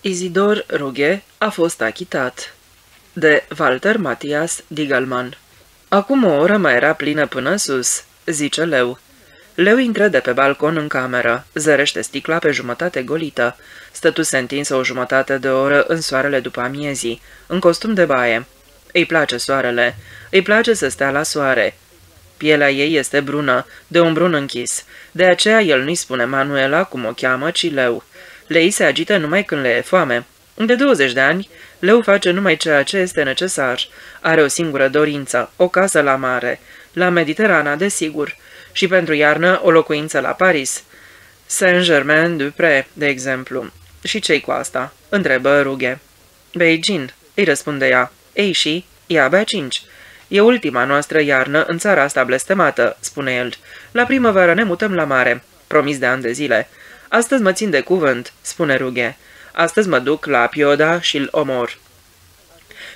Izidor Rughe a fost achitat. De Walter Matias Digalman Acum o oră mai era plină până sus, zice Leu. Leu intră de pe balcon în cameră, zărește sticla pe jumătate golită. Stătuse întinsă o jumătate de oră în soarele după amiezii, în costum de baie. Îi place soarele, îi place să stea la soare. Pielea ei este brună, de un brun închis. De aceea el nu-i spune Manuela cum o cheamă, ci Leu. Lei se agită numai când le e foame. De 20 de ani, Leu face numai ceea ce este necesar. Are o singură dorință, o casă la mare, la Mediterana, desigur, și pentru iarnă o locuință la Paris. Saint-Germain-du-Pré, de exemplu. Și ce cu asta? Întrebă Rughe. Beijing, îi răspunde ea. Ei și? E abia cinci. E ultima noastră iarnă în țara asta blestemată, spune el. La primăvară ne mutăm la mare. Promis de ani de zile. Astăzi mă țin de cuvânt, spune Rughe. Astăzi mă duc la Pioda și îl omor.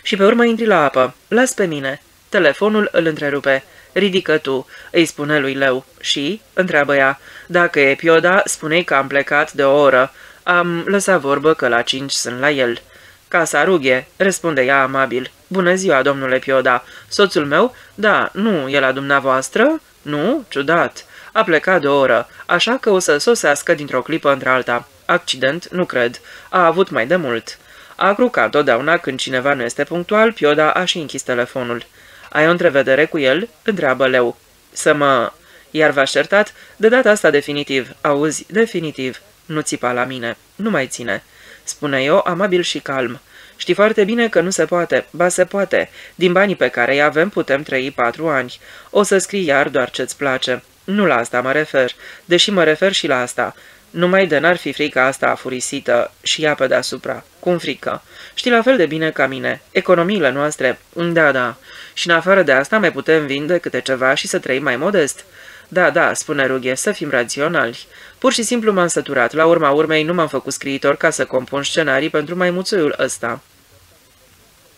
Și pe urmă intri la apă. Las pe mine. Telefonul îl întrerupe. Ridică tu, îi spune lui Leu. Și? întreabă ea. Dacă e Pioda, spune că am plecat de o oră. Am lăsat vorbă că la cinci sunt la el. Casa Rughe, răspunde ea amabil. Bună ziua, domnule Pioda. Soțul meu? Da, nu, e la dumneavoastră? Nu? Ciudat. A plecat de o oră, așa că o să sosească dintr-o clipă într-alta. Accident? Nu cred. A avut mai de mult. Acru ca întotdeauna când cineva nu este punctual, Pioda a și închis telefonul. Ai o întrevedere cu el?" întreabă Leu. Să mă... Iar v-a certat? De data asta definitiv. Auzi, definitiv. Nu țipa la mine. Nu mai ține. Spune eu, amabil și calm. Știi foarte bine că nu se poate. Ba se poate. Din banii pe care îi avem putem trăi patru ani. O să scrii iar doar ce-ți place. Nu la asta mă refer, deși mă refer și la asta. Numai de n-ar fi frica asta afurisită și ea pe deasupra. Cum frică? Știi la fel de bine ca mine. Economiile noastre... Da, da. Și în afară de asta mai putem vinde câte ceva și să trăim mai modest. Da, da, spune Rughe, să fim raționali. Pur și simplu m-am săturat. La urma urmei nu m-am făcut scriitor ca să compun scenarii pentru maimuțuiul ăsta.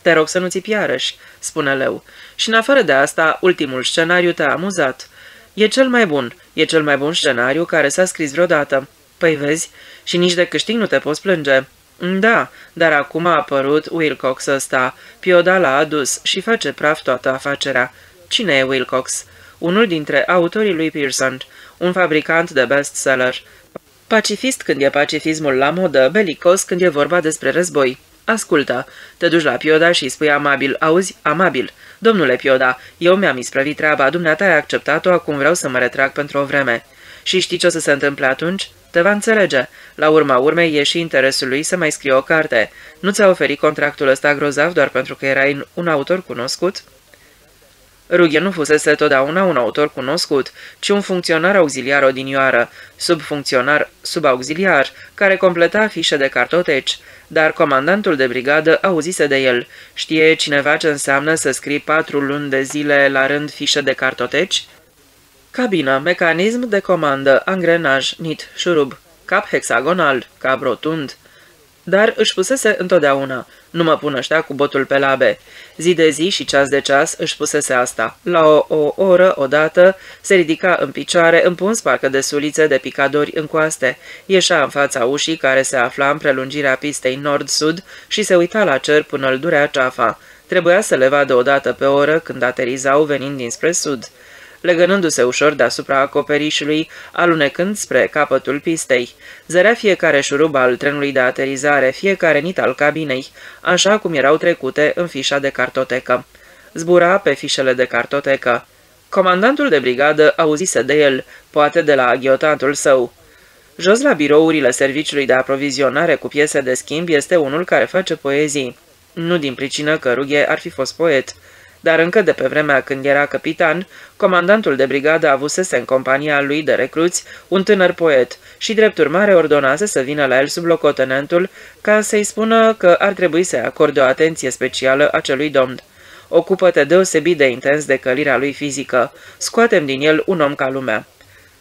Te rog să nu ți iarăși, spune Leu. Și în afară de asta, ultimul scenariu te-a amuzat. E cel mai bun, e cel mai bun scenariu care s-a scris vreodată. Păi vezi, și nici de câștig nu te poți plânge. Da, dar acum a apărut Wilcox ăsta. Pioda l-a adus și face praf toată afacerea. Cine e Wilcox? Unul dintre autorii lui Pearson, un fabricant de bestseller. Pacifist când e pacifismul la modă, belicos când e vorba despre război. Ascultă, te duci la Pioda și îi spui amabil, auzi, amabil. Domnule Pioda, eu mi-am isprăvit treaba, dumneata ai acceptat-o, acum vreau să mă retrag pentru o vreme. Și știi ce o să se întâmple atunci? Te va înțelege. La urma urmei e și interesul lui să mai scrie o carte. Nu ți-a oferit contractul ăsta grozav doar pentru că erai un autor cunoscut? Rughe nu fusese totdeauna un autor cunoscut, ci un funcționar auxiliar odinioară, subfuncționar subauxiliar, care completa fișe de cartoteci, dar comandantul de brigadă auzise de el. Știe cineva ce înseamnă să scrii patru luni de zile la rând fișe de cartoteci? Cabină, mecanism de comandă, angrenaj, nit, șurub, cap hexagonal, cap rotund. Dar își pusese întotdeauna, nu mă pun ăștia cu botul pe labe. Zi de zi și ceas de ceas își pusese asta. La o, o oră, odată, se ridica în picioare, împuns parcă de sulițe de picadori în coaste. Ieșea în fața ușii care se afla în prelungirea pistei nord-sud și se uita la cer până îl durea ceafa. Trebuia să le vadă odată pe oră când aterizau venind dinspre sud legănându-se ușor deasupra acoperișului, alunecând spre capătul pistei. Zărea fiecare șurub al trenului de aterizare, fiecare nit al cabinei, așa cum erau trecute în fișa de cartotecă. Zbura pe fișele de cartotecă. Comandantul de brigadă auzise de el, poate de la aghiotantul său. Jos la birourile serviciului de aprovizionare cu piese de schimb este unul care face poezii. Nu din pricină că Rughe ar fi fost poet, dar încă de pe vremea când era capitan, comandantul de brigadă avusese în compania lui de recruți un tânăr poet și drept urmare ordonase să vină la el sublocotenentul ca să-i spună că ar trebui să acorde o atenție specială acelui domn. Ocupă-te deosebit de intens de călirea lui fizică. Scoatem din el un om ca lumea.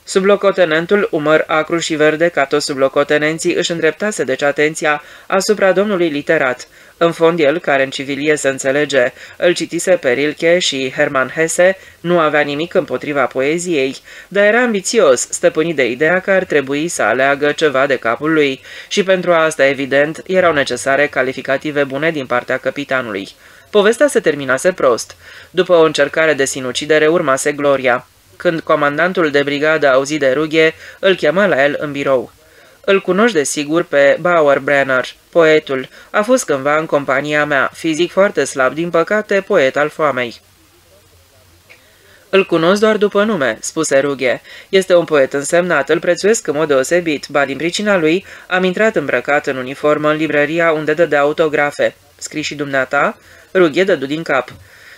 Sublocotenentul, umăr acru și verde ca toți sublocotenenții, își îndreptase deci atenția asupra domnului literat, În fond, el, care în civilie se înțelege, îl citise pe Rilke și Hermann Hesse, nu avea nimic împotriva poeziei, dar era ambițios, stăpânit de ideea că ar trebui să aleagă ceva de capul lui și pentru asta, evident, erau necesare calificative bune din partea capitanului. Povestea se terminase prost. După o încercare de sinucidere urmase Gloria. Când comandantul de brigadă auzi de rughe, îl chemă la el în birou. Îl cunoști de sigur pe Bauer Brenner, poetul. A fost cândva în compania mea, fizic foarte slab, din păcate, poet al foamei. Îl cunosc doar după nume, spuse Rughe. Este un poet însemnat, îl prețuiesc în mod deosebit, ba din pricina lui am intrat îmbrăcat în uniformă în librăria unde dă de autografe. Scrii și dumneata? Rughe dădu din cap.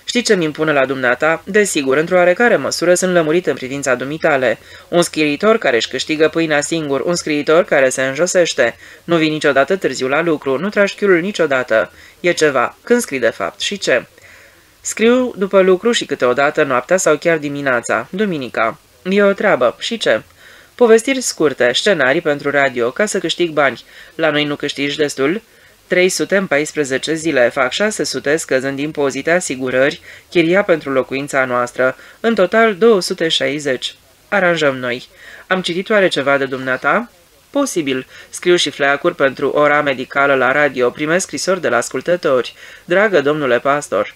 Știi ce mi impune la dumneata? Desigur, într-o oarecare măsură sunt lămurit în privința dumitale. Un scriitor care își câștigă pâinea singur, un scriitor care se înjosește. Nu vii niciodată târziu la lucru, nu tragi chiulul niciodată. E ceva. Când scrii de fapt? Și ce? Scriu după lucru și câteodată noaptea sau chiar dimineața, duminica. E o treabă. Și ce? Povestiri scurte, scenarii pentru radio, ca să câștig bani. La noi nu câștigi destul? 314 zile, fac 600 scăzând impozite, asigurări, chiria pentru locuința noastră, în total 260. Aranjăm noi. Am citit oare ceva de dumneata? Posibil. Scriu și fleacuri pentru ora medicală la radio, primesc scrisori de la ascultători. Dragă domnule pastor,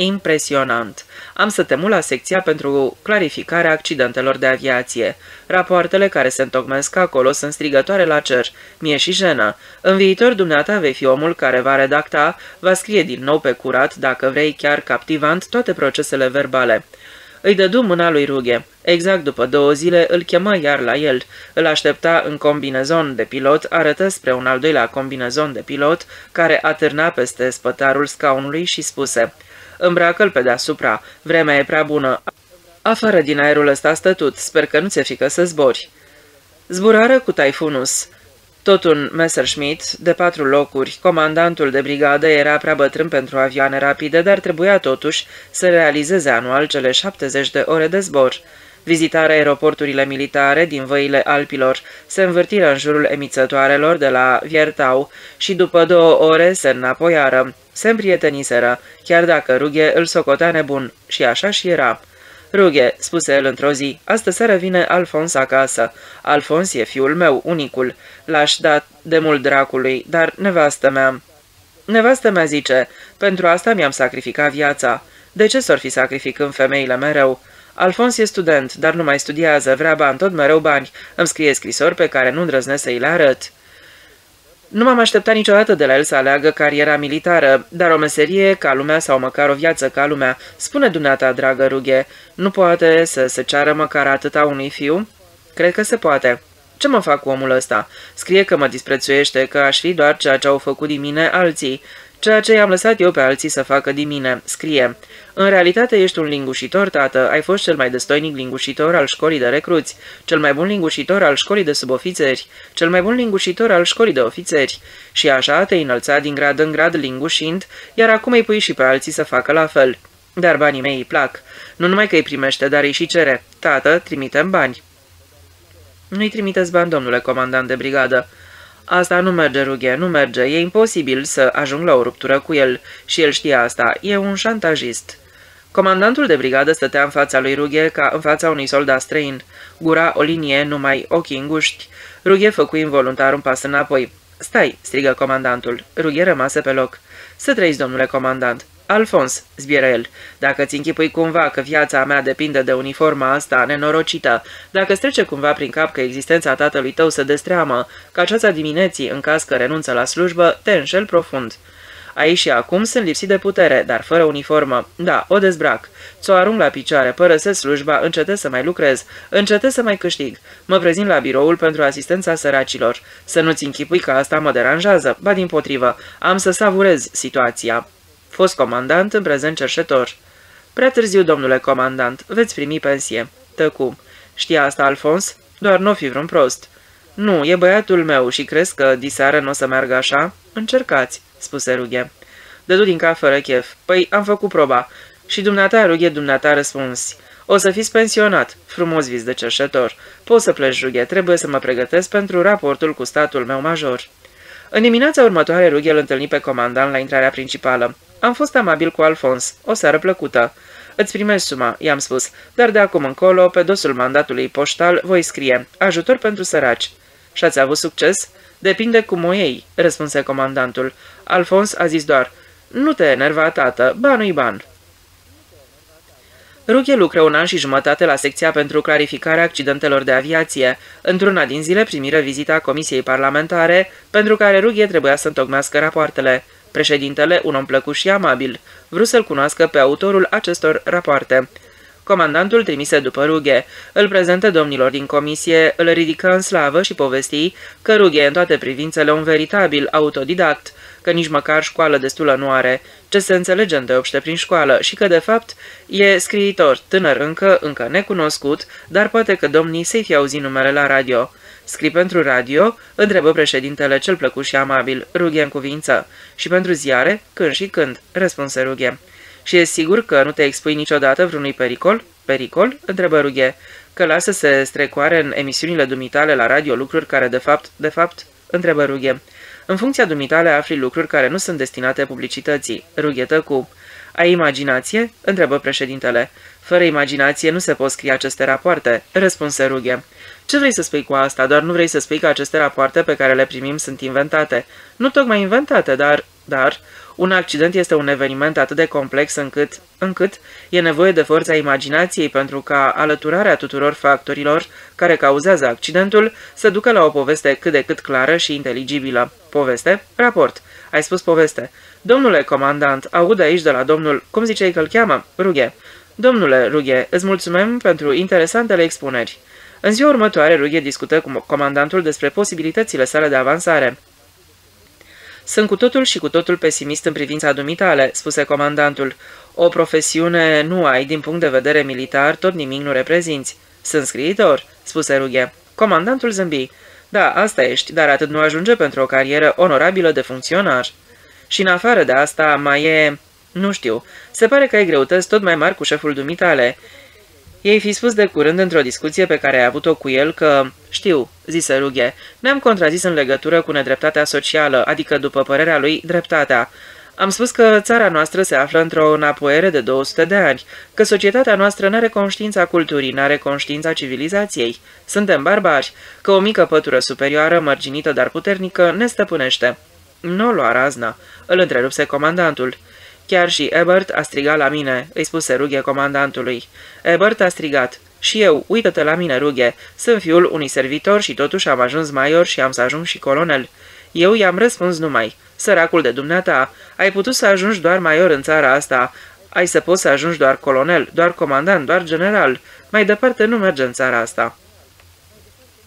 Impresionant. Am să te la secția pentru clarificarea accidentelor de aviație. Rapoartele care se întocmesc acolo sunt strigătoare la cer. Mie și jenă. În viitor, dumneata vei fi omul care va redacta, va scrie din nou pe curat, dacă vrei chiar captivant, toate procesele verbale. Îi dădu mâna lui Rughe. Exact după două zile îl chemă iar la el. Îl aștepta în combinezon de pilot, arătă spre un al doilea combinezon de pilot, care atârna peste spătarul scaunului și spuse – Îmbracă-l pe deasupra. Vremea e prea bună. Afară din aerul ăsta stătut. Sper că nu ți-e frică să zbori. Zburară cu Taifunus. Tot un Messerschmitt de patru locuri. Comandantul de brigadă era prea bătrân pentru avioane rapide, dar trebuia totuși să realizeze anual cele 70 de ore de zbor. Vizitarea aeroporturile militare din văile Alpilor se învârtiră în jurul emițătoarelor de la Viertau și după două ore se înapoiară. Se împrieteniseră, chiar dacă Rughe îl socotea nebun, și așa și era. Rughe, spuse el într-o zi, astă seară vine Alfons acasă. Alfons e fiul meu, unicul. L-aș da de mult dracului, dar nevastă mea... Nevastă mea zice, pentru asta mi-am sacrificat viața. De ce s-or fi sacrificând femeile mereu? Alfons e student, dar nu mai studiază, vrea bani, tot mereu bani. Îmi scrie scrisori pe care nu îndrăznesc să-i le arăt. Nu m-am așteptat niciodată de la el să aleagă cariera militară, dar o meserie ca lumea sau măcar o viață ca lumea. Spune dumneata, dragă rughe, nu poate să se ceară măcar atâta unui fiu? Cred că se poate. Ce mă fac cu omul ăsta? Scrie că mă disprețuiește, că aș fi doar ceea ce au făcut din mine alții. Ceea ce i-am lăsat eu pe alții să facă din mine, scrie. În realitate ești un lingușitor, tată, ai fost cel mai destoinic lingușitor al școlii de recruți, cel mai bun lingușitor al școlii de subofițeri, cel mai bun lingușitor al școlii de ofițeri. Și așa te-ai înălțat din grad în grad lingușind, iar acum îi pui și pe alții să facă la fel. Dar banii mei îi plac. Nu numai că îi primește, dar îi și cere. Tată, trimitem bani. Nu-i trimiteți bani, domnule comandant de brigadă. Asta nu merge, rughe, nu merge. E imposibil să ajung la o ruptură cu el și el știe asta. E un șantajist. Comandantul de brigadă stătea în fața lui Rughe ca în fața unui soldat străin. Gura o linie, numai ochii înguști. Rughe făcu involuntar un pas înapoi. Stai!" strigă comandantul. Rughe rămase pe loc. Să trăiți, domnule comandant!" Alfons, zbieră el, dacă ți închipui cumva că viața mea depinde de uniforma asta nenorocită, dacă strece cumva prin cap că existența tatălui tău se destreamă, că aceasta dimineții, în caz că renunță la slujbă, te înșel profund. Aici și acum sunt lipsit de putere, dar fără uniformă. Da, o dezbrac. Ți-o arunc la picioare, părăsesc slujba, încetez să mai lucrez, încetez să mai câștig. Mă prezint la biroul pentru asistența săracilor. Să nu-ți închipui că asta mă deranjează, ba din potrivă, am să savurez situația. Fost comandant, în prezent cerșetor. Prea târziu, domnule comandant, veți primi pensie. Tăcu. Știa asta, Alfons? Doar nu fi vreun prost. Nu, e băiatul meu și crezi că diseară nu o să meargă așa? Încercați, spuse Rughe. Dădu din cap fără chef. Păi, am făcut proba. Și dumneata, Rughe, dumneata răspunsi. O să fiți pensionat. Frumos vis de cerșetor. Poți să pleci, Rughe, trebuie să mă pregătesc pentru raportul cu statul meu major. În dimineața următoare, Rughe îl întâlni pe comandant la intrarea principală. Am fost amabil cu Alfons. O seară plăcută. Îți primesc suma, i-am spus, dar de acum încolo, pe dosul mandatului poștal, voi scrie ajutor pentru săraci. Și ați avut succes? Depinde cum o iei, răspunse comandantul. Alfons a zis doar, nu te enerva, tată, banul-i ban. Rughe lucră un an și jumătate la secția pentru clarificarea accidentelor de aviație. Într-una din zile primiră vizita Comisiei Parlamentare, pentru care Rughe trebuia să întocmească rapoartele. Președintele, un om plăcut și amabil, vrut să-l cunoască pe autorul acestor rapoarte. Comandantul trimise după Rughe, îl prezentă domnilor din comisie, îl ridică în slavă și povesti că Rughe în toate privințele un veritabil autodidact, că nici măcar școală destulă nu are, ce se înțelege îndeopște prin școală și că, de fapt, e scriitor, tânăr încă, încă necunoscut, dar poate că domnii să-i fi auzit numele la radio. Scrii pentru radio? Întrebă președintele cel plăcut și amabil, Rughe în cuvință. Și pentru ziare? Când și când, răspunse Rughe. Și e sigur că nu te expui niciodată vreunui pericol? Pericol? întrebă Rughe. Că lasă să strecoare în emisiunile dumitale la radio lucruri care de fapt, de fapt, întrebă Rughe. În funcția dumitale afli lucruri care nu sunt destinate publicității. Rughetă cu... Ai imaginație? întrebă președintele. Fără imaginație nu se pot scrie aceste rapoarte, răspunse Rughe. Ce vrei să spui cu asta? Doar nu vrei să spui că aceste rapoarte pe care le primim sunt inventate. Nu tocmai inventate, dar... Dar... Un accident este un eveniment atât de complex încât, încât e nevoie de forța imaginației pentru ca alăturarea tuturor factorilor care cauzează accidentul să ducă la o poveste cât de cât clară și inteligibilă. Poveste? Raport. Ai spus poveste. Domnule comandant, aud aici de la domnul, cum ziceai că-l cheamă? Rughe. Domnule Rughe, îți mulțumim pentru interesantele expuneri. În ziua următoare, Rughe discută cu comandantul despre posibilitățile sale de avansare. Sunt cu totul și cu totul pesimist în privința dumitale, spuse comandantul. O profesiune nu ai din punct de vedere militar, tot nimic nu reprezinți. Sunt scriitor, spuse Rughe. Comandantul zâmbi. Da, asta ești, dar atât nu ajunge pentru o carieră onorabilă de funcționar. Și în afară de asta mai e... Nu știu, se pare că ai greutăți tot mai mari cu șeful dumitale. Ei fi spus de curând într-o discuție pe care ai avut-o cu el că... Știu, zise Rughe, ne-am contrazis în legătură cu nedreptatea socială, adică, după părerea lui, dreptatea. Am spus că țara noastră se află într-o înapoiere de 200 de ani, că societatea noastră n-are conștiința culturii, n-are conștiința civilizației. Suntem barbari, că o mică pătură superioară, mărginită dar puternică, ne stăpânește. Nu lua razna, îl întrerupse comandantul. Chiar și Ebert a strigat la mine, îi spuse Rughe comandantului. Ebert a strigat. Și eu, uită-te la mine, Rughe, sunt fiul unui servitor și totuși am ajuns major și am să ajung și colonel. Eu i-am răspuns numai, săracul de dumneata, ai putut să ajungi doar major în țara asta, ai să poți să ajungi doar colonel, doar comandant, doar general, mai departe nu merge în țara asta.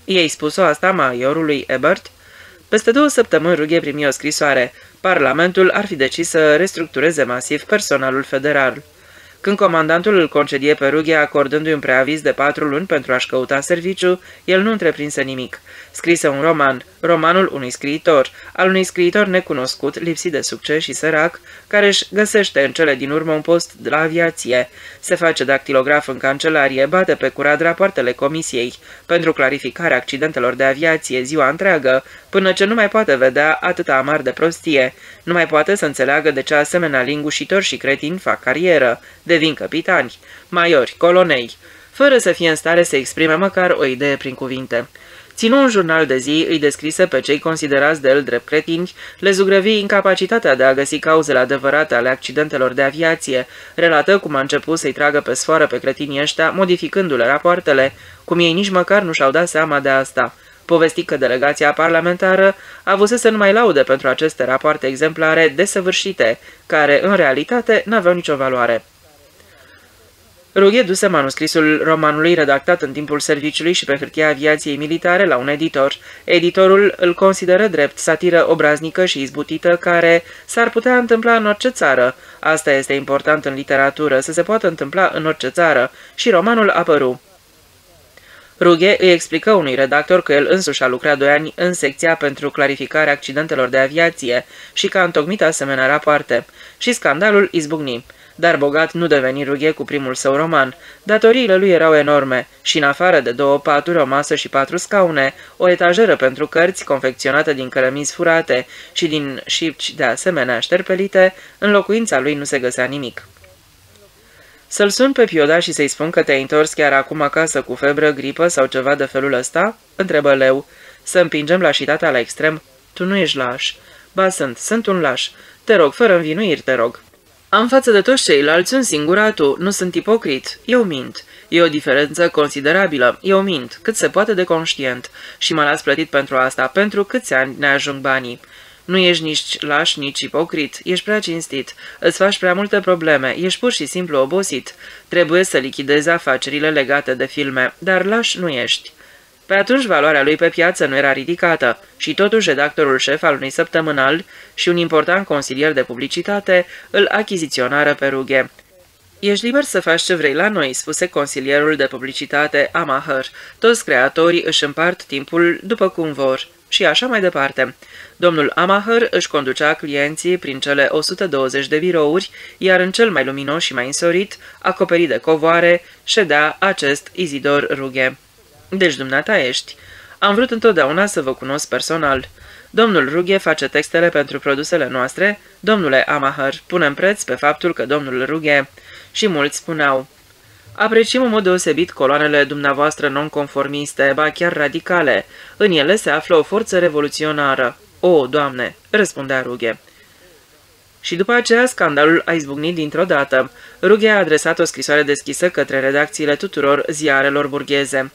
Ei spus-o asta majorului Ebert? Peste două săptămâni Rughe primi o scrisoare. Parlamentul ar fi decis să restructureze masiv personalul federal. Când comandantul îl concedie pe Rughe acordându-i un preaviz de patru luni pentru a-și căuta serviciu, el nu întreprinse nimic. Scrise un roman, romanul unui scriitor, al unui scriitor necunoscut, lipsit de succes și sărac, care își găsește în cele din urmă un post de la aviație. Se face dactilograf în cancelarie, bate pe curat rapoartele comisiei pentru clarificarea accidentelor de aviație ziua întreagă, până ce nu mai poate vedea atâta amar de prostie. Nu mai poate să înțeleagă de ce asemenea lingușitori și cretini fac carieră, devin capitani, maiori, colonei, fără să fie în stare să exprime măcar o idee prin cuvinte. Ținu un jurnal de zi, îi descrise pe cei considerați de el drept cretini, le zugrăvi incapacitatea de a găsi cauzele adevărate ale accidentelor de aviație, relată cum a început să-i tragă pe sfoară pe cretinii ăștia, modificându-le rapoartele, cum ei nici măcar nu și-au dat seama de asta. Povesti că delegația parlamentară avusese numai laude pentru aceste rapoarte exemplare desăvârșite, care, în realitate, n-aveau nicio valoare. Rughe duse manuscrisul romanului redactat în timpul serviciului și pe hârtia aviației militare la un editor. Editorul îl consideră drept satiră obraznică și izbutită care s-ar putea întâmpla în orice țară. Asta este important în literatură, să se poată întâmpla în orice țară. Și romanul apăru. Rughe îi explică unui redactor că el însuși a lucrat doi ani în secția pentru clarificarea accidentelor de aviație și că a întocmit asemenea rapoarte. Și scandalul izbucni. Dar bogat nu deveni rughe cu primul său roman. Datoriile lui erau enorme și în afară de două paturi, o masă și patru scaune, o etajeră pentru cărți confecționată din cărămizi furate și din șipci de asemenea șterpelite, în locuința lui nu se găsea nimic. Să-l sun pe Pioda și să-i spun că te-ai întors chiar acum acasă cu febră, gripă sau ceva de felul ăsta?" întrebă Leu. Să împingem lașitatea la extrem? Tu nu ești laș." Ba sunt, sunt un laș. Te rog, fără învinuiri, te rog." Am față de toți ceilalți un singur atu, nu sunt ipocrit. Eu mint. E o diferență considerabilă. Eu mint, cât se poate de conștient. Și mă las plătit pentru asta, pentru câți ani ne ajung banii. Nu ești nici laș, nici ipocrit, ești prea cinstit, îți faci prea multe probleme, ești pur și simplu obosit. Trebuie să lichidezi afacerile legate de filme, dar laș nu ești. Pe atunci valoarea lui pe piață nu era ridicată și totuși redactorul șef al unui săptămânal și un important consilier de publicitate îl achiziționară pe rughe. Ești liber să faci ce vrei la noi," spuse consilierul de publicitate Amaher. Toți creatorii își împart timpul după cum vor. Și așa mai departe. Domnul Amaher își conducea clienții prin cele 120 de birouri, iar în cel mai luminos și mai însorit, acoperit de covoare, ședea acest Izidor Rughe. Deci dumneata ești. Am vrut întotdeauna să vă cunosc personal. Domnul Rughe face textele pentru produsele noastre. Domnule Amaher, punem preț pe faptul că domnul Rughe... Și mulți spuneau... Apreciem în mod deosebit coloanele dumneavoastră nonconformiste, ba chiar radicale. În ele se află o forță revoluționară. O, Doamne!" răspundea Rughe. Și după aceea scandalul a izbucnit dintr-o dată. Rughe a adresat o scrisoare deschisă către redacțiile tuturor ziarelor burgheze.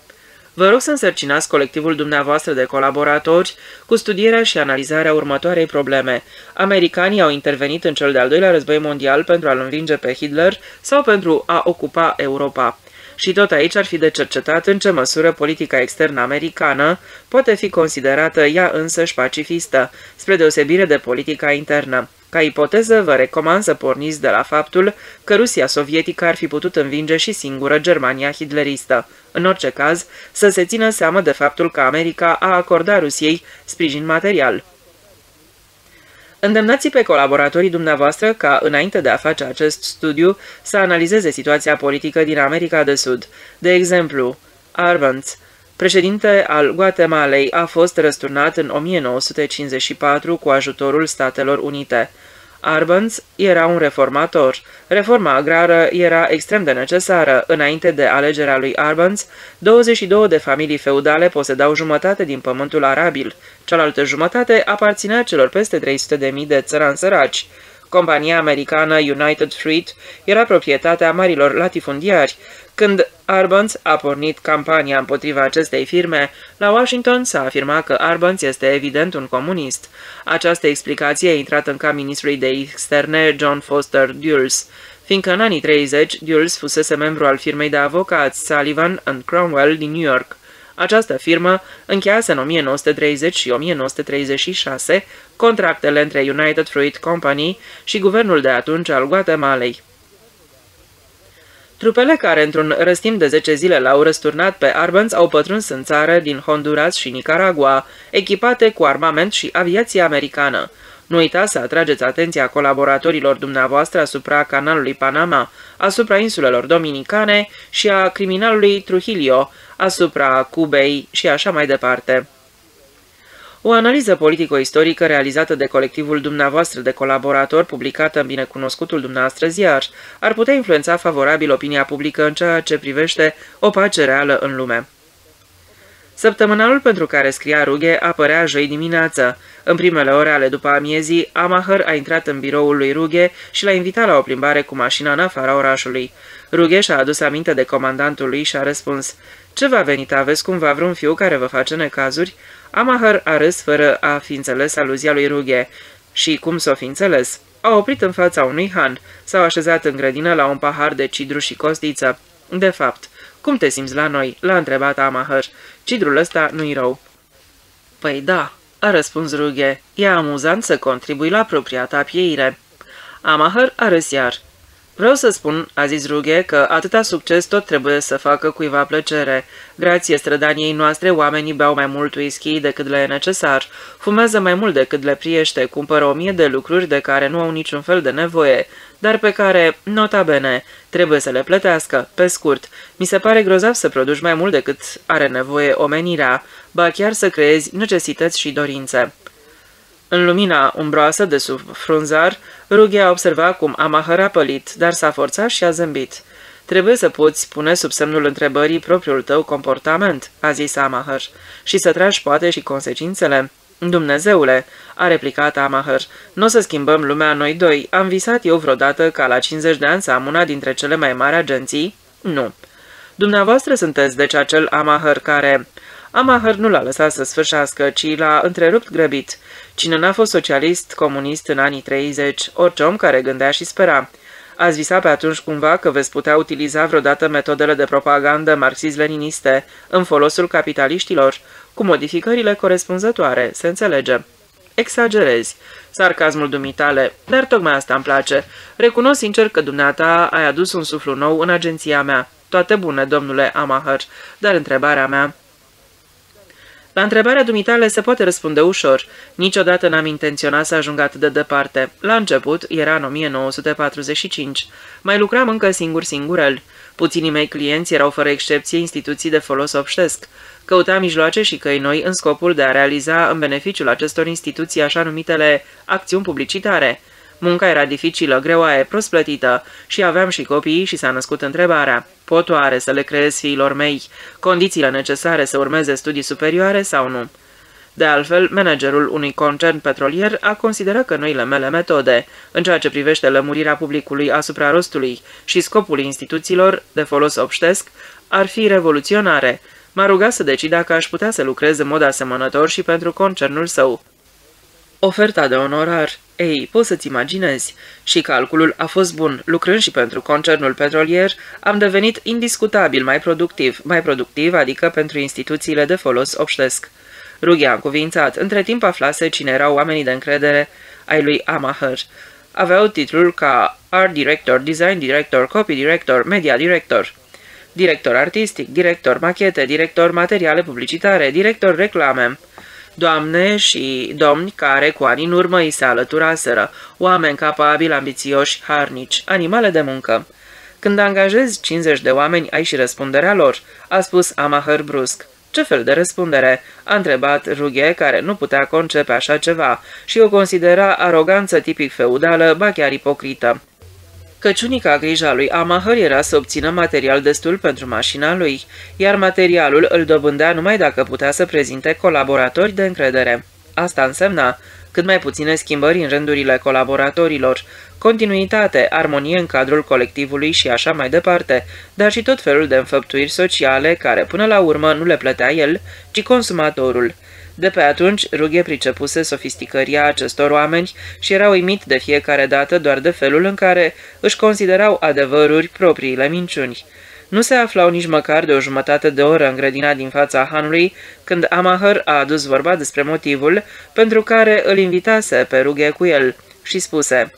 Vă rog să însărcinați colectivul dumneavoastră de colaboratori cu studierea și analizarea următoarei probleme. Americanii au intervenit în cel de-al doilea război mondial pentru a-l învinge pe Hitler sau pentru a ocupa Europa. Și tot aici ar fi de cercetat în ce măsură politica externă americană poate fi considerată ea însăși pacifistă, spre deosebire de politica internă. Ca ipoteză, vă recomand să porniți de la faptul că Rusia sovietică ar fi putut învinge și singură Germania hitleristă. În orice caz, să se țină seamă de faptul că America a acordat Rusiei sprijin material. Îndemnați pe colaboratorii dumneavoastră ca, înainte de a face acest studiu, să analizeze situația politică din America de Sud. De exemplu, Arbenz, președinte al Guatemalei, a fost răsturnat în 1954 cu ajutorul Statelor Unite. Arbans era un reformator. Reforma agrară era extrem de necesară. Înainte de alegerea lui Arbans, 22 de familii feudale posedau jumătate din pământul arabil. Cealaltă jumătate aparținea celor peste 300.000 de țărani săraci. Compania americană United Fruit era proprietatea marilor latifundiari. Când Arbans a pornit campania împotriva acestei firme, la Washington s-a afirmat că Arbans este evident un comunist. Această explicație a intrat în cap ministrului de externe John Foster Dulles, fiindcă în anii 30 Dulles fusese membru al firmei de avocați Sullivan and Cromwell din New York. Această firmă încheiase în 1930 și 1936 contractele între United Fruit Company și guvernul de atunci al Guatemalei. Trupele care, într-un răstim de 10 zile, l-au răsturnat pe Arbens au pătruns în țară din Honduras și Nicaragua, echipate cu armament și aviație americană. Nu uitați să atrageți atenția colaboratorilor dumneavoastră asupra canalului Panama, asupra insulelor Dominicane și a criminalului Trujillo, asupra Cubei și așa mai departe. O analiză politico-istorică realizată de colectivul dumneavoastră de colaboratori, publicată în binecunoscutul dumneavoastră ziar, ar putea influența favorabil opinia publică în ceea ce privește o pace reală în lume. Săptămânalul pentru care scria Rughe apărea joi dimineață. În primele ore ale după amiezii, Amaher a intrat în biroul lui Rughe și l-a invitat la o plimbare cu mașina în afara orașului. Rughe și-a adus aminte de comandantul lui și a răspuns, Ce va venit, aveți cumva vreun fiu care vă face necazuri?" Amaher a râs fără a fi înțeles aluzia lui Rughe. Și cum s-o fi înțeles? A oprit în fața unui han, s-au așezat în grădină la un pahar de cidru și costiță. De fapt, cum te simți la noi?" l-a întrebat Amaher. Cidrul ăsta nu-i rău." Păi da," a răspuns Rughe. E amuzant să contribui la propria ta pieire." Amaher a râs iar. Vreau să spun, a zis Rughe, că atâta succes tot trebuie să facă cuiva plăcere. Grație strădaniei noastre, oamenii beau mai mult whisky decât le e necesar, fumează mai mult decât le priește, cumpără o mie de lucruri de care nu au niciun fel de nevoie, dar pe care, nota bene, trebuie să le plătească. Pe scurt, mi se pare grozav să produci mai mult decât are nevoie omenirea, ba chiar să creezi necesități și dorințe. În lumina umbroasă de sub frunzar, Rughe a observat cum Amahăr a pălit, dar s-a forțat și a zâmbit. Trebuie să poți pune sub semnul întrebării propriul tău comportament, a zis Amahăr, și să tragi poate și consecințele. Dumnezeule, a replicat Amahăr, nu o să schimbăm lumea noi doi. Am visat eu vreodată ca la 50 de ani să am una dintre cele mai mari agenții? Nu. Dumneavoastră sunteți deci acel Amahăr care... Amahăr nu l-a lăsat să sfârșească, ci l-a întrerupt grăbit. Cine n-a fost socialist, comunist în anii 30, orice om care gândea și spera. Ați visat pe atunci cumva că veți putea utiliza vreodată metodele de propagandă marxist-leniniste în folosul capitaliștilor, cu modificările corespunzătoare, se înțelege. Exagerezi, sarcasmul dumitale, dar tocmai asta îmi place. Recunosc sincer că dumneata ai adus un suflu nou în agenția mea. Toate bune, domnule Amaher, dar întrebarea mea... La întrebarea dumitale se poate răspunde ușor. Niciodată n-am intenționat să ajung atât de departe. La început, era în 1945. Mai lucram încă singur-singurel. Puținii mei clienți erau fără excepție instituții de folos obștesc. Căuta mijloace și căi noi în scopul de a realiza în beneficiul acestor instituții așa numitele acțiuni publicitare. Munca era dificilă, greoaie, prost plătită și aveam și copii și s-a născut întrebarea. Pot oare să le creez fiilor mei condițiile necesare să urmeze studii superioare sau nu? De altfel, managerul unui concern petrolier a considerat că noile mele metode, în ceea ce privește lămurirea publicului asupra rostului și scopul instituțiilor de folos obștesc, ar fi revoluționare. M-a rugat să decid dacă aș putea să lucrez în mod asemănător și pentru concernul său. Oferta de onorar. Ei, poți să-ți imaginezi. Și calculul a fost bun. Lucrând și pentru concernul petrolier, am devenit indiscutabil mai productiv, mai productiv, adică pentru instituțiile de folos obștesc. Rughea a cuvințat. Între timp aflase cine erau oamenii de încredere ai lui Amaher. Aveau titlul ca Art Director, Design Director, Copy Director, Media Director. Director artistic, director machete, director materiale publicitare, director reclame doamne și domni care cu ani în urmă îi se alăturaseră, oameni capabili, ambițioși, harnici, animale de muncă. Când angajezi 50 de oameni, ai și răspunderea lor, a spus Amaher brusc. Ce fel de răspundere?" a întrebat Rughe, care nu putea concepe așa ceva și o considera aroganță tipic feudală, ba chiar ipocrită căci unica grija lui Amaher era să obțină material destul pentru mașina lui, iar materialul îl dobândea numai dacă putea să prezinte colaboratori de încredere. Asta însemna cât mai puține schimbări în rândurile colaboratorilor, continuitate, armonie în cadrul colectivului și așa mai departe, dar și tot felul de înfăptuiri sociale care până la urmă nu le plătea el, ci consumatorul – de pe atunci, Rughe pricepuse sofisticăria acestor oameni și era uimit de fiecare dată doar de felul în care își considerau adevăruri propriile minciuni. Nu se aflau nici măcar de o jumătate de oră în grădina din fața hanului, când Amahăr a adus vorba despre motivul pentru care îl invitase pe Rughe cu el și spuse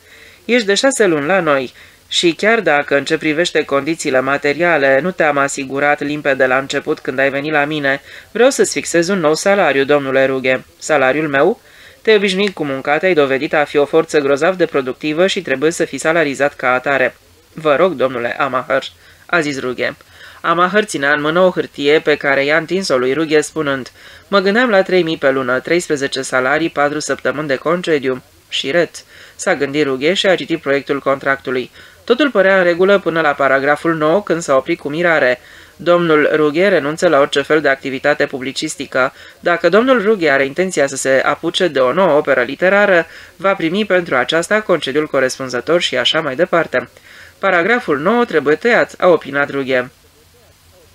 Ești de șase luni la noi și chiar dacă în ce privește condițiile materiale nu te-am asigurat limpede la început când ai venit la mine, vreau să-ți fixez un nou salariu, domnule Rughe. Salariul meu? Te obișnuit cu munca, te-ai dovedit a fi o forță grozav de productivă și trebuie să fii salarizat ca atare. Vă rog, domnule Amaher, a zis Rughe. Amaher ținea în mână o hârtie pe care i-a întins-o lui Rughe spunând Mă gândeam la 3000 pe lună, 13 salarii, 4 săptămâni de concediu. Și ret. S-a gândit Rughe și a citit proiectul contractului. Totul părea în regulă până la paragraful 9, când s-a oprit cu mirare. Domnul Rughe renunță la orice fel de activitate publicistică. Dacă domnul Rughe are intenția să se apuce de o nouă operă literară, va primi pentru aceasta concediul corespunzător și așa mai departe. Paragraful 9 trebuie tăiat, a opinat Rughe.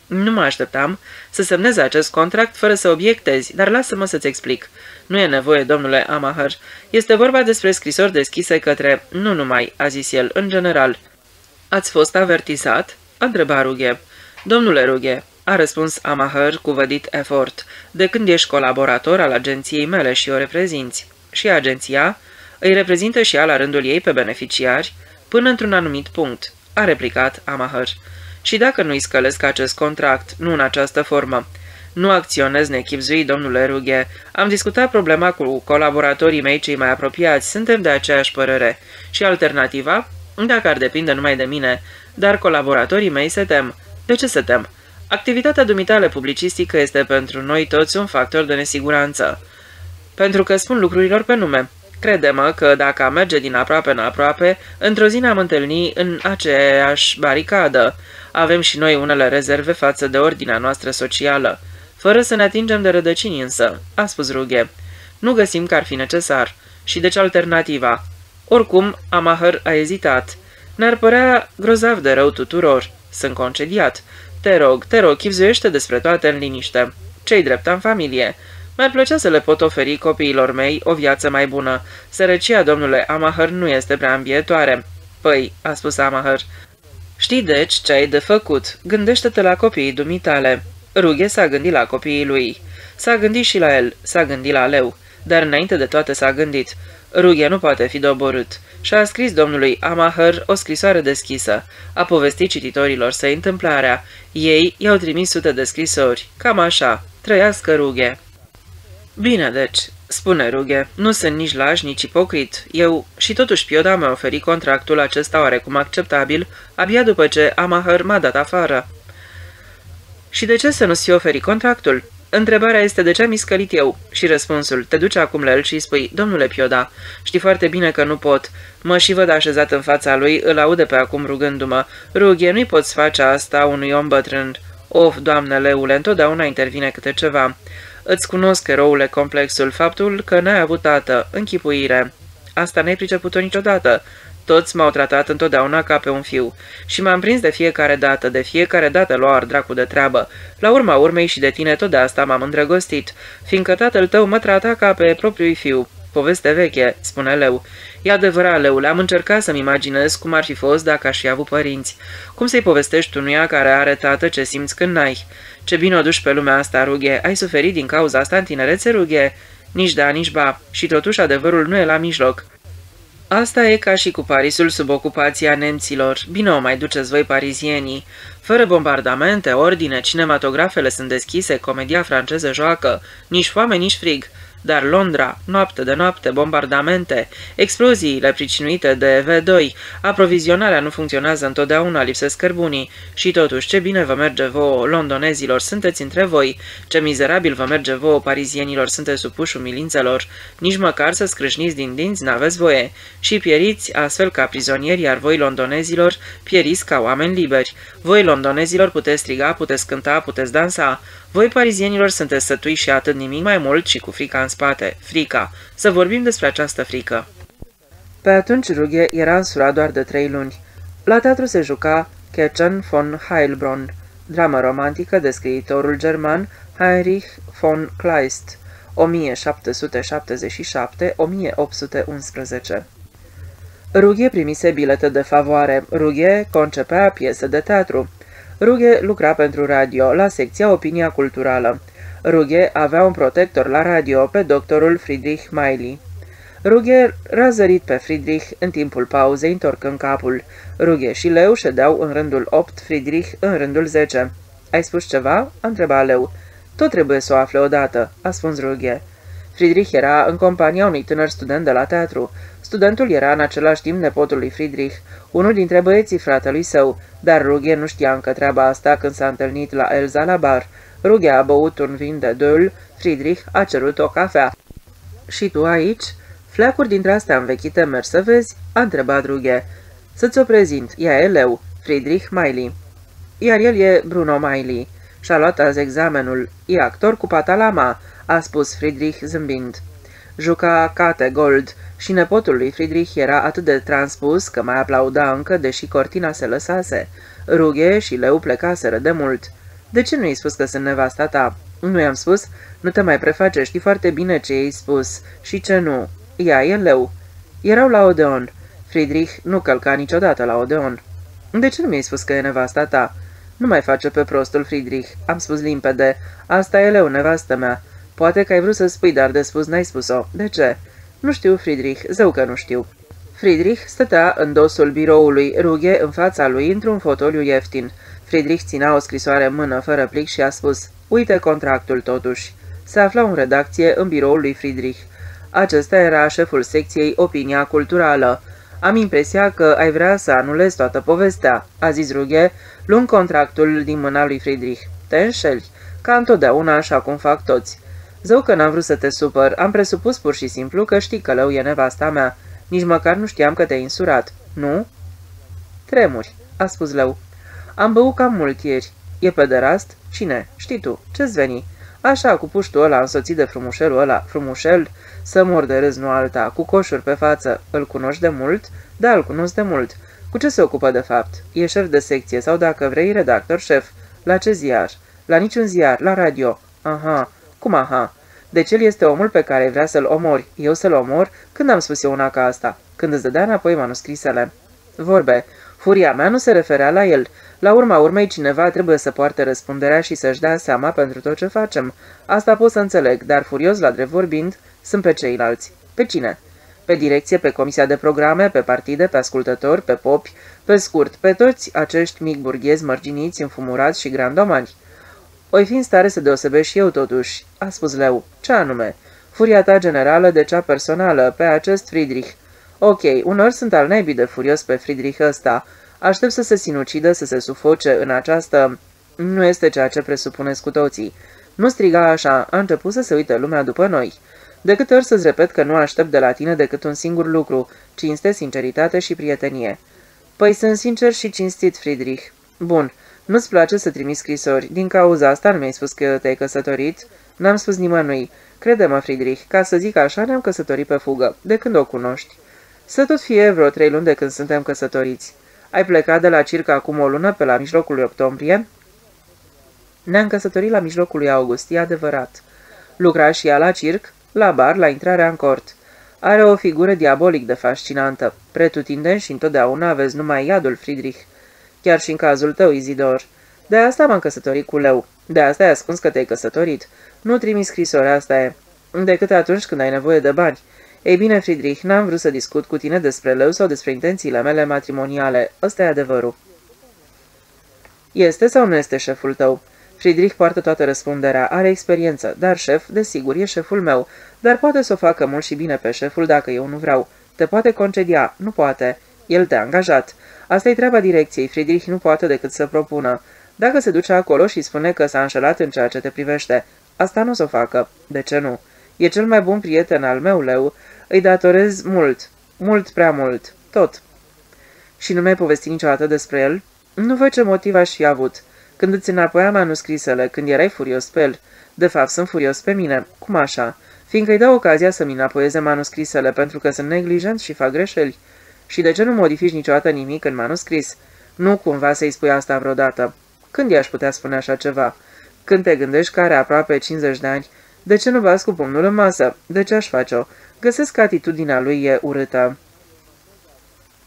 Nu mă așteptam să semneze acest contract fără să obiectezi, dar lasă-mă să-ți explic. Nu e nevoie, domnule Amaher. Este vorba despre scrisori deschise către... Nu numai, a zis el, în general. Ați fost avertizat? A întrebat Rughe. Domnule Rughe, a răspuns Amaher cu vădit efort. De când ești colaborator al agenției mele și o reprezinți? Și agenția? Îi reprezintă și ea la rândul ei pe beneficiari? până într-un anumit punct, a replicat Amaher. Și dacă nu-i scălesc acest contract, nu în această formă, nu acționez nechipzuit, domnule Rughe. Am discutat problema cu colaboratorii mei cei mai apropiați, suntem de aceeași părere. Și alternativa? Dacă ar depinde numai de mine, dar colaboratorii mei se tem. De ce se tem? Activitatea dumitale publicistică este pentru noi toți un factor de nesiguranță. Pentru că spun lucrurilor pe nume. Crede-mă că dacă am merge din aproape în aproape, într-o zi ne-am întâlnit în aceeași baricadă. Avem și noi unele rezerve față de ordinea noastră socială. Fără să ne atingem de rădăcini însă, a spus Rughe. Nu găsim că ar fi necesar. Și deci alternativa. Oricum, Amahăr a ezitat. Ne-ar părea grozav de rău tuturor. Sunt concediat. Te rog, te rog, chipzuiește despre toate în liniște. Ce-i drept în familie? Mi-ar plăcea să le pot oferi copiilor mei o viață mai bună. Sărăcia, domnule Amahăr, nu este prea ambietoare. Păi, a spus Amahăr, știi deci ce ai de făcut. Gândește-te la copiii dumitale. Rughe s-a gândit la copiii lui. S-a gândit și la el, s-a gândit la leu, dar înainte de toate s-a gândit. Rughe nu poate fi doborât și a scris domnului Amaher o scrisoare deschisă. A povestit cititorilor săi întâmplarea. Ei i-au trimis sute de scrisori. Cam așa. Trăiască Rughe. Bine, deci, spune Rughe, nu sunt nici laș, nici ipocrit. Eu și totuși Pioda mi-a oferit contractul acesta oarecum acceptabil, abia după ce Amaher m-a dat afară. Și de ce să nu-ți fi oferi contractul? Întrebarea este de ce am iscălit eu? Și răspunsul, te duci acum la el și îi spui, domnule Pioda, știi foarte bine că nu pot. Mă și văd așezat în fața lui, îl aude pe acum rugându-mă. Rughe, nu-i poți face asta unui om bătrân. Of, doamne leule, întotdeauna intervine câte ceva. Îți cunosc, eroule, complexul, faptul că n-ai avut tată, închipuire. Asta n-ai priceput-o niciodată. Toți m-au tratat întotdeauna ca pe un fiu și m-am prins de fiecare dată, de fiecare dată lua ar dracu de treabă. La urma urmei și de tine tot de asta m-am îndrăgostit, fiindcă tatăl tău mă trata ca pe propriul fiu. Poveste veche, spune Leu. E adevărat, Leule, am încercat să-mi imaginez cum ar fi fost dacă aș fi avut părinți. Cum să-i povestești unuia care are tată ce simți când n-ai? Ce bine o duci pe lumea asta, Rughe. Ai suferit din cauza asta în tinerețe, Rughe? Nici da, nici ba. Și totuși adevărul nu e la mijloc. Asta e ca și cu Parisul sub ocupația nemților. Bine o mai duceți voi parizienii. Fără bombardamente, ordine, cinematografele sunt deschise, comedia franceză joacă. Nici foame, nici frig. Dar Londra, noapte de noapte, bombardamente, exploziile pricinuite de V2, aprovizionarea nu funcționează întotdeauna, lipsesc cărbunii. Și totuși, ce bine vă merge vouă, londonezilor, sunteți între voi, ce mizerabil vă merge vouă, parizienilor, sunteți supuși umilințelor, nici măcar să scrâșniți din dinți n-aveți voie. Și pieriți astfel ca prizonieri, iar voi, londonezilor, pieriți ca oameni liberi. Voi, londonezilor, puteți striga, puteți cânta, puteți dansa. Voi, parizienilor, sunteți sătui și atât nimic mai mult și cu frica în spate. Frica. Să vorbim despre această frică. Pe atunci Rughe era însurat doar de trei luni. La teatru se juca Ketchen von Heilbronn, dramă romantică de scriitorul german Heinrich von Kleist, 1777-1811. Rughe primise bilete de favoare. Rughe concepea piese de teatru. Rughe lucra pentru radio, la secția Opinia Culturală. Rughe avea un protector la radio pe doctorul Friedrich Miley. Rughe razărit pe Friedrich în timpul pauzei, întorcând capul. Rughe și Leu ședeau în rândul 8, Friedrich în rândul 10. Ai spus ceva?" a întrebat Leu. Tot trebuie să o afle odată," a spus Rughe. Friedrich era în compania unui tânăr student de la teatru. Studentul era în același timp nepotul lui Friedrich, unul dintre băieții fratelui său, dar Rughe nu știa încă treaba asta când s-a întâlnit la Elza la bar. Rughe a băut un vin de dăl, Friedrich a cerut o cafea. Și tu aici?" Fleacuri dintre astea învechite mergi să vezi?" a întrebat Rughe. Să-ți o prezint, ea e leu, Friedrich Miley. Iar el e Bruno Miley. Și-a luat azi examenul. E actor cu patalama, a spus Friedrich zâmbind. Juca Kate Gold și nepotul lui Friedrich era atât de transpus că mai aplauda încă, deși cortina se lăsase. Rughe și Leu plecaseră de mult. De ce nu-i spus că sunt nevasta ta?" Nu i-am spus? Nu te mai preface, știi foarte bine ce i-ai spus. Și ce nu. Ea e Leu. Erau la Odeon. Friedrich nu călca niciodată la Odeon. De ce nu mi-ai spus că e nevasta ta?" Nu mai face pe prostul, Friedrich. Am spus limpede. Asta e Leu, nevastă mea. Poate că ai vrut să spui, dar de spus n-ai spus-o. De ce?" Nu știu, Friedrich, zău că nu știu." Friedrich stătea în dosul biroului, rughe în fața lui într-un fotoliu ieftin. Friedrich ținea o scrisoare în mână, fără plic, și a spus, Uite contractul totuși. Se afla în redacție în biroul lui Friedrich. Acesta era șeful secției Opinia Culturală. Am impresia că ai vrea să anulezi toată povestea, a zis Rughe, luând contractul din mâna lui Friedrich. Te înșeli, ca întotdeauna așa cum fac toți. Zău că n-am vrut să te supăr, am presupus pur și simplu că știi că lău e nevasta mea. Nici măcar nu știam că te-ai insurat, nu? Tremuri, a spus lău. Am băut cam mult ieri. E pe de rast? Cine? Știi tu. Ce-ți veni? Așa, cu puștul ăla însoțit de frumușelul ăla, frumușel, să mor de râs, nu alta, cu coșuri pe față. Îl cunoști de mult? Da, îl cunosc de mult. Cu ce se ocupă de fapt? E șef de secție sau, dacă vrei, redactor șef. La ce ziar? La niciun ziar, la radio. Aha, cum aha? Deci el este omul pe care vrea să-l omori. Eu să-l omor? Când am spus eu una ca asta? Când îți dădea înapoi manuscrisele. Vorbe. Furia mea nu se referea la el. La urma urmei, cineva trebuie să poarte răspunderea și să-și dea seama pentru tot ce facem. Asta pot să înțeleg, dar furios la drept vorbind, sunt pe ceilalți. Pe cine? Pe direcție, pe comisia de programe, pe partide, pe ascultători, pe popi, pe scurt, pe toți acești mic burghezi mărginiți, înfumurați și grandomani. Oi fi în stare să deosebești și eu totuși, a spus Leu. Ce anume? Furia ta generală de cea personală, pe acest Friedrich. Ok, unor sunt al naibii de furios pe Friedrich ăsta. Aștept să se sinucidă, să se sufoce în această... Nu este ceea ce presupuneți cu toții. Nu striga așa, a început să se uite lumea după noi. De câte ori să-ți repet că nu aștept de la tine decât un singur lucru, cinste, sinceritate și prietenie. Păi sunt sincer și cinstit, Friedrich. Bun, nu-ți place să trimiți scrisori. Din cauza asta nu mi-ai spus că te-ai căsătorit? N-am spus nimănui. Crede-mă, Friedrich, ca să zic așa, ne-am căsătorit pe fugă. De când o cunoști? Să tot fie vreo trei luni de când suntem căsătoriți. Ai plecat de la circa acum o lună pe la mijlocul lui octombrie? Ne-am căsătorit la mijlocul lui august, e adevărat. Lucra și ea la circ, la bar, la intrarea în cort. Are o figură diabolic de fascinantă. Pretutindeni și întotdeauna aveți numai iadul, Friedrich. Chiar și în cazul tău, Izidor. De asta m-am căsătorit cu Leu. De asta ai ascuns că te-ai căsătorit. Nu trimis scrisori, asta e. Decât atunci când ai nevoie de bani. Ei bine, Friedrich, n-am vrut să discut cu tine despre Leu sau despre intențiile mele matrimoniale. Ăsta e adevărul. Este sau nu este șeful tău? Friedrich poartă toată răspunderea, are experiență, dar șef, desigur, e șeful meu, dar poate să o facă mult și bine pe șeful dacă eu nu vreau. Te poate concedia, nu poate. El te-a angajat. Asta e treaba direcției, Friedrich nu poate decât să propună. Dacă se duce acolo și spune că s-a înșelat în ceea ce te privește, asta nu o să o facă. De ce nu? E cel mai bun prieten al meu, Leu. Îi datorez mult. Mult prea mult. Tot. Și nu mi-ai povestit niciodată despre el? Nu văd ce motiv aș fi avut. Când îți înapoia manuscrisele, când erai furios pe el. De fapt, sunt furios pe mine. Cum așa? Fiindcă îi dau ocazia să-mi înapoieze manuscrisele pentru că sunt neglijent și fac greșeli. Și de ce nu modifici niciodată nimic în manuscris? Nu cumva să-i spui asta vreodată. Când i-aș putea spune așa ceva? Când te gândești că are aproape 50 de ani, de ce nu bați cu pumnul în masă? De ce aș face-o? Găsesc că atitudinea lui e urâtă.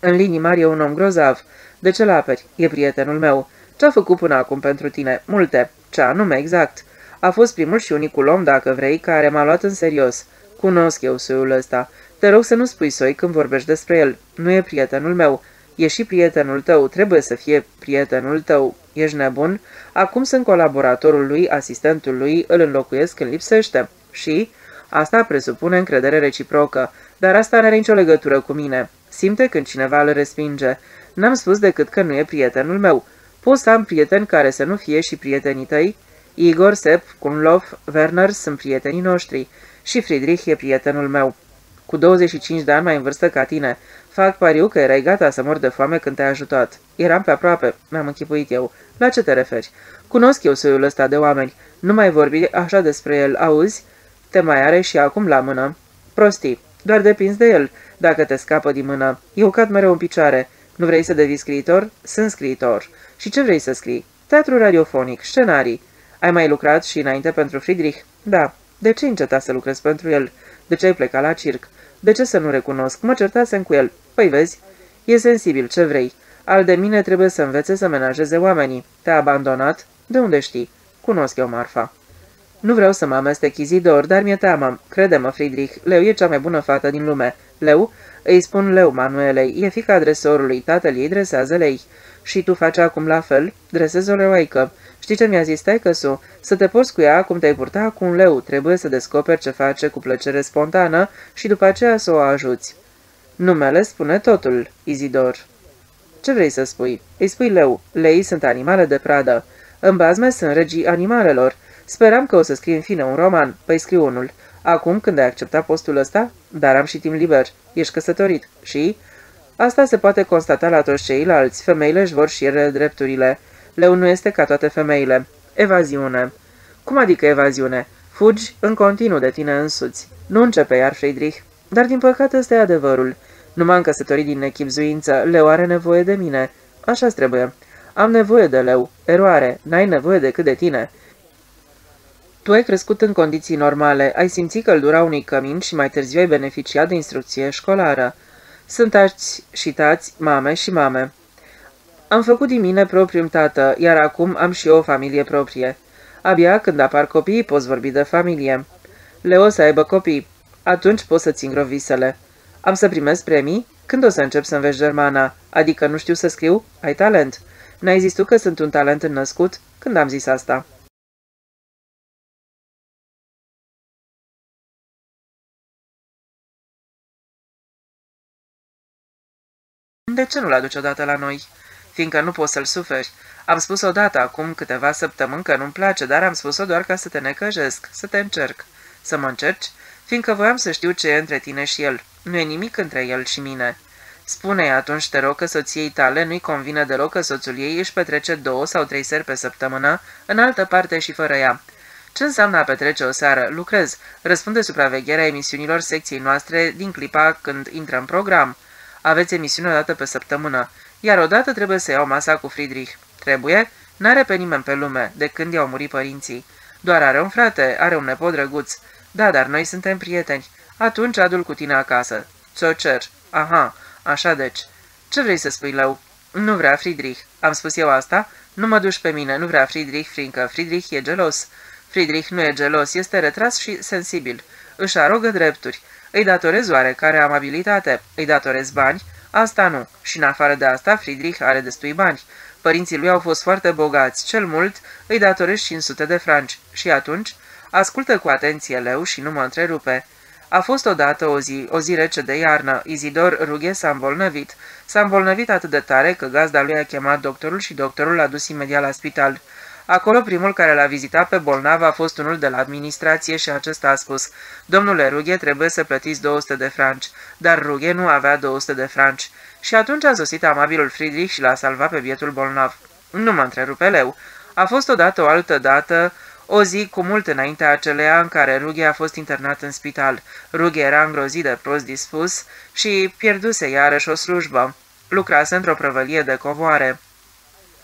În linii mari e un om grozav. De ce l-aperi? E prietenul meu. Ce-a făcut până acum pentru tine? Multe. Ce anume, exact. A fost primul și unicul om, dacă vrei, care m-a luat în serios. Cunosc eu soiul ăsta. Te rog să nu spui soi când vorbești despre el. Nu e prietenul meu. E și prietenul tău. Trebuie să fie prietenul tău. Ești nebun? Acum sunt colaboratorul lui, asistentul lui, îl înlocuiesc când lipsește. Și? Asta presupune încredere reciprocă. Dar asta nu are nicio legătură cu mine. Simte când cineva îl respinge. N-am spus decât că nu e prietenul meu. Poți să am prieteni care să nu fie și prietenii tăi? Igor, Sepp, Kunlov, Werner sunt prietenii noștri. Și Friedrich e prietenul meu. Cu 25 de ani mai în vârstă ca tine. Fac pariu că erai gata să mor de foame când te-ai ajutat. Eram pe aproape, mi-am închipuit eu. La ce te referi? Cunosc eu soiul ăsta de oameni. Nu mai vorbi așa despre el, auzi? Te mai are și acum la mână. Prostii, doar depinzi de el, dacă te scapă din mână. Eu cad mereu în picioare. Nu vrei să devii scriitor? Sunt scriitor. Și ce vrei să scrii? Teatru radiofonic, scenarii. Ai mai lucrat și înainte pentru Friedrich? Da. De ce înceta să lucrezi pentru el? De ce ai plecat la circ? De ce să nu recunosc? Mă certasem cu el. Păi vezi, e sensibil, ce vrei. Al de mine trebuie să învețe să menajeze oamenii. Te-a abandonat? De unde știi? Cunosc eu Marfa. Nu vreau să mă amestec Izidor, dar mi-e teamă. Crede-mă, Friedrich, Leu e cea mai bună fată din lume. Leu? Îi spun Leu, Manuelei, e fica adresorului, tatăl ei dresează lei. Și tu faci acum la fel? Dresezi o leoaică. Știi ce mi-a zis taică-su? Să te porți cu ea cum te-ai purta cu un leu. Trebuie să descoperi ce face cu plăcere spontană și după aceea să o ajuți. Numele spune totul, Izidor. Ce vrei să spui? Îi spui leu. Lei sunt animale de pradă. În bazme sunt regii animalelor. Speram că o să scrii în fine un roman. Păi scriu unul. Acum, când ai acceptat postul ăsta? Dar am și timp liber. Ești căsătorit. Și? Asta se poate constata la toți ceilalți. Femeile își vor și ele drepturile. Leu nu este ca toate femeile. Evaziune. Cum adică evaziune? Fugi în continuu de tine însuți. Nu începe iar, Friedrich. Dar din păcate ăsta e adevărul. Nu m-am căsătorit din echipzuință. Leu are nevoie de mine. Așa trebuie. Am nevoie de leu. Eroare. N-ai nevoie decât de tine. Tu ai crescut în condiții normale, ai simțit căldura unui cămin și mai târziu ai beneficiat de instrucție școlară. Sunt tați și tați, mame și mame. Am făcut din mine propriul tată, iar acum am și eu o familie proprie. Abia când apar copii poți vorbi de familie. Le o să aibă copii. Atunci poți să-ți îngrovi visele. Am să primesc premii? Când o să încep să înveți germana? Adică nu știu să scriu? Ai talent. N-ai zis tu că sunt un talent înnăscut? Când am zis asta? De ce nu-l aduci odată la noi? Fiindcă nu poți să-l suferi. Am spus odată acum câteva săptămâni că nu-mi place, dar am spus-o doar ca să te necăjesc, să te încerc. Să mă încerci? Fiindcă voiam să știu ce e între tine și el. Nu e nimic între el și mine. Spune-i atunci, te rog, că soției tale nu-i convine deloc că soțul ei își petrece două sau trei seri pe săptămână, în altă parte și fără ea. Ce înseamnă a petrece o seară? Lucrez. Răspunde supravegherea emisiunilor secției noastre din clipa când intră în program. Aveți emisiune o dată pe săptămână, iar odată trebuie să iau masa cu Friedrich. Trebuie? N-are pe nimeni pe lume, de când i-au murit părinții. Doar are un frate, are un nepot drăguț. Da, dar noi suntem prieteni. Atunci adul cu tine acasă. Ți-o cer. Aha, așa deci. Ce vrei să spui, Lău? Nu vrea Friedrich. Am spus eu asta? Nu mă duci pe mine, nu vrea Friedrich, fiindcă Friedrich e gelos. Friedrich nu e gelos, este retras și sensibil. Își arogă drepturi. Îi datorez oarecare amabilitate, îi datorez bani, asta nu. Și în afară de asta, Friedrich are destui bani. Părinții lui au fost foarte bogați, cel mult îi datorez 500 de franci. Și atunci, ascultă cu atenție leu și nu mă întrerupe. A fost odată o zi, o zi rece de iarnă. Izidor Rughe s-a îmbolnăvit. S-a îmbolnăvit atât de tare că gazda lui a chemat doctorul și doctorul l-a dus imediat la spital. Acolo primul care l-a vizitat pe bolnav a fost unul de la administrație și acesta a spus, Domnule Rughe, trebuie să plătiți 200 de franci, dar Rughe nu avea 200 de franci. Și atunci a sosit amabilul Friedrich și l-a salvat pe bietul bolnav. Nu mă întrerupe leu. A fost odată o altă dată, o zi cu mult înaintea aceleia în care Rughe a fost internat în spital. Rughe era îngrozit de prost dispus și pierduse iarăși o slujbă. Lucrase într-o prăvălie de covoare.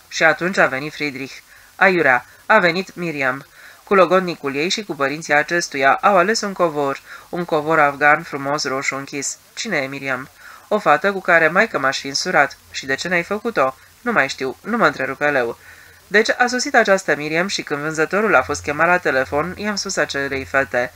Și atunci a venit Friedrich. Aiurea, a venit Miriam. Cu logodnicul ei și cu părinții acestuia au ales un covor, un covor afgan frumos roșu închis. Cine e Miriam? O fată cu care mai că m-aș fi însurat. Și de ce n-ai făcut-o? Nu mai știu, nu mă întrerupe leu. Deci a sosit această Miriam și când vânzătorul a fost chemat la telefon, i-am spus acelei fete.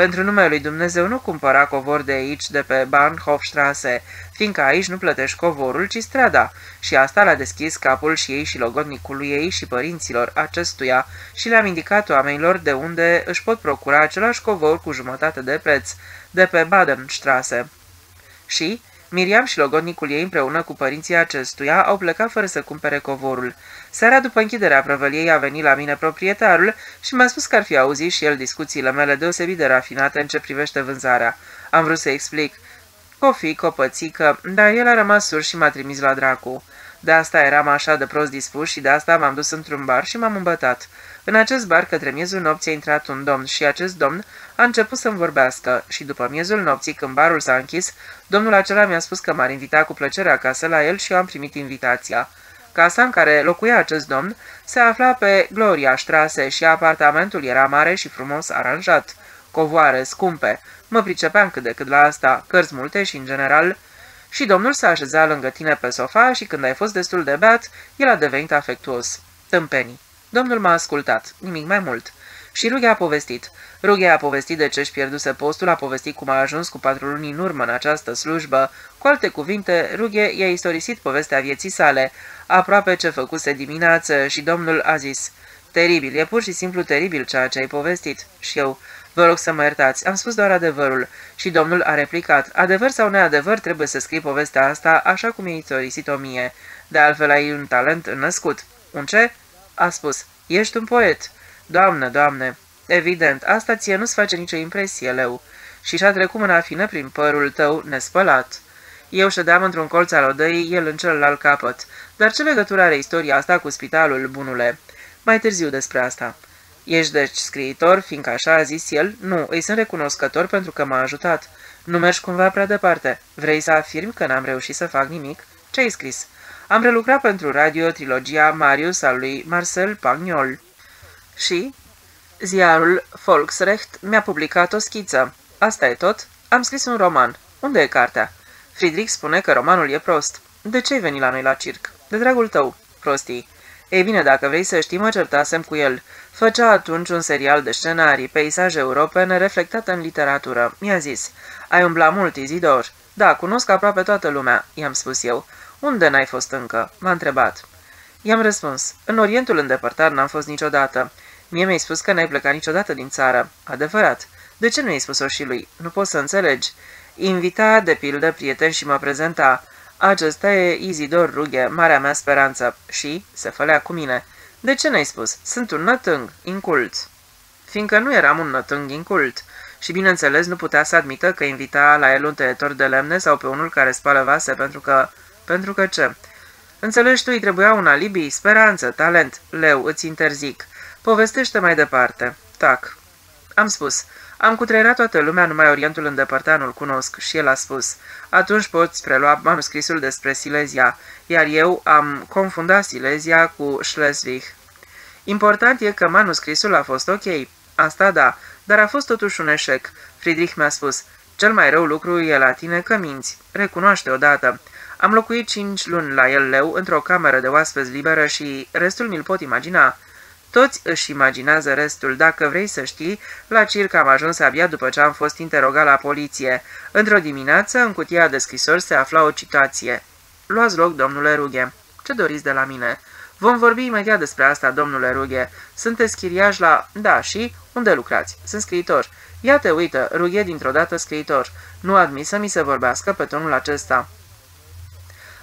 Pentru numele lui Dumnezeu nu cumpăra covor de aici, de pe Bahnhofstrasse, fiindcă aici nu plătești covorul, ci strada. Și asta l-a deschis capul și ei și logodnicului ei și părinților acestuia și le-am indicat oamenilor de unde își pot procura același covor cu jumătate de preț, de pe Badenstrasse. Și, Miriam și logodnicul ei împreună cu părinții acestuia au plecat fără să cumpere covorul. Seara după închiderea prăvăliei a venit la mine proprietarul și mi-a spus că ar fi auzit și el discuțiile mele deosebit de rafinate în ce privește vânzarea. Am vrut să explic. Cofi, copățică, dar el a rămas sur și m-a trimis la dracu. De asta eram așa de prost dispus și de asta m-am dus într-un bar și m-am îmbătat. În acest bar, către miezul nopții, a intrat un domn și acest domn a început să-mi vorbească și după miezul nopții, când barul s-a închis, domnul acela mi-a spus că m-ar invita cu plăcere acasă la el și eu am primit invitația. Casa în care locuia acest domn se afla pe Gloria Strase și apartamentul era mare și frumos aranjat. Covoare scumpe. Mă pricepeam cât de cât la asta, cărți multe și, în general, și domnul s-a așezat lângă tine pe sofa și când ai fost destul de beat, el a devenit afectuos. Tâmpenii. Domnul m-a ascultat, nimic mai mult. Și Rughe a povestit. Rughe a povestit de ce își pierduse postul, a povestit cum a ajuns cu patru luni în urmă în această slujbă. Cu alte cuvinte, Rughe i-a istorisit povestea vieții sale, aproape ce făcuse dimineață și domnul a zis, Teribil, e pur și simplu teribil ceea ce ai povestit. Și eu, Vă rog să mă iertați, am spus doar adevărul. Și domnul a replicat, adevăr sau neadevăr trebuie să scrii povestea asta așa cum i-ai istorisit-o mie. De altfel ai un talent născut. Un ce? A spus, ești un poet. Doamne, doamne, evident, asta ție nu-ți face nicio impresie, leu. Și și-a trecut mâna fină prin părul tău nespălat. Eu ședeam într-un colț al odăii, el în celălalt capăt. Dar ce legătură are istoria asta cu spitalul, bunule? Mai târziu despre asta. Ești deci scriitor, fiindcă așa a zis el? Nu, îi sunt recunoscător pentru că m-a ajutat. Nu mergi cumva prea departe. Vrei să afirmi că n-am reușit să fac nimic? Ce ai scris? Am relucrat pentru radio trilogia Marius al lui Marcel Pagnol. Și? Ziarul Volksrecht mi-a publicat o schiță. Asta e tot? Am scris un roman. Unde e cartea? Friedrich spune că romanul e prost. De ce ai venit la noi la circ? De dragul tău, prostii. Ei bine, dacă vrei să știi, mă certasem cu el. Făcea atunci un serial de scenarii, peisaje europene reflectate în literatură. Mi-a zis, ai umblat mult, Izidor. Da, cunosc aproape toată lumea, i-am spus eu. Unde n-ai fost încă? M-a întrebat. I-am răspuns, în Orientul îndepărtat n-am fost niciodată. Mie mi-ai spus că n-ai plecat niciodată din țară. Adevărat. De ce nu i-ai spus-o și lui? Nu poți să înțelegi. Invita, de pildă, prieteni și mă prezenta. Acesta e Izidor Rughe, marea mea speranță. Și se fălea cu mine. De ce n-ai spus? Sunt un nătâng, incult. Fiindcă nu eram un nătâng incult. Și bineînțeles nu putea să admită că invita la el un tăietor de lemne sau pe unul care spală vase pentru că... Pentru că ce? Înțelegi tu, îi trebuia un alibi, speranță, talent. Leu, îți interzic. Povestește mai departe. Tac. Am spus. Am cutreierat toată lumea, numai Orientul îndepărtat nu-l cunosc și el a spus. Atunci poți prelua manuscrisul despre Silezia, iar eu am confundat Silezia cu Schleswig. Important e că manuscrisul a fost ok. Asta da, dar a fost totuși un eșec. Friedrich mi-a spus, cel mai rău lucru e la tine că minți. Recunoaște odată. Am locuit cinci luni la el leu într-o cameră de oaspeți liberă și restul mi-l pot imagina. Toți își imaginează restul, dacă vrei să știi, la circ am ajuns abia după ce am fost interogat la poliție. Într-o dimineață, în cutia de scrisori se afla o citație. Luați loc, domnule Rughe. Ce doriți de la mine? Vom vorbi imediat despre asta, domnule Rughe. Sunteți chiriaș la... Da, și? Unde lucrați? Sunt scriitor. Iată, uită, Rughe dintr-o dată scriitor. Nu admis să mi se vorbească pe tonul acesta.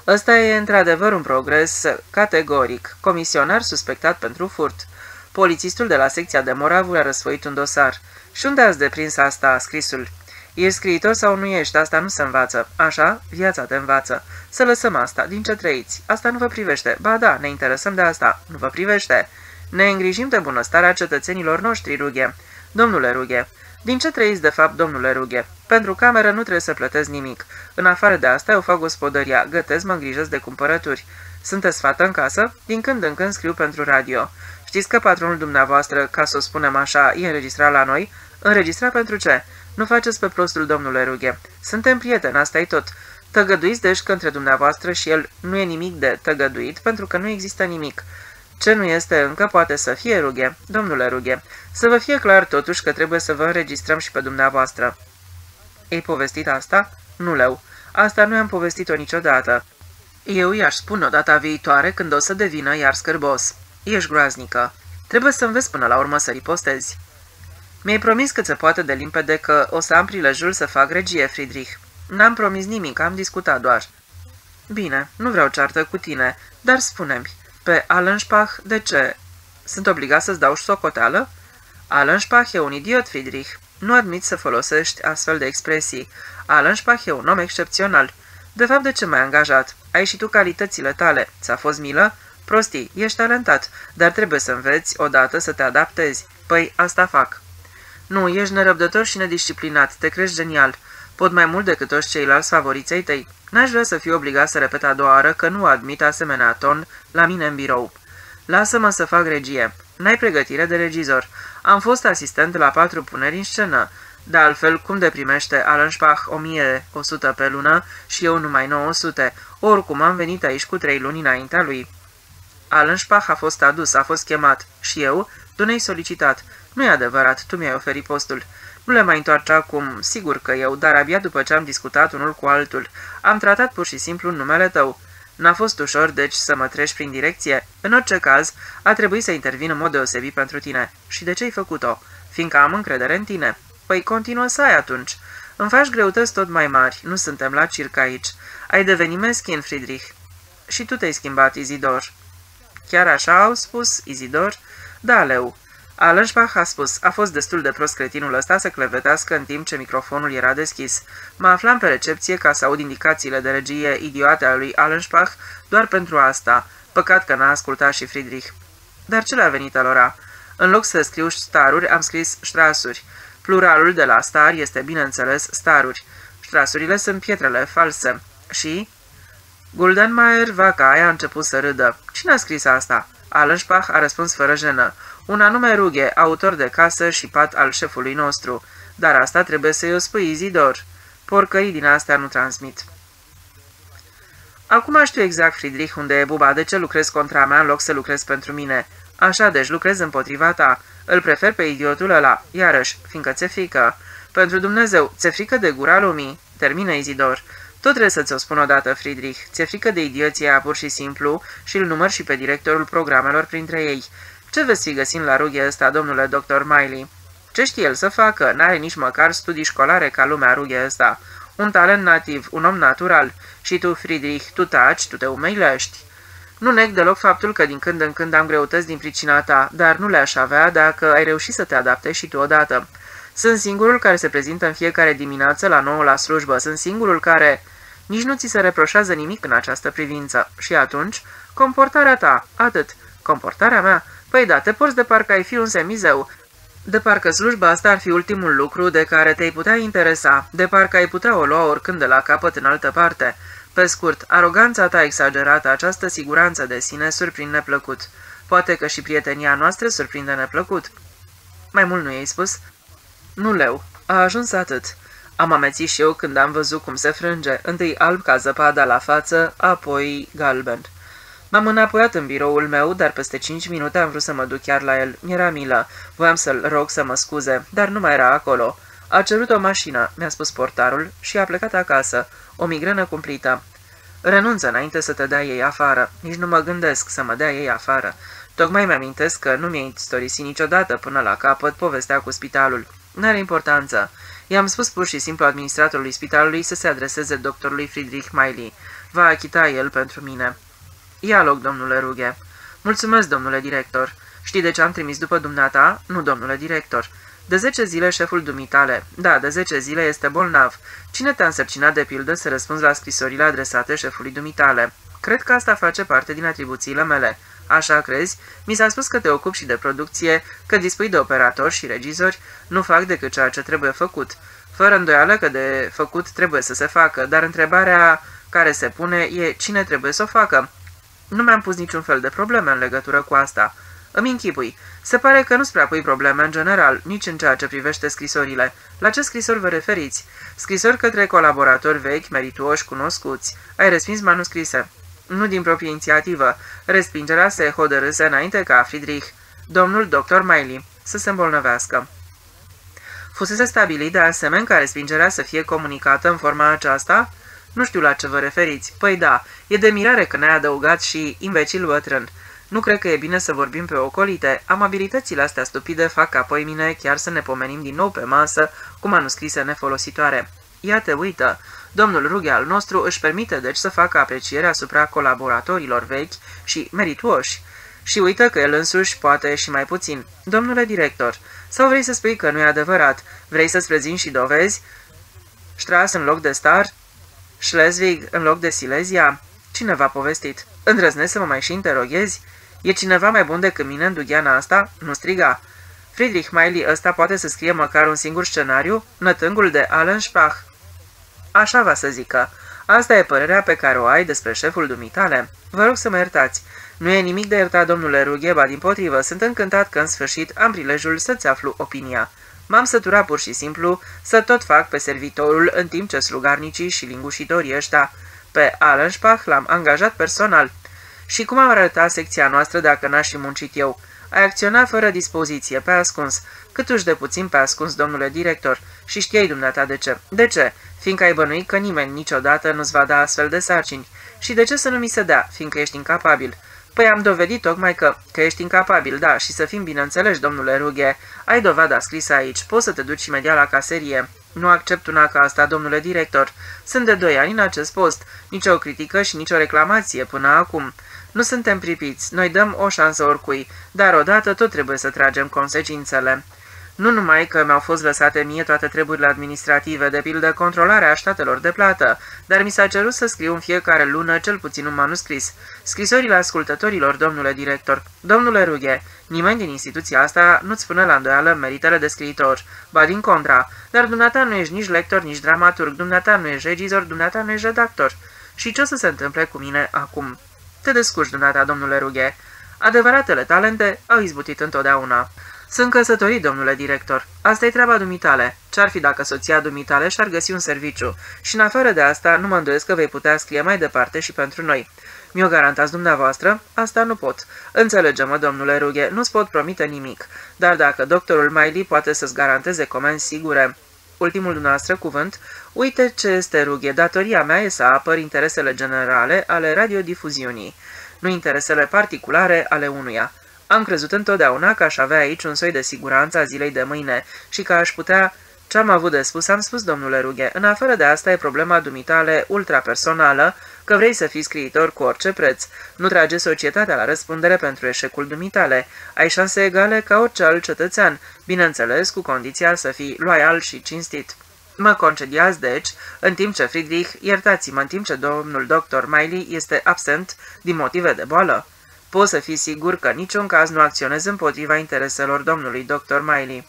Ăsta e într-adevăr un progres categoric. Comisionar suspectat pentru furt. Polițistul de la secția de Moravu a răsfoit un dosar. Și unde ați deprins asta, scrisul? Ești scriitor sau nu ești? Asta nu se învață. Așa? Viața te învață. Să lăsăm asta. Din ce trăiți? Asta nu vă privește. Ba da, ne interesăm de asta. Nu vă privește. Ne îngrijim de bunăstarea cetățenilor noștri, Rughe. Domnule Rughe, din ce trăiți de fapt, domnule Rughe? Pentru cameră nu trebuie să plătesc nimic. În afară de asta, eu fac gospodăria, gătesc, mă îngrijesc de cumpărături. Sunteți fată în casă? Din când în când scriu pentru radio. Știți că patronul dumneavoastră, ca să o spunem așa, e înregistrat la noi? Înregistrat pentru ce? Nu faceți pe prostul, domnule Rughe. Suntem prieteni, asta e tot. Tăgăduiți deci că între dumneavoastră și el nu e nimic de tăgăduit, pentru că nu există nimic. Ce nu este încă poate să fie, Rughe, domnule Rughe. Să vă fie clar totuși că trebuie să vă înregistrăm și pe dumneavoastră. Ei povestit asta? Nu leu. Asta nu am povestit-o niciodată. Eu i-aș spune o data viitoare când o să devină iar scârbos. Ești groaznică. Trebuie să înveți până la urmă să ripostezi. Mi-ai promis că se poate de limpede că o să am prilejul să fac regie, Friedrich. N-am promis nimic, am discutat doar. Bine, nu vreau ceartă cu tine, dar spune-mi, pe Allenspach, de ce? Sunt obligat să-ți dau socoteală? Allenspach e un idiot, Friedrich. Nu admit să folosești astfel de expresii. Allenspach e un om excepțional. De fapt, de ce m-ai angajat? Ai și tu calitățile tale. Ți-a fost milă? Prostii, ești talentat, dar trebuie să înveți odată să te adaptezi. Păi, asta fac. Nu, ești nerăbdător și nedisciplinat, te crești genial. Pot mai mult decât toți ceilalți favoriței tăi. N-aș vrea să fiu obligat să repet a doua oară că nu admit asemenea ton la mine în birou. Lasă-mă să fac regie. N-ai pregătire de regizor. Am fost asistent la patru puneri în scenă. De altfel, cum de primește Alenspach 1100 pe lună și eu numai 900? Oricum am venit aici cu trei luni înaintea lui. Alenspach a fost adus, a fost chemat. Și eu? Dunei solicitat. Nu e adevărat, tu mi-ai oferit postul. Nu le mai întoarce acum, sigur că eu, dar abia după ce am discutat unul cu altul. Am tratat pur și simplu numele tău. N-a fost ușor, deci, să mă treci prin direcție. În orice caz, a trebuit să intervin în mod deosebit pentru tine. Și de ce ai făcut-o? Fiindcă am încredere în tine. Păi continuă să ai atunci. Îmi faci greutăți tot mai mari. Nu suntem la circ aici. Ai devenit meschin, Friedrich. Și tu te-ai schimbat, Izidor. Chiar așa au spus, Izidor? Da, leu. Alenspach a spus, a fost destul de prost cretinul ăsta să clevetească în timp ce microfonul era deschis. Mă aflam pe recepție ca să aud indicațiile de regie idiote a lui Alenspach doar pentru asta. Păcat că n-a ascultat și Friedrich. Dar ce le-a venit alora? În loc să scriu staruri, am scris strasuri. Pluralul de la star este, bineînțeles, staruri. Strasurile sunt pietrele false. Și? Guldenmeier, vaca aia, a început să râdă. Cine a scris asta? Alenspach a răspuns fără jenă. Un anume rughe, autor de casă și pat al șefului nostru. Dar asta trebuie să-i o spui, Izidor. Porcării din astea nu transmit. Acum știu exact, Friedrich, unde e buba, de ce lucrezi contra mea în loc să lucrezi pentru mine. Așa, deci lucrez împotriva ta. Îl prefer pe idiotul ăla, iarăși, fiindcă ți-e frică. Pentru Dumnezeu, ți-e frică de gura lumii? Termină Izidor. Tot trebuie să ți-o spun odată, Friedrich. Ți-e frică de idioția pur și simplu și îl număr și pe directorul programelor printre ei. Ce veți fi găsind la rughe ăsta, domnule doctor Miley? Ce știe el să facă? N-are nici măcar studii școlare ca lumea rughe ăsta. Un talent nativ, un om natural. Și tu, Friedrich, tu taci, tu te umeilești. Nu neg deloc faptul că din când în când am greutăți din pricina ta, dar nu le-aș avea dacă ai reușit să te adapte și tu odată. Sunt singurul care se prezintă în fiecare dimineață la nouă la slujbă. Sunt singurul care... Nici nu ți se reproșează nimic în această privință. Și atunci, comportarea ta, atât. Comportarea mea? Păi da, te porți de parcă ai fi un semizeu. De parcă slujba asta ar fi ultimul lucru de care te-ai putea interesa, de parcă ai putea o lua oricând de la capăt în altă parte. Pe scurt, aroganța ta exagerată, această siguranță de sine surprinde neplăcut. Poate că și prietenia noastră surprinde neplăcut. Mai mult nu i-ai spus? Nu leu. A ajuns atât. Am amețit și eu când am văzut cum se frânge, întâi alb ca zăpada la față, apoi galben. M-am înapoiat în biroul meu, dar peste cinci minute am vrut să mă duc chiar la el. Mi-era milă. Voiam să-l rog să mă scuze, dar nu mai era acolo. A cerut o mașină, mi-a spus portarul, și a plecat acasă. O migrenă cumplită. Renunță înainte să te dea ei afară. Nici nu mă gândesc să mă dea ei afară. Tocmai mi-amintesc că nu mi-ai istorisit niciodată până la capăt povestea cu spitalul. N-are importanță. I-am spus pur și simplu administratorului spitalului să se adreseze doctorului Friedrich Miley. Va achita el pentru mine. Ia loc, domnule Rughe. Mulțumesc, domnule director. Știi de ce am trimis după dumneata? Nu, domnule director. De zece zile șeful dumitale. Da, de zece zile este bolnav. Cine te-a însărcinat de pildă să răspunzi la scrisorile adresate șefului dumitale? Cred că asta face parte din atribuțiile mele. Așa crezi? Mi s-a spus că te ocupi și de producție, că dispui de operatori și regizori, nu fac decât ceea ce trebuie făcut. Fără îndoială că de făcut trebuie să se facă, dar întrebarea care se pune e cine trebuie să o facă. Nu mi-am pus niciun fel de probleme în legătură cu asta. Îmi închipui. Se pare că nu-ți prea pui probleme în general, nici în ceea ce privește scrisorile. La ce scrisori vă referiți? Scrisori către colaboratori vechi, merituoși, cunoscuți. Ai respins manuscrise. Nu din proprie inițiativă. Respingerea se hotărâse înainte ca Friedrich, domnul dr. Miley, să se îmbolnăvească. Fusese stabilit de asemenea ca respingerea să fie comunicată în forma aceasta? Nu știu la ce vă referiți. Păi da, e de mirare că ne-ai adăugat și imbecil bătrân. Nu cred că e bine să vorbim pe ocolite. Amabilitățile astea stupide fac ca apoi mine chiar să ne pomenim din nou pe masă cu manuscrise nefolositoare. Iată, uită, domnul Rughe al nostru își permite deci să facă apreciere asupra colaboratorilor vechi și merituoși. Și uită că el însuși poate și mai puțin. Domnule director, sau vrei să spui că nu e adevărat? Vrei să-ți prezint și dovezi? Stras în loc de star? Schleswig în loc de Silesia? Cine v-a povestit? Îndrăznesc să mă mai și interoghezi? E cineva mai bun decât mine în dugheana asta? Nu striga. Friedrich Miley ăsta poate să scrie măcar un singur scenariu? Nătângul de Alan Sprach. Așa va să zică. Asta e părerea pe care o ai despre șeful dumitale. Vă rog să mă iertați. Nu e nimic de iertat, domnule Rugheba, din potrivă, sunt încântat că în sfârșit am prilejul să-ți aflu opinia. M-am săturat pur și simplu să tot fac pe servitorul în timp ce slugarnicii și lingușitorii ăștia. Pe Alenspach l-am angajat personal. Și cum am arătat secția noastră dacă n-aș fi muncit eu? Ai acționat fără dispoziție, pe ascuns. Câtuși de puțin pe ascuns, domnule director. Și știai dumneata de ce. De ce? Fiindcă ai bănuit că nimeni niciodată nu-ți va da astfel de sarcini. Și de ce să nu mi se dea? Fiindcă ești incapabil. Păi am dovedit tocmai că, că ești incapabil, da, și să fim bineînțeleși, domnule Rughe, ai dovada scrisă aici, poți să te duci imediat la caserie. Nu accept una ca asta, domnule director. Sunt de doi ani în acest post, nicio o critică și nicio reclamație până acum. Nu suntem pripiți, noi dăm o șansă oricui, dar odată tot trebuie să tragem consecințele. Nu numai că mi-au fost lăsate mie toate treburile administrative, de pildă controlarea statelor de plată, dar mi s-a cerut să scriu în fiecare lună cel puțin un manuscris. Scrisorile ascultătorilor, domnule director. Domnule Rughe, nimeni din instituția asta nu-ți pune la îndoială meritele de scriitor, ba din contra, dar dumneata nu ești nici lector, nici dramaturg, dumneata nu ești regizor, dumneata nu ești redactor. Și ce o să se întâmple cu mine acum? Te descurci, dumneata, domnule Rughe. Adevăratele talente au izbutit întotdeauna. Sunt căsătorit, domnule director. Asta e treaba dumitale. Ce-ar fi dacă soția dumitale și-ar găsi un serviciu? Și în afară de asta, nu mă îndoiesc că vei putea scrie mai departe și pentru noi. Mi-o garantați dumneavoastră? Asta nu pot. Înțelege-mă, domnule Rughe, nu-ți pot promite nimic. Dar dacă doctorul Miley poate să-ți garanteze comenzi sigure... Ultimul dumneavoastră cuvânt, uite ce este rughe, datoria mea e să apăr interesele generale ale radiodifuziunii, nu interesele particulare ale unuia. Am crezut întotdeauna că aș avea aici un soi de siguranță a zilei de mâine și că aș putea... Ce-am avut de spus, am spus, domnule Rughe. În afară de asta e problema dumitale ultrapersonală, că vrei să fii scriitor cu orice preț. Nu trage societatea la răspundere pentru eșecul dumitale. Ai șanse egale ca orice alt cetățean, bineînțeles cu condiția să fii loial și cinstit. Mă concediați, deci, în timp ce Friedrich, iertați-mă, în timp ce domnul doctor Miley este absent din motive de boală. Poți să fii sigur că niciun caz nu acționez împotriva intereselor domnului dr. Miley.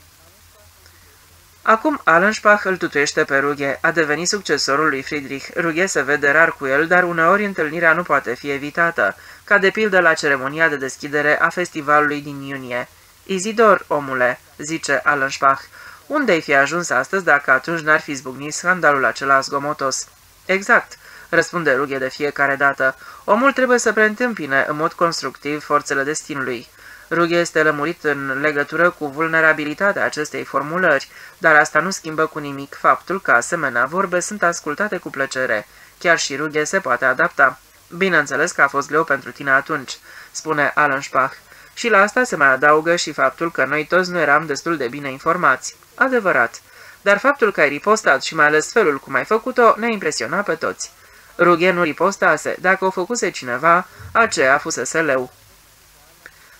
Acum Allenspach îl tutuiește pe Rughe, a devenit succesorul lui Friedrich. Rughe se vede rar cu el, dar uneori întâlnirea nu poate fi evitată, ca de pildă la ceremonia de deschidere a festivalului din iunie. Izidor, omule, zice Allenspach, unde-ai fi ajuns astăzi dacă atunci n-ar fi zbucnit scandalul acela zgomotos? Exact, răspunde Rughe de fiecare dată. Omul trebuie să preîntâmpine în mod constructiv forțele destinului. Rughe este lămurit în legătură cu vulnerabilitatea acestei formulări, dar asta nu schimbă cu nimic faptul că asemenea vorbe sunt ascultate cu plăcere. Chiar și Rughe se poate adapta. Bineînțeles că a fost greu pentru tine atunci, spune Alan Spach. Și la asta se mai adaugă și faptul că noi toți nu eram destul de bine informați. Adevărat. Dar faptul că ai ripostat și mai ales felul cum ai făcut-o ne-a impresionat pe toți. Rughe nu ripostase. Dacă o făcuse cineva, aceea fusese leu.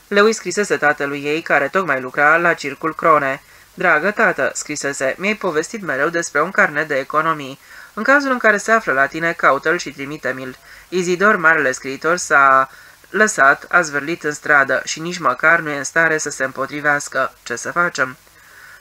Leu îi scrisese tatălui ei, care tocmai lucra la circul Crone. Dragă tată, scrisese, mi-ai povestit mereu despre un carnet de economii. În cazul în care se află la tine, caută-l și trimite-mi-l. Izidor, marele scriitor, s-a lăsat, a zvârlit în stradă și nici măcar nu e în stare să se împotrivească. Ce să facem?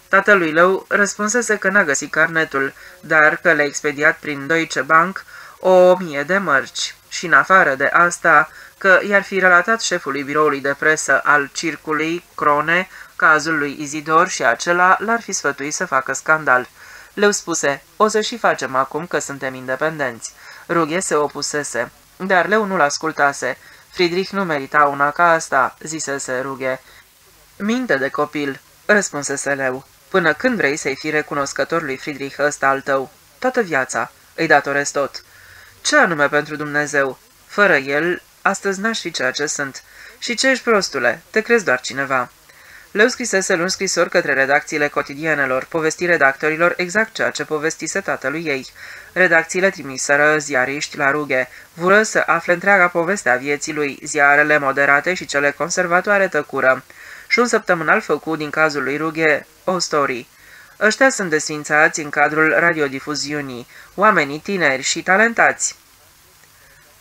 Tatălui Leu răspunsese că n-a găsit carnetul, dar că l-a expediat prin Deutsche Bank o mie de mărci. Și în afară de asta, că i-ar fi relatat șefului biroului de presă al circului Crone cazul lui Izidor și acela l-ar fi sfătuit să facă scandal. Leu spuse, o să și facem acum că suntem independenți. Rughe se opusese, dar Leu nu-l ascultase. Friedrich nu merita una ca asta, zisese Rughe. Minte de copil, răspunsese Leu. Până când vrei să-i fii recunoscător lui Friedrich ăsta al tău? Toată viața. Îi datorez tot. Ce anume pentru Dumnezeu? Fără el, astăzi n-aș fi ceea ce sunt. Și ce ești prostule? Te crezi doar cineva. Leu scrisese luni scrisori către redacțiile cotidianelor, povesti redactorilor exact ceea ce povestise tatălui ei. Redacțiile trimiseră ziariști la rughe, vură să afle întreaga poveste a vieții lui, ziarele moderate și cele conservatoare tăcură. Și un săptămânal făcut din cazul lui Rughe o story. Ăștia sunt desfințați în cadrul radiodifuziunii, oamenii tineri și talentați.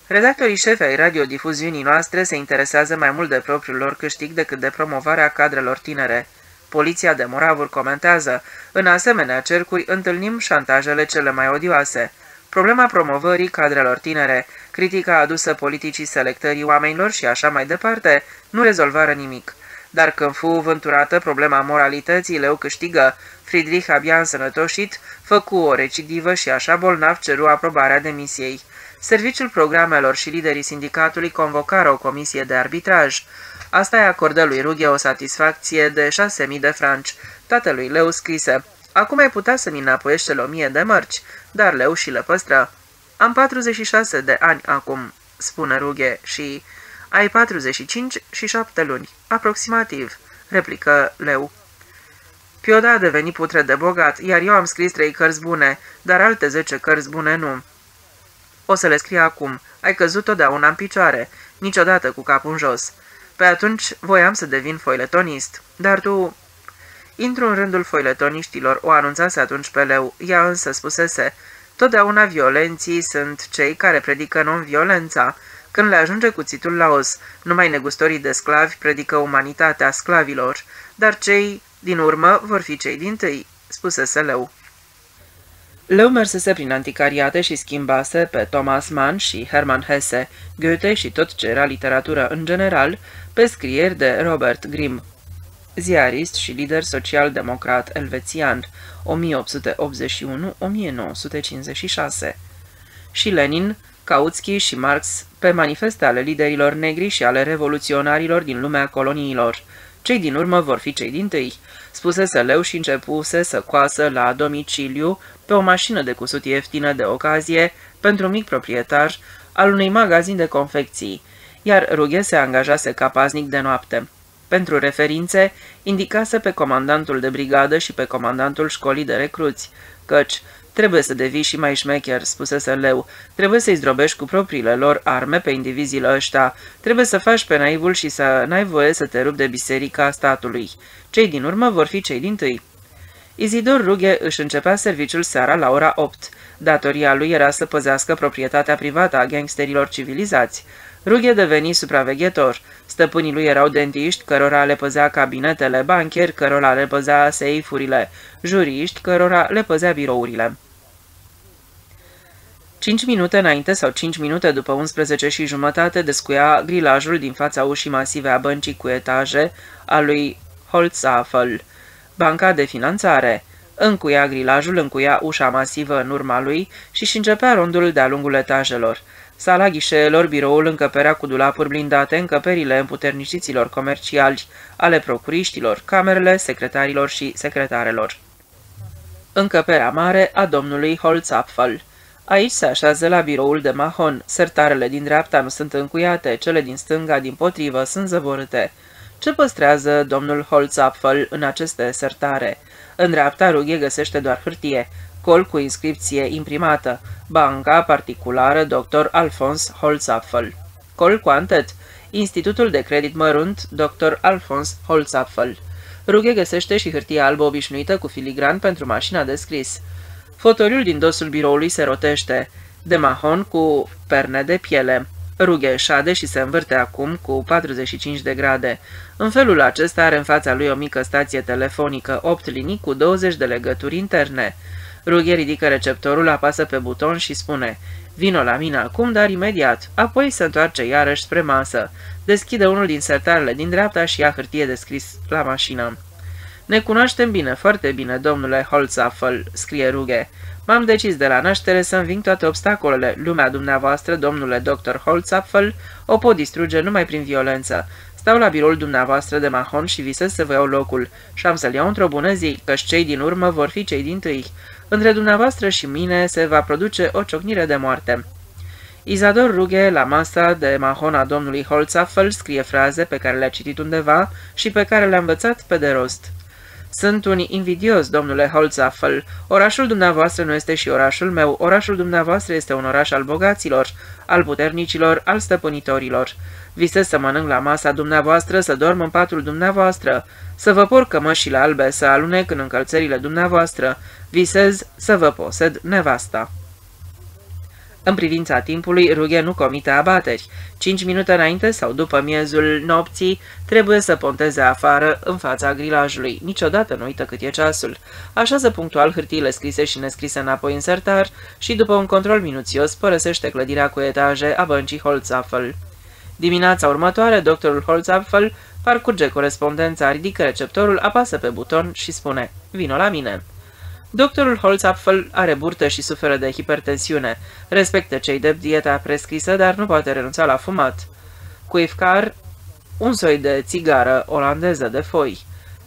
Redactorii șefi ai radiodifuziunii noastre se interesează mai mult de propriul lor câștig decât de promovarea cadrelor tinere. Poliția de Moravuri comentează, în asemenea cercuri întâlnim șantajele cele mai odioase. Problema promovării cadrelor tinere, critica adusă politicii selectării oamenilor și așa mai departe, nu rezolvară nimic. Dar când fu vânturată problema moralității, leu câștigă. Friedrich abia însănătoșit, făcu o recidivă și așa bolnav ceru aprobarea demisiei. Serviciul programelor și liderii sindicatului convocară o comisie de arbitraj. Asta îi acordă lui Rughe o satisfacție de 6.000 de franci. Tatălui Leu scrise, Acum ai putea să-mi înapoiești cele 1.000 de mărci, dar Leu și le păstră. Am 46 de ani acum, spune Rughe, și ai 45 și 7 luni, aproximativ, replică Leu. Pioda a devenit putre de bogat, iar eu am scris trei cărți bune, dar alte zece cărți bune nu. O să le scrie acum. Ai căzut totdeauna în picioare, niciodată cu capul în jos. Pe atunci voiam să devin foiletonist, dar tu... Intru în rândul foiletoniștilor, o anunțase atunci pe leu, ea însă spusese, totdeauna violenții sunt cei care predică non-violența, când le ajunge cuțitul la os, numai negustorii de sclavi predică umanitatea sclavilor, dar cei din urmă vor fi cei din tâi, spusese leu. Leu mersese prin anticariate și schimbase pe Thomas Mann și Hermann Hesse, Goethe și tot ce era literatură în general, pe scrieri de Robert Grimm, ziarist și lider social-democrat elvețian, 1881-1956. Și Lenin, Kautsky și Marx pe manifeste ale liderilor negri și ale revoluționarilor din lumea coloniilor. Cei din urmă vor fi cei din tâi, spusese leu și începuse să coasă la domiciliu pe o mașină de cusut ieftină de ocazie pentru un mic proprietar al unui magazin de confecții, iar Rughe se angajase ca paznic de noapte. Pentru referințe, indicase pe comandantul de brigadă și pe comandantul școlii de recruți, căci Trebuie să devii și mai șmecher, spusese Leu. Trebuie să-i zdrobești cu propriile lor arme pe indivizii ăștia. Trebuie să faci pe naivul și să n-ai voie să te rupi de biserica statului. Cei din urmă vor fi cei din tâi. Izidor Rughe își începea serviciul seara la ora 8. Datoria lui era să păzească proprietatea privată a gangsterilor civilizați. Rughe deveni supraveghetor. Stăpânii lui erau dentiști, cărora le păzea cabinetele, bancheri, cărora le păzea seifurile, juriști, cărora le păzea birourile. Cinci minute înainte sau cinci minute după 11 și jumătate descuia grilajul din fața ușii masive a băncii cu etaje a lui Holzafel, banca de finanțare. Încuia grilajul, încuia ușa masivă în urma lui și și începea rondul de-a lungul etajelor. Sala ghișeelor, biroul, încăperea cu dulapuri blindate, încăperile împuterniciților comerciali, ale procuriștilor, camerele secretarilor și secretarelor. Încăperea mare a domnului Holzapfel. Aici se așează la biroul de mahon. Sertarele din dreapta nu sunt încuiate, cele din stânga, din potrivă, sunt zăvorâte. Ce păstrează domnul Holzapfel în aceste sertare? În dreapta rughe găsește doar hârtie, col cu inscripție imprimată, banca particulară dr. Alfons Holzapfel. Col cu antet, Institutul de Credit Mărunt dr. Alfons Holzapfel. Rughe găsește și hârtie albă obișnuită cu filigran pentru mașina de scris. Fotoliul din dosul biroului se rotește, de mahon cu perne de piele. Rughe șade și se învârte acum cu 45 de grade. În felul acesta are în fața lui o mică stație telefonică, 8 linii cu 20 de legături interne. Rughe ridică receptorul, apasă pe buton și spune Vino la mine acum, dar imediat. Apoi se întoarce iarăși spre masă. Deschide unul din sertarele din dreapta și ia hârtie de scris la mașină. Ne cunoaștem bine, foarte bine, domnule Holzapfel, scrie Rughe. M-am decis de la naștere să înving toate obstacolele. Lumea dumneavoastră, domnule dr. Holzapfel, o pot distruge numai prin violență. Stau la biroul dumneavoastră de mahon și visez să vă iau locul și am să-l iau într-o bună zi, căci cei din urmă vor fi cei din tâi. Între dumneavoastră și mine se va produce o ciocnire de moarte. Izador Rughe, la masa de mahon a domnului Holzapfel, scrie fraze pe care le-a citit undeva și pe care le-a învățat pe de rost. Sunt un invidios, domnule Holzapfel. Orașul dumneavoastră nu este și orașul meu. Orașul dumneavoastră este un oraș al bogaților, al puternicilor, al stăpânitorilor. Visez să mănânc la masa dumneavoastră, să dorm în patul dumneavoastră, să vă por cămășile albe, să alunec în încălțările dumneavoastră. Visez să vă posed nevasta. În privința timpului, Rughe nu comite abateri. Cinci minute înainte sau după miezul nopții, trebuie să ponteze afară, în fața grilajului. Niciodată nu uită cât e ceasul. Așează punctual hârtiile scrise și nescrise înapoi în sertar și, după un control minuțios, părăsește clădirea cu etaje a băncii Holzapfel. Dimineața următoare, doctorul Holzapfel parcurge corespondența, ridică receptorul, apasă pe buton și spune, vino la mine. Doctorul Holzapfel are burtă și suferă de hipertensiune. Respectă cei de dieta prescrisă, dar nu poate renunța la fumat. Cuifcar, un soi de țigară olandeză de foi.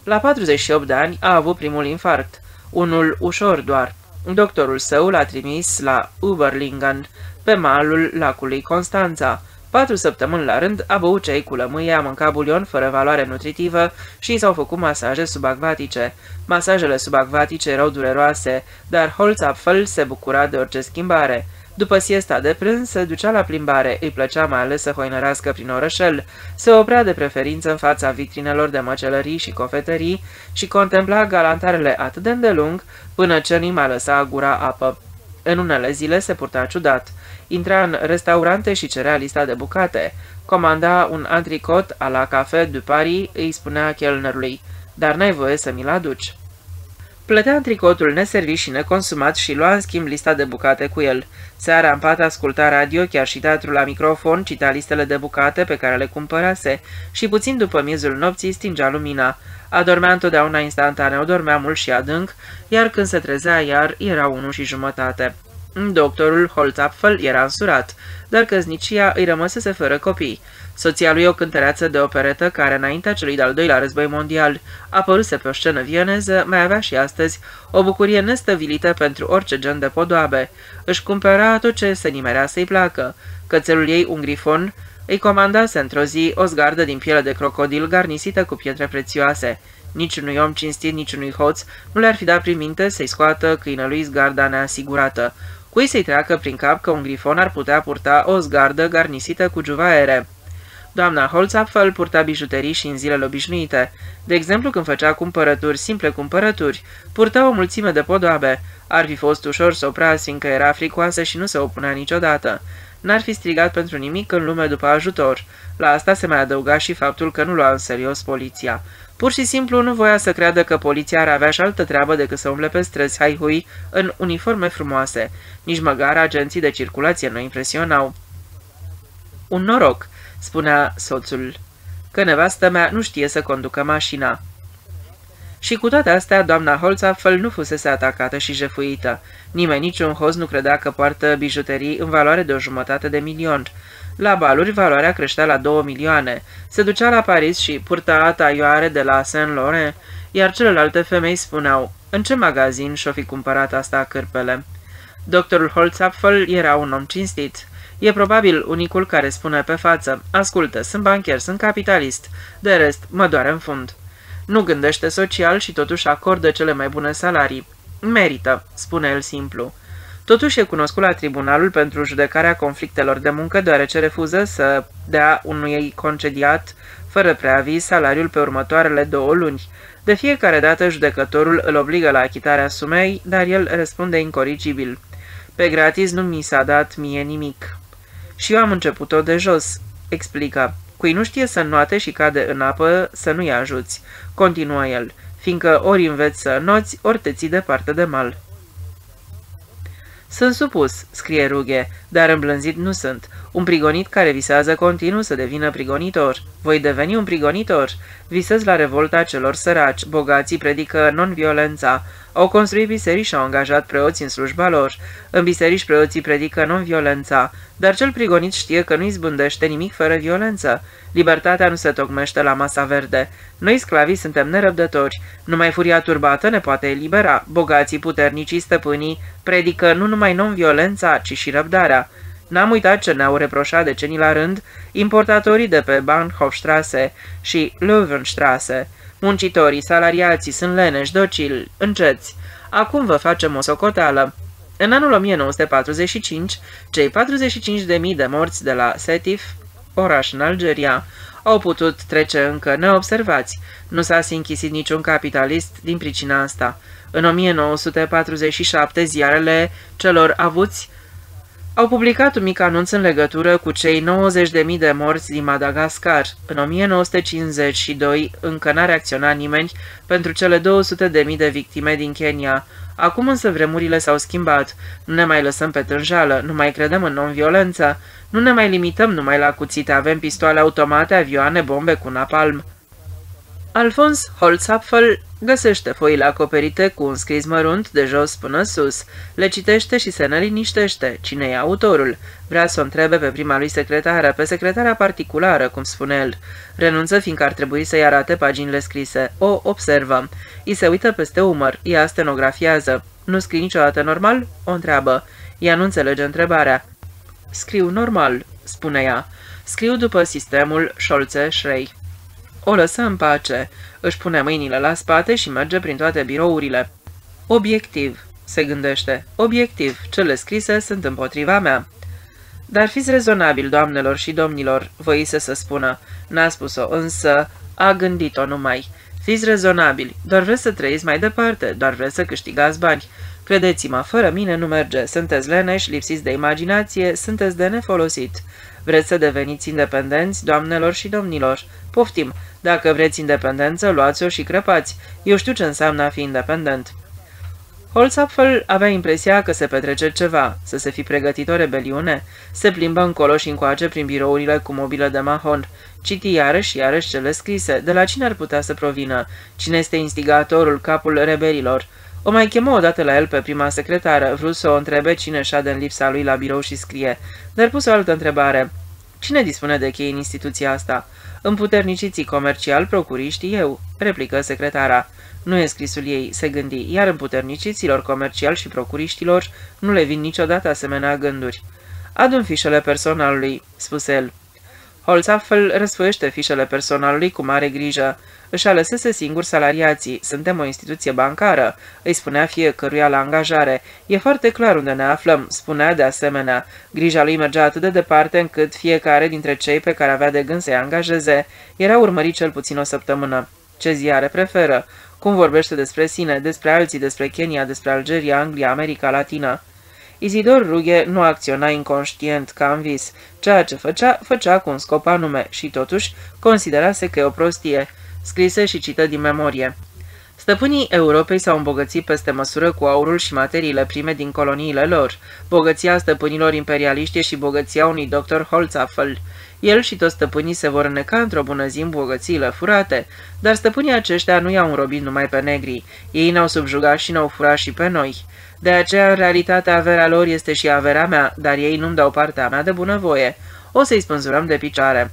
La 48 de ani a avut primul infarct, unul ușor doar. Doctorul său l-a trimis la Uberlingen, pe malul lacului Constanța. Patru săptămâni la rând a băut ceai cu lămâie, a mâncat bulion fără valoare nutritivă și s-au făcut masaje subacvatice. Masajele subacvatice erau dureroase, dar Holzapfel se bucura de orice schimbare. După siesta de prânz, se ducea la plimbare, îi plăcea mai ales să hoinărească prin orășel, se oprea de preferință în fața vitrinelor de măcelării și cofetării și contempla galantarele atât de îndelung, până ce nu mai lăsa gura apă. În unele zile se purta ciudat. Intra în restaurante și cerea lista de bucate. Comanda un antricot a la Café du Paris, îi spunea chelnerului, dar n-ai voie să mi-l aduci. Plătea antricotul neservit și neconsumat și lua în schimb lista de bucate cu el. Seara în pat asculta radio, chiar și teatru la microfon, cita listele de bucate pe care le cumpărase și puțin după miezul nopții stingea lumina. Adormea întotdeauna instantaneu, dormea mult și adânc, iar când se trezea iar, era unu și jumătate. Doctorul Holzapfel era însurat, dar căznicia îi rămăsese fără copii. Soția lui o cântăreață de operetă care, înaintea celui de-al doilea război mondial, apăruse pe o scenă vieneză, mai avea și astăzi o bucurie nestăvilită pentru orice gen de podoabe. Își cumpăra tot ce se nimerea să-i placă. Cățelul ei, un grifon, îi comandase într-o zi o zgardă din piele de crocodil garnisită cu pietre prețioase. Niciunui om cinstit, niciunui hoț nu le-ar fi dat prin minte să-i scoată câinelui zgarda neasigurată. Cui să-i treacă prin cap că un grifon ar putea purta o zgardă garnisită cu juvaere? Doamna Holzapfel purta bijuterii și în zilele obișnuite. De exemplu, când făcea cumpărături, simple cumpărături, purta o mulțime de podoabe. Ar fi fost ușor să oprească, fiindcă era fricoasă și nu se opunea niciodată. N-ar fi strigat pentru nimic în lume după ajutor. La asta se mai adăuga și faptul că nu lua în serios poliția. Pur și simplu nu voia să creadă că poliția ar avea și altă treabă decât să umble pe străzi haihui în uniforme frumoase. Nici măcar agenții de circulație nu impresionau. Un noroc, spunea soțul, că nevastă mea nu știe să conducă mașina. Și cu toate astea, doamna Holzapfel nu fusese atacată și jefuită. Nimeni, niciun hoz nu credea că poartă bijuterii în valoare de o jumătate de milion. La baluri, valoarea creștea la două milioane. Se ducea la Paris și purta taioare de la Saint-Laurent, iar celelalte femei spuneau, în ce magazin și-o fi cumpărat asta cârpele? Doctorul Holzapfel era un om cinstit. E probabil unicul care spune pe față, ascultă, sunt bancher, sunt capitalist, de rest, mă doare în fund. Nu gândește social și totuși acordă cele mai bune salarii. Merită, spune el simplu. Totuși e cunoscut la tribunalul pentru judecarea conflictelor de muncă, deoarece refuză să dea unui concediat fără preaviz salariul pe următoarele două luni. De fiecare dată judecătorul îl obligă la achitarea sumei, dar el răspunde incorrigibil. Pe gratis nu mi s-a dat mie nimic. Și eu am început-o de jos, explică. Cui nu știe să noate și cade în apă, să nu-i ajuți, continuă el, fiindcă ori înveți să noți, ori te ții departe de mal. Sunt supus, scrie Rughe, dar îmblânzit nu sunt. Un prigonit care visează continuu să devină prigonitor. Voi deveni un prigonitor. Visez la revolta celor săraci. Bogații predică non-violența. Au construit biserici și au angajat preoți în slujba lor. În biserici preoții predică non-violența, dar cel prigonit știe că nu-i zbândește nimic fără violență. Libertatea nu se tocmește la masa verde. Noi, sclavii, suntem nerăbdători. Numai furia turbată ne poate elibera. Bogații, puternicii, stăpânii predică nu numai non-violența, ci și răbdarea. N-am uitat ce ne-au reproșat decenii la rând importatorii de pe Bahnhofstrasse și Löwenstrasse. Muncitorii, salariații sunt leneși, docili, înceți. Acum vă facem o socoteală. În anul 1945, cei 45.000 de morți de la Setif, oraș în Algeria, au putut trece încă neobservați. Nu s-a închisit niciun capitalist din pricina asta. În 1947, ziarele celor avuți au publicat un mic anunț în legătură cu cei 90.000 de morți din Madagascar. În 1952 încă n-a reacționat nimeni pentru cele 200.000 de victime din Kenya. Acum însă vremurile s-au schimbat. Nu ne mai lăsăm pe tânjală, nu mai credem în non-violență, nu ne mai limităm numai la cuțite, avem pistoale automate, avioane, bombe cu napalm. Alfons Holzapfel găsește foile acoperite cu un scris mărunt de jos până sus. Le citește și se neliniștește. Cine e autorul? Vrea să o întrebe pe prima lui secretară, pe secretara particulară, cum spune el. Renunță fiindcă ar trebui să-i arate paginile scrise. O observă. I se uită peste umăr. Ea stenografiază. Nu scrii niciodată normal? O întreabă. Ea nu înțelege întrebarea. Scriu normal, spune ea. Scriu după sistemul Scholze-Schrey. O lăsă în pace. Își pune mâinile la spate și merge prin toate birourile. Obiectiv, se gândește. Obiectiv, cele scrise sunt împotriva mea. Dar fiți rezonabil, doamnelor și domnilor, voise să spună. N-a spus-o, însă a gândit-o numai. Fiți rezonabili, doar vreți să trăiți mai departe, doar vreți să câștigați bani. Credeți-mă, fără mine nu merge. Sunteți leneși, lipsiți de imaginație, sunteți de nefolosit. Vreți să deveniți independenți, doamnelor și domnilor? Poftim, dacă vreți independență, luați-o și crăpați. Eu știu ce înseamnă a fi independent. Holzapfel avea impresia că se petrece ceva, să se fi pregătit o rebeliune. Se plimbă încolo și încoace prin birourile cu mobilă de mahon. Citi iarăși iarăși cele scrise. De la cine ar putea să provină? Cine este instigatorul, capul rebelilor? O mai chemă odată la el pe prima secretară, vrut să o întrebe cine șade în lipsa lui la birou și scrie, dar pus o altă întrebare. Cine dispune de chei în instituția asta? Împuterniciții comercial, procuriștii eu, replică secretara. Nu e scrisul ei, se gândi, iar împuterniciților comercial și procuriștilor nu le vin niciodată asemenea gânduri. Adun fișele personalului, spuse el. Holzapfel răsfoiește fișele personalului cu mare grijă. Își alăsese singur salariații. Suntem o instituție bancară, îi spunea fiecăruia la angajare. E foarte clar unde ne aflăm, spunea de asemenea. Grija lui mergea atât de departe încât fiecare dintre cei pe care avea de gând să-i angajeze era urmărit cel puțin o săptămână. Ce ziare preferă? Cum vorbește despre sine, despre alții, despre Kenya, despre Algeria, Anglia, America Latină? Izidor Rughe nu acționa inconștient ca în vis. Ceea ce făcea, făcea cu un scop anume și totuși considerase că e o prostie. Scrise și cită din memorie. Stăpânii Europei s-au îmbogățit peste măsură cu aurul și materiile prime din coloniile lor. Bogăția stăpânilor imperialiști și bogăția unui doctor Holzapfel. El și toți stăpânii se vor înneca într-o bună zi în bogățiile furate, dar stăpânii aceștia nu i-au înrobit numai pe negri. Ei ne-au subjugat și ne-au furat și pe noi. De aceea, în realitate, averea lor este și averea mea, dar ei nu-mi dau partea mea de bunăvoie. O să-i spânzurăm de picioare.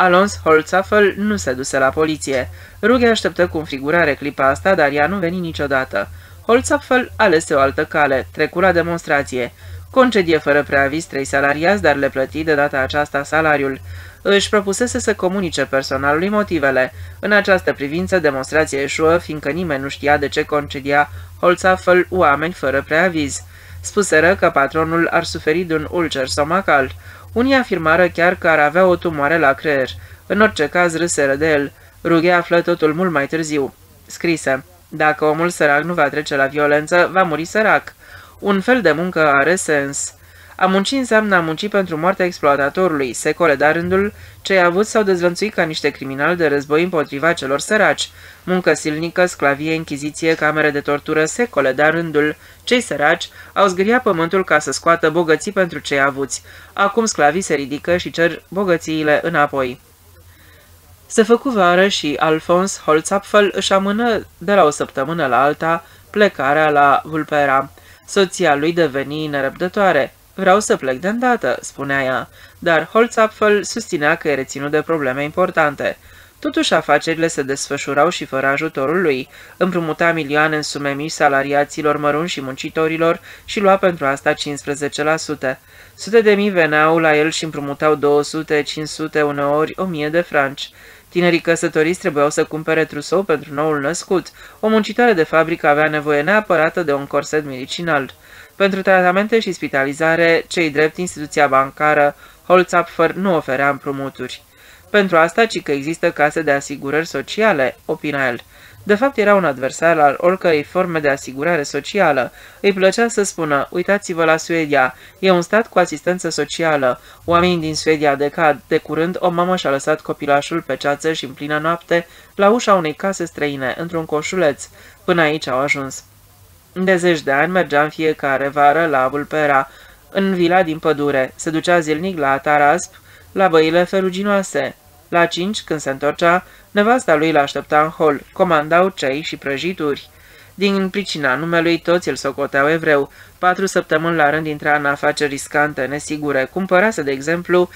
Alons Holzapfel nu se duse la poliție. Rughe așteptă cu înfrigurare clipa asta, dar ea nu veni niciodată. Holzapfel alese o altă cale, trecu la demonstrație. Concedie fără preaviz trei salariați, dar le plăti de data aceasta salariul. Își propusese să comunice personalului motivele. În această privință, demonstrația eșuă, fiindcă nimeni nu știa de ce concedia Holzapfel oameni fără preaviz. Spuseră că patronul ar suferi de un ulcer stomacal. Unii afirmară chiar că ar avea o tumoare la creier. În orice caz râseră de el. Rughe află totul mult mai târziu. Scrise. Dacă omul sărac nu va trece la violență, va muri sărac. Un fel de muncă are sens. A munci înseamnă a munci pentru moartea exploatatorului, secole de rândul, cei avuți s-au dezvănțuit ca niște criminali de război împotriva celor săraci. Muncă silnică, sclavie, închiziție, camere de tortură, secole de rândul, cei săraci au zgâriat pământul ca să scoată bogății pentru cei avuți. Acum sclavii se ridică și cer bogățiile înapoi. Se făcu vară și Alfons Holzapfel își amână de la o săptămână la alta plecarea la Vulpera. Soția lui deveni nerăbdătoare. Vreau să plec de îndată, spunea ea, dar Holzapfel susținea că e reținut de probleme importante. Totuși afacerile se desfășurau și fără ajutorul lui. Împrumuta milioane în sume mici salariaților mărunți și muncitorilor și lua pentru asta 15%. Sute de mii veneau la el și împrumutau 200, 500, uneori 1000 de franci. Tinerii căsătoriți trebuiau să cumpere trusou pentru noul născut. O muncitoare de fabrică avea nevoie neapărată de un corset medicinal. Pentru tratamente și spitalizare, cei drept instituția bancară Holzapfer nu oferea împrumuturi. Pentru asta, ci că există case de asigurări sociale, opina el. De fapt, era un adversar al oricărei forme de asigurare socială. Îi plăcea să spună, uitați-vă la Suedia, e un stat cu asistență socială. Oamenii din Suedia decad. De curând, o mamă și-a lăsat copilașul pe ceață și în plină noapte la ușa unei case străine, într-un coșuleț. Până aici au ajuns. De zeci de ani mergea în fiecare vară la Vulpera, în vila din pădure. Se ducea zilnic la Tarasp, la băile feruginoase. La cinci, când se întorcea, nevasta lui l-aștepta în hol, comandau cei și prăjituri. Din pricina numelui, toți îl socoteau evreu. Patru săptămâni la rând intra în afaceri riscante, nesigure. Cumpărase, de exemplu,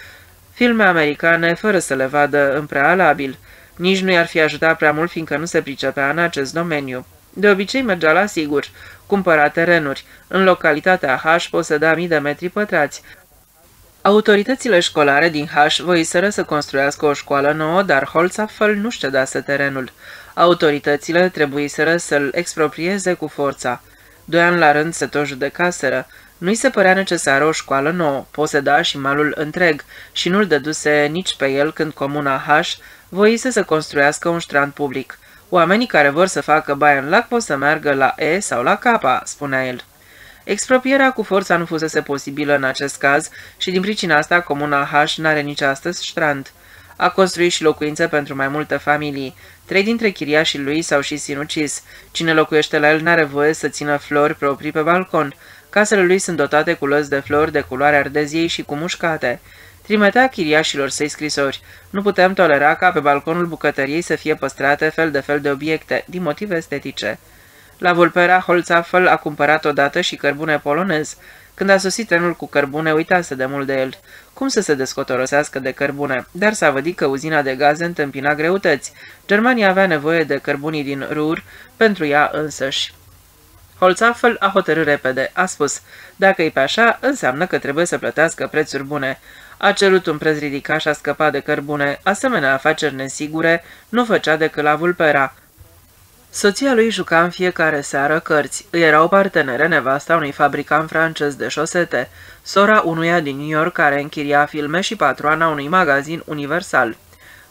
filme americane fără să le vadă în prealabil. Nici nu i-ar fi ajutat prea mult, fiindcă nu se pricepea în acest domeniu. De obicei mergea la sigur, cumpăra terenuri. În localitatea H poseda mii de metri pătrați. Autoritățile școlare din H voiseră să construiască o școală nouă, dar Holzapfel nu ședase terenul. Autoritățile trebuiseră să-l exproprieze cu forța. Doi ani la rând se tot judecaseră. Nu-i se părea necesară o școală nouă, poseda și malul întreg și nu-l dăduse nici pe el când comuna H voise să construiască un strand public. Oamenii care vor să facă baie în lac pot să meargă la E sau la K, spunea el. Expropierea cu forța nu fusese posibilă în acest caz și din pricina asta comuna H n-are nici astăzi strand. A construit și locuințe pentru mai multe familii. Trei dintre chiriașii lui s-au și sinucis. Cine locuiește la el n-are voie să țină flori proprii pe balcon. Casele lui sunt dotate cu lăzi de flori de culoare ardeziei și cu mușcate. Trimetea chiriașilor săi scrisori. Nu putem tolera ca pe balconul bucătăriei să fie păstrate fel de fel de obiecte, din motive estetice. La Vulpera, Holzapfel a cumpărat odată și cărbune polonez. Când a sosit trenul cu cărbune, uitase de mult de el. Cum să se descotorosească de cărbune? Dar s-a vădit că uzina de gaze întâmpina greutăți. Germania avea nevoie de cărbunii din Rur pentru ea însăși. Holzapfel a hotărât repede. A spus, dacă e pe așa, înseamnă că trebuie să plătească prețuri bune. A cerut un preț ridicat și a scăpat de cărbune. Asemenea afaceri nesigure nu făcea decât la vulpera. Soția lui juca în fiecare seară cărți. Îi era o parteneră nevasta unui fabricant francez de șosete, sora unuia din New York care închiria filme și patroana unui magazin universal.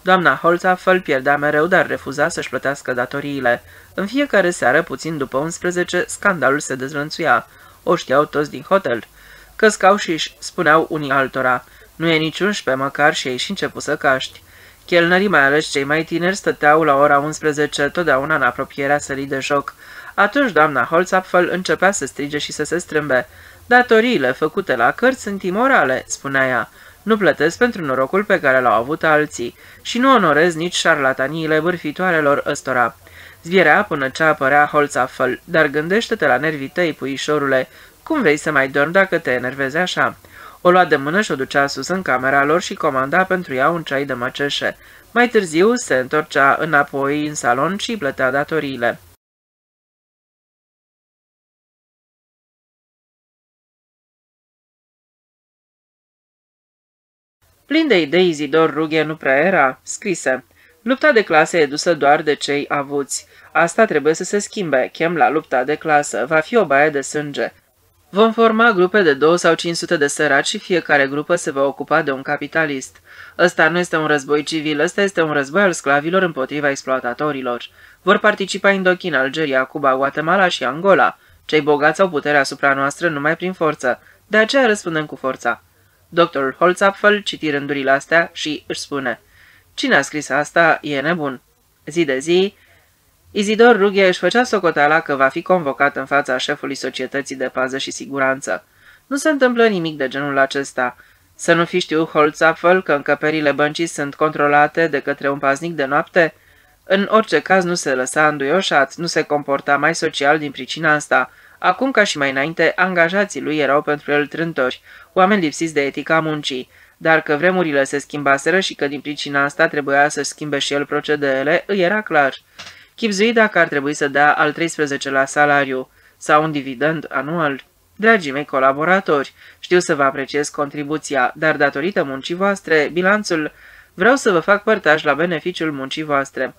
Doamna Holzapfel pierdea mereu, dar refuza să-și plătească datoriile. În fiecare seară, puțin după 11, scandalul se dezrănțuia. O știau toți din hotel. Căscau și spuneau unii altora. Nu e niciun șpe măcar și ei și început să caști. Chelnării, mai ales cei mai tineri, stăteau la ora 11 totdeauna în apropierea sării de joc. Atunci doamna Holzapfel începea să strige și să se strâmbe. Datoriile făcute la cărți sunt imorale, spunea ea. Nu plătesc pentru norocul pe care l-au avut alții și nu onorez nici șarlataniile bârfitoarelor ăstora. Zvierea până ce apărea Holzapfel, dar gândește-te la nervii tăi, puișorule. Cum vei să mai dormi dacă te enervezi așa? O lua de mână și o ducea sus în camera lor și comanda pentru ea un ceai de măceșe. Mai târziu se întorcea înapoi în salon și plătea datoriile. Plin de idei, Izidor Rughe nu prea era, scrise. Lupta de clasă e dusă doar de cei avuți. Asta trebuie să se schimbe, chem la lupta de clasă, va fi o baie de sânge. Vom forma grupe de 2 sau 500 de săraci și fiecare grupă se va ocupa de un capitalist. Ăsta nu este un război civil, ăsta este un război al sclavilor împotriva exploatatorilor. Vor participa Indochina, Algeria, Cuba, Guatemala și Angola. Cei bogați au puterea asupra noastră numai prin forță. De aceea răspundem cu forța. Doctorul Holzapfel citi rândurile astea și își spune Cine a scris asta e nebun. Zi de zi, Izidor Rughe își făcea socoteala că va fi convocat în fața șefului Societății de Pază și Siguranță. Nu se întâmplă nimic de genul acesta. Să nu fi știut Holzapfel că încăperile băncii sunt controlate de către un paznic de noapte? În orice caz nu se lăsa înduioșat, nu se comporta mai social din pricina asta. Acum ca și mai înainte, angajații lui erau pentru el trântori, oameni lipsiți de etica muncii, dar că vremurile se schimbaseră și că din pricina asta trebuia să schimbe și el procedeele, îi era clar. Chipzui dacă ar trebui să dea al 13-lea salariu sau un dividend anual. Dragii mei colaboratori, știu să vă apreciez contribuția, dar datorită muncii voastre, bilanțul, vreau să vă fac părtaș la beneficiul muncii voastre.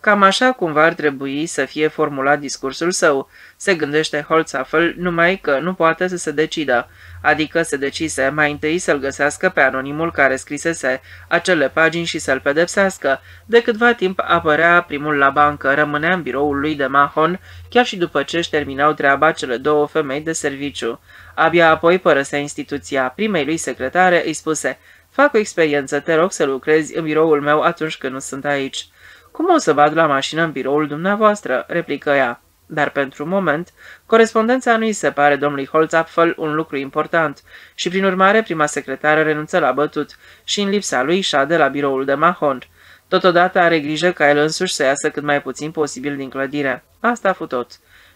Cam așa cumva ar trebui să fie formulat discursul său, se gândește Holzapfel, numai că nu poate să se decidă, adică se decise mai întâi să-l găsească pe anonimul care scrisese acele pagini și să-l pedepsească. De câtva timp apărea primul la bancă, rămânea în biroul lui de Mahon, chiar și după ce își terminau treaba cele două femei de serviciu. Abia apoi părăsea instituția. Primei lui secretare îi spuse, Fac o experiență, te rog să lucrezi în biroul meu atunci când nu sunt aici." Cum o să vad la mașină în biroul dumneavoastră?" replică ea. dar pentru moment, corespondența nu îi se pare domnului Holzapfel un lucru important și prin urmare prima secretară renunță la bătut și în lipsa lui șade la biroul de Mahon. Totodată are grijă ca el însuși să iasă cât mai puțin posibil din clădire. Asta a fost tot.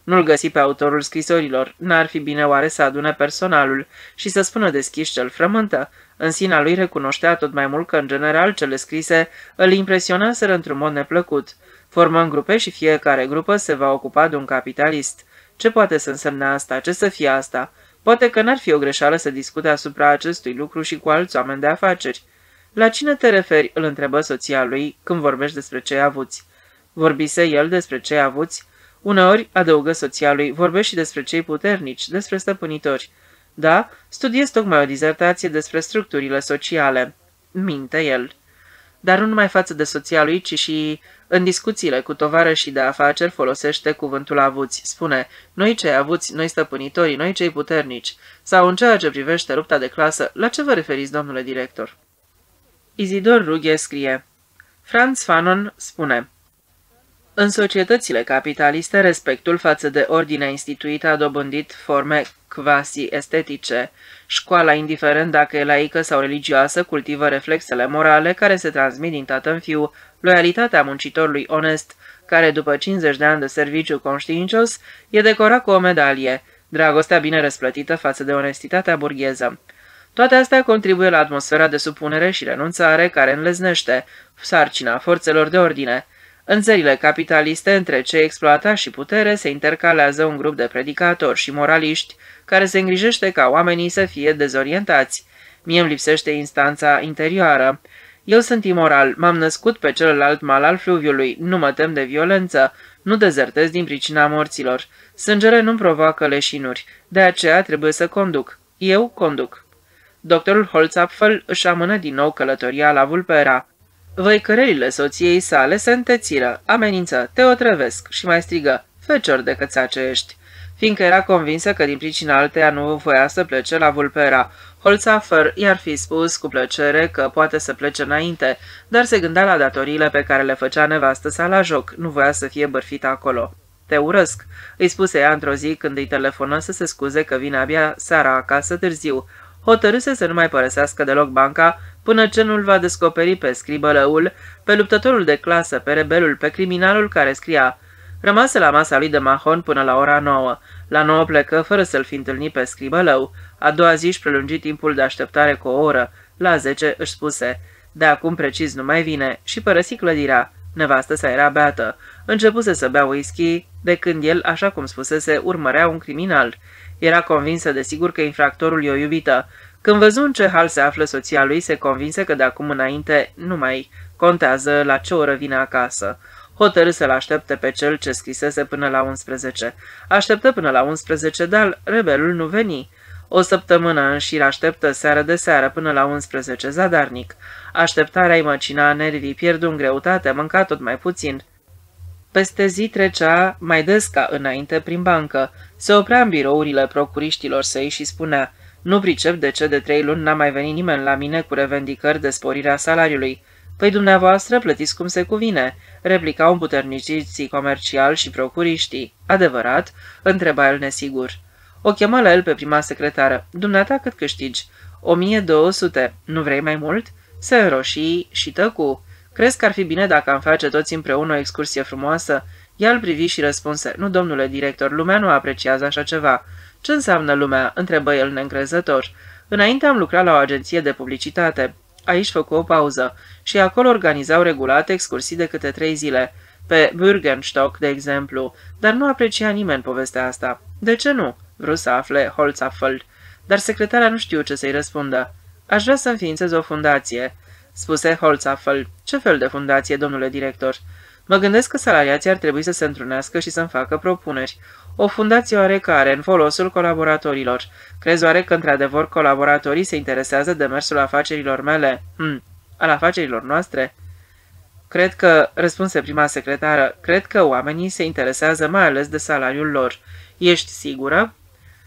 Nu-l găsi pe autorul scrisorilor, n-ar fi bine oare să adune personalul și să spună deschis cel frământă. În sinea lui recunoștea tot mai mult că, în general, cele scrise îl impresionaseră într-un mod neplăcut. Formăm grupe și fiecare grupă se va ocupa de un capitalist. Ce poate să însemne asta? Ce să fie asta? Poate că n-ar fi o greșeală să discute asupra acestui lucru și cu alți oameni de afaceri. La cine te referi?" îl întrebă soția lui când vorbești despre cei avuți. Vorbise el despre cei avuți? Uneori, adăugă soția lui, vorbești și despre cei puternici, despre stăpânitori. Da, studiez tocmai o dizertație despre structurile sociale. Minte el. Dar nu numai față de soția lui, ci și în discuțiile cu tovarășii de afaceri folosește cuvântul avuți. Spune, noi cei avuți, noi stăpânitorii, noi cei puternici. Sau în ceea ce privește lupta de clasă, la ce vă referiți, domnule director? Izidor Rughe scrie Franz Fanon spune În societățile capitaliste, respectul față de ordinea instituită a dobândit forme quasi-estetice. Școala, indiferent dacă e laică sau religioasă, cultivă reflexele morale care se transmit din tată în fiu, loialitatea muncitorului onest, care după 50 de ani de serviciu conștiincios e decorat cu o medalie, dragostea bine răsplătită față de onestitatea burgheză. Toate astea contribuie la atmosfera de supunere și renunțare care înleznește sarcina forțelor de ordine. În țările capitaliste, între cei exploatați și putere, se intercalează un grup de predicatori și moraliști care se îngrijește ca oamenii să fie dezorientați. Mie îmi lipsește instanța interioară. Eu sunt imoral, m-am născut pe celălalt mal al fluviului, nu mă tem de violență, nu dezertez din pricina morților. Sângele nu-mi provoacă leșinuri, de aceea trebuie să conduc. Eu conduc. Doctorul Holzapfel își amână din nou călătoria la Vulpera. Văicărelile soției sale se întețiră, amenință, te otrăvesc și mai strigă, fecior de cățace ești, fiindcă era convinsă că din pricina alteia nu voia să plece la Vulpera. Holzapfer i-ar fi spus cu plăcere că poate să plece înainte, dar se gândea la datoriile pe care le făcea nevastă sa la joc, nu voia să fie bărfită acolo. Te urăsc, îi spuse ea într-o zi când îi telefonă să se scuze că vine abia seara acasă târziu hotărâse să nu mai părăsească deloc banca până ce nu-l va descoperi pe scribălăul, pe luptătorul de clasă, pe rebelul, pe criminalul care scria. Rămase la masa lui de Mahon până la ora nouă. La nouă plecă fără să-l fi întâlnit pe scribălău. A doua zi își prelungi timpul de așteptare cu o oră. La zece își spuse, de acum precis nu mai vine și părăsi clădirea. Nevastă sa era beată. Începuse să bea whisky de când el, așa cum spusese, urmărea un criminal. Era convinsă de sigur că infractorul e o iubită. Când văzu în ce hal se află soția lui, se convinse că de acum înainte nu mai contează la ce oră vine acasă. Hotărâ să-l aștepte pe cel ce scrisese până la 11. Așteptă până la 11, dar rebelul nu veni. O săptămână în șir așteptă seară de seară până la 11, zadarnic. Așteptarea îi măcina nervii, pierdu în greutate, mânca tot mai puțin. Peste zi trecea mai des ca înainte prin bancă. Se oprea în birourile procuriștilor săi și spunea Nu pricep de ce de trei luni n-a mai venit nimeni la mine cu revendicări de sporirea salariului. Păi dumneavoastră plătiți cum se cuvine, replicau puterniciții comercial și procuriștii. Adevărat? întreba el nesigur. O chemă la el pe prima secretară. Dumneata cât câștigi? 1200. Nu vrei mai mult? Se înroșii și tăcu. Crezi că ar fi bine dacă am face toți împreună o excursie frumoasă? Ea îl privi și răspunse, nu, domnule director, lumea nu apreciază așa ceva. Ce înseamnă lumea? întrebă el neîncrezător. Înainte am lucrat la o agenție de publicitate. Aici făcu o pauză și acolo organizau regulate excursii de câte trei zile. Pe Bürgenstock, de exemplu, dar nu aprecia nimeni povestea asta. De ce nu? Vreau să afle Holzapfel. Dar secretarea nu știu ce să-i răspundă. Aș vrea să înființez o fundație spuse Holzapfel. Ce fel de fundație, domnule director? Mă gândesc că salariații ar trebui să se întrunească și să-mi facă propuneri. O fundație oarecare, în folosul colaboratorilor. Crezi oare că, într-adevăr, colaboratorii se interesează de mersul afacerilor mele? Hm, al afacerilor noastre? Cred că, răspunse prima secretară, cred că oamenii se interesează mai ales de salariul lor. Ești sigură?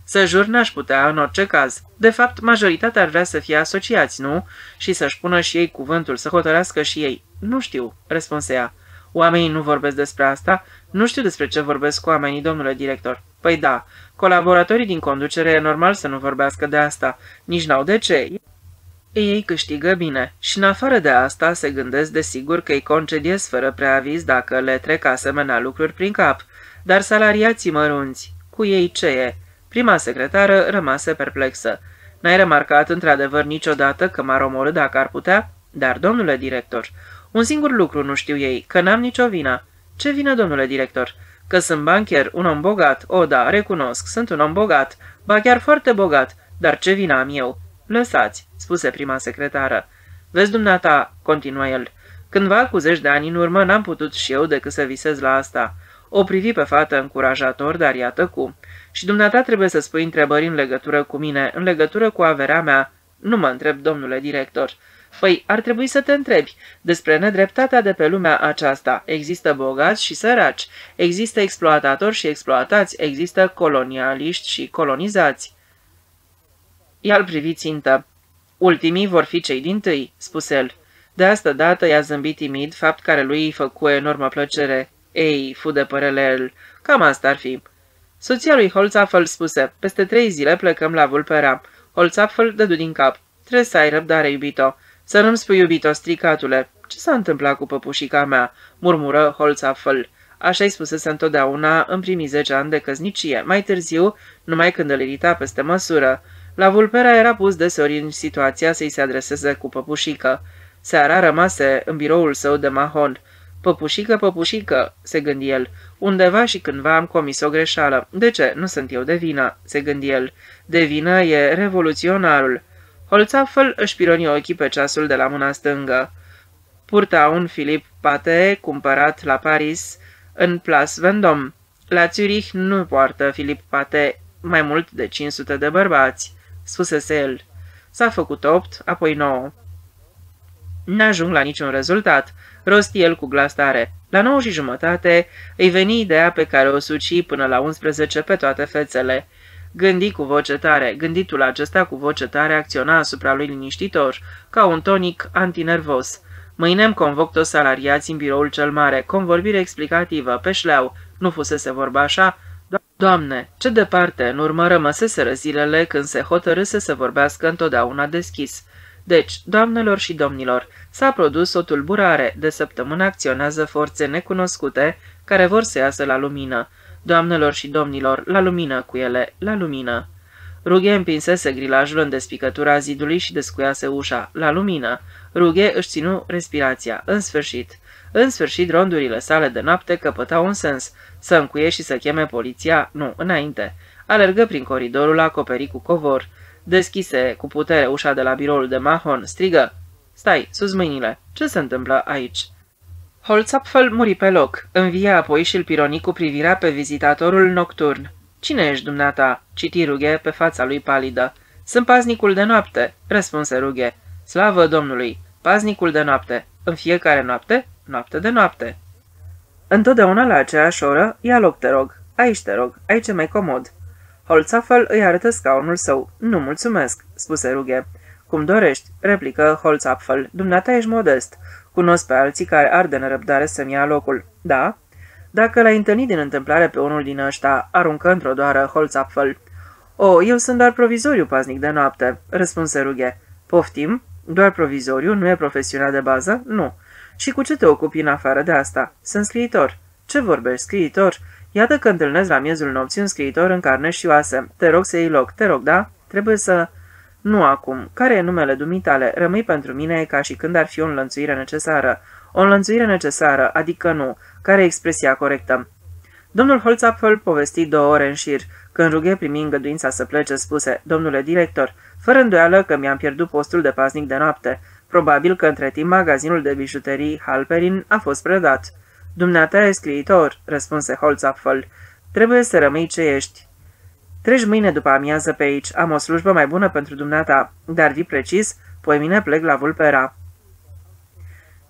Să jur n-aș putea în orice caz. De fapt, majoritatea ar vrea să fie asociați, nu? Și să-și pună și ei cuvântul, să hotărească și ei. Nu știu, răspunse ea. Oamenii nu vorbesc despre asta, Nu știu despre ce vorbesc cu oamenii, domnule director. Păi da, colaboratorii din conducere e normal să nu vorbească de asta. Nici n-au de ce. Ei câștigă bine și în afară de asta se gândesc desigur că îi concediez fără preaviz dacă le trec asemenea lucruri prin cap. Dar salariații mărunți, cu ei ce e? Prima secretară rămase perplexă. N-ai remarcat într-adevăr niciodată că m-ar omorâ dacă ar putea? Dar, domnule director, un singur lucru nu știu ei, că n-am nicio vină. Ce vină, domnule director? Că sunt bancher, un om bogat. O, da, recunosc, sunt un om bogat. Ba chiar foarte bogat. Dar ce vină am eu? Lăsați, spuse prima secretară. Vezi, dumneata, continuă el, cândva cu zeci de ani în urmă n-am putut și eu decât să visez la asta. O privi pe fată încurajator, dar iată cum. Și dumneata trebuie să spui întrebări în legătură cu mine, în legătură cu averea mea. Nu mă întreb, domnule director. Păi, ar trebui să te întrebi despre nedreptatea de pe lumea aceasta. Există bogați și săraci, există exploatatori și exploatați, există colonialiști și colonizați. I-al privi țintă. Ultimii vor fi cei din tâi, spuse el. De asta dată i-a zâmbit timid, fapt care lui îi făcu enormă plăcere. Ei, fu de părele el, cam asta ar fi. Soția lui Holzapfel spuse, peste trei zile plecăm la Vulpera. Holzapfel dădu din cap. Trebuie să ai răbdare, iubito. Să nu-mi spui, iubito, stricatule. Ce s-a întâmplat cu păpușica mea? murmură Holzapfel. Așa-i spusese întotdeauna în primii zece ani de căsnicie. Mai târziu, numai când îl irita peste măsură. La Vulpera era pus deseori în situația să-i se adreseze cu păpușică. Seara rămase în biroul său de mahon. Păpușică, păpușică, se gândi el, undeva și cândva am comis o greșeală. De ce? Nu sunt eu de vină, se gândi el. De vină e revoluționarul. Holțafel își pironi ochii pe ceasul de la mâna stângă. Purta un Filip Pate cumpărat la Paris în Place Vendôme. La Zurich nu poartă Filip Pate mai mult de 500 de bărbați, spusese el. S-a făcut opt, apoi nouă. N-ajung la niciun rezultat, rosti el cu glas tare. La nouă și jumătate îi veni ideea pe care o suci până la 11 pe toate fețele. Gândi cu voce tare. Gânditul acesta cu voce tare acționa asupra lui liniștitor, ca un tonic antinervos. Mâine îmi convoc toți salariați în biroul cel mare. Convorbire explicativă, pe șleau. Nu fusese vorba așa? Doamne, ce departe, în urmă rămăseseră zilele când se hotărâse să vorbească întotdeauna deschis. Deci, doamnelor și domnilor, s-a produs o tulburare, de săptămână acționează forțe necunoscute care vor să iasă la lumină. Doamnelor și domnilor, la lumină cu ele, la lumină. Rughe împinsese grilajul în despicătura zidului și descuiase ușa. La lumină. Rughe își ținu respirația. În sfârșit. În sfârșit, rondurile sale de noapte căpătau un sens. Să încuie și să cheme poliția? Nu, înainte. Alergă prin coridorul acoperit cu covor. Deschise cu putere ușa de la biroul de Mahon, strigă. Stai, sus mâinile. Ce se întâmplă aici?" Holzapfel muri pe loc. Învia apoi și-l pironi cu privirea pe vizitatorul nocturn. Cine ești dumneata?" citi Rughe pe fața lui palidă. Sunt paznicul de noapte," răspunse Rughe. Slavă Domnului! Paznicul de noapte. În fiecare noapte? Noapte de noapte." Întotdeauna la aceeași oră, ia loc, te rog. Aici te rog, aici e mai comod." Holzapfel îi arătă scaunul său. Nu mulțumesc," spuse Rughe. Cum dorești," replică Holzapfel. Dumneata ești modest. Cunosc pe alții care ar de nerăbdare să-mi ia locul. Da? Dacă l-ai întâlnit din întâmplare pe unul din ăștia, aruncă într-o doară Holzapfel. O, eu sunt doar provizoriu paznic de noapte," răspunse Rughe. Poftim? Doar provizoriu? Nu e profesiunea de bază? Nu. Și cu ce te ocupi în afară de asta? Sunt scriitor. Ce vorbești, scriitor? Iată că întâlnesc la miezul nopții un scriitor în carne și oase. Te rog să iei loc. Te rog, da? Trebuie să... Nu acum. Care e numele dumitale? Rămâi pentru mine ca și când ar fi o înlănțuire necesară. O înlănțuire necesară, adică nu. Care e expresia corectă? Domnul Holzapfel povesti două ore în șir. Când rughe primi îngăduința să plece, spuse, Domnule director, fără îndoială că mi-am pierdut postul de paznic de noapte. Probabil că între timp magazinul de bijuterii Halperin a fost predat. Dumneata e scriitor, răspunse Holzapfel. Trebuie să rămâi ce ești. Treci mâine după amiază pe aici. Am o slujbă mai bună pentru dumneata, dar vii precis, poi mine plec la Vulpera.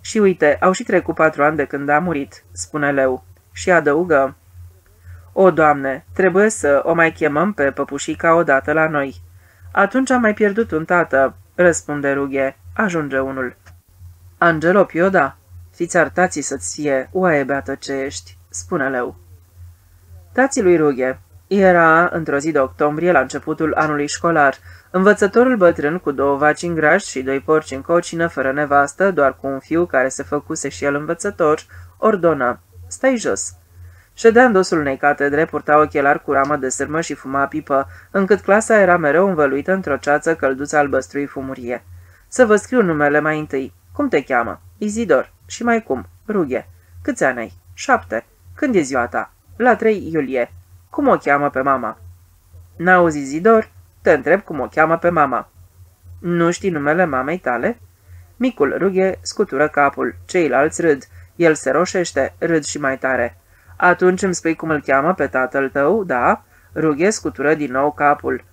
Și uite, au și trecut patru ani de când a murit, spune Leu. Și adăugă. O, Doamne, trebuie să o mai chemăm pe păpușica odată la noi. Atunci am mai pierdut un tată, răspunde Rughe. Ajunge unul. Angelo Pioda, fiți artații să-ți fie, oaie beată ce ești. spune leu. Tații lui Rughe. Era într-o zi de octombrie la începutul anului școlar. Învățătorul bătrân cu două vaci în graș și doi porci în cocină fără nevastă, doar cu un fiu care se făcuse și el învățător, ordona. Stai jos. Ședea în dosul unei catedre, purta ochelari cu ramă de sârmă și fuma pipă, încât clasa era mereu învăluită într-o ceață călduță albăstrui fumurie. Să vă scriu numele mai întâi. Cum te cheamă? Izidor. Și mai cum? Rughe. Câți ani ai? Șapte. Când e ziua ta? La 3 iulie. Cum o cheamă pe mama? N-auzi Izidor? Te întreb cum o cheamă pe mama. Nu știi numele mamei tale? Micul rughe scutură capul, ceilalți râd. El se roșește, râd și mai tare. Atunci îmi spui cum îl cheamă pe tatăl tău, da? Rughe scutură din nou capul.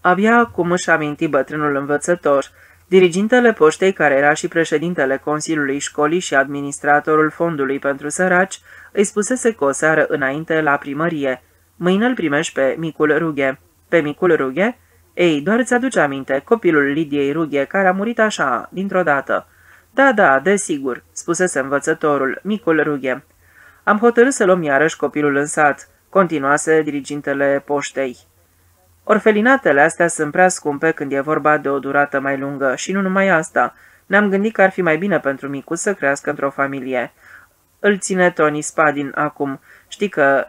Abia cum își aminti bătrânul învățător, dirigintele poștei care era și președintele Consiliului Școlii și administratorul Fondului pentru Săraci, îi spusese că o seară înainte la primărie. Mâine îl primești pe micul Rughe. Pe micul Rughe? Ei, doar îți aduce aminte, copilul Lidiei Rughe, care a murit așa, dintr-o dată. Da, da, desigur, spusese învățătorul, micul Rughe. Am hotărât să luăm iarăși copilul în sat, continuase dirigintele poștei. Orfelinatele astea sunt prea scumpe când e vorba de o durată mai lungă și nu numai asta. Ne-am gândit că ar fi mai bine pentru micu să crească într-o familie. Îl ține Tony Spadin acum. Știi că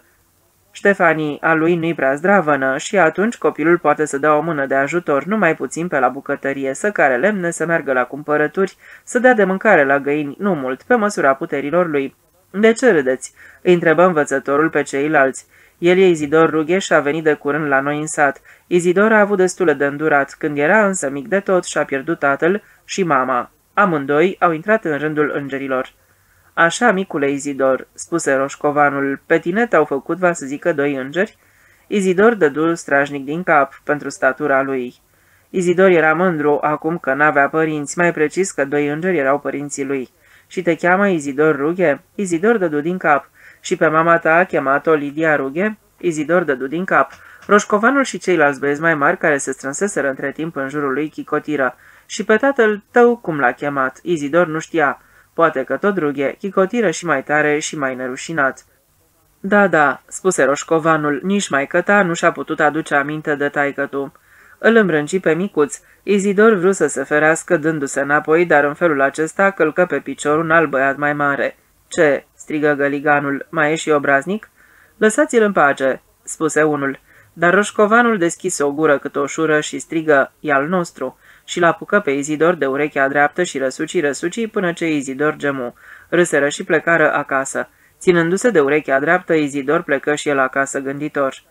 Ștefanii a lui nu-i prea zdravănă și atunci copilul poate să dea o mână de ajutor, numai puțin pe la bucătărie, să care lemne, să meargă la cumpărături, să dea de mâncare la găini, nu mult, pe măsura puterilor lui. De ce râdeți?" îi întrebă învățătorul pe ceilalți. El e Izidor Rughe și a venit de curând la noi în sat. Izidor a avut destule de îndurat, când era însă mic de tot și a pierdut tatăl și mama. Amândoi au intrat în rândul îngerilor. Așa, micule Izidor," spuse roșcovanul, pe tine te-au făcut, va să zică, doi îngeri?" Izidor dădu strajnic din cap pentru statura lui. Izidor era mândru acum că n-avea părinți, mai precis că doi îngeri erau părinții lui. Și te cheamă Izidor Rughe? Izidor dădu din cap. Și pe mama ta a chemat-o Lidia Rughe? Izidor dădu din cap. Roșcovanul și ceilalți băieți mai mari care se strânseseră între timp în jurul lui chicotiră. Și pe tatăl tău cum l-a chemat? Izidor nu știa. Poate că tot rughe, chicotiră și mai tare și mai nerușinat. Da, da, spuse roșcovanul, nici mai căta nu și-a putut aduce aminte de taică tu. Îl îmbrânci pe micuț. Izidor vrut să se ferească dându-se înapoi, dar în felul acesta călcă pe picior un alt băiat mai mare. Ce?" Strigă găliganul, mai e și obraznic?" Lăsați-l în pace," spuse unul. Dar roșcovanul deschise o gură cât o șură și strigă, e al nostru și l-apucă pe Izidor de urechea dreaptă și răsucii răsucii până ce Izidor gemu. Râseră și plecară acasă. Ținându-se de urechea dreaptă, Izidor plecă și el acasă gânditor.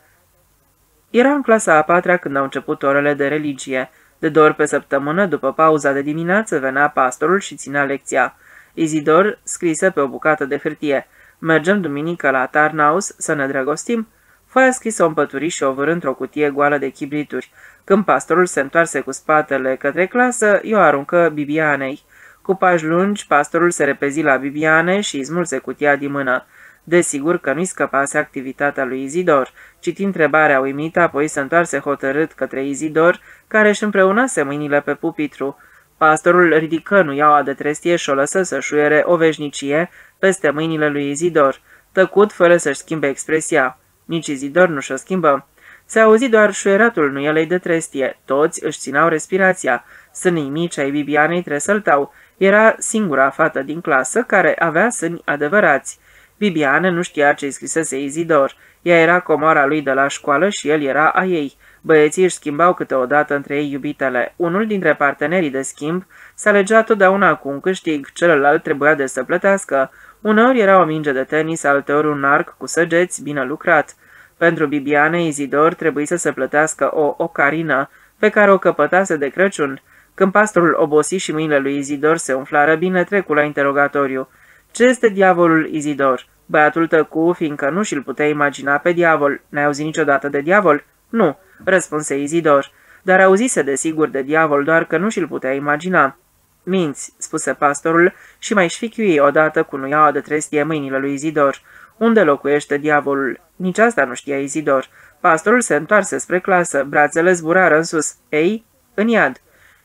Era în clasa a patra când au început orele de religie. De două ori pe săptămână, după pauza de dimineață, venea pastorul și ținea lecția. Izidor scrise pe o bucată de hârtie. Mergem duminică la Tarnaus să ne dragostim? Foaia scrisă o împături și o vârâ într-o cutie goală de chibrituri. Când pastorul se întoarse cu spatele către clasă, i-o aruncă Bibianei. Cu pași lungi, pastorul se repezi la Bibiane și îi smulse cutia din mână. Desigur că nu-i scăpase activitatea lui Izidor. Citi întrebarea uimită, apoi se întoarse hotărât către Izidor, care își împreunase mâinile pe pupitru. Pastorul ridică nuiaua de trestie și o lăsă să șuiere o veșnicie peste mâinile lui Izidor, tăcut fără să-și schimbe expresia. Nici Izidor nu și-o schimbă. Se auzi doar șuieratul nuielei de trestie. Toți își țineau respirația. Sânii mici ai Bibianei tresăltau. Era singura fată din clasă care avea sâni adevărați. Bibiane nu știa ce-i scrisese Izidor. Ea era comoara lui de la școală și el era a ei. Băieții își schimbau câteodată între ei iubitele. Unul dintre partenerii de schimb s-a legea totdeauna cu un câștig, celălalt trebuia de să plătească. Uneori era o minge de tenis, alteori un arc cu săgeți bine lucrat. Pentru Bibiane, Izidor trebuie să se plătească o ocarină pe care o căpătase de Crăciun. Când pastorul obosi și mâinile lui Izidor se umflară bine, trecu la interogatoriu. Ce este diavolul Izidor? Băiatul tăcu, fiindcă nu și-l putea imagina pe diavol. N-ai auzit niciodată de diavol? Nu, răspunse Izidor, dar auzise desigur de diavol, doar că nu și-l putea imagina. Minți, spuse pastorul și mai șfichiui odată cu nuiaua de trestie mâinile lui Izidor. Unde locuiește diavolul? Nici asta nu știa Izidor. Pastorul se întoarse spre clasă, brațele zburară în sus. Ei, în iad.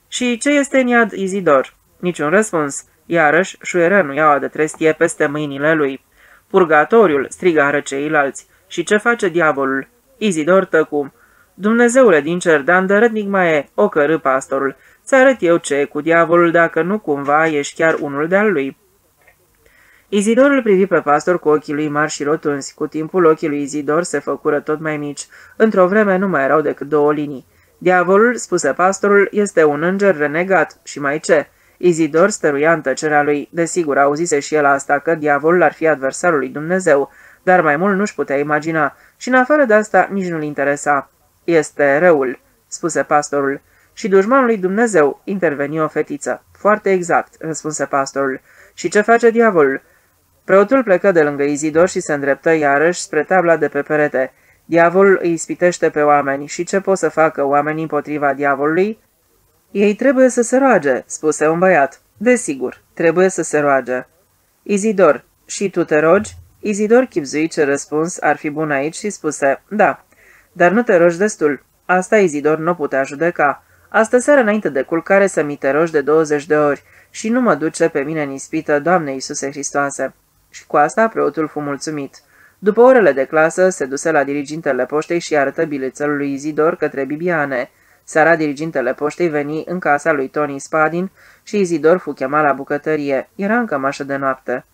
Și ce este în iad, Izidor? Niciun răspuns. Iarăși, șuieră nuiaua de trestie peste mâinile lui. Purgatoriul, strigară ceilalți. Și ce face diavolul? Izidor tăcum. Dumnezeule din cer, dar îndărătnic mai e, o cărâ pastorul. Ți arăt eu ce e cu diavolul dacă nu cumva ești chiar unul de-al lui. Izidor îl privi pe pastor cu ochii lui mari și rotunzi. Cu timpul ochii lui Izidor se făcură tot mai mici. Într-o vreme nu mai erau decât două linii. Diavolul, spuse pastorul, este un înger renegat. Și mai ce? Izidor stăruia în tăcerea lui. Desigur, auzise și el asta că diavolul ar fi adversarul lui Dumnezeu, dar mai mult nu-și putea imagina și în afară de asta nici nu-l interesa. Este răul, spuse pastorul. Și dușmanul lui Dumnezeu, interveni o fetiță. Foarte exact, răspunse pastorul. Și ce face diavolul? Preotul plecă de lângă Izidor și se îndreptă iarăși spre tabla de pe perete. Diavolul îi ispitește pe oameni și ce pot să facă oamenii împotriva diavolului? Ei trebuie să se roage, spuse un băiat. Desigur, trebuie să se roage. Izidor, și tu te rogi? Izidor chipzui ce răspuns ar fi bun aici și spuse, da, dar nu te rogi destul. Asta Izidor nu putea judeca. Astă seară înainte de culcare să mi te rogi de 20 de ori și nu mă duce pe mine în ispită, Doamne Iisuse Hristoase. Și cu asta preotul fu mulțumit. După orele de clasă, se duse la dirigintele poștei și arătă bilețelul lui Izidor către Bibiane. Seara dirigintele poștei veni în casa lui Tony Spadin și Izidor fu chemat la bucătărie. Era încă mașă de noapte.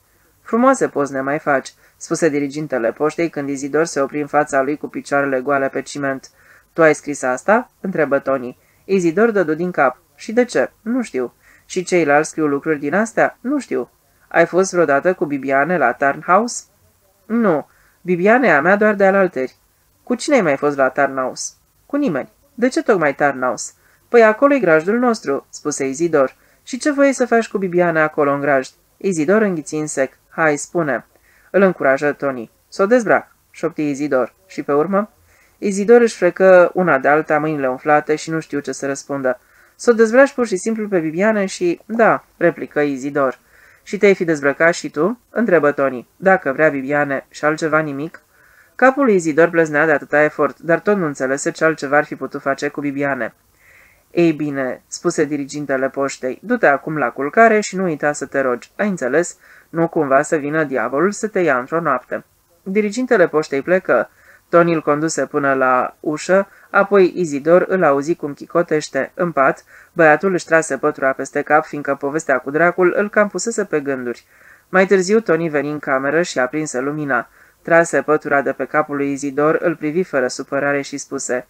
Frumoase poți ne mai faci, spuse dirigintele poștei când Izidor se opri în fața lui cu picioarele goale pe ciment. Tu ai scris asta?" întrebă Tony. Izidor dădu din cap. Și de ce? Nu știu. Și ceilalți scriu lucruri din astea? Nu știu. Ai fost vreodată cu Bibiane la Tarnhouse?" Nu. Bibiane a mea doar de alalteri. Cu cine ai mai fost la Tarnhouse?" Cu nimeni. De ce tocmai Tarnhouse?" Păi acolo e grajdul nostru," spuse Izidor. Și ce voiai să faci cu Bibiane acolo în grajd?" Izidor înghiți în sec. Hai, spune." Îl încurajă Tony. S-o dezbrac," șopti Izidor. Și pe urmă? Izidor își frecă una de alta mâinile umflate și nu știu ce să răspundă. S-o dezbraci pur și simplu pe Bibiane și... Da, replică Izidor. Și te-ai fi dezbrăcat și tu?" întrebă Tony. Dacă vrea Bibiane și altceva nimic?" Capul lui Izidor blăznea de atâta efort, dar tot nu înțelese ce altceva ar fi putut face cu Bibiane. Ei bine," spuse dirigintele poștei, du-te acum la culcare și nu uita să te rogi. Ai înțeles? Nu cumva să vină diavolul să te ia într-o noapte." Dirigintele poștei plecă. Tony îl conduse până la ușă, apoi Izidor îl auzi cum chicotește. În pat, băiatul își trase pătura peste cap, fiindcă povestea cu dracul îl cam pusese pe gânduri. Mai târziu Tony veni în cameră și aprinse lumina. Trase pătura de pe capul lui Izidor, îl privi fără supărare și spuse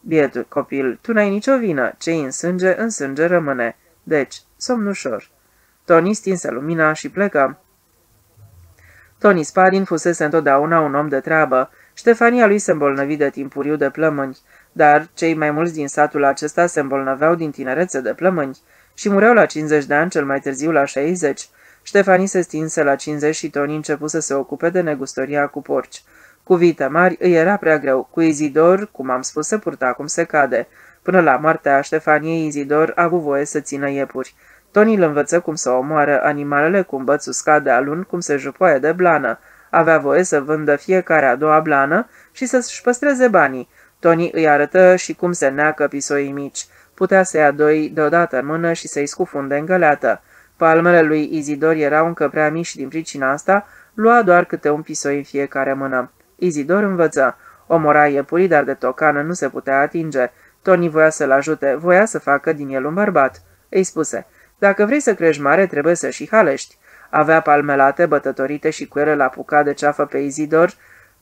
Bietul copil, tu n-ai nicio vină, ce în sânge, în sânge rămâne. Deci, somn ușor. Tony stinse lumina și plecă. Tony Spadin fusese întotdeauna un om de treabă. Ștefania lui se îmbolnăvi de timpuriu de plămâni, dar cei mai mulți din satul acesta se îmbolnăveau din tinerețe de plămâni și mureau la 50 de ani, cel mai târziu la 60. Ștefanii se stinse la 50 și Tony începu să se ocupe de negustoria cu porci. Cu vite mari îi era prea greu. Cu Izidor, cum am spus, se purta cum se cade. Până la moartea Ștefaniei, Izidor a avut voie să țină iepuri. Tony îl învăță cum să omoară animalele cu un băț uscat de alun, cum se jupoaie de blană. Avea voie să vândă fiecare a doua blană și să-și păstreze banii. Tony îi arătă și cum se neacă pisoii mici. Putea să ia doi deodată în mână și să-i scufunde în găleată. Palmele lui Izidor erau încă prea mici și din pricina asta lua doar câte un pisoi în fiecare mână. Izidor învăță. Omora iepurii, dar de tocană nu se putea atinge. Tony voia să-l ajute, voia să facă din el un bărbat. Îi spuse, dacă vrei să crești mare, trebuie să și halești. Avea palmelate, bătătorite și cu ele la puca de ceafă pe Izidor,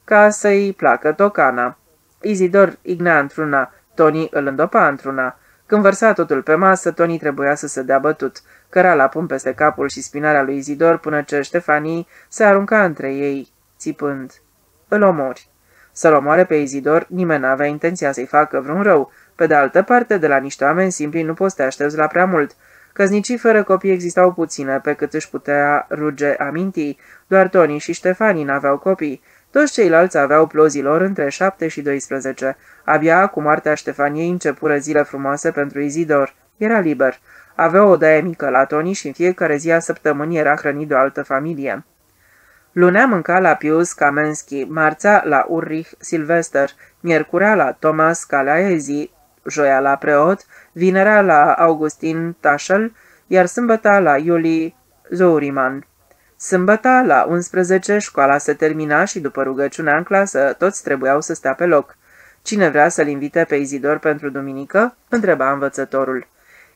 ca să-i placă tocana. Izidor ignea într-una, Tony îl îndopa într-una. Când vărsa totul pe masă, Tony trebuia să se dea bătut. Căra la pum peste capul și spinarea lui Izidor până ce Ștefanii se arunca între ei, țipând. Îl omori. Să-l omoare pe Izidor, nimeni n-avea intenția să-i facă vreun rău. Pe de altă parte, de la niște oameni simpli nu poți să te aștepți la prea mult. Căznicii fără copii existau puține, pe cât își putea ruge aminti. Doar Tony și Ștefanii n-aveau copii. Toți ceilalți aveau plozilor între 7 și 12. Abia cu moartea Ștefaniei începură zile frumoase pentru Izidor. Era liber. Avea o daie mică la Tony și în fiecare zi a săptămânii era hrănit de o altă familie. Lunea mânca la Pius Kamenski, marțea la Ulrich Silvester, miercurea la Thomas Calaezi, joia la preot, vinerea la Augustin Taschel, iar sâmbăta la Iuli Zouriman. Sâmbăta, la 11, școala se termina și după rugăciunea în clasă, toți trebuiau să stea pe loc. Cine vrea să-l invite pe Izidor pentru duminică? întreba învățătorul.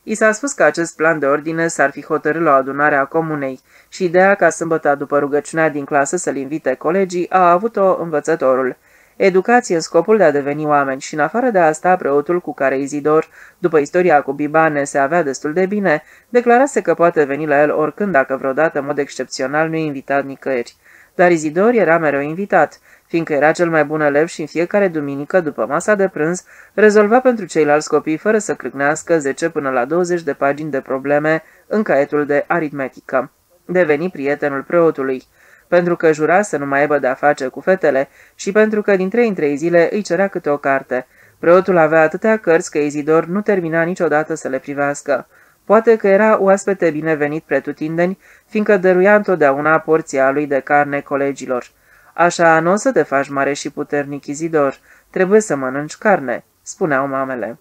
I s-a spus că acest plan de ordine s-ar fi hotărât la o adunare a comunei și ideea ca sâmbătă după rugăciunea din clasă să-l invite colegii a avut-o învățătorul. Educație în scopul de a deveni oameni și în afară de asta, preotul cu care Izidor, după istoria cu Bibane, se avea destul de bine, declarase că poate veni la el oricând dacă vreodată, în mod excepțional, nu i invitat nicăieri. Dar Izidor era mereu invitat, fiindcă era cel mai bun elev și în fiecare duminică, după masa de prânz, rezolva pentru ceilalți copii fără să crâcnească 10 până la 20 de pagini de probleme în caietul de aritmetică. Deveni prietenul preotului pentru că jura să nu mai aibă de-a face cu fetele și pentru că din trei în trei zile îi cerea câte o carte. Preotul avea atâtea cărți că Izidor nu termina niciodată să le privească. Poate că era oaspete binevenit pretutindeni, fiindcă dăruia întotdeauna porția lui de carne colegilor. Așa nu o să te faci mare și puternic, Izidor, trebuie să mănânci carne, spuneau mamele.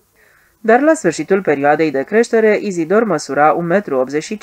Dar la sfârșitul perioadei de creștere, Izidor măsura 1,85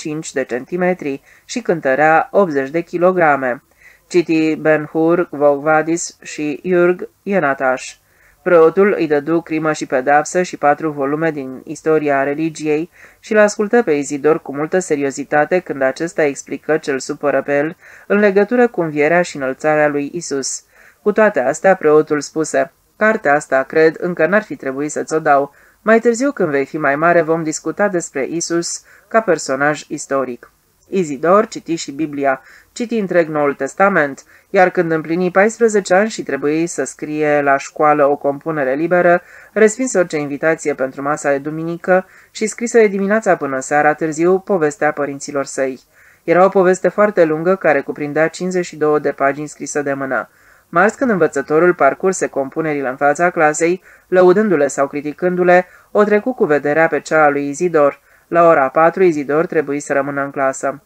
m de centimetri și cântărea 80 de kilograme. Citi Ben-Hur, Vogvadis și Jurg Ienataș. Preotul îi dădu crimă și pedapsă și patru volume din istoria religiei și l-ascultă pe Izidor cu multă seriozitate când acesta explică cel supără pe el în legătură cu învierea și înălțarea lui Isus. Cu toate astea, preotul spuse, Cartea asta, cred, încă n-ar fi trebuit să-ți o dau, mai târziu, când vei fi mai mare, vom discuta despre Isus ca personaj istoric. Izidor citi și Biblia, citi întreg Noul Testament, iar când împlini 14 ani și trebuie să scrie la școală o compunere liberă, respinse orice invitație pentru masa de duminică și scrisă de dimineața până seara târziu povestea părinților săi. Era o poveste foarte lungă care cuprindea 52 de pagini scrisă de mână. Marți, când învățătorul parcurse compunerile în fața clasei, lăudându-le sau criticându-le, o trecu cu vederea pe cea a lui Izidor. La ora patru, Izidor trebuie să rămână în clasă.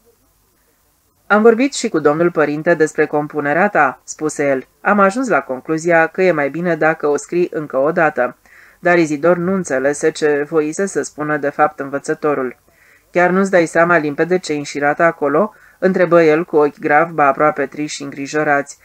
Am vorbit și cu domnul părinte despre compunerea ta," spuse el. Am ajuns la concluzia că e mai bine dacă o scrii încă o dată." Dar Izidor nu înțelese ce voise să spună de fapt învățătorul. Chiar nu-ți dai seama limpede ce înșirată acolo?" întrebă el cu ochi grav, ba aproape triși și îngrijorați.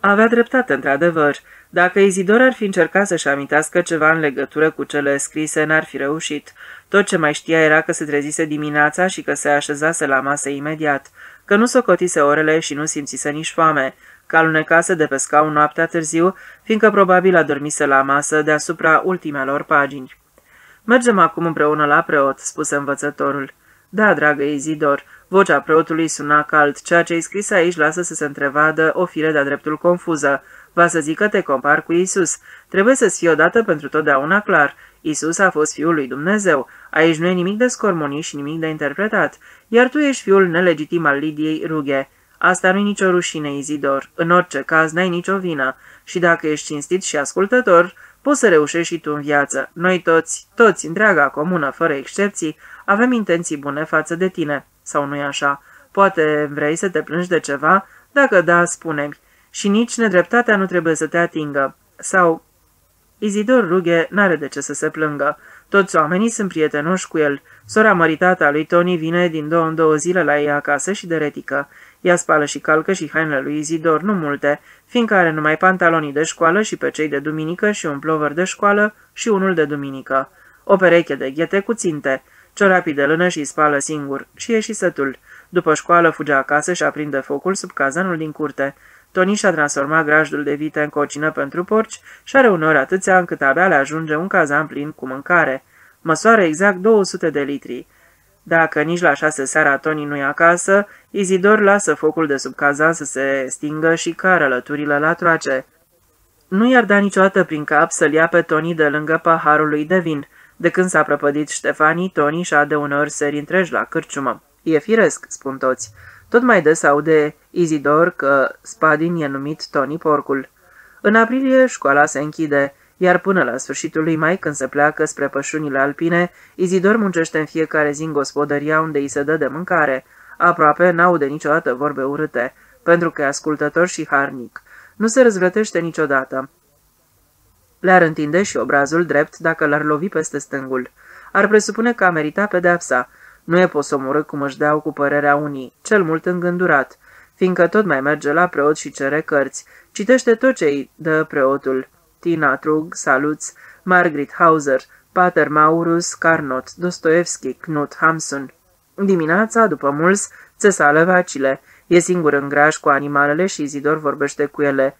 Avea dreptate, într-adevăr. Dacă Izidor ar fi încercat să-și amintească ceva în legătură cu cele scrise, n-ar fi reușit. Tot ce mai știa era că se trezise dimineața și că se așezase la masă imediat, că nu socotise orele și nu simțise nici foame, că alunecase de pe scaun noaptea târziu, fiindcă probabil adormise la masă deasupra ultimelor pagini. Mergem acum împreună la preot," spuse învățătorul. Da, dragă Izidor, vocea preotului suna cald, ceea ce-i scris aici lasă să se întrevadă o fire de-a dreptul confuză. Va să zic că te compar cu Isus. Trebuie să-ți fie odată pentru totdeauna clar. Isus a fost fiul lui Dumnezeu. Aici nu e nimic de scormonit și nimic de interpretat. Iar tu ești fiul nelegitim al Lidiei Rughe. Asta nu-i nicio rușine, Izidor. În orice caz, n-ai nicio vină. Și dacă ești cinstit și ascultător, poți să reușești și tu în viață. Noi toți, toți, întreaga comună, fără excepții, avem intenții bune față de tine. Sau nu-i așa? Poate vrei să te plângi de ceva? Dacă da, spune-mi. Și nici nedreptatea nu trebuie să te atingă. Sau... Izidor Rughe n-are de ce să se plângă. Toți oamenii sunt prietenoși cu el. Sora măritată a lui Tony vine din două în două zile la ei acasă și de retică. Ea spală și calcă și hainele lui Izidor, nu multe, fiindcă are numai pantalonii de școală și pe cei de duminică și un plover de școală și unul de duminică. O pereche de ghete cu ținte, ciorapii de lână și spală singur și ieși sătul. După școală fuge acasă și aprinde focul sub cazanul din curte. Toni și-a transformat grajdul de vite în cocină pentru porci și are uneori atâția încât abia le ajunge un cazan plin cu mâncare. Măsoară exact 200 de litri. Dacă nici la șase seara Toni nu e acasă, Izidor lasă focul de sub cazan să se stingă și cară lăturile la troace. Nu i-ar da niciodată prin cap să-l ia pe Toni de lângă paharul lui de vin. De când s-a prăpădit Ștefanii, Toni și-a de uneori seri întregi la cârciumă. E firesc, spun toți. Tot mai des aude Izidor că Spadin e numit Tony Porcul. În aprilie școala se închide, iar până la sfârșitul lui mai, când se pleacă spre pășunile alpine, Izidor muncește în fiecare zi în gospodăria unde îi se dă de mâncare. Aproape n-aude niciodată vorbe urâte, pentru că e ascultător și harnic. Nu se răzvrătește niciodată. Le-ar întinde și obrazul drept dacă l-ar lovi peste stângul. Ar presupune că a meritat pedepsa. Nu e posomorât cum își deau cu părerea unii, cel mult îngândurat. fiindcă tot mai merge la preot și cere cărți. Citește tot ce îi dă preotul. Tina Trug, Saluț, Margaret Hauser, Pater Maurus, Carnot, Dostoevski, Knut Hamsun. Dimineața, după mulți, țesală vacile. E singur în graj cu animalele și Izidor vorbește cu ele.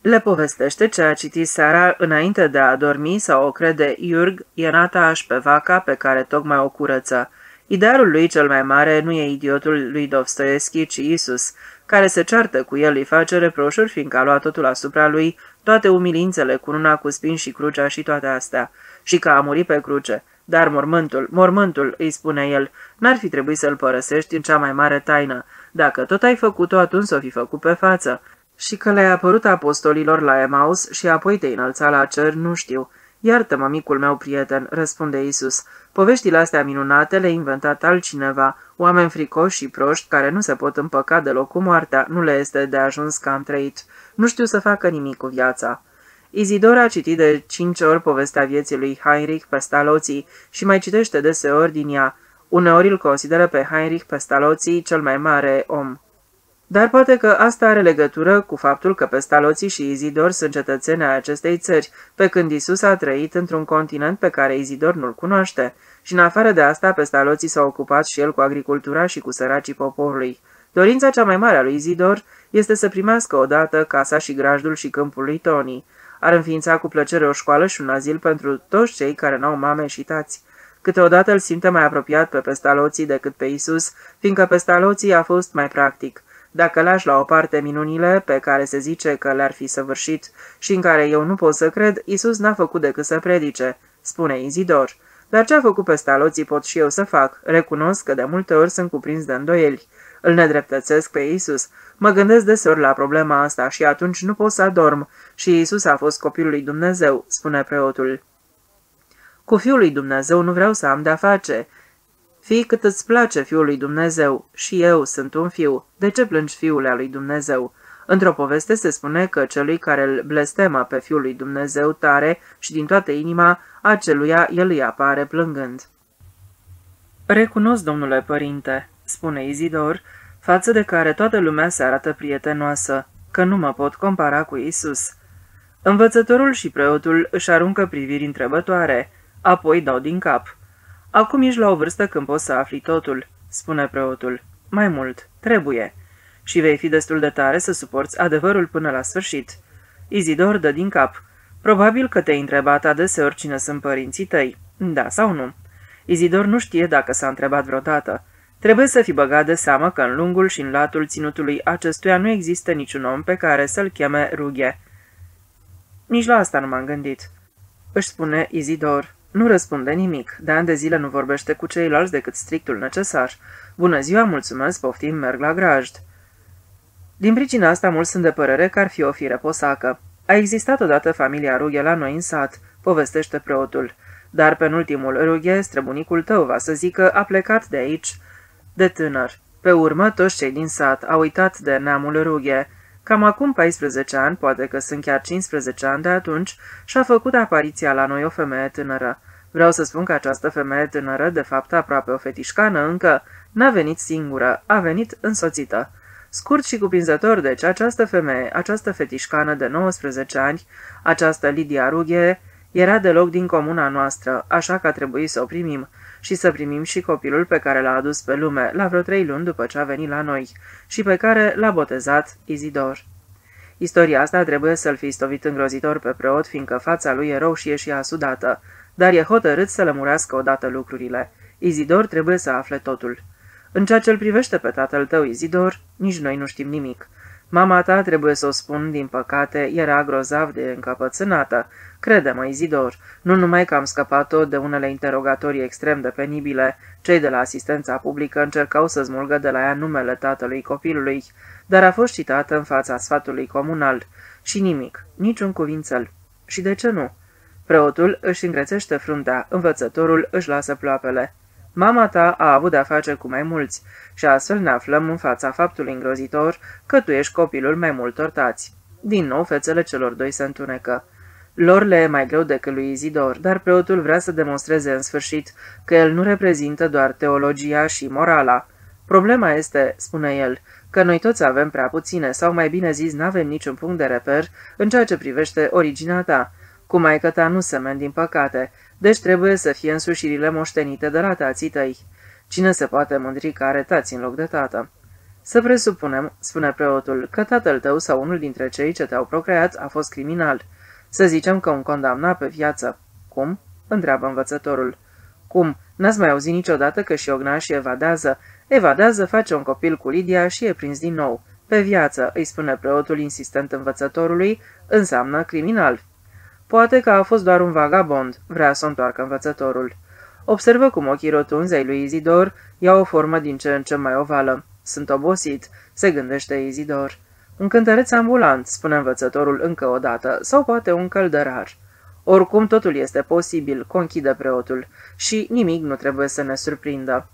Le povestește ce a citit seara înainte de a dormi sau o crede Iurg, Ienata pe vaca pe care tocmai o curăță. Idealul lui cel mai mare nu e idiotul lui Dostoevski, ci Isus, care se ceartă cu el, îi face reproșuri, fiindcă a luat totul asupra lui, toate umilințele, cu una cu spin și crucea și toate astea, și că a murit pe cruce. Dar mormântul, mormântul, îi spune el, n-ar fi trebuit să-l părăsești în cea mai mare taină. Dacă tot ai făcut-o, atunci s-o fi făcut pe față. Și că le-ai apărut apostolilor la Emaus și apoi te-ai înălțat la cer, nu știu. Iartă-mă, micul meu prieten, răspunde Isus. Poveștile astea minunate le-a inventat altcineva, oameni fricoși și proști care nu se pot împăca deloc cu moartea, nu le este de ajuns că am trăit. Nu știu să facă nimic cu viața. Izidor a citit de cinci ori povestea vieții lui Heinrich Pestalozzi și mai citește deseori din ea. Uneori îl consideră pe Heinrich Pestalozzi cel mai mare om. Dar poate că asta are legătură cu faptul că Pestaloții și Izidor sunt cetățeni ai acestei țări, pe când Isus a trăit într-un continent pe care Izidor nu-l cunoaște. Și în afară de asta, Pestaloții s-au ocupat și el cu agricultura și cu săracii poporului. Dorința cea mai mare a lui Izidor este să primească odată casa și grajdul și câmpul lui Tony. Ar înființa cu plăcere o școală și un azil pentru toți cei care n-au mame și tați. Câteodată îl simte mai apropiat pe Pestaloții decât pe Isus, fiindcă Pestaloții a fost mai practic. Dacă lași la o parte minunile pe care se zice că le-ar fi săvârșit și în care eu nu pot să cred, Isus n-a făcut decât să predice, spune Izidor. Dar ce a făcut pe staloții pot și eu să fac. Recunosc că de multe ori sunt cuprins de îndoieli. Îl nedreptățesc pe Isus. Mă gândesc deseori la problema asta și atunci nu pot să adorm. Și Isus a fost copilul lui Dumnezeu, spune preotul. Cu fiul lui Dumnezeu nu vreau să am de-a face. Fii cât îți place fiul lui Dumnezeu. Și eu sunt un fiu. De ce plângi fiul lui Dumnezeu? Într-o poveste se spune că celui care îl blestemă pe fiul lui Dumnezeu tare și din toată inima, aceluia el îi apare plângând. Recunosc, domnule părinte, spune Izidor, față de care toată lumea se arată prietenoasă, că nu mă pot compara cu Isus. Învățătorul și preotul își aruncă priviri întrebătoare, apoi dau din cap. Acum ești la o vârstă când poți să afli totul, spune preotul. Mai mult, trebuie. Și vei fi destul de tare să suporți adevărul până la sfârșit. Izidor dă din cap. Probabil că te-ai întrebat adeseori cine sunt părinții tăi. Da sau nu? Izidor nu știe dacă s-a întrebat vreodată. Trebuie să fi băgat de seamă că în lungul și în latul ținutului acestuia nu există niciun om pe care să-l cheme rughe. Nici la asta nu m-am gândit. Își spune Izidor. Nu răspunde nimic. De ani de zile nu vorbește cu ceilalți decât strictul necesar. Bună ziua, mulțumesc, poftim, merg la grajd. Din pricina asta, mulți sunt de părere că ar fi o fire posacă. A existat odată familia Rughe la noi în sat, povestește preotul. Dar penultimul Rughe, străbunicul tău, va să zică, a plecat de aici de tânăr. Pe urmă, toți cei din sat au uitat de neamul Rughe. Cam acum 14 ani, poate că sunt chiar 15 ani de atunci, și-a făcut apariția la noi o femeie tânără. Vreau să spun că această femeie tânără, de fapt aproape o fetișcană încă, n-a venit singură, a venit însoțită. Scurt și cuprinzător, deci, această femeie, această fetișcană de 19 ani, această Lidia Rughe, era deloc din comuna noastră, așa că a trebuit să o primim și să primim și copilul pe care l-a adus pe lume la vreo trei luni după ce a venit la noi și pe care l-a botezat Izidor. Istoria asta trebuie să-l fi stovit îngrozitor pe preot, fiindcă fața lui e roșie și asudată, dar e hotărât să lămurească odată lucrurile. Izidor trebuie să afle totul. În ceea ce îl privește pe tatăl tău, Izidor, nici noi nu știm nimic. Mama ta, trebuie să o spun, din păcate, era grozav de încăpățânată. Crede-mă, Izidor, nu numai că am scăpat-o de unele interogatorii extrem de penibile, cei de la asistența publică încercau să smulgă de la ea numele tatălui copilului, dar a fost citată în fața sfatului comunal. Și nimic, niciun cuvințel. Și de ce nu? Preotul își îngrețește fruntea, învățătorul își lasă ploapele. Mama ta a avut de-a face cu mai mulți și astfel ne aflăm în fața faptului îngrozitor că tu ești copilul mai multor tați. Din nou, fețele celor doi se întunecă. Lor le e mai greu decât lui Izidor, dar preotul vrea să demonstreze în sfârșit că el nu reprezintă doar teologia și morala. Problema este, spune el, că noi toți avem prea puține, sau mai bine zis, n-avem niciun punct de reper în ceea ce privește originea ta. Cu maică ta nu semen, din păcate, deci trebuie să fie însușirile moștenite de la tații tăi. Cine se poate mândri că are tați în loc de tată? Să presupunem, spune preotul, că tatăl tău sau unul dintre cei ce te-au procreat a fost criminal. Să zicem că un condamnat pe viață. Cum? întreabă învățătorul. Cum? N-ați mai auzit niciodată că și și evadează? Evadează, face un copil cu Lidia și e prins din nou. Pe viață, îi spune preotul insistent învățătorului, înseamnă criminal. Poate că a fost doar un vagabond, vrea să întoarcă învățătorul. Observă cum ochii rotunzi ai lui Izidor iau o formă din ce în ce mai ovală. Sunt obosit, se gândește Izidor. Un cântăreț ambulant, spune învățătorul încă o dată, sau poate un căldărar. Oricum totul este posibil, conchide preotul, și nimic nu trebuie să ne surprindă.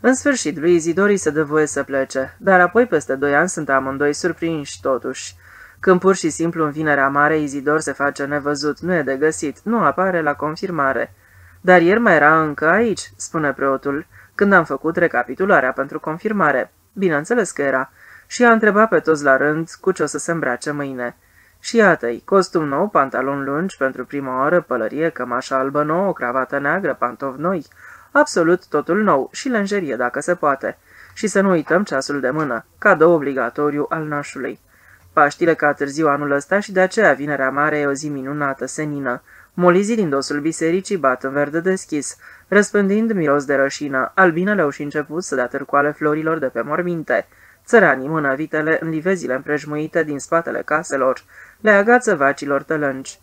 În sfârșit, lui Izidori se dă voie să plece, dar apoi peste doi ani sunt amândoi surprinși totuși. Când pur și simplu în vinerea mare Izidor se face nevăzut, nu e de găsit, nu apare la confirmare. Dar ieri mai era încă aici, spune preotul, când am făcut recapitularea pentru confirmare. Bineînțeles că era. Și a întrebat pe toți la rând cu ce o să se îmbrace mâine. Și iată-i, costum nou, pantaloni lungi pentru prima oară, pălărie, cămașă albă nouă, o cravată neagră, pantofi noi, absolut totul nou și lenjerie dacă se poate. Și să nu uităm ceasul de mână, cadou obligatoriu al nașului. Paștile ca târziu anul ăsta și de aceea vinerea mare e o zi minunată, senină. Molizii din dosul bisericii bat în verde deschis, răspândind miros de rășină. Albinele au și început să dea târcoale florilor de pe morminte. Țăranii mână vitele în livezile împrejmuite din spatele caselor, le agață vacilor tălânci.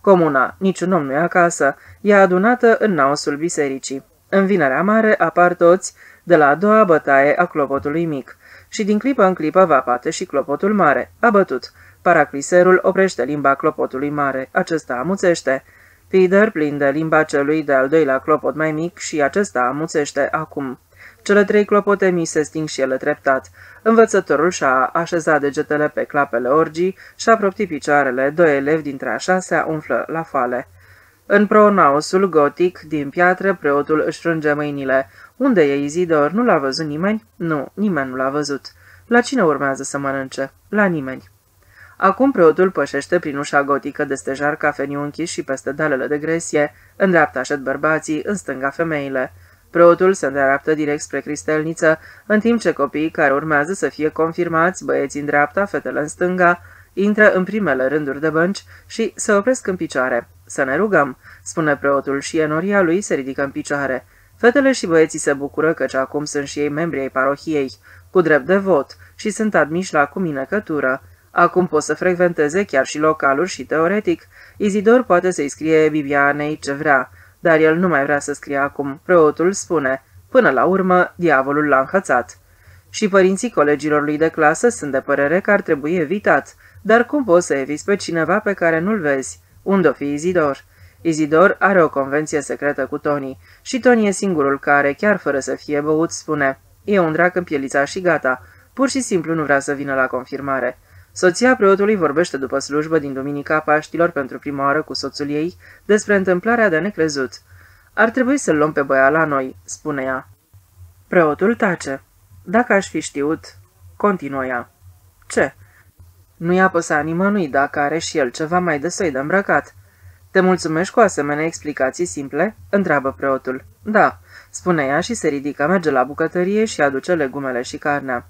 Comuna, niciun om nu e acasă, e adunată în naosul bisericii. În vinerea mare apar toți de la a doua bătaie a clopotului mic și din clipă în clipă va pate și clopotul mare. A bătut. Paracliserul oprește limba clopotului mare. Acesta amuțește. Peter plin limba celui de-al doilea clopot mai mic și acesta amuțește acum. Cele trei clopote mi se sting și ele treptat. Învățătorul și-a așezat degetele pe clapele orgii și-a proptit picioarele, doi elevi dintre a șasea umflă la fale. În pronaosul gotic din piatră, preotul își frânge mâinile. Unde e Izidor? Nu l-a văzut nimeni? Nu, nimeni nu l-a văzut. La cine urmează să mănânce? La nimeni. Acum preotul pășește prin ușa gotică de stejar cafeniu închis și peste dalele de gresie, în dreapta așet bărbații, în stânga femeile. Preotul se îndreaptă direct spre cristelniță, în timp ce copiii care urmează să fie confirmați, băieții în dreapta, fetele în stânga, intră în primele rânduri de bănci și se opresc în picioare. Să ne rugăm, spune preotul și enoria lui se ridică în picioare. Fetele și băieții se bucură căci acum sunt și ei membri ai parohiei, cu drept de vot, și sunt admiși la cuminăcătură. Acum pot să frecventeze chiar și localuri și teoretic. Izidor poate să-i scrie Bibianei ce vrea, dar el nu mai vrea să scrie acum. Preotul spune, până la urmă, diavolul l-a înhățat. Și părinții colegilor lui de clasă sunt de părere că ar trebui evitat, dar cum poți să eviți pe cineva pe care nu-l vezi? Unde o fi Izidor? Izidor are o convenție secretă cu Tony și Tony e singurul care, chiar fără să fie băut, spune E un drac în pielița și gata. Pur și simplu nu vrea să vină la confirmare. Soția preotului vorbește după slujbă din Duminica Paștilor pentru prima oară cu soțul ei despre întâmplarea de necrezut. Ar trebui să-l luăm pe băia la noi, spune ea. Preotul tace. Dacă aș fi știut, continuă ea. Ce? Nu i-a păsat nimănui dacă are și el ceva mai de soi de îmbrăcat. Te mulțumești cu asemenea explicații simple? Întreabă preotul. Da, spune ea și se ridică, merge la bucătărie și aduce legumele și carnea.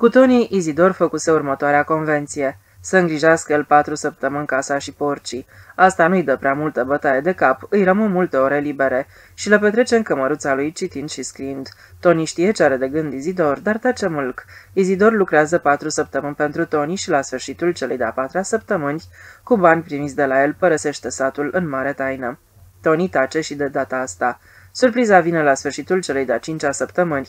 Cu Tony, Izidor făcuse următoarea convenție. Să îngrijească el patru săptămâni casa și porcii. Asta nu-i dă prea multă bătaie de cap, îi rămân multe ore libere și le petrece în cămăruța lui citind și scriind. Tony știe ce are de gând Izidor, dar tace mâlc. Izidor lucrează patru săptămâni pentru Tony și la sfârșitul celei de-a patra săptămâni, cu bani primiți de la el, părăsește satul în mare taină. Tony tace și de data asta. Surpriza vine la sfârșitul celei de-a cincea săptămâni.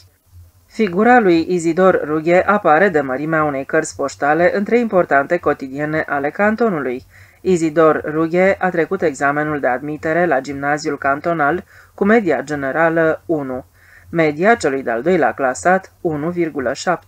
Figura lui Izidor Rughe apare de mărimea unei cărți poștale între importante cotidiene ale cantonului. Izidor Rughe a trecut examenul de admitere la gimnaziul cantonal cu media generală 1, media celui de-al doilea clasat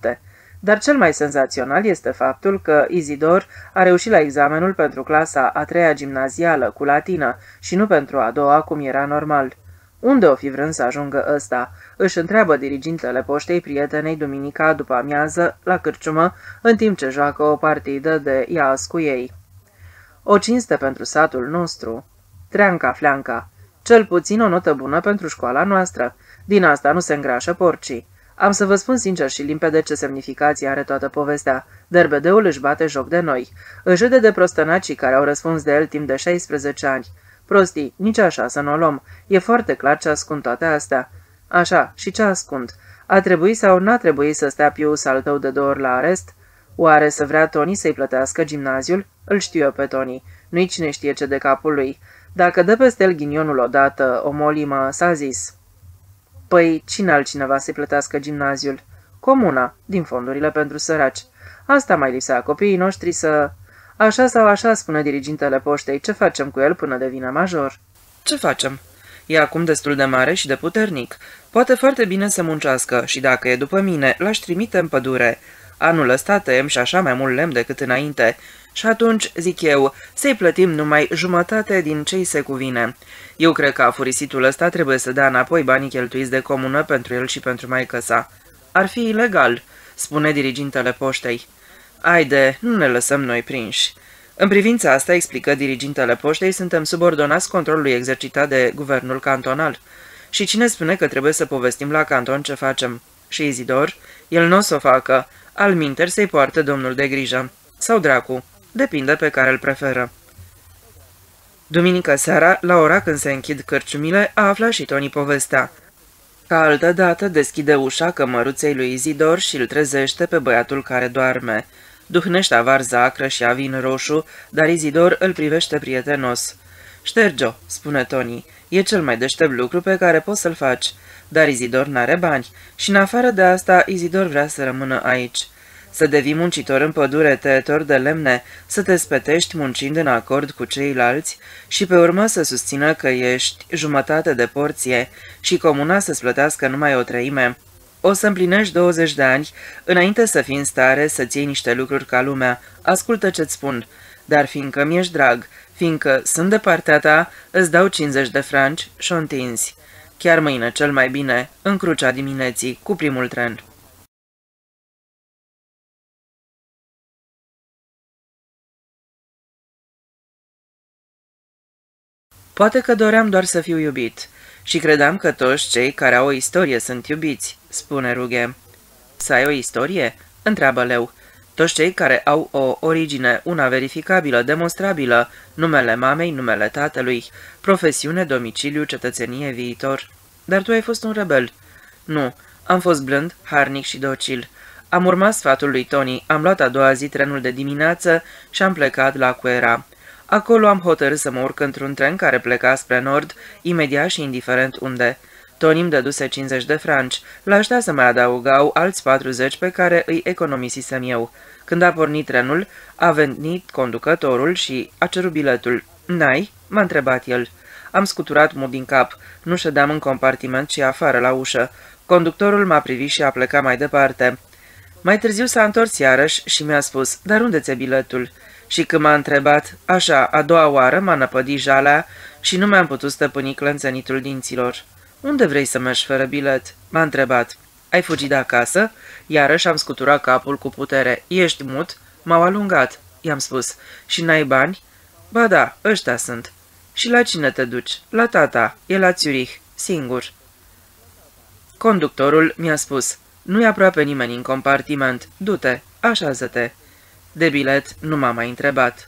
1,7. Dar cel mai senzațional este faptul că Izidor a reușit la examenul pentru clasa a treia gimnazială cu latină și nu pentru a doua cum era normal. Unde o fi vrând să ajungă ăsta? Își întreabă dirigintele poștei prietenei duminica după amiază la cârciumă, în timp ce joacă o partidă de ias cu ei. O cinste pentru satul nostru. Treanca, fleanca. Cel puțin o notă bună pentru școala noastră. Din asta nu se îngrașă porcii. Am să vă spun sincer și limpede ce semnificație are toată povestea. Derbedeul își bate joc de noi. Își râde de prostănacii care au răspuns de el timp de 16 ani. Prostii, nici așa să nu o luăm. E foarte clar ce ascund toate astea. Așa, și ce ascund? A trebuit sau n-a trebuit să stea Pius al tău de două ori la arest? Oare să vrea Tony să-i plătească gimnaziul? Îl știu eu pe Tony. Nu-i cine știe ce de capul lui. Dacă dă peste el ghinionul odată, o molimă, s-a zis. Păi, cine altcineva să-i plătească gimnaziul? Comuna, din fondurile pentru săraci. Asta mai lipsea copiii noștri să... Așa sau așa, spune dirigintele poștei, ce facem cu el până devine major? Ce facem? E acum destul de mare și de puternic. Poate foarte bine să muncească și dacă e după mine, l-aș trimite în pădure. Anul ăsta tăiem și așa mai mult lemn decât înainte. Și atunci, zic eu, să-i plătim numai jumătate din ce se cuvine. Eu cred că afurisitul ăsta trebuie să dea înapoi banii cheltuiți de comună pentru el și pentru maică sa. Ar fi ilegal, spune dirigintele poștei. Aide, nu ne lăsăm noi prinși. În privința asta, explică dirigintele poștei, suntem subordonați controlului exercitat de guvernul cantonal. Și cine spune că trebuie să povestim la canton ce facem? Și Izidor? El nu o să o facă. Al minter să-i poartă domnul de grijă. Sau dracu. Depinde pe care îl preferă. Duminică seara, la ora când se închid cărciumile, a aflat și Tony povestea. Ca altă dată deschide ușa cămăruței lui Izidor și îl trezește pe băiatul care doarme. Duhnește avarza acră și avin roșu, dar Izidor îl privește prietenos. Șterge-o, spune Tony, e cel mai deștept lucru pe care poți să-l faci. Dar Izidor n-are bani și în afară de asta Izidor vrea să rămână aici. Să devii muncitor în pădure, tăietor de lemne, să te spetești muncind în acord cu ceilalți și pe urmă să susțină că ești jumătate de porție și comuna să-ți plătească numai o treime. O să împlinești 20 de ani înainte să fii în stare să-ți iei niște lucruri ca lumea. Ascultă ce-ți spun. Dar fiindcă mi-ești drag, fiindcă sunt de partea ta, îți dau 50 de franci și o întinzi. Chiar mâine, cel mai bine, în crucea dimineții, cu primul tren. Poate că doream doar să fiu iubit și credeam că toți cei care au o istorie sunt iubiți, spune Rughe. Să ai o istorie? întreabă Leu. Toți cei care au o origine, una verificabilă, demonstrabilă, numele mamei, numele tatălui, profesiune, domiciliu, cetățenie, viitor. Dar tu ai fost un rebel. Nu, am fost blând, harnic și docil. Am urmat sfatul lui Tony, am luat a doua zi trenul de dimineață și am plecat la Cuera. Acolo am hotărât să mă urc într-un tren care pleca spre nord, imediat și indiferent unde. Tony îmi dăduse 50 de franci. La ăștia să mai adaugau alți 40 pe care îi economisisem eu. Când a pornit trenul, a venit conducătorul și a cerut biletul. N-ai?" m-a întrebat el. Am scuturat mult din cap. Nu ședeam în compartiment, ci afară la ușă. Conductorul m-a privit și a plecat mai departe. Mai târziu s-a întors iarăși și mi-a spus, dar unde ți-e biletul?" Și când m-a întrebat, așa, a doua oară m-a năpădit jalea și nu mi-am putut stăpâni clănțănitul dinților. Unde vrei să mergi fără bilet?" m-a întrebat. Ai fugit de acasă?" Iarăși am scuturat capul cu putere. Ești mut?" M-au alungat." I-am spus. Și n-ai bani?" Ba da, ăștia sunt." Și la cine te duci?" La tata. E la Zurich. Singur." Conductorul mi-a spus. Nu-i aproape nimeni în compartiment. Du-te, așează-te." De bilet nu m-a mai întrebat.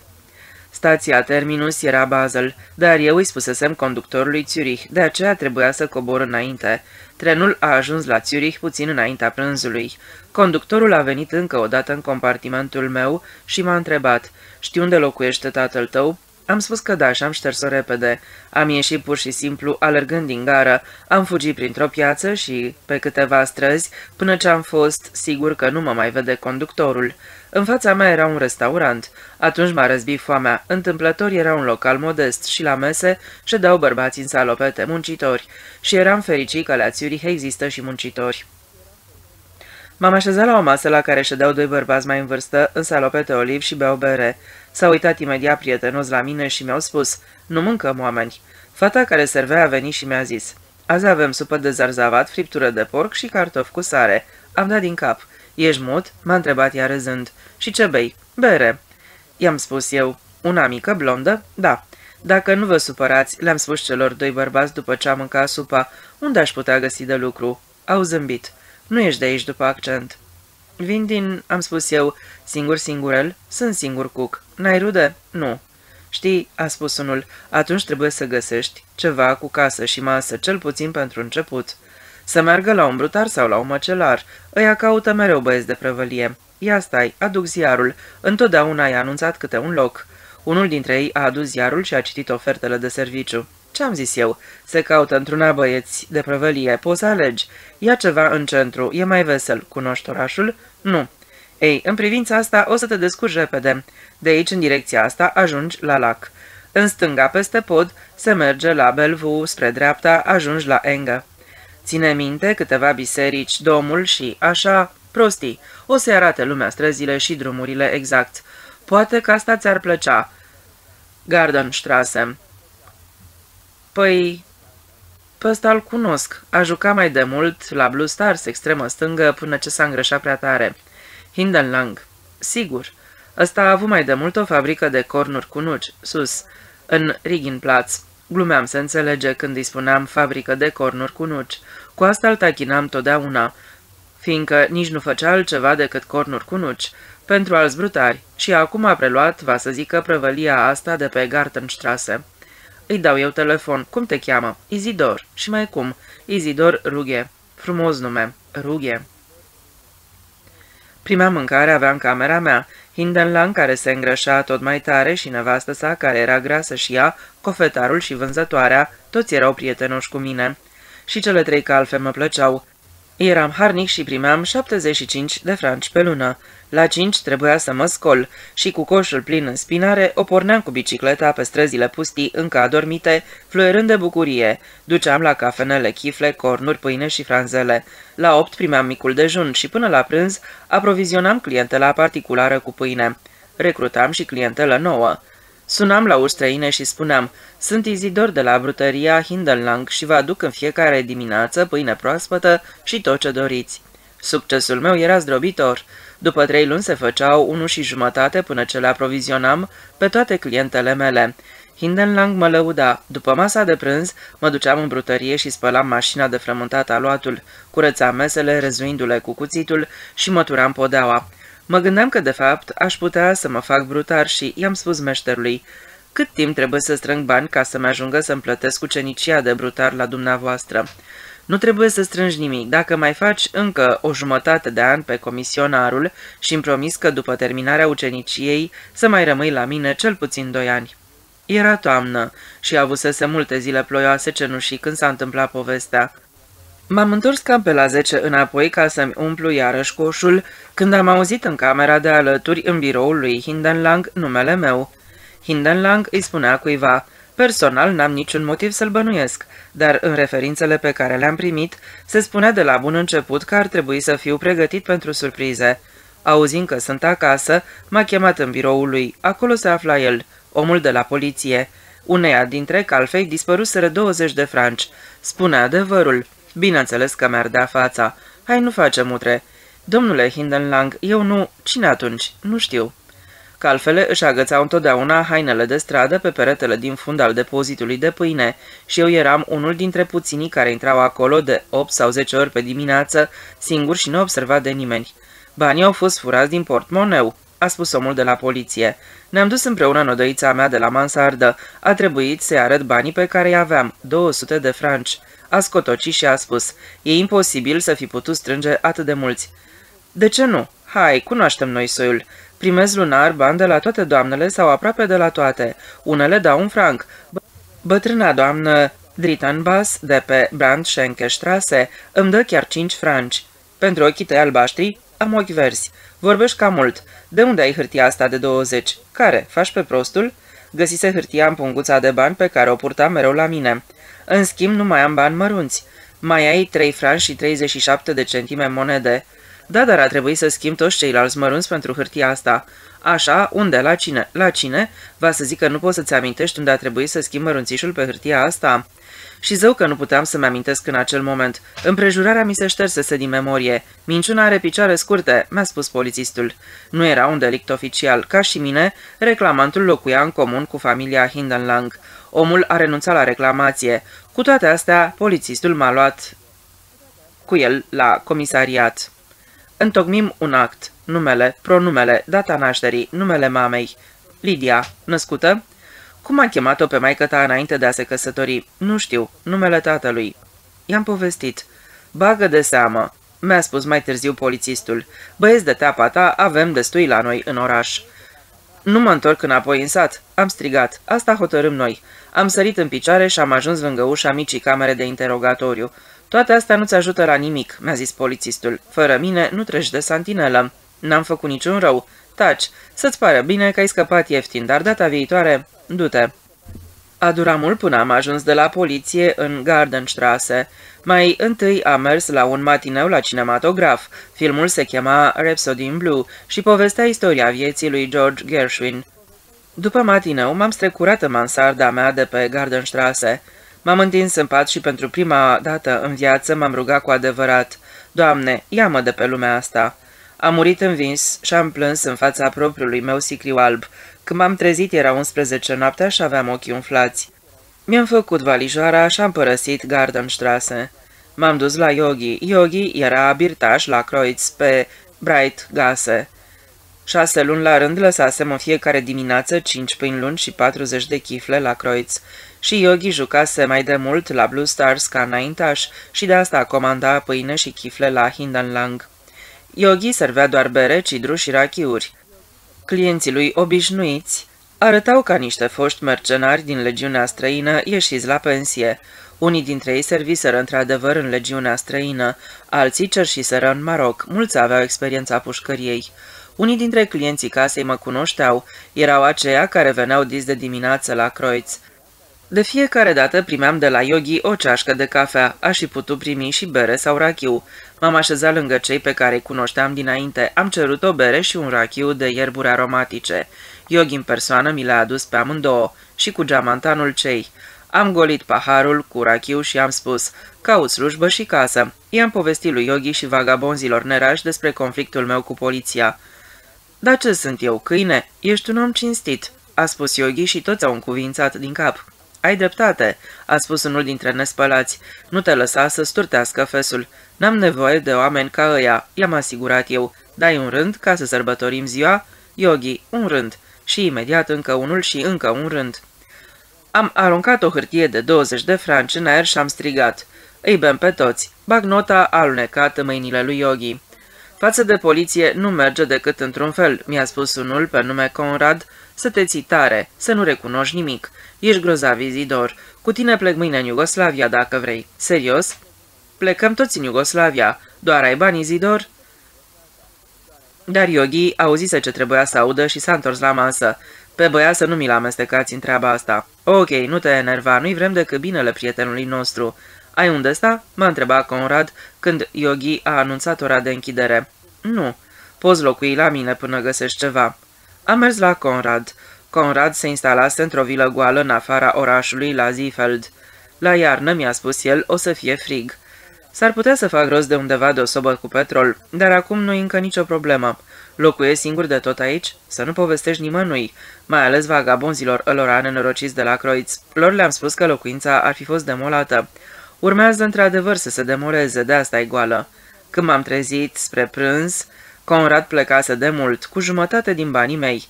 Stația Terminus era Basel, dar eu îi spusesem conductorului Zurich, de aceea trebuia să cobor înainte. Trenul a ajuns la Zurich puțin înaintea prânzului. Conductorul a venit încă o dată în compartimentul meu și m-a întrebat, știi unde locuiește tatăl tău? Am spus că da și am șters-o repede. Am ieșit pur și simplu alergând din gară, am fugit printr-o piață și pe câteva străzi, până ce am fost sigur că nu mă mai vede conductorul. În fața mea era un restaurant. Atunci m-a răzbit foamea. Întâmplător era un local modest și la mese ședeau bărbați în salopete, muncitori. Și eram fericit că la Zurich există și muncitori. M-am așezat la o masă la care ședeau doi bărbați mai în vârstă, în salopete oliv și beau bere. S-au uitat imediat prietenos la mine și mi-au spus, nu mâncăm oameni. Fata care servea a venit și mi-a zis, Azi avem supă de zarzavat, friptură de porc și cartofi cu sare. Am dat din cap. Ești mut?" m-a întrebat ea râzând. Și ce bei?" Bere." I-am spus eu. Una mică, blondă?" Da." Dacă nu vă supărați, le-am spus celor doi bărbați după ce am mâncat supa, unde aș putea găsi de lucru. Au zâmbit. Nu ești de aici după accent. Vin din, am spus eu, singur singurel, sunt singur cuc. N-ai rude? Nu. Știi, a spus unul, atunci trebuie să găsești ceva cu casă și masă, cel puțin pentru început. Să meargă la un brutar sau la un măcelar. Ăia caută mereu băieți de prăvălie. Ia stai, aduc ziarul. Întotdeauna i-a anunțat câte un loc. Unul dintre ei a adus ziarul și a citit ofertele de serviciu. Ce-am zis eu? Se caută într-una băieți de prăvălie. Poți să alegi. Ia ceva în centru. E mai vesel. Cunoști orașul? Nu. Ei, în privința asta o să te descurci repede. De aici, în direcția asta, ajungi la lac. În stânga, peste pod, se merge la Belvu, spre dreapta, ajungi la Engă. Ține minte câteva biserici, domul și, așa, prostii. O să arate lumea străzile și drumurile exact. Poate că asta ți-ar plăcea. Gardenstrasse. Păi, pe ăsta îl cunosc. A jucat mai de mult la Blue Stars, extremă stângă, până ce s-a îngrășat prea tare. Hindenlang. Sigur. Ăsta a avut mai de mult o fabrică de cornuri cu nuci, sus, în Riginplatz. Glumeam să înțelege când îi spuneam fabrică de cornuri cu nuci. Cu asta îl tachinam totdeauna, fiindcă nici nu făcea altceva decât cornuri cu nuci, pentru alți brutari, și acum a preluat, va să zică, prăvălia asta de pe Gartenstrasse. Îi dau eu telefon. Cum te cheamă? Izidor. Și mai cum? Izidor Rughe. Frumos nume. Rughe. Prima mâncare avea în camera mea. Hindenlang, care se îngrășa tot mai tare, și nevastă sa, care era grasă și ea, cofetarul și vânzătoarea, toți erau prietenoși cu mine. Și cele trei calfe mă plăceau. Eram harnic și primeam 75 de franci pe lună. La cinci trebuia să mă scol și cu coșul plin în spinare o porneam cu bicicleta pe străzile pustii încă adormite, fluierând de bucurie. Duceam la cafenele chifle, cornuri, pâine și franzele. La opt primeam micul dejun și până la prânz aprovizionam clientela particulară cu pâine. Recrutam și clientelă nouă. Sunam la uși străine și spuneam, sunt Izidor de la brutăria Hindenlang și vă aduc în fiecare dimineață pâine proaspătă și tot ce doriți. Succesul meu era zdrobitor. După trei luni se făceau unu și jumătate până ce le aprovizionam pe toate clientele mele. Hindenlang mă lăuda. După masa de prânz, mă duceam în brutărie și spălam mașina de frământat aluatul, curățam mesele, răzuindu-le cu cuțitul și măturam podeaua. Mă gândeam că, de fapt, aș putea să mă fac brutar și i-am spus meșterului, cât timp trebuie să strâng bani ca să-mi ajungă să-mi plătesc ucenicia de brutar la dumneavoastră? Nu trebuie să strângi nimic. Dacă mai faci încă o jumătate de an pe comisionarul și îmi promis că după terminarea uceniciei să mai rămâi la mine cel puțin doi ani. Era toamnă și avusese multe zile ploioase cenușii când s-a întâmplat povestea. M-am întors cam pe la 10 înapoi ca să-mi umplu iarăși coșul, când am auzit în camera de alături, în biroul lui Hindenlang, numele meu. Hindenlang îi spunea cuiva, Personal n-am niciun motiv să-l bănuiesc, dar în referințele pe care le-am primit, se spunea de la bun început că ar trebui să fiu pregătit pentru surprize. Auzind că sunt acasă, m-a chemat în biroul lui. Acolo se afla el, omul de la poliție. Uneia dintre calfei dispăruseră 20 de franci. Spune adevărul. Bineînțeles că mi-ar da fața. Hai, nu face mutre. Domnule Hindenlang, eu nu... Cine atunci? Nu știu. Calfele își agățau întotdeauna hainele de stradă pe peretele din fund al depozitului de pâine și eu eram unul dintre puținii care intrau acolo de 8 sau 10 ori pe dimineață, singur și neobservat de nimeni. Banii au fost furați din portmoneu, a spus omul de la poliție. Ne-am dus împreună în odăița mea de la mansardă. A trebuit să-i arăt banii pe care îi aveam, 200 de franci. A scotocit și a spus, e imposibil să fi putut strânge atât de mulți. De ce nu? Hai, cunoaștem noi soiul. Primez lunar bani de la toate doamnele sau aproape de la toate. Unele dau un franc. Bătrâna doamnă Drittenbas de pe Brandschenkestrasse îmi dă chiar 5 franci. Pentru ochii tăi albaștri am ochi verzi. Vorbești cam mult. De unde ai hârtia asta de 20? Care? Faci pe prostul? Găsise hârtia în punguța de bani pe care o purtam mereu la mine. În schimb, nu mai am bani mărunți. Mai ai 3 franci și 37 de centime monede. Da, dar a trebuit să schimb toți ceilalți mărunți pentru hârtia asta. Așa, unde, la cine? La cine? Va să zic că nu poți să-ți amintești unde a trebuit să schimb mărunțișul pe hârtia asta? Și zău că nu puteam să-mi amintesc în acel moment. Împrejurarea mi se ștersese din memorie. Minciuna are picioare scurte, mi-a spus polițistul. Nu era un delict oficial. Ca și mine, reclamantul locuia în comun cu familia Hindenlang. Omul a renunțat la reclamație. Cu toate astea, polițistul m-a luat cu el la comisariat. Întocmim un act. Numele, pronumele, data nașterii, numele mamei. Lidia, născută? Cum a chemat-o pe maică ta înainte de a se căsători? Nu știu, numele tatălui. I-am povestit. Bagă de seamă, mi-a spus mai târziu polițistul. Băieți de teapa ta, avem destui la noi în oraș. Nu mă întorc înapoi în sat. Am strigat. Asta hotărâm noi. Am sărit în picioare și am ajuns lângă ușa micii camere de interogatoriu. Toate astea nu-ți ajută la nimic, mi-a zis polițistul. Fără mine nu treci de santinelă. N-am făcut niciun rău. Taci, să-ți pare bine că ai scăpat ieftin, dar data viitoare, du-te. A durat mult până am ajuns de la poliție în Gardenstrasse. Mai întâi am mers la un matineu la cinematograf. Filmul se chema Rhapsody in Blue și povestea istoria vieții lui George Gershwin. După matineu m-am strecurat în mansarda mea de pe Gardenstrasse. M-am întins în pat și pentru prima dată în viață m-am rugat cu adevărat. Doamne, ia-mă de pe lumea asta. Am murit învins și am plâns în fața propriului meu sicriu alb. Când m-am trezit era 11 noaptea și aveam ochii umflați. Mi-am făcut valijoara și am părăsit Gardenstrasse. M-am dus la Yogi. Yogi era birtaș la Kreutz pe Bright Gase. Șase luni la rând lăsasem în fiecare dimineață cinci pâini lungi și 40 de chifle la Kreutz. Și Yogi jucase mai de mult la Blue Stars ca înaintaș și de asta comanda pâine și chifle la Hindenlang. Yogi servea doar bere, cidru și rachiuri. Clienții lui obișnuiți arătau ca niște foști mercenari din legiunea străină ieșiți la pensie. Unii dintre ei serviseră într-adevăr în legiunea străină, alții cerșiseră în Maroc, mulți aveau experiența pușcăriei. Unii dintre clienții casei mă cunoșteau, erau aceia care veneau dis de dimineață la Croiț. De fiecare dată primeam de la Yogi o ceașcă de cafea, aș fi putut primi și bere sau rachiu. M-am așezat lângă cei pe care îi cunoșteam dinainte, am cerut o bere și un rachiu de ierburi aromatice. Yogi în persoană mi le-a adus pe amândouă și cu geamantanul cei. Am golit paharul cu rachiu și am spus, caut slujbă și casă. I-am povestit lui Yogi și vagabonzilor nerași despre conflictul meu cu poliția. Dar ce sunt eu, câine? Ești un om cinstit," a spus Yogi și toți au încuvințat din cap. Ai dreptate," a spus unul dintre nespălați. Nu te lăsa să sturtească fesul. N-am nevoie de oameni ca ăia, i-am asigurat eu. Dai un rând ca să sărbătorim ziua? Yogi, un rând. Și imediat încă unul și încă un rând. Am aruncat o hârtie de 20 de franci în aer și am strigat. Îi bem pe toți. Bag nota alunecat în mâinile lui Yogi. Față de poliție nu merge decât într-un fel, mi-a spus unul pe nume Conrad, să te ții tare, să nu recunoști nimic. Ești grozav, Izidor. Cu tine plec mâine în Iugoslavia, dacă vrei. Serios? Plecăm toți în Iugoslavia. Doar ai bani, Izidor? Dar Yogi auzise ce trebuia să audă și s-a întors la masă. Pe băia să nu mi-l amestecați în treaba asta. Ok, nu te enerva, nu-i vrem decât binele prietenului nostru. Ai unde sta?" m-a întrebat Conrad când Yogi a anunțat ora de închidere. Nu, poți locui la mine până găsești ceva." Am mers la Conrad. Conrad se instalase într-o vilă goală în afara orașului la Ziefeld. La iarnă, mi-a spus el, o să fie frig. S-ar putea să fac rost de undeva de o sobă cu petrol, dar acum nu e încă nicio problemă. Locuiesc singur de tot aici? Să nu povestești nimănui, mai ales vagabonzilor ălora nenorociți de la Croiț. Lor le-am spus că locuința ar fi fost demolată. Urmează într-adevăr să se demoleze, de asta e goală. Când m-am trezit spre prânz, Conrad plecase de mult, cu jumătate din banii mei.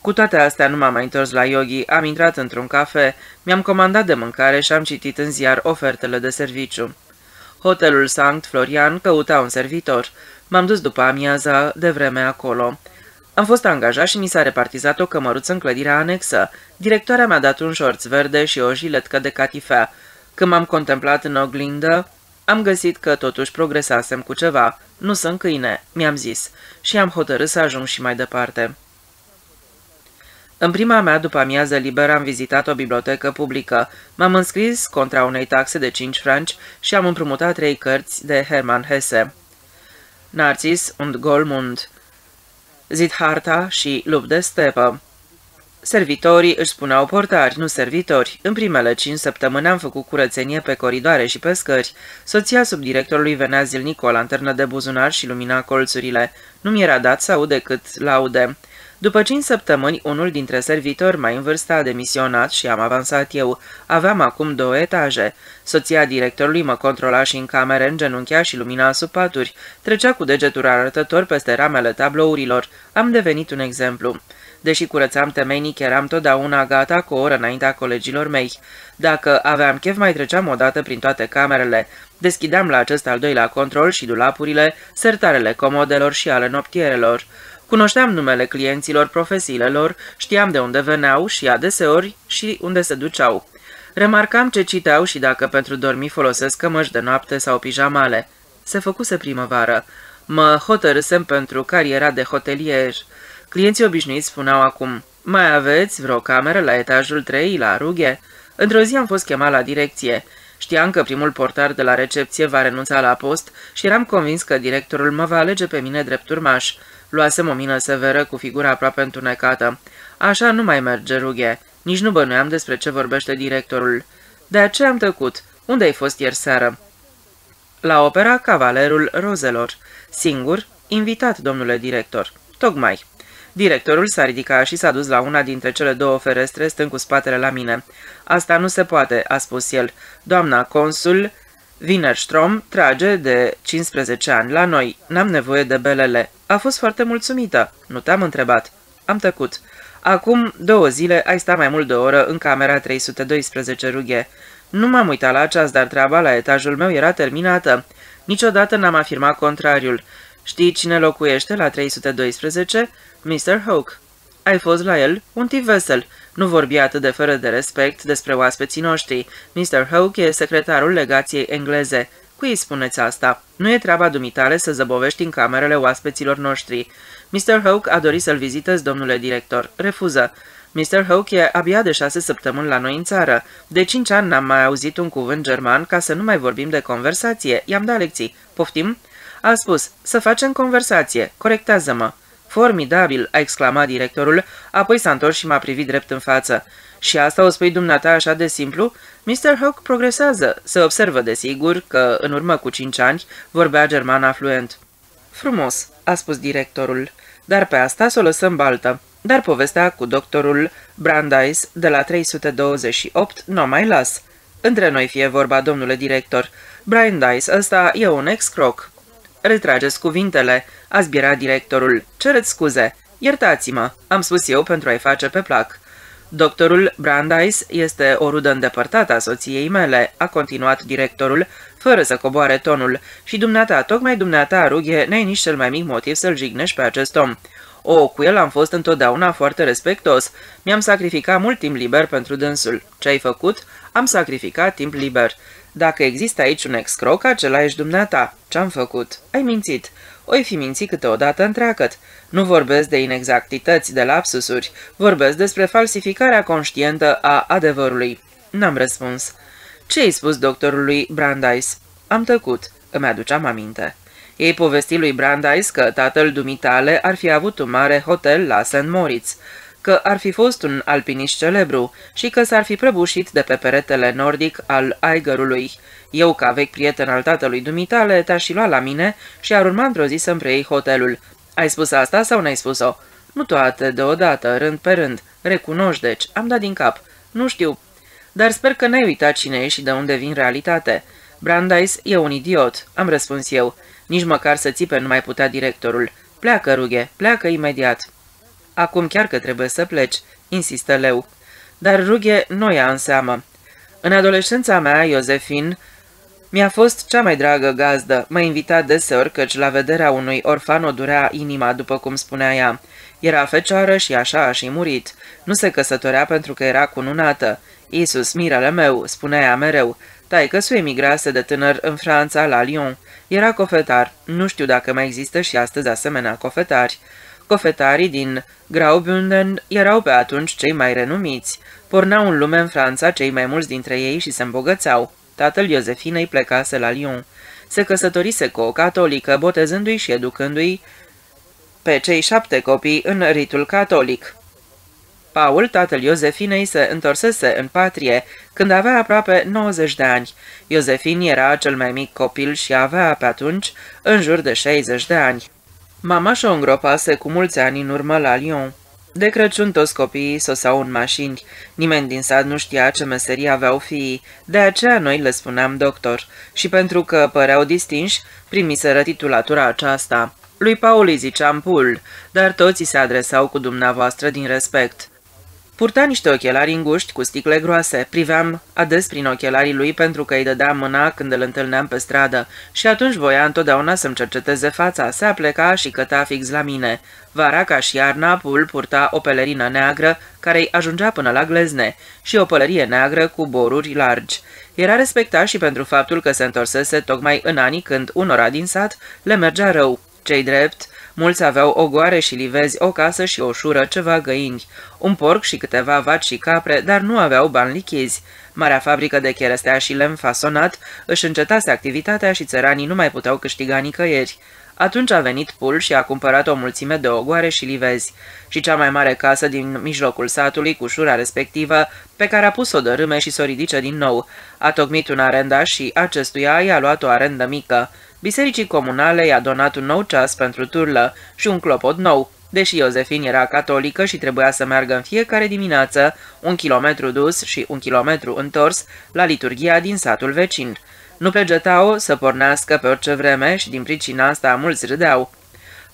Cu toate astea nu m-am mai întors la Yogi, am intrat într-un cafe, mi-am comandat de mâncare și am citit în ziar ofertele de serviciu. Hotelul Sankt Florian căuta un servitor. M-am dus după amiaza de vreme acolo. Am fost angajat și mi s-a repartizat o cămăruță în clădirea anexă. Directoarea mi-a dat un șorț verde și o jiletcă de catifea. Când m-am contemplat în oglindă, am găsit că totuși progresasem cu ceva. Nu sunt câine, mi-am zis, și am hotărât să ajung și mai departe. În prima mea după amiază liberă am vizitat o bibliotecă publică. M-am înscris contra unei taxe de 5 franci și am împrumutat trei cărți de Hermann Hesse. Narcis und Golmund, Zidharta și Lup de stepă. Servitorii își spuneau portari, nu servitori. În primele cinci săptămâni am făcut curățenie pe coridoare și pe scări. Soția subdirectorului venea zilnic cu o lanternă de buzunar și lumina colțurile. Nu mi era dat să aud decât laude. După cinci săptămâni, unul dintre servitori mai în vârstă a demisionat și am avansat eu. Aveam acum două etaje. Soția directorului mă controla și în camere, genunchea și lumina sub paturi. Trecea cu degetul arătător peste ramele tablourilor. Am devenit un exemplu. Deși curățam temeinic, eram totdeauna gata cu o oră înaintea colegilor mei. Dacă aveam chef, mai treceam odată prin toate camerele. Deschideam la acest al doilea control și dulapurile, sertarele comodelor și ale noptierelor. Cunoșteam numele clienților, profesiile lor, știam de unde veneau și adeseori și unde se duceau. Remarcam ce citeau și dacă pentru dormi folosesc cămăși de noapte sau pijamale. Se făcuse primăvară. Mă hotărâsem pentru cariera de hotelier. Clienții obișnuiți spuneau acum, mai aveți vreo cameră la etajul 3, la rughe? Într-o zi am fost chemat la direcție. Știam că primul portar de la recepție va renunța la post și eram convins că directorul mă va alege pe mine drept urmaș. Luasem o mină severă cu figura aproape întunecată. Așa nu mai merge, rughe. Nici nu bănuiam despre ce vorbește directorul. De aceea am tăcut. Unde ai fost ieri seară? La opera Cavalerul Rozelor. Singur? Invitat, domnule director. Tocmai. Directorul s-a ridicat și s-a dus la una dintre cele două ferestre, stând cu spatele la mine. Asta nu se poate, a spus el. Doamna consul Wienerstrom trage de 15 ani la noi. N-am nevoie de belele. A fost foarte mulțumită. Nu te-am întrebat. Am tăcut. Acum două zile ai stat mai mult de o oră în camera 312 rughe. Nu m-am uitat la aceast, dar treaba la etajul meu era terminată. Niciodată n-am afirmat contrariul. Știi cine locuiește la 312? Mr. Hoke. Ai fost la el? Un tip vesel. Nu vorbi atât de fără de respect despre oaspeții noștri. Mr. Hoke e secretarul legației engleze. Cui îi spuneți asta? Nu e treaba dumitale să zăbovești în camerele oaspeților noștri. Mr. Hoke a dorit să-l vizitez, domnule director. Refuză. Mr. Hoke e abia de șase săptămâni la noi în țară. De cinci ani n-am mai auzit un cuvânt german ca să nu mai vorbim de conversație. I-am dat lecții. Poftim? A spus, să facem conversație. Corectează-mă. Formidabil, a exclamat directorul, apoi s-a întors și m-a privit drept în față. Și asta o spui dumneata așa de simplu? Mr. Hawk progresează. Se observă, desigur, că în urmă cu cinci ani vorbea german afluent. Frumos, a spus directorul, dar pe asta să o lăsăm baltă. Dar povestea cu doctorul Brandeis de la 328 nu mai las. Între noi fie vorba, domnule director. Brandeis ăsta e un ex-croc. Retrageți cuvintele, a zbierat directorul. Cereți scuze. Iertați-mă, am spus eu pentru a-i face pe plac. Doctorul Brandeis este o rudă îndepărtată a soției mele, a continuat directorul, fără să coboare tonul, și dumneata, tocmai dumneata, rughe, n-ai nici cel mai mic motiv să-l jignești pe acest om. O, cu el am fost întotdeauna foarte respectos. Mi-am sacrificat mult timp liber pentru dânsul. Ce ai făcut? Am sacrificat timp liber. Dacă există aici un excroc, acela ești dumneata. Ce-am făcut? Ai mințit. Oi fi mințit câteodată întreagăt. Nu vorbesc de inexactități, de lapsusuri. Vorbesc despre falsificarea conștientă a adevărului. N-am răspuns. Ce ai spus doctorului Brandeis? Am tăcut. Îmi aduceam aminte. Ei povesti lui Brandeis că tatăl dumitale ar fi avut un mare hotel la St. Moritz că ar fi fost un alpinist celebru și că s-ar fi prăbușit de pe peretele nordic al Aigerului. Eu, ca vechi prieten al tatălui dumitale, te-aș fi luat la mine și ar urma într-o zi să-mi preiei hotelul. Ai spus asta sau n-ai spus-o? Nu toate, deodată, rând pe rând. Recunoști, deci. Am dat din cap. Nu știu. Dar sper că n-ai uitat cine ești și de unde vin realitate. Brandeis e un idiot, am răspuns eu. Nici măcar să țipe nu mai putea directorul. Pleacă, rughe, pleacă imediat. Acum chiar că trebuie să pleci, insistă Leu. Dar rughe nu ia în seamă. În adolescența mea, Iosefin, mi-a fost cea mai dragă gazdă. Mă invita deseori căci la vederea unui orfan o durea inima, după cum spunea ea. Era fecioară și așa a și murit. Nu se căsătorea pentru că era cununată. Isus, mirele meu, spunea ea mereu. Taică su emigrase de tânăr în Franța, la Lyon. Era cofetar. Nu știu dacă mai există și astăzi asemenea cofetari. Cofetarii din Graubünden erau pe atunci cei mai renumiți. Porneau în lume în Franța cei mai mulți dintre ei și se îmbogățeau. Tatăl Iosefinei plecase la Lyon. se căsătorise cu o catolică, botezându-i și educându-i pe cei șapte copii în ritul catolic. Paul, tatăl Iozefinei, se întorsese în patrie când avea aproape 90 de ani. Iosefin era cel mai mic copil și avea pe atunci în jur de 60 de ani. Mama și-o îngropase cu mulți ani în urmă la Lyon. De Crăciun toți copiii sosau în mașini. Nimeni din sat nu știa ce meserie aveau fiii, de aceea noi le spuneam doctor. Și pentru că păreau distinși, primiseră titulatura aceasta. Lui Paul îi ziceam pul, dar toți se adresau cu dumneavoastră din respect. Purta niște ochelari înguști cu sticle groase. Priveam ades prin ochelarii lui pentru că îi dădeam mâna când îl întâlneam pe stradă și atunci voia întotdeauna să-mi cerceteze fața. Se apleca și căta fix la mine. Vara ca și iarna, Pul purta o pelerină neagră care îi ajungea până la glezne și o pălărie neagră cu boruri largi. Era respectat și pentru faptul că se întorsese tocmai în anii când unora din sat le mergea rău. Cei drept, Mulți aveau ogoare și livezi, o casă și o șură, ceva găini, un porc și câteva vaci și capre, dar nu aveau bani lichizi. Marea fabrică de cherestea și lemn fasonat își încetase activitatea și țăranii nu mai puteau câștiga nicăieri. Atunci a venit Pul și a cumpărat o mulțime de ogoare și livezi. Și cea mai mare casă din mijlocul satului, cu șura respectivă, pe care a pus-o dărâme și s-o ridice din nou. A tocmit un arendaș și acestuia i-a luat o arendă mică. Bisericii comunale i-a donat un nou ceas pentru turlă și un clopot nou, deși Iosefin era catolică și trebuia să meargă în fiecare dimineață un kilometru dus și un kilometru întors la liturgia din satul vecin. Nu pregetau să pornească pe orice vreme și din pricina asta mulți râdeau.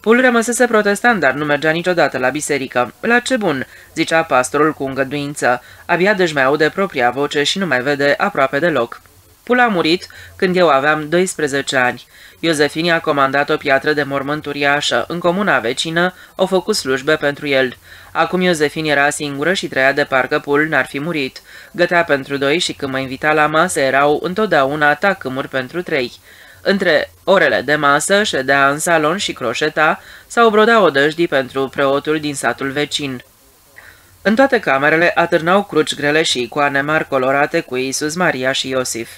Pul rămăsese protestant, dar nu mergea niciodată la biserică. La ce bun, zicea pastorul cu îngăduință. Abia deci mai aude propria voce și nu mai vede aproape deloc. Pul a murit când eu aveam 12 ani. Iosefini a comandat o piatră de mormânt uriașă. În comuna vecină au făcut slujbe pentru el. Acum Iosefin era singură și trăia de parcă Pul n-ar fi murit. Gătea pentru doi și când mă invita la masă erau întotdeauna tacâmuri pentru trei. Între orele de masă ședea în salon și croșeta sau broda odăjdii pentru preotul din satul vecin. În toate camerele atârnau cruci grele și icoane mari colorate cu Iisus, Maria și Iosif.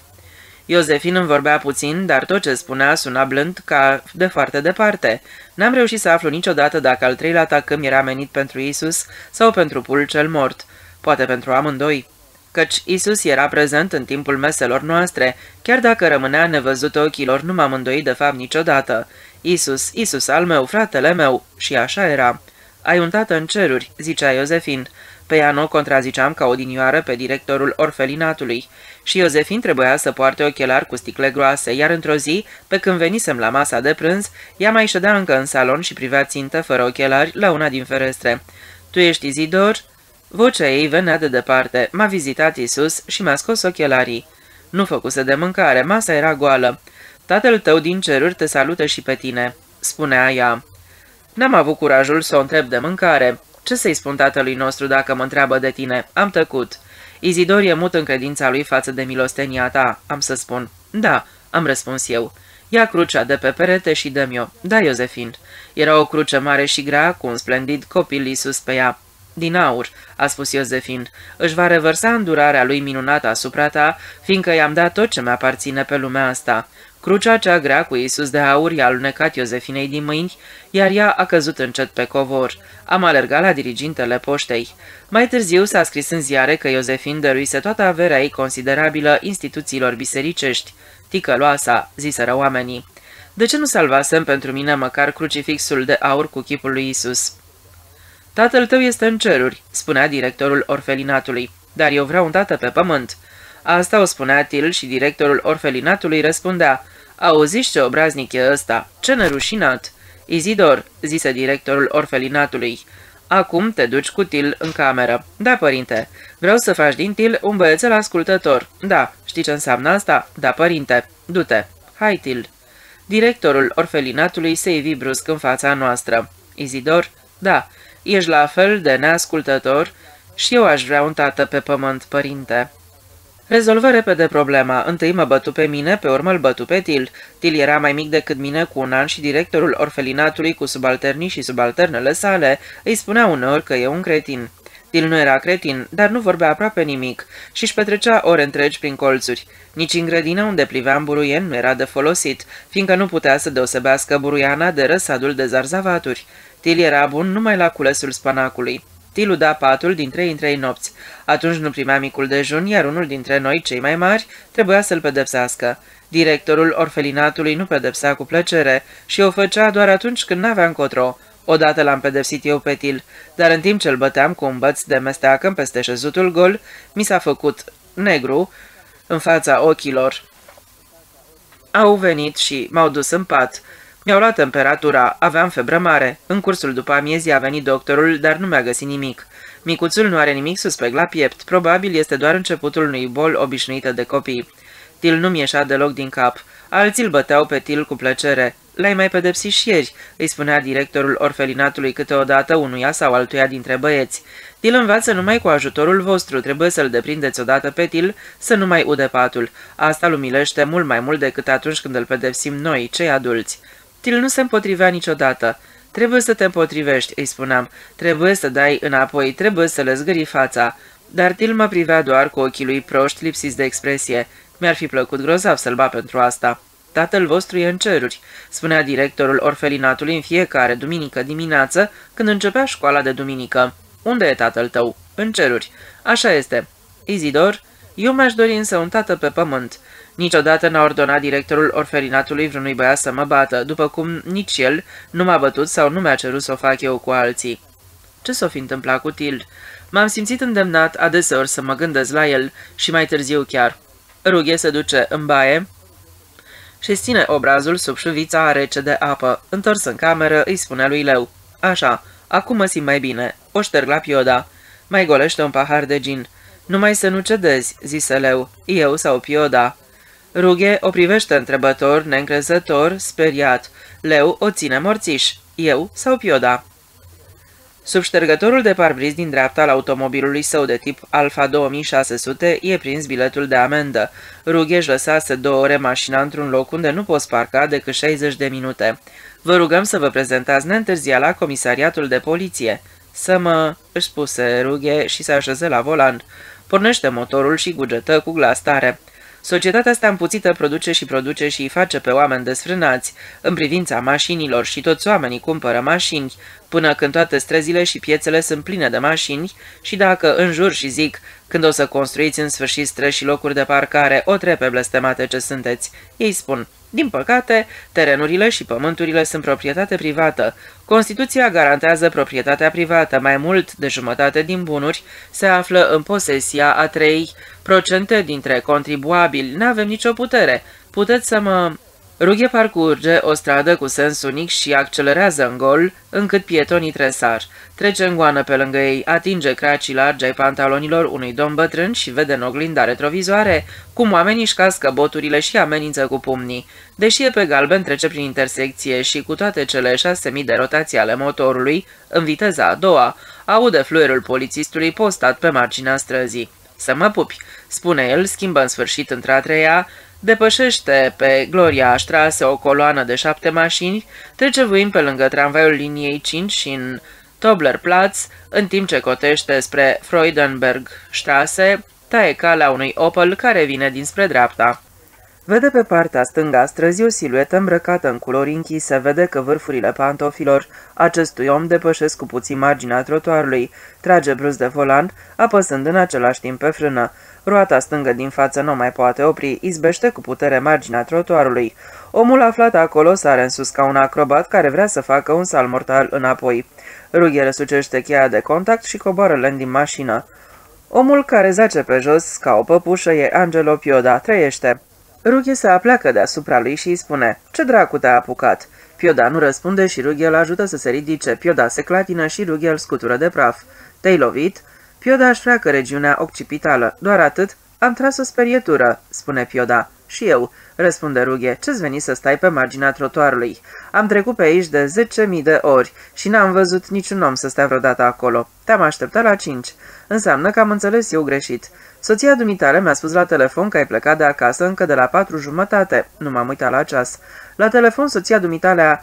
Iosefin îmi vorbea puțin, dar tot ce spunea suna blând ca de foarte departe. N-am reușit să aflu niciodată dacă al treilea tacâm era menit pentru Isus sau pentru pul cel mort. Poate pentru amândoi. Căci Isus era prezent în timpul meselor noastre, chiar dacă rămânea nevăzut ochilor, nu m-am îndoit de fapt niciodată. Isus, Isus al meu, fratele meu, și așa era. Ai un tată în ceruri, zicea Iosefin. Pe ea nu contraziceam ca odinioară pe directorul orfelinatului și Iosefin trebuia să poarte ochelari cu sticle groase, iar într-o zi, pe când venisem la masa de prânz, ea mai ședea încă în salon și privea țintă, fără ochelari, la una din ferestre. Tu ești Izidor?" Vocea ei venea de departe, m-a vizitat Isus și mi-a scos ochelarii. Nu făcuse de mâncare, masa era goală. Tatăl tău din ceruri te salută și pe tine," spunea ea. N-am avut curajul să o întreb de mâncare. Ce să-i spun tatălui nostru dacă mă întreabă de tine? Am tăcut. Izidor e mut în credința lui față de milostenia ta, am să spun. Da, am răspuns eu. Ia crucea de pe perete și dă-mi-o. Da, Iosefin. Era o cruce mare și grea, cu un splendid copil Iisus pe ea. Din aur, a spus Iosefin, își va revărsa îndurarea lui minunată asupra ta, fiindcă i-am dat tot ce mi-aparține pe lumea asta. Crucea cea grea cu Iisus de aur i-a alunecat Iosefinei din mâini, iar ea a căzut încet pe covor. Am alergat la dirigintele poștei. Mai târziu s-a scris în ziare că Iosefin dăruise toată averea ei considerabilă instituțiilor bisericești. Ticăloasa, ziseră oamenii. De ce nu salvasem pentru mine măcar crucifixul de aur cu chipul lui Isus? Tatăl tău este în ceruri, spunea directorul orfelinatului, dar eu vreau un tată pe pământ. Asta o spunea Til și directorul orfelinatului răspundea, Auziți ce obraznic e ăsta? Ce nerușinat!" Izidor," zise directorul orfelinatului, acum te duci cu Til în cameră. Da, părinte, vreau să faci din Til un băiețel ascultător. Da, știi ce înseamnă asta? Da, părinte, du-te. Hai, Til." Directorul orfelinatului se ivi brusc în fața noastră. Izidor, da, ești la fel de neascultător și eu aș vrea un tată pe pământ, părinte. Rezolvă repede problema. Întâi mă bătu pe mine, pe urmă îl bătu pe Til. Til era mai mic decât mine cu un an și directorul orfelinatului cu subalternii și subalternele sale îi spunea uneori că e un cretin. Til nu era cretin, dar nu vorbea aproape nimic și își petrecea ore întregi prin colțuri. Nici în grădină unde plivea în buruien nu era de folosit, fiindcă nu putea să deosebească buruiana de răsadul de zarzavaturi. Til era bun numai la culesul spanacului. Tilu da patul din trei în trei nopți. Atunci nu primea micul dejun, iar unul dintre noi, cei mai mari, trebuia să-l pedepsească. Directorul orfelinatului nu pedepsea cu plăcere și o făcea doar atunci când n-avea încotro. Odată l-am pedepsit eu pe Til, dar în timp ce îl băteam cu un băț de mesteacăn peste șezutul gol, mi s-a făcut negru în fața ochilor. Au venit și m-au dus în pat. Mi-au luat temperatura, aveam febră mare. În cursul după amiezii a venit doctorul, dar nu mi-a găsit nimic. Micuțul nu are nimic suspect la piept, probabil este doar începutul unui bol obișnuită de copii. Til nu-mi ieșea deloc din cap. Alții îl băteau pe Til cu plăcere. L-ai mai pedepsit și ieri, îi spunea directorul orfelinatului câteodată unuia sau altuia dintre băieți. Til învață numai cu ajutorul vostru, trebuie să-l deprindeți odată pe Til să nu mai ude patul. Asta lumilește mult mai mult decât atunci când îl pedepsim noi, cei adulți. Til nu se împotrivea niciodată. Trebuie să te împotrivești, îi spuneam. Trebuie să dai înapoi, trebuie să le zgâri fața. Dar Til mă privea doar cu ochii lui proști lipsiți de expresie. Mi-ar fi plăcut grozav să-l bat pentru asta. Tatăl vostru e în ceruri, spunea directorul orfelinatului în fiecare duminică dimineață, când începea școala de duminică. Unde e tatăl tău? În ceruri. Așa este. Izidor, eu mi-aș dori însă un tată pe pământ. Niciodată n-a ordonat directorul orfelinatului vreunui băiat să mă bată, după cum nici el nu m-a bătut sau nu mi-a cerut să o fac eu cu alții. Ce s-o fi întâmplat cu Til? M-am simțit îndemnat adeseori să mă gândesc la el și mai târziu chiar. Rughe se duce în baie și ține obrazul sub șuvița rece de apă. Întors în cameră, îi spune lui Leu. Așa, acum mă simt mai bine. O șterg la pioda. Mai golește un pahar de gin. Numai să nu cedezi, zise Leu. Eu sau pioda. Rughe o privește întrebător, neîncrezător, speriat. Leu o ține morțiș. Eu sau Pioda? Sub ștergătorul de parbriz din dreapta al automobilului său de tip Alfa 2600 e prins biletul de amendă. Rughe își lăsase două ore mașina într-un loc unde nu poți parca decât 60 de minute. Vă rugăm să vă prezentați neîntârzia la comisariatul de poliție. Să mă... își spuse Rughe și se așeze la volan. Pornește motorul și gugetă cu glas tare. Societatea asta împuțită produce și produce și îi face pe oameni desfrânați în privința mașinilor și toți oamenii cumpără mașini, până când toate străzile și piețele sunt pline de mașini și dacă în jur și zic, când o să construiți în sfârșit străzi și locuri de parcare, o trepe blestemate ce sunteți, ei spun, din păcate, terenurile și pământurile sunt proprietate privată. Constituția garantează proprietatea privată. Mai mult de jumătate din bunuri se află în posesia a 3% dintre contribuabili. N-avem nicio putere. Puteți să mă Rughe parcurge o stradă cu sens unic și accelerează în gol, încât pietonii tresar. Trece în goană pe lângă ei, atinge cracii largi ai pantalonilor unui domn bătrân și vede în oglinda retrovizoare cum oamenii își cască boturile și amenință cu pumnii. Deși e pe galben, trece prin intersecție și cu toate cele șase mii de rotații ale motorului, în viteza a doua, aude fluierul polițistului postat pe marginea străzii. Să mă pupi, spune el, schimbă în sfârșit într-a treia, Depășește pe Gloria Strasse o coloană de șapte mașini, trece vâind pe lângă tramvaiul liniei 5 și în Toblerplatz, în timp ce cotește spre Freudenberg Strasse, taie calea unui Opel care vine dinspre dreapta. Vede pe partea stângă a străzii o siluetă îmbrăcată în culori închise, vede că vârfurile pantofilor acestui om depășesc cu puțin marginea trotuarului, trage brusc de volan, apăsând în același timp pe frână. Roata stângă din față nu mai poate opri, izbește cu putere marginea trotuarului. Omul aflat acolo sare în sus ca un acrobat care vrea să facă un sal mortal înapoi. Rughe răsucește cheia de contact și coboară lent din mașină. Omul care zace pe jos ca o păpușă e Angelo Pioda, trăiește. Rughe se apleacă deasupra lui și îi spune, Ce dracu te-a apucat?" Pioda nu răspunde și Rughe îl ajută să se ridice. Pioda se clatină și Rughe îl scutură de praf. Te-ai lovit?" Pioda își freacă regiunea occipitală. Doar atât? Am tras o sperietură, spune Pioda. Și eu, răspunde Rughe, ce-ți veni să stai pe marginea trotuarului? Am trecut pe aici de 10.000 de ori și n-am văzut niciun om să stea vreodată acolo. Te-am așteptat la 5. Înseamnă că am înțeles eu greșit. Soția dumitale mi-a spus la telefon că ai plecat de acasă încă de la patru jumătate. Nu m-am uitat la ceas. La telefon soția dumitale a...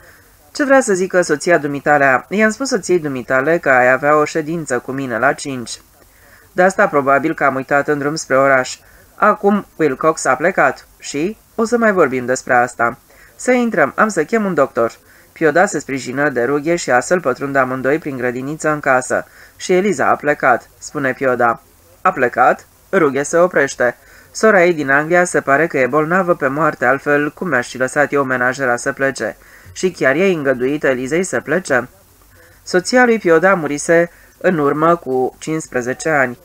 Ce vrea să zică soția dumitale? I-am spus soției dumitale că ai avea o ședință cu mine la cinci. De asta probabil că am uitat în drum spre oraș. Acum Wilcox a plecat și o să mai vorbim despre asta. Să intrăm, am să chem un doctor. Pioda se sprijină de rughe și astfel pătrund amândoi prin grădiniță în casă. Și Eliza a plecat, spune Pioda. A plecat? Rughe se oprește. Sora ei din Anglia se pare că e bolnavă pe moarte, altfel cum mi-aș fi lăsat eu menajera să plece? Și chiar e îngăduit Elizei să plece? Soția lui Pioda murise în urmă cu 15 ani.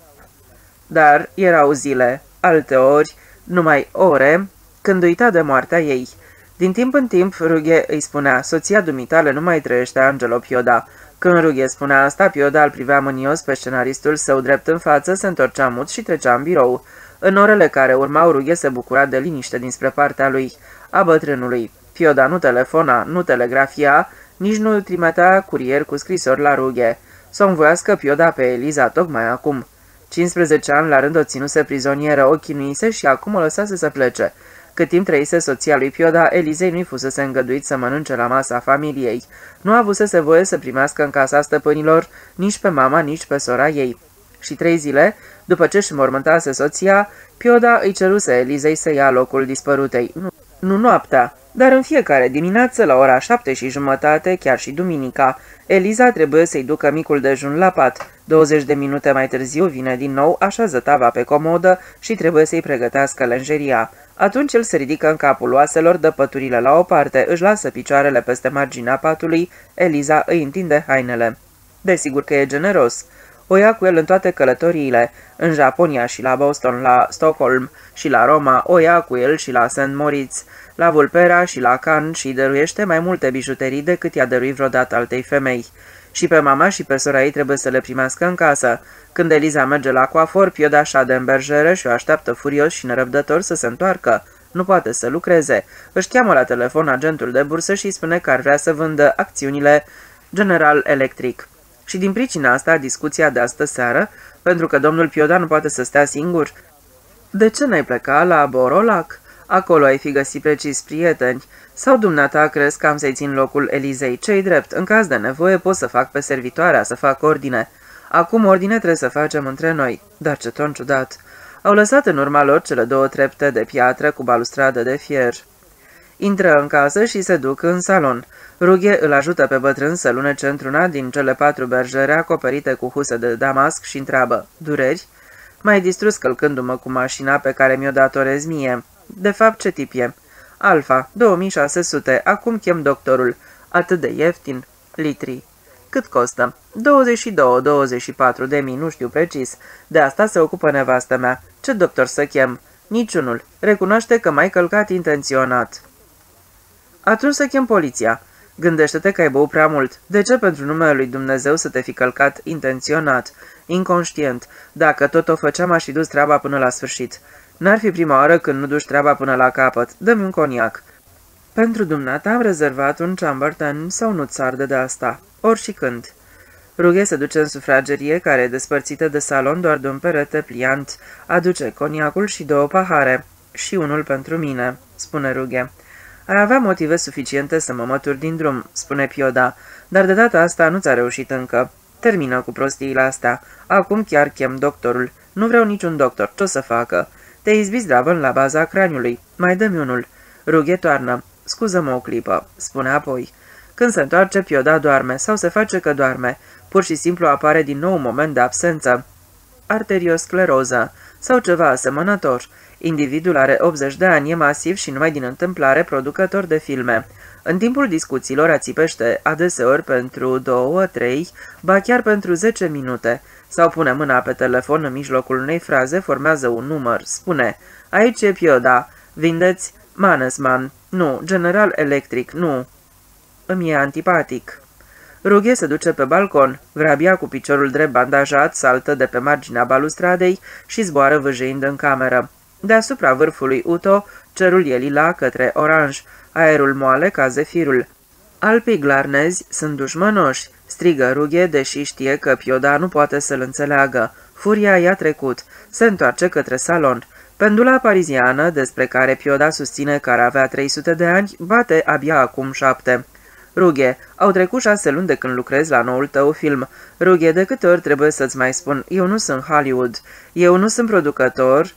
Dar erau zile, alte ori, numai ore, când uita de moartea ei. Din timp în timp, Rughe îi spunea, soția dumitale nu mai trăiește Angelo Pioda. Când Rughe spunea asta, Pioda îl privea mânios pe scenaristul său drept în față, se întorcea mut și trecea în birou. În orele care urmau, Rughe se bucura de liniște dinspre partea lui, a bătrânului. Pioda nu telefona, nu telegrafia, nici nu trimitea curier cu scrisori la Rughe. Să învoiască Pioda pe Eliza tocmai acum. 15 ani la rând o ținuse prizonieră, o chinuise și acum o lăsase să plece. Cât timp trăise soția lui Pioda, Elizei nu-i fusese îngăduit să mănânce la masa familiei. Nu avusese voie să primească în casa stăpânilor nici pe mama, nici pe sora ei. Și trei zile, după ce își mormântase soția, Pioda îi ceruse Elizei să ia locul dispărutei. Nu, nu noaptea, dar în fiecare dimineață, la ora șapte și jumătate, chiar și duminica, Eliza trebuie să-i ducă micul dejun la pat. 20 de minute mai târziu vine din nou, așează tava pe comodă și trebuie să-i pregătească lenjeria. Atunci el se ridică în capul oaselor, dă păturile la o parte, își lasă picioarele peste marginea patului, Eliza îi întinde hainele. Desigur că e generos. O ia cu el în toate călătoriile, în Japonia și la Boston, la Stockholm și la Roma, o ia cu el și la St. Moritz, la Vulpera și la Cannes și dăruiește mai multe bijuterii decât i-a dăruit vreodată altei femei. Și pe mama și pe sora ei trebuie să le primească în casă. Când Eliza merge la coafor, Pioda șade în berjere și o așteaptă furios și nerăbdător să se întoarcă. Nu poate să lucreze. Își cheamă la telefon agentul de bursă și îi spune că ar vrea să vândă acțiunile General Electric. Și din pricina asta, discuția de astă seară, pentru că domnul Pioda nu poate să stea singur. De ce n-ai pleca la Borolac? Acolo ai fi găsit precis prieteni. Sau dumneata crezi că am să-i țin locul Elizei? Cei drept, în caz de nevoie pot să fac pe servitoarea, să fac ordine. Acum ordine trebuie să facem între noi. Dar ce ton ciudat. Au lăsat în urma lor cele două trepte de piatră cu balustradă de fier. Intră în casă și se duc în salon. Rughe îl ajută pe bătrân să lunece într-una din cele patru bergere acoperite cu huse de damasc și întreabă, dureri? Mai distrus călcându-mă cu mașina pe care mi-o datorez mie. De fapt, ce tip e? Alfa, 2600, acum chem doctorul. Atât de ieftin. Litri. Cât costă? 22-24 de mii, nu știu precis. De asta se ocupă nevastă mea. Ce doctor să chem? Niciunul. Recunoaște că m-ai călcat intenționat. Atunci să chem poliția. Gândește-te că ai băut prea mult. De ce pentru numele lui Dumnezeu să te fi călcat intenționat? Inconștient. Dacă tot o făceam, aș fi dus treaba până la sfârșit. N-ar fi prima oară când nu duci treaba până la capăt. Dă-mi un coniac. Pentru dumneata am rezervat un Chambertin sau nu țardă de asta. Ori și când. Rughe se duce în sufragerie, care e despărțită de salon doar de un perete pliant. Aduce coniacul și două pahare. Și unul pentru mine, spune Rughe. Ai avea motive suficiente să mă mături din drum, spune Pioda, dar de data asta nu ți-a reușit încă. Termină cu prostiile astea. Acum chiar chem doctorul. Nu vreau niciun doctor. Ce o să facă? Te izbi zdravăn la baza craniului. Mai dă-mi unul. Rughe toarnă. Scuză-mă o clipă, spune apoi. Când se întoarce, Pioda doarme sau se face că doarme. Pur și simplu apare din nou un moment de absență. Arterioscleroză sau ceva asemănător. Individul are 80 de ani, e masiv și numai din întâmplare producător de filme. În timpul discuțiilor ațipește adeseori pentru două, trei, ba chiar pentru 10 minute. Sau pune mâna pe telefon în mijlocul unei fraze, formează un număr, spune Aici e Pioda, vindeți Manesman, nu, General Electric, nu. Îmi e antipatic. Rughe se duce pe balcon, vrabia cu piciorul drept bandajat, saltă de pe marginea balustradei și zboară vâjeind în cameră. Deasupra vârfului Uto, cerul e lila către oranj, aerul moale ca zefirul. Alpii glarnezi sunt dușmănoși, strigă Rughe, deși știe că Pioda nu poate să-l înțeleagă. Furia i-a trecut, se întoarce către salon. Pendula pariziană, despre care Pioda susține că ar avea 300 de ani, bate abia acum șapte. Rughe, au trecut șase luni de când lucrezi la noul tău film. Rughe, de câte ori trebuie să-ți mai spun, eu nu sunt Hollywood, eu nu sunt producător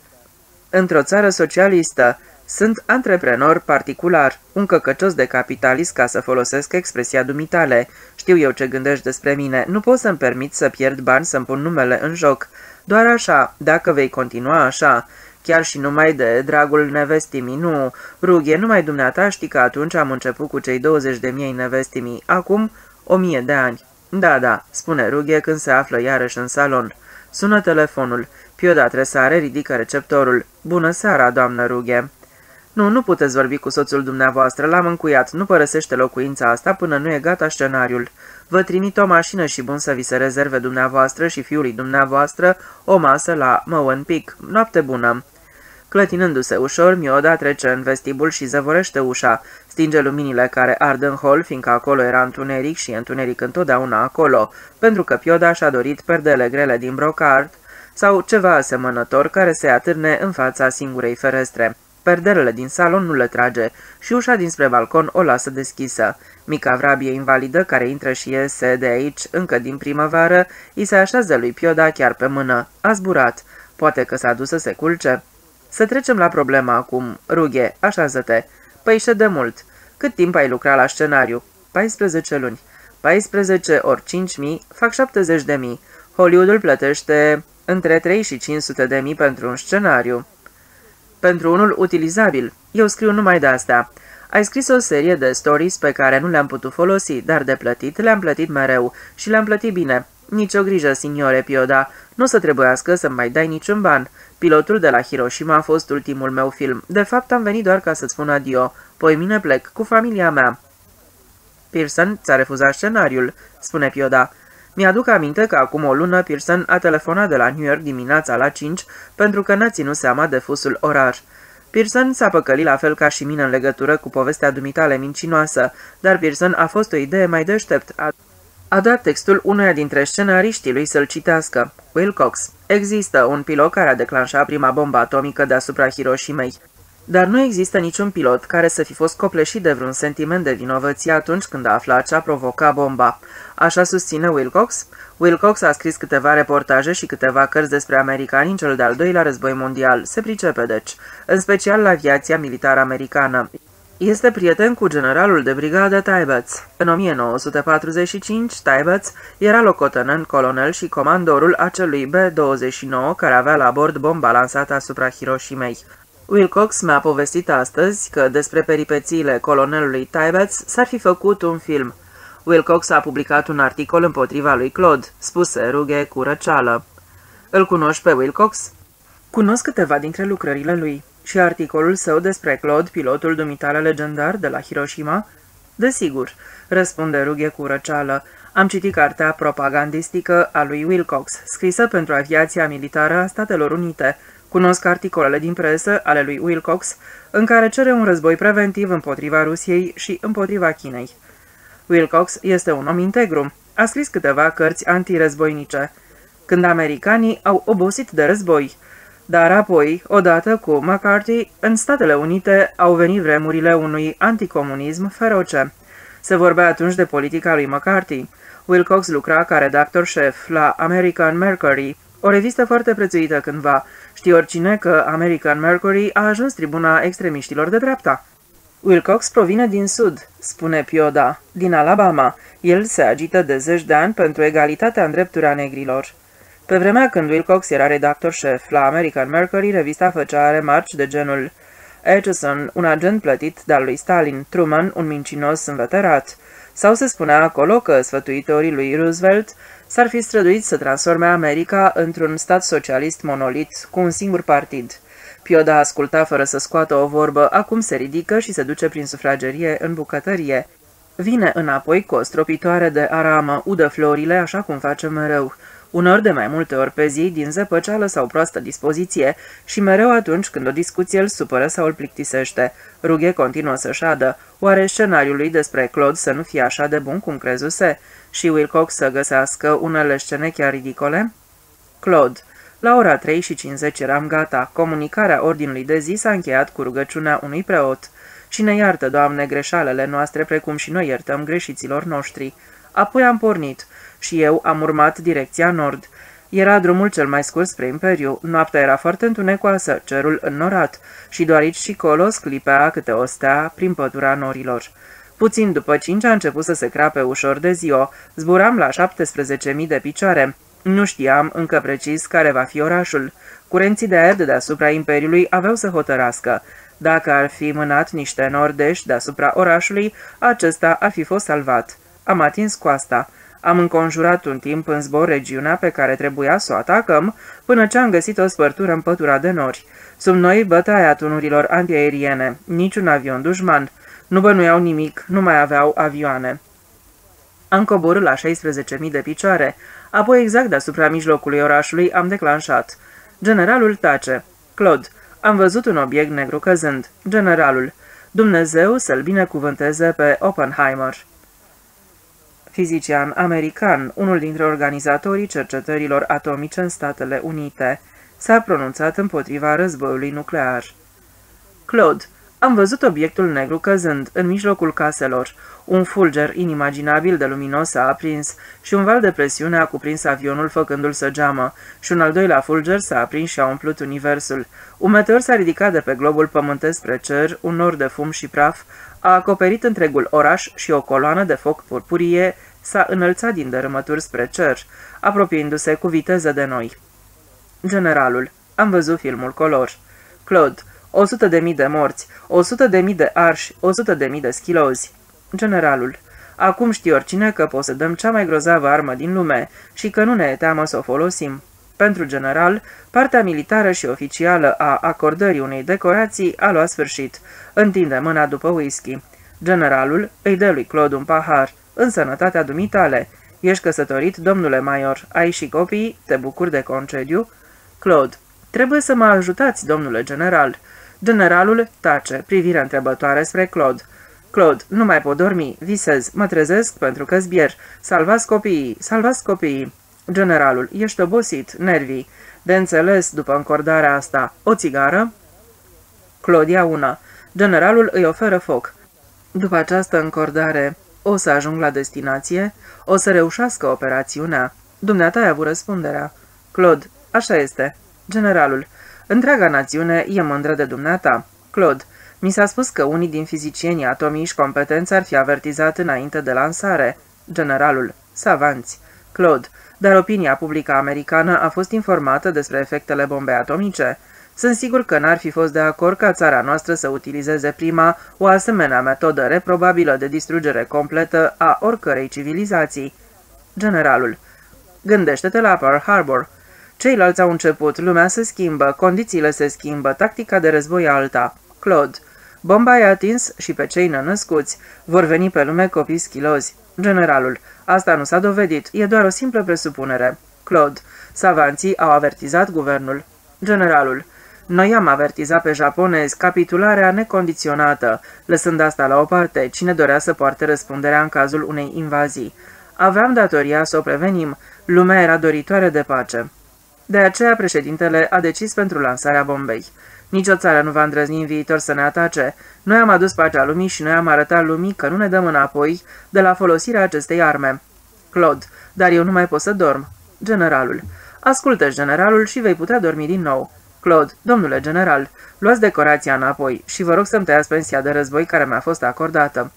într-o țară socialistă, sunt antreprenor particular, un căcăcios de capitalist ca să folosesc expresia dumitale. Știu eu ce gândești despre mine, nu pot să-mi permit să pierd bani să-mi pun numele în joc. Doar așa, dacă vei continua așa, chiar și numai de dragul nevestimii, nu, rughe, numai dumneata știi că atunci am început cu cei 20 de mii nevestimii, acum o mie de ani. Da, da, spune rughe când se află iarăși în salon. Sună telefonul. Pioda Tresare ridică receptorul. Bună seara, doamnă rughe. Nu, nu puteți vorbi cu soțul dumneavoastră, l-am încuiat, nu părăsește locuința asta până nu e gata scenariul. Vă trimit o mașină și bun să vi se rezerve dumneavoastră și fiului dumneavoastră o masă la Mowen Peak. Noapte bună! Clătinându-se ușor, Mioda trece în vestibul și zăvorește ușa. Stinge luminile care ard în hol, fiindcă acolo era întuneric și întuneric întotdeauna acolo, pentru că Pioda și-a dorit perdele grele din brocard sau ceva asemănător care se atârne în fața singurei ferestre. Perderele din salon nu le trage și ușa dinspre balcon o lasă deschisă. Mica vrabie invalidă care intră și iese de aici încă din primăvară, îi se așează lui Pioda chiar pe mână. A zburat. Poate că s-a dus să se culce. Să trecem la problema acum. Rughe, așează-te. Păi și de mult. Cât timp ai lucrat la scenariu? 14 luni. 14 ori 5.000 fac 70.000. Hollywoodul plătește între 3 și 500 de mii pentru un scenariu pentru unul utilizabil. Eu scriu numai de astea. Ai scris o serie de stories pe care nu le-am putut folosi, dar de plătit le-am plătit mereu și le-am plătit bine. Nici o grijă, signore Pioda, nu o să trebuiască să mai dai niciun ban. Pilotul de la Hiroshima a fost ultimul meu film. De fapt, am venit doar ca să-ți spun adio. Poi mine plec, cu familia mea. Pearson ți-a refuzat scenariul, spune Pioda. Mi-aduc aminte că acum o lună Pearson a telefonat de la New York dimineața la 5 pentru că n-a ținut seama de fusul orar. Pearson s-a păcălit la fel ca și mine în legătură cu povestea dumitale mincinoasă, dar Pearson a fost o idee mai deștept. A, a dat textul unuia dintre scenariștii lui să-l citească. Wilcox. Există un pilot care a declanșat prima bombă atomică deasupra Hiroshimei. Dar nu există niciun pilot care să fi fost copleșit de vreun sentiment de vinovăție atunci când a aflat ce a provocat bomba. Așa susține Wilcox. Wilcox a scris câteva reportaje și câteva cărți despre americani în cel de-al doilea război mondial. Se pricepe, deci, în special la aviația militară americană. Este prieten cu generalul de brigadă Tybets. În 1945, Tybets era locotenent colonel și comandorul acelui B-29 care avea la bord bomba lansată asupra Hiroshimei. Wilcox mi-a povestit astăzi că despre peripețiile colonelului Tybets s-ar fi făcut un film. Wilcox a publicat un articol împotriva lui Claude, spuse Rughe cu răceală. Îl cunoști pe Wilcox? Cunosc câteva dintre lucrările lui. Și articolul său despre Claude, pilotul dumitare legendar de la Hiroshima? Desigur, răspunde Rughe cu răceală. Am citit cartea propagandistică a lui Wilcox, scrisă pentru aviația militară a Statelor Unite, Cunosc articolele din presă ale lui Wilcox, în care cere un război preventiv împotriva Rusiei și împotriva Chinei. Wilcox este un om integru. A scris câteva cărți antirezboinice, când americanii au obosit de război. Dar apoi, odată cu McCarthy, în Statele Unite au venit vremurile unui anticomunism feroce. Se vorbea atunci de politica lui McCarthy. Wilcox lucra ca redactor șef la American Mercury, o revistă foarte prețuită cândva, Știe oricine că American Mercury a ajuns tribuna extremiștilor de dreapta. Wilcox provine din sud, spune Pioda, din Alabama. El se agită de zeci de ani pentru egalitatea în drepturile negrilor. Pe vremea când Wilcox era redactor șef la American Mercury, revista făcea remarci de genul Acheson, un agent plătit de-al lui Stalin, Truman, un mincinos înveterat. Sau se spunea acolo că sfătuitorii lui Roosevelt s-ar fi străduit să transforme America într-un stat socialist monolit cu un singur partid. Pioda asculta fără să scoată o vorbă, acum se ridică și se duce prin sufragerie în bucătărie. Vine înapoi cu o stropitoare de aramă, udă florile așa cum face mereu unor de mai multe ori pe zi, din zăpăceală sau proastă dispoziție și mereu atunci când o discuție îl supără sau îl plictisește. Rughe continuă să șadă. Oare scenariul lui despre Claude să nu fie așa de bun cum crezuse? Și Wilcox să găsească unele scene chiar ridicole? Claude. La ora 3 și 50 eram gata. Comunicarea ordinului de zi s-a încheiat cu rugăciunea unui preot. și ne iartă, Doamne, greșalele noastre, precum și noi iertăm greșiților noștri. Apoi am pornit și eu am urmat direcția nord. Era drumul cel mai scurt spre Imperiu, noaptea era foarte întunecoasă, cerul înnorat și doar aici și colo sclipea câte o stea prin pătura norilor. Puțin după cinci a început să se crape ușor de ziua, zburam la 17.000 de picioare. Nu știam încă precis care va fi orașul. Curenții de aer de deasupra Imperiului aveau să hotărască. Dacă ar fi mânat niște nordești deasupra orașului, acesta ar fi fost salvat. Am atins coasta. Am înconjurat un timp în zbor regiunea pe care trebuia să o atacăm, până ce am găsit o spărtură în pătura de nori. Sub noi bătaia tunurilor antiaeriene, niciun avion dușman. Nu bănuiau nimic, nu mai aveau avioane. Am coborât la 16.000 de picioare, apoi exact deasupra mijlocului orașului am declanșat. Generalul tace. Claude, am văzut un obiect negru căzând. Generalul. Dumnezeu să-l binecuvânteze pe Oppenheimer. Fizician american, unul dintre organizatorii cercetărilor atomice în Statele Unite, s-a pronunțat împotriva războiului nuclear. Claude, am văzut obiectul negru căzând în mijlocul caselor. Un fulger inimaginabil de luminos s-a aprins și un val de presiune a cuprins avionul făcându-l să geamă și un al doilea fulger s-a aprins și a umplut universul. Un meteor s-a ridicat de pe globul pământesc spre cer, un nor de fum și praf a acoperit întregul oraș și o coloană de foc purpurie s-a înălțat din dărâmături spre cer, apropiindu-se cu viteză de noi. Generalul. Am văzut filmul color. Claude. 100 de mii de morți, 100 de mii de arși, 100 de mii de schilozi. Generalul. Acum știe oricine că posedăm cea mai grozavă armă din lume și că nu ne e teamă să o folosim. Pentru general, partea militară și oficială a acordării unei decorații a luat sfârșit. Întinde mâna după whisky. Generalul îi dă lui Claude un pahar. În sănătatea dumitale. Ești căsătorit, domnule Maior. Ai și copii? Te bucuri de concediu? Claude. Trebuie să mă ajutați, domnule general. Generalul tace, privirea întrebătoare spre Claude. Claude, nu mai pot dormi, visez, mă trezesc pentru că zbier. Salvați copiii, salvați copiii. Generalul, ești obosit, nervii. De înțeles, după încordarea asta, o țigară? Claudia una. Generalul îi oferă foc. După această încordare, o să ajung la destinație? O să reușească operațiunea? Dumneata ai avut răspunderea. Claude, așa este. Generalul, întreaga națiune e mândră de dumneata. Claude, mi s-a spus că unii din fizicienii atomici competenți ar fi avertizat înainte de lansare. Generalul, savanți. Claude, dar opinia publică americană a fost informată despre efectele bombei atomice. Sunt sigur că n-ar fi fost de acord ca țara noastră să utilizeze prima o asemenea metodă reprobabilă de distrugere completă a oricărei civilizații. Generalul, gândește-te la Pearl Harbor. Ceilalți au început, lumea se schimbă, condițiile se schimbă, tactica de război alta. Claude, bomba i-a atins și pe cei nănăscuți. Vor veni pe lume copii schilozi. Generalul, asta nu s-a dovedit, e doar o simplă presupunere. Claude, savanții au avertizat guvernul. Generalul, noi am avertizat pe japonezi capitularea necondiționată, lăsând asta la o parte, cine dorea să poarte răspunderea în cazul unei invazii. Aveam datoria să o prevenim, lumea era doritoare de pace. De aceea președintele a decis pentru lansarea bombei. Nici o țară nu va îndrăzni în viitor să ne atace. Noi am adus pacea lumii și noi am arătat lumii că nu ne dăm înapoi de la folosirea acestei arme. Claude, dar eu nu mai pot să dorm. Generalul. ascultă generalul, și vei putea dormi din nou. Claude, domnule general, luați decorația înapoi și vă rog să-mi tăiați pensia de război care mi-a fost acordată.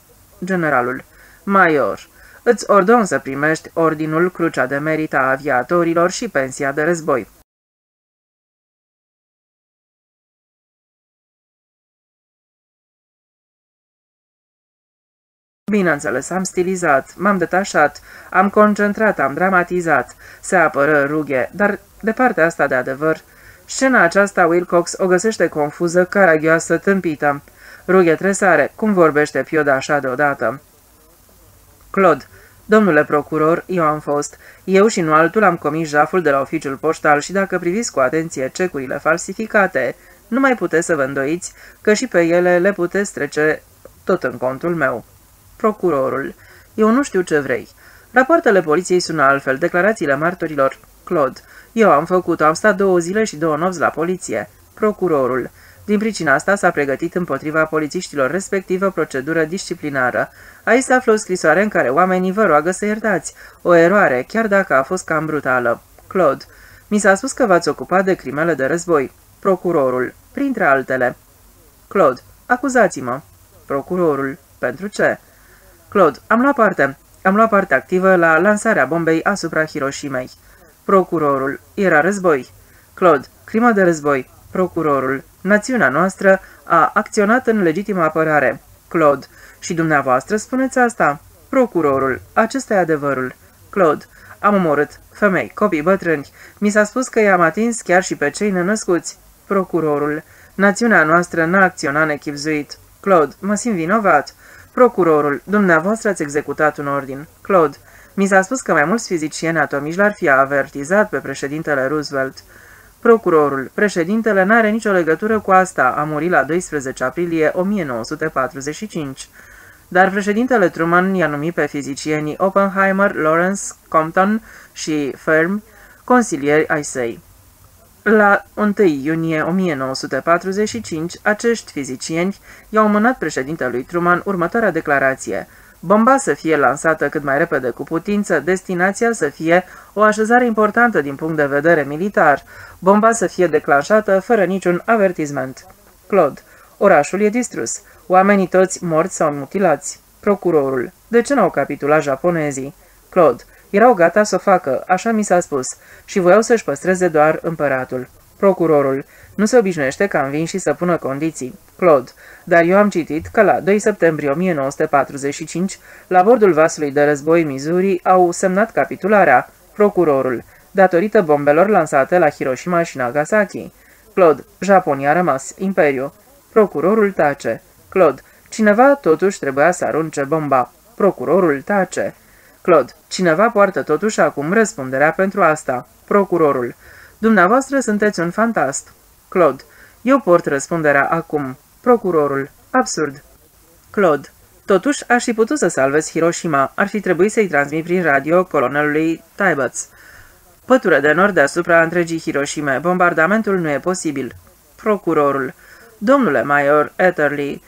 Generalul. Major, îți ordon să primești ordinul Crucea de Merit a aviatorilor și pensia de război. Bineînțeles, am stilizat, m-am detașat, am concentrat, am dramatizat, se apără rughe, dar de partea asta de adevăr, Scena aceasta Wilcox o găsește confuză, caragioasă, tâmpită. Rughe tresare, cum vorbește Pioda așa deodată? Claude, domnule procuror, eu am fost. Eu și nu altul am comis jaful de la oficiul poștal și dacă priviți cu atenție cecurile falsificate, nu mai puteți să vă îndoiți că și pe ele le puteți trece tot în contul meu. Procurorul, eu nu știu ce vrei. Rapoartele poliției sună altfel, declarațiile martorilor. Claude, eu am făcut, am stat două zile și două nopți la poliție. Procurorul. Din pricina asta s-a pregătit împotriva polițiștilor respectivă procedură disciplinară. Aici se află o scrisoare în care oamenii vă roagă să iertați. O eroare, chiar dacă a fost cam brutală. Claude. Mi s-a spus că v-ați ocupat de crimele de război. Procurorul. Printre altele. Claude. Acuzați-mă. Procurorul. Pentru ce? Claude. Am luat parte. Am luat parte activă la lansarea bombei asupra Hiroshimei. Procurorul. Era război. Claude. Crimă de război. Procurorul. Națiunea noastră a acționat în legitimă apărare. Claude. Și dumneavoastră spuneți asta? Procurorul. Acesta e adevărul. Claude. Am omorât. Femei, copii, bătrâni. Mi s-a spus că i-am atins chiar și pe cei nenăscuți. Procurorul. Națiunea noastră n-a acționat nechipzuit. Claude. Mă simt vinovat. Procurorul. Dumneavoastră ați executat un ordin. Claude. Mi s-a spus că mai mulți fizicieni atomici l-ar fi avertizat pe președintele Roosevelt. Procurorul, președintele n-are nicio legătură cu asta, a murit la 12 aprilie 1945. Dar președintele Truman i-a numit pe fizicienii Oppenheimer, Lawrence, Compton și Fermi consilieri ai săi. La 1 iunie 1945, acești fizicieni i-au mânat președintelui Truman următoarea declarație – Bomba să fie lansată cât mai repede cu putință, destinația să fie o așezare importantă din punct de vedere militar, bomba să fie declanșată fără niciun avertisment. Claude. Orașul e distrus. Oamenii toți morți sau mutilați. Procurorul. De ce n-au capitulat japonezii? Claude. Erau gata să o facă, așa mi s-a spus, și voiau să-și păstreze doar împăratul. Procurorul. Nu se obișnuiește ca vin și să pună condiții. Claude. Dar eu am citit că la 2 septembrie 1945, la bordul vasului de război Missouri, au semnat capitularea. Procurorul. Datorită bombelor lansate la Hiroshima și Nagasaki. Claude. Japonia a rămas. Imperiu. Procurorul tace. Claude. Cineva totuși trebuia să arunce bomba. Procurorul tace. Claude. Cineva poartă totuși acum răspunderea pentru asta. Procurorul. Dumneavoastră sunteți un fantast. Claude. Eu port răspunderea acum. Procurorul. Absurd. Claude. Totuși, aș fi putut să salvez Hiroshima. Ar fi trebuit să-i transmit prin radio colonelului Tybats. Pătură de nord deasupra întregii Hiroshima. Bombardamentul nu e posibil. Procurorul. Domnule Major Etherly,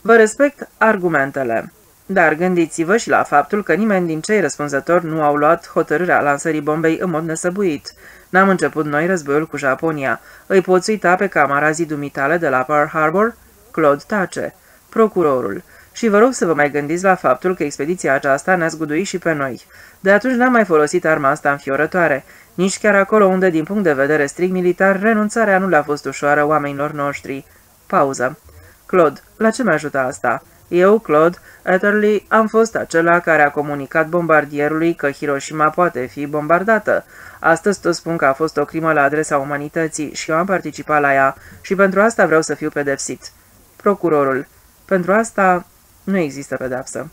vă respect argumentele. Dar gândiți-vă și la faptul că nimeni din cei răspunzători nu au luat hotărârea lansării bombei în mod nesăbuit. N-am început noi războiul cu Japonia. Îi poți uita pe camarazii dumitale de la Pearl Harbor? Claude tace. Procurorul. Și vă rog să vă mai gândiți la faptul că expediția aceasta ne-a zguduit și pe noi. De atunci n-am mai folosit arma asta înfiorătoare, nici chiar acolo unde, din punct de vedere strict militar, renunțarea nu le-a fost ușoară oamenilor noștri. Pauză. Claude, la ce mi ajută asta? Eu, Claude Etherly, am fost acela care a comunicat bombardierului că Hiroshima poate fi bombardată. Astăzi toți spun că a fost o crimă la adresa umanității și eu am participat la ea și pentru asta vreau să fiu pedepsit. Procurorul. Pentru asta nu există pedepsă.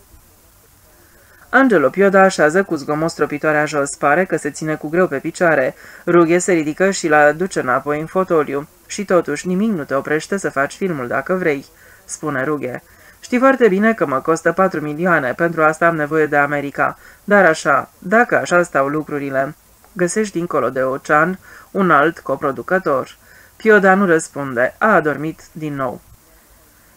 Angelo Pioda așează cu zgomot stropitoarea jos, pare că se ține cu greu pe picioare. Rughe se ridică și la duce înapoi în fotoliu. Și totuși nimic nu te oprește să faci filmul dacă vrei, spune Rughe. Știi foarte bine că mă costă 4 milioane, pentru asta am nevoie de America. Dar așa, dacă așa stau lucrurile, găsești dincolo de ocean un alt coproducător. Pioda nu răspunde, a adormit din nou.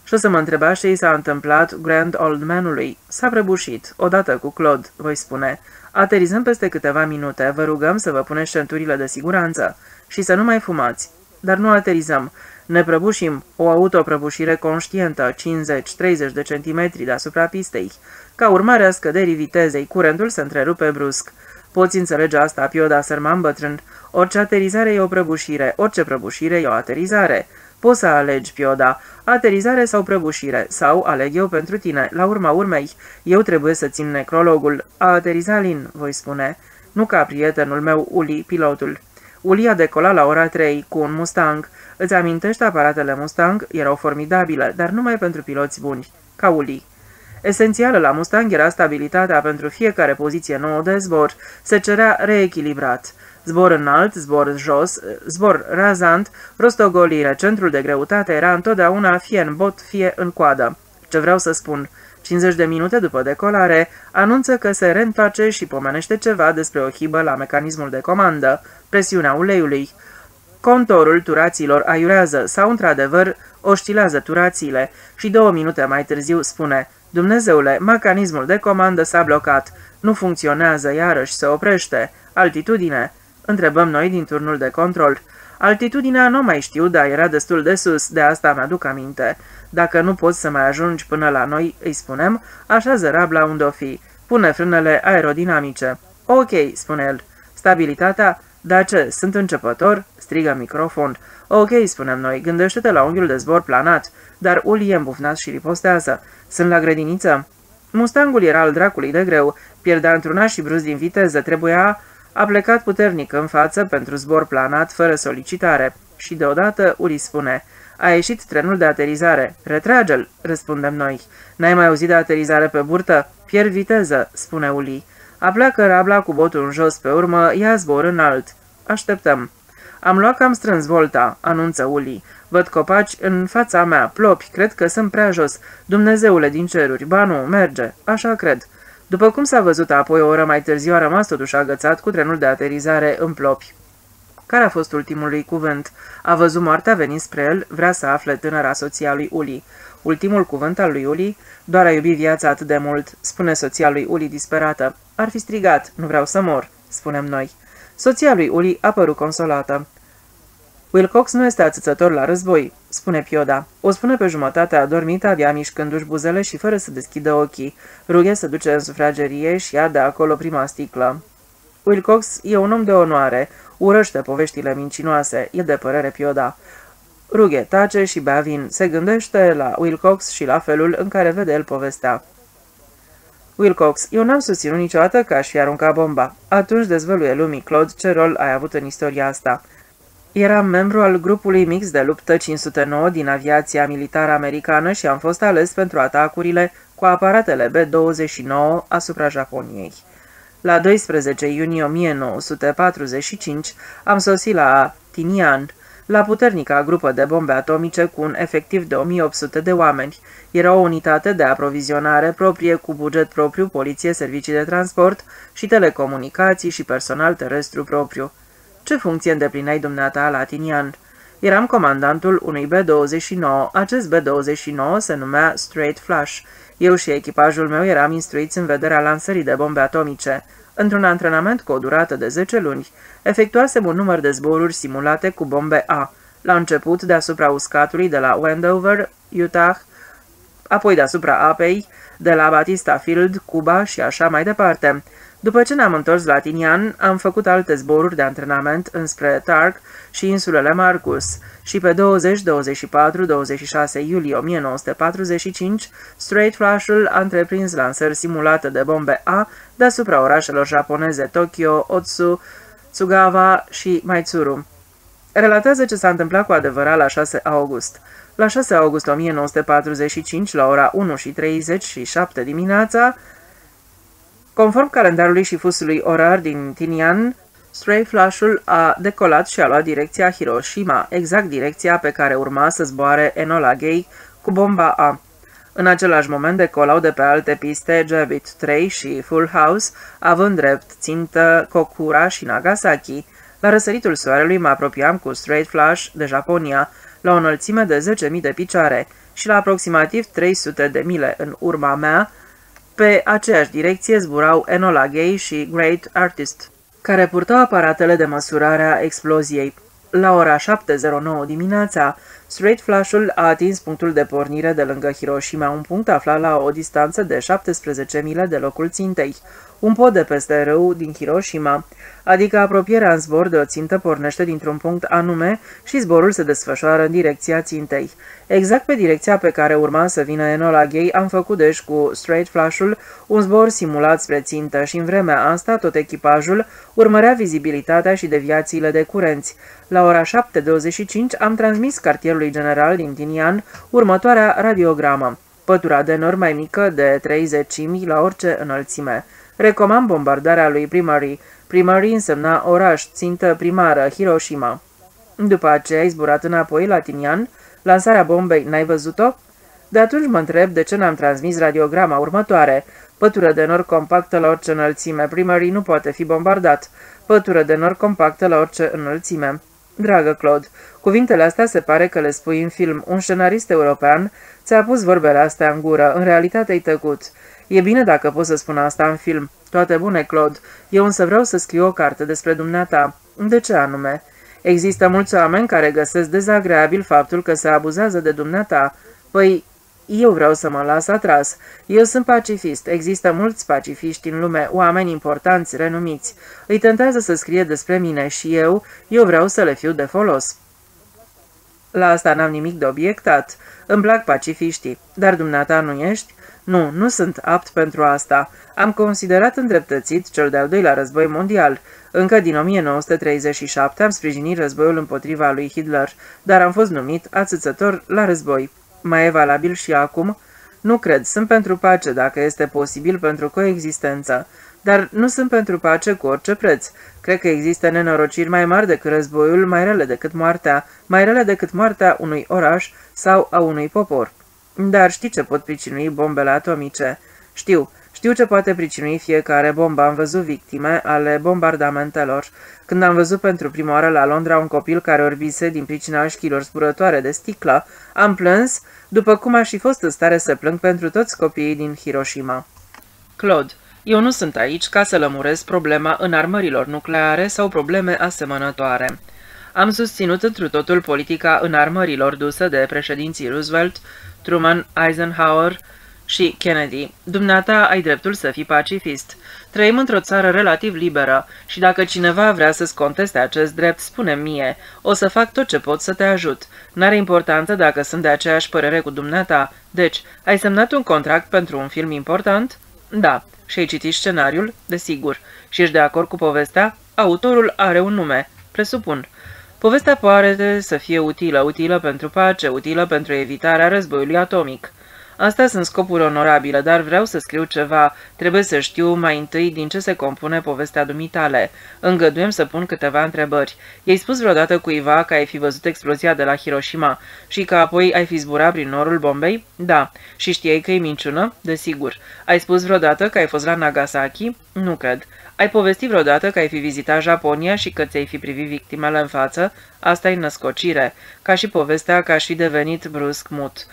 Și o să mă întreba ce i s-a întâmplat Grand Old Man-ului. S-a prăbușit, odată cu Claude, voi spune. Aterizăm peste câteva minute, vă rugăm să vă puneți centurile de siguranță și să nu mai fumați. Dar nu aterizăm. Ne prăbușim, o autoprăbușire conștientă, 50-30 de centimetri deasupra pistei. Ca urmare a scăderii vitezei, curentul se întrerupe brusc. Poți înțelege asta, Pioda Sărman bătrân. Orice aterizare e o prăbușire, orice prăbușire e o aterizare. Poți să alegi, Pioda, aterizare sau prăbușire, sau aleg eu pentru tine. La urma urmei, eu trebuie să țin necrologul. A ateriza Lin, voi spune. Nu ca prietenul meu, Uli, pilotul. Uli a decolat la ora 3 cu un Mustang. Îți amintești aparatele Mustang? Erau formidabile, dar numai pentru piloți buni. Ca Uli. Esențială la Mustang era stabilitatea pentru fiecare poziție nouă de zbor. Se cerea reechilibrat. Zbor înalt, zbor jos, zbor razant, rostogolire, centrul de greutate era întotdeauna fie în bot, fie în coadă. Ce vreau să spun? 50 de minute după decolare, anunță că se reîntoarce și pomenește ceva despre o hibă la mecanismul de comandă, presiunea uleiului. Contorul turaților aiurează sau, într-adevăr, oscilează turațiile și două minute mai târziu spune Dumnezeule, mecanismul de comandă s-a blocat. Nu funcționează, iarăși se oprește. Altitudine? Întrebăm noi din turnul de control. Altitudinea nu mai știu, dar era destul de sus, de asta mi-aduc aminte. Dacă nu poți să mai ajungi până la noi, îi spunem, așează rabla unde o fi. Pune frânele aerodinamice. Ok, spune el. Stabilitatea? Da ce, sunt începător? strigă microfon. Ok, spunem noi, gândește-te la unghiul de zbor planat. Dar Uli e îmbufnat și ripostează. Sunt la grădiniță? Mustangul era al dracului de greu, pierdea într-una și brusc din viteză, trebuia... A plecat puternic în față pentru zbor planat, fără solicitare. Și deodată Uli spune... A ieșit trenul de aterizare. Retrage-l, răspundem noi. N-ai mai auzit de aterizare pe burtă? Pierd viteză, spune Uli. Apleacă rabla cu botul în jos pe urmă, ia zbor înalt. Așteptăm. Am luat cam strâns volta, anunță Uli. Văd copaci în fața mea, plopi, cred că sunt prea jos. Dumnezeule din ceruri, ba nu, merge, așa cred. După cum s-a văzut apoi o oră mai târziu, a rămas totuși agățat cu trenul de aterizare în plopi. Care a fost ultimul lui cuvânt? A văzut moartea venind spre el, vrea să afle tânăra soția lui Uli. Ultimul cuvânt al lui Uli? Doar a iubit viața atât de mult, spune soția lui Uli disperată. Ar fi strigat, nu vreau să mor, spunem noi. Soția lui Uli a părut consolată. Wilcox nu este ațățător la război, spune Pioda. O spune pe jumătate adormită, abia mișcându-și buzele și fără să deschidă ochii. Rughe să duce în sufragerie și ia de acolo prima sticlă. Wilcox e un om de onoare, urăște poveștile mincinoase, e de părere Pioda. Rughe tace și bea vin, se gândește la Wilcox și la felul în care vede el povestea. Wilcox, eu n-am susținut niciodată că aș fi aruncat bomba. Atunci dezvăluie lumii, Claude, ce rol ai avut în istoria asta. Eram membru al grupului mix de luptă 509 din aviația militară americană și am fost ales pentru atacurile cu aparatele B-29 asupra Japoniei. La 12 iunie 1945 am sosit la Tinian, la puternica grupă de bombe atomice cu un efectiv de 1800 de oameni. Era o unitate de aprovizionare proprie cu buget propriu, poliție, servicii de transport și telecomunicații și personal terestru propriu. Ce funcție îndeplineai dumneata la Tinian? Eram comandantul unui B-29. Acest B-29 se numea Straight Flush. Eu și echipajul meu eram instruiți în vederea lansării de bombe atomice. Într-un antrenament cu o durată de 10 luni, efectuasem un număr de zboruri simulate cu bombe A, la început deasupra uscatului de la Wendover, Utah, apoi deasupra apei, de la Batista Field, Cuba și așa mai departe. După ce ne-am întors la Tinian, am făcut alte zboruri de antrenament înspre Tark și insulele Marcus și pe 20, 24, 26 iulie 1945, Straight Flash-ul a întreprins lansări simulate de bombe A deasupra orașelor japoneze Tokyo, Otsu, Tsugawa și Maitsuru. Relatează ce s-a întâmplat cu adevărat la 6 august. La 6 august 1945, la ora 1 și 37 dimineața, Conform calendarului și fusului orar din Tinian, Stray Flash-ul a decolat și a luat direcția Hiroshima, exact direcția pe care urma să zboare Enola Gay cu bomba A. În același moment decolau de pe alte piste Jabit 3 și Full House, având drept țintă Kokura și Nagasaki. La răsăritul soarelui mă apropiam cu Straight Flash de Japonia, la o înălțime de 10.000 de picioare și la aproximativ 300 de mile în urma mea, pe aceeași direcție zburau Enola Gay și Great Artist, care purtau aparatele de măsurare a exploziei. La ora 7.09 dimineața, Straight Flash-ul a atins punctul de pornire de lângă Hiroshima, un punct aflat la o distanță de 17 mile de locul țintei, un pod de peste râu din Hiroshima, adică apropierea în zbor de o țintă pornește dintr-un punct anume și zborul se desfășoară în direcția țintei. Exact pe direcția pe care urma să vină Enola Gay am făcut deci cu Straight Flash-ul un zbor simulat spre țintă și în vremea asta tot echipajul urmărea vizibilitatea și deviațiile de curenți. La ora 7.25 am transmis cartierului general din Tinian următoarea radiogramă. Pătura de nor mai mică de 30 la orice înălțime. Recomand bombardarea lui Primary. Primary însemna oraș, țintă primară, Hiroshima. După aceea ai zburat înapoi la Tinian, lansarea bombei, n-ai văzut-o? De atunci mă întreb de ce n-am transmis radiograma următoare. Pătură de nor compactă la orice înălțime. Primary nu poate fi bombardat. Pătură de nor compactă la orice înălțime. Dragă Claude, cuvintele astea se pare că le spui în film. Un scenarist european ți-a pus vorbele astea în gură, în realitate ai tăcut. E bine dacă poți să spun asta în film. Toate bune, Claude. Eu însă vreau să scriu o carte despre dumneata. De ce anume? Există mulți oameni care găsesc dezagreabil faptul că se abuzează de dumneata. Păi, eu vreau să mă las atras. Eu sunt pacifist. Există mulți pacifiști în lume, oameni importanți, renumiți. Îi tentează să scrie despre mine și eu, eu vreau să le fiu de folos. La asta n-am nimic de obiectat. Îmi plac pacifiștii. Dar dumneata nu ești? Nu, nu sunt apt pentru asta. Am considerat îndreptățit cel de-al doilea război mondial. Încă din 1937 am sprijinit războiul împotriva lui Hitler, dar am fost numit ațățător la război. Mai e valabil și acum? Nu cred, sunt pentru pace dacă este posibil pentru coexistență, dar nu sunt pentru pace cu orice preț. Cred că există nenorociri mai mari decât războiul, mai rele decât moartea, mai rele decât moartea unui oraș sau a unui popor. Dar știi ce pot pricinui bombele atomice? Știu, știu ce poate pricinui fiecare bombă. Am văzut victime ale bombardamentelor. Când am văzut pentru prima oară la Londra un copil care orbise din pricina șchilor spurătoare de sticlă, am plâns, după cum aș fi fost în stare să plâng pentru toți copiii din Hiroshima. Claude, eu nu sunt aici ca să lămuresc problema înarmărilor nucleare sau probleme asemănătoare. Am susținut întru totul politica înarmărilor dusă de președinții Roosevelt, Truman, Eisenhower și Kennedy. Dumneata ai dreptul să fii pacifist. Trăim într-o țară relativ liberă și dacă cineva vrea să-ți conteste acest drept, spune mie. O să fac tot ce pot să te ajut. N-are importanță dacă sunt de aceeași părere cu dumneata. Deci, ai semnat un contract pentru un film important? Da. Și ai citit scenariul? Desigur. Și ești de acord cu povestea? Autorul are un nume. Presupun. Povestea poate să fie utilă, utilă pentru pace, utilă pentru evitarea războiului atomic. Astea sunt scopuri onorabile, dar vreau să scriu ceva. Trebuie să știu mai întâi din ce se compune povestea dumitale. Îngăduiem să pun câteva întrebări. I-ai spus vreodată cuiva că ai fi văzut explozia de la Hiroshima și că apoi ai fi zburat prin norul bombei? Da. Și știai că e minciună? Desigur. Ai spus vreodată că ai fost la Nagasaki? Nu cred. Ai povestit vreodată că ai fi vizitat Japonia și că ți-ai fi privit victimele în față? Asta e născocire, ca și povestea că aș fi devenit brusc mut.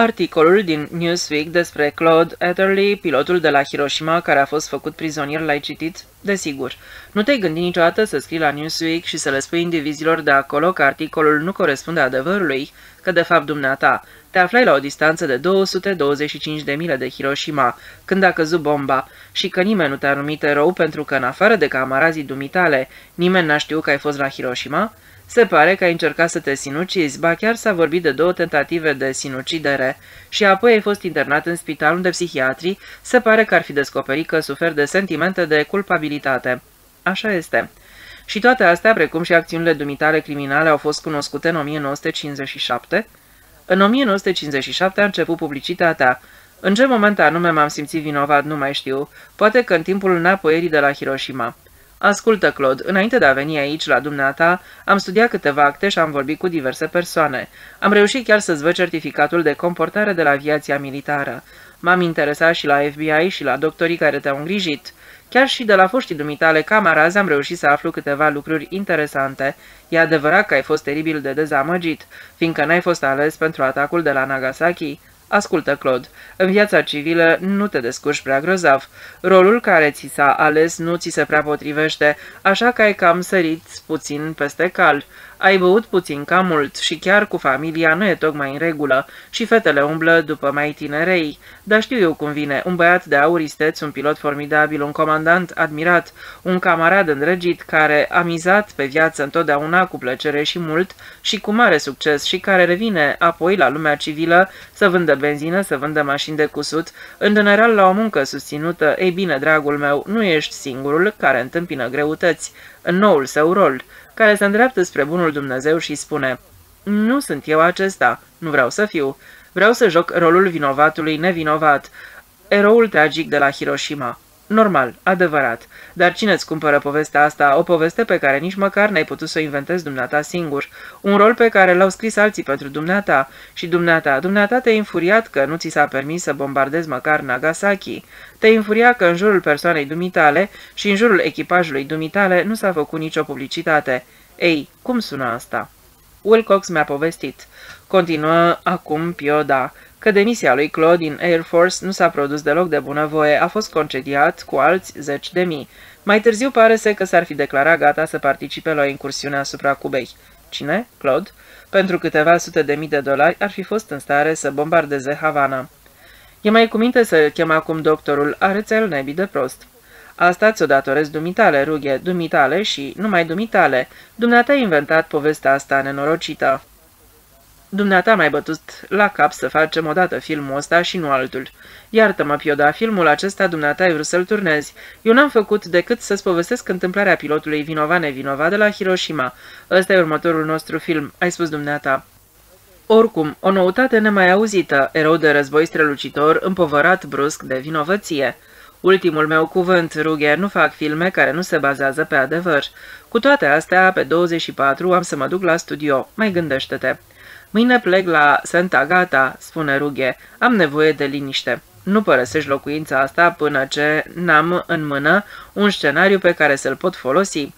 Articolul din Newsweek despre Claude Etherly, pilotul de la Hiroshima care a fost făcut prizonier, l-ai citit? Desigur. Nu te-ai gândit niciodată să scrii la Newsweek și să le spui indivizilor de acolo că articolul nu corespunde adevărului, că de fapt dumneata te aflai la o distanță de 225 de mile de Hiroshima când a căzut bomba și că nimeni nu te-a numit erou pentru că în afară de camarazii dumitale nimeni n-a știut că ai fost la Hiroshima? Se pare că ai încercat să te sinucizi, ba chiar s-a vorbit de două tentative de sinucidere și apoi ai fost internat în spitalul de psihiatri, se pare că ar fi descoperit că suferi de sentimente de culpabilitate. Așa este. Și toate astea, precum și acțiunile dumitale criminale, au fost cunoscute în 1957. În 1957 a început publicitatea. În ce moment anume m-am simțit vinovat, nu mai știu. Poate că în timpul înapoierii de la Hiroshima. Ascultă, Claude, înainte de a veni aici la dumneata, am studiat câteva acte și am vorbit cu diverse persoane. Am reușit chiar să-ți văd certificatul de comportare de la aviația militară. M-am interesat și la FBI și la doctorii care te-au îngrijit. Chiar și de la foștii dumitale camarazi am reușit să aflu câteva lucruri interesante. E adevărat că ai fost teribil de dezamăgit, fiindcă n-ai fost ales pentru atacul de la Nagasaki. Ascultă, Claude, în viața civilă nu te descurci prea grozav. Rolul care ți s-a ales nu ți se prea potrivește, așa că ai cam sărit puțin peste cal. Ai băut puțin cam mult și chiar cu familia nu e tocmai în regulă și fetele umblă după mai tinerei. Dar știu eu cum vine, un băiat de aur isteț, un pilot formidabil, un comandant admirat, un camarad îndrăgit care a mizat pe viață întotdeauna cu plăcere și mult și cu mare succes și care revine apoi la lumea civilă să vândă benzină, să vândă mașini de cusut, în general la o muncă susținută, ei bine, dragul meu, nu ești singurul care întâmpină greutăți. În noul său rol care se îndreaptă spre bunul Dumnezeu și spune Nu sunt eu acesta, nu vreau să fiu, vreau să joc rolul vinovatului nevinovat, eroul tragic de la Hiroshima. Normal, adevărat. Dar cine îți cumpără povestea asta? O poveste pe care nici măcar n-ai putut să o inventezi dumneata singur. Un rol pe care l-au scris alții pentru dumneata. Și dumneata, dumneata te-ai infuriat că nu ți s-a permis să bombardezi măcar Nagasaki. Te-ai infuriat că în jurul persoanei dumitale și în jurul echipajului dumitale nu s-a făcut nicio publicitate. Ei, cum sună asta? Wilcox mi-a povestit. Continuă acum Pioda, că demisia lui Claude din Air Force nu s-a produs deloc de bunăvoie, a fost concediat cu alți zeci de mii. Mai târziu pare să că s-ar fi declarat gata să participe la o incursiune asupra Cubei. Cine? Claude? Pentru câteva sute de mii de dolari ar fi fost în stare să bombardeze Havana. E mai cuminte să chem acum doctorul, are țel nebii de prost. Asta ți-o datorez dumitale, rughe, dumitale și numai dumitale. Dumneata a inventat povestea asta nenorocită. Dumneata mai bătut la cap să facem odată filmul ăsta și nu altul. Iartă-mă, Pioda, filmul acesta dumneata ai vrut să-l turnezi. Eu n-am făcut decât să-ți povestesc întâmplarea pilotului vinova nevinova de la Hiroshima. Ăsta e următorul nostru film, ai spus dumneata. Oricum, o noutate nemai auzită, erou de război strălucitor, împovărat brusc de vinovăție. Ultimul meu cuvânt, Ruger, nu fac filme care nu se bazează pe adevăr. Cu toate astea, pe 24 am să mă duc la studio. Mai gândește-te. Mâine plec la Santa Gata, spune Rughe. Am nevoie de liniște. Nu părăsești locuința asta până ce n-am în mână un scenariu pe care să-l pot folosi.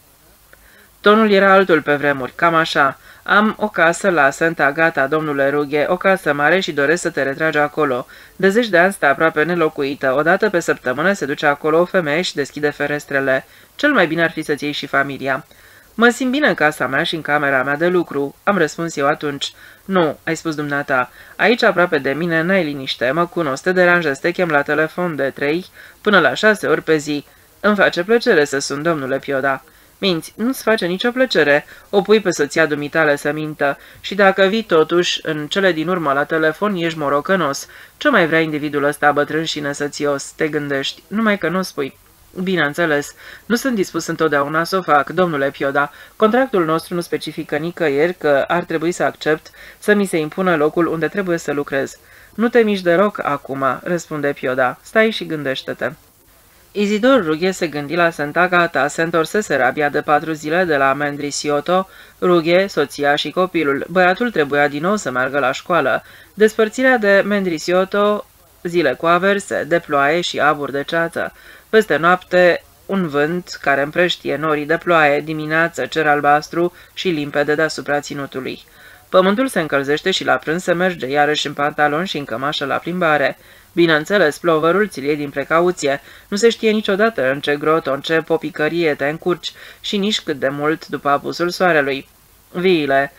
Tonul era altul pe vremuri, cam așa. Am o casă la Santa Gata, domnule Rughe, o casă mare și doresc să te retragi acolo. De zeci de ani stă aproape nelocuită. Odată pe săptămână se duce acolo o femeie și deschide ferestrele. Cel mai bine ar fi să-ți iei și familia. Mă simt bine în casa mea și în camera mea de lucru. Am răspuns eu atunci. Nu, ai spus dumneata. Aici aproape de mine n-ai liniște. Mă cunosc, te deranjez, te chem la telefon de trei până la șase ori pe zi. Îmi face plăcere să sun, domnule Pioda. Minți, nu-ți face nicio plăcere. O pui pe soția dumitale să mintă. Și dacă vii totuși în cele din urmă la telefon, ești morocănos. Ce mai vrea individul ăsta bătrân și nesățios? Te gândești. Numai că nu spui. Bineînțeles, nu sunt dispus întotdeauna să o fac, domnule Pioda. Contractul nostru nu specifică nicăieri că ar trebui să accept să mi se impună locul unde trebuie să lucrez. Nu te miști deloc acum, răspunde Pioda. Stai și gândește-te. Izidor Rughe se gândi la Santa Gata, se întorsese rabia de patru zile de la Mendrisioto, Rughe, soția și copilul. Băiatul trebuia din nou să meargă la școală. Despărțirea de Mendrisioto, zile cu averse, de ploaie și abur de ceață. Peste noapte, un vânt care împrăștie norii de ploaie, dimineață cer albastru și limpede deasupra ținutului. Pământul se încălzește și la prânz se merge iarăși în pantalon și în cămașă la plimbare. Bineînțeles, plovărul ți din precauție. Nu se știe niciodată în ce grotă, în ce popicărie te încurci și nici cât de mult după apusul soarelui. Viile,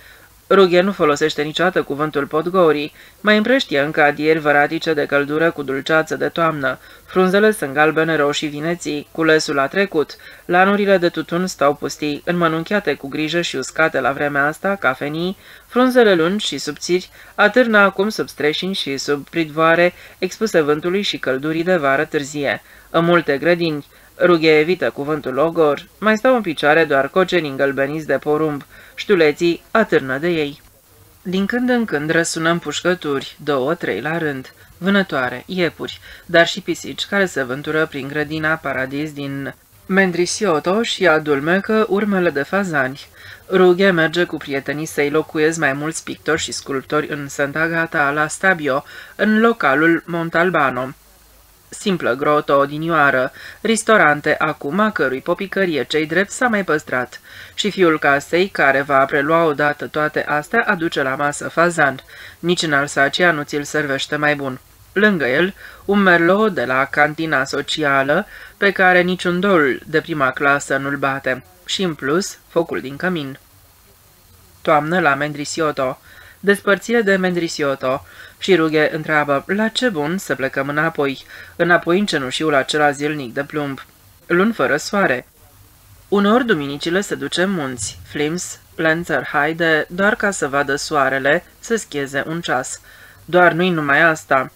Rughe nu folosește niciodată cuvântul podgorii, mai împrăștie încă adieri văratice de căldură cu dulceață de toamnă. Frunzele sunt galbene, roșii, vineții, culesul a trecut, lanurile de tutun stau pustii, înmănunchiate cu grijă și uscate la vremea asta, cafenii, frunzele lungi și subțiri, atârnă acum sub streșini și sub pridvoare, expuse vântului și căldurii de vară târzie. În multe grădini, Rughe evită cuvântul ogor, mai stau în picioare doar coceni îngălbeniți de porumb, ștuleții atârnă de ei. Din când în când răsunăm pușcături, două, trei la rând, vânătoare, iepuri, dar și pisici care se vântură prin grădina paradis din Mendrisioto și adulmecă urmele de fazani. Rughe merge cu prietenii să-i locuiesc mai mulți pictori și sculptori în Santa Gata la Stabio, în localul Montalbano simplă grotă odinioară, ristorante acum, a cărui popicărie cei drept s-a mai păstrat, și fiul casei, care va prelua odată toate astea, aduce la masă fazan. Nici în Alsacia nu ți-l servește mai bun. Lângă el, un merlot de la cantina socială, pe care niciun dol de prima clasă nu-l bate, și în plus, focul din cămin. Toamnă la Mendrisioto Despărțire de Mendrisioto și Rughe întreabă, la ce bun să plecăm înapoi, înapoi în cenușiul acela zilnic de plumb. Luni fără soare. Unor duminicile se duce în munți, Flims, Lancer haide doar ca să vadă soarele, să schieze un ceas. Doar nu-i numai asta.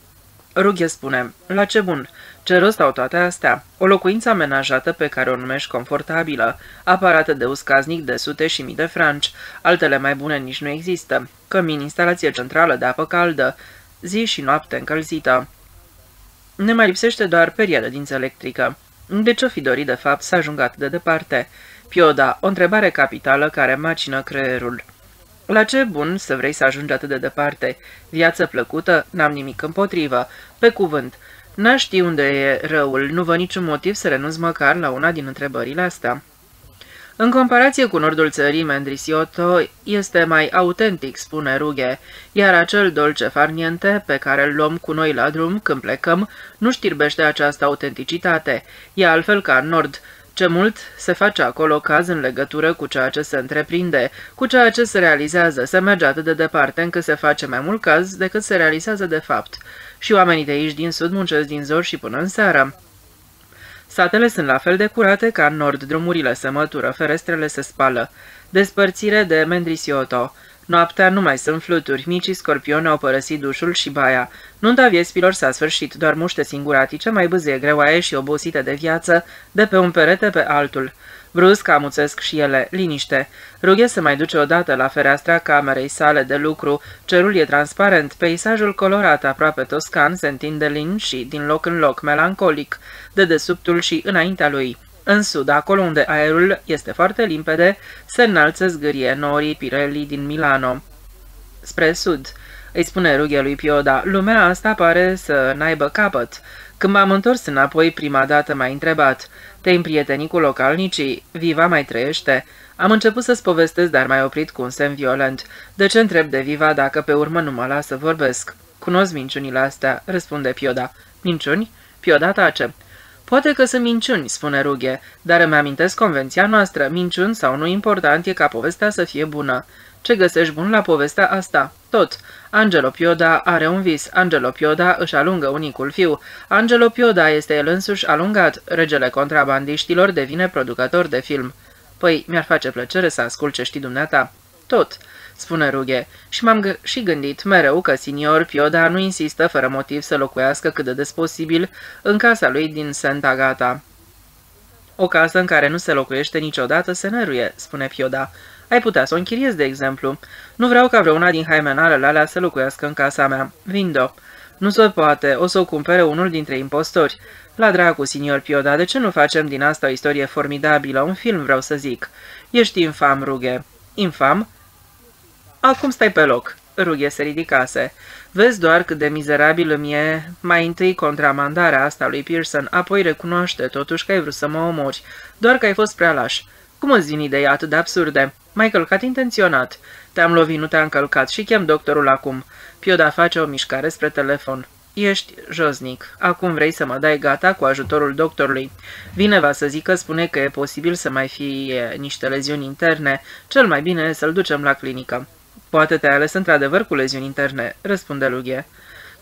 Rughe spune, la ce bun, ce rost au toate astea? O locuință amenajată pe care o numești confortabilă, aparată de uscaznic de sute și mii de franci, altele mai bune nici nu există, cămin, instalație centrală de apă caldă, zi și noapte încălzită. Ne mai lipsește doar perioada din electrică. De ce-o fi dorit de fapt să ajungă atât de departe? Pioda, o întrebare capitală care macină creierul. La ce bun să vrei să ajungi atât de departe? Viață plăcută? N-am nimic împotrivă. Pe cuvânt, N-aș ști unde e răul, nu văd niciun motiv să renunț măcar la una din întrebările astea. În comparație cu nordul țării, Mendrisioto este mai autentic, spune Rughe, iar acel dolce farniente pe care îl luăm cu noi la drum când plecăm nu știrbește această autenticitate. E altfel ca în nord, ce mult se face acolo caz în legătură cu ceea ce se întreprinde, cu ceea ce se realizează, se merge atât de departe încât se face mai mult caz decât se realizează de fapt. Și oamenii de aici din sud muncesc din zor și până în seară. Satele sunt la fel de curate ca în nord, drumurile se mătură, ferestrele se spală. Despărțire de Mendrisioto. Noaptea nu mai sunt fluturi, micii scorpioni au părăsit dușul și baia. Nunta viespilor s-a sfârșit, doar muște singuratice mai bâzie greoaie și obosite de viață, de pe un perete pe altul. Brusc amuțesc și ele, liniște. Rughe se mai duce odată la fereastra camerei sale de lucru. Cerul e transparent, peisajul colorat aproape toscan se întinde lin și, din loc în loc, melancolic, de desubtul și înaintea lui. În sud, acolo unde aerul este foarte limpede, se înalță zgârie norii Pirelli din Milano. Spre sud, îi spune rughe lui Pioda, lumea asta pare să n-aibă capăt. Când m-am întors înapoi prima dată m-a întrebat, te-ai împrietenit cu localnicii? Viva mai trăiește? Am început să-ți povestesc, dar m-ai oprit cu un semn violent. De ce întreb de Viva dacă pe urmă nu mă lasă vorbesc? Cunosc minciunile astea, răspunde Pioda. Minciuni? Pioda tace. Poate că sunt minciuni, spune Rughe, dar îmi amintesc convenția noastră, minciuni sau nu important e ca povestea să fie bună. Ce găsești bun la povestea asta? Tot. Angelo Pioda are un vis. Angelo Pioda își alungă unicul fiu. Angelo Pioda este el însuși alungat. Regele contrabandiștilor devine producător de film. Păi, mi-ar face plăcere să ascult ce știi dumneata. Tot, spune Rughe, și m-am și gândit mereu că senior Pioda nu insistă fără motiv să locuiască cât de des posibil în casa lui din Santa Gata. O casă în care nu se locuiește niciodată se năruie, spune Pioda. Ai putea să o închiriezi, de exemplu. Nu vreau ca vreuna din haimenarele alea să locuiască în casa mea. Vindo. Nu se poate, o să o cumpere unul dintre impostori. La dracu, signor Pioda, de ce nu facem din asta o istorie formidabilă, un film, vreau să zic? Ești infam, rughe. Infam? Acum stai pe loc. Rughe se ridicase. Vezi doar cât de mizerabil îmi e mai întâi contramandarea asta lui Pearson, apoi recunoaște totuși că ai vrut să mă omori, doar că ai fost prea laș. Cum îți vin idei atât de absurde? M-ai călcat intenționat. Te-am lovit, nu te-am călcat și chem doctorul acum. Pioda face o mișcare spre telefon. Ești josnic. Acum vrei să mă dai gata cu ajutorul doctorului. Vine va să zică, spune că e posibil să mai fie niște leziuni interne. Cel mai bine e să-l ducem la clinică. Poate te-ai ales într-adevăr cu leziuni interne, răspunde Lughe.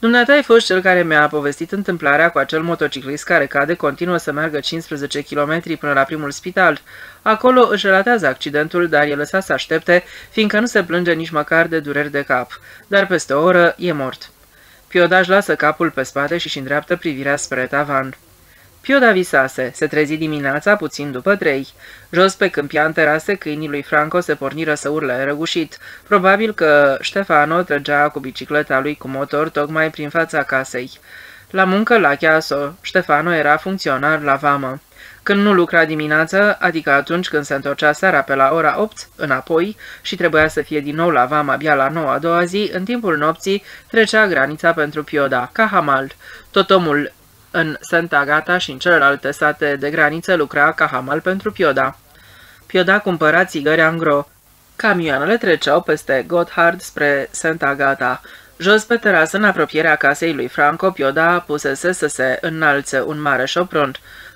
Dumneata ai fost cel care mi-a povestit întâmplarea cu acel motociclist care cade, continuă să meargă 15 km până la primul spital. Acolo își relatează accidentul, dar e lăsat să aștepte, fiindcă nu se plânge nici măcar de dureri de cap. Dar peste o oră e mort. Piodaj lasă capul pe spate și-și îndreaptă privirea spre tavan. Pioda visase, se trezi dimineața puțin după trei. Jos pe câmpia în terase, câinii lui Franco se porniră să urle răgușit. Probabil că Ștefano trăgea cu bicicleta lui cu motor tocmai prin fața casei. La muncă la Chiaso, Ștefano era funcționar la vamă. Când nu lucra dimineața, adică atunci când se întorcea seara pe la ora 8, înapoi, și trebuia să fie din nou la vamă abia la 9 a doua zi, în timpul nopții trecea granița pentru Pioda, ca hamal. Tot omul în Santa Agata și în celelalte sate de graniță lucra ca hamal pentru Pioda. Pioda cumpăra țigări angro. Camioanele treceau peste Gotthard spre Santa Agata. Jos pe terasă, în apropierea casei lui Franco, Pioda pusese să se înalțe un mare șopron.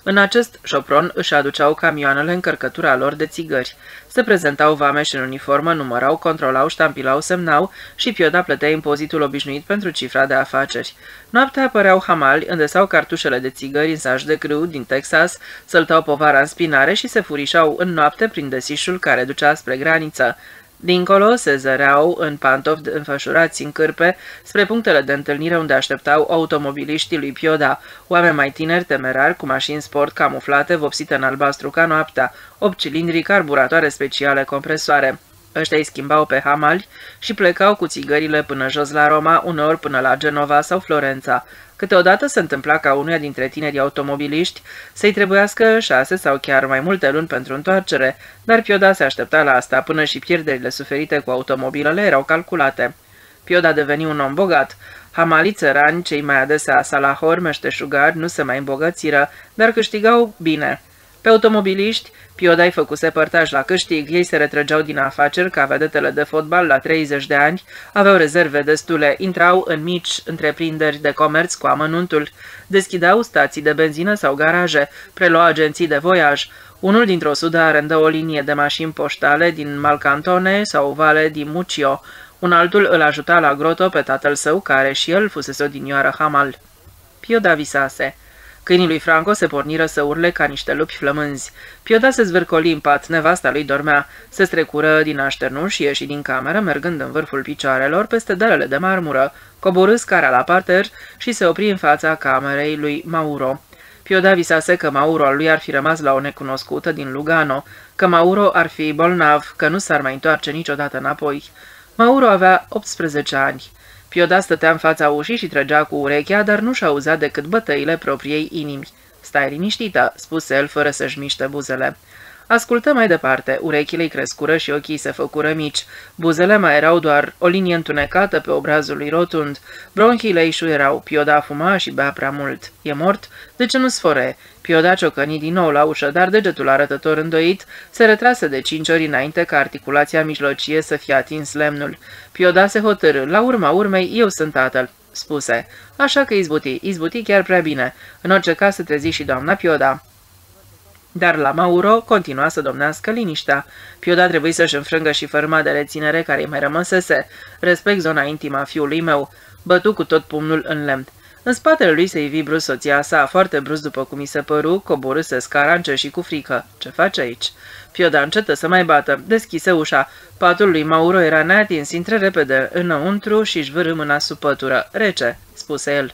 În acest șopron își aduceau camioanele încărcătura lor de țigări. Se prezentau vameși în uniformă, numărau, controlau, ștampilau, semnau și Pioda plătea impozitul obișnuit pentru cifra de afaceri. Noaptea apăreau hamali, îndesau cartușele de țigări în saș de grâu din Texas, săltau povara în spinare și se furișau în noapte prin desișul care ducea spre graniță. Dincolo se zăreau în pantofi înfășurați în cârpe spre punctele de întâlnire unde așteptau automobiliștii lui Pioda, oameni mai tineri temerari cu mașini sport camuflate vopsite în albastru ca noaptea, 8 cilindri, carburatoare speciale, compresoare. Ăștia îi schimbau pe hamali și plecau cu țigările până jos la Roma, uneori până la Genova sau Florența. Câteodată se întâmpla ca unuia dintre tinerii automobiliști să-i trebuiască șase sau chiar mai multe luni pentru întoarcere, dar Pioda se aștepta la asta până și pierderile suferite cu automobilele erau calculate. Pioda deveni un om bogat. Hamalii țărani, cei mai adesea salahori, meșteșugari, nu se mai îmbogățiră, dar câștigau bine. Pe automobiliști, Piodai făcuse părtaș la câștig, ei se retrăgeau din afaceri ca vedetele de fotbal la 30 de ani, aveau rezerve destule, intrau în mici întreprinderi de comerț cu amănuntul, deschideau stații de benzină sau garaje, preluau agenții de voiaj. Unul dintr-o sudă arendă o linie de mașini poștale din Malcantone sau Vale di Muccio, un altul îl ajuta la groto pe tatăl său, care și el fusese odinioară hamal. Pioda visase. Câinii lui Franco se porniră să urle ca niște lupi flămânzi. Pioda se zvârcoli în pat, nevasta lui dormea, se strecură din așternuș și ieși din cameră, mergând în vârful picioarelor peste dalele de marmură, coborâ scara la parter și se opri în fața camerei lui Mauro. Pioda visase că Mauro al lui ar fi rămas la o necunoscută din Lugano, că Mauro ar fi bolnav, că nu s-ar mai întoarce niciodată înapoi. Mauro avea 18 ani. Pioda stătea în fața ușii și trăgea cu urechea, dar nu-și auzea decât bătăile propriei inimi. Stai liniștită," spuse el fără să-și miște buzele. Ascultă mai departe, urechile îi crescură și ochii se făcură mici. Buzele mai erau doar o linie întunecată pe obrazul lui rotund. Bronchiile îi șuierau, Pioda fuma și bea prea mult. E mort? De ce nu sfore? Pioda ciocăni din nou la ușă, dar degetul arătător îndoit se retrase de cinci ori înainte ca articulația mijlocie să fie atins lemnul. Pioda se hotărâ. La urma urmei, eu sunt tatăl spuse. Așa că izbuti, izbuti chiar prea bine. În orice caz se trezi și doamna Pioda. Dar la Mauro continua să domnească liniștea. Pioda trebuie să-și înfrângă și fărma de reținere care îi mai rămăsese. Respect zona intimă a fiului meu. Bătu cu tot pumnul în lemn. În spatele lui se ivi brusc soția sa, foarte brusc după cum i se păru, coborâse scara și cu frică. Ce face aici? Pioda încetă să mai bată, deschise ușa. Patul lui Mauro era neatins, intră repede înăuntru și își vârâ mâna sub pătură. Rece, spuse el.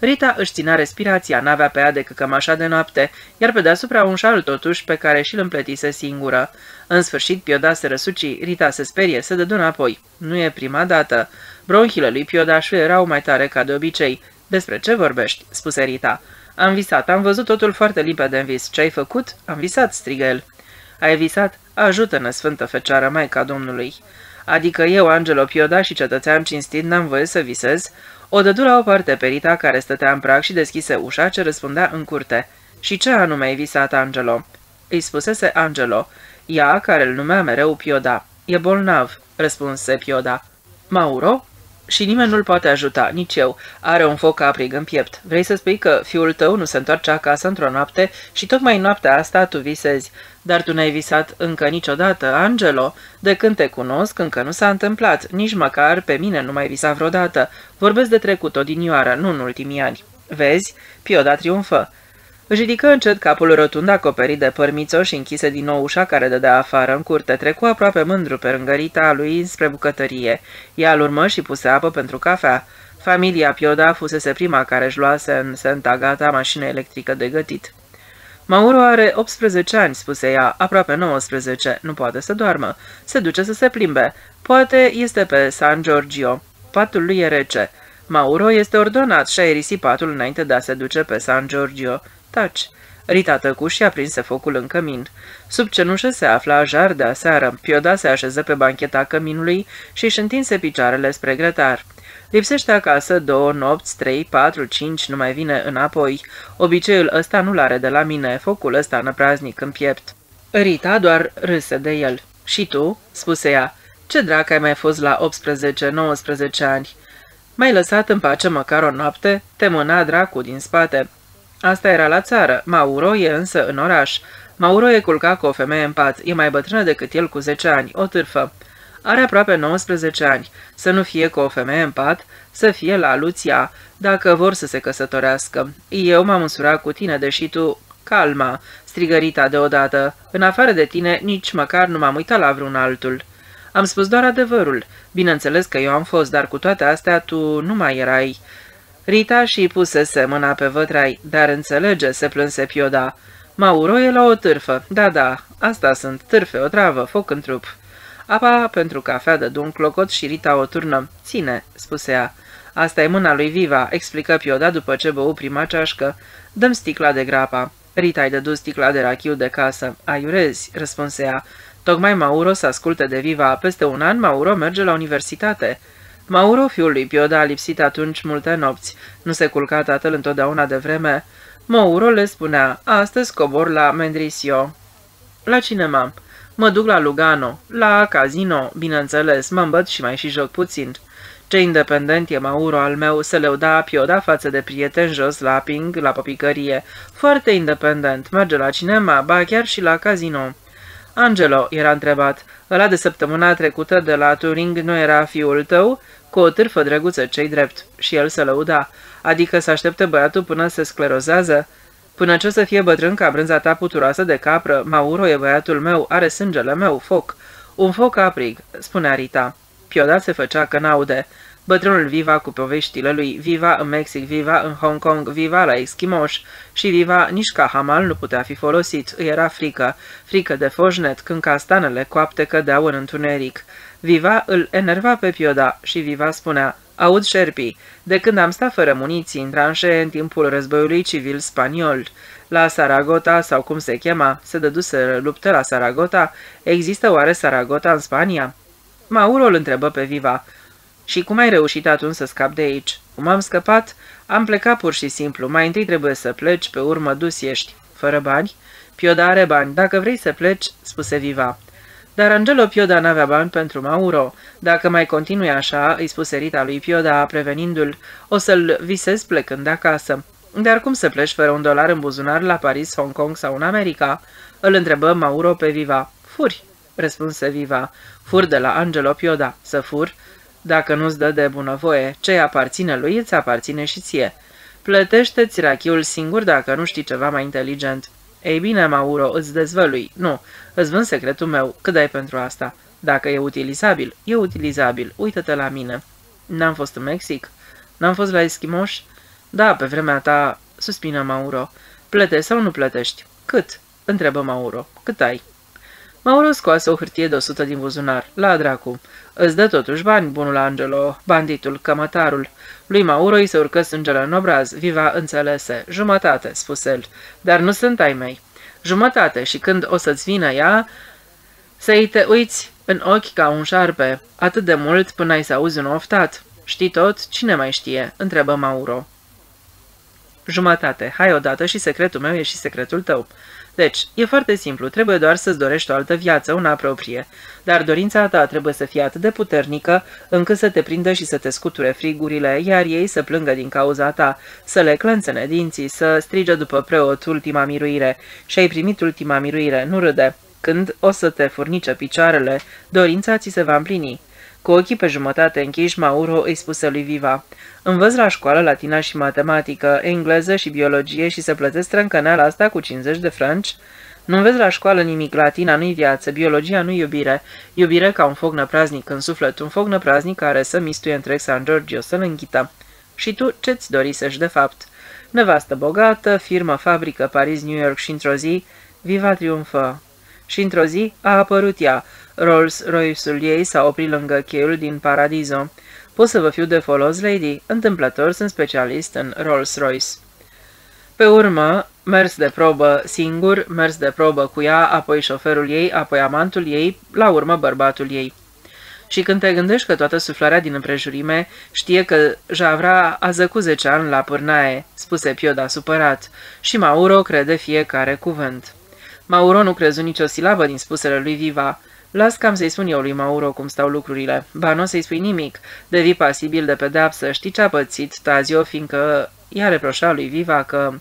Rita își ținea respirația, n-avea pe ea decât cămașa de noapte, iar pe deasupra un șal totuși pe care și-l împletise singură. În sfârșit, Pioda se răsuci, Rita se sperie, se dădu înapoi. Nu e prima dată. Bronchile lui Pioda erau mai tare ca de obicei. Despre ce vorbești?" spuse Rita. Am visat, am văzut totul foarte limpede în vis. Ce ai făcut?" Am visat," strigă el. Ai visat? Ajută-ne, Sfântă Fecioară Maica Domnului." Adică eu, Angelo Pioda și cetățean cinstit, n-am voie să visez?" O dădu la o parte pe Rita, care stătea în prag și deschise ușa ce răspundea în curte. Și ce anume ai visat, Angelo?" Îi spusese Angelo. Ea, care îl numea mereu Pioda. E bolnav," răspunse Pioda. Mauro?" Și nimeni nu-l poate ajuta, nici eu. Are un foc aprig în piept. Vrei să spui că fiul tău nu se întoarce acasă într-o noapte și tocmai în noaptea asta tu visezi. Dar tu n-ai visat încă niciodată, Angelo. De când te cunosc, încă nu s-a întâmplat. Nici măcar pe mine nu mai visa vreodată. Vorbesc de trecut odinioară, nu în ultimii ani. Vezi? Pioda triumfă. Își ridică încet capul rotund acoperit de părmițo și închise din nou ușa care dădea afară în curte. Trecu aproape mândru pe rângărita lui spre bucătărie. Ea îl urmă și puse apă pentru cafea. Familia Pioda fusese prima care își luase în Santa Gata mașină electrică de gătit. Mauro are 18 ani, spuse ea, aproape 19, nu poate să doarmă. Se duce să se plimbe. Poate este pe San Giorgio. Patul lui e rece. Mauro este ordonat și a erisit patul înainte de a se duce pe San Giorgio. Taci. Rita tăcu și aprinse focul în cămin. Sub cenușă se afla jar de aseară. Pioda se așeză pe bancheta căminului și își întinse picioarele spre grătar. Lipsește acasă două nopți, trei, patru, cinci, nu mai vine înapoi. Obiceiul ăsta nu-l are de la mine, focul ăsta năpraznic în piept. Rita doar râse de el. Și tu?" spuse ea. Ce drac ai mai fost la 18-19 ani?" M-ai lăsat în pace măcar o noapte? Te mâna dracu din spate." Asta era la țară, Mauro e însă în oraș. Mauro e culcat cu o femeie în pat, e mai bătrână decât el cu 10 ani, o târfă. Are aproape 19 ani, să nu fie cu o femeie în pat, să fie la Luția, dacă vor să se căsătorească. Eu m-am însurat cu tine, deși tu... Calma, strigărita deodată. În afară de tine, nici măcar nu m-am uitat la vreun altul. Am spus doar adevărul. Bineînțeles că eu am fost, dar cu toate astea tu nu mai erai. Rita și pusese mâna pe vătrai, dar înțelege, se plânse Pioda. Mauro e la o târfă. Da, da, asta sunt, târfe, o travă, foc în trup. Apa pentru cafea de un clocot și Rita o turnă. Ține, spuse ea. Asta e mâna lui Viva, explică Pioda după ce bău prima ceașcă. Dăm sticla de grapa. Rita ai dădu sticla de rachiu de casă. Aiurezi, răspunse ea. Tocmai Mauro să asculte de Viva. Peste un an Mauro merge la universitate. Mauro, fiul lui Pioda, a lipsit atunci multe nopți. Nu se culca tatăl întotdeauna de vreme. Mauro le spunea, astăzi cobor la Mendrisio. La cinema. Mă duc la Lugano, la casino, bineînțeles, mă îmbăt și mai și joc puțin. Ce independent e Mauro al meu, se leuda Pioda față de prieten jos la ping, la popicărie. Foarte independent, merge la cinema, ba chiar și la casino. Angelo, era întrebat, ăla de săptămâna trecută de la Turing nu era fiul tău? Cu o târfă drăguță, cei drept. Și el se lăuda. Adică să aștepte băiatul până se sclerozează? Până ce o să fie bătrân ca brânza ta puturoasă de capră, Mauro e băiatul meu, are sângele meu, foc. Un foc aprig, spunea Rita. Pioda se făcea că n-aude. Bătrânul Viva cu poveștile lui, Viva în Mexic, Viva în Hong Kong, Viva la Eschimoș și Viva nici ca hamal nu putea fi folosit, îi era frică, frică de foșnet când castanele coapte cădeau în întuneric. Viva îl enerva pe Pioda și Viva spunea, Aud șerpii, de când am stat fără muniții în tranșe în timpul războiului civil spaniol. La Saragota, sau cum se chema, se dăduse luptă la Saragota, există oare Saragota în Spania? Mauro îl întrebă pe Viva, și cum ai reușit atunci să scap de aici? Cum am scăpat? Am plecat pur și simplu. Mai întâi trebuie să pleci, pe urmă dus ești. Fără bani? Pioda are bani. Dacă vrei să pleci, spuse Viva. Dar Angelo Pioda n-avea bani pentru Mauro. Dacă mai continui așa, îi spuse Rita lui Pioda, prevenindu-l, o să-l visezi plecând de acasă. Dar cum să pleci fără un dolar în buzunar la Paris, Hong Kong sau în America? Îl întrebă Mauro pe Viva. Furi, răspunse Viva. Fur de la Angelo Pioda. Să fur? Dacă nu-ți dă de bunăvoie, ce aparține lui, îți aparține și ție. Plătește-ți rachiul singur dacă nu știi ceva mai inteligent. Ei bine, Mauro, îți dezvălui. Nu, îți vând secretul meu. Cât dai pentru asta? Dacă e utilizabil, e utilizabil. Uită-te la mine. N-am fost în Mexic? N-am fost la Eschimoș? Da, pe vremea ta, suspină Mauro. Plătești sau nu plătești? Cât? Întrebă Mauro. Cât ai? Mauro scoase o hârtie de 100 din buzunar. La dracu. Îți dă totuși bani, bunul Angelo, banditul, cămătarul. Lui Mauro îi se urcă sângele în obraz. Viva înțelese. Jumătate, spuse el. Dar nu sunt ai mei. Jumătate și când o să-ți vină ea, să-i te uiți în ochi ca un șarpe, atât de mult până ai să auzi un oftat. Știi tot? Cine mai știe? întrebă Mauro. Jumătate. Hai odată și secretul meu e și secretul tău. Deci, e foarte simplu, trebuie doar să-ți dorești o altă viață, una proprie. Dar dorința ta trebuie să fie atât de puternică, încât să te prindă și să te scuture frigurile, iar ei să plângă din cauza ta, să le clănțene dinții, să strige după preot ultima miruire. Și ai primit ultima miruire, nu râde. Când o să te furnice picioarele, dorința ți se va împlini. Cu ochii pe jumătate închiși, Mauro îi spuse lui Viva, Învăț la școală latina și matematică, engleză și biologie și să plătesc trâncăneala asta cu 50 de franci? Nu înveți la școală nimic, latina nu-i viață, biologia nu iubire, iubire ca un foc năpraznic în suflet, un foc năpraznic care să mistuie întreg San Giorgio, să-l închită. Și tu ce-ți dorisești de fapt? Nevastă bogată, firmă, fabrică, Paris, New York și într-o zi, viva triumfă. Și într-o zi a apărut ea, Rolls-Royce-ul ei s-a oprit lângă cheiul din Paradiso. Pot să vă fiu de folos, lady? Întâmplător sunt specialist în Rolls-Royce. Pe urmă, mers de probă singur, mers de probă cu ea, apoi șoferul ei, apoi amantul ei, la urmă bărbatul ei. Și când te gândești că toată suflarea din împrejurime știe că Javra a zăcut zece ani la pârnaie, spuse Pioda supărat, și Mauro crede fiecare cuvânt. Mauro nu crezu nicio silabă din spusele lui Viva. Las cam să-i spun eu lui Mauro cum stau lucrurile. Ba, nu să-i spui nimic. Devii pasibil de pedeapsă. Știi ce a pățit Tazio, fiindcă i-a reproșat lui Viva că...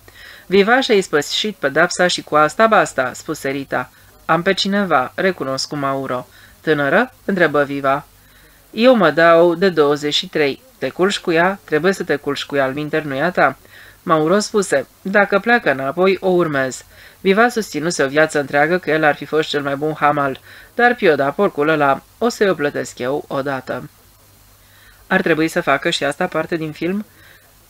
Viva și-a ispășit pedapsa și cu asta basta, spuse Rita. Am pe cineva, recunosc cu Mauro. Tânără? întrebă Viva. Eu mă dau de 23. Te culci cu ea? Trebuie să te culci cu ea, al minter nu ta? Mauro spuse, dacă pleacă înapoi, o urmez. Viva susținuse o viață întreagă că el ar fi fost cel mai bun hamal, dar Pioda, porcul ăla, o să-i o plătesc eu odată. Ar trebui să facă și asta parte din film?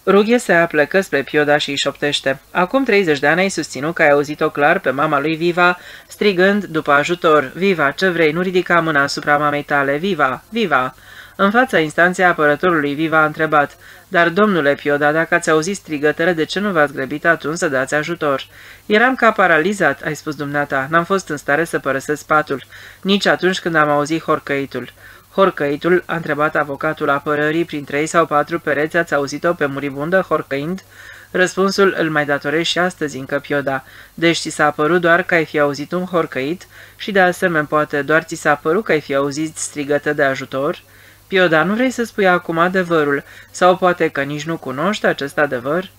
Rughe se aplecă spre Pioda și îi șoptește. Acum 30 de ani ai susținut că ai auzit-o clar pe mama lui Viva, strigând după ajutor, Viva, ce vrei, nu ridica mâna asupra mamei tale, Viva, Viva! În fața instanței, apărătorului Viva a întrebat, Dar, domnule Pioda, dacă ați auzit strigătele, de ce nu v-ați grăbit atunci să dați ajutor? Eram ca paralizat, ai spus dumneata, n-am fost în stare să părăsesc patul, nici atunci când am auzit horcăitul. Horcăitul, a întrebat avocatul apărării prin trei sau patru pereți, ați auzit-o pe muribundă, horcăind? Răspunsul îl mai datorezi și astăzi încă Pioda, deci ți s-a părut doar că ai fi auzit un horcăit și de asemenea poate doar ți s-a părut că ai fi auzit strigătă de ajutor? Pioda, nu vrei să spui acum adevărul, sau poate că nici nu cunoști acest adevăr?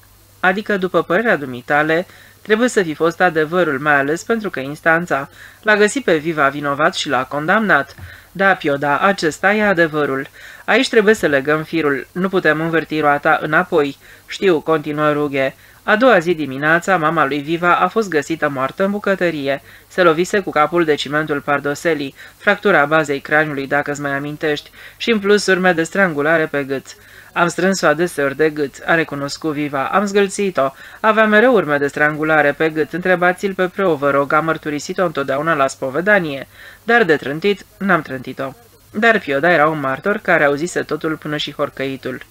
Adică, după părerea dumitale, trebuie să fi fost adevărul, mai ales pentru că instanța l-a găsit pe Viva vinovat și l-a condamnat. Da, Pioda, acesta e adevărul. Aici trebuie să legăm firul, nu putem învârti roata înapoi. Știu, continuă Rughe. A doua zi dimineața, mama lui Viva a fost găsită moartă în bucătărie. Se lovise cu capul de cimentul pardoselii, fractura bazei craniului, dacă îți mai amintești, și în plus urme de strangulare pe gât. Am strâns-o adeseori de gât, a recunoscut Viva, am zgâlțit-o. Avea mereu urme de strangulare pe gât, întrebați-l pe preu, vă rog, am mărturisit-o întotdeauna la spovedanie. Dar de trântit, n-am trântit-o. Dar Pioda era un martor care auzise totul până și horcăitul.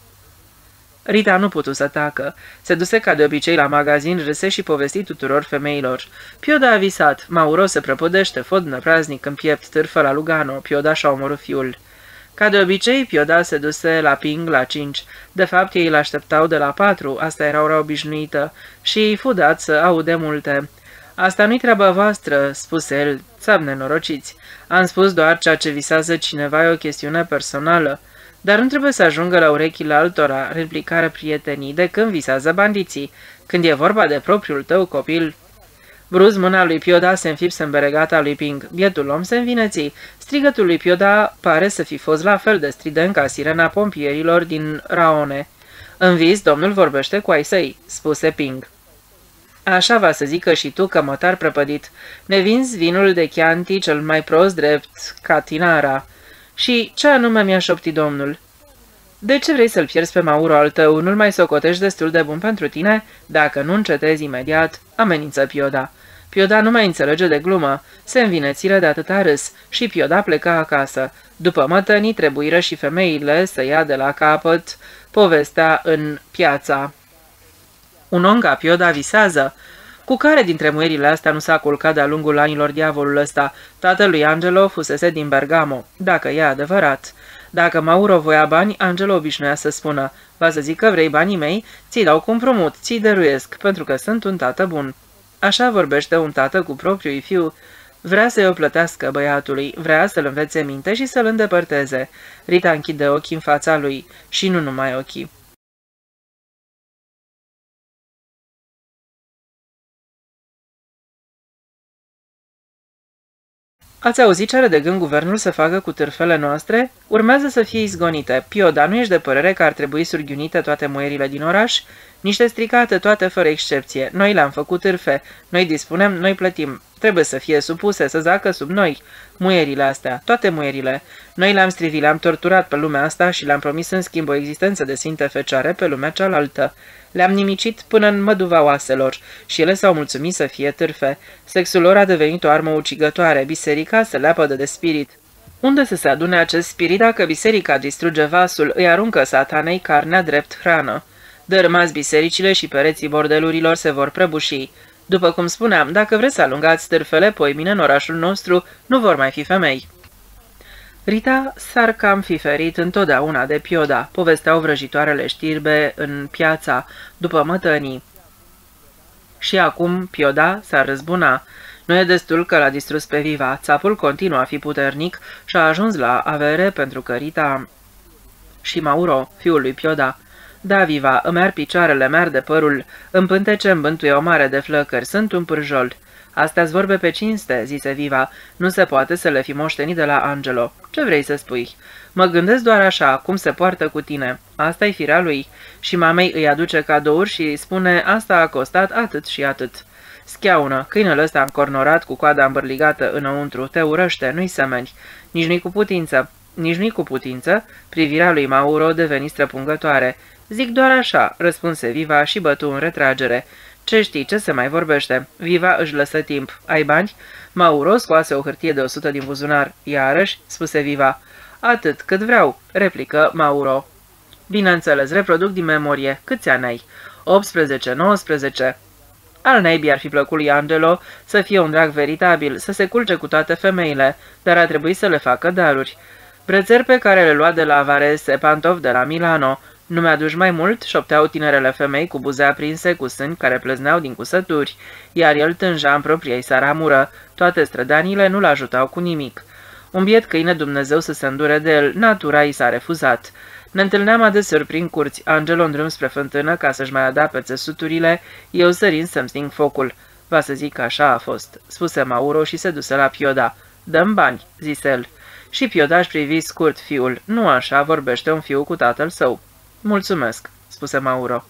Rita nu putu să tacă. Se duse ca de obicei la magazin, râse și povesti tuturor femeilor. Pioda a visat. Mauro se prăpădește, fodnă praznic în piept, târfă la Lugano. Pioda și-a omorât fiul. Ca de obicei, Pioda se duse la Ping la cinci. De fapt, ei l-așteptau de la patru, asta era ora obișnuită, și îi fu dat să aude multe. Asta nu-i treaba voastră," spuse el, țap nenorociți. Am spus doar ceea ce visează cineva e o chestiune personală. Dar nu trebuie să ajungă la urechile altora, replicară prietenii, de când visează bandiții. Când e vorba de propriul tău copil, Bruz, mâna lui Pioda se înfipse în beregata lui Ping. Bietul om se învineți. Strigătul lui Pioda pare să fi fost la fel de strident ca sirena pompierilor din Raone. În vis, domnul vorbește cu ai săi, spuse Ping. Așa va să zică și tu, cămătar prăpădit. Ne vinzi vinul de Chianti cel mai prost drept Catinara. Și ce anume mi-a șoptit domnul? De ce vrei să-l pierzi pe Mauro al tău? Nu-l mai socotești destul de bun pentru tine? Dacă nu încetezi imediat, amenință Pioda. Pioda nu mai înțelege de glumă, se învinețire de atâta râs și Pioda pleca acasă. După mătănii trebuiră și femeile să ia de la capăt povestea în piața. Un om ca Pioda visează. Cu care dintre muierile astea nu s-a culcat de-a lungul anilor diavolul ăsta? Tatălui Angelo fusese din Bergamo, dacă e adevărat. Dacă Mauro voia bani, Angelo obișnuia să spună, va să zic că vrei banii mei, ți dau cu împrumut, ți dăruiesc, pentru că sunt un tată bun. Așa vorbește un tată cu propriul fiu. Vrea să-i o plătească băiatului, vrea să-l învețe minte și să-l îndepărteze. Rita închide ochii în fața lui și nu numai ochii. Ați auzit ce are de gând guvernul să facă cu târfele noastre? Urmează să fie izgonite. Pioda, nu ești de părere că ar trebui surghiunite toate muierile din oraș? Niște stricate toate fără excepție. Noi le-am făcut târfe. Noi dispunem, noi plătim. Trebuie să fie supuse, să zacă sub noi. Muierile astea, toate muierile. Noi le-am strivit, le-am torturat pe lumea asta și le-am promis în schimb o existență de sfinte fecioare pe lumea cealaltă. Le-am nimicit până în măduva oaselor și ele s-au mulțumit să fie târfe. Sexul lor a devenit o armă ucigătoare, biserica se leapădă de spirit. Unde să se adune acest spirit dacă biserica distruge vasul, îi aruncă satanei carnea drept hrană? Dărâmați bisericile și pereții bordelurilor se vor prăbuși. După cum spuneam, dacă vreți să alungați târfele, mine în orașul nostru nu vor mai fi femei. Rita s-ar cam fi ferit întotdeauna de Pioda, povesteau vrăjitoarele știrbe în piața, după mătănii. Și acum Pioda s-ar răzbuna. Nu e destul că l-a distrus pe Viva, țapul continuă a fi puternic și a ajuns la avere pentru că Rita și Mauro, fiul lui Pioda, da, Viva, îmi ar picioarele, mi de părul, îmi pântece îmi bântuie o mare de flăcări, sunt un pârjol. Astea-ți vorbe pe cinste, zise Viva, nu se poate să le fi moștenit de la Angelo. Ce vrei să spui? Mă gândesc doar așa, cum se poartă cu tine. asta e firea lui. Și mamei îi aduce cadouri și îi spune, asta a costat atât și atât. Schiaună, câinele ăsta încornorat cu coada îmbărligată înăuntru, te urăște, nu-i semeni, nici nu-i cu putință. Nici nu-i cu putință, privirea lui Mauro deveni străpungătoare. Zic doar așa, răspunse Viva și bătu în retragere. Ce știi, ce se mai vorbește? Viva își lăsă timp. Ai bani? Mauro scoase o hârtie de 100 din buzunar. Iarăși, spuse Viva. Atât cât vreau, replică Mauro. Bineînțeles, reproduc din memorie. Câți ani ai? 18, 19. Al naibii ar fi plăcut lui Angelo să fie un drag veritabil, să se culce cu toate femeile, dar a trebuit să le facă daruri. Brățări pe care le lua de la Varese, pantof de la Milano. Nu mi-aduci mai mult?" șopteau tinerele femei cu buze aprinse, cu sâni care plezneau din cusături, iar el tânja în propriei saramură. Toate strădanile nu-l ajutau cu nimic. Un biet câine Dumnezeu să se îndure de el, natura i s-a refuzat. Ne întâlneam adesori prin curți, Angelo în drum spre fântână ca să-și mai adape țesuturile, eu sărind să-mi sting focul. Va să zic că așa a fost, spuse Mauro și se duse la Pioda. Dăm bani, zise el. Și Pioda își privi scurt fiul. Nu așa vorbește un fiu cu tatăl său. Mulțumesc, spuse Mauro.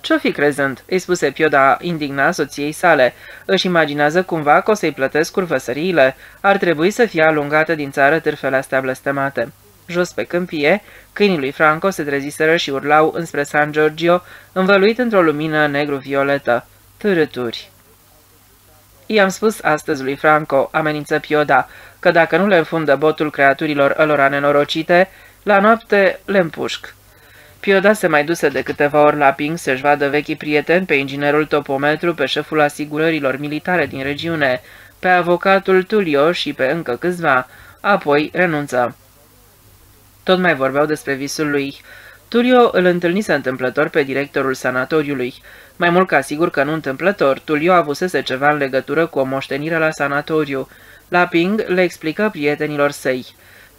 Ce-o fi crezând?" îi spuse Pioda indignat soției sale. Își imaginează cumva că o să-i plătesc curvăsăriile. Ar trebui să fie alungate din țară târfele astea blestemate. Jos pe câmpie, câinii lui Franco se treziseră și urlau înspre San Giorgio, învăluit într-o lumină negru-violetă. Târâturi. I-am spus astăzi lui Franco, amenință Pioda, că dacă nu le înfundă botul creaturilor ălora nenorocite, la noapte le împușc. Pioda se mai duse de câteva ori la Ping să-și vadă vechii prieteni pe inginerul topometru, pe șeful asigurărilor militare din regiune, pe avocatul Tulio și pe încă câțiva, apoi renunță. Tot mai vorbeau despre visul lui. Tulio îl întâlnise întâmplător pe directorul sanatoriului. Mai mult ca sigur că nu întâmplător, Tulio avusese ceva în legătură cu o moștenire la sanatoriu. La Ping le explică prietenilor săi.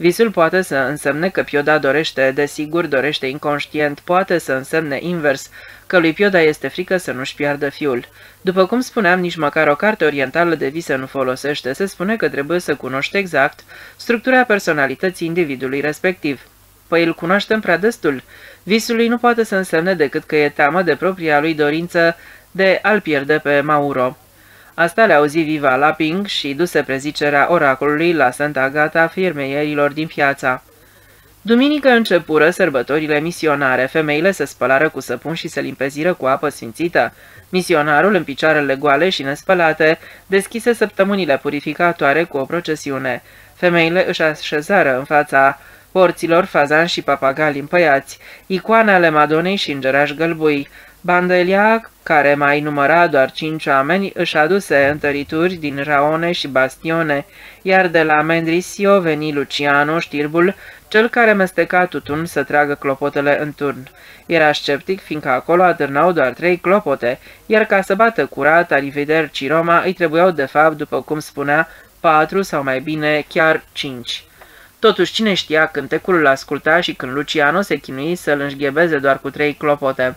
Visul poate să însemne că Pioda dorește, desigur dorește inconștient, poate să însemne invers, că lui Pioda este frică să nu-și piardă fiul. După cum spuneam, nici măcar o carte orientală de vise nu folosește, se spune că trebuie să cunoști exact structura personalității individului respectiv. Păi îl cunoaștem prea destul. Visului nu poate să însemne decât că e teamă de propria lui dorință de a-l pierde pe Mauro. Asta le auzi Viva Laping și duse prezicerea oracolului la Santa Agata firmeierilor din piața. Duminică începură sărbătorile misionare, femeile se spălară cu săpun și se limpeziră cu apă sfințită. Misionarul, în picioarele goale și nespălate, deschise săptămânile purificatoare cu o procesiune. Femeile își așezară în fața porților fazan și papagali împăiați, icoane ale Madonei și îngerași gălbui. Bandelia, care mai număra doar cinci oameni, își aduse întărituri din Raone și Bastione, iar de la Mendrisio veni Luciano, știrbul, cel care mesteca tutun să tragă clopotele în turn. Era sceptic, fiindcă acolo atârnau doar trei clopote, iar ca să bată curat, Arriveder Ciroma îi trebuiau de fapt, după cum spunea, patru sau mai bine chiar cinci. Totuși, cine știa, cântecul îl asculta și când Luciano se chinui să-l înșghebeze doar cu trei clopote.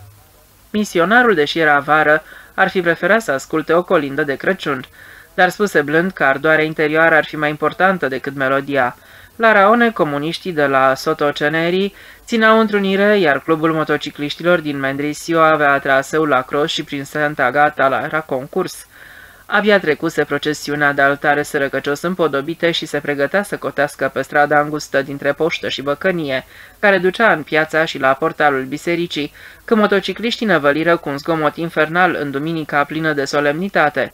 Misionarul, deși era vară, ar fi preferat să asculte o colindă de Crăciun, dar spuse blând că ardoarea interioară ar fi mai importantă decât melodia. La Raone, comuniștii de la Sotoceneri țineau întrunire, iar clubul motocicliștilor din Mendrisio avea traseu la Cross și prin Santa Gata la era concurs. Abia trecuse procesiunea de altare sărăcăcios împodobite și se pregătea să cotească pe strada îngustă dintre poștă și băcănie, care ducea în piața și la portalul bisericii, când motocicliștii năvăliră cu un zgomot infernal în duminica plină de solemnitate.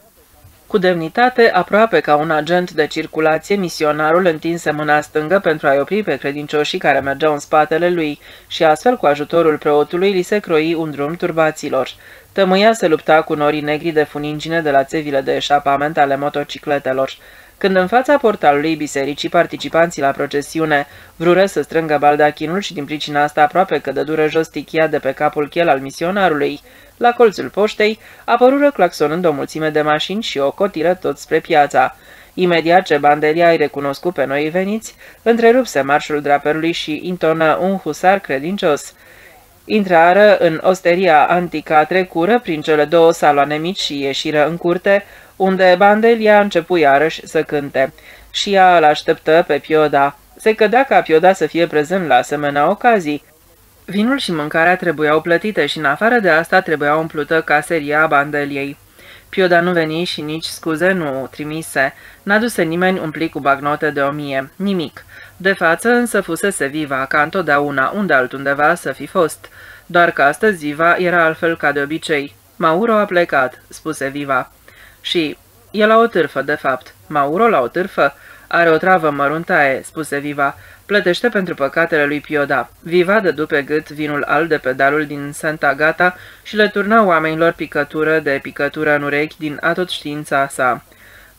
Cu demnitate, aproape ca un agent de circulație, misionarul întinse mâna stângă pentru a-i opri pe credincioșii care mergeau în spatele lui și astfel, cu ajutorul preotului, li se croi un drum turbaților. Tămâia se lupta cu norii negri de funingine de la țevile de eșapament ale motocicletelor. Când în fața portalului bisericii participanții la procesiune vrură să strângă baldachinul și din pricina asta aproape că dură jos tichia de pe capul chel al misionarului, la colțul poștei apărură claxonând o mulțime de mașini și o cotiră tot spre piața. Imediat ce Bandelia îi recunoscu pe noi veniți, întrerupse marșul draperului și intonă un husar credincios. Intrară în osteria antică, trecură prin cele două saloane mici și ieșiră în curte, unde Bandelia începu iarăși să cânte. Și ea îl așteptă pe Pioda. Se cădea ca Pioda să fie prezent la asemenea ocazii. Vinul și mâncarea trebuiau plătite și în afară de asta trebuia umplută caseria Bandeliei. Pioda nu veni și nici scuze nu trimise. N-aduse nimeni un plic cu bagnote de o mie. Nimic. De față însă fusese Viva, ca întotdeauna, unde altundeva să fi fost. Doar că astăzi Viva era altfel ca de obicei. Mauro a plecat, spuse Viva. Și e la o târfă, de fapt. Mauro la o târfă? Are o travă măruntaie, spuse Viva. Plătește pentru păcatele lui Pioda. Viva dădu pe gât vinul alb de pedalul din Santa Gata și le turna oamenilor picătură de picătură în urechi din atot știința sa.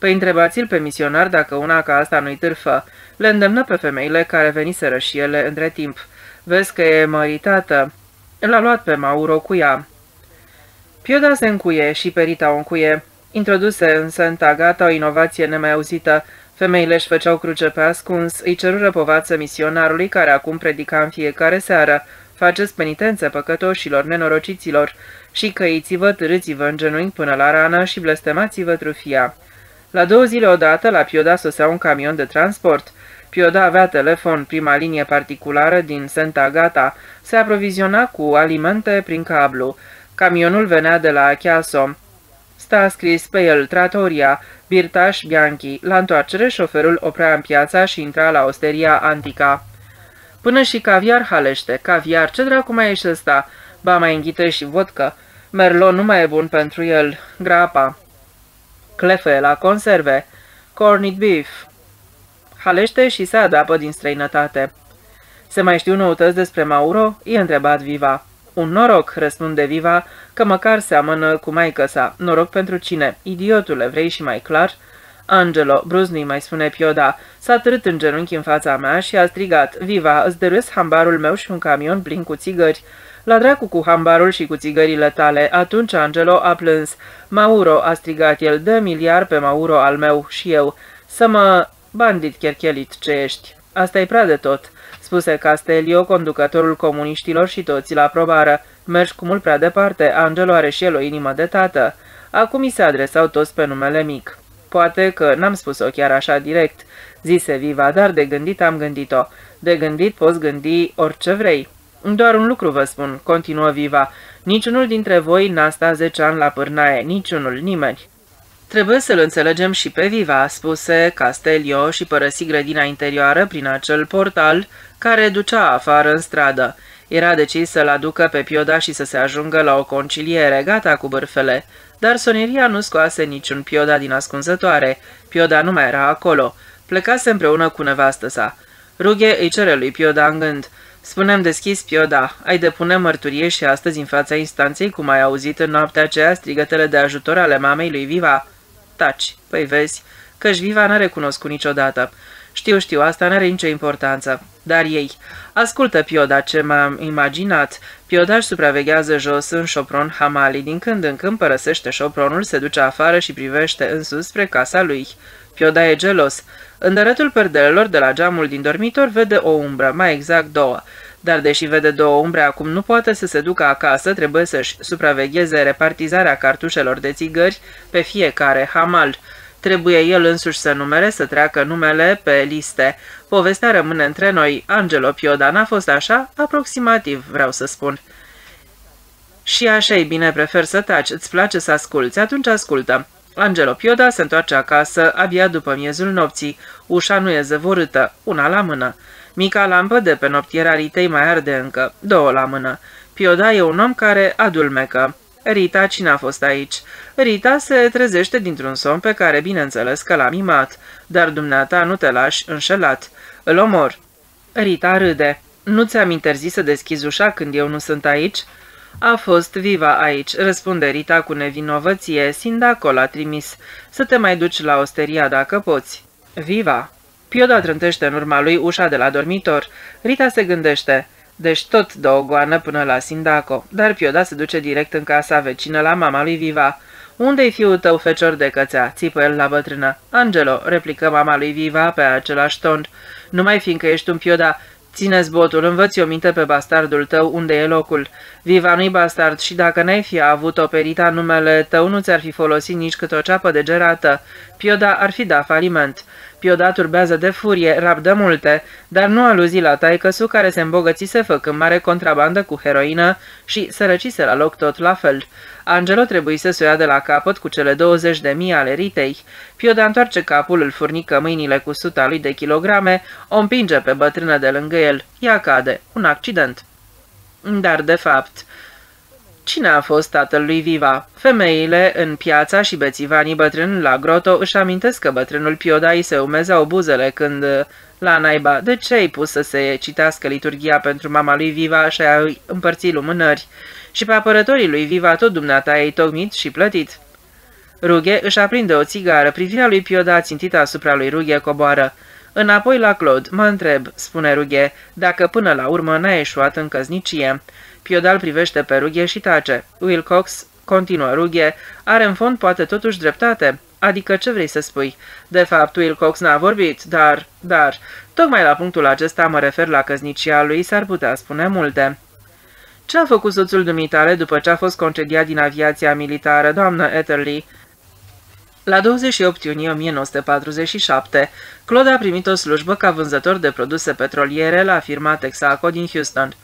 Păi întrebați-l pe misionar dacă una ca asta nu-i târfă. Le îndemnă pe femeile care veniseră și ele între timp. Vezi că e măritată. L-a luat pe Mauro cu ea. Pioda se încuie și Perita o încuie. Introduse în Santa Gata o inovație nemai auzită. Femeile își făceau cruce pe ascuns, îi cerură povață misionarului care acum predica în fiecare seară. Faceți penitență păcătoșilor, nenorociților și căiți-vă, târâți-vă în genunchi până la rană și blestemați-vă trufia. La două zile odată, la Pioda sosea un camion de transport. Pioda avea telefon, prima linie particulară din Santa Gata, se aproviziona cu alimente prin cablu. Camionul venea de la Chiaso. Sta scris pe el Tratoria, Birtaș Bianchi. La întoarcere, șoferul oprea în piața și intra la osteria Antica. Până și caviar halește. Caviar, ce dracu mai ești ăsta? Ba mai înghite și vodcă. Merlot nu mai e bun pentru el. Grapa. Clefe la conserve. Corned beef. Halește și se adapă din străinătate. Se mai știu noutăți despre Mauro? I-a întrebat Viva. Un noroc, răspunde Viva, că măcar seamănă cu maică sa. Noroc pentru cine? Idiotule, vrei și mai clar? Angelo, bruznui mai spune Pioda, s-a trât în genunchi în fața mea și a strigat, Viva, îți dăruiesc hambarul meu și un camion plin cu țigări. La dracu cu hambarul și cu țigările tale, atunci Angelo a plâns. Mauro, a strigat el, dă miliar pe Mauro al meu și eu. Să mă... Bandit cherchelit ce ești. Asta e prea de tot spuse Castelio, conducătorul comuniștilor și toți la probară. Mergi cu mult prea departe, Angelo are și el o inimă de tată. Acum mi se adresau toți pe numele mic. Poate că n-am spus-o chiar așa direct, zise Viva, dar de gândit am gândit-o. De gândit poți gândi orice vrei. Doar un lucru vă spun, continuă Viva. Niciunul dintre voi n-a stat zece ani la pârnaie, niciunul, nimeni. Trebuie să-l înțelegem și pe Viva, spuse Castelio și părăsi grădina interioară prin acel portal care ducea afară în stradă. Era decis să-l aducă pe Pioda și să se ajungă la o conciliere, gata cu bârfele. Dar soneria nu scoase niciun Pioda din ascunzătoare. Pioda nu mai era acolo. Plecase împreună cu nevastă sa. Rughe îi cere lui Pioda în gând. Spunem deschis, Pioda, ai depune mărturie și astăzi în fața instanței cum ai auzit în noaptea aceea strigătele de ajutor ale mamei lui Viva? Taci, păi vezi, căci Viva n-a recunoscut niciodată. Știu, știu, asta n-are nicio importanță. Dar ei, ascultă Piodaș ce m-am imaginat. Piodaș își supraveghează jos în șopron Hamali. Din când în când părăsește șopronul, se duce afară și privește în sus spre casa lui. Piodaș e gelos. În dărătul perdelelor de la geamul din dormitor vede o umbră, mai exact două. Dar deși vede două umbre, acum nu poate să se ducă acasă, trebuie să-și supravegheze repartizarea cartușelor de țigări pe fiecare hamal. Trebuie el însuși să numere, să treacă numele pe liste. Povestea rămâne între noi. Angelo Pioda n-a fost așa? Aproximativ, vreau să spun. Și așa e bine, prefer să taci, îți place să asculți, atunci ascultă. Angelo Pioda se întoarce acasă abia după miezul nopții. Ușa nu e zăvorâtă, una la mână. Mica lampă de pe noptiera Ritei mai arde încă, două la mână. Pioda e un om care adulmecă. Rita, cine a fost aici? Rita se trezește dintr-un somn pe care bineînțeles că l-a mimat, dar dumneata nu te lași înșelat. Îl omor. Rita râde. Nu ți-am interzis să deschizi ușa când eu nu sunt aici?" A fost viva aici, răspunde Rita cu nevinovăție. Sindaco l-a trimis. Să te mai duci la osteria dacă poți. Viva! Pioda trântește în urma lui ușa de la dormitor. Rita se gândește. Deci tot dă o goană până la Sindaco, dar Pioda se duce direct în casa vecină la mama lui Viva. Unde-i fiul tău, fecior de cățea?" țipă el la bătrână. Angelo," replică mama lui Viva pe același ton. Numai fiindcă ești un Pioda, Ține-ți botul, învăți o minte pe bastardul tău unde e locul. Viva nu-i bastard și dacă n-ai fi avut o perita numele tău, nu ți-ar fi folosit nici cât o ceapă de gerată. Pioda ar fi dat faliment. Pioda turbează de furie, rabdă multe, dar nu aluzi la taicăsu care se îmbogățise făcând mare contrabandă cu heroină și sărăcise la loc tot la fel. Angelo trebuie să se ia de la capăt cu cele 20 de mii ale ritei. Pioda întoarce capul, îl furnică mâinile cu suta lui de kilograme, o împinge pe bătrână de lângă el. Ea cade. Un accident. Dar, de fapt, Cine a fost tatăl lui Viva? Femeile în piața și bețivanii bătrâni la groto își amintesc că bătrânul Pioda îi se umezeau buzele când, la naiba, de ce ai pus să se citească liturgia pentru mama lui Viva și a împărți lumânări? Și pe apărătorii lui Viva tot dumneata ai tocmit și plătit. Rughe își aprinde o țigară, privirea lui Pioda țintită asupra lui Rughe coboară. Înapoi la Claude, mă întreb, spune Rughe, dacă până la urmă n-a eșuat în căznicie. Piodal privește pe Rughe și tace. Wilcox continuă Rughe, are în fond poate totuși dreptate. Adică ce vrei să spui? De fapt, Wilcox n-a vorbit, dar, dar, tocmai la punctul acesta mă refer la căznicia lui, s-ar putea spune multe. Ce a făcut soțul dumitale după ce a fost concediat din aviația militară, doamnă Etherly? La 28 iunie 1947, Claude a primit o slujbă ca vânzător de produse petroliere la firma Texaco din Houston.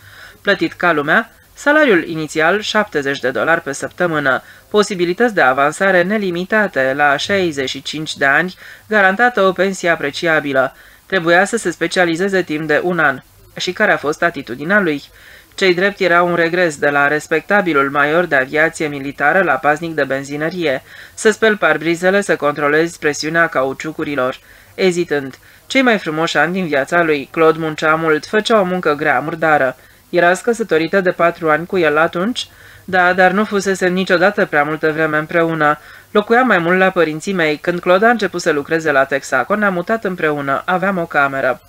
Plătit ca lumea, salariul inițial 70 de dolari pe săptămână, posibilități de avansare nelimitate la 65 de ani, garantată o pensie apreciabilă. Trebuia să se specializeze timp de un an. Și care a fost atitudinea lui? Cei drept era un regres de la respectabilul major de aviație militară la paznic de benzinărie, să speli parbrizele, să controlezi presiunea cauciucurilor. Ezitând, cei mai frumoși ani din viața lui, Claude muncea mult, făcea o muncă grea, murdară. Era căsătorită de patru ani cu el atunci? Da, dar nu fusese niciodată prea multă vreme împreună. Locuia mai mult la părinții mei. Când Claude a început să lucreze la Texaco, ne-am mutat împreună. Aveam o cameră.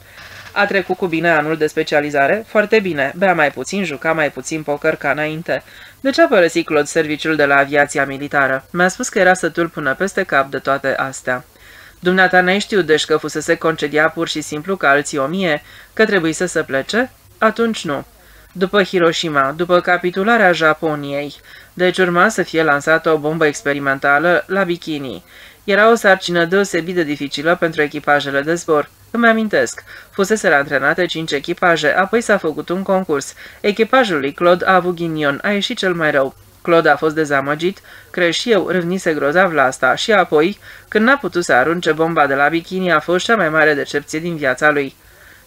A trecut cu bine anul de specializare? Foarte bine. Bea mai puțin, juca mai puțin poker ca înainte. De ce a părăsit Claude serviciul de la aviația militară? Mi-a spus că era sătul până peste cap de toate astea. Dumneata n-ai știut deci că fusese concedia pur și simplu ca alții o mie, că trebuie să se plece? Atunci nu. După Hiroshima, după capitularea Japoniei, deci urma să fie lansată o bombă experimentală la Bikini. Era o sarcină deosebit de dificilă pentru echipajele de zbor. Îmi amintesc, fusese antrenate cinci echipaje, apoi s-a făcut un concurs. Echipajul lui Claude a avut ghinion, a ieșit cel mai rău. Claude a fost dezamăgit, cred și eu, râvnise grozav la asta și apoi, când n-a putut să arunce bomba de la bikini, a fost cea mai mare decepție din viața lui.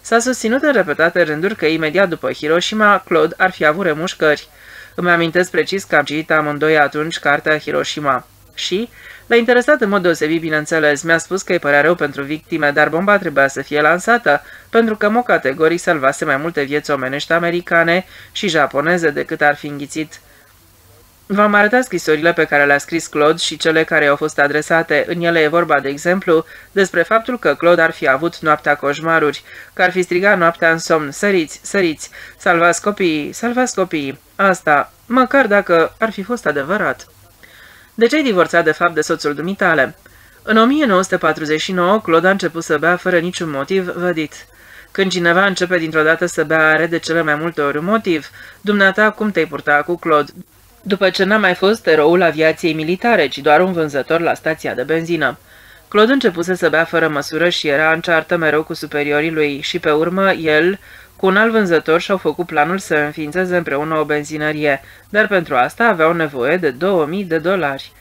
S-a susținut în repetate rânduri că imediat după Hiroshima, Claude ar fi avut remușcări. Îmi amintesc precis că am citit amândoi atunci cartea Hiroshima. Și, L-a interesat în mod deosebit, bineînțeles. Mi-a spus că îi părea rău pentru victime, dar bomba trebuia să fie lansată, pentru că mo categorii salvase mai multe vieți omenești americane și japoneze decât ar fi înghițit. V-am arătat scrisorile pe care le-a scris Claude și cele care au fost adresate. În ele e vorba, de exemplu, despre faptul că Claude ar fi avut noaptea coșmaruri, că ar fi strigat noaptea în somn, săriți, săriți, salvați copiii, salvați copiii. Asta, măcar dacă ar fi fost adevărat. De ce ai divorțat de fapt de soțul dumitale? În 1949, Claude a început să bea fără niciun motiv vădit. Când cineva începe dintr-o dată să bea, are de cele mai multe ori un motiv. Dumneata, cum te-ai purta cu Claude? După ce n-a mai fost eroul aviației militare, ci doar un vânzător la stația de benzină. Claude începuse să bea fără măsură și era în ceartă mereu cu superiorii lui și pe urmă el, cu un alt vânzător și-au făcut planul să înființeze împreună o benzinărie, dar pentru asta aveau nevoie de 2000 de dolari.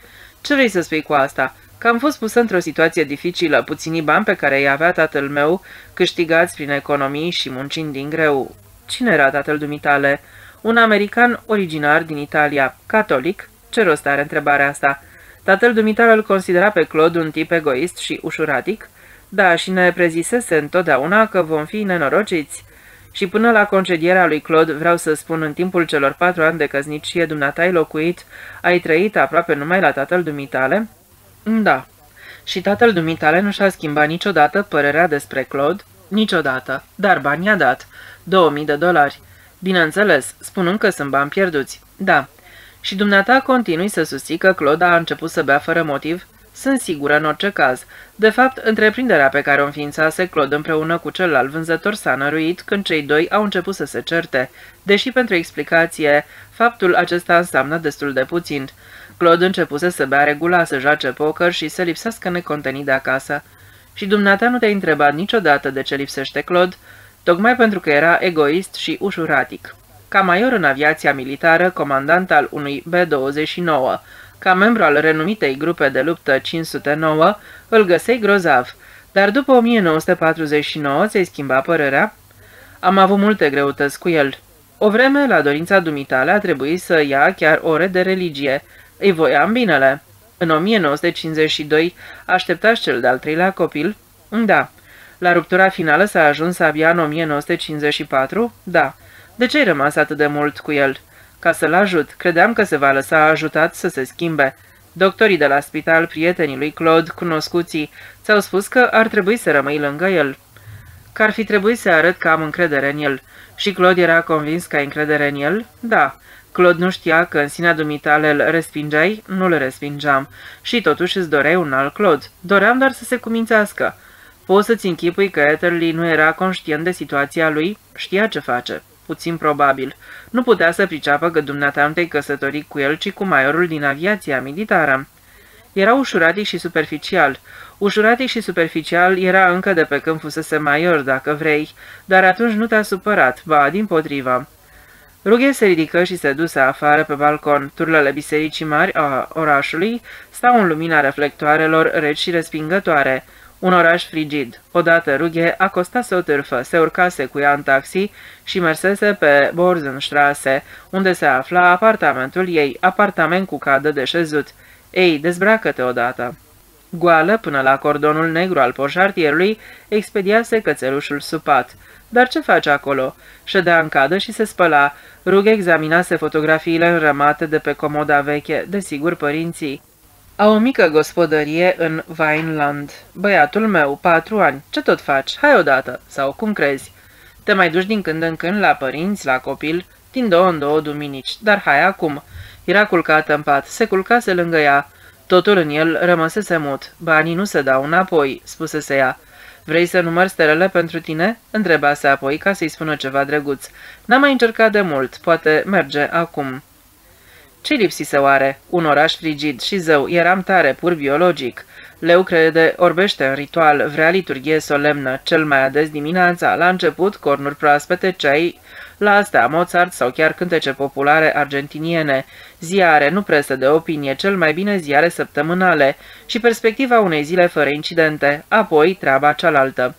Ce vrei să spui cu asta? Că am fost pusă într-o situație dificilă, puținii bani pe care îi avea tatăl meu, câștigați prin economii și muncind din greu. Cine era tatăl dumitale? Un american originar din Italia, catolic? Ce rost are întrebarea asta? Tatăl dumitale îl considera pe Claude un tip egoist și ușuratic? Da, și ne prezisese întotdeauna că vom fi nenorociți. Și până la concedierea lui Claude, vreau să spun, în timpul celor patru ani de căznicie, dumneata ai locuit, ai trăit aproape numai la tatăl dumitale? Da. Și tatăl dumitale nu și-a schimbat niciodată părerea despre Claude? Niciodată. Dar bani a dat. 2000 de dolari. Bineînțeles, spunând că sunt bani pierduți. Da. Și dumneata continui să susții că Claude a început să bea fără motiv? Sunt sigură în orice caz. De fapt, întreprinderea pe care o înființase Claude împreună cu celălalt vânzător s-a năruit când cei doi au început să se certe, deși pentru explicație, faptul acesta înseamnă destul de puțin. Claude începuse să bea regulat, să joace poker și să lipsească necontenit de acasă. Și dumneata nu te-ai întrebat niciodată de ce lipsește Claude, tocmai pentru că era egoist și ușuratic. Ca major în aviația militară, comandant al unui B-29, ca membru al renumitei grupe de luptă 509, îl găsei grozav, dar după 1949 ți-ai schimbat părerea? Am avut multe greutăți cu el. O vreme, la dorința dumitale, a trebuit să ia chiar ore de religie. Îi voiam binele. În 1952 așteptați cel de-al treilea copil? Da. La ruptura finală s-a ajuns abia în 1954? Da. De ce ai rămas atât de mult cu el? Ca să-l ajut, credeam că se va lăsa ajutat să se schimbe. Doctorii de la spital, prietenii lui Claude, cunoscuții, ți-au spus că ar trebui să rămâi lângă el. Că ar fi trebuit să arăt că am încredere în el. Și Claude era convins că ai încredere în el? Da. Claude nu știa că în sinea dumitale îl respingeai? Nu îl respingeam. Și totuși îți doreai un alt Claude. Doream doar să se cumințească. Poți să-ți închipui că Etherly nu era conștient de situația lui? Știa ce face. Puțin probabil. Nu putea să priceapă că dumneata nu te-ai căsătorit cu el, ci cu maiorul din aviația militară. Era ușuratic și superficial. Ușuratic și superficial era încă de pe când fusese maior, dacă vrei, dar atunci nu te-a supărat, ba, din potriva. Rughe se ridică și se duse afară pe balcon. Turlele bisericii mari a orașului stau în lumina reflectoarelor reci și respingătoare. Un oraș frigid. Odată Rughe acostase o târfă, se urcase cu ea în taxi și mersese pe Borzenstrasse, unde se afla apartamentul ei, apartament cu cadă de șezut. Ei, dezbracă-te odată. Goală până la cordonul negru al poșartierului, expediase cățelușul supat. Dar ce face acolo? Ședea în cadă și se spăla. Rughe examinase fotografiile înrămate de pe comoda veche, desigur părinții. Au o mică gospodărie în Vineland. Băiatul meu, patru ani. Ce tot faci? Hai odată. Sau cum crezi? Te mai duci din când în când la părinți, la copil, din două în două duminici. Dar hai acum. Era culcată în pat. Se culcase lângă ea. Totul în el rămăsese mut. Banii nu se dau înapoi, spusese ea. Vrei să număr stelele pentru tine?" întrebase apoi ca să-i spună ceva drăguț. N-am mai încercat de mult, poate merge acum." Ce lipsise oare? Un oraș frigid și zău, eram tare, pur biologic. Leu crede, orbește în ritual, vrea liturghie solemnă, cel mai ades dimineața, la început, cornuri proaspete, ceai, la astea Mozart sau chiar cântece populare argentiniene, ziare, nu presă de opinie, cel mai bine ziare săptămânale și perspectiva unei zile fără incidente, apoi treaba cealaltă.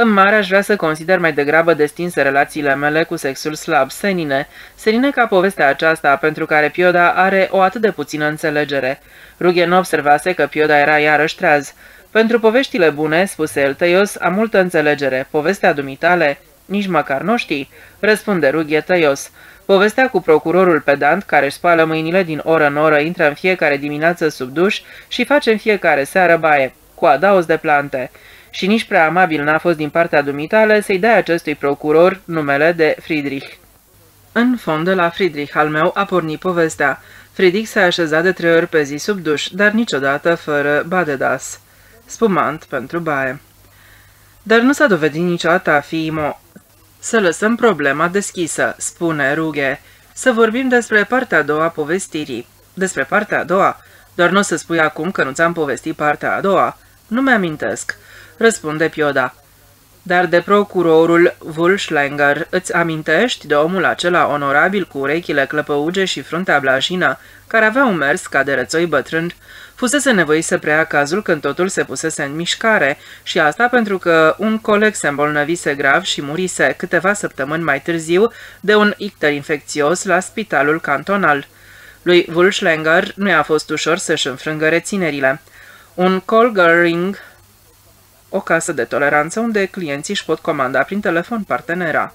În mare aș vrea să consider mai degrabă destinse relațiile mele cu sexul slab, senine. Senine ca povestea aceasta, pentru care Pioda are o atât de puțină înțelegere. Rughe nu observase că Pioda era iarăși treaz. Pentru poveștile bune, spuse el tăios, am multă înțelegere. Povestea dumitale, nici măcar nu știi, răspunde Rughe tăios. Povestea cu procurorul pedant care își spală mâinile din oră în oră, intră în fiecare dimineață sub duș și face în fiecare seară baie, cu adaos de plante și nici prea amabil n-a fost din partea dumitale să-i dea acestui procuror numele de Friedrich. În fond, de la Friedrich al meu a pornit povestea. Friedrich s-a așezat de trei ori pe zi sub duș, dar niciodată fără badedas. Spumant pentru baie. Dar nu s-a dovedit niciodată a fi imo... Să lăsăm problema deschisă, spune Rughe. Să vorbim despre partea a doua a povestirii. Despre partea a doua? Doar nu o să spui acum că nu ți-am povestit partea a doua. Nu mi-amintesc răspunde Pioda. Dar de procurorul Wulschlanger îți amintești de omul acela onorabil cu urechile clăpăuge și fruntea blajină, care avea un mers ca de rățoi bătrân, fusese nevoit să preia cazul când totul se pusese în mișcare și asta pentru că un coleg se îmbolnăvise grav și murise câteva săptămâni mai târziu de un icter infecțios la spitalul cantonal. Lui Wulschlanger nu i-a fost ușor să-și înfrângă reținerile. Un Colgering o casă de toleranță unde clienții își pot comanda prin telefon partenera.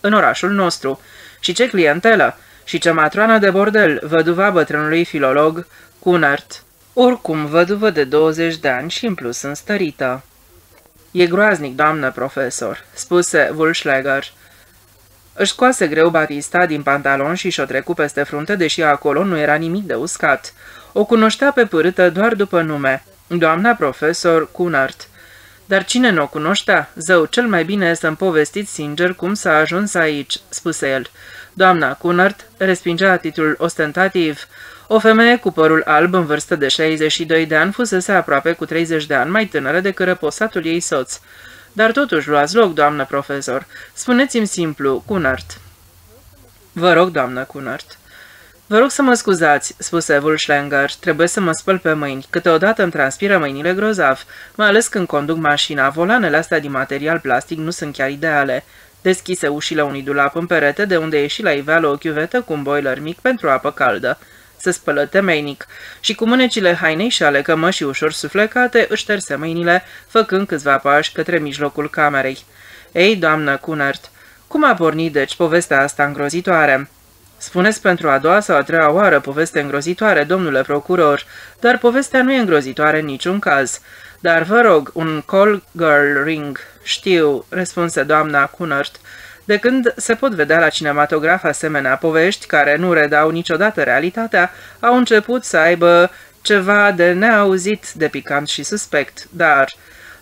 În orașul nostru. Și ce clientelă! Și ce matroană de bordel, văduva bătrânului filolog Cunert. Oricum, văduvă de 20 de ani și în plus înstărită. E groaznic, doamnă profesor, spuse Wulschläger. Își scoase greu Batista din pantalon și și-o trecu peste frunte, deși acolo nu era nimic de uscat. O cunoștea pe pârâtă doar după nume, doamna profesor Cunert. Dar cine nu o cunoștea? Zău, cel mai bine e să-mi povestiți sincer cum s-a ajuns aici, spuse el. Doamna Cunard respingea titlul ostentativ. O femeie cu părul alb în vârstă de 62 de ani fusese aproape cu 30 de ani mai tânără decât răposatul ei soț. Dar totuși luați loc, doamnă profesor. Spuneți-mi simplu, Cunard. Vă rog, doamnă Cunard. Vă rog să mă scuzați," spuse Wulschlanger, trebuie să mă spăl pe mâini. Câteodată îmi transpiră mâinile grozav, mai ales când conduc mașina. Volanele astea din material plastic nu sunt chiar ideale." Deschise ușile unui dulap în perete, de unde ieși la iveală o chiuvetă cu un boiler mic pentru apă caldă. Se spălă temeinic și cu mânecile hainei și ale cămășii ușor suflecate își șterse mâinile, făcând câțiva pași către mijlocul camerei. Ei, doamnă Cunert, cum a pornit deci povestea asta îngrozitoare?" Spuneți pentru a doua sau a treia oară poveste îngrozitoare, domnule procuror, dar povestea nu e îngrozitoare în niciun caz. Dar vă rog, un call girl ring. Știu, răspunse doamna Cunard. De când se pot vedea la cinematograf asemenea povești care nu redau niciodată realitatea, au început să aibă ceva de neauzit, de picant și suspect. Dar,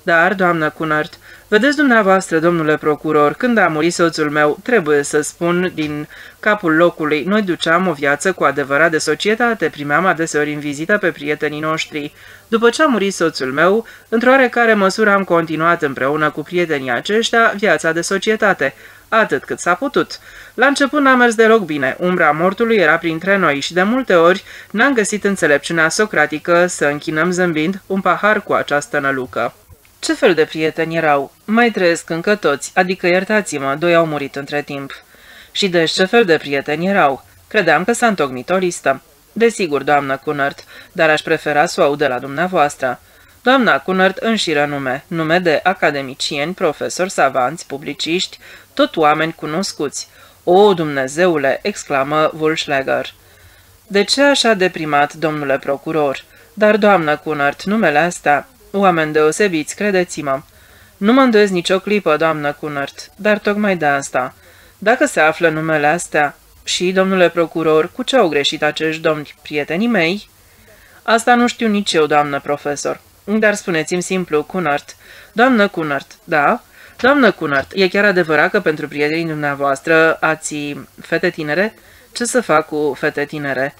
dar, doamnă Cunard, Vedeți dumneavoastră, domnule procuror, când a murit soțul meu, trebuie să spun din capul locului, noi duceam o viață cu adevărat de societate, primeam adeseori în vizită pe prietenii noștri. După ce a murit soțul meu, într-o oarecare măsură am continuat împreună cu prietenii aceștia viața de societate, atât cât s-a putut. La început n-a mers deloc bine, umbra mortului era printre noi și de multe ori n-am găsit înțelepciunea socratică să închinăm zâmbind un pahar cu această nălucă. Ce fel de prieteni erau? Mai trăiesc încă toți, adică iertați-mă, doi au murit între timp. Și deci ce fel de prieteni erau? Credeam că s-a întocmit o listă. Desigur, doamnă Cunărt, dar aș prefera să o aud de la dumneavoastră. Doamna Cunărt înșiră nume, nume de academicieni, profesori, savanți, publiciști, tot oameni cunoscuți. O, Dumnezeule!" exclamă Wulschläger. De ce așa deprimat, domnule procuror? Dar, doamnă Cunărt, numele astea, Oameni deosebiți, credeți-mă. Nu mă îndoiesc nicio clipă, doamnă Cunărt, dar tocmai de asta. Dacă se află numele astea și, domnule procuror, cu ce au greșit acești domni, prietenii mei? Asta nu știu nici eu, doamnă profesor. Dar spuneți-mi simplu, Cunărt. Doamnă Cunărt, da? Doamnă Cunărt, e chiar adevărat că pentru prietenii dumneavoastră ați fete tinere? Ce să fac cu fete tinere?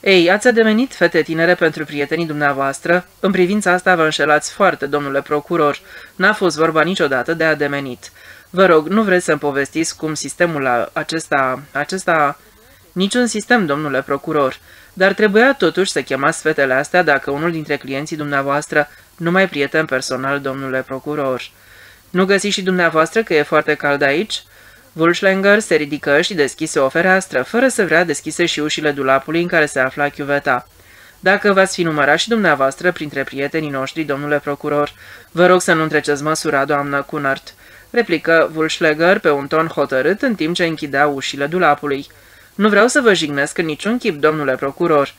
Ei, ați ademenit fete tinere pentru prietenii dumneavoastră? În privința asta vă înșelați foarte, domnule procuror. N-a fost vorba niciodată de ademenit. Vă rog, nu vreți să-mi povestiți cum sistemul acesta... acesta... Niciun sistem, domnule procuror. Dar trebuia totuși să chemați fetele astea dacă unul dintre clienții dumneavoastră nu mai prieten personal, domnule procuror. Nu găsiți și dumneavoastră că e foarte cald aici?" Wulschlanger se ridică și deschise o fereastră, fără să vrea deschise și ușile dulapului în care se afla chiuveta. Dacă v-ați fi numărat și dumneavoastră printre prietenii noștri, domnule procuror, vă rog să nu întreceți măsura, doamnă Cunart, replică Wulschlager pe un ton hotărât în timp ce închidea ușile dulapului. Nu vreau să vă jignesc în niciun chip, domnule procuror.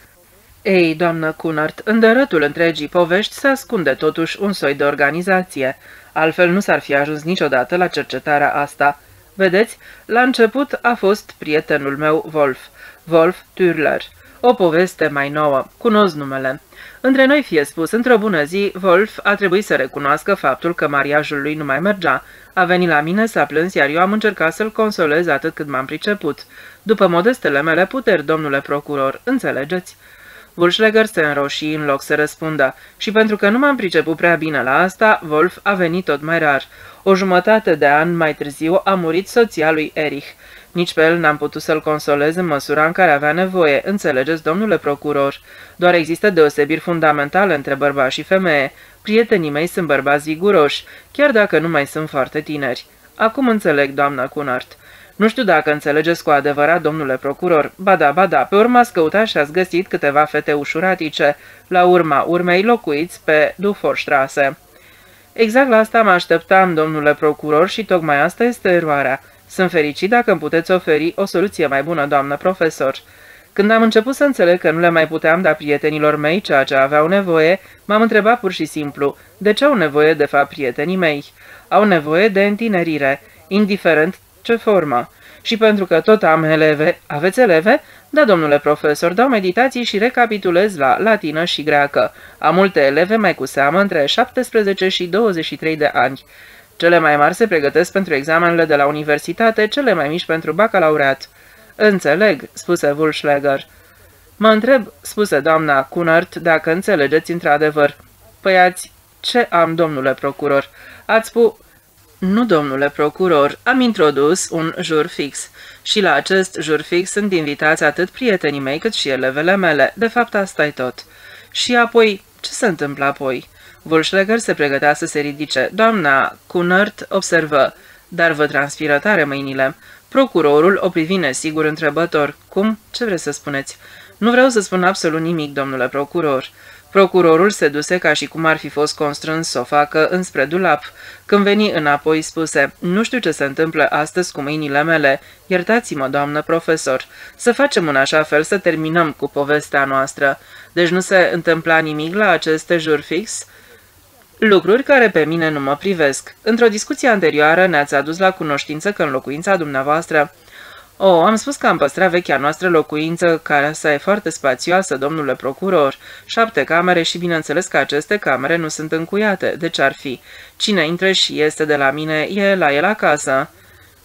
Ei, doamnă Cunart, în dărătul întregii povești se ascunde totuși un soi de organizație, altfel nu s-ar fi ajuns niciodată la cercetarea asta. Vedeți, la început a fost prietenul meu Wolf, Wolf Türler. O poveste mai nouă, cunosc numele. Între noi fie spus, într-o bună zi, Wolf a trebuit să recunoască faptul că mariajul lui nu mai mergea. A venit la mine, s-a plâns, iar eu am încercat să-l consolez atât cât m-am priceput. După modestele mele puteri, domnule procuror, înțelegeți? Wulschläger se înroșii în loc să răspundă și pentru că nu m-am priceput prea bine la asta, Wolf a venit tot mai rar. O jumătate de an mai târziu a murit soția lui Erich. Nici pe el n-am putut să-l consolez în măsura în care avea nevoie, înțelegeți, domnule procuror. Doar există deosebiri fundamentale între bărbați și femeie. Prietenii mei sunt bărbați viguroși, chiar dacă nu mai sunt foarte tineri. Acum înțeleg, doamna Cunart. Nu știu dacă înțelegeți cu adevărat, domnule procuror. Ba da, ba da, pe urmă ați căutat și ați găsit câteva fete ușuratice. La urma urmei locuiți pe Duforstrasse. Exact la asta mă așteptam, domnule procuror, și tocmai asta este eroarea. Sunt fericit dacă îmi puteți oferi o soluție mai bună, doamnă profesor. Când am început să înțeleg că nu le mai puteam da prietenilor mei ceea ce aveau nevoie, m-am întrebat pur și simplu, de ce au nevoie de fapt prietenii mei? Au nevoie de întinerire, indiferent ce formă. Și pentru că tot am eleve, aveți eleve? Da, domnule profesor, dau meditații și recapitulez la latină și greacă. Am multe eleve, mai cu seamă, între 17 și 23 de ani. Cele mai mari se pregătesc pentru examenele de la universitate, cele mai mici pentru bacalaureat. Înțeleg, spuse Wulschläger. Mă întreb, spuse doamna Cunart, dacă înțelegeți într-adevăr. Păi ați... Ce am, domnule procuror? Ați spus... Nu, domnule procuror, am introdus un jur fix și la acest jur fix sunt invitați atât prietenii mei cât și elevele mele. De fapt, asta e tot. Și apoi, ce se întâmplă apoi? Wulschläger se pregătea să se ridice. Doamna Cunărt observă, dar vă transpiră tare mâinile. Procurorul o privi sigur întrebător. Cum? Ce vreți să spuneți? Nu vreau să spun absolut nimic, domnule procuror. Procurorul se duse ca și cum ar fi fost constrâns să o facă înspre dulap. Când veni înapoi, spuse, nu știu ce se întâmplă astăzi cu mâinile mele. Iertați-mă, doamnă profesor. Să facem în așa fel să terminăm cu povestea noastră. Deci nu se întâmpla nimic la aceste jur fix? Lucruri care pe mine nu mă privesc. Într-o discuție anterioară ne-ați adus la cunoștință că în locuința dumneavoastră Oh, am spus că am păstrat vechea noastră locuință, care să e foarte spațioasă, domnule procuror. Șapte camere și bineînțeles că aceste camere nu sunt încuiate. De ce ar fi? Cine intră și este de la mine, e la el acasă.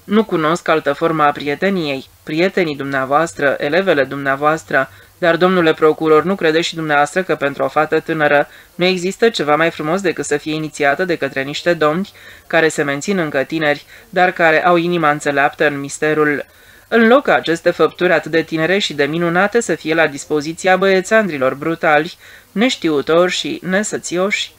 Nu cunosc altă formă a prieteniei. Prietenii dumneavoastră, elevele dumneavoastră, dar, domnule procuror, nu credeți și dumneavoastră că pentru o fată tânără nu există ceva mai frumos decât să fie inițiată de către niște domni care se mențin încă tineri, dar care au inima înțeleaptă în misterul în loc ca aceste făpturi atât de tinere și de minunate să fie la dispoziția băiețandrilor brutali, neștiutori și nesățioși.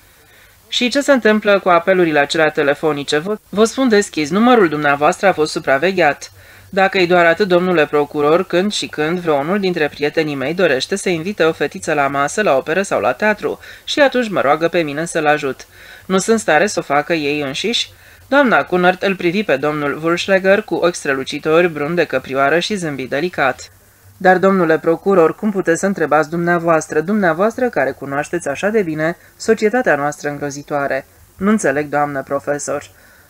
Și ce se întâmplă cu apelurile acelea telefonice? Vă, vă spun deschis, numărul dumneavoastră a fost supravegheat. Dacă e doar atât, domnule procuror, când și când vreunul dintre prietenii mei dorește să invite o fetiță la masă, la operă sau la teatru și atunci mă roagă pe mine să-l ajut. Nu sunt stare să o facă ei înșiși? Doamna Cunard îl privi pe domnul Wurschläger cu ochi strălucitori, brun de căprioară și zâmbi delicat. Dar, domnule procuror, cum puteți să întrebați dumneavoastră, dumneavoastră care cunoașteți așa de bine societatea noastră îngrozitoare? Nu înțeleg, doamnă profesor.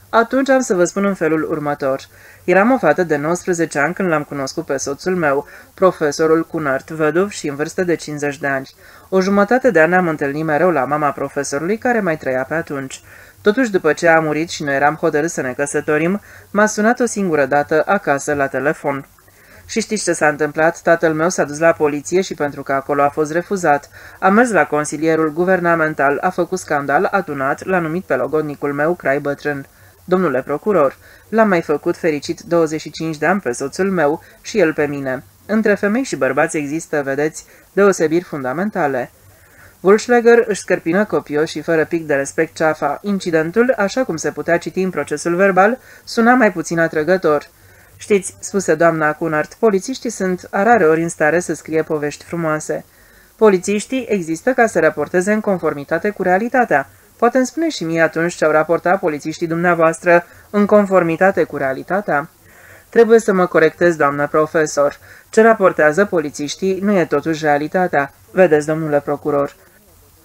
Atunci am să vă spun în felul următor. Eram o fată de 19 ani când l-am cunoscut pe soțul meu, profesorul Cunard, văduv și în vârstă de 50 de ani. O jumătate de ani am întâlnit mereu la mama profesorului care mai trăia pe atunci. Totuși, după ce a murit și noi eram hotărâți să ne căsătorim, m-a sunat o singură dată acasă la telefon. Și știți ce s-a întâmplat? Tatăl meu s-a dus la poliție și pentru că acolo a fost refuzat, a mers la consilierul guvernamental, a făcut scandal, a tunat, l-a numit pe logodnicul meu Crai Bătrân. Domnule procuror, l-am mai făcut fericit 25 de ani pe soțul meu și el pe mine. Între femei și bărbați există, vedeți, deosebiri fundamentale. Wulschläger își scărpină copios și fără pic de respect ceafa. Incidentul, așa cum se putea citi în procesul verbal, suna mai puțin atrăgător. Știți, spuse doamna Cunard, polițiștii sunt rare ori în stare să scrie povești frumoase. Polițiștii există ca să raporteze în conformitate cu realitatea. Poate îmi spune și mie atunci ce au raportat polițiștii dumneavoastră în conformitate cu realitatea? Trebuie să mă corectez, doamnă profesor. Ce raportează polițiștii nu e totuși realitatea. Vedeți, domnule procuror.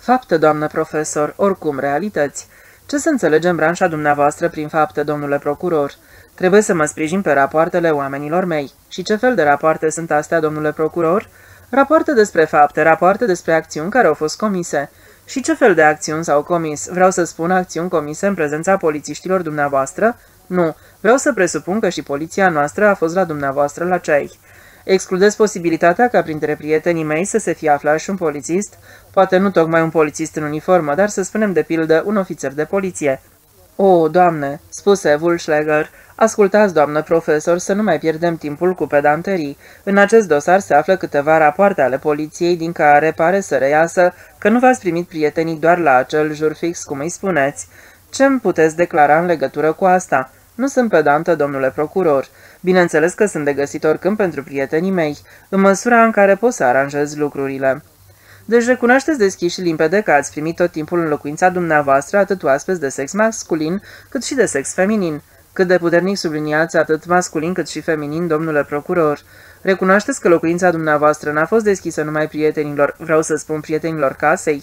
Fapte, doamnă profesor, oricum realități. Ce să înțelegem branșa dumneavoastră prin fapte, domnule procuror? Trebuie să mă sprijin pe rapoartele oamenilor mei. Și ce fel de rapoarte sunt astea, domnule procuror? Rapoarte despre fapte, rapoarte despre acțiuni care au fost comise. Și ce fel de acțiuni s-au comis? Vreau să spun acțiuni comise în prezența polițiștilor dumneavoastră? Nu, vreau să presupun că și poliția noastră a fost la dumneavoastră la ceai. Excludeți posibilitatea ca printre prietenii mei să se fie aflat și un polițist, poate nu tocmai un polițist în uniformă, dar să spunem de pildă un ofițer de poliție. O, doamne, spuse Wulschläger, ascultați, doamnă profesor, să nu mai pierdem timpul cu pedanterii. În acest dosar se află câteva rapoarte ale poliției din care pare să reiasă că nu v-ați primit prietenii doar la acel jur fix, cum îi spuneți. Ce-mi puteți declara în legătură cu asta? Nu sunt pedantă, domnule procuror. Bineînțeles că sunt de găsit oricând pentru prietenii mei, în măsura în care pot să aranjez lucrurile. Deci recunoașteți deschis și limpede că ați primit tot timpul în locuința dumneavoastră atât oaspeți de sex masculin cât și de sex feminin. Cât de puternic subliniați atât masculin cât și feminin, domnule procuror. Recunoașteți că locuința dumneavoastră n-a fost deschisă numai prietenilor, vreau să spun prietenilor casei?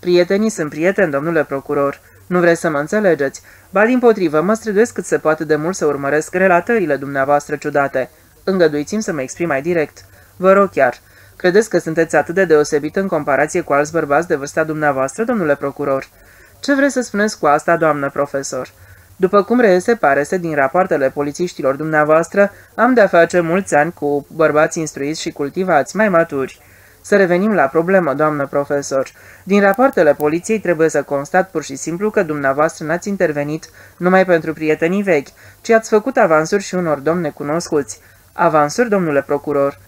Prietenii sunt prieteni, domnule procuror. Nu vreți să mă înțelegeți? Ba din potrivă, mă străduiesc cât se poate de mult să urmăresc relatările dumneavoastră ciudate. Îngăduiți-mi să mă exprim mai direct. Vă rog chiar. Credeți că sunteți atât de deosebit în comparație cu alți bărbați de vârsta dumneavoastră, domnule procuror? Ce vreți să spuneți cu asta, doamnă profesor? După cum reiese parese din rapoartele polițiștilor dumneavoastră, am de-a face mulți ani cu bărbați instruiți și cultivați, mai maturi. Să revenim la problemă, doamnă profesor. Din rapoartele poliției trebuie să constat pur și simplu că dumneavoastră n-ați intervenit numai pentru prietenii vechi, ci ați făcut avansuri și unor domni necunoscuți. Avansuri, domnule procuror?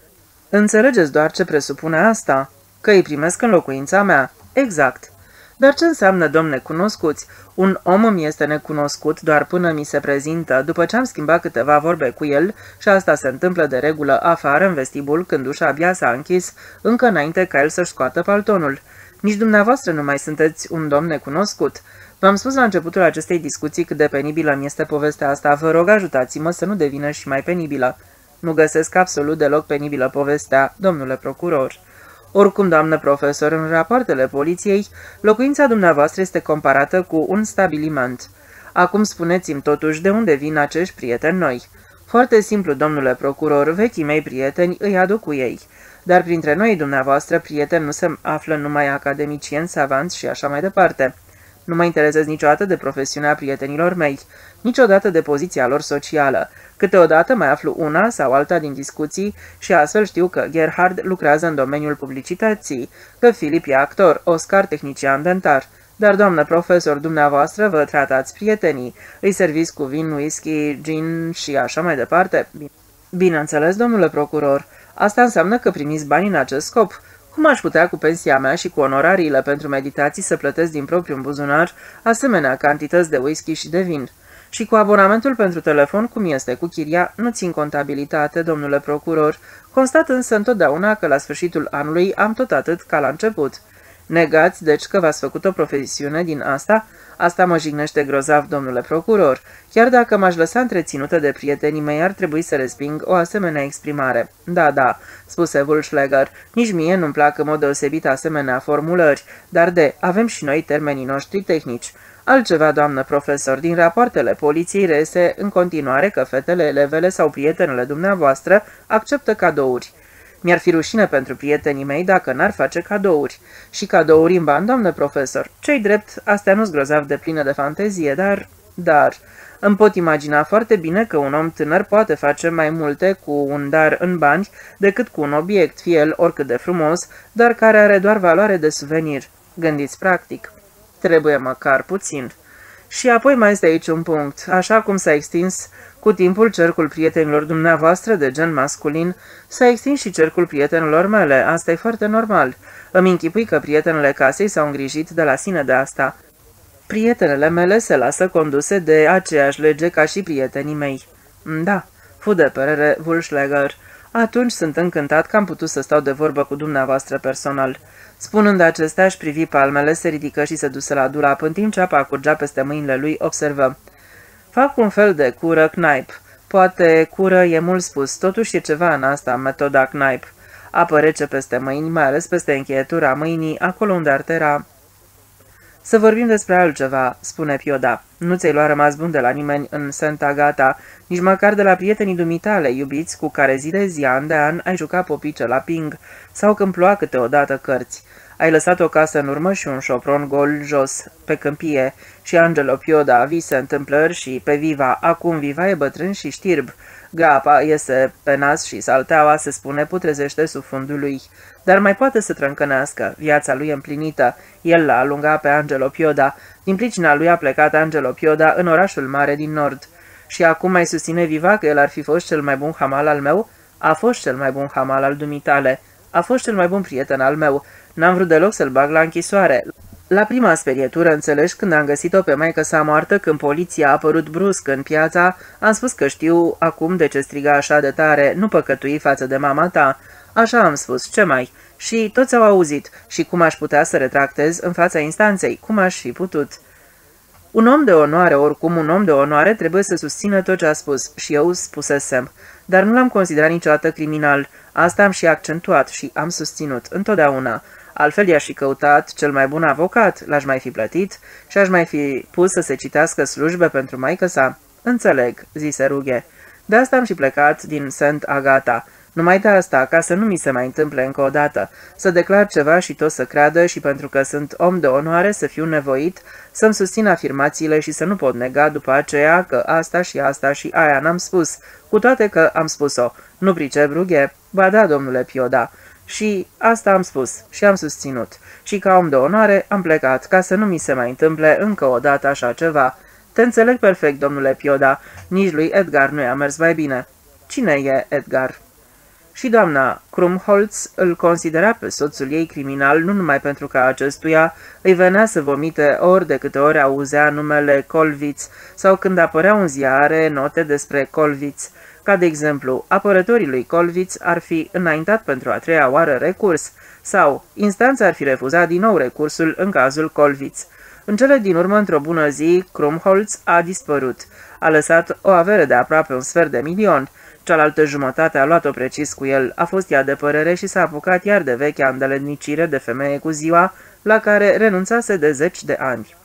Înțelegeți doar ce presupune asta? Că îi primesc în locuința mea. Exact. Dar ce înseamnă domn necunoscuți? Un om îmi este necunoscut doar până mi se prezintă, după ce am schimbat câteva vorbe cu el și asta se întâmplă de regulă afară în vestibul când ușa abia s-a închis, încă înainte ca el să-și scoată paltonul. Nici dumneavoastră nu mai sunteți un domn necunoscut. V-am spus la începutul acestei discuții cât de penibilă mi este povestea asta. Vă rog, ajutați-mă să nu devină și mai penibilă. Nu găsesc absolut deloc penibilă povestea, domnule procuror. Oricum, doamnă profesor, în rapoartele poliției, locuința dumneavoastră este comparată cu un stabiliment. Acum spuneți-mi totuși de unde vin acești prieteni noi. Foarte simplu, domnule procuror, vechii mei prieteni îi aduc cu ei. Dar printre noi, dumneavoastră, prieteni, nu se află numai academicieni, savanți și așa mai departe. Nu mă interesez niciodată de profesiunea prietenilor mei, niciodată de poziția lor socială. Câteodată mai aflu una sau alta din discuții și astfel știu că Gerhard lucrează în domeniul publicității, că Filip e actor, Oscar tehnician dentar. Dar, doamnă profesor, dumneavoastră vă tratați prietenii, îi serviți cu vin, whisky, gin și așa mai departe? Bineînțeles, domnule procuror, asta înseamnă că primiți bani în acest scop. Cum aș putea cu pensia mea și cu onorariile pentru meditații să plătesc din propriul buzunar asemenea cantități de whisky și de vin? Și cu abonamentul pentru telefon, cum este cu chiria, nu țin contabilitate, domnule procuror. Constat însă întotdeauna că la sfârșitul anului am tot atât ca la început. Negați, deci, că v-ați făcut o profesiune din asta? Asta mă jignește grozav, domnule procuror. Chiar dacă m-aș lăsa întreținută de prietenii mei, ar trebui să resping o asemenea exprimare. Da, da, spuse Wulschläger, nici mie nu-mi plac în mod deosebit asemenea formulări, dar de, avem și noi termenii noștri tehnici. Altceva, doamnă profesor, din rapoartele poliției rese în continuare că fetele, elevele sau prietenele dumneavoastră acceptă cadouri. Mi-ar fi rușine pentru prietenii mei dacă n-ar face cadouri. Și cadouri în bani, doamnă profesor. Cei drept, astea nu-s grozav de plină de fantezie, dar... Dar... Îmi pot imagina foarte bine că un om tânăr poate face mai multe cu un dar în bani decât cu un obiect, fie el oricât de frumos, dar care are doar valoare de suvenir. Gândiți practic. Trebuie măcar puțin. Și apoi mai este aici un punct. Așa cum s-a extins cu timpul cercul prietenilor dumneavoastră de gen masculin, s-a extins și cercul prietenilor mele. Asta e foarte normal. Îmi închipui că prietenele casei s-au îngrijit de la sine de asta. Prietenele mele se lasă conduse de aceeași lege ca și prietenii mei. Da, fu de părere Wulschläger. Atunci sunt încântat că am putut să stau de vorbă cu dumneavoastră personal. Spunând acestea, își privi palmele, se ridică și se duse la dulap, în timp ce apa curgea peste mâinile lui, observă. Fac un fel de cură knipe. Poate cură e mult spus, totuși e ceva în asta, metoda knipe. Apă rece peste mâini, mai ales peste încheietura mâinii, acolo unde artera să vorbim despre altceva, spune Pioda. Nu ți-ai luat rămas bun de la nimeni în Santa Gata, nici măcar de la prietenii dumitale, iubiți, cu care zi de zi, an de an, ai jucat popice la ping, sau când ploua câteodată cărți. Ai lăsat o casă în urmă și un șopron gol jos, pe câmpie, și Angelo Pioda vise întâmplări și pe Viva, acum Viva e bătrân și știrb. Grapa iese pe nas și salteaua, se spune, putrezește sub fundul lui dar mai poate să trâncănească. Viața lui împlinită. El l-a alungat pe Angelo Pioda. Din pricina lui a plecat Angelo Pioda în orașul mare din nord. Și acum mai susține Viva că el ar fi fost cel mai bun hamal al meu? A fost cel mai bun hamal al dumitale. A fost cel mai bun prieten al meu. N-am vrut deloc să-l bag la închisoare. La prima sperietură, înțelegi, când am găsit-o pe maică sa moartă, când poliția a apărut brusc în piața, am spus că știu acum de ce striga așa de tare, nu păcătui față de mama ta. Așa am spus, ce mai? Și toți au auzit. Și cum aș putea să retractez în fața instanței? Cum aș fi putut? Un om de onoare, oricum un om de onoare, trebuie să susțină tot ce a spus. Și eu spusesem. Dar nu l-am considerat niciodată criminal. Asta am și accentuat și am susținut, întotdeauna. Altfel i-aș fi căutat cel mai bun avocat, l-aș mai fi plătit și aș mai fi pus să se citească slujbe pentru maică sa. Înțeleg, zise Rughe. De asta am și plecat din Saint Agata. Numai de asta, ca să nu mi se mai întâmple încă o dată, să declar ceva și tot să creadă și pentru că sunt om de onoare să fiu nevoit, să-mi susțin afirmațiile și să nu pot nega după aceea că asta și asta și aia n-am spus, cu toate că am spus-o. Nu pricep, rughe? Ba da, domnule Pioda. Și asta am spus și am susținut. Și ca om de onoare am plecat, ca să nu mi se mai întâmple încă o dată așa ceva. Te înțeleg perfect, domnule Pioda. Nici lui Edgar nu i-a mers mai bine. Cine e Edgar?" și doamna Krumholtz îl considera pe soțul ei criminal nu numai pentru că acestuia îi venea să vomite ori de câte ori auzea numele Colvitz sau când apăreau în ziare note despre Colvitz, ca de exemplu, apărătorii lui Colvitz ar fi înaintat pentru a treia oară recurs sau instanța ar fi refuzat din nou recursul în cazul Colvitz. În cele din urmă, într-o bună zi, Krumholtz a dispărut. A lăsat o avere de aproape un sfert de milion, Cealaltă jumătate a luat-o precis cu el, a fost ea de părere și s-a apucat iar de vechea îndeletnicire de femeie cu ziua, la care renunțase de zeci de ani.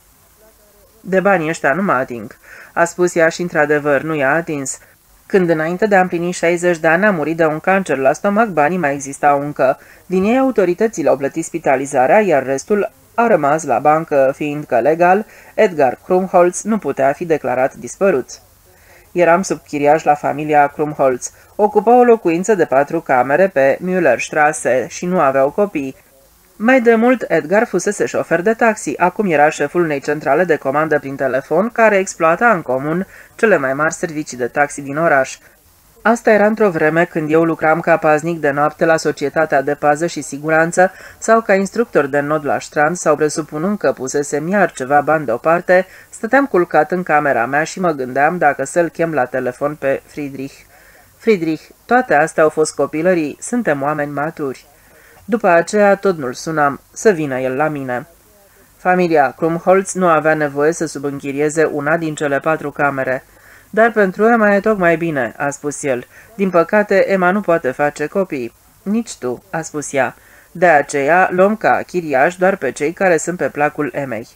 De banii ăștia nu mă ating, a spus ea și într-adevăr nu i-a atins. Când înainte de a împlini 60 de ani a murit de un cancer la stomac, banii mai existau încă. Din ei autoritățile au plătit spitalizarea, iar restul a rămas la bancă, fiindcă legal, Edgar Krumholz nu putea fi declarat dispărut. Eram sub chiriaș la familia Krumholz. Ocupa o locuință de patru camere pe Müllerstrasse și nu aveau copii. Mai de mult, Edgar fusese șofer de taxi, acum era șeful unei centrale de comandă prin telefon care exploata în comun cele mai mari servicii de taxi din oraș. Asta era într-o vreme când eu lucram ca paznic de noapte la Societatea de Pază și Siguranță sau ca instructor de nod la strand sau presupunând că pusesem iar ceva bani deoparte, stăteam culcat în camera mea și mă gândeam dacă să-l chem la telefon pe Friedrich. Friedrich, toate astea au fost copilării, suntem oameni maturi. După aceea tot nu-l sunam, să vină el la mine. Familia Krumholz nu avea nevoie să subînchirieze una din cele patru camere. Dar pentru Emma e tocmai bine, a spus el. Din păcate, Emma nu poate face copii. Nici tu, a spus ea. De aceea luăm ca chiriaș doar pe cei care sunt pe placul Emei.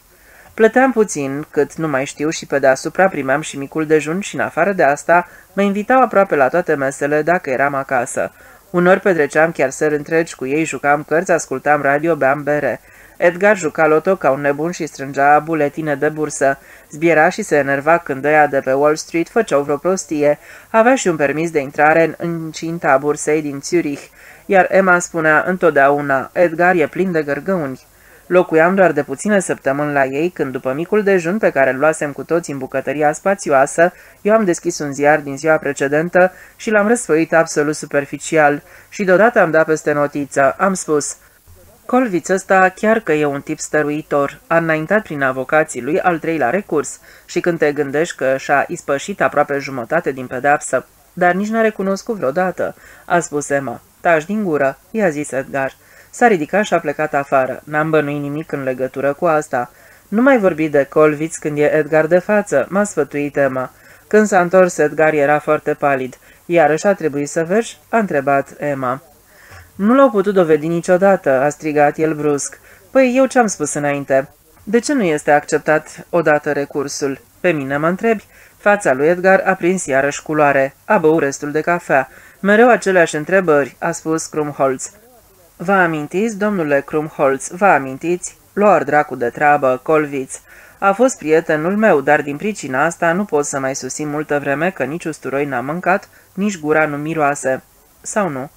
Plăteam puțin, cât nu mai știu și pe deasupra primeam și micul dejun și în afară de asta mă invitau aproape la toate mesele dacă eram acasă. Unor petreceam chiar seri întregi cu ei, jucam cărți, ascultam radio, beam bere. Edgar juca loto ca un nebun și strângea buletine de bursă. Zbiera și se enerva când ăia de pe Wall Street făceau vreo prostie. Avea și un permis de intrare în încinta bursei din Zurich, iar Emma spunea întotdeauna, Edgar e plin de gărgăuni. Locuiam doar de puține săptămâni la ei, când după micul dejun pe care îl luasem cu toți în bucătăria spațioasă, eu am deschis un ziar din ziua precedentă și l-am răsfăit absolut superficial și deodată am dat peste notiță. Am spus, Colviț ăsta chiar că e un tip stăruitor, a înaintat prin avocații lui al treilea recurs și când te gândești că și-a ispășit aproape jumătate din pedapsă, dar nici n-a recunoscut vreodată, a spus Emma. Taci din gură, i-a zis Edgar. S-a ridicat și a plecat afară. N-am bănuit nimic în legătură cu asta. Nu mai vorbi de Colviț când e Edgar de față, m-a sfătuit Emma. Când s-a întors, Edgar era foarte palid. Iarăși a trebuit să vergi? a întrebat Emma. Nu l-au putut dovedi niciodată, a strigat el brusc. Păi eu ce-am spus înainte? De ce nu este acceptat odată recursul? Pe mine mă întrebi? Fața lui Edgar a prins iarăși culoare. A băut restul de cafea. Mereu aceleași întrebări, a spus Krumholz. Vă amintiți, domnule Krumholz, vă amintiți? Luar dracu de treabă, Colviț. A fost prietenul meu, dar din pricina asta nu pot să mai susțin multă vreme că nici usturoi n-a mâncat, nici gura nu miroase. Sau nu?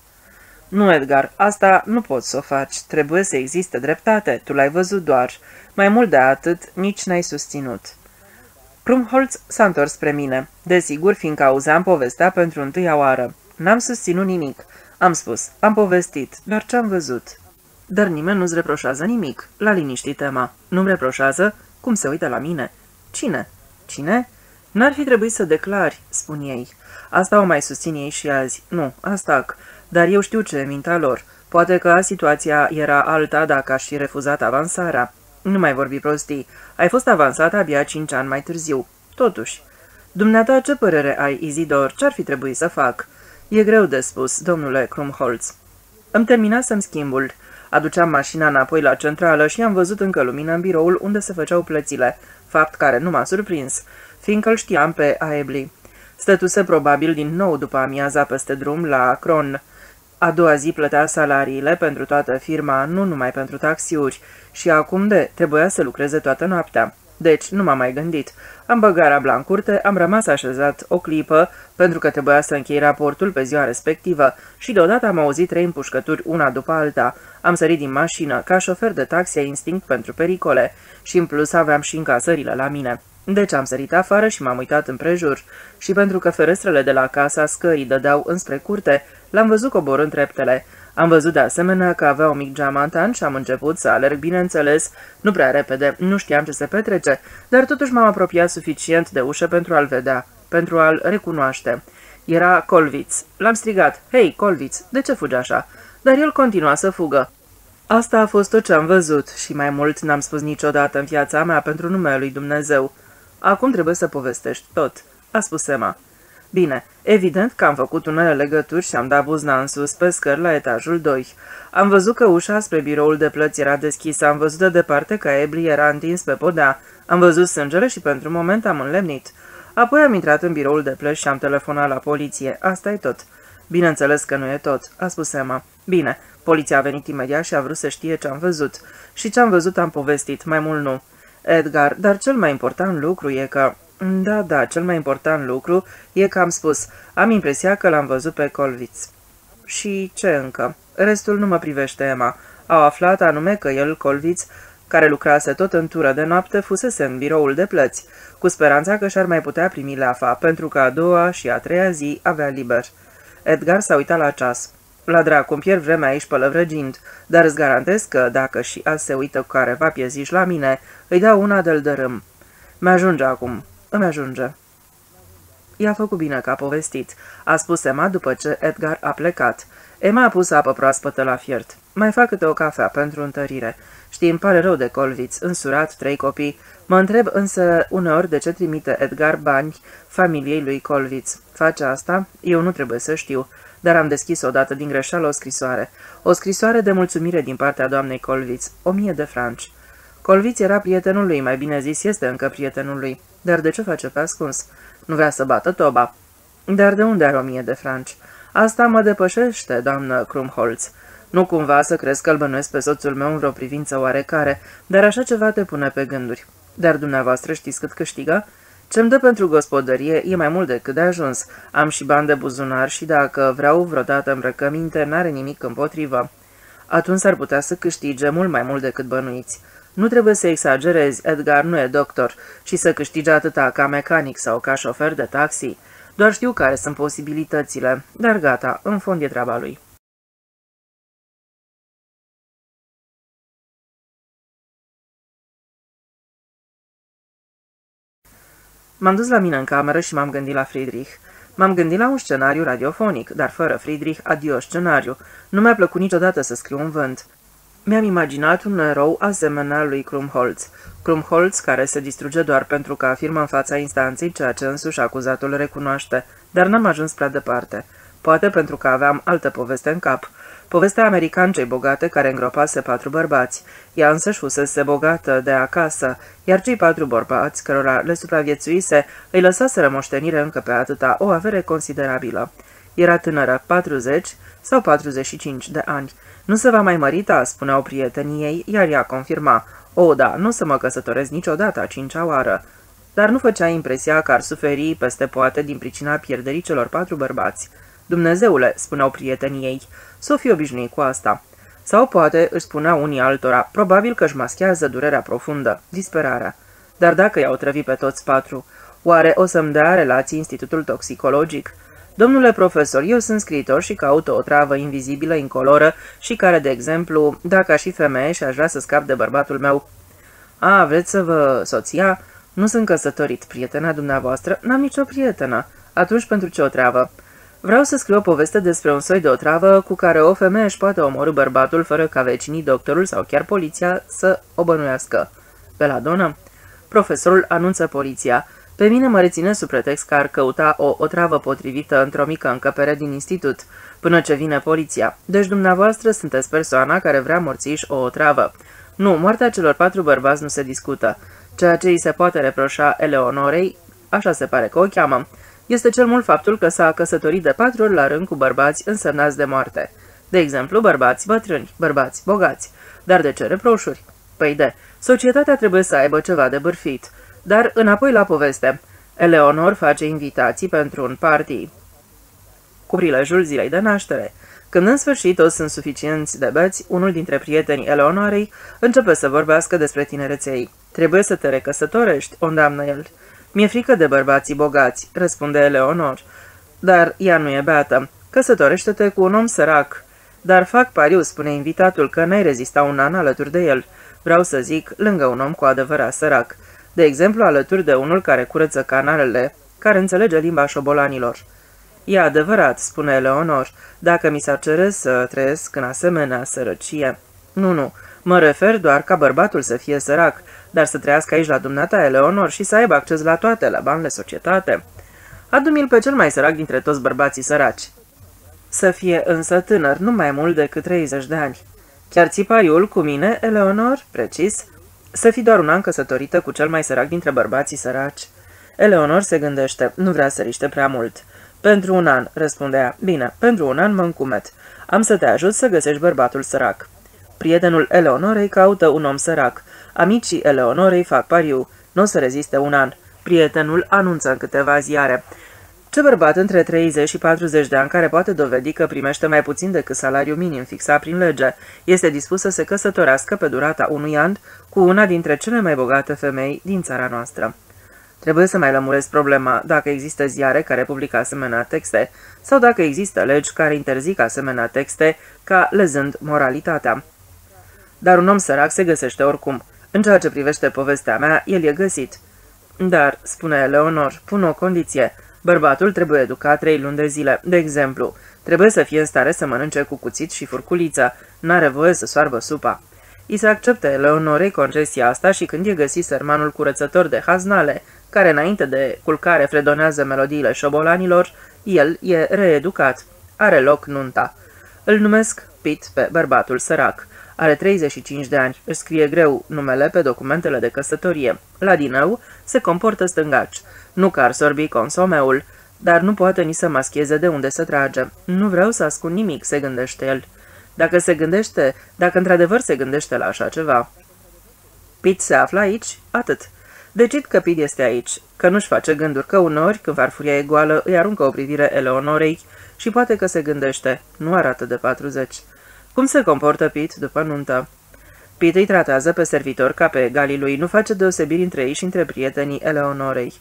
Nu, Edgar, asta nu poți să o faci. Trebuie să existe dreptate. Tu l-ai văzut doar. Mai mult de atât, nici n-ai susținut. Krumholz s-a întors spre mine. Desigur, fiindcă auzeam povestea pentru întâia oară. N-am susținut nimic. Am spus, am povestit, doar ce-am văzut. Dar nimeni nu-ți reproșează nimic. La liniștit, tema. Nu-mi reproșează? Cum se uită la mine? Cine? Cine? N-ar fi trebuit să declari, spun ei. Asta o mai susțin ei și azi. Nu, asta dar eu știu ce mintea lor. Poate că situația era alta dacă aș fi refuzat avansarea. Nu mai vorbi prostii. Ai fost avansat abia cinci ani mai târziu. Totuși. Dumneata, ce părere ai, Izidor? Ce-ar fi trebuit să fac? E greu de spus, domnule Krumholz. Îmi terminasem schimbul. Aduceam mașina înapoi la centrală și am văzut încă lumină în biroul unde se făceau plățile, fapt care nu m-a surprins, fiindcă îl știam pe Aebli. Stătuse probabil din nou după amiaza peste drum la Cron. A doua zi plătea salariile pentru toată firma, nu numai pentru taxiuri, și acum de trebuia să lucreze toată noaptea. Deci nu m-am mai gândit. Am băgat rabla în curte, am rămas așezat o clipă, pentru că trebuia să închei raportul pe ziua respectivă și deodată am auzit trei împușcături una după alta. Am sărit din mașină, ca șofer de taxi a instinct pentru pericole și în plus aveam și încasările la mine. Deci am sărit afară și m-am uitat împrejur și pentru că ferestrele de la casa scării dădeau înspre curte, l-am văzut coborând treptele. Am văzut de asemenea că avea un mic geamantan și am început să alerg, bineînțeles, nu prea repede, nu știam ce se petrece, dar totuși m-am apropiat suficient de ușă pentru a-l vedea, pentru a-l recunoaște. Era Colviț. L-am strigat, Hei, Colviț, de ce fugi așa?" Dar el continua să fugă. Asta a fost tot ce am văzut și mai mult n-am spus niciodată în viața mea pentru numele lui Dumnezeu. Acum trebuie să povestești tot, a spus Emma. Bine, evident că am făcut unele legături și am dat buzna în sus pe scări la etajul 2. Am văzut că ușa spre biroul de plăți era deschisă, am văzut de departe că Ebli era întins pe podea, am văzut sângele și pentru un moment am înlemnit. Apoi am intrat în biroul de plăți și am telefonat la poliție. Asta e tot. Bineînțeles că nu e tot, a spus Emma. Bine, poliția a venit imediat și a vrut să știe ce am văzut. Și ce am văzut am povestit, mai mult nu. Edgar, dar cel mai important lucru e că... Da, da, cel mai important lucru e că am spus, am impresia că l-am văzut pe Colviț. Și ce încă? Restul nu mă privește, Emma. Au aflat anume că el, Colviț, care lucrase tot în tură de noapte, fusese în biroul de plăți, cu speranța că și-ar mai putea primi leafa, pentru că a doua și a treia zi avea liber. Edgar s-a uitat la ceas. La dracu, îmi pierd vremea aici pălăvrăgind, dar îți garantez că, dacă și azi se uită cu careva pieziș la mine, îi dau una de-l dărâm. Mi-ajunge acum. Îmi ajunge. I-a făcut bine că a povestit, a spus Emma după ce Edgar a plecat. Emma a pus apă proaspătă la fiert. Mai fac câte o cafea pentru întărire. Știi, îmi pare rău de colviț, însurat, trei copii. Mă întreb însă uneori de ce trimite Edgar bani familiei lui Colviț. Face asta? Eu nu trebuie să știu dar am deschis odată din greșeală o scrisoare. O scrisoare de mulțumire din partea doamnei Colviț, o mie de franci. Colviț era prietenul lui, mai bine zis, este încă prietenul lui. Dar de ce face pe ascuns? Nu vrea să bată toba. Dar de unde are o mie de franci? Asta mă depășește, doamnă Krumholz. Nu cumva să crezi că-l bănuiesc pe soțul meu în vreo privință oarecare, dar așa ceva te pune pe gânduri. Dar dumneavoastră știți cât câștigă? Ce-mi dă pentru gospodărie e mai mult decât de ajuns. Am și bani de buzunar și dacă vreau vreodată îmbrăcăminte, n-are nimic împotrivă. Atunci ar putea să câștige mult mai mult decât bănuiți. Nu trebuie să exagerezi, Edgar nu e doctor, și să câștige atâta ca mecanic sau ca șofer de taxi. Doar știu care sunt posibilitățile, dar gata, în fond e treaba lui. M-am dus la mine în cameră și m-am gândit la Friedrich. M-am gândit la un scenariu radiofonic, dar fără Friedrich, adio scenariu. Nu mi-a plăcut niciodată să scriu un vânt. Mi-am imaginat un erou asemenea lui Krumholz. Krumholz, care se distruge doar pentru că afirmă în fața instanței ceea ce însuși acuzatul recunoaște, dar n-am ajuns prea departe. Poate pentru că aveam altă poveste în cap. Povestea americancei bogate care îngropase patru bărbați. Ea însăși fusese bogată de acasă, iar cei patru bărbați, cărora le supraviețuise, îi lăsaseră moștenire încă pe atâta o avere considerabilă. Era tânără, 40 sau 45 de ani. Nu se va mai mărita, spuneau prietenii ei, iar ea confirma. O, da, nu să mă căsătoresc niciodată a cincea oară. Dar nu făcea impresia că ar suferi peste poate din pricina pierderii celor patru bărbați. Dumnezeule, spuneau prietenii ei, să fie obișnuit cu asta. Sau poate, își spunea unii altora, probabil că își maschează durerea profundă, disperarea. Dar dacă i-au trăvit pe toți patru, oare o să-mi dea relații institutul toxicologic? Domnule profesor, eu sunt scriitor și caut o travă invizibilă, incoloră și care, de exemplu, dacă aș fi femeie și aș vrea să scap de bărbatul meu... A, vreți să vă soția? Nu sunt căsătorit, prietena dumneavoastră, n-am nicio prietenă. Atunci pentru ce o treabă? Vreau să scriu o poveste despre un soi de otravă cu care o femeie își poate omorâ bărbatul fără ca vecinii, doctorul sau chiar poliția să o bănuiască. Pe la donă? Profesorul anunță poliția. Pe mine mă reține sub pretext că ar căuta o otravă potrivită într-o mică încăpere din institut, până ce vine poliția. Deci dumneavoastră sunteți persoana care vrea morțiș o otravă. Nu, moartea celor patru bărbați nu se discută. Ceea ce îi se poate reproșa Eleonorei, așa se pare că o cheamă, este cel mult faptul că s-a căsătorit de patru ori la rând cu bărbați însemnați de moarte. De exemplu, bărbați bătrâni, bărbați bogați. Dar de ce reproșuri? Păi de, societatea trebuie să aibă ceva de bârfit. Dar înapoi la poveste. Eleonor face invitații pentru un party. Cu prilejul zilei de naștere. Când în sfârșit toți sunt suficienți de beți, unul dintre prietenii Eleonorei începe să vorbească despre tinereței. Trebuie să te recăsătorești, o îndeamnă el. Mi-e frică de bărbații bogați, răspunde Eleonor. Dar ea nu e beată. Căsătorește-te cu un om sărac. Dar fac pariu, spune invitatul, că n-ai rezista un an alături de el. Vreau să zic, lângă un om cu adevărat sărac. De exemplu, alături de unul care curăță canalele, care înțelege limba șobolanilor. E adevărat, spune Eleonor, dacă mi s-ar cere să trăiesc în asemenea sărăcie. Nu, nu, mă refer doar ca bărbatul să fie sărac, dar să trăiască aici la dumneata Eleonor și să aibă acces la toate, la banile societate. Adu-mi-l pe cel mai sărac dintre toți bărbații săraci. Să fie însă tânăr, nu mai mult decât 30 de ani. Chiar țipaiul cu mine, Eleonor, precis, să fi doar un an căsătorită cu cel mai sărac dintre bărbații săraci. Eleonor se gândește, nu vrea să riște prea mult. Pentru un an, răspundea. Bine, pentru un an mă încumet. Am să te ajut să găsești bărbatul sărac. Prietenul Eleonorei caută un om sărac. Amicii Eleonorei fac pariu. Nu o să reziste un an. Prietenul anunță în câteva ziare. Ce bărbat între 30 și 40 de ani care poate dovedi că primește mai puțin decât salariul minim fixat prin lege, este dispus să se căsătorească pe durata unui an cu una dintre cele mai bogate femei din țara noastră. Trebuie să mai lămuresc problema dacă există ziare care publică asemenea texte sau dacă există legi care interzic asemenea texte ca lezând moralitatea. Dar un om sărac se găsește oricum. În ceea ce privește povestea mea, el e găsit. Dar, spune Leonor, pun o condiție. Bărbatul trebuie educat trei luni de zile. De exemplu, trebuie să fie în stare să mănânce cu cuțit și furculiță. N-are voie să soarbă supa. I se acceptă Eleonorei concesia asta și când e găsit sărmanul curățător de haznale, care înainte de culcare fredonează melodiile șobolanilor, el e reeducat. Are loc nunta. Îl numesc Pit pe bărbatul sărac. Are 35 de ani, își scrie greu numele pe documentele de căsătorie. La dinău se comportă stângaci. Nu că ar sorbi consomeul, dar nu poate nici să mascheze de unde să trage. Nu vreau să ascund nimic, se gândește el. Dacă se gândește, dacă într-adevăr se gândește la așa ceva. Pit se află aici? Atât. Decid că Pit este aici, că nu-și face gânduri, că uneori, când farfuria e goală, îi aruncă o privire Eleonorei și poate că se gândește. Nu arată de 40. Cum se comportă Pit după nuntă? Pit îi tratează pe servitor ca pe egalii lui, nu face deosebiri între ei și între prietenii Eleonorei.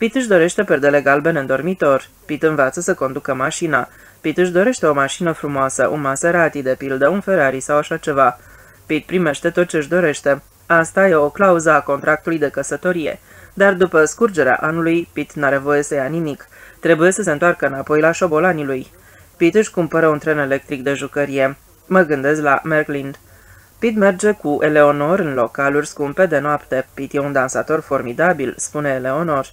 Pit își dorește perdele galbene în dormitor. Pit învață să conducă mașina. Pit își dorește o mașină frumoasă, un Maserati, de pildă, un Ferrari sau așa ceva. Pit primește tot ce își dorește. Asta e o clauză a contractului de căsătorie. Dar după scurgerea anului, Pit n-are voie să ia nimic. Trebuie să se întoarcă înapoi la șobolanii lui. Pit își cumpără un tren electric de jucărie. Mă gândesc la Merklind. Pit merge cu Eleonor în localuri scumpe de noapte. Pit e un dansator formidabil, spune Eleonor.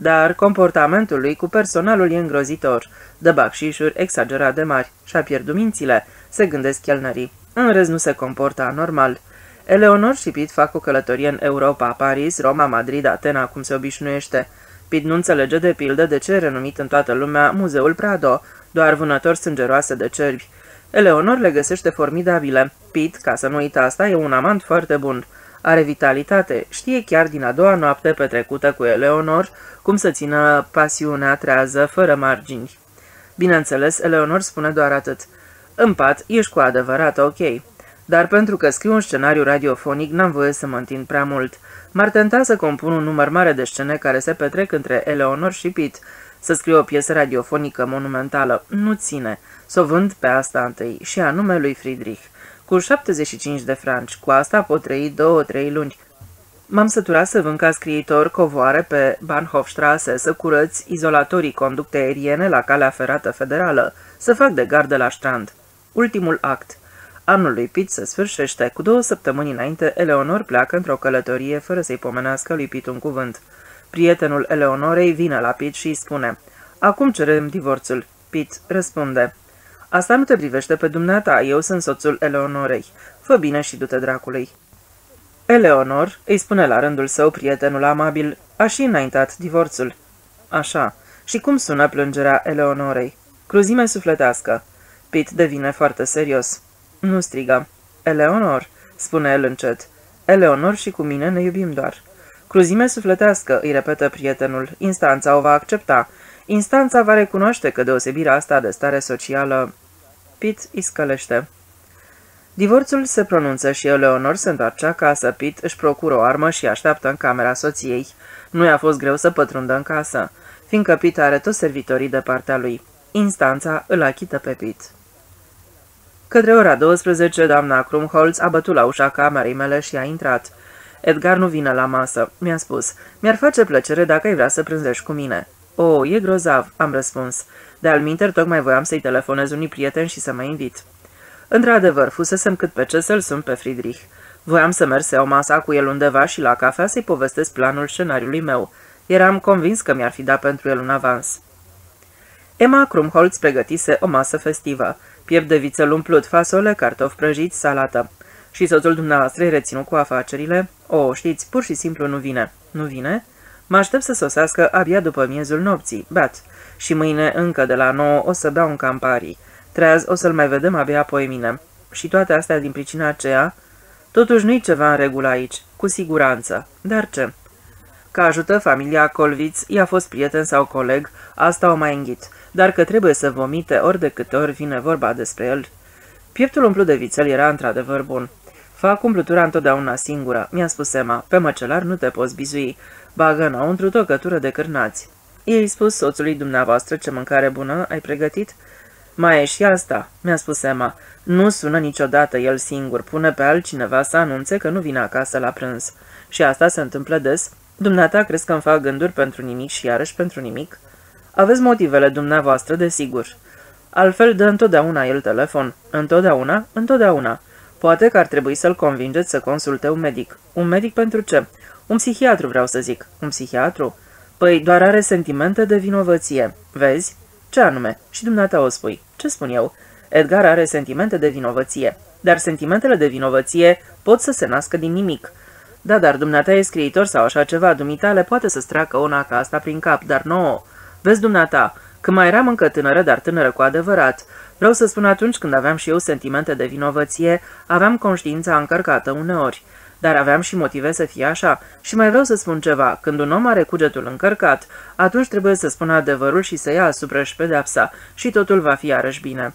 Dar comportamentul lui cu personalul e îngrozitor. Dă bacșișuri exagerat de mari și-a pierdut mințile, se gândesc chelnării. În rest nu se comportă anormal. Eleonor și Pit fac o călătorie în Europa, Paris, Roma, Madrid, Atena, cum se obișnuiește. Pit nu înțelege de pildă de ce e renumit în toată lumea Muzeul Prado, doar vânători sângeroase de cervi. Eleonor le găsește formidabile. Pit, ca să nu uită asta, e un amant foarte bun. Are vitalitate, știe chiar din a doua noapte petrecută cu Eleonor cum să țină pasiunea trează fără margini. Bineînțeles, Eleonor spune doar atât. În pat, ești cu adevărat ok. Dar pentru că scriu un scenariu radiofonic, n-am voie să mă întind prea mult. M-ar tenta să compun un număr mare de scene care se petrec între Eleonor și Pit, să scriu o piesă radiofonică monumentală. Nu ține. Să o vând pe asta întâi, și anume lui Friedrich. Cu 75 de franci, cu asta pot trăi două-trei luni. M-am săturat să vând ca scriitor covoare pe Bahnhofstrasse, să curăț izolatorii conducte aeriene la calea ferată federală, să fac de gardă la strand. Ultimul act. Anul lui Pitt se sfârșește. Cu două săptămâni înainte, Eleonor pleacă într-o călătorie fără să-i pomenească lui Pitt un cuvânt. Prietenul Eleonorei vine la Pitt și îi spune Acum cerem divorțul. Pitt răspunde Asta nu te privește pe dumneata, eu sunt soțul Eleonorei. Fă bine și du-te dracului. Eleonor îi spune la rândul său prietenul amabil, a și înaintat divorțul. Așa. Și cum sună plângerea Eleonorei? Cruzime sufletească. Pit devine foarte serios. Nu strigă. Eleonor, spune el încet. Eleonor și cu mine ne iubim doar. Cruzime sufletească, îi repetă prietenul, instanța o va accepta. Instanța va recunoaște că deosebirea asta de stare socială... Pit îi scălește. Divorțul se pronunță și Eleonor se întoarce acasă. Pit își procură o armă și așteaptă în camera soției. Nu i-a fost greu să pătrundă în casă, fiindcă Pit are toți servitorii de partea lui. Instanța îl achită pe Pit. Către ora 12, doamna Krumholz a bătut la ușa camerei mele și a intrat. Edgar nu vine la masă, mi-a spus. Mi-ar face plăcere dacă ai vrea să prânzești cu mine. O, oh, e grozav, am răspuns. De alminter, tocmai voiam să-i telefonez unui prieten și să mă invit. Într-adevăr, fusesem cât pe ce să-l sun pe Friedrich. Voiam să merg să iau masa cu el undeva și la cafea să-i povestesc planul scenariului meu. Eram convins că mi-ar fi dat pentru el un avans. Emma Krumholz pregătise o masă festivă. Piept de vițel umplut, fasole, cartofi prăjiți, salată. Și soțul dumneavoastră e reținut cu afacerile? O, știți, pur și simplu nu vine. Nu vine? Mă aștept să sosească abia după miezul nopții. Bat. Și mâine încă de la nouă o să beau un camparii. Treaz o să-l mai vedem abia apoi mine. Și toate astea din pricina aceea... Totuși nu-i ceva în regulă aici, cu siguranță. Dar ce? Că ajută familia Colviț, i-a fost prieten sau coleg, asta o mai înghit, dar că trebuie să vomite ori de câte ori vine vorba despre el. Pieptul umplut de vițel era într-adevăr bun. Fac umplutura întotdeauna singură, mi-a spus Emma, pe măcelar nu te poți bizui, bagă înăuntru tocătură de cârnați. I-ai spus soțului dumneavoastră ce mâncare bună ai pregătit? Mai e și asta, mi-a spus Emma. Nu sună niciodată el singur, pune pe altcineva să anunțe că nu vine acasă la prânz. Și asta se întâmplă des. Dumneata crezi că îmi fac gânduri pentru nimic și iarăși pentru nimic? Aveți motivele dumneavoastră, desigur. Altfel dă întotdeauna el telefon. Întotdeauna? Întotdeauna. Poate că ar trebui să-l convingeți să consulte un medic. Un medic pentru ce? Un psihiatru, vreau să zic. Un psihiatru? Păi doar are sentimente de vinovăție. Vezi? Ce anume? Și dumneata o spui. Ce spun eu? Edgar are sentimente de vinovăție. Dar sentimentele de vinovăție pot să se nască din nimic. Da, dar dumneata e scriitor sau așa ceva, dumitale poate să stracă una ca asta prin cap, dar nouă. Vezi, dumneata, când mai eram încă tânără, dar tânără cu adevărat, vreau să spun atunci când aveam și eu sentimente de vinovăție, aveam conștiința încărcată uneori. Dar aveam și motive să fie așa. Și mai vreau să spun ceva. Când un om are cugetul încărcat, atunci trebuie să spună adevărul și să ia asupra și pedepsa. Și totul va fi iarăși bine.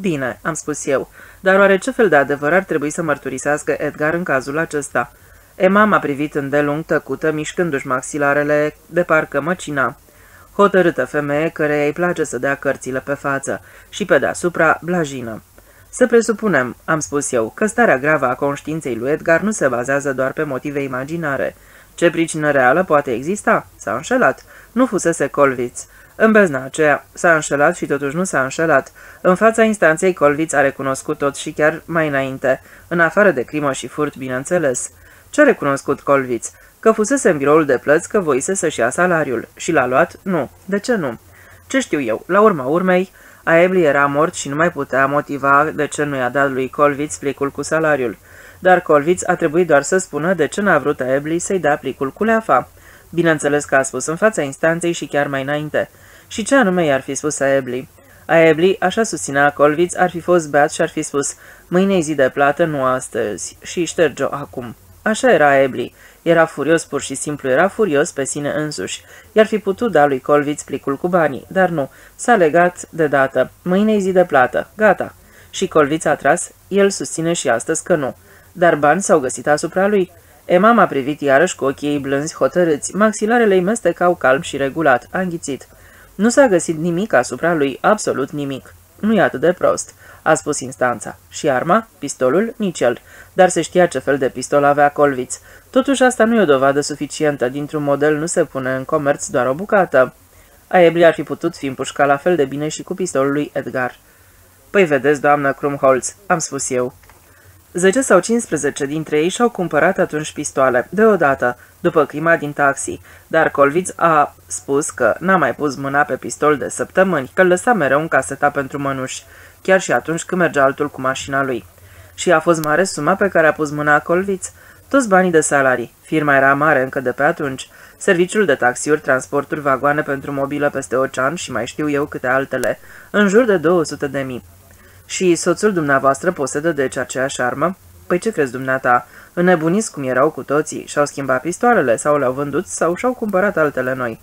Bine, am spus eu. Dar oare ce fel de adevăr ar trebui să mărturisească Edgar în cazul acesta? Emma m-a privit îndelung tăcută, mișcându-și maxilarele de parcă măcina. Hotărâtă femeie care îi place să dea cărțile pe față și pe deasupra blajină. Să presupunem, am spus eu, că starea gravă a conștiinței lui Edgar nu se bazează doar pe motive imaginare. Ce pricină reală poate exista? S-a înșelat. Nu fusese Colviț. În bezna aceea s-a înșelat și totuși nu s-a înșelat. În fața instanței Colviț a recunoscut tot și chiar mai înainte, în afară de crimă și furt, bineînțeles. Ce a recunoscut Colviț? Că fusese în biroul de plăți, că voise să-și ia salariul. Și l-a luat? Nu. De ce nu? Ce știu eu? La urma urmei, Aebli era mort și nu mai putea motiva de ce nu i-a dat lui Colviț plicul cu salariul. Dar Colviț a trebuit doar să spună de ce n-a vrut Aebli să-i dea plicul cu leafa. Bineînțeles că a spus în fața instanței și chiar mai înainte. Și ce anume i-ar fi spus Aebli? Aebli, așa susținea Colviț, ar fi fost beat și ar fi spus Mâine zi de plată, nu astăzi, și șterge-o acum. Așa era Aebli. Era furios, pur și simplu era furios pe sine însuși. I-ar fi putut da lui Colviț plicul cu banii, dar nu. S-a legat de dată. Mâine zi de plată. Gata. Și Colviț a tras, el susține și astăzi că nu. Dar bani s-au găsit asupra lui. Emma m-a privit iarăși cu ochii ei blânzi hotărâți, maxilarele îi mestecau calm și regulat, a înghițit. Nu s-a găsit nimic asupra lui, absolut nimic. Nu e atât de prost a spus instanța. Și arma? Pistolul? Nici el. Dar se știa ce fel de pistol avea Colviț. Totuși asta nu e o dovadă suficientă. Dintr-un model nu se pune în comerț doar o bucată. Aebli ar fi putut fi împușcat la fel de bine și cu pistolul lui Edgar. Păi vedeți, doamnă Krumholz, am spus eu. 10 sau 15 dintre ei și-au cumpărat atunci pistoale, deodată, după crima din taxi, dar Colviț a spus că n-a mai pus mâna pe pistol de săptămâni, că îl lăsa mereu în caseta pentru mănuși chiar și atunci când mergea altul cu mașina lui. Și a fost mare suma pe care a pus mâna Colviț? Toți banii de salarii. Firma era mare încă de pe atunci. Serviciul de taxiuri, transporturi, vagoane pentru mobilă peste ocean și mai știu eu câte altele. În jur de 200 de mii. Și soțul dumneavoastră posedă deci aceeași armă? Păi ce crezi dumneata? Înnebuniți cum erau cu toții, și-au schimbat pistoalele sau le-au vândut sau și-au cumpărat altele noi.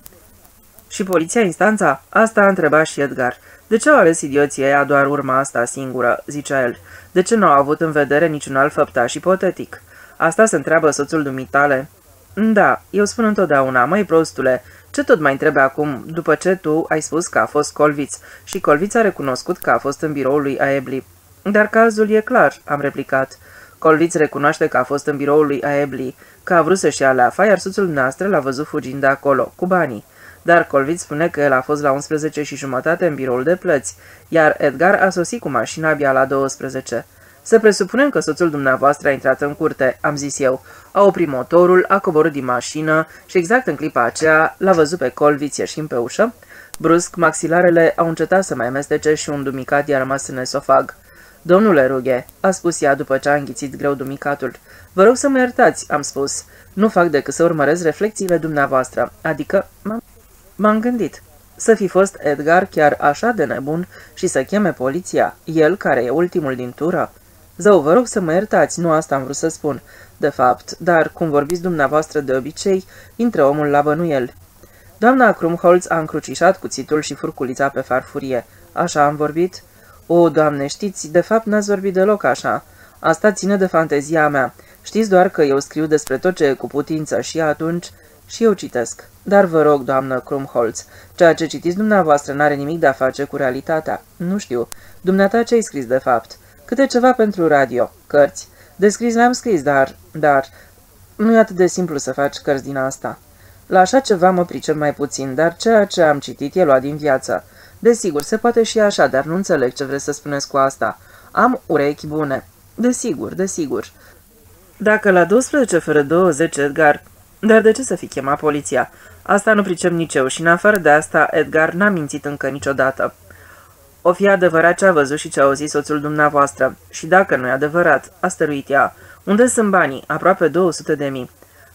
Și poliția instanța? Asta a întrebat și Edgar. De ce au ales idioții aia doar urma asta singură, zicea el. De ce nu au avut în vedere niciun alt făptaș ipotetic? Asta se întreabă soțul dumitale. Da, eu spun întotdeauna, măi prostule, ce tot mai trebuie acum, după ce tu ai spus că a fost Colviț și Colviț a recunoscut că a fost în biroul lui Aebli? Dar cazul e clar, am replicat. Colviț recunoaște că a fost în biroul lui Aebli, că a vrut să-și ia leafa, iar soțul noastră l-a văzut fugind de acolo, cu banii. Dar Colviț spune că el a fost la 11 și jumătate în biroul de plăți, iar Edgar a sosit cu mașina abia la 12. Să presupunem că soțul dumneavoastră a intrat în curte, am zis eu. A oprit motorul, a coborât din mașină și exact în clipa aceea l-a văzut pe Colviț ieșind pe ușă. Brusc, maxilarele au încetat să mai mestece și un dumicat i-a rămas în esofag. Domnule Rughe, a spus ea după ce a înghițit greu dumicatul, vă rog să mă iertați, am spus. Nu fac decât să urmăresc reflexiile dumneavoastră, adică m-am gândit. Să fi fost Edgar chiar așa de nebun și să cheme poliția, el care e ultimul din tură? Zău, vă rog să mă iertați, nu asta am vrut să spun, de fapt, dar, cum vorbiți dumneavoastră de obicei, intră omul la bănuiel. Doamna Krumholz a încrucișat cuțitul și furculița pe farfurie. Așa am vorbit? O, doamne, știți, de fapt n-ați vorbit deloc așa. Asta ține de fantezia mea. Știți doar că eu scriu despre tot ce e cu putință și atunci... Și eu citesc. Dar vă rog, doamnă Krumholz, ceea ce citiți dumneavoastră n-are nimic de a face cu realitatea. Nu știu. Dumneata ce ai scris de fapt? Câte ceva pentru radio. Cărți. Descris le-am scris, dar... dar... Nu e atât de simplu să faci cărți din asta. La așa ceva mă pricep mai puțin, dar ceea ce am citit e luat din viață. Desigur, se poate și așa, dar nu înțeleg ce vreți să spuneți cu asta. Am urechi bune. Desigur, desigur. Dacă la 12 fără 20, Edgar... Dar de ce să fi chemat poliția? Asta nu pricep nici eu și în afară de asta, Edgar n-a mințit încă niciodată. O fi adevărat ce a văzut și ce a auzit soțul dumneavoastră. Și dacă nu e adevărat, a stăruit ea. Unde sunt banii? Aproape 200 de mii.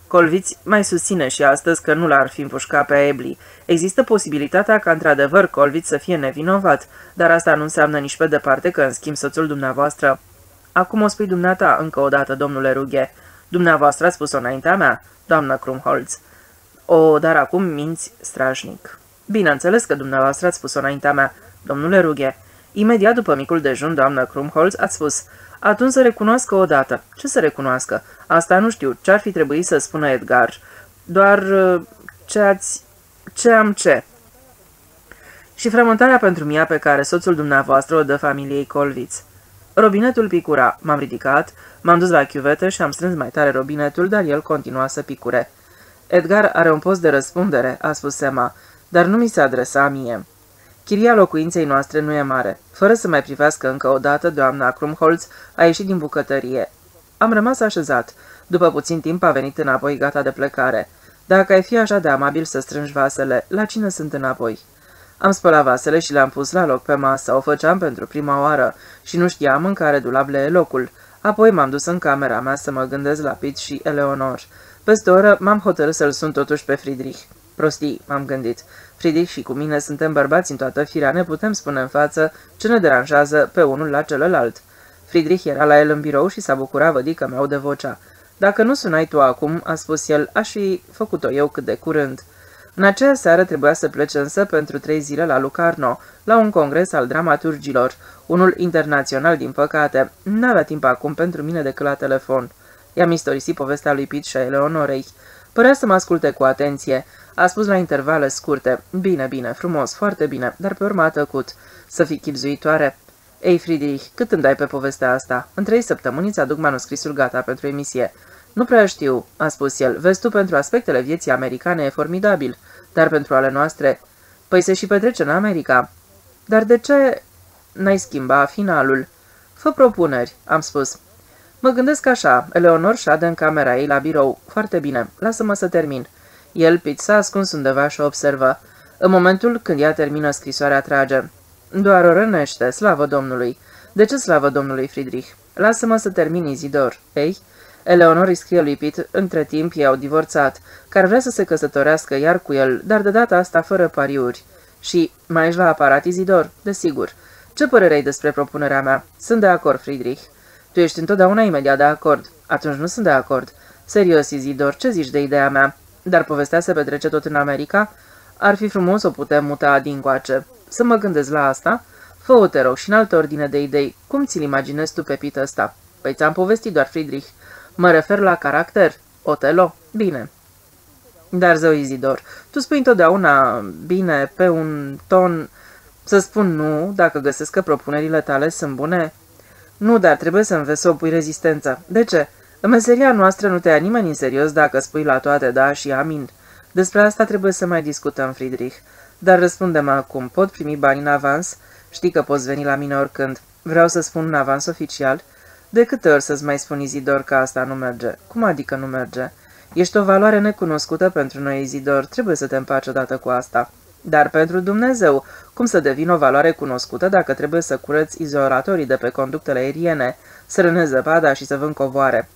Colviți mai susține și astăzi că nu l-ar fi împușcat pe Ebli. Există posibilitatea ca într-adevăr Colviți să fie nevinovat, dar asta nu înseamnă nici pe departe că în schimb soțul dumneavoastră... Acum o spui dumneata încă o dată, domnule Rughe. Dumneavoastră a spus-o înaintea mea, doamnă Krumholz. O, dar acum minți strașnic. Bineînțeles că dumneavoastră ați spus-o înaintea mea, domnule Rughe. Imediat după micul dejun, doamnă Krumholz, ați spus, atunci să recunoască odată. Ce să recunoască? Asta nu știu. Ce-ar fi trebuit să spună Edgar? Doar uh, ce ați... ce am ce? Și frământarea pentru mia pe care soțul dumneavoastră o dă familiei Colviț. Robinetul picura. M-am ridicat, m-am dus la chiuvete și am strâns mai tare robinetul, dar el continua să picure. Edgar are un post de răspundere, a spus Sema, dar nu mi se adresa mie. Chiria locuinței noastre nu e mare. Fără să mai privească încă o dată, doamna Krumholz a ieșit din bucătărie. Am rămas așezat. După puțin timp a venit înapoi gata de plecare. Dacă ai fi așa de amabil să strângi vasele, la cine sunt înapoi? Am spălat vasele și le-am pus la loc pe masă, o făceam pentru prima oară și nu știam în care dulable e locul. Apoi m-am dus în camera mea să mă gândesc la Pit și Eleonor. Peste o oră m-am hotărât să-l sun totuși pe Friedrich. Prostii, m-am gândit. Friedrich și cu mine suntem bărbați în toată firea, ne putem spune în față ce ne deranjează pe unul la celălalt. Friedrich era la el în birou și s-a bucurat vădică meu de vocea. Dacă nu sunai tu acum, a spus el, aș fi făcut-o eu cât de curând. În aceea seară trebuia să plece însă pentru trei zile la Lucarno, la un congres al dramaturgilor, unul internațional din păcate. N-avea timp acum pentru mine decât la telefon. I-am istorisit povestea lui Pete și a Eleonorei. Părea să mă asculte cu atenție. A spus la intervale scurte, bine, bine, frumos, foarte bine, dar pe urmă a tăcut. Să fii chipzuitoare. Ei, Friedrich, cât îmi dai pe povestea asta? În trei săptămâni îți aduc manuscrisul gata pentru emisie. Nu prea știu, a spus el. Vezi tu, pentru aspectele vieții americane e formidabil, dar pentru ale noastre... Păi se și petrece în America. Dar de ce n-ai schimba finalul? Fă propuneri, am spus. Mă gândesc așa, Eleonor șade în camera ei la birou. Foarte bine, lasă-mă să termin. El, Pit, s-a ascuns undeva și observă. În momentul când ea termină scrisoarea trage. Doar o rănește, slavă Domnului. De ce slavă Domnului, Friedrich? Lasă-mă să termin, Izidor. Ei? Eleonor îi scrie lui Pit, între timp ei au divorțat, care vrea să se căsătorească iar cu el, dar de data asta fără pariuri. Și, mai ești la aparat, Izidor? Desigur. Ce părere ai despre propunerea mea? Sunt de acord, Friedrich. Tu ești întotdeauna imediat de acord. Atunci nu sunt de acord. Serios, Izidor, ce zici de ideea mea? Dar povestea se petrece tot în America? Ar fi frumos o putem muta din coace. Să mă gândesc la asta? Fă-o, te rog, și în altă ordine de idei. Cum ți-l imaginezi tu pe Pit ăsta? Păi ți-am povestit doar Friedrich. Mă refer la caracter. Otelo? Bine. Dar, zău Izidor, tu spui întotdeauna bine, pe un ton... Să spun nu, dacă găsesc că propunerile tale sunt bune? Nu, dar trebuie să înveți să opui rezistența. De ce? În meseria noastră nu te ia nimeni în serios dacă spui la toate da și amin. Despre asta trebuie să mai discutăm, Friedrich. Dar răspundem acum, pot primi bani în avans? Știi că poți veni la mine oricând. Vreau să spun un avans oficial? De câte ori să-ți mai spun, Izidor, că asta nu merge? Cum adică nu merge? Ești o valoare necunoscută pentru noi, Izidor, trebuie să te împaci odată cu asta. Dar pentru Dumnezeu, cum să devină o valoare cunoscută dacă trebuie să curăți izolatorii de pe conductele aeriene, să rănezi zăpada și să vând covoare?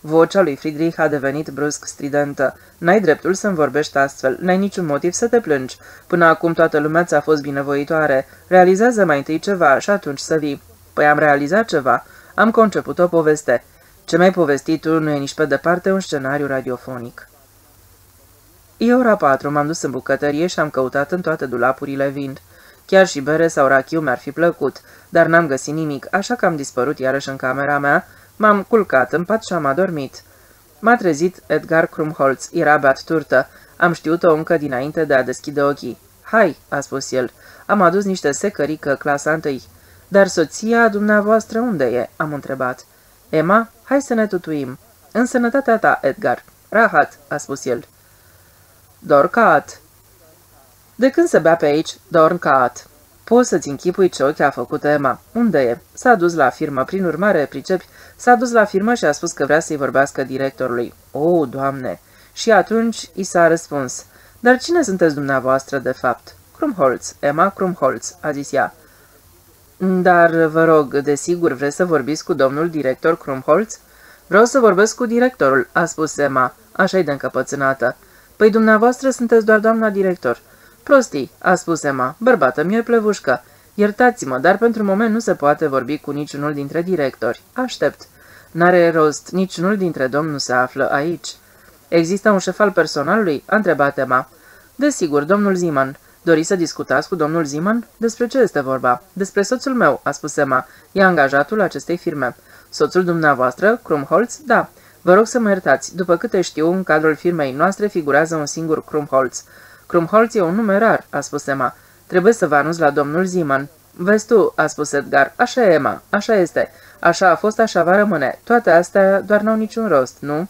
Vocea lui Friedrich a devenit brusc stridentă. N-ai dreptul să-mi vorbești astfel, n-ai niciun motiv să te plângi. Până acum toată lumea ți-a fost binevoitoare. Realizează mai întâi ceva și atunci să vii. Păi am realizat ceva. Am conceput o poveste. Ce mai povestit tu nu e nici pe departe un scenariu radiofonic. E ora patru, m-am dus în bucătărie și am căutat în toate dulapurile vin. Chiar și bere sau rachiu mi-ar fi plăcut, dar n-am găsit nimic, așa că am dispărut iarăși în camera mea, m-am culcat în pat și am adormit. M-a trezit Edgar Krumholz, era beat turtă. Am știut-o încă dinainte de a deschide ochii. Hai, a spus el, am adus niște secărică clasa întâi. Dar soția dumneavoastră unde e? am întrebat. Emma, hai să ne tutuim. În sănătatea ta, Edgar. Rahat, a spus el. Dorcat. De când se bea pe aici, Dorcat. Poți să-ți închipui ce ochi a făcut Emma. Unde e? S-a dus la firmă, prin urmare, pricepi, s-a dus la firmă și a spus că vrea să-i vorbească directorului. O, oh, doamne! Și atunci i s-a răspuns. Dar cine sunteți dumneavoastră, de fapt? Krumholz, Emma Krumholz, a zis ea. Dar, vă rog, desigur, vreți să vorbiți cu domnul director Krumholz? Vreau să vorbesc cu directorul, a spus Emma, așa-i de încăpățânată. Păi dumneavoastră sunteți doar doamna director. Prostii, a spus Emma, bărbată mi-e plevușcă. Iertați-mă, dar pentru moment nu se poate vorbi cu niciunul dintre directori. Aștept. N-are rost, niciunul dintre domn nu se află aici. Există un șef al personalului? A întrebat Emma. Desigur, domnul Ziman. Doriți să discutați cu domnul Ziman? Despre ce este vorba? Despre soțul meu, a spus Emma. E angajatul acestei firme. Soțul dumneavoastră, Krumholz? Da. Vă rog să mă iertați. După câte știu, în cadrul firmei noastre figurează un singur Krumholz. Krumholz e un nume rar, a spus Emma. Trebuie să vă anunț la domnul Ziman. Vezi tu, a spus Edgar. Așa e, Emma. Așa este. Așa a fost, așa va rămâne. Toate astea doar n-au niciun rost, nu?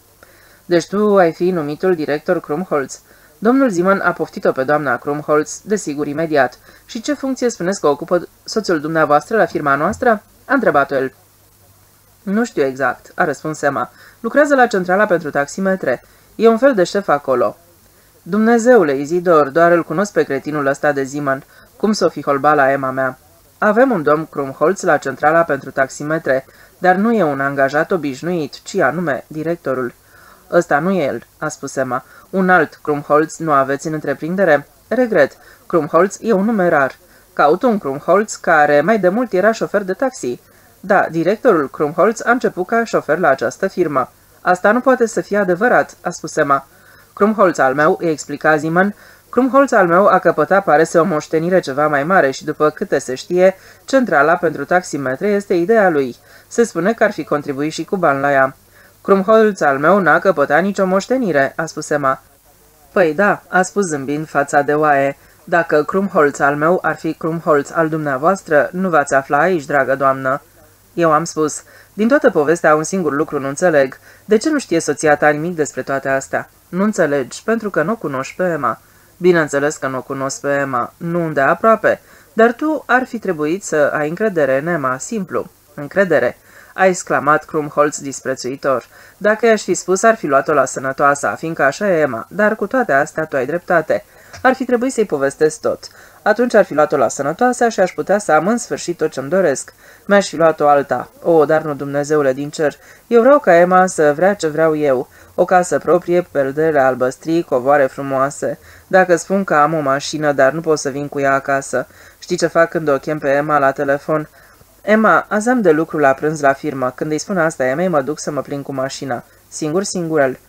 Deci tu ai fi numitul director Krumholz. Domnul Ziman a poftit-o pe doamna Krumholz, desigur, imediat. Și ce funcție spuneți că ocupă soțul dumneavoastră la firma noastră? A întrebat el. Nu știu exact, a răspuns Emma. Lucrează la centrala pentru taximetre. E un fel de șef acolo. Dumnezeule, Izidor, doar îl cunosc pe cretinul ăsta de Ziman. Cum s-o fi holba la Emma mea? Avem un domn Krumholz la centrala pentru taximetre, dar nu e un angajat obișnuit, ci anume directorul. Ăsta nu e el, a spus Emma. Un alt Krumholz nu aveți în întreprindere? Regret, Krumholz e un nume rar. Caut un Krumholz care mai de mult era șofer de taxi. Da, directorul Krumholz a început ca șofer la această firmă. Asta nu poate să fie adevărat, a spus Emma. Krumholz al meu, îi explica Ziman, Krumholz al meu a căpătat pare să o moștenire ceva mai mare și după câte se știe, centrala pentru taximetre este ideea lui. Se spune că ar fi contribuit și cu bani la ea. Krumholz al meu n-a căpătat nicio moștenire, a spus Emma. Păi da, a spus zâmbind fața de oaie. Dacă Krumholz al meu ar fi Krumholz al dumneavoastră, nu v-ați afla aici, dragă doamnă. Eu am spus, din toată povestea un singur lucru nu înțeleg. De ce nu știe soția ta nimic despre toate astea? Nu înțelegi, pentru că nu o cunoști pe Emma. Bineînțeles că nu o cunosc pe Emma, nu de aproape, dar tu ar fi trebuit să ai încredere în Emma, simplu. Încredere a exclamat Krumholz disprețuitor. Dacă i-aș fi spus, ar fi luat-o la sănătoasa, fiindcă așa e Emma, dar cu toate astea tu ai dreptate. Ar fi trebuit să-i povestesc tot. Atunci ar fi luat-o la sănătoasa și aș putea să am în sfârșit tot ce-mi doresc. Mi-aș fi luat-o alta. O, dar nu Dumnezeule din cer. Eu vreau ca Emma să vrea ce vreau eu. O casă proprie, perdele albăstrii, covoare frumoase. Dacă spun că am o mașină, dar nu pot să vin cu ea acasă. Știi ce fac când o chem pe Emma la telefon? Emma, azi am de lucru la prânz la firmă. Când îi spun asta Emma, mă duc să mă plin cu mașina. Singur, singurel.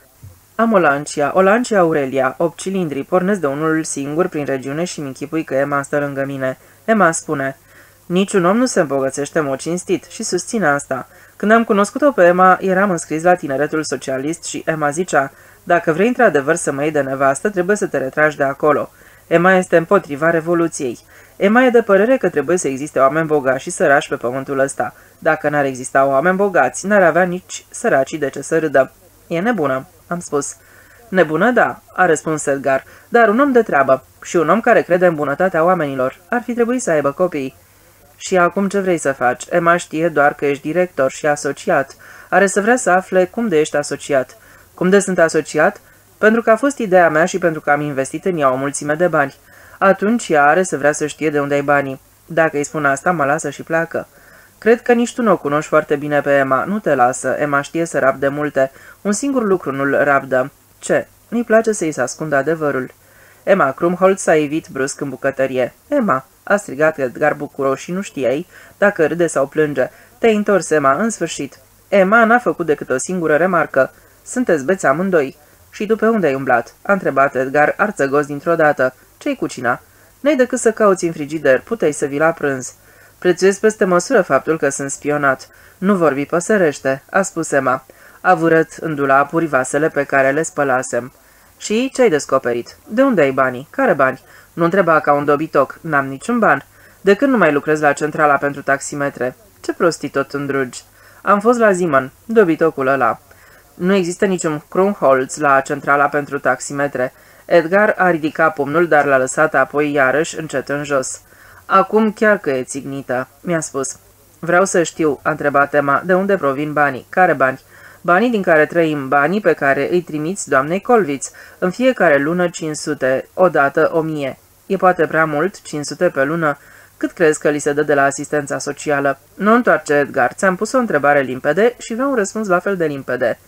Am o Lancia, o Lancia Aurelia, 8 cilindri, pornesc de unul singur prin regiune și mi închipui că Emma stă lângă mine. Emma spune, niciun om nu se îmbogățește mod cinstit și susține asta. Când am cunoscut-o pe Emma, eram înscris la tineretul socialist și Emma zicea, dacă vrei într-adevăr să mă iei de nevastă, trebuie să te retragi de acolo. Emma este împotriva revoluției. Emma e de părere că trebuie să existe oameni bogați și sărași pe pământul ăsta. Dacă n-ar exista oameni bogați, n-ar avea nici săracii de ce să râdă. E nebună, am spus. Nebună, da, a răspuns Edgar, dar un om de treabă și un om care crede în bunătatea oamenilor. Ar fi trebuit să aibă copii. Și acum ce vrei să faci? Emma știe doar că ești director și asociat. Are să vrea să afle cum de ești asociat. Cum de sunt asociat? Pentru că a fost ideea mea și pentru că am investit în ea o mulțime de bani. Atunci ea are să vrea să știe de unde ai banii. Dacă îi spun asta, mă lasă și pleacă. Cred că nici tu nu o cunoști foarte bine pe Emma. Nu te lasă. Emma știe să rabde multe. Un singur lucru nu-l rabdă. Ce? Nu-i place să-i se ascundă adevărul. Emma Krumholtz s-a evit brusc în bucătărie. Emma, a strigat Edgar bucuros și nu știai dacă râde sau plânge. Te-ai întors, Emma, în sfârșit. Emma n-a făcut decât o singură remarcă. Sunteți beți amândoi. Și tu pe unde ai umblat?" a întrebat Edgar, arțăgos dintr-o dată. Ce-i cu cina?" N-ai decât să cauți în frigider, puteai să vii la prânz." Prețuiesc peste măsură faptul că sunt spionat. Nu vorbi păsărește," a spus Emma. A vurăt în dulapuri vasele pe care le spălasem. Și ce ai descoperit? De unde ai banii? Care bani? Nu întreba ca un dobitoc. N-am niciun ban. De când nu mai lucrez la centrala pentru taximetre? Ce prostii tot îndrugi. Am fost la Ziman, dobitocul ăla. Nu există niciun Krumholz la centrala pentru taximetre. Edgar a ridicat pumnul, dar l-a lăsat apoi iarăși încet în jos. Acum chiar că e țignită, mi-a spus. Vreau să știu, a întrebat Emma, de unde provin banii. Care bani? Banii din care trăim, banii pe care îi trimiți doamnei Colviț. În fiecare lună 500, odată 1000. E poate prea mult, 500 pe lună. Cât crezi că li se dă de la asistența socială? Nu întoarce, Edgar. Ți-am pus o întrebare limpede și vreau un răspuns la fel de limpede.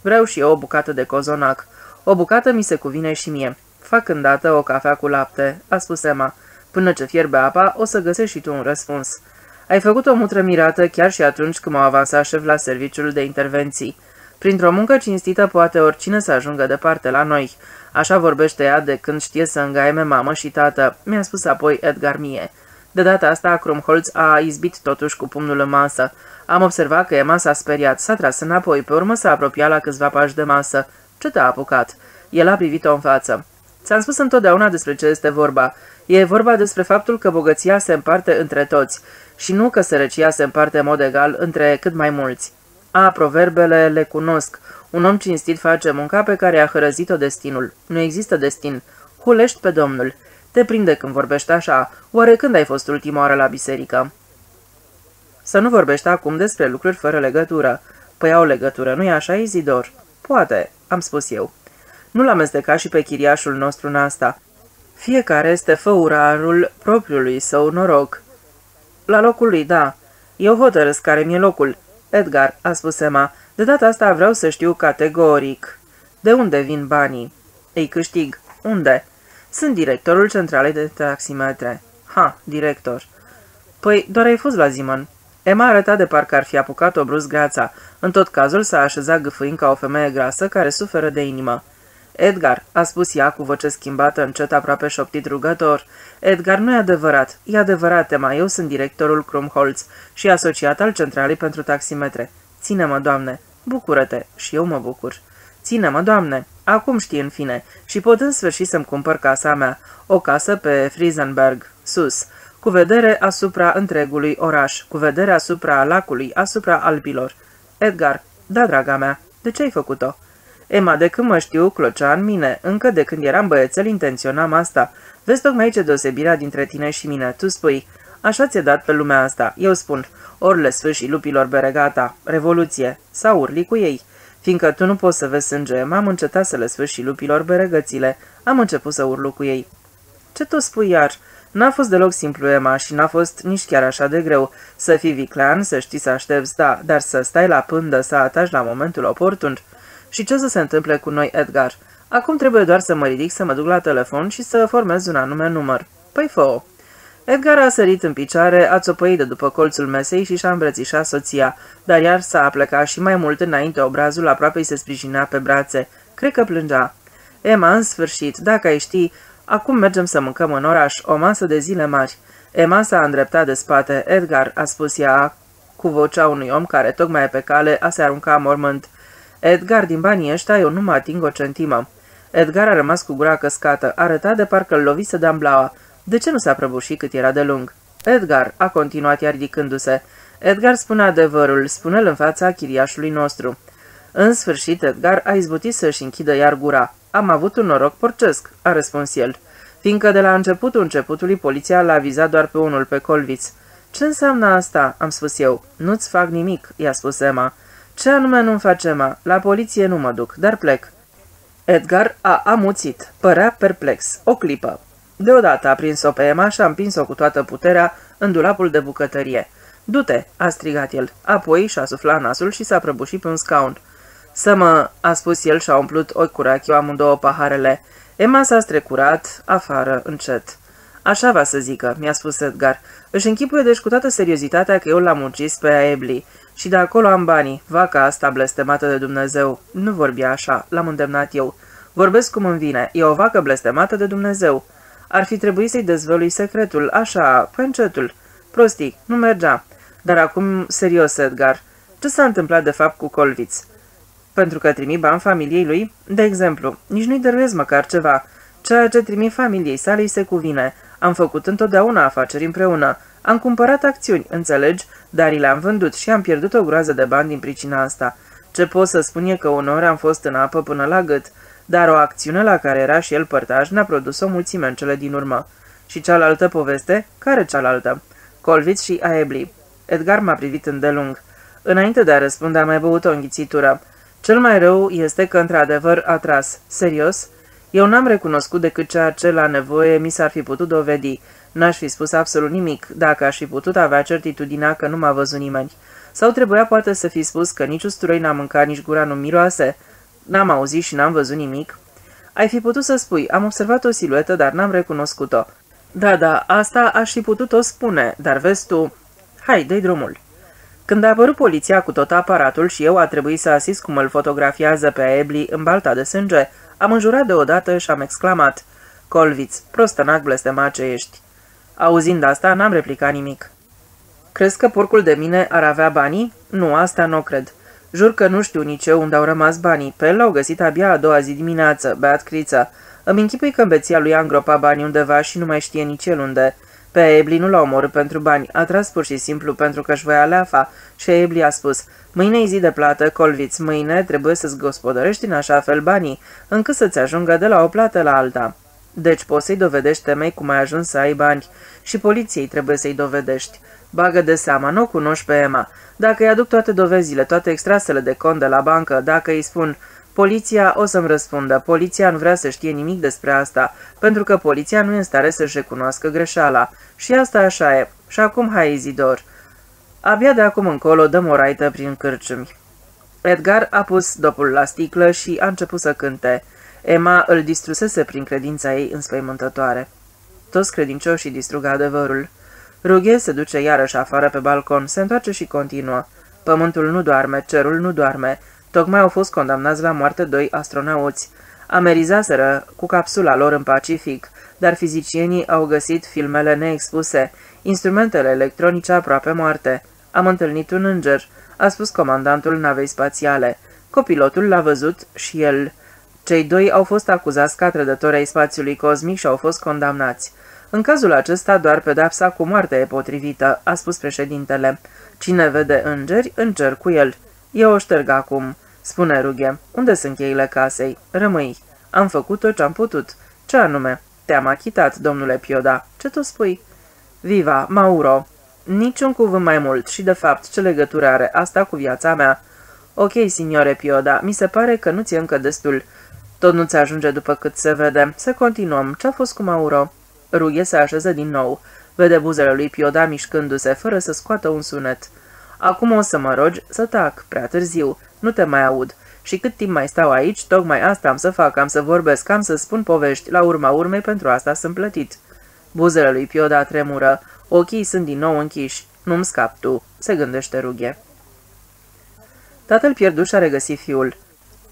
Vreau și eu o bucată de cozonac. O bucată mi se cuvine și mie. Fac îndată o cafea cu lapte, a spus Emma. Până ce fierbe apa, o să găsești și tu un răspuns. Ai făcut o mutră mirată chiar și atunci când m-a avansat șef la serviciul de intervenții. Printr-o muncă cinstită poate oricine să ajungă departe la noi. Așa vorbește ea de când știe să îngaime mamă și tată, mi-a spus apoi Edgar mie. De data asta, Krumholz a izbit totuși cu pumnul în masă. Am observat că Emma s-a speriat, s-a tras înapoi, pe urmă s-a apropiat la câțiva pași de masă. Ce te-a apucat? El a privit-o în față. Ți-am spus întotdeauna despre ce este vorba. E vorba despre faptul că bogăția se împarte între toți și nu că sărăcia se împarte în mod egal între cât mai mulți. A, proverbele le cunosc. Un om cinstit face munca pe care a hărăzit-o destinul. Nu există destin. Hulești pe Domnul. Te prinde când vorbești așa. Oare când ai fost ultima oară la biserică? Să nu vorbești acum despre lucruri fără legătură. Păi au legătură, nu-i așa, Izidor? Poate, am spus eu. Nu-l amesteca și pe chiriașul nostru în asta. Fiecare este făurarul propriului său noroc. La locul lui, da. Eu hotărăsc care mi-e locul. Edgar, a spus Emma, de data asta vreau să știu categoric. De unde vin banii? Ei câștig. Unde? Sunt directorul centralei de taximetre. Ha, director. Păi, doar ai fost la Ziman. Emma arăta de parcă ar fi apucat-o brusc grața. În tot cazul s-a așezat gâfâind ca o femeie grasă care suferă de inimă. Edgar, a spus ea cu voce schimbată încet aproape șoptit rugător. Edgar, nu e adevărat. E adevărat, Emma, eu sunt directorul Krumholz și asociat al centralei pentru taximetre. Ține-mă, doamne. Bucură-te. Și eu mă bucur. Ține-mă, doamne. Acum știi în fine. Și pot în sfârșit să-mi cumpăr casa mea. O casă pe Friesenberg, sus cu vedere asupra întregului oraș, cu vedere asupra lacului, asupra Alpilor. Edgar, da, draga mea, de ce ai făcut-o? Emma, de când mă știu, clocea în mine. Încă de când eram băiețel, intenționam asta. Vezi tocmai ce deosebirea dintre tine și mine. Tu spui, așa ți-e dat pe lumea asta. Eu spun, ori le sfârși lupilor beregata, revoluție, sau urli cu ei. Fiindcă tu nu poți să vezi sânge, m-am încetat să le sfârși lupilor beregățile. Am început să urlu cu ei. Ce tu spui iar? N-a fost deloc simplu, Emma, și n-a fost nici chiar așa de greu. Să fii viclean, să știi să aștepți, da, dar să stai la pândă, să ataci la momentul oportun. Și ce să se întâmple cu noi, Edgar? Acum trebuie doar să mă ridic, să mă duc la telefon și să formez un anume număr. Păi fă -o. Edgar a sărit în picioare, a țopăit de după colțul mesei și și-a îmbrățișat soția, dar iar s-a plecat și mai mult înainte obrazul aproape îi se sprijinea pe brațe. Cred că plângea. Emma, în sfârșit, dacă ai ști, acum mergem să mâncăm în oraș, o masă de zile mari. Emma s-a îndreptat de spate. Edgar, a spus ea cu vocea unui om care tocmai e pe cale a se arunca mormânt. Edgar, din banii ăștia eu nu mă ating o centimă. Edgar a rămas cu gura căscată, arăta de parcă îl lovise de amblaua. De ce nu s-a prăbușit cât era de lung? Edgar, a continuat iar ridicându-se. Edgar spune adevărul, spune-l în fața chiriașului nostru. În sfârșit, Edgar a izbutit să-și închidă iar gura. Am avut un noroc porcesc, a răspuns el, fiindcă de la începutul începutului poliția l-a vizat doar pe unul, pe Colviț. Ce înseamnă asta?" am spus eu. Nu-ți fac nimic," i-a spus Emma. Ce anume nu-mi face Emma? La poliție nu mă duc, dar plec." Edgar a amuțit. Părea perplex. O clipă. Deodată a prins-o pe Emma și a împins-o cu toată puterea în dulapul de bucătărie. Du-te!" a strigat el. Apoi și-a suflat nasul și s-a prăbușit pe un scaun. Să mă, a spus el și a umplut ochi cu rachiu amândouă paharele. Emma s-a strecurat afară, încet. Așa va să zică, mi-a spus Edgar. Își închipuie deci cu toată seriozitatea că eu l-am ucis pe Aebli. Și de acolo am banii, vaca asta blestemată de Dumnezeu. Nu vorbea așa, l-am îndemnat eu. Vorbesc cum îmi vine, e o vacă blestemată de Dumnezeu. Ar fi trebuit să-i dezvălui secretul, așa, pe încetul. Prostii, nu mergea. Dar acum, serios, Edgar, ce s-a întâmplat de fapt cu Colviț? Pentru că trimi bani familiei lui? De exemplu, nici nu-i dăruiesc măcar ceva. Ceea ce trimi familiei sale îi se cuvine. Am făcut întotdeauna afaceri împreună. Am cumpărat acțiuni, înțelegi, dar i le-am vândut și am pierdut o groază de bani din pricina asta. Ce pot să spun e că uneori am fost în apă până la gât, dar o acțiune la care era și el părtaș ne-a produs o mulțime în cele din urmă. Și cealaltă poveste? Care cealaltă? Colviț și Aebli. Edgar m-a privit îndelung. Înainte de a răspunde, am mai băut o înghițitură. Cel mai rău este că, într-adevăr, a tras. Serios? Eu n-am recunoscut decât ceea ce la nevoie mi s-ar fi putut dovedi. N-aș fi spus absolut nimic, dacă aș fi putut avea certitudinea că nu m-a văzut nimeni. Sau trebuia poate să fi spus că nici usturoi n-a mâncat, nici gura nu miroase. N-am auzit și n-am văzut nimic. Ai fi putut să spui, am observat o siluetă, dar n-am recunoscut-o. Da, da, asta aș fi putut-o spune, dar vezi tu... Hai, dă drumul. Când a apărut poliția cu tot aparatul și eu a trebuit să asist cum îl fotografiază pe Ebli în balta de sânge, am înjurat deodată și am exclamat, Colviț, prostănac blestemat ce ești. Auzind asta, n-am replicat nimic. Crezi că porcul de mine ar avea banii? Nu, asta nu cred. Jur că nu știu nici eu unde au rămas banii. Pe el l-au găsit abia a doua zi dimineață, beat crița. Îmi închipui că beția lui a îngropat banii undeva și nu mai știe nici el unde. Pe Ebli nu l-a omorât pentru bani, a tras pur și simplu pentru că își voia leafa și Ebli a spus, mâine e zi de plată, Colviț, mâine trebuie să-ți gospodărești în așa fel banii, încât să-ți ajungă de la o plată la alta. Deci poți să-i dovedești temei cum ai ajuns să ai bani și poliției trebuie să-i dovedești. Bagă de seama, nu o cunoști pe Emma. Dacă îi aduc toate dovezile, toate extrasele de cont de la bancă, dacă îi spun, Poliția o să-mi răspundă. Poliția nu vrea să știe nimic despre asta, pentru că poliția nu e în stare să-și recunoască greșeala. Și asta așa e. Și acum hai, Izidor. Abia de acum încolo dăm o raită prin cârciumi. Edgar a pus dopul la sticlă și a început să cânte. Emma îl distrusese prin credința ei înspăimântătoare. Toți credincioșii distrug adevărul. Rughe se duce iarăși afară pe balcon, se întoarce și continuă. Pământul nu doarme, cerul nu doarme, Tocmai au fost condamnați la moarte doi astronauți. Amerizaseră cu capsula lor în Pacific, dar fizicienii au găsit filmele neexpuse, instrumentele electronice aproape moarte. Am întâlnit un înger, a spus comandantul navei spațiale. Copilotul l-a văzut și el. Cei doi au fost acuzați ca trădători ai spațiului cosmic și au fost condamnați. În cazul acesta, doar pedapsa cu moarte e potrivită, a spus președintele. Cine vede îngeri, înger cu el. Eu o șterg acum, spune Rughe. Unde sunt cheile casei? Rămâi. Am făcut tot ce-am putut. Ce anume? Te-am achitat, domnule Pioda. Ce tu spui? Viva, Mauro. Niciun cuvânt mai mult și, de fapt, ce legătură are asta cu viața mea? Ok, signore Pioda, mi se pare că nu ți încă destul. Tot nu-ți ajunge după cât se vede. Să continuăm. Ce-a fost cu Mauro? Rughe se așeză din nou. Vede buzele lui Pioda mișcându-se, fără să scoată un sunet. Acum o să mă rogi să tac, prea târziu, nu te mai aud. Și cât timp mai stau aici, tocmai asta am să fac, am să vorbesc, am să spun povești, la urma urmei pentru asta sunt plătit. Buzele lui Pioda tremură, ochii sunt din nou închiși. Nu-mi scap tu, se gândește rughe. Tatăl pierdut și-a regăsit fiul.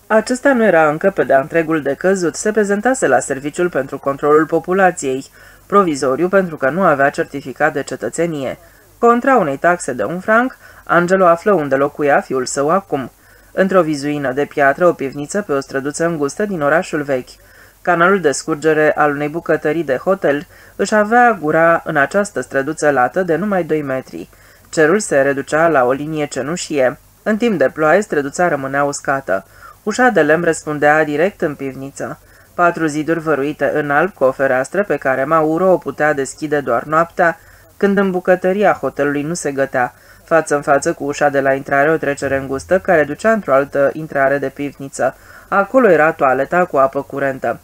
Acesta nu era încă pe de-a întregul de căzut, se prezentase la serviciul pentru controlul populației, provizoriu pentru că nu avea certificat de cetățenie. Contra unei taxe de un franc, Angelo află unde locuia fiul său acum. Într-o vizuină de piatră, o pivniță pe o străduță îngustă din orașul vechi. Canalul de scurgere al unei bucătării de hotel își avea gura în această străduță lată de numai 2 metri. Cerul se reducea la o linie cenușie. În timp de ploaie, străduța rămânea uscată. Ușa de lemn răspundea direct în pivniță. Patru ziduri văruite în alb cu o fereastră pe care Mauro o putea deschide doar noaptea, când în bucătăria hotelului nu se gătea, față în față cu ușa de la intrare o trecere îngustă care ducea într-o altă intrare de pivniță. Acolo era toaleta cu apă curentă.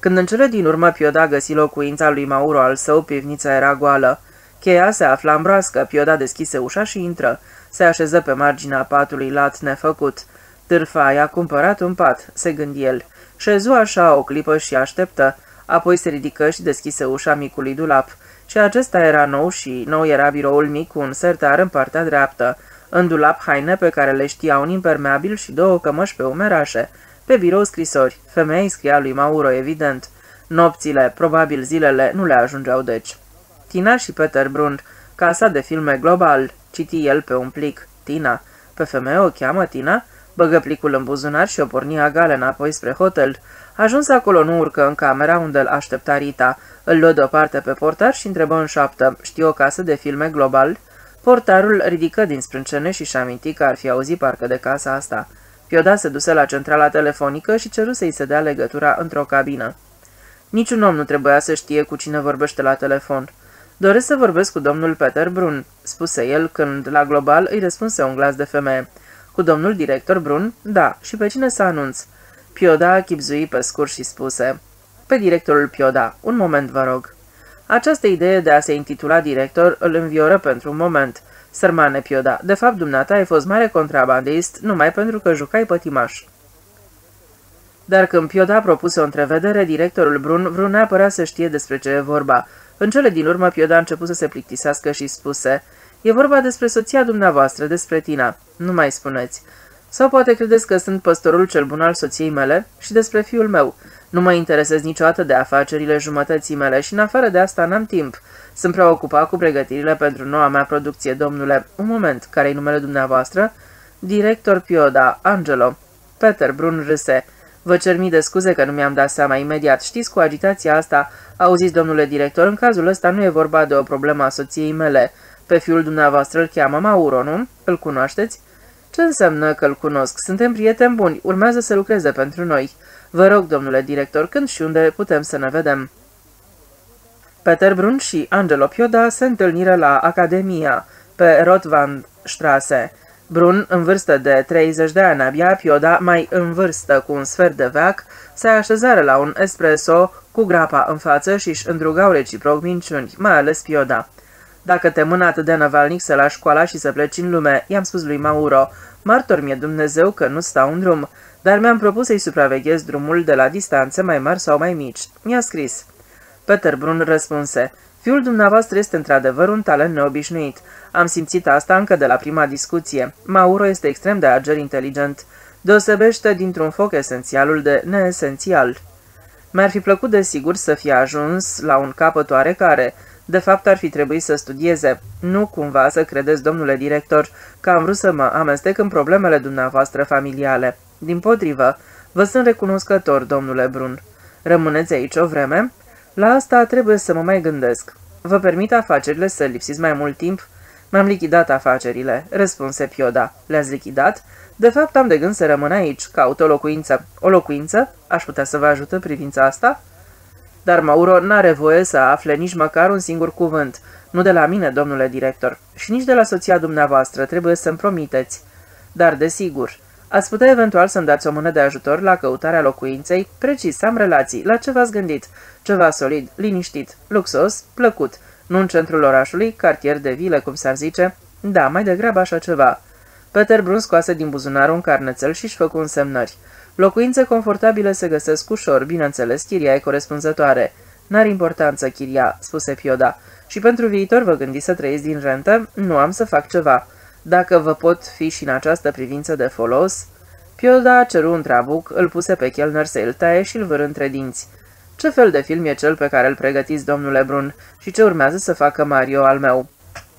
Când în cele din urmă Pioda găsi locuința lui Mauro al său, pivnița era goală. Cheia se afla în broască, Pioda deschise ușa și intră. Se așeză pe marginea patului lat nefăcut. Târfa i-a cumpărat un pat, se gândi el. Șezu așa o clipă și așteptă, apoi se ridică și deschise ușa micului dulap. Și acesta era nou și nou era biroul mic cu un sertar în partea dreaptă. În dulap haine pe care le știa un impermeabil și două cămăși pe umerașe. Pe birou scrisori. Femeia îi scria lui Mauro, evident. Nopțile, probabil zilele, nu le ajungeau deci. Tina și Peter Brund, casa de filme global, citi el pe un plic. Tina. Pe femeie o cheamă Tina? Băgă plicul în buzunar și o porni agale înapoi spre hotel. Ajuns acolo, nu urcă în camera unde îl aștepta Rita. Îl luă deoparte pe portar și întrebă în șoaptă, știi o casă de filme global? Portarul ridică din sprâncene și și aminti că ar fi auzit parcă de casa asta. Pioda se duse la centrala telefonică și ceru să-i se dea legătura într-o cabină. Niciun om nu trebuia să știe cu cine vorbește la telefon. Doresc să vorbesc cu domnul Peter Brun, spuse el când la global îi răspunse un glas de femeie. Cu domnul director Brun? Da. Și pe cine să anunț? Pioda chipzui pe scurt și spuse. Pe directorul Pioda. Un moment, vă rog. Această idee de a se intitula director îl învioră pentru un moment. Sărmane Pioda, de fapt dumneata ai fost mare contrabandist numai pentru că jucai pătimaș. Dar când Pioda propuse o întrevedere, directorul Brun vreun neapărat să știe despre ce e vorba. În cele din urmă, Pioda a început să se plictisească și spuse E vorba despre soția dumneavoastră, despre Tina. Nu mai spuneți. Sau poate credeți că sunt păstorul cel bun al soției mele și despre fiul meu. Nu mă interesez niciodată de afacerile jumătății mele și în afară de asta n-am timp. Sunt preocupat cu pregătirile pentru noua mea producție, domnule. Un moment, care-i numele dumneavoastră? Director Pioda, Angelo. Peter Brun râse. Vă cer mii de scuze că nu mi-am dat seama imediat. Știți, cu agitația asta, auziți, domnule director, în cazul ăsta nu e vorba de o problemă a soției mele. Pe fiul dumneavoastră îl cheamă Mauro, nu? Îl cunoașteți? Ce înseamnă că îl cunosc? Suntem prieteni buni, urmează să lucreze pentru noi. Vă rog, domnule director, când și unde putem să ne vedem? Peter Brun și Angelo Pioda se întâlniră la Academia, pe Rotwandstrasse. Brun, în vârstă de 30 de ani abia, Pioda, mai în vârstă cu un sfert de veac, se așezară la un espresso cu grapa în față și își îndrugau reciproc minciuni, mai ales Pioda. Dacă te mână atât de năvalnic să lași școala și să pleci în lume, i-am spus lui Mauro, martor mi-e Dumnezeu că nu stau în drum, dar mi-am propus să-i supraveghez drumul de la distanțe mai mari sau mai mici. Mi-a scris. Peter Brun răspunse, Fiul dumneavoastră este într-adevăr un talent neobișnuit. Am simțit asta încă de la prima discuție. Mauro este extrem de ager inteligent. Deosebește dintr-un foc esențialul de neesențial. Mi-ar fi plăcut de sigur să fie ajuns la un capăt oarecare, de fapt, ar fi trebuit să studieze. Nu cumva să credeți, domnule director, că am vrut să mă amestec în problemele dumneavoastră familiale. Din potrivă, vă sunt recunoscător, domnule Brun. Rămâneți aici o vreme? La asta trebuie să mă mai gândesc. Vă permit afacerile să lipsiți mai mult timp? M-am lichidat afacerile, răspunse Pioda. Le-ați lichidat? De fapt, am de gând să rămân aici, caut o locuință. O locuință? Aș putea să vă ajut în privința asta?" Dar Mauro n-are voie să afle nici măcar un singur cuvânt. Nu de la mine, domnule director, și nici de la soția dumneavoastră, trebuie să-mi promiteți. Dar, desigur, ați putea eventual să-mi dați o mână de ajutor la căutarea locuinței? Precis, am relații. La ce v-ați gândit? Ceva solid, liniștit, luxos, plăcut. Nu în centrul orașului, cartier de vilă, cum s-ar zice? Da, mai degrabă așa ceva. Peter Brun scoase din buzunar un carnețel și-și făcu însemnări. Locuințe confortabile se găsesc ușor, bineînțeles, chiria e corespunzătoare. N-are importanță, Chiria, spuse Pioda. Și pentru viitor vă gândiți să trăiți din rentă? Nu am să fac ceva. Dacă vă pot fi și în această privință de folos... Pioda ceru un trabuc, îl puse pe chelner să îl taie și îl vârâ între dinți. Ce fel de film e cel pe care îl pregătiți, domnule Brun, și ce urmează să facă Mario al meu?"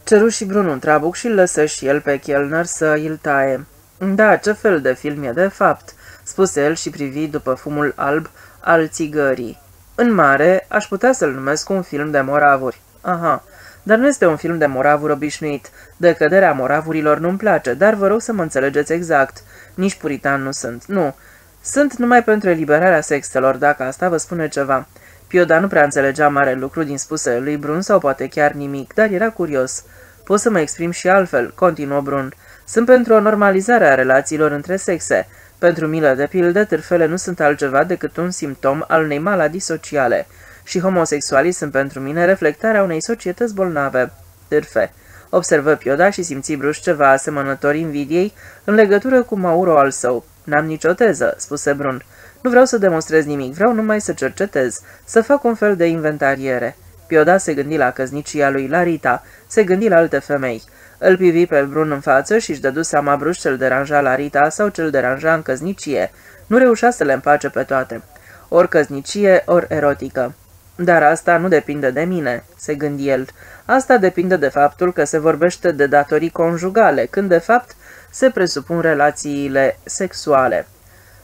Ceru și Brun un trabuc și îl lăsă și el pe chelner să îl taie. Da, ce fel de film e de fapt?" Spuse el și privi după fumul alb al țigării. În mare, aș putea să-l numesc un film de moravuri. Aha, dar nu este un film de moravuri obișnuit. Decăderea moravurilor nu-mi place, dar vă rog să mă înțelegeți exact. Nici puritan nu sunt, nu. Sunt numai pentru eliberarea sexelor, dacă asta vă spune ceva. Pioda nu prea înțelegea mare lucru din spusele lui Brun sau poate chiar nimic, dar era curios. Pot să mă exprim și altfel, continuă Brun. Sunt pentru o normalizare a relațiilor între sexe. Pentru mine, de pildă, târfele nu sunt altceva decât un simptom al unei maladii sociale și homosexualii sunt pentru mine reflectarea unei societăți bolnave. Târfe. Observă Pioda și simți bruș ceva asemănător invidiei în legătură cu Mauro al său. N-am nicio teză, spuse Brun. Nu vreau să demonstrez nimic, vreau numai să cercetez, să fac un fel de inventariere. Pioda se gândi la căznicia lui Larita, se gândi la alte femei. Îl privi pe Brun în față și își dădu seama bruș ce-l deranja la Rita sau ce-l deranja în căznicie. Nu reușea să le împace pe toate. Ori căznicie, ori erotică. Dar asta nu depinde de mine, se gândi el. Asta depinde de faptul că se vorbește de datorii conjugale, când de fapt se presupun relațiile sexuale.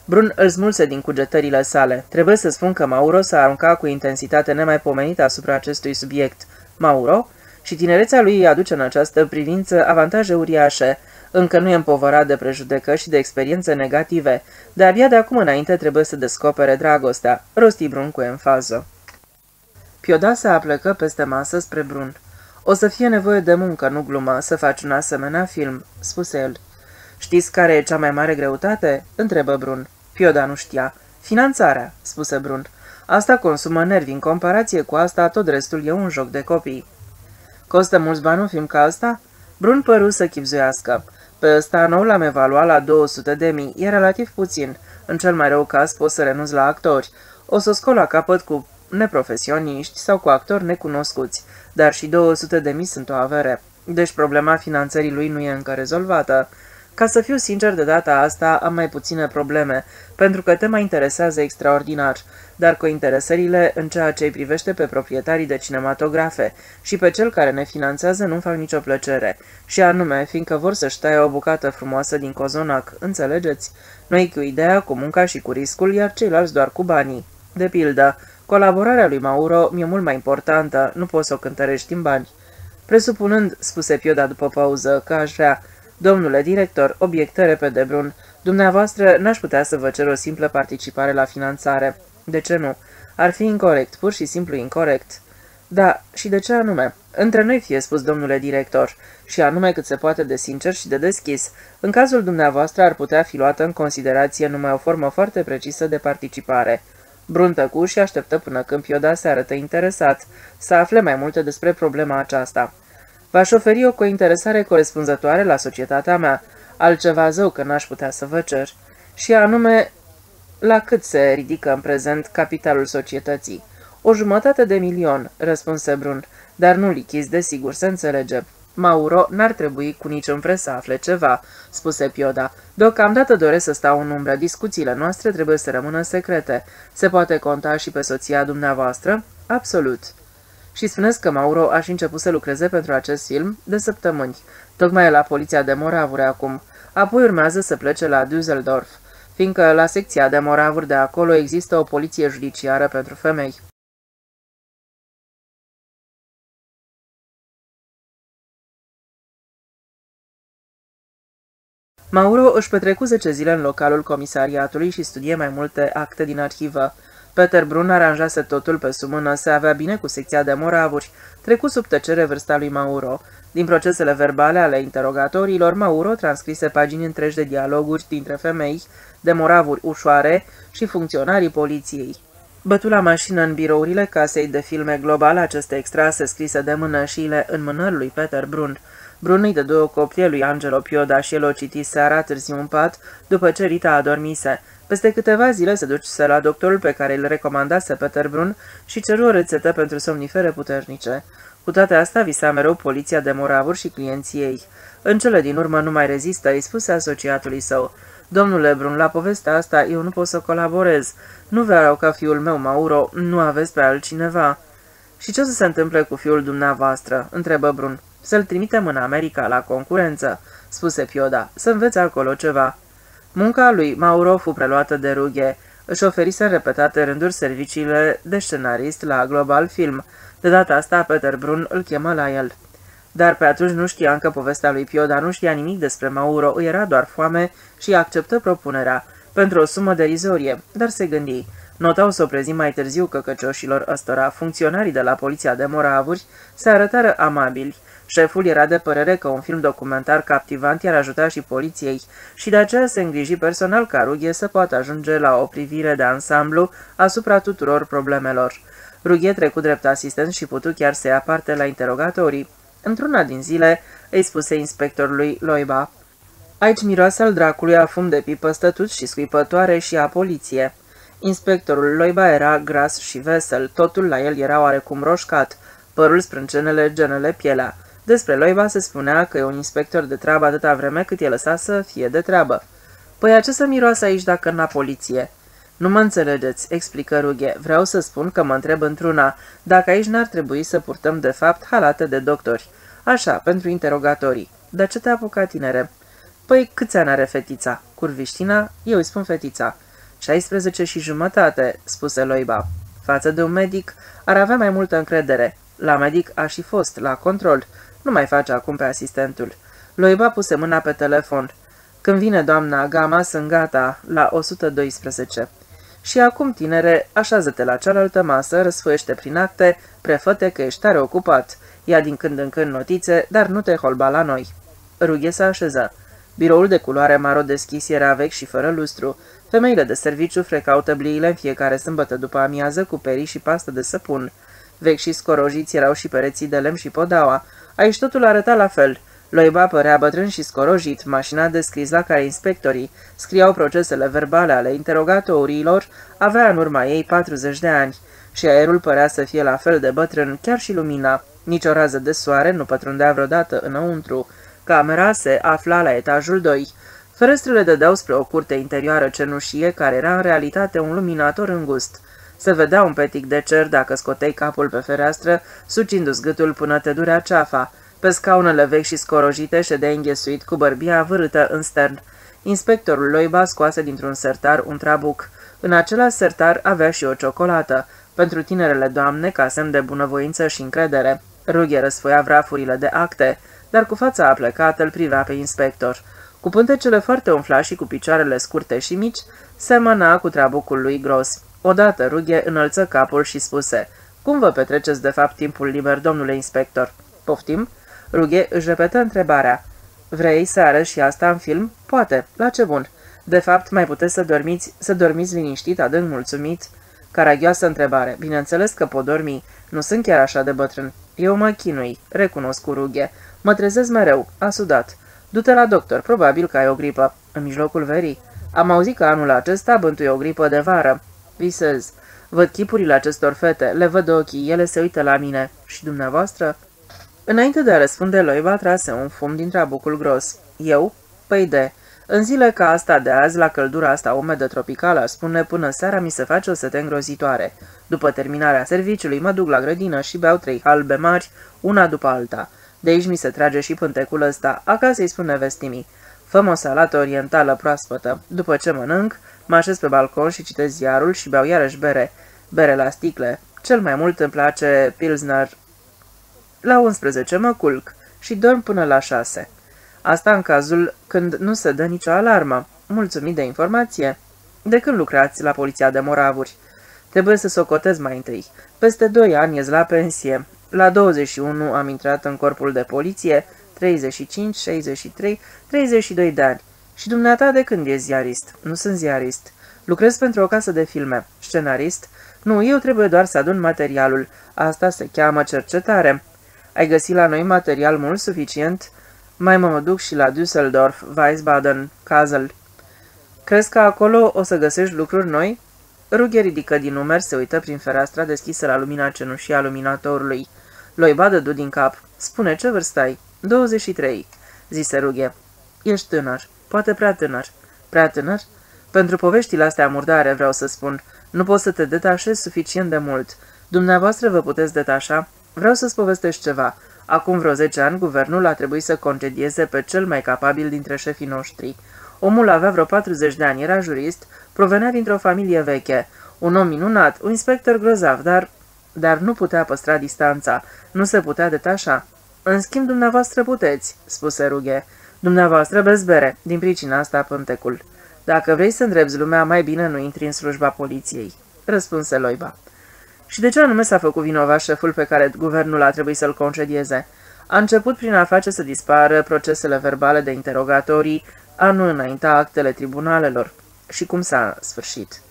Brun îl smulse din cugetările sale. Trebuie să spun că Mauro s-a aruncat cu intensitate nemaipomenită asupra acestui subiect. Mauro? Și tinerețea lui îi aduce în această privință avantaje uriașe. Încă nu e împovărat de prejudecă și de experiențe negative, de abia de acum înainte trebuie să descopere dragostea, rosti Brun cu enfază. Pioda se aplecă peste masă spre Brun. O să fie nevoie de muncă, nu glumă, să faci un asemenea film," spuse el. Știți care e cea mai mare greutate?" întrebă Brun. Pioda nu știa. Finanțarea," spuse Brun. Asta consumă nervi, în comparație cu asta tot restul e un joc de copii." Costă mulți bani un film ca asta?" Brun păru să chipzuiască. Pe ăsta nou l-am evaluat la 200 de mii, e relativ puțin. În cel mai rău caz poți să renunți la actori. O să scol la capăt cu neprofesioniști sau cu actori necunoscuți, dar și 200 de mii sunt o avere. Deci problema finanțării lui nu e încă rezolvată. Ca să fiu sincer, de data asta am mai puține probleme, pentru că te mai interesează extraordinar, dar cu interesările în ceea ce îi privește pe proprietarii de cinematografe și pe cel care ne finanțează nu fac nicio plăcere, și anume, fiindcă vor să-și taie o bucată frumoasă din cozonac, înțelegeți? Noi cu ideea, cu munca și cu riscul, iar ceilalți doar cu banii. De pildă, Colaborarea lui Mauro mi-e mult mai importantă, nu poți să o cântărești în bani. Presupunând, spuse Pioda după pauză, că aș vrea, domnule director, obiectă repede Brun, dumneavoastră n-aș putea să vă cer o simplă participare la finanțare. De ce nu? Ar fi incorrect, pur și simplu incorrect. Da, și de ce anume? Între noi fie spus, domnule director, și anume cât se poate de sincer și de deschis. În cazul dumneavoastră ar putea fi luată în considerație numai o formă foarte precisă de participare – Brun tăcu și așteptă până când Pioda se arătă interesat, să afle mai multe despre problema aceasta. V-aș oferi o cointeresare corespunzătoare la societatea mea, altceva zău că n-aș putea să vă cer, și anume la cât se ridică în prezent capitalul societății. O jumătate de milion, răspunse Brun, dar nu lichizi, desigur, se înțelege. Mauro n-ar trebui cu niciun preț să afle ceva, spuse Pioda. Deocamdată doresc să stau în umbră. Discuțiile noastre trebuie să rămână secrete. Se poate conta și pe soția dumneavoastră? Absolut. Și spuneți că Mauro a și început să lucreze pentru acest film de săptămâni. Tocmai la poliția de moravuri acum. Apoi urmează să plece la Düsseldorf, fiindcă la secția de moravuri de acolo există o poliție judiciară pentru femei. Mauro își petrecu 10 zile în localul comisariatului și studie mai multe acte din arhivă. Peter Brun aranjase totul pe sumână, se avea bine cu secția de moravuri, trecu sub tăcere vârsta lui Mauro. Din procesele verbale ale interogatorilor, Mauro transcrise pagini întregi de dialoguri dintre femei, de moravuri ușoare și funcționarii poliției. Bătu la mașină în birourile casei de filme global aceste extrase scrise de mână și le în mână lui Peter Brun. Brun îi dădu o copie lui Angelo Pioda și el o citi seara târziu în pat, după ce Rita adormise. Peste câteva zile se duce la doctorul pe care îl recomandase Peter Brun și ceru o rețetă pentru somnifere puternice. Cu toate astea visa mereu poliția de moravuri și clienții ei. În cele din urmă nu mai rezistă, îi spuse asociatului său. Domnule Brun, la povestea asta eu nu pot să colaborez. Nu vreau ca fiul meu, Mauro, nu aveți pe altcineva. Și ce o să se întâmple cu fiul dumneavoastră?" întrebă Brun. Să-l trimitem în America la concurență," spuse Pioda, să învețe acolo ceva." Munca lui Mauro fu preluată de rughe. Își oferise în repetate rânduri serviciile de scenarist la Global Film. De data asta, Peter Brun îl chemă la el. Dar pe atunci nu știa încă povestea lui Pioda, nu știa nimic despre Mauro, îi era doar foame și acceptă propunerea, pentru o sumă derizorie, dar se gândi. Notau să o prezint mai târziu că căcioșilor ăstora, funcționarii de la poliția de moravuri, se arătară amabili. Șeful era de părere că un film documentar captivant i-ar ajuta și poliției și de aceea se îngriji personal ca Rughe să poată ajunge la o privire de ansamblu asupra tuturor problemelor. Rughe trecu drept asistent și putu chiar să ia parte la interogatorii. Într-una din zile îi spuse inspectorului Loiba. Aici miroase al dracului a fum de pipă stătut și scuipătoare și a poliție. Inspectorul Loiba era gras și vesel, totul la el era oarecum roșcat, părul sprâncenele, genele, pielea. Despre Loiba se spunea că e un inspector de treabă atâta vreme cât e lăsat să fie de treabă. Păi a ce să miroase aici dacă n-a poliție? Nu mă înțelegeți, explică Rughe. Vreau să spun că mă întreb într-una dacă aici n-ar trebui să purtăm de fapt halate de doctori. Așa, pentru interogatorii. Dar ce te-a apucat, tinere? Păi, câți ani are fetița? Curviștina? Eu îi spun fetița. 16 și jumătate, spuse Loiba. Față de un medic, ar avea mai multă încredere. La medic a și fost, la control. Nu mai face acum pe asistentul. Loiba puse mâna pe telefon. Când vine doamna Gama, sunt gata, la 112. Și acum, tinere, așează-te la cealaltă masă, răsfăiește prin acte, prefăte că ești tare ocupat. Ia din când în când notițe, dar nu te holba la noi. Rughe să așeză. Biroul de culoare maro deschis era vechi și fără lustru. Femeile de serviciu frecau tăbliile în fiecare sâmbătă după amiază cu perii și pastă de săpun. Vechi și scorojiți erau și pereții de lemn și podaua. Aici totul arăta la fel. Loiba părea bătrân și scorojit, mașina de scris la care inspectorii scriau procesele verbale ale interogatoriilor avea în urma ei 40 de ani și aerul părea să fie la fel de bătrân, chiar și lumina. Nici o rază de soare nu pătrundea vreodată înăuntru. Camera se afla la etajul 2. Ferestrele dădeau spre o curte interioară cenușie, care era în realitate un luminator îngust. Se vedea un petic de cer dacă scoteai capul pe fereastră, sucindu-ți gâtul până te durea ceafa. Pe scaunele vechi și scorojite ședea înghesuit cu bărbia vârâtă în stern. Inspectorul Loiba scoase dintr-un sertar un trabuc. În același sertar avea și o ciocolată, pentru tinerele doamne ca semn de bunăvoință și încredere. Rughe răsfoia vrafurile de acte, dar cu fața aplecată îl privea pe inspector. Cu pântecele foarte umfla și cu picioarele scurte și mici, semăna cu trabucul lui gros. Odată Rughe înălță capul și spuse, Cum vă petreceți de fapt timpul liber, domnule inspector?" Poftim?" Rughe își repetă întrebarea. Vrei să arăți și asta în film? Poate. La ce bun. De fapt, mai puteți să dormiți, să dormiți liniștit, adânc mulțumit? Caragioasă întrebare. Bineînțeles că pot dormi. Nu sunt chiar așa de bătrân. Eu mă chinui, recunosc cu rughe. Mă trezesc mereu. A sudat. Du-te la doctor, probabil că ai o gripă. În mijlocul verii. Am auzit că anul acesta bântuie o gripă de vară. Visez. Văd chipurile acestor fete, le văd ochii, ele se uită la mine. Și dumneavoastră? Înainte de a răspunde, Loiba trase un fum din trabucul gros. Eu? Păi de. În zile ca asta de azi, la căldura asta umedă tropicală, aș spune, până seara mi se face o sete îngrozitoare. După terminarea serviciului, mă duc la grădină și beau trei halbe mari, una după alta. De aici mi se trage și pântecul ăsta. Acasă îi spune vestimii. Făm o salată orientală proaspătă. După ce mănânc, mă așez pe balcon și citesc ziarul și beau iarăși bere. Bere la sticle. Cel mai mult îmi place Pilsner la 11 mă culc și dorm până la 6. Asta în cazul când nu se dă nicio alarmă. Mulțumit de informație. De când lucrați la poliția de moravuri? Trebuie să socotez mai întâi. Peste 2 ani ies la pensie. La 21 am intrat în corpul de poliție, 35, 63, 32 de ani. Și dumneata de când e ziarist? Nu sunt ziarist. Lucrez pentru o casă de filme. Scenarist? Nu, eu trebuie doar să adun materialul. Asta se cheamă cercetare. Ai găsit la noi material mult suficient? Mai mă duc și la Düsseldorf, Weisbaden, Kassel. Crezi că acolo o să găsești lucruri noi? Rughe ridică din numer, se uită prin fereastra deschisă la lumina cenușii a luminatorului. Loiba dădu din cap. Spune, ce vârstă ai? 23, zise Rughe. Ești tânăr, poate prea tânăr. Prea tânăr? Pentru poveștile astea murdare, vreau să spun. Nu poți să te detașezi suficient de mult. Dumneavoastră vă puteți detașa? Vreau să-ți povestești ceva. Acum vreo 10 ani, guvernul a trebuit să concedieze pe cel mai capabil dintre șefii noștri. Omul avea vreo 40 de ani, era jurist, provenea dintr-o familie veche. Un om minunat, un inspector grozav, dar... Dar nu putea păstra distanța, nu se putea detașa. În schimb, dumneavoastră puteți, spuse Rughe. Dumneavoastră beți bere, din pricina asta pântecul. Dacă vrei să îndrepți lumea, mai bine nu intri în slujba poliției, răspunse Loiba. Și de ce anume s-a făcut vinovat șeful pe care guvernul a trebuit să-l concedieze? A început prin a face să dispară procesele verbale de interogatorii, a nu înainta actele tribunalelor. Și cum s-a sfârșit?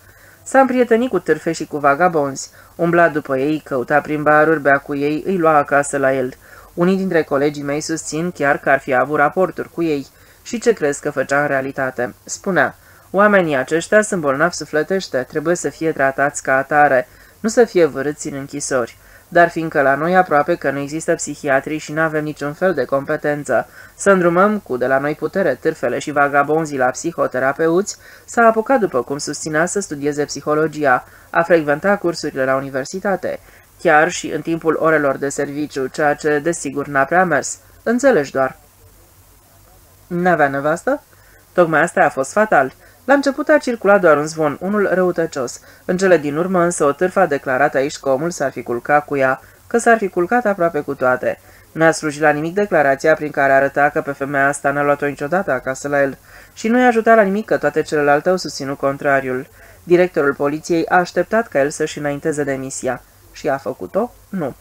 S-a împrietenit cu târfe și cu vagabonzi, umbla după ei, căuta prin baruri, bea cu ei, îi lua acasă la el. Unii dintre colegii mei susțin chiar că ar fi avut raporturi cu ei. Și ce crezi că făcea în realitate? Spunea, oamenii aceștia sunt bolnavi sufletește, trebuie să fie tratați ca atare, nu să fie vărâți în închisori. Dar fiindcă la noi aproape că nu există psihiatri și nu avem niciun fel de competență, să îndrumăm cu de la noi putere târfele și vagabonzii la psihoterapeuți, s-a apucat după cum susținea să studieze psihologia, a frecventa cursurile la universitate, chiar și în timpul orelor de serviciu, ceea ce desigur n-a prea mers. Înțelegi doar. N-avea nevastă? Tocmai asta a fost fatal. La început a circulat doar un zvon, unul răutăcios. În cele din urmă însă o târfă a declarat aici că omul s-ar fi culcat cu ea, că s-ar fi culcat aproape cu toate. Nu a slujit la nimic declarația prin care arăta că pe femeia asta n-a luat-o niciodată acasă la el și nu i-a ajutat la nimic că toate celelalte au susținut contrariul. Directorul poliției a așteptat ca el să-și înainteze demisia. Și a făcut-o? Nu.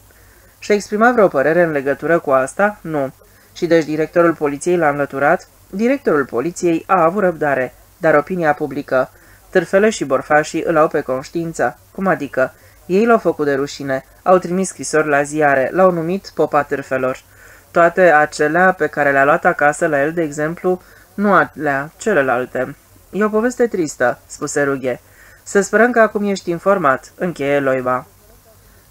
Și-a exprimat vreo părere în legătură cu asta? Nu. Și deci directorul poliției l-a înlăturat? Directorul poliției a avut răbdare. Dar opinia publică, târfele și borfașii îl au pe conștiință. Cum adică? Ei l-au făcut de rușine, au trimis scrisori la ziare, l-au numit popa târfelor. Toate acelea pe care le-a luat acasă la el, de exemplu, nu alea, celelalte. E o poveste tristă, spuse Rughe. Să sperăm că acum ești informat, încheie Loiba.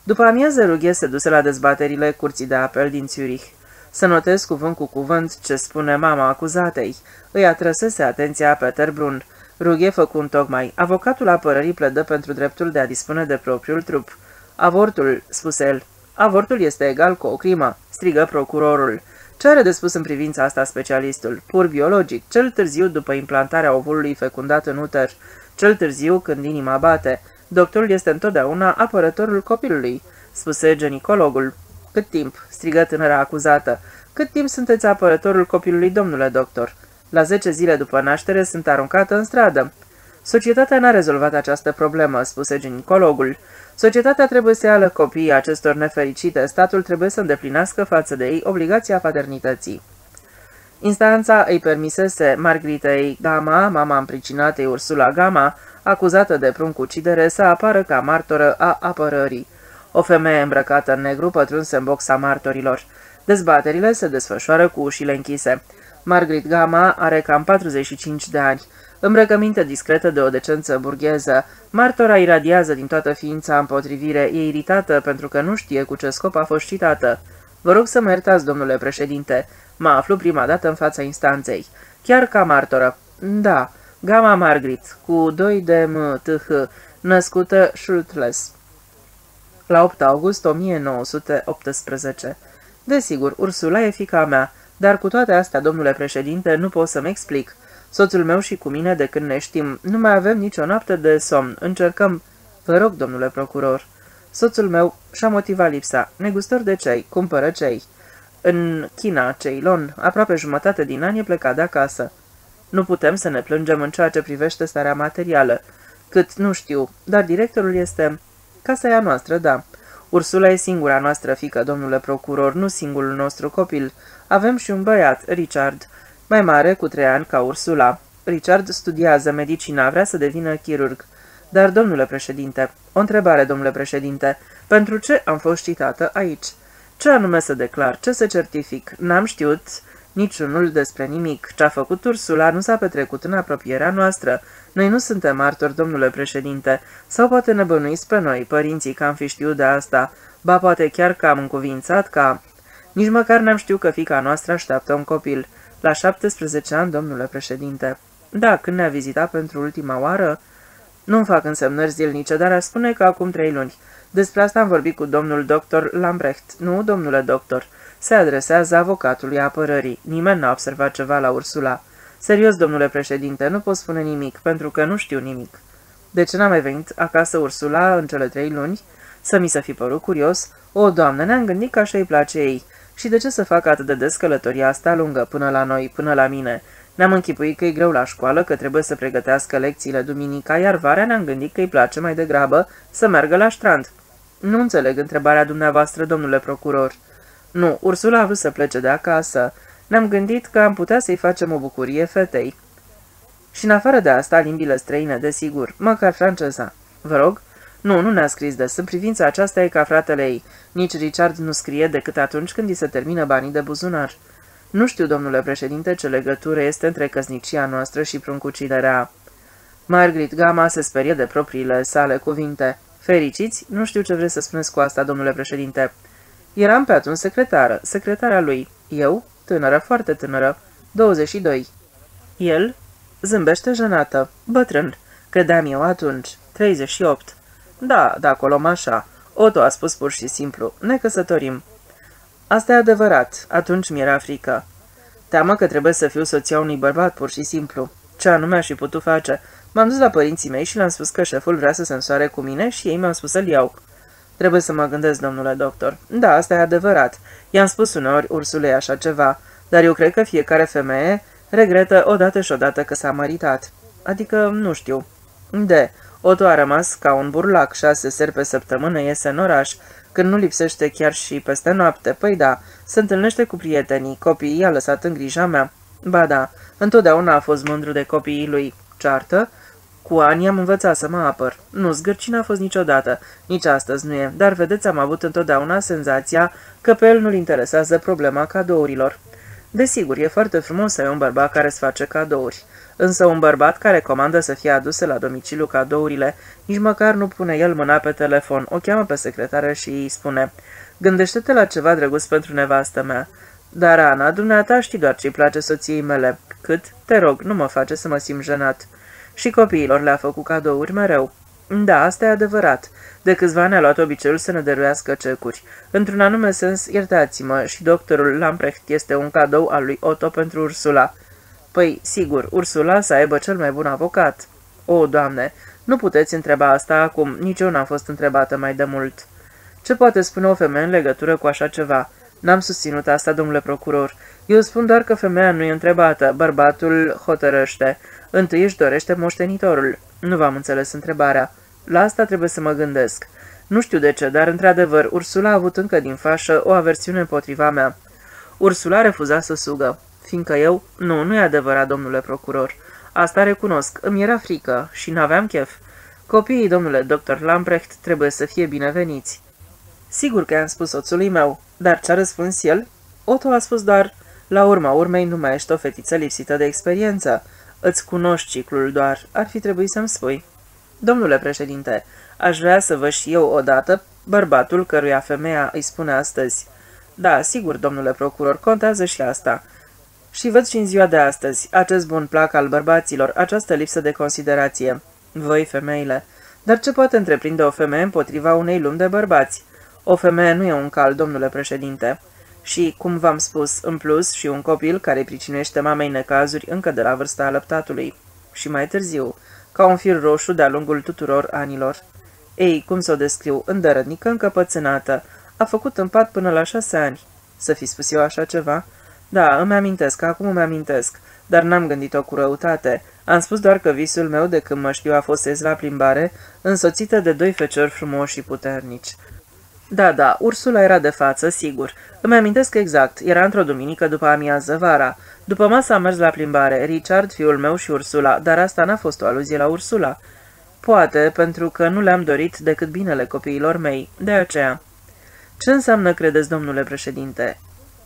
După amiază, Rughe se duse la dezbaterile curții de apel din Zurich. Să notez cuvânt cu cuvânt ce spune mama acuzatei. Îi atrăsese atenția Peter Brun. Rughe făcun tocmai. Avocatul apărării plădă pentru dreptul de a dispune de propriul trup. Avortul, spuse el. Avortul este egal cu o crimă, strigă procurorul. Ce are de spus în privința asta specialistul? Pur biologic, cel târziu după implantarea ovulului fecundat în uter, cel târziu când inima bate. Doctorul este întotdeauna apărătorul copilului, spuse genicologul. Cât timp?" strigă tânăra acuzată. Cât timp sunteți apărătorul copilului, domnule doctor?" La zece zile după naștere sunt aruncată în stradă." Societatea n-a rezolvat această problemă," spuse ginecologul. Societatea trebuie să ia copiii acestor nefericite, statul trebuie să îndeplinească față de ei obligația paternității." Instanța îi permisese Margritei Gama, mama împricinatei Ursula Gama, acuzată de pruncucidere, să apară ca martoră a apărării. O femeie îmbrăcată în negru pătrunse în boxa martorilor. Dezbaterile se desfășoară cu ușile închise. Margaret Gama are cam 45 de ani. Îmbrăcăminte discretă de o decență burgheză, martora iradiază din toată ființa împotrivire, e iritată pentru că nu știe cu ce scop a fost citată. Vă rog să mă iertați, domnule președinte, mă aflu prima dată în fața instanței. Chiar ca martoră. Da, Gama Margaret, cu 2 de M, T, H, născută Schultless la 8 august 1918. Desigur, Ursula e fica mea, dar cu toate astea, domnule președinte, nu pot să-mi explic. Soțul meu și cu mine, de când ne știm, nu mai avem nicio noapte de somn. Încercăm... Vă rog, domnule procuror. Soțul meu și-a motivat lipsa. Negustor de cei, cumpără cei. În China, Ceylon, aproape jumătate din an e plecat de acasă. Nu putem să ne plângem în ceea ce privește starea materială. Cât nu știu, dar directorul este... Casa e a noastră, da. Ursula e singura noastră fică, domnule procuror, nu singurul nostru copil. Avem și un băiat, Richard, mai mare, cu trei ani, ca Ursula. Richard studiază medicina, vrea să devină chirurg. Dar, domnule președinte, o întrebare, domnule președinte, pentru ce am fost citată aici? Ce anume să declar? Ce să certific? N-am știut niciunul despre nimic. Ce-a făcut Ursula nu s-a petrecut în apropierea noastră. Noi nu suntem martori, domnule președinte, sau poate ne bănuiți pe noi, părinții, că am fi știut de asta, ba poate chiar că am încuvințat ca... Nici măcar n-am știut că fica noastră așteaptă un copil. La 17 ani, domnule președinte. Da, când ne-a vizitat pentru ultima oară... Nu-mi fac însemnări zilnice, dar a spune că acum trei luni. Despre asta am vorbit cu domnul doctor Lambrecht. Nu, domnule doctor. Se adresează avocatului apărării. Nimeni n-a observat ceva la Ursula. Serios, domnule președinte, nu pot spune nimic, pentru că nu știu nimic. De ce n-a mai venit acasă Ursula în cele trei luni? Să mi se fi părut curios. O, doamnă, ne-am gândit că așa îi place ei. Și de ce să facă atât de des călătoria asta lungă până la noi, până la mine? Ne-am închipuit că e greu la școală, că trebuie să pregătească lecțiile duminica, iar vara ne-am gândit că îi place mai degrabă să meargă la strand. Nu înțeleg întrebarea dumneavoastră, domnule procuror. Nu, Ursula a vrut să plece de acasă. Ne-am gândit că am putea să-i facem o bucurie fetei. Și în afară de asta, limbile străine, desigur, măcar franceza. Vă rog? Nu, nu ne-a scris des. În privința aceasta e ca fratele ei. Nici Richard nu scrie decât atunci când îi se termină banii de buzunar. Nu știu, domnule președinte, ce legătură este între căsnicia noastră și pruncuciderea. Margaret Gama se sperie de propriile sale cuvinte. Fericiți? Nu știu ce vreți să spuneți cu asta, domnule președinte. Eram pe atunci secretară, secretarea lui. Eu, tânără, foarte tânără, 22. El zâmbește jenată, bătrân, credeam eu atunci, 38. Da, da, acolo așa. Otto a spus pur și simplu, ne căsătorim. Asta e adevărat, atunci mi-era frică. Teamă că trebuie să fiu soția unui bărbat, pur și simplu. Ce anume aș fi putut face? M-am dus la părinții mei și le-am spus că șeful vrea să se însoare cu mine și ei mi-au spus să-l iau. Trebuie să mă gândesc, domnule doctor. Da, asta e adevărat. I-am spus uneori Ursulei așa ceva, dar eu cred că fiecare femeie regretă odată și odată că s-a măritat. Adică, nu știu. De, Otto a rămas ca un burlac, șase seri pe săptămână iese în oraș, când nu lipsește chiar și peste noapte. Păi da, se întâlnește cu prietenii, copiii a lăsat în grija mea. Ba da, întotdeauna a fost mândru de copiii lui. Ceartă? Cu ani am învățat să mă apăr. Nu, zgârci n-a fost niciodată, nici astăzi nu e, dar vedeți, am avut întotdeauna senzația că pe el nu-l interesează problema cadourilor. Desigur, e foarte frumos să ai un bărbat care îți face cadouri, însă un bărbat care comandă să fie aduse la domiciliu cadourile, nici măcar nu pune el mâna pe telefon, o cheamă pe secretară și îi spune Gândește-te la ceva drăguț pentru nevastă mea. Dar, Ana, dumneata știi doar ce-i place soției mele. Cât? Te rog, nu mă face să mă simt jenat. Și copiilor le-a făcut cadouri mereu. Da, asta e adevărat. De câțiva ani a luat obiceiul să ne dăruiască cecuri. Într-un anume sens, iertați-mă, și doctorul Lamprecht este un cadou al lui Otto pentru Ursula. Păi, sigur, Ursula să aibă cel mai bun avocat. O, doamne, nu puteți întreba asta acum, nici eu n-am fost întrebată mai de mult. Ce poate spune o femeie în legătură cu așa ceva? N-am susținut asta, domnule procuror. Eu spun doar că femeia nu e întrebată, bărbatul hotărăște. Întâi își dorește moștenitorul. Nu v-am înțeles întrebarea. La asta trebuie să mă gândesc. Nu știu de ce, dar într-adevăr, Ursula a avut încă din fașă o aversiune împotriva mea. Ursula refuza să sugă, fiindcă eu... Nu, nu e adevărat, domnule procuror. Asta recunosc, îmi era frică și n-aveam chef. Copiii, domnule doctor Lamprecht, trebuie să fie bineveniți. Sigur că i-am spus soțului meu, dar ce-a răspuns el? Otto a spus doar, la urma urmei nu mai ești o fetiță lipsită de experiență. Îți cunoști ciclul doar, ar fi trebuit să-mi spui. Domnule președinte, aș vrea să vă și eu odată bărbatul căruia femeia îi spune astăzi. Da, sigur, domnule procuror, contează și asta. Și văd și în ziua de astăzi, acest bun plac al bărbaților, această lipsă de considerație. Voi, femeile. Dar ce poate întreprinde o femeie împotriva unei lumi de bărbați? O femeie nu e un cal, domnule președinte. Și, cum v-am spus, în plus, și un copil care pricinuiește mamei necazuri încă de la vârsta alăptatului. Și mai târziu, ca un fir roșu de-a lungul tuturor anilor. Ei, cum să o descriu, îndărădnică, încăpățânată, a făcut în pat până la șase ani. Să fi spus eu așa ceva? Da, îmi amintesc, acum îmi amintesc, dar n-am gândit-o cu răutate. Am spus doar că visul meu de când mă știu a fost la plimbare, însoțită de doi feciori frumoși și puternici. Da, da, Ursula era de față, sigur. Îmi amintesc exact, era într-o duminică după amiază vara. După masă am mers la plimbare, Richard, fiul meu și Ursula, dar asta n-a fost o aluzie la Ursula. Poate, pentru că nu le-am dorit decât binele copiilor mei, de aceea. Ce înseamnă, credeți, domnule președinte?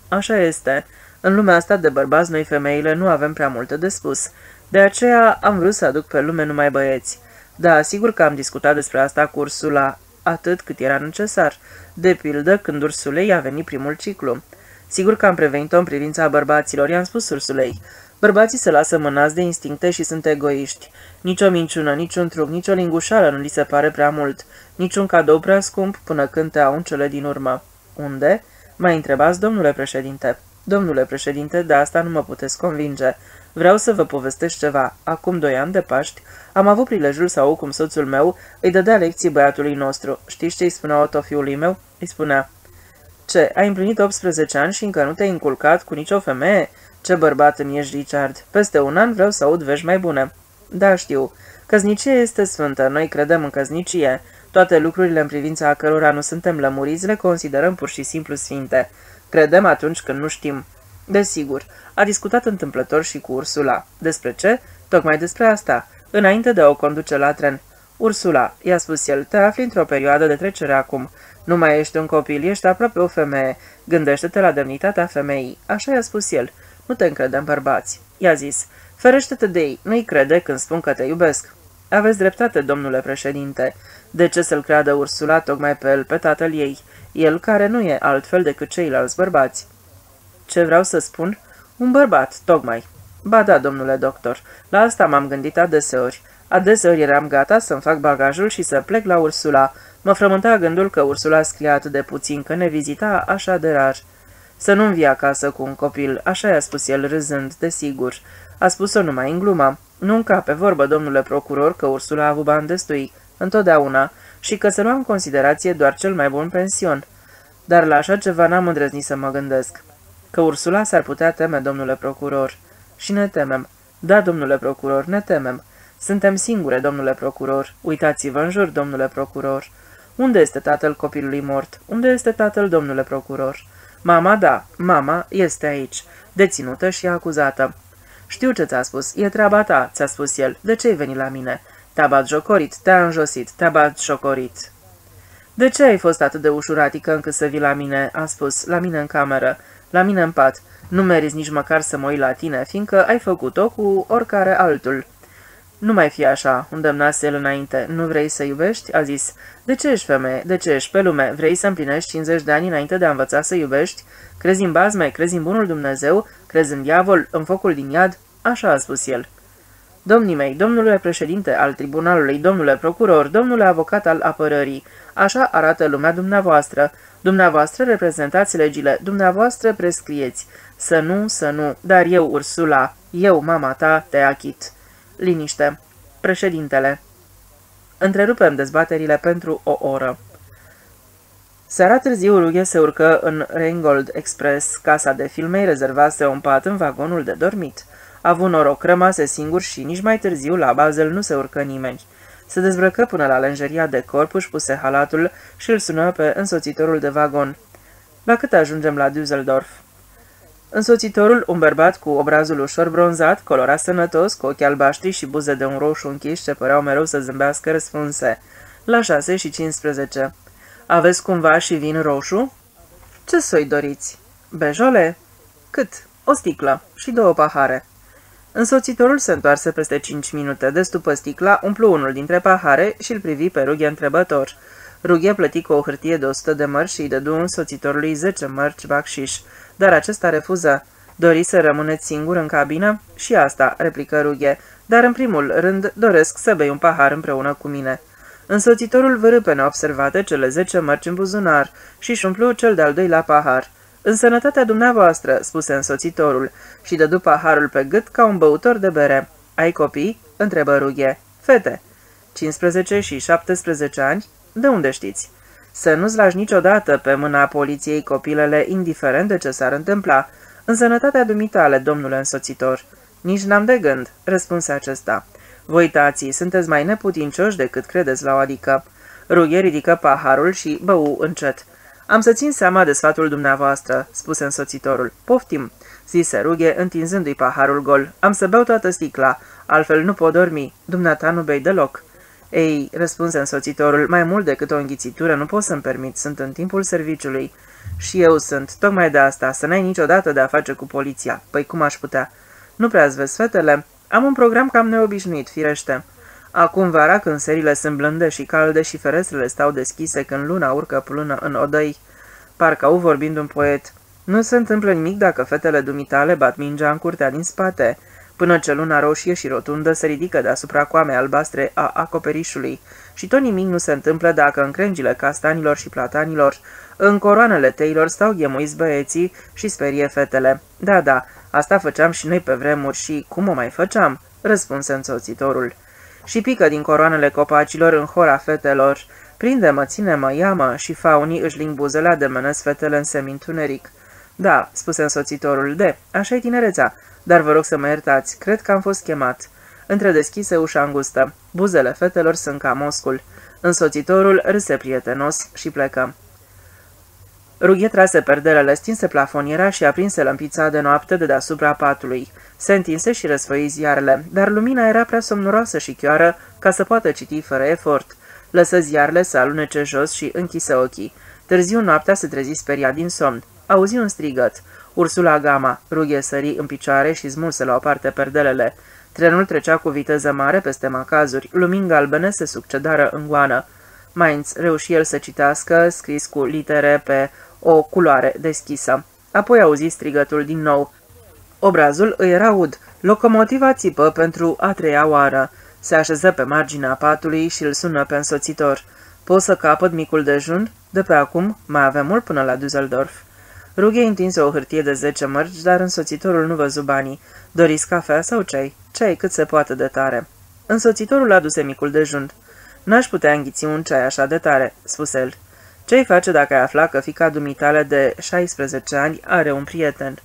Așa este. În lumea asta de bărbați, noi femeile nu avem prea multe de spus. De aceea am vrut să aduc pe lume numai băieți. Da, sigur că am discutat despre asta cu Ursula atât cât era necesar, de pildă când Ursulei a venit primul ciclu. Sigur că am prevenit-o în privința bărbaților, i-am spus Ursulei. Bărbații se lasă mânați de instincte și sunt egoiști. Nici o minciună, nici un truc, nici o lingușală nu li se pare prea mult, nici un cadou prea scump până când te au în cele din urmă. Unde? Mai întrebați, domnule președinte. Domnule președinte, de asta nu mă puteți convinge. Vreau să vă povestesc ceva. Acum doi ani de Paști, am avut prilejul să aud cum soțul meu îi dădea lecții băiatului nostru. Știți ce îi spunea otofiului meu? Îi spunea, Ce, ai împlinit 18 ani și încă nu te-ai inculcat cu nicio femeie? Ce bărbat îmi ești, Richard. Peste un an vreau să aud vești mai bune. Da, știu. Căznicie este sfântă, noi credem în căznicie. Toate lucrurile în privința a cărora nu suntem lămuriți le considerăm pur și simplu sfinte. Credem atunci când nu știm. Desigur, a discutat întâmplător și cu Ursula. Despre ce? Tocmai despre asta, înainte de a o conduce la tren. Ursula, i-a spus el, te afli într-o perioadă de trecere acum. Nu mai ești un copil, ești aproape o femeie. Gândește-te la demnitatea femeii. Așa i-a spus el. Nu te încrede în bărbați. I-a zis, ferește-te de ei, nu-i crede când spun că te iubesc. Aveți dreptate, domnule președinte. De ce să-l creadă Ursula tocmai pe el, pe tatăl ei? El care nu e altfel decât ceilalți bărbați. Ce vreau să spun? Un bărbat, tocmai. Ba da, domnule doctor, la asta m-am gândit adeseori. Adeseori eram gata să-mi fac bagajul și să plec la Ursula. Mă frământa gândul că Ursula scria atât de puțin, că ne vizita așa de rar. Să nu-mi vii acasă cu un copil, așa i-a spus el râzând, desigur. A spus-o numai în glumă. Nu ca pe vorbă, domnule procuror, că Ursula a avut bani destui, întotdeauna, și că să luăm în considerație doar cel mai bun pension. Dar la așa ceva n-am îndrăznit să mă gândesc. Că Ursula s-ar putea teme, domnule procuror. Și ne temem. Da, domnule procuror, ne temem. Suntem singure, domnule procuror. Uitați-vă în jur, domnule procuror. Unde este tatăl copilului mort? Unde este tatăl, domnule procuror? Mama, da, mama este aici, deținută și acuzată. Știu ce ți-a spus, e treaba ta, ți-a spus el. De ce ai venit la mine? Te-a bat jocorit, te-a înjosit, te-a bat jocorit. De ce ai fost atât de ușuratică încât să vii la mine?" a spus, la mine în cameră, la mine în pat. Nu meriți nici măcar să mă uit la tine, fiindcă ai făcut-o cu oricare altul." Nu mai fi așa," îndemnase el înainte. Nu vrei să iubești?" a zis. De ce ești femeie? De ce ești pe lume? Vrei să împlinești 50 de ani înainte de a învăța să iubești? Crezi în bazme? Crezi în bunul Dumnezeu? Crezi în diavol? În focul din iad?" Așa a spus el. Domnii mei, domnule președinte al tribunalului, domnule procuror, domnule avocat al apărării, așa arată lumea dumneavoastră. Dumneavoastră reprezentați legile, dumneavoastră prescrieți. Să nu, să nu, dar eu, Ursula, eu, mama ta, te achit. Liniște. Președintele. Întrerupem dezbaterile pentru o oră. Seara târziu, Rughe se urcă în Rheingold Express. Casa de filmei rezervase un pat în vagonul de dormit. A avut noroc, rămase singur și nici mai târziu la Basel nu se urcă nimeni. Se dezbrăcă până la lenjeria de corp, își puse halatul și îl sună pe însoțitorul de vagon. La cât ajungem la Düsseldorf? Însoțitorul, un bărbat cu obrazul ușor bronzat, colorat sănătos, cu ochi albaștri și buze de un roșu închis ce păreau mereu să zâmbească răspunse. La șase și 15. Aveți cumva și vin roșu? Ce soi doriți? Bejole? Cât? O sticlă și două pahare. Însoțitorul se întoarse peste cinci minute, destupă sticla, umplu unul dintre pahare și îl privi pe Rughe întrebător. Rughe plăti cu o hârtie de 100 de mărci și îi dădu însoțitorului 10 mărci bacșiș, dar acesta refuză. Dori să rămâneți singur în cabină? Și asta, replică Rughe, dar în primul rând doresc să bei un pahar împreună cu mine. Însoțitorul vârâ pe neobservate cele zece mărci în buzunar și-și umplu cel de-al doilea pahar. În sănătatea dumneavoastră," spuse însoțitorul, și dădu paharul pe gât ca un băutor de bere. Ai copii?" întrebă Rughe. Fete." 15 și 17 ani? De unde știți?" Să nu-ți lași niciodată pe mâna poliției copilele, indiferent de ce s-ar întâmpla. În sănătatea dumitale, domnule însoțitor." Nici n-am de gând," răspunse acesta. Voi, tații, sunteți mai neputincioși decât credeți la o adică." Rughe ridică paharul și bău încet. Am să țin seama de sfatul dumneavoastră," spuse însoțitorul. Poftim," zise Rughe, întinzându-i paharul gol. Am să beau toată sticla, altfel nu pot dormi. Dumneata nu bei deloc." Ei, răspunse însoțitorul, mai mult decât o înghițitură nu pot să-mi permit, sunt în timpul serviciului. Și eu sunt, tocmai de asta, să n-ai niciodată de a face cu poliția. Păi cum aș putea? Nu prea vezi fetele? Am un program cam neobișnuit, firește. Acum vara, când serile sunt blânde și calde și ferestrele stau deschise când luna urcă plână în odăi, parcă au vorbind un poet. Nu se întâmplă nimic dacă fetele dumitale bat mingea în curtea din spate, până ce luna roșie și rotundă se ridică deasupra coamei albastre a acoperișului și tot nimic nu se întâmplă dacă în crengile castanilor și platanilor, în coroanele teilor stau ghemuiți băieții și sperie fetele. Da, da, asta făceam și noi pe vremuri și cum o mai făceam? răspunse însoțitorul. Și pică din coroanele copacilor în hora fetelor. Prinde-mă, ține-mă, ia-mă și faunii își ling buzele de mănăs fetele în semintuneric. Da, spuse însoțitorul, de, așa e tinerețea, dar vă rog să mă iertați, cred că am fost chemat. Între deschise ușa îngustă. Buzele fetelor sunt ca moscul. Însoțitorul râse prietenos și plecă. Rughe trase perdelele, stinse plafoniera și aprinse lămpița de noapte de deasupra patului. Se întinse și răsfăi ziarele, dar lumina era prea somnoroasă și chioară ca să poată citi fără efort. Lăsă ziarele să alunece jos și închise ochii. Târziu noaptea se trezi speriat din somn. Auzi un strigăt. Ursula Gama, rughe sări în picioare și smulse la o parte perdelele. Trenul trecea cu viteză mare peste macazuri, lumini galbene se succedară în goană. Mainz reuși el să citească, scris cu litere pe o culoare deschisă. Apoi auzi strigătul din nou. Obrazul îi era ud. Locomotiva țipă pentru a treia oară. Se așeză pe marginea patului și îl sună pe însoțitor. Poți să capăt micul dejun? De pe acum mai avem mult până la Düsseldorf. Rughe întinse o hârtie de zece mărci, dar însoțitorul nu văzu banii. Doriți cafea sau ceai? Ceai cât se poate de tare. Însoțitorul aduse micul dejun. N-aș putea înghiți un ceai așa de tare, spuse el. Ce-i face dacă ai afla că fica dumitale de 16 ani are un prieten?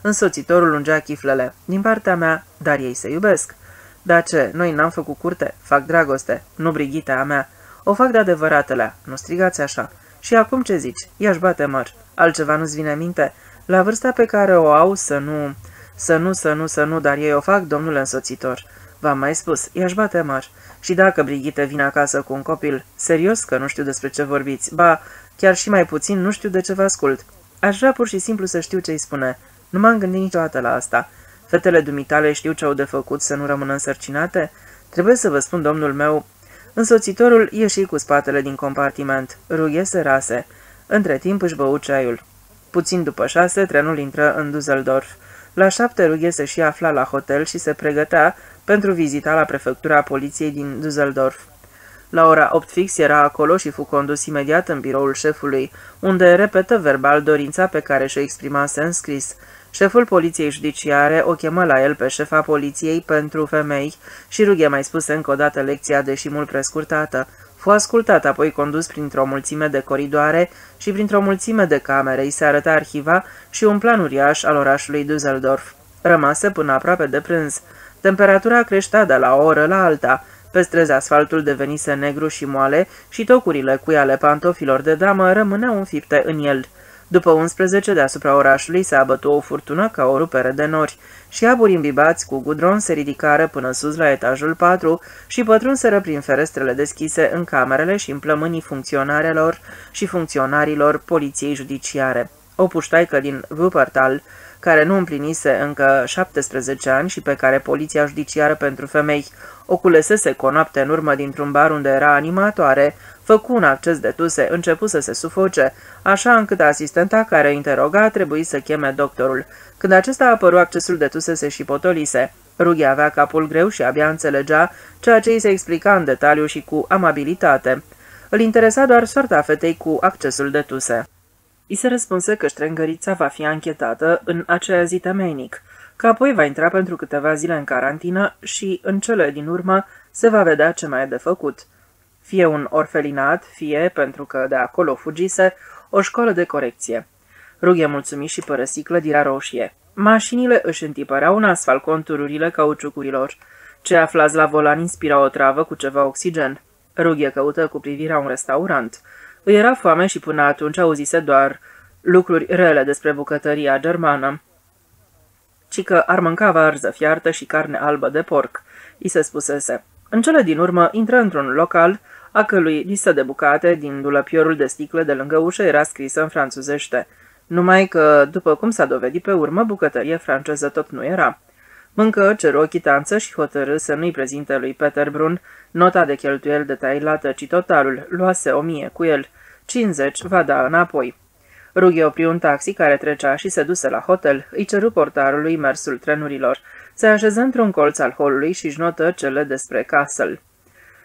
Însoțitorul lungea chiflele. Din partea mea, dar ei se iubesc. Da ce, noi n-am făcut curte, fac dragoste, nu brigita a mea. O fac de adevăratele, nu strigați așa. Și acum ce zici? I-aș bate măr. Altceva nu-ți vine minte? La vârsta pe care o au să nu... Să nu, să nu, să nu, dar ei o fac, domnule însoțitor. V-am mai spus, i-aș bate măr. Și dacă Brigitte vine acasă cu un copil, serios că nu știu despre ce vorbiți, ba, chiar și mai puțin nu știu de ce vă ascult. Aș vrea pur și simplu să știu ce-i spune. Nu m-am gândit niciodată la asta. Fetele dumitale știu ce au de făcut să nu rămână însărcinate? Trebuie să vă spun, domnul meu, Însoțitorul ieși cu spatele din compartiment. Rughe se rase. Între timp își bău ceaiul. Puțin după șase, trenul intră în Düsseldorf. La șapte rughe se și afla la hotel și se pregătea pentru vizita la prefectura poliției din Düsseldorf. La ora 8 fix era acolo și fu condus imediat în biroul șefului, unde repetă verbal dorința pe care și-o exprimase în scris. Șeful poliției judiciare o chemă la el pe șefa poliției pentru femei și rughe mai spuse încă o dată lecția, deși mult prescurtată. Fu ascultat, apoi condus printr-o mulțime de coridoare și printr-o mulțime de camere, îi se arăta arhiva și un plan uriaș al orașului Düsseldorf. Rămase până aproape de prânz. Temperatura creștea de la o oră la alta. Pe străzi asfaltul devenise negru și moale și tocurile cui ale pantofilor de damă rămâneau înfipte în el. După 11, deasupra orașului se abătu o furtună ca o rupere de nori și aburi imbibați cu gudron se ridicară până sus la etajul 4 și pătrunseră prin ferestrele deschise în camerele și în plămânii funcționarelor și funcționarilor poliției judiciare. O puștaică din Wuppertal, care nu împlinise încă 17 ani și pe care poliția judiciară pentru femei o culesese cu o noapte în urmă dintr-un bar unde era animatoare, făcu un acces de tuse, începu să se sufoce, așa încât asistenta care interoga a trebuit să cheme doctorul. Când acesta a apărut, accesul de tuse se și potolise. Rughi avea capul greu și abia înțelegea ceea ce îi se explica în detaliu și cu amabilitate. Îl interesa doar soarta fetei cu accesul de tuse. I se răspunse că ștrengărița va fi anchetată în aceea zi temeinic, că apoi va intra pentru câteva zile în carantină și, în cele din urmă, se va vedea ce mai e de făcut fie un orfelinat, fie, pentru că de acolo fugise, o școală de corecție. Rughe mulțumit și părăsi clădirea roșie. Mașinile își întipăreau în asfalt contururile cauciucurilor. Ce aflați la volan inspira o travă cu ceva oxigen. Rughe căută cu privirea un restaurant. Îi era foame și până atunci auzise doar lucruri rele despre bucătăria germană. Ci că ar mânca varză fiartă și carne albă de porc, i se spusese. În cele din urmă intră într-un local, a călui listă de bucate din dulăpiorul de sticle de lângă ușă era scrisă în franțuzește. Numai că, după cum s-a dovedit pe urmă, bucătărie franceză tot nu era. Mâncă ceru o chitanță și hotărâ să nu-i prezinte lui Peter Brun nota de cheltuiel detailată, ci totalul, luase o mie cu el, 50 va da înapoi. Rughe opri un taxi care trecea și se duse la hotel, îi ceru portarului mersul trenurilor. Se așeză într-un colț al holului și își notă cele despre Castle.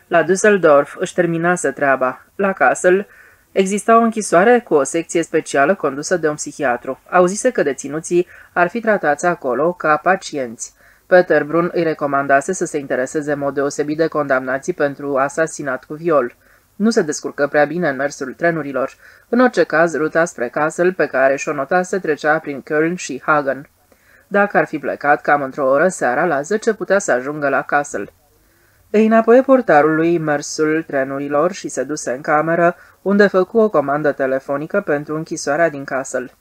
La Düsseldorf își terminase treaba. La Castle exista o închisoare cu o secție specială condusă de un psihiatru. Auzise că deținuții ar fi tratați acolo ca pacienți. Peter Brun îi recomandase să se intereseze în mod deosebit de condamnații pentru asasinat cu viol. Nu se descurcă prea bine în mersul trenurilor. În orice caz, ruta spre Kassel, pe care și-o notase, trecea prin Köln și Hagen. Dacă ar fi plecat cam într-o oră seara, la 10 putea să ajungă la Kassel. Îi înapoi portarului mersul trenurilor și se duse în cameră, unde făcu o comandă telefonică pentru închisoarea din Kassel.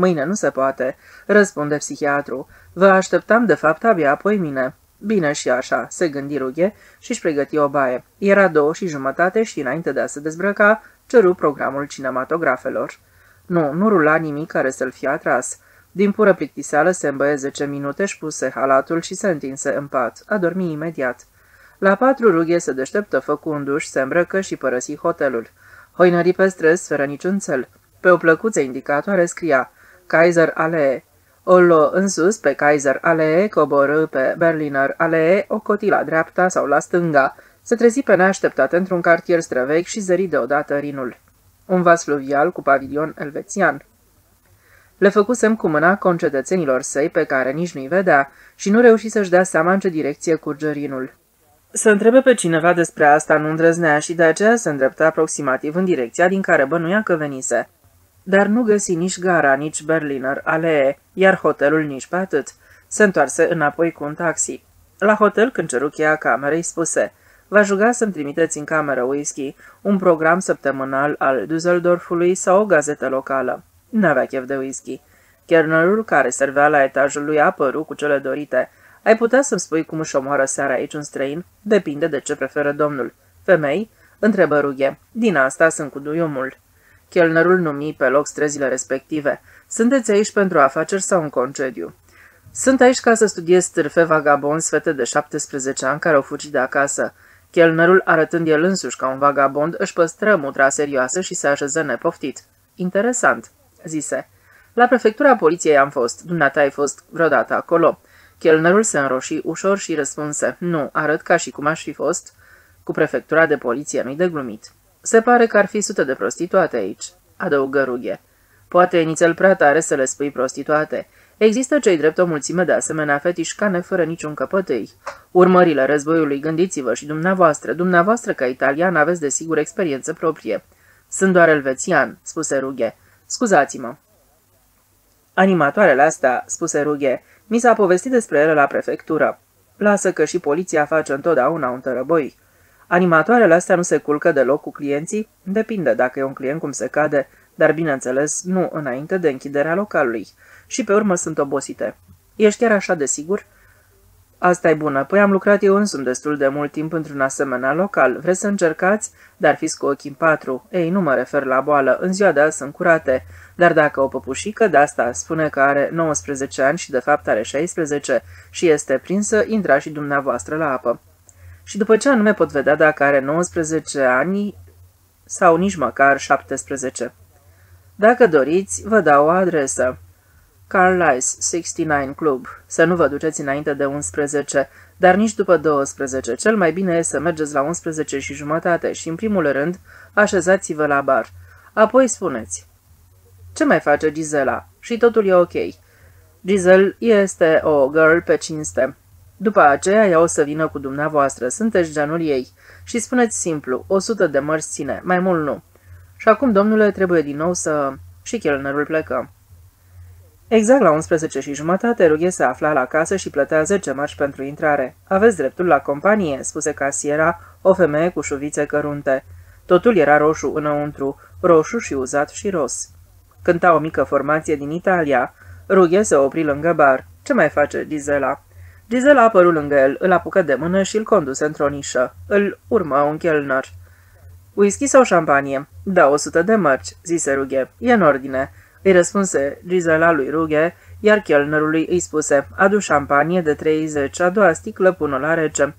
Mâine nu se poate, răspunde psihiatru. Vă așteptam de fapt abia apoi mine. Bine și așa, se gândi rughe și își pregăti o baie. Era două și jumătate și înainte de a se dezbrăca, ceru programul cinematografelor. Nu, nu rula nimic care să-l fie atras. Din pură plictiseală se îmbăie zece minute, își puse halatul și se întinse în pat. A dormi imediat. La patru rughe se deșteptă, făcu un duș, se îmbrăcă și părăsi hotelul. Hoinării pe străzi, fără niciun cel. Pe o plăcuță indicatoare scria Kaiser Allee. O luă în sus pe Kaiser Allee, coborâ pe Berliner Allee, o coti la dreapta sau la stânga. Se trezi pe neașteptat într-un cartier străvechi și zări deodată Rinul. Un vas fluvial cu pavilion elvețian. Le făcusem cu mâna concetățenilor săi pe care nici nu-i vedea și nu reuși să-și dea seama în ce direcție curge Rinul. Să întrebe pe cineva despre asta nu îndrăznea și de aceea se îndrepta aproximativ în direcția din care bănuia că venise dar nu găsi nici gara, nici Berliner alee, iar hotelul nici pe atât. Se întoarse înapoi cu un taxi. La hotel, când ceru cheia camerei, spuse Va juga să-mi trimiteți în cameră whisky, un program săptămânal al Düsseldorfului sau o gazetă locală. N-avea chef de whisky. Kernerul, care servea la etajul lui, a apărut cu cele dorite. Ai putea să-mi spui cum își omoară seara aici un străin? Depinde de ce preferă domnul. Femei? Întrebă rughe. Din asta sunt cu duiumul. Chelnerul numi pe loc străzile respective. Sunteți aici pentru afaceri sau un concediu? Sunt aici ca să studiez stârfe vagabonzi fete de 17 ani care au fugit de acasă. Chelnerul, arătând el însuși ca un vagabond, își păstră mutra serioasă și se așeză nepoftit. Interesant, zise. La prefectura poliției am fost. Dumneata ai fost vreodată acolo. Chelnerul se înroși ușor și răspunse. Nu, arăt ca și cum aș fi fost. Cu prefectura de poliție nu-i de glumit. Se pare că ar fi sute de prostituate aici, adăugă rughe. Poate nițel prea tare să le spui prostituate. Există cei drept o mulțime de asemenea fetișcane fără niciun căpătâi. Urmările războiului, gândiți-vă și dumneavoastră, dumneavoastră ca italian aveți de sigur experiență proprie. Sunt doar elvețian, spuse Rughe. Scuzați-mă. Animatoarele astea, spuse Rughe, mi s-a povestit despre ele la prefectură. Lasă că și poliția face întotdeauna un tărăboi. Animatoarele astea nu se culcă deloc cu clienții? Depinde dacă e un client cum se cade, dar bineînțeles nu înainte de închiderea localului. Și pe urmă sunt obosite. Ești chiar așa de sigur? Asta e bună, păi am lucrat eu însumi destul de mult timp într-un asemenea local. Vreți să încercați? Dar fiți cu ochii în patru. Ei, nu mă refer la boală, în ziua de azi sunt curate. Dar dacă o păpușică de asta spune că are 19 ani și de fapt are 16 și este prinsă, intra și dumneavoastră la apă și după ce anume pot vedea dacă are 19 ani sau nici măcar 17. Dacă doriți, vă dau o adresă. Carlisle 69 Club. Să nu vă duceți înainte de 11, dar nici după 12. Cel mai bine e să mergeți la 11 și jumătate și, în primul rând, așezați-vă la bar. Apoi spuneți. Ce mai face Gisela? Și totul e ok. Giselle este o girl pe cinste. După aceea ea o să vină cu dumneavoastră, sunteți genul ei. Și spuneți simplu, o sută de mărți ține, mai mult nu. Și acum, domnule, trebuie din nou să... Și chelnerul plecă. Exact la 11 și jumătate, rughe se afla la casă și plătea 10 mărci pentru intrare. Aveți dreptul la companie, spuse casiera, o femeie cu șuvițe cărunte. Totul era roșu înăuntru, roșu și uzat și ros. Cânta o mică formație din Italia. Rughe se opri lângă bar. Ce mai face, Gisela? Gisela apăru lângă el, îl apucă de mână și îl conduse într-o nișă. Îl urmă un chelner. Whisky sau șampanie? Da, o sută de mărci, zise Rughe. E în ordine. Îi răspunse Gisela lui Rughe, iar chelnerului îi spuse, adu șampanie de 30, a doua sticlă pună la rece.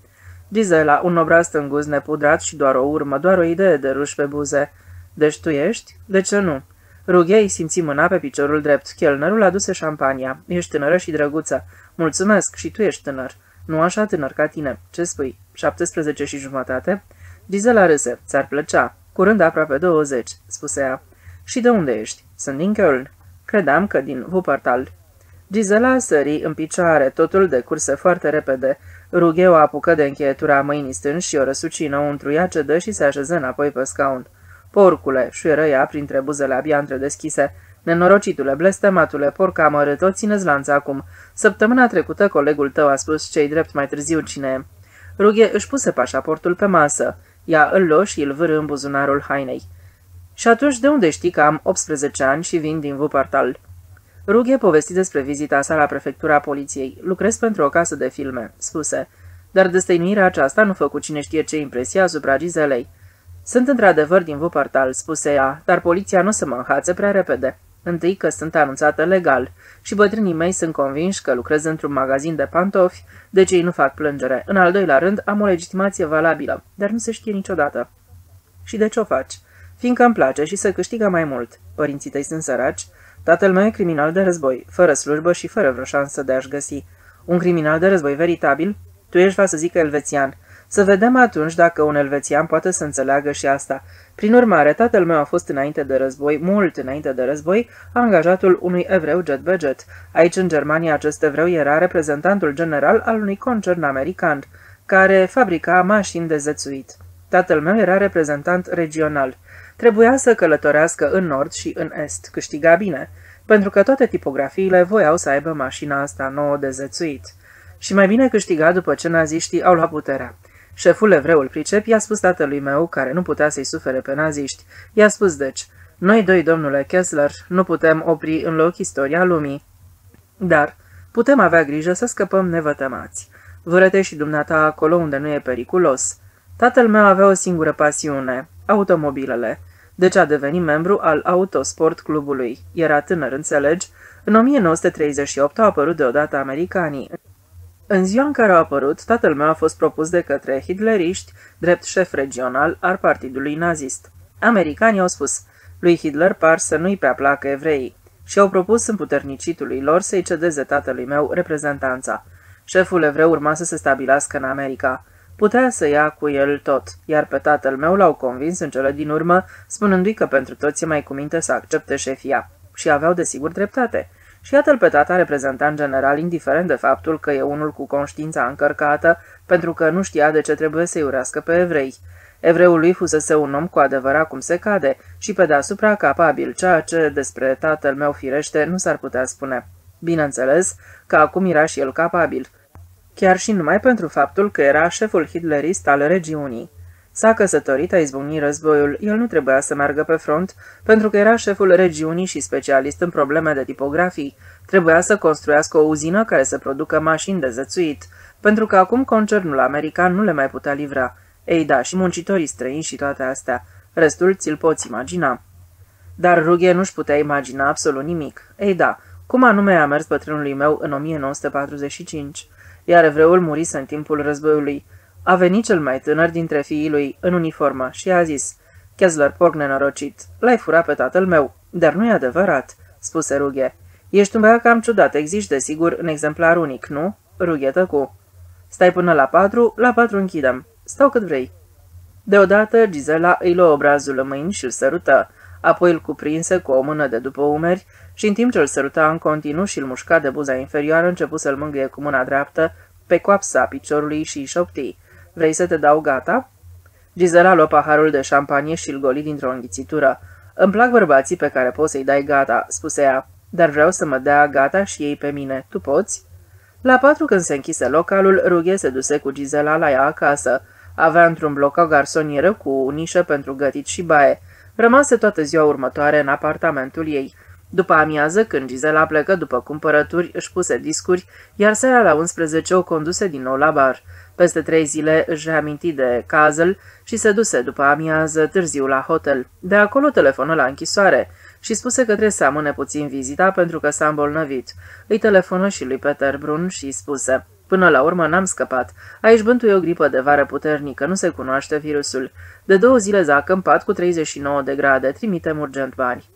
Gisela, un obraz stânguz nepudrat și doar o urmă, doar o idee de ruș pe buze. Deci tu ești? De ce nu? Rughe îi simți mâna pe piciorul drept. Chelnerul aduse șampania. Ești tânără și drăguță. Mulțumesc, și tu ești tânăr. Nu așa tânăr ca tine. Ce spui? 17 și jumătate? Gisela râse. Ți-ar plăcea. Curând aproape 20, spuse ea. Și de unde ești? Sunt din Köln. Credeam că din Wuppertal. Gisela sări în picioare, totul de curse foarte repede. Rughe o apucă de încheietura mâinii stângi și o răsuci înăuntru, ea cedă și se așeză înapoi pe scaun. Porcule, șuieră ea printre buzele abia întredeschise. Nenorocitule, blestematule, porca amărât, o țineți lanța acum. Săptămâna trecută colegul tău a spus cei drept mai târziu cine e. Rughe își puse pașaportul pe masă. Ea îl luă și îl vârâ în buzunarul hainei. Și atunci de unde știi că am 18 ani și vin din Wuppertal? Rughe povesti despre vizita sa la prefectura poliției. Lucrez pentru o casă de filme, spuse. Dar destăinuirea aceasta nu făcu cine știe ce impresie asupra Gizelei. Sunt într-adevăr din Wuppertal, spuse ea, dar poliția nu se mă înhațe prea repede. Întâi că sunt anunțată legal și bătrânii mei sunt convinși că lucrez într-un magazin de pantofi, deci ei nu fac plângere. În al doilea rând, am o legitimație valabilă, dar nu se știe niciodată. Și de ce o faci? Fiindcă îmi place și să câștigă mai mult. Părinții tăi sunt săraci, tatăl meu e criminal de război, fără slujbă și fără vreo șansă de a-și găsi. Un criminal de război veritabil? Tu ești, va să zică, elvețian. Să vedem atunci dacă un elvețian poate să înțeleagă și asta. Prin urmare, tatăl meu a fost înainte de război, mult înainte de război, angajatul unui evreu jet budget. Aici, în Germania, acest evreu era reprezentantul general al unui concern american, care fabrica mașini de zețuit. Tatăl meu era reprezentant regional. Trebuia să călătorească în nord și în est, câștiga bine, pentru că toate tipografiile voiau să aibă mașina asta nouă de zețuit. Și mai bine câștiga după ce naziștii au luat puterea. Șeful evreul pricep i-a spus tatălui meu, care nu putea să-i sufere pe naziști, i-a spus deci, noi doi, domnule Kessler, nu putem opri în loc istoria lumii. Dar putem avea grijă să scăpăm nevătămați. Vărăte și dumneata acolo unde nu e periculos. Tatăl meu avea o singură pasiune, automobilele. Deci a devenit membru al Autosport Clubului. Era tânăr, înțelegi? În 1938 au apărut deodată americanii. În ziua în care a apărut, tatăl meu a fost propus de către hitleriști, drept șef regional al partidului nazist. Americanii au spus, lui Hitler par să nu-i prea placă evreii și au propus împuternicitului lor să-i cedeze tatălui meu reprezentanța. Șeful evreu urma să se stabilească în America. Putea să ia cu el tot, iar pe tatăl meu l-au convins în cele din urmă, spunându-i că pentru toți e mai cuminte să accepte șefia. Și aveau desigur dreptate. Și iată-l pe tata reprezentant general, indiferent de faptul că e unul cu conștiința încărcată, pentru că nu știa de ce trebuie să-i urească pe evrei. Evreul lui fusese un om cu adevărat cum se cade și pe deasupra capabil, ceea ce despre tatăl meu firește nu s-ar putea spune. Bineînțeles că acum era și el capabil. Chiar și numai pentru faptul că era șeful hitlerist al regiunii. S-a căsătorit, a izbucnit războiul, el nu trebuia să meargă pe front, pentru că era șeful regiunii și specialist în probleme de tipografii. Trebuia să construiască o uzină care să producă mașini de zățuit, pentru că acum concernul american nu le mai putea livra. Ei da, și muncitorii străini și toate astea. Restul ți-l poți imagina. Dar Rughe nu-și putea imagina absolut nimic. Ei da, cum anume a mers bătrânului meu în 1945, iar evreul murise în timpul războiului. A venit cel mai tânăr dintre fiii lui, în uniformă, și a zis, Kessler, porc nenorocit, l-ai furat pe tatăl meu, dar nu e adevărat, spuse Rughe. Ești un băiat cam ciudat, există desigur în exemplar unic, nu? Rughe tăcu. Stai până la patru, la patru închidem. Stau cât vrei. Deodată, Gisela îi luă obrazul în mâini și îl sărută, apoi îl cuprinse cu o mână de după umeri și în timp ce îl săruta în continuu și îl mușca de buza inferioară, începu să-l mângâie cu mâna dreaptă pe coapsa piciorului și șoptii. Vrei să te dau gata?" Gisela luă paharul de șampanie și îl goli dintr-o înghițitură. Îmi plac bărbații pe care poți să-i dai gata," spuse ea, dar vreau să mă dea gata și ei pe mine. Tu poți?" La patru când se închise localul, Rughe se duse cu Gisela la ea acasă. Avea într-un bloc o garsonieră cu nișă pentru gătit și baie. Rămase toată ziua următoare în apartamentul ei. După amiază, când Gizela plecă după cumpărături, își puse discuri, iar seara la 11 o conduse din nou la bar. Peste trei zile își reaminti de Cazel și se duse după amiază târziu la hotel. De acolo telefonă la închisoare și spuse că trebuie să amâne puțin vizita pentru că s-a îmbolnăvit. Îi telefonă și lui Peter Brun și îi spuse Până la urmă n-am scăpat. Aici bântui o gripă de vară puternică, nu se cunoaște virusul. De două zile zacă în pat cu 39 de grade, trimitem urgent bani.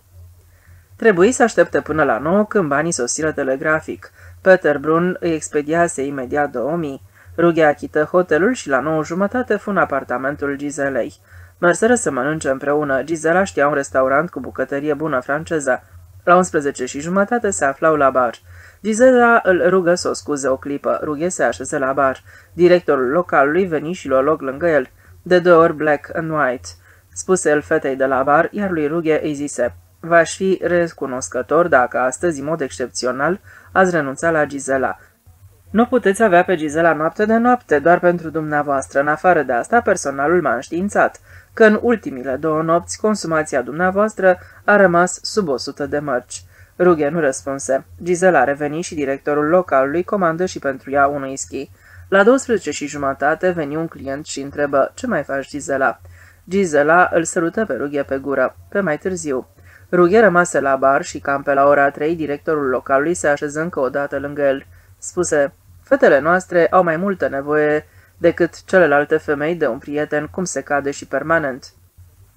Trebuie să aștepte până la 9 când banii sosiră telegrafic. Peter Brun îi expediase imediat 2000. Rughe achită hotelul și la 9 jumătate fun apartamentul Gizelei. Merseră să mănânce împreună. Gizela știa un restaurant cu bucătărie bună franceză. La 11 și jumătate se aflau la bar. Gizela îl rugă să o scuze o clipă. Rughe se așeze la bar. Directorul localului veni și luă loc lângă el. De două ori black and white. Spuse el fetei de la bar, iar lui Rughe îi zise V-aș fi recunoscător dacă astăzi, în mod excepțional, ați renunțat la Gizela. Nu puteți avea pe Gizela noapte de noapte, doar pentru dumneavoastră. În afară de asta, personalul m-a înștiințat că în ultimile două nopți consumația dumneavoastră a rămas sub 100 de mărci. Rughe nu răspunse. Gizela a revenit și directorul localului comandă și pentru ea un whisky. La 12 și jumătate veni un client și întrebă, ce mai faci, Gizela? Gizela îl sărută pe Rughe pe gură. Pe mai târziu. Rughe rămase la bar și cam pe la ora 3 directorul localului se așeză încă o dată lângă el. Spuse, fetele noastre au mai multă nevoie decât celelalte femei de un prieten cum se cade și permanent.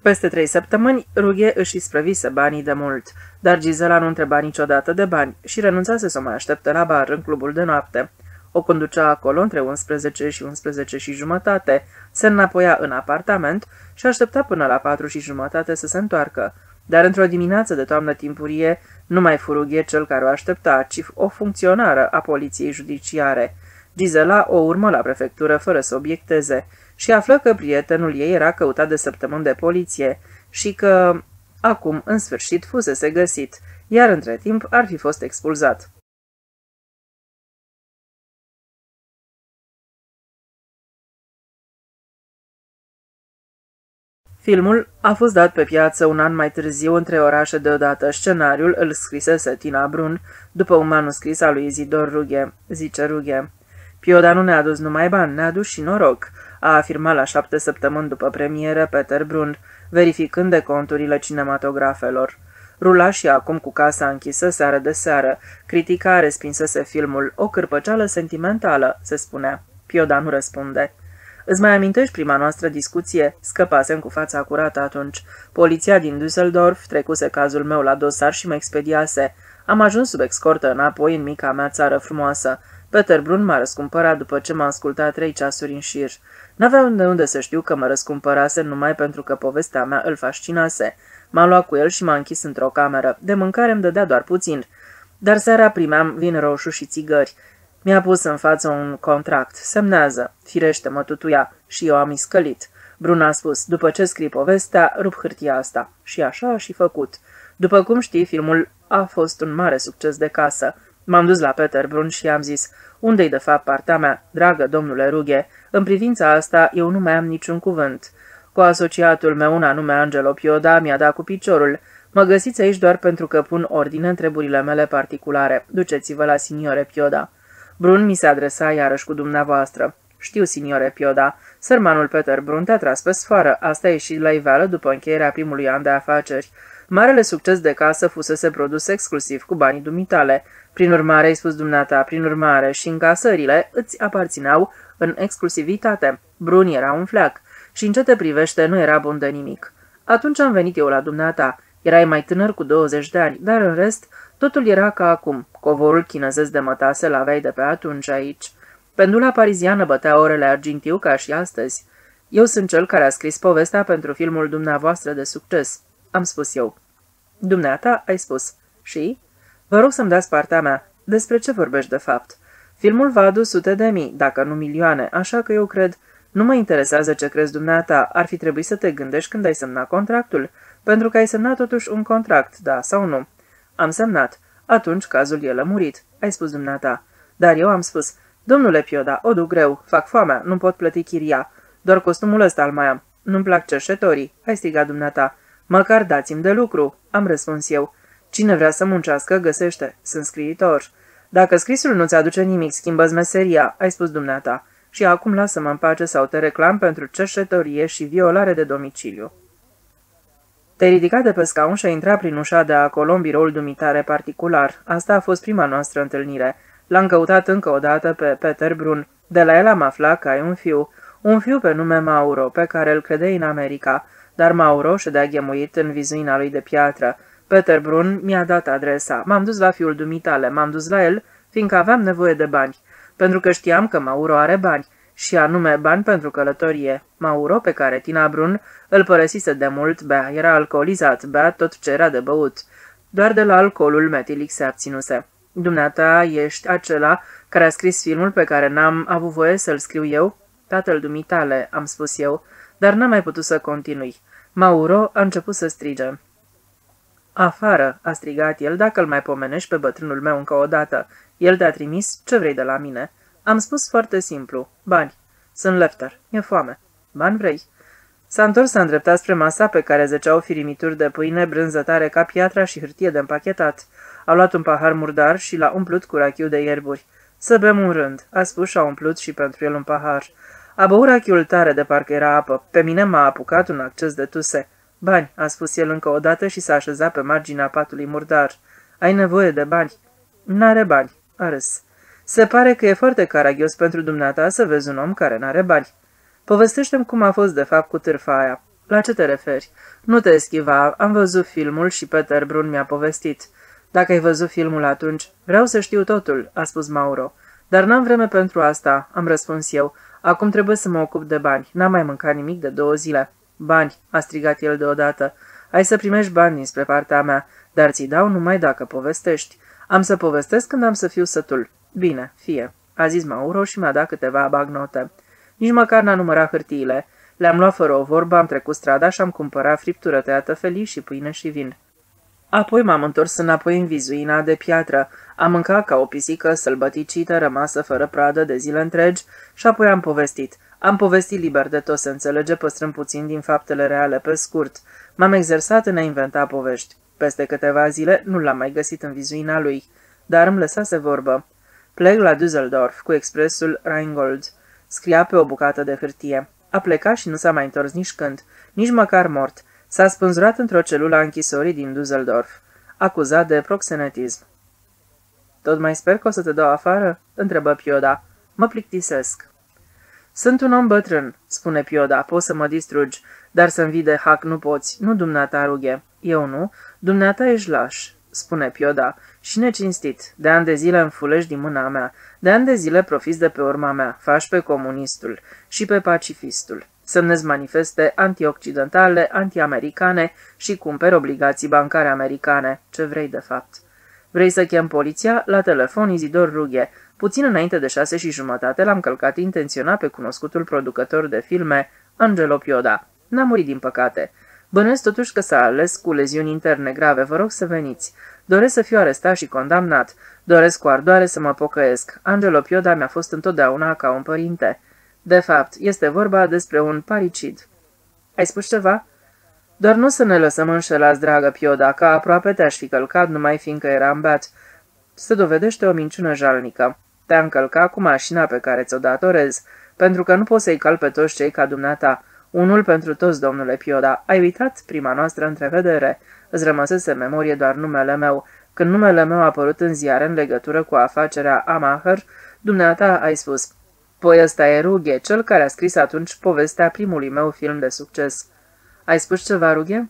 Peste trei săptămâni, Rughe își isprăvise banii de mult, dar Gizela nu întreba niciodată de bani și renunțase să mai aștepte la bar în clubul de noapte. O conducea acolo între 11 și 11 și jumătate, se înapoia în apartament și aștepta până la patru și jumătate să se întoarcă. Dar într-o dimineață de toamnă timpurie, nu mai furughe cel care o aștepta, ci o funcționară a poliției judiciare. Gizela o urmă la prefectură fără să obiecteze și află că prietenul ei era căutat de săptămâni de poliție și că, acum, în sfârșit, fusese găsit, iar între timp ar fi fost expulzat. Filmul a fost dat pe piață un an mai târziu între orașe deodată. Scenariul îl scrisese Tina Brun după un manuscris al lui Izidor Rughe, zice Rughe. Pioda nu ne-a adus numai bani, ne-a adus și noroc, a afirmat la șapte săptămâni după premieră Peter Brun, verificând de conturile cinematografelor. Rula și acum cu casa închisă seară de seară. Critica respinsese filmul, o cârpăceală sentimentală, se spunea. Pioda nu răspunde. Îți mai amintești prima noastră discuție? Scăpasem cu fața curată atunci. Poliția din Düsseldorf trecuse cazul meu la dosar și mă expediase. Am ajuns sub escortă înapoi în mica mea țară frumoasă. Peter Brun m-a răscumpărat după ce m-a ascultat trei ceasuri în șir. N-aveau de unde să știu că mă răscumpărase numai pentru că povestea mea îl fascinase. M-a luat cu el și m-a închis într-o cameră. De mâncare îmi dădea doar puțin. Dar seara primeam vin roșu și țigări. Mi-a pus în față un contract. Semnează. Firește, mă tutuia. Și eu am iscălit. Bruna a spus, după ce scrii povestea, rup hârtia asta. Și așa a și făcut. După cum știi, filmul a fost un mare succes de casă. M-am dus la Peter Brun și am zis, unde-i de fapt partea mea, dragă domnule Rughe? În privința asta eu nu mai am niciun cuvânt. Cu asociatul meu, un anume Angelo Pioda, mi-a dat cu piciorul. Mă găsiți aici doar pentru că pun ordine în treburile mele particulare. Duceți-vă la signore Pioda. Brun mi se adresa iarăși cu dumneavoastră. Știu, signore Pioda, sărmanul Peter Brun te-a tras pe sfoară. Asta a ieșit la iveală după încheierea primului an de afaceri. Marele succes de casă fusese produs exclusiv cu banii dumitale. Prin urmare, ai spus dumneata, prin urmare, și încasările îți aparțineau în exclusivitate. Brun era un fleac și în ce te privește nu era bun de nimic. Atunci am venit eu la dumneata. Erai mai tânăr cu 20 de ani, dar în rest totul era ca acum. Covorul chinezesc de mătase la aveai de pe atunci aici. Pendula pariziană bătea orele argintiu ca și astăzi. Eu sunt cel care a scris povestea pentru filmul dumneavoastră de succes, am spus eu. Dumneata, ai spus. Și? Vă rog să-mi dați partea mea. Despre ce vorbești de fapt? Filmul va adus sute de mii, dacă nu milioane, așa că eu cred... Nu mă interesează ce crezi dumneata, ar fi trebuit să te gândești când ai semnat contractul, pentru că ai semnat totuși un contract, da sau nu? Am semnat. Atunci cazul e lămurit, ai spus dumneata. Dar eu am spus, domnule Pioda, o duc greu, fac foamea, nu pot plăti chiria. Doar costumul ăsta al mai am. Nu-mi plac cerșetorii, ai strigat dumneata. Măcar dați-mi de lucru, am răspuns eu. Cine vrea să muncească, găsește. Sunt scriitor. Dacă scrisul nu-ți aduce nimic, schimbă-ți meseria, ai spus dumneata. Și acum lasă-mă în pace sau te reclam pentru cerșetorie și violare de domiciliu. Te ridica de pe scaun și a intrat prin ușa de acolo în biroul dumitare particular. Asta a fost prima noastră întâlnire. L-am căutat încă o dată pe Peter Brun. De la el am aflat că ai un fiu. Un fiu pe nume Mauro, pe care îl credei în America. Dar Mauro ședea ghemuit în vizuina lui de piatră. Peter Brun mi-a dat adresa. M-am dus la fiul dumitale, m-am dus la el, fiindcă aveam nevoie de bani. Pentru că știam că Mauro are bani și anume bani pentru călătorie. Mauro, pe care Tina Brun îl părăsise de mult, bea, era alcoolizat, bea tot ce era de băut. Doar de la alcoolul metilic se abținuse. Dumneata ești acela care a scris filmul pe care n-am avut voie să-l scriu eu? Tatăl dumitale, am spus eu, dar n-am mai putut să continui. Mauro a început să strige. Afară, a strigat el, dacă îl mai pomenești pe bătrânul meu încă o dată. El te-a trimis, ce vrei de la mine? Am spus foarte simplu. Bani. Sunt lefter. E foame. Bani vrei? S-a întors, s-a îndreptat spre masa pe care zeceau firimituri de pâine brânzătare ca piatra și hârtie de împachetat. A luat un pahar murdar și l-a umplut cu rachiu de ierburi. Să bem un rând, a spus și a umplut și pentru el un pahar. A băut rachiul tare de parcă era apă. Pe mine m-a apucat un acces de tuse. Bani, a spus el încă o dată și s-a așezat pe marginea patului murdar. Ai nevoie de bani. N-are bani, a râs. Se pare că e foarte caragios pentru dumneata să vezi un om care n-are bani. Povestește-mi cum a fost de fapt cu târfa aia. La ce te referi? Nu te eschiva, am văzut filmul și Peter Brun mi-a povestit. Dacă ai văzut filmul atunci, vreau să știu totul, a spus Mauro. Dar n-am vreme pentru asta, am răspuns eu. Acum trebuie să mă ocup de bani. N-am mai mâncat nimic de două zile. Bani, a strigat el deodată. Ai să primești bani dinspre partea mea, dar ți dau numai dacă povestești. Am să povestesc când am să fiu sătul. Bine, fie, a zis Mauro și mi-a dat câteva bagnote. Nici măcar n-a numărat hârtiile. Le-am luat fără o vorbă, am trecut strada și am cumpărat friptură tăiată felii și pâine și vin. Apoi m-am întors înapoi în vizuina de piatră. Am mâncat ca o pisică sălbăticită rămasă fără pradă de zile întregi și apoi am povestit. Am povestit liber de tot se înțelege, păstrând puțin din faptele reale pe scurt. M-am exersat în a inventa povești. Peste câteva zile nu l-am mai găsit în vizuina lui, dar îmi lăsase vorbă. Plec la Düsseldorf cu expresul Rheingold. Scria pe o bucată de hârtie. A plecat și nu s-a mai întors nici când, nici măcar mort. S-a spânzurat într-o celulă a închisorii din Düsseldorf, acuzat de proxenetism. Tot mai sper că o să te dau afară?" întrebă Pioda. Mă plictisesc." Sunt un om bătrân," spune Pioda, poți să mă distrugi, dar să-mi vii de hac nu poți, nu dumneata rughe. Eu nu, dumneata ești laș spune Pioda, și necinstit. De ani de zile înfulești din mâna mea, de ani de zile profiți de pe urma mea, faci pe comunistul și pe pacifistul. Semnezi manifeste antioccidentale, antiamericane și cumperi obligații bancare americane. Ce vrei de fapt? Vrei să chem poliția? La telefon Izidor Rughe. Puțin înainte de șase și jumătate l-am călcat intenționat pe cunoscutul producător de filme, Angelo Pioda. N-a murit din păcate. Bănuiesc totuși că s-a ales cu leziuni interne grave, vă rog să veniți. Doresc să fiu arestat și condamnat. Doresc cu ardoare să mă pocăiesc. Angelo Pioda mi-a fost întotdeauna ca un părinte. De fapt, este vorba despre un paricid. Ai spus ceva? Doar nu să ne lăsăm înșelați, dragă Pioda, că aproape te-aș fi călcat numai fiindcă eram beat. Se dovedește o minciună jalnică. Te-a încălcat cu mașina pe care ți-o datorez, pentru că nu poți să-i cal pe toți cei ca dumneata. Unul pentru toți, domnule Pioda. Ai uitat prima noastră întrevedere. Îți rămăsese memorie doar numele meu. Când numele meu a apărut în ziare în legătură cu afacerea Amaher, dumneata ai spus, Păi ăsta e Rughe, cel care a scris atunci povestea primului meu film de succes. Ai spus ceva, Rughe?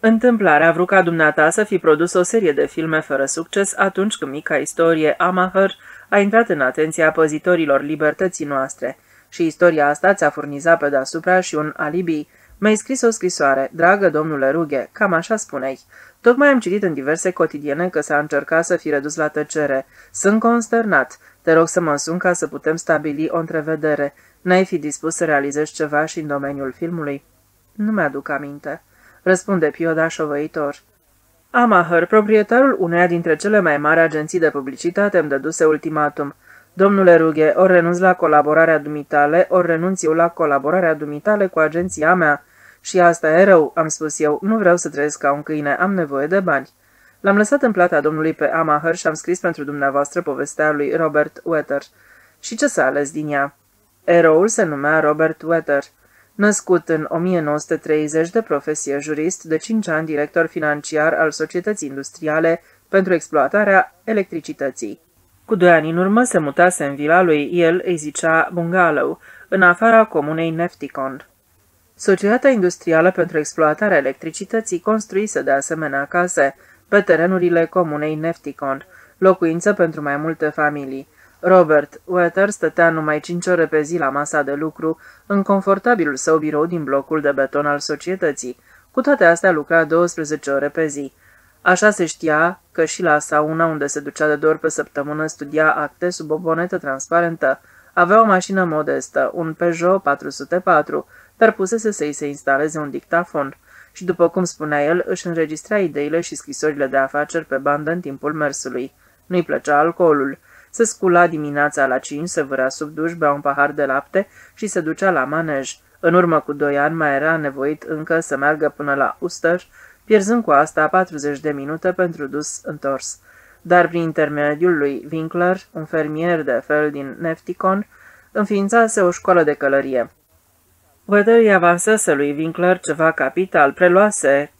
Întâmplarea a vrut ca dumneata să fi produs o serie de filme fără succes atunci când mica istorie Amaher a intrat în atenția păzitorilor libertății noastre – și istoria asta ți-a furnizat pe deasupra și un alibi. Mi-ai scris o scrisoare, dragă domnule Rughe, cam așa spuneai. Tocmai am citit în diverse cotidiene că s-a încercat să fi redus la tăcere. Sunt consternat. Te rog să mă sun ca să putem stabili o întrevedere. N-ai fi dispus să realizezi ceva și în domeniul filmului? Nu mi-aduc aminte. Răspunde Pioda șovăitor. Amaher, proprietarul uneia dintre cele mai mari agenții de publicitate, îmi dăduse ultimatum. Domnule Rughe, ori renunț la colaborarea dumitale, ori renunț eu la colaborarea dumitale cu agenția mea. Și asta e rău, am spus eu, nu vreau să trăiesc ca un câine, am nevoie de bani. L-am lăsat în plata domnului pe Amaher și am scris pentru dumneavoastră povestea lui Robert Wetter. Și ce s-a ales din ea? Eroul se numea Robert Wetter. Născut în 1930 de profesie jurist, de 5 ani director financiar al societății industriale pentru exploatarea electricității. Cu doi ani în urmă se mutase în vila lui, el îi zicea bungalow, în afara comunei Nefticon. Societatea industrială pentru exploatarea electricității construise de asemenea case pe terenurile comunei Nefticon, locuință pentru mai multe familii. Robert Wetter stătea numai cinci ore pe zi la masa de lucru, în confortabilul său birou din blocul de beton al societății. Cu toate astea lucra 12 ore pe zi. Așa se știa că și la sauna, unde se ducea de două ori pe săptămână, studia acte sub o bonetă transparentă. Avea o mașină modestă, un Peugeot 404, dar pusese să-i se instaleze un dictafon. Și după cum spunea el, își înregistra ideile și scrisorile de afaceri pe bandă în timpul mersului. Nu-i plăcea alcoolul. Se scula dimineața la 5, se vâra sub duș, bea un pahar de lapte și se ducea la manej. În urmă cu doi ani mai era nevoit încă să meargă până la Uster, pierzând cu asta 40 de minute pentru dus întors. Dar prin intermediul lui Winkler, un fermier de fel din Nefticon, înființase o școală de călărie. Weather îi avansase lui Winkler ceva capital, preluase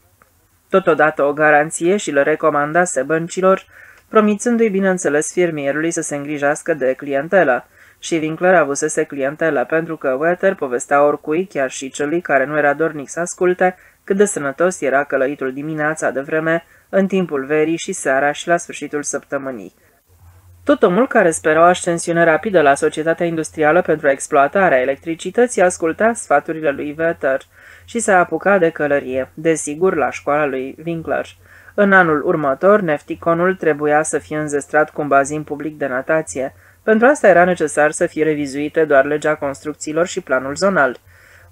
totodată o garanție și le recomandase băncilor, promițându-i bineînțeles firmierului să se îngrijească de clientelă. Și Winkler avusese clientelă pentru că Weather povestea oricui, chiar și celui care nu era dornic să asculte, cât de sănătos era călăitul dimineața de vreme, în timpul verii și seara și la sfârșitul săptămânii. Tot omul care spera o ascensiune rapidă la societatea industrială pentru exploatarea electricității asculta sfaturile lui Vetter și se apuca de călărie, desigur la școala lui Winkler. În anul următor, Nefticonul trebuia să fie înzestrat cu un bazin public de natație. Pentru asta era necesar să fie revizuite doar legea construcțiilor și planul zonal.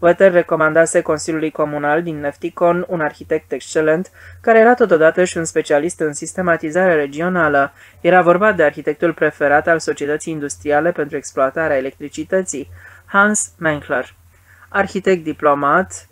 Wetter recomandase Consiliului Comunal din Nefticon un arhitect excelent, care era totodată și un specialist în sistematizare regională. Era vorba de arhitectul preferat al societății industriale pentru exploatarea electricității, Hans Menkler. Arhitect diplomat,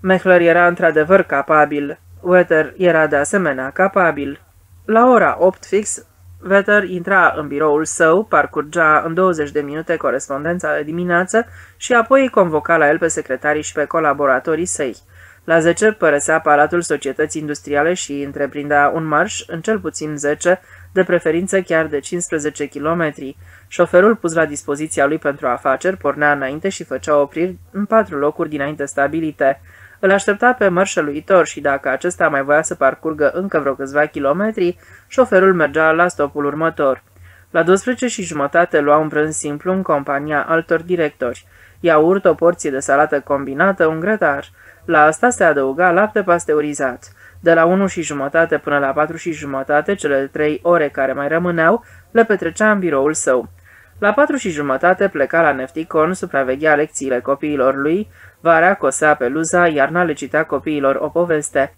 Menkler era într-adevăr capabil. Wetter era de asemenea capabil. La ora 8 fix, Vetter intra în biroul său, parcurgea în 20 de minute corespondența de dimineață și apoi îi convoca la el pe secretarii și pe colaboratorii săi. La 10 părăsea palatul societății industriale și întreprindea un marș, în cel puțin 10, de preferință chiar de 15 kilometri. Șoferul pus la dispoziția lui pentru afaceri pornea înainte și făcea opriri în patru locuri dinainte stabilite. Îl aștepta pe mărșăluitor și dacă acesta mai voia să parcurgă încă vreo câțiva kilometri, șoferul mergea la stopul următor. La 12 și jumătate lua un prânz simplu în compania altor directori. Iaurt, o porție de salată combinată, un grătar. La asta se adăuga lapte pasteurizat. De la 1 și jumătate până la 4 și jumătate, cele trei ore care mai rămâneau, le petrecea în biroul său. La patru și jumătate pleca la Nefticon, supraveghea lecțiile copiilor lui, Vara cosea peluza, iarna le citea copiilor o poveste.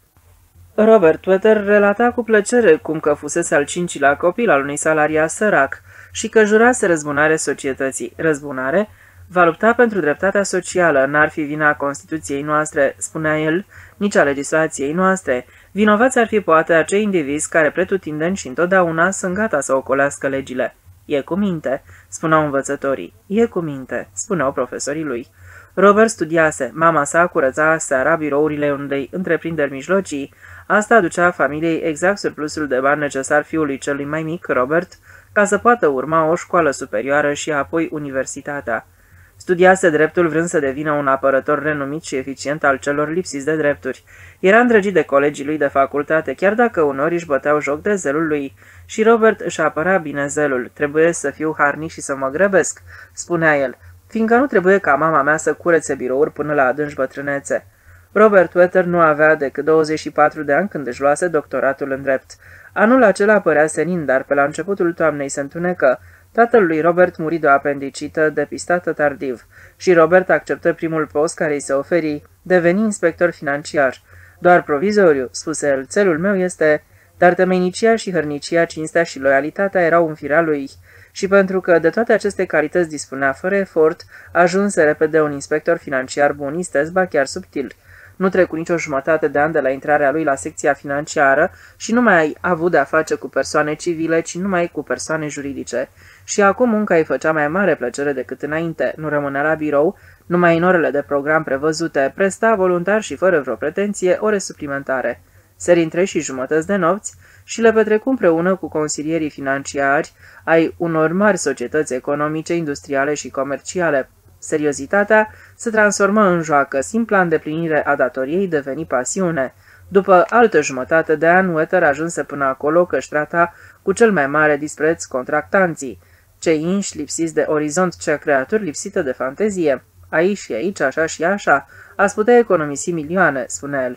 Robert Wetter relata cu plăcere cum că fusese al cincilea copil al unui salariat sărac și că jurase răzbunare societății. Răzbunare? Va lupta pentru dreptatea socială, n-ar fi vina Constituției noastre, spunea el, nici a legislației noastre. Vinovați ar fi poate acei indivizi care pretutindeni și întotdeauna sunt gata să ocolească legile. E cu minte, spuneau învățătorii. E cu minte, spuneau profesorii lui. Robert studiase, mama sa curăța seara birourile unei întreprinderi mijlocii. Asta aducea familiei exact surplusul de bani necesar fiului celui mai mic, Robert, ca să poată urma o școală superioară și apoi universitatea. Studiase dreptul vrând să devină un apărător renumit și eficient al celor lipsiți de drepturi. Era îndrăgit de colegii lui de facultate, chiar dacă unori își băteau joc de zelul lui. Și Robert își apăra bine zelul. Trebuie să fiu harnic și să mă grăbesc, spunea el fiindcă nu trebuie ca mama mea să curețe birouri până la adânci bătrânețe. Robert Wetter nu avea decât 24 de ani când își luase doctoratul în drept. Anul acela părea senin, dar pe la începutul toamnei se întunecă. Tatăl lui Robert muri de o apendicită depistată tardiv și Robert acceptă primul post care îi se oferi, deveni inspector financiar. Doar provizoriu, spuse el, țelul meu este... Dar temenicia și hărnicia, cinstea și loialitatea erau în firea lui și pentru că de toate aceste calități dispunea fără efort, ajunse repede un inspector financiar bun, istez, ba chiar subtil. Nu trecu nicio jumătate de an de la intrarea lui la secția financiară și nu mai a avut de-a face cu persoane civile, ci numai cu persoane juridice. Și acum munca îi făcea mai mare plăcere decât înainte. Nu rămânea la birou, numai în orele de program prevăzute, presta voluntar și fără vreo pretenție ore suplimentare. Seri trei și jumătăți de nopți și le petrecu împreună cu consilierii financiari ai unor mari societăți economice, industriale și comerciale. Seriozitatea se transformă în joacă, simpla îndeplinire a datoriei deveni pasiune. După altă jumătate de an, Wetter ajunse până acolo că își trata cu cel mai mare dispreț contractanții, cei inși lipsiți de orizont, cea creaturi lipsită de fantezie. Aici și aici, așa și așa, ați putea economisi milioane, spune el.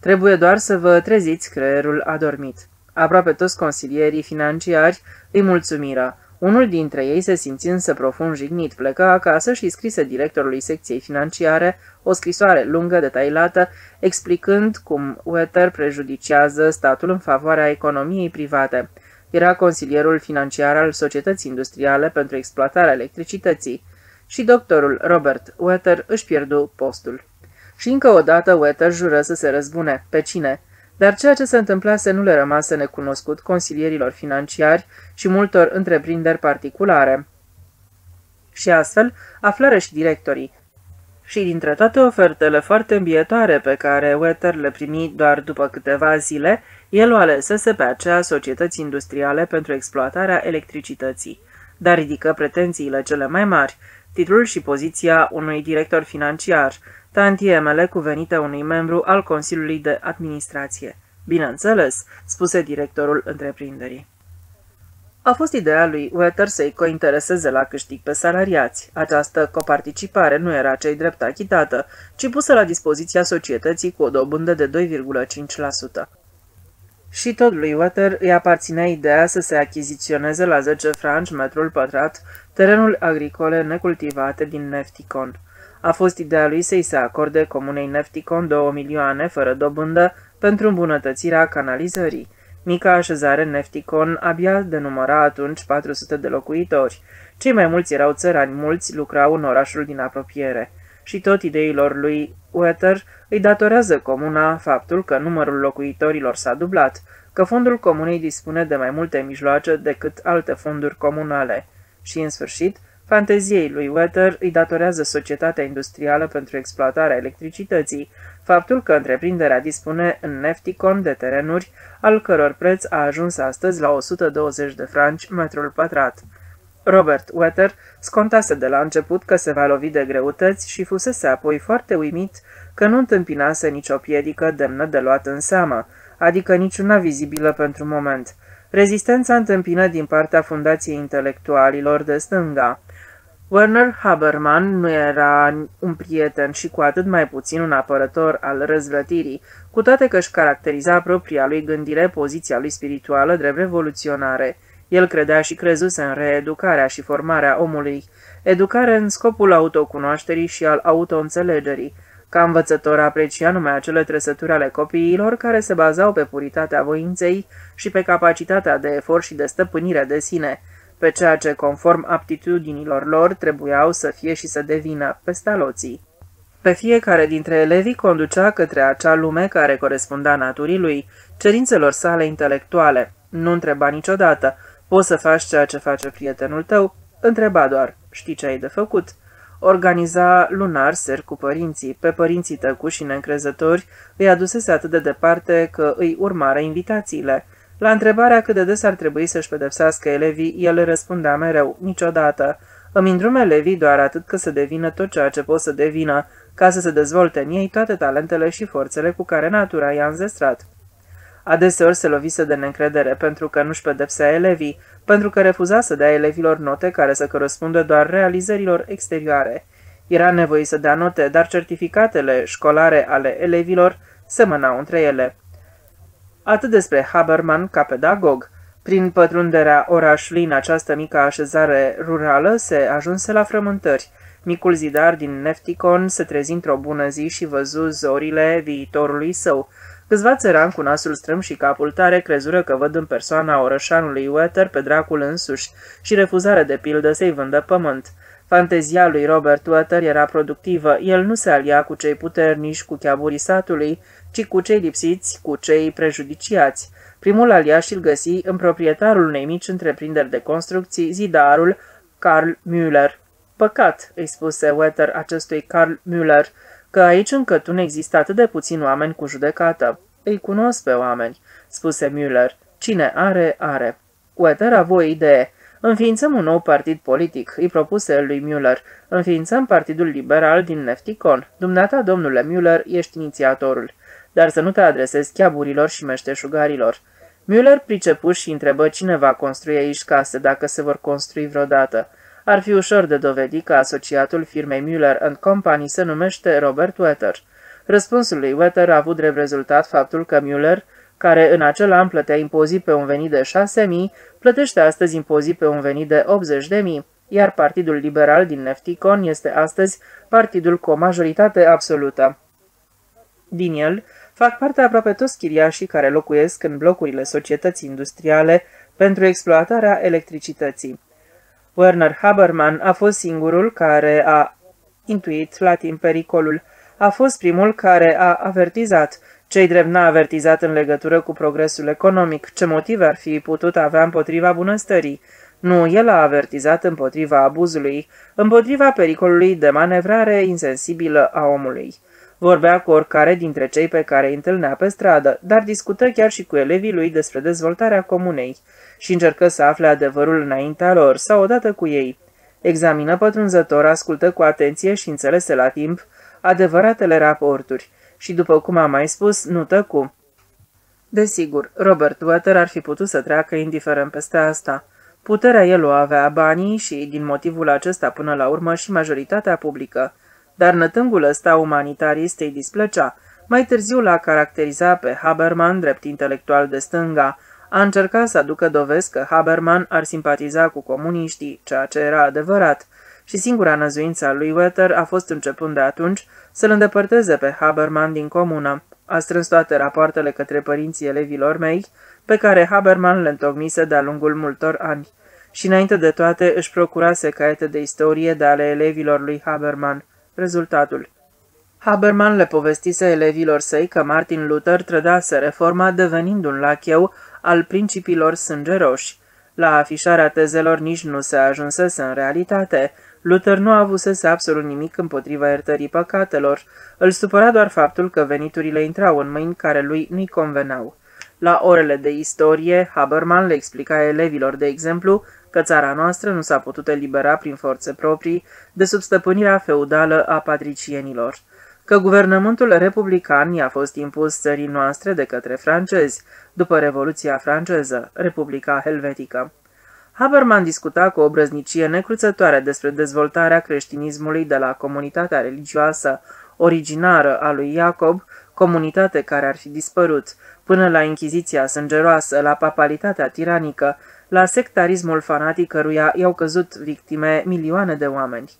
Trebuie doar să vă treziți creierul adormit. Aproape toți consilierii financiari îi mulțumiră. Unul dintre ei se simți însă profund jignit, plecă acasă și scrise directorului secției financiare o scrisoare lungă, detailată, explicând cum Wetter prejudiciază statul în favoarea economiei private. Era consilierul financiar al societății industriale pentru exploatarea electricității și doctorul Robert Wetter își pierdu postul. Și încă o dată Wetter jură să se răzbune. Pe cine? Dar ceea ce se întâmplase nu le rămase necunoscut consilierilor financiari și multor întreprinderi particulare. Și astfel aflară și directorii. Și dintre toate ofertele foarte îmbietoare pe care Wetter le primi doar după câteva zile, el o alesese pe aceea societăți industriale pentru exploatarea electricității, dar ridică pretențiile cele mai mari, titlul și poziția unui director financiar, tantiemele cuvenite unui membru al Consiliului de Administrație. Bineînțeles, spuse directorul întreprinderii. A fost ideea lui Wetter să-i cointereseze la câștig pe salariați. Această coparticipare nu era cei drept achitată, ci pusă la dispoziția societății cu o dobândă de 2,5%. Și tot lui Wetter îi aparținea ideea să se achiziționeze la 10 franci metrul pătrat terenul agricole necultivate din Nefticon. A fost ideea lui să-i se acorde comunei Nefticon 2 milioane fără dobândă pentru îmbunătățirea canalizării. Mica așezare Nefticon abia denumăra atunci 400 de locuitori. Cei mai mulți erau țărani, mulți lucrau în orașul din apropiere. Și tot ideilor lui Wetter îi datorează comuna faptul că numărul locuitorilor s-a dublat, că fondul comunei dispune de mai multe mijloace decât alte fonduri comunale. Și, în sfârșit, fanteziei lui Wetter îi datorează societatea industrială pentru exploatarea electricității, faptul că întreprinderea dispune în Nefticon de terenuri, al căror preț a ajuns astăzi la 120 de franci metrul pătrat. Robert Wetter scontase de la început că se va lovi de greutăți și fusese apoi foarte uimit că nu întâmpinase nicio piedică demnă de luat în seamă, adică niciuna vizibilă pentru moment. Rezistența întâmpină din partea Fundației Intelectualilor de stânga. Werner Haberman nu era un prieten și cu atât mai puțin un apărător al răzvrătirii, cu toate că își caracteriza propria lui gândire, poziția lui spirituală drept revoluționare. El credea și crezuse în reeducarea și formarea omului, educare în scopul autocunoașterii și al autoînțelegerii. Ca învățător aprecia numai acele trăsături ale copiilor care se bazau pe puritatea voinței și pe capacitatea de efort și de stăpânire de sine, pe ceea ce, conform aptitudinilor lor, trebuiau să fie și să devină pestaloții. Pe fiecare dintre elevii conducea către acea lume care corespundea naturii lui, cerințelor sale intelectuale. Nu întreba niciodată, poți să faci ceea ce face prietenul tău? Întreba doar, știi ce ai de făcut? Organiza lunar ser cu părinții, pe părinții tăcuși și neîncrezători îi adusese atât de departe că îi urmară invitațiile – la întrebarea cât de des ar trebui să-și pedepsească elevii, el răspundea mereu, niciodată. Îmi îndrume elevii doar atât că să devină tot ceea ce pot să devină, ca să se dezvolte în ei toate talentele și forțele cu care natura i-a înzestrat. Adeseori se lovise de neîncredere pentru că nu-și pedepsea elevii, pentru că refuza să dea elevilor note care să corespundă doar realizărilor exterioare. Era nevoie să dea note, dar certificatele școlare ale elevilor semănau între ele. Atât despre Haberman ca pedagog. Prin pătrunderea orașului în această mică așezare rurală se ajunse la frământări. Micul zidar din Nefticon se trezi într-o bună zi și văzu zorile viitorului său. Câțiva țărani cu nasul strâm și capul tare crezură că văd în persoana orășanului Wetter pe dracul însuși și refuzare de pildă să-i vândă pământ. Fantezia lui Robert Water era productivă, el nu se alia cu cei puternici, cu chiaburii satului, ci cu cei lipsiți, cu cei prejudiciați. Primul aliaș îl găsi în proprietarul unei mici întreprinderi de construcții, zidarul Carl Müller. Păcat, îi spuse Wetter acestui Carl Müller, că aici încă tu nu există atât de puțini oameni cu judecată. Îi cunosc pe oameni, spuse Müller. Cine are, are. Wetter a o idee. Înființăm un nou partid politic, îi propuse lui Müller. Înființăm Partidul Liberal din Nefticon. Dumneata, domnule Müller, ești inițiatorul. Dar să nu te adresezi chiaburilor și meșteșugarilor. Müller pricepu și întrebă cine va construi aici case, dacă se vor construi vreodată. Ar fi ușor de dovedit că asociatul firmei Müller Company se numește Robert Wetter. Răspunsul lui Wetter a avut drept rezultat faptul că Müller, care în acel an plătea impozit pe un venit de 6.000, plătește astăzi impozit pe un venit de 80.000, iar Partidul Liberal din Nefticon este astăzi partidul cu o majoritate absolută. Din el fac parte aproape toți chiriașii care locuiesc în blocurile societății industriale pentru exploatarea electricității. Werner Haberman a fost singurul care a intuit la timp pericolul. A fost primul care a avertizat. Cei drept n-a avertizat în legătură cu progresul economic. Ce motive ar fi putut avea împotriva bunăstării? Nu, el a avertizat împotriva abuzului, împotriva pericolului de manevrare insensibilă a omului. Vorbea cu oricare dintre cei pe care îi întâlnea pe stradă, dar discută chiar și cu elevii lui despre dezvoltarea comunei și încercă să afle adevărul înaintea lor sau odată cu ei. Examină pătrunzător, ascultă cu atenție și înțelese la timp adevăratele raporturi și, după cum am mai spus, nu tăcu. Desigur, Robert Water ar fi putut să treacă indiferent peste asta. Puterea el o avea banii și, din motivul acesta până la urmă, și majoritatea publică. Dar nătângul ăsta umanitarist îi displăcea. Mai târziu l-a caracterizat pe Haberman drept intelectual de stânga, a încercat să aducă dovezi că Haberman ar simpatiza cu comuniștii, ceea ce era adevărat, și singura năzuință a lui Wetter a fost începând de atunci să-l îndepărteze pe Haberman din comună. A strâns toate rapoartele către părinții elevilor mei, pe care Haberman le întocmise de-a lungul multor ani. Și înainte de toate își procurase caiete de istorie de ale elevilor lui Haberman. Rezultatul. Haberman le povestise elevilor săi că Martin Luther trădase reforma devenind un lacheu al principiilor sângeroși. La afișarea tezelor nici nu se ajunsese în realitate. Luther nu avusese absolut nimic împotriva iertării păcatelor. Îl supăra doar faptul că veniturile intrau în mâini care lui nu-i conveneau. La orele de istorie, Haberman le explica elevilor, de exemplu, că țara noastră nu s-a putut elibera prin forțe proprii de sub stăpânirea feudală a patricienilor că guvernământul republican i-a fost impus țării noastre de către francezi, după Revoluția franceză, Republica Helvetică. Haberman discuta cu o brăznicie necruțătoare despre dezvoltarea creștinismului de la comunitatea religioasă originară a lui Iacob, comunitate care ar fi dispărut, până la Inchiziția sângeroasă, la papalitatea tiranică, la sectarismul fanatic căruia i-au căzut victime milioane de oameni.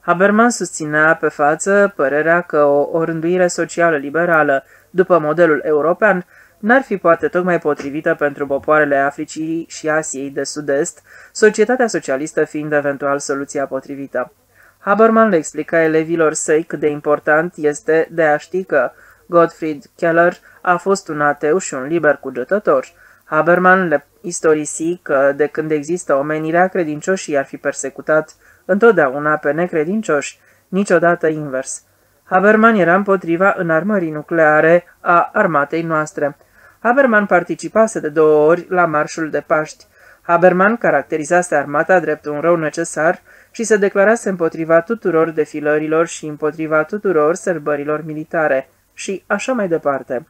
Haberman susținea pe față părerea că o, o rânduire socială liberală, după modelul european, n-ar fi poate tocmai potrivită pentru popoarele Africii și Asiei de Sud-Est, societatea socialistă fiind eventual soluția potrivită. Haberman le explica elevilor săi cât de important este de a ști că Gottfried Keller a fost un ateu și un liber cugetător. Haberman le istorisi că de când există omenirea, credincioșii ar fi persecutat întotdeauna pe necredincioși, niciodată invers. Haberman era împotriva înarmării nucleare a armatei noastre. Haberman participase de două ori la marșul de Paști. Haberman caracterizase armata drept un rău necesar și se declarase împotriva tuturor defilărilor și împotriva tuturor sărbărilor militare și așa mai departe.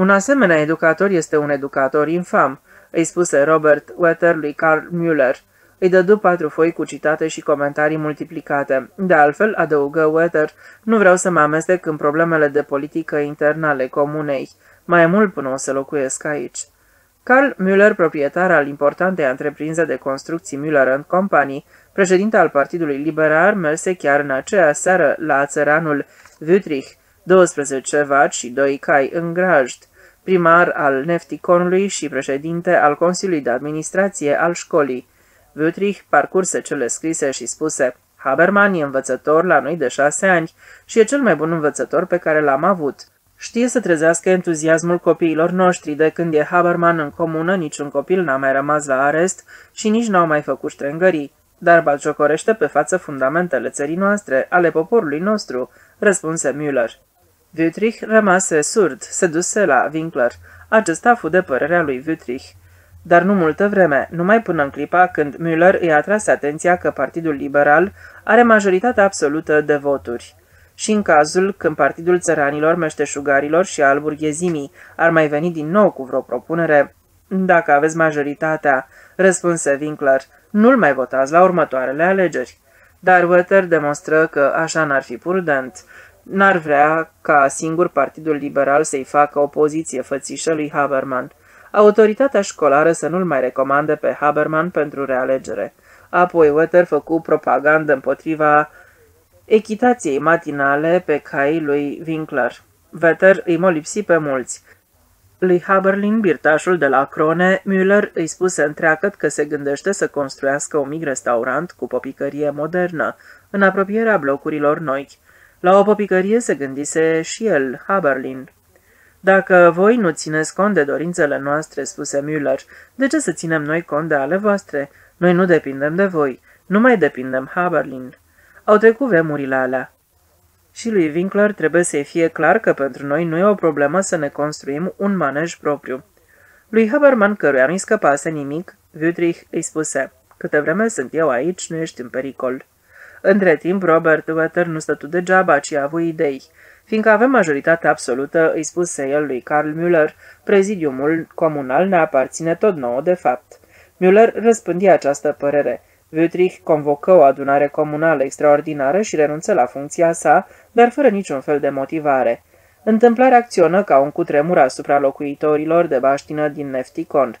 Un asemenea educator este un educator infam, îi spuse Robert Wetter lui Carl Müller. Îi dădu patru foi cu citate și comentarii multiplicate. De altfel, adăugă Wetter, nu vreau să mă amestec în problemele de politică internă ale comunei. Mai mult până o să locuiesc aici. Carl Müller, proprietar al importantei întreprinze de construcții Müller Company, președinte al Partidului Liberal, merse chiar în aceea seară la țăranul Wütrich, 12 vaci și 2 cai în grajd, primar al Nefticonului și președinte al Consiliului de Administrație al școlii. Wütrich parcurse cele scrise și spuse, Haberman e învățător la noi de șase ani și e cel mai bun învățător pe care l-am avut. Știe să trezească entuziasmul copiilor noștri. De când e Haberman în comună, niciun copil n-a mai rămas la arest și nici n-au mai făcut ștrengării. Dar batjocorește pe față fundamentele țării noastre, ale poporului nostru, răspunse Müller. Wütrich rămase surd, se duse la Winkler. Acesta fu de părerea lui Wütrich. Dar nu multă vreme, numai până în clipa când Müller i-a atras atenția că Partidul Liberal are majoritatea absolută de voturi. Și în cazul când Partidul Țăranilor, Meșteșugarilor și al Burghezimii ar mai veni din nou cu vreo propunere, dacă aveți majoritatea, răspunse Winkler, nu-l mai votați la următoarele alegeri. Dar Wetter demonstră că așa n-ar fi prudent. N-ar vrea ca singur Partidul Liberal să-i facă opoziție fățișă lui Haberman. Autoritatea școlară să nu-l mai recomande pe Haberman pentru realegere. Apoi Wetter făcu propagandă împotriva echitației matinale pe cai lui Winkler. Wetter îi molipsi pe mulți. Lui Haberlin, birtașul de la Crone, Müller îi spuse întreagăt că se gândește să construiască un mic restaurant cu popicărie modernă, în apropierea blocurilor noi. La o popicărie se gândise și el, Haberlin. Dacă voi nu țineți cont de dorințele noastre, spuse Müller, de ce să ținem noi cont de ale voastre? Noi nu depindem de voi, nu mai depindem Haberlin. Au trecut vemurile alea. Și lui Winkler trebuie să-i fie clar că pentru noi nu e o problemă să ne construim un manej propriu. Lui Haberman, căruia nu-i scăpase nimic, Wütrich îi spuse, Câte vreme sunt eu aici, nu ești în pericol. Între timp, Robert Wetter nu stătu degeaba, ci a avut idei. Fiindcă avem majoritate absolută, îi spuse el lui Carl Müller, prezidiumul comunal ne aparține tot nouă de fapt. Müller răspândi această părere. Wütrich convocă o adunare comunală extraordinară și renunță la funcția sa, dar fără niciun fel de motivare. Întâmplarea acționă ca un cutremur asupra locuitorilor de baștină din Nefticond.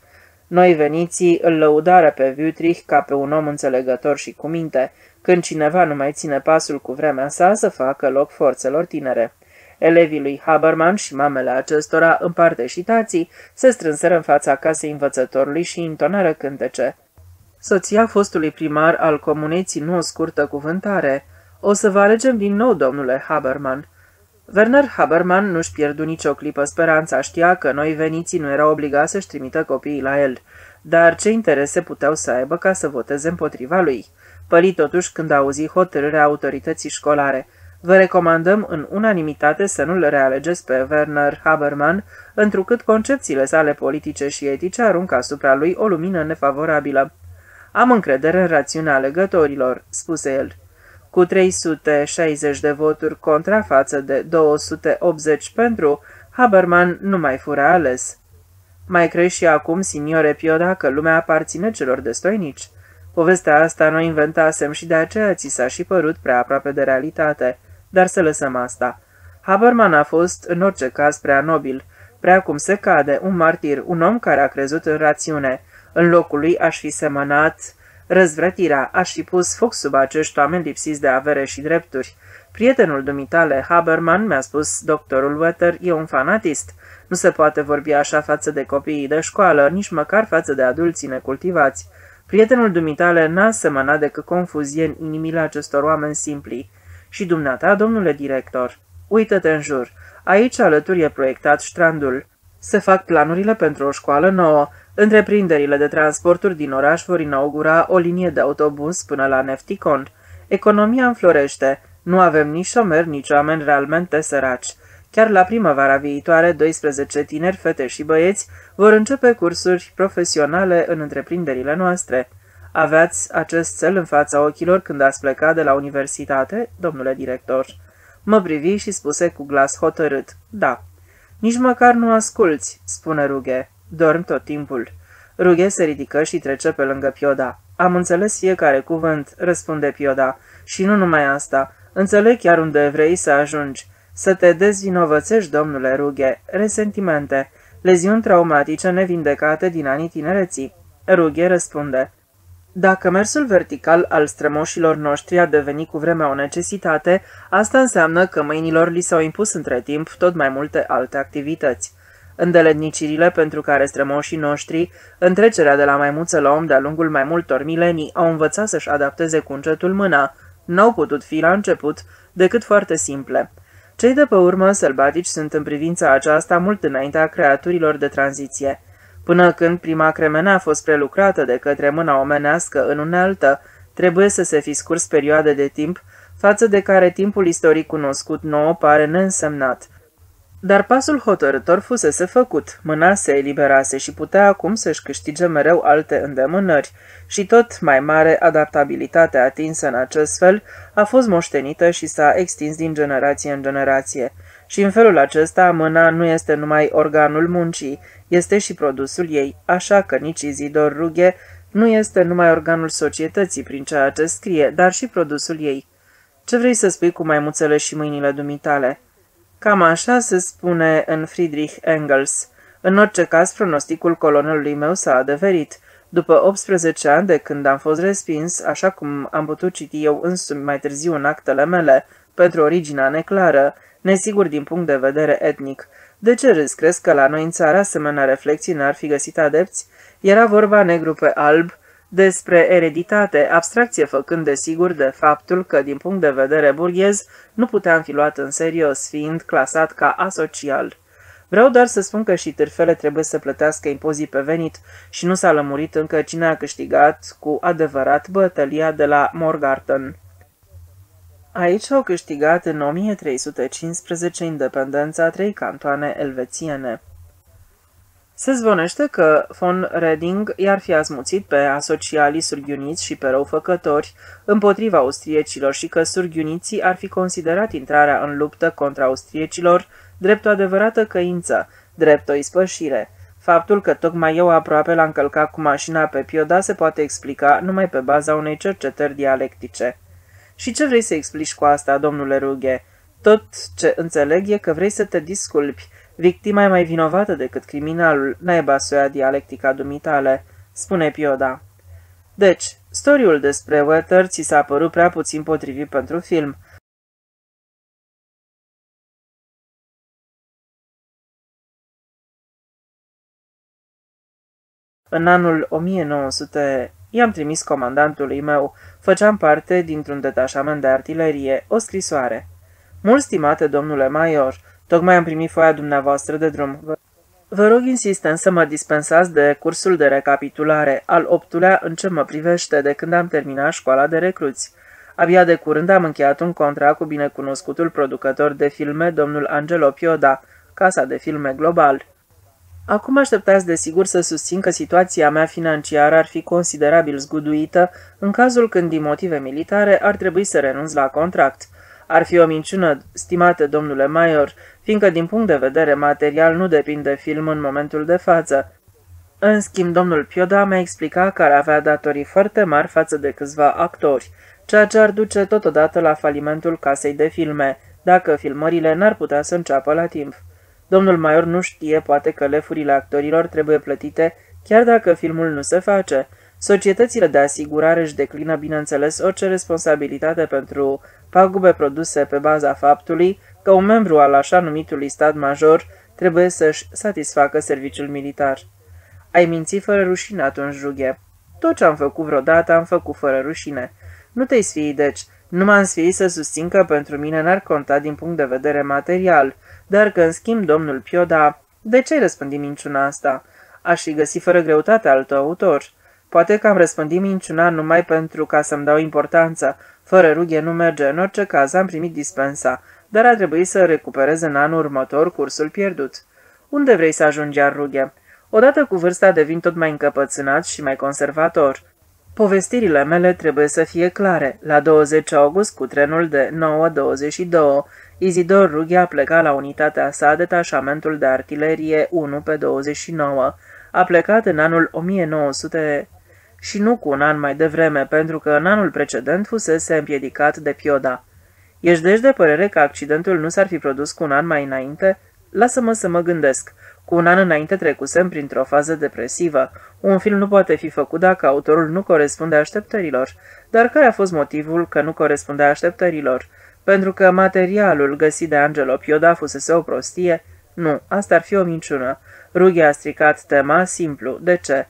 Noi veniții îl lăudară pe Wütrich ca pe un om înțelegător și cu minte, când cineva nu mai ține pasul cu vremea sa să facă loc forțelor tinere. Elevii lui Haberman și mamele acestora, în parte și tații, se strânseră în fața casei învățătorului și intonară cântece. Soția fostului primar al comunei ținu o scurtă cuvântare. O să vă alegem din nou, domnule Haberman." Werner Haberman nu-și pierdu nicio clipă speranța, știa că noi veniții nu erau obligați să-și trimită copiii la el, dar ce interese puteau să aibă ca să voteze împotriva lui? Păli totuși când auzi hotărârea autorității școlare. Vă recomandăm în unanimitate să nu-l realegeți pe Werner Haberman, întrucât concepțiile sale politice și etice aruncă asupra lui o lumină nefavorabilă. Am încredere în rațiunea alegătorilor, spuse el. Cu 360 de voturi contra față de 280 pentru, Haberman nu mai fura ales. Mai crezi și acum, signore Pioda, că lumea aparține celor destoinici? Povestea asta noi inventasem și de aceea ți s-a și părut prea aproape de realitate, dar să lăsăm asta. Haberman a fost, în orice caz, prea nobil, prea cum se cade, un martir, un om care a crezut în rațiune, în locul lui aș fi semănat răzvrătirea, aș fi pus foc sub acești oameni lipsiți de avere și drepturi. Prietenul dumitale, Haberman, mi-a spus doctorul Wetter, e un fanatist. Nu se poate vorbi așa față de copiii de școală, nici măcar față de adulții necultivați. Prietenul dumitale n-a semănat decât confuzie în inimile acestor oameni simpli. Și dumneata, domnule director, uită-te în jur. Aici alături e proiectat strandul. Se fac planurile pentru o școală nouă. Întreprinderile de transporturi din oraș vor inaugura o linie de autobuz până la Nefticond. Economia înflorește. Nu avem nici șomeri, nici oameni realmente săraci. Chiar la primăvara viitoare, 12 tineri, fete și băieți vor începe cursuri profesionale în întreprinderile noastre. Aveați acest cel în fața ochilor când ați plecat de la universitate, domnule director? Mă privi și spuse cu glas hotărât, da. Nici măcar nu asculți, spune Rughe. Dorm tot timpul. Rughe se ridică și trece pe lângă Pioda. Am înțeles fiecare cuvânt, răspunde Pioda. Și nu numai asta. Înțeleg chiar unde vrei să ajungi. Să te dezvinovățești, domnule Rughe. Resentimente. Leziuni traumatice nevindecate din anii tinereții. Rughe răspunde. Dacă mersul vertical al strămoșilor noștri a devenit cu vremea o necesitate, asta înseamnă că mâinilor li s-au impus între timp tot mai multe alte activități. Îndeletnicirile pentru care strămoșii noștri, întrecerea de la maimuță la om de-a lungul mai multor milenii, au învățat să-și adapteze cu încetul mâna, n-au putut fi la început decât foarte simple. Cei de pe urmă sălbatici sunt în privința aceasta mult înaintea creaturilor de tranziție. Până când prima cremenea a fost prelucrată de către mâna omenească în unealtă, trebuie să se fi scurs perioade de timp față de care timpul istoric cunoscut nou pare neînsemnat – dar pasul hotărător fusese făcut, mâna se eliberase și putea acum să-și câștige mereu alte îndemânări și tot mai mare adaptabilitate atinsă în acest fel a fost moștenită și s-a extins din generație în generație. Și în felul acesta mâna nu este numai organul muncii, este și produsul ei, așa că nici Izidor Rughe nu este numai organul societății prin ceea ce scrie, dar și produsul ei. Ce vrei să spui cu maimuțele și mâinile dumitale?" Cam așa se spune în Friedrich Engels. În orice caz, pronosticul colonelului meu s-a adeverit. După 18 ani de când am fost respins, așa cum am putut citi eu însumi mai târziu în actele mele, pentru originea neclară, nesigur din punct de vedere etnic. De ce râzi? Crezi că la noi în țară asemenea reflexii n-ar fi găsit adepți? Era vorba negru pe alb, despre ereditate, abstracție făcând de sigur de faptul că, din punct de vedere burghez, nu puteam fi luat în serios, fiind clasat ca asocial. Vreau doar să spun că și târfele trebuie să plătească impozii pe venit și nu s-a lămurit încă cine a câștigat cu adevărat bătălia de la Morgarten. Aici au câștigat în 1315 independența trei cantoane elvețiene. Se zvonește că von Reding i-ar fi asmuțit pe asocialii surghiuniți și pe răufăcători împotriva austriecilor și că surghiuniții ar fi considerat intrarea în luptă contra austriecilor drept o adevărată căință, drept o ispășire. Faptul că tocmai eu aproape l-am călcat cu mașina pe Pioda se poate explica numai pe baza unei cercetări dialectice. Și ce vrei să explici cu asta, domnule Rughe? Tot ce înțeleg e că vrei să te disculpi, Victima e mai vinovată decât criminalul, naiba soia dialectica dumitale, spune Pioda. Deci, storiul despre Wetter ți s-a părut prea puțin potrivit pentru film. În anul 1900 i-am trimis comandantului meu, făceam parte dintr-un detașament de artilerie, o scrisoare. Mult stimate domnule Major, Tocmai am primit foaia dumneavoastră de drum. Vă rog insistent să mă dispensați de cursul de recapitulare, al optulea în ce mă privește de când am terminat școala de recruți. Abia de curând am încheiat un contract cu binecunoscutul producător de filme, domnul Angelo Pioda, Casa de Filme Global. Acum așteptați desigur să susțin că situația mea financiară ar fi considerabil zguduită în cazul când din motive militare ar trebui să renunț la contract. Ar fi o minciună, stimate domnule Major, fiindcă din punct de vedere material nu depinde film în momentul de față. În schimb, domnul Pioda mi-a explicat că ar avea datorii foarte mari față de câțiva actori, ceea ce ar duce totodată la falimentul casei de filme, dacă filmările n-ar putea să înceapă la timp. Domnul Maior nu știe poate că lefurile actorilor trebuie plătite chiar dacă filmul nu se face. Societățile de asigurare își declină, bineînțeles, orice responsabilitate pentru pagube produse pe baza faptului că un membru al așa numitului stat major trebuie să-și satisfacă serviciul militar. Ai mințit fără rușine atunci, Jughe. Tot ce am făcut vreodată am făcut fără rușine. Nu te-ai sfii, deci. Nu m-am sfiit să susțin că pentru mine n-ar conta din punct de vedere material, dar că, în schimb, domnul Pioda... De ce ai răspândit minciuna asta? Aș fi găsit fără greutate alt autor. Poate că am răspândit minciuna numai pentru ca să-mi dau importanță. Fără rughe nu merge, în orice caz am primit dispensa dar a trebuit să recupereze în anul următor cursul pierdut. Unde vrei să ajungi, Arrughe? Odată cu vârsta devin tot mai încăpățânat și mai conservator. Povestirile mele trebuie să fie clare. La 20 august, cu trenul de 9.22, Izidor Rughe a plecat la unitatea sa detașamentul de artilerie 1 pe 29. A plecat în anul 1900 și nu cu un an mai devreme, pentru că în anul precedent fusese împiedicat de Pioda. Ești deci de părere că accidentul nu s-ar fi produs cu un an mai înainte? Lasă-mă să mă gândesc. Cu un an înainte trecusem printr-o fază depresivă. Un film nu poate fi făcut dacă autorul nu corespunde așteptărilor. Dar care a fost motivul că nu corespunde așteptărilor? Pentru că materialul găsit de Angelo Pioda fusese o prostie? Nu, asta ar fi o minciună. Rughi a stricat tema simplu. De ce?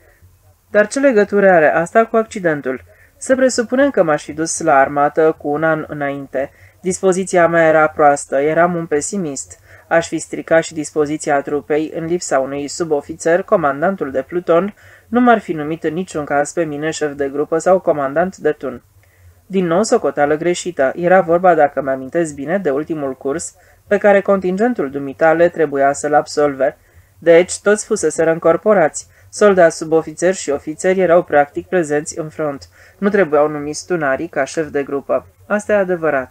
Dar ce legătură are asta cu accidentul? Să presupunem că m-aș fi dus la armată cu un an înainte. Dispoziția mea era proastă, eram un pesimist. Aș fi stricat și dispoziția trupei în lipsa unui subofițer, comandantul de pluton, nu m-ar fi numit în niciun caz pe mine șef de grupă sau comandant de tun. Din nou socoteală greșită. Era vorba, dacă mi-amintesc bine, de ultimul curs pe care contingentul dumitale trebuia să-l absolve. Deci, toți fuseseră încorporați. Soldați, subofițeri și ofițeri erau practic prezenți în front. Nu trebuiau numiți tunarii ca șef de grupă. Asta e adevărat.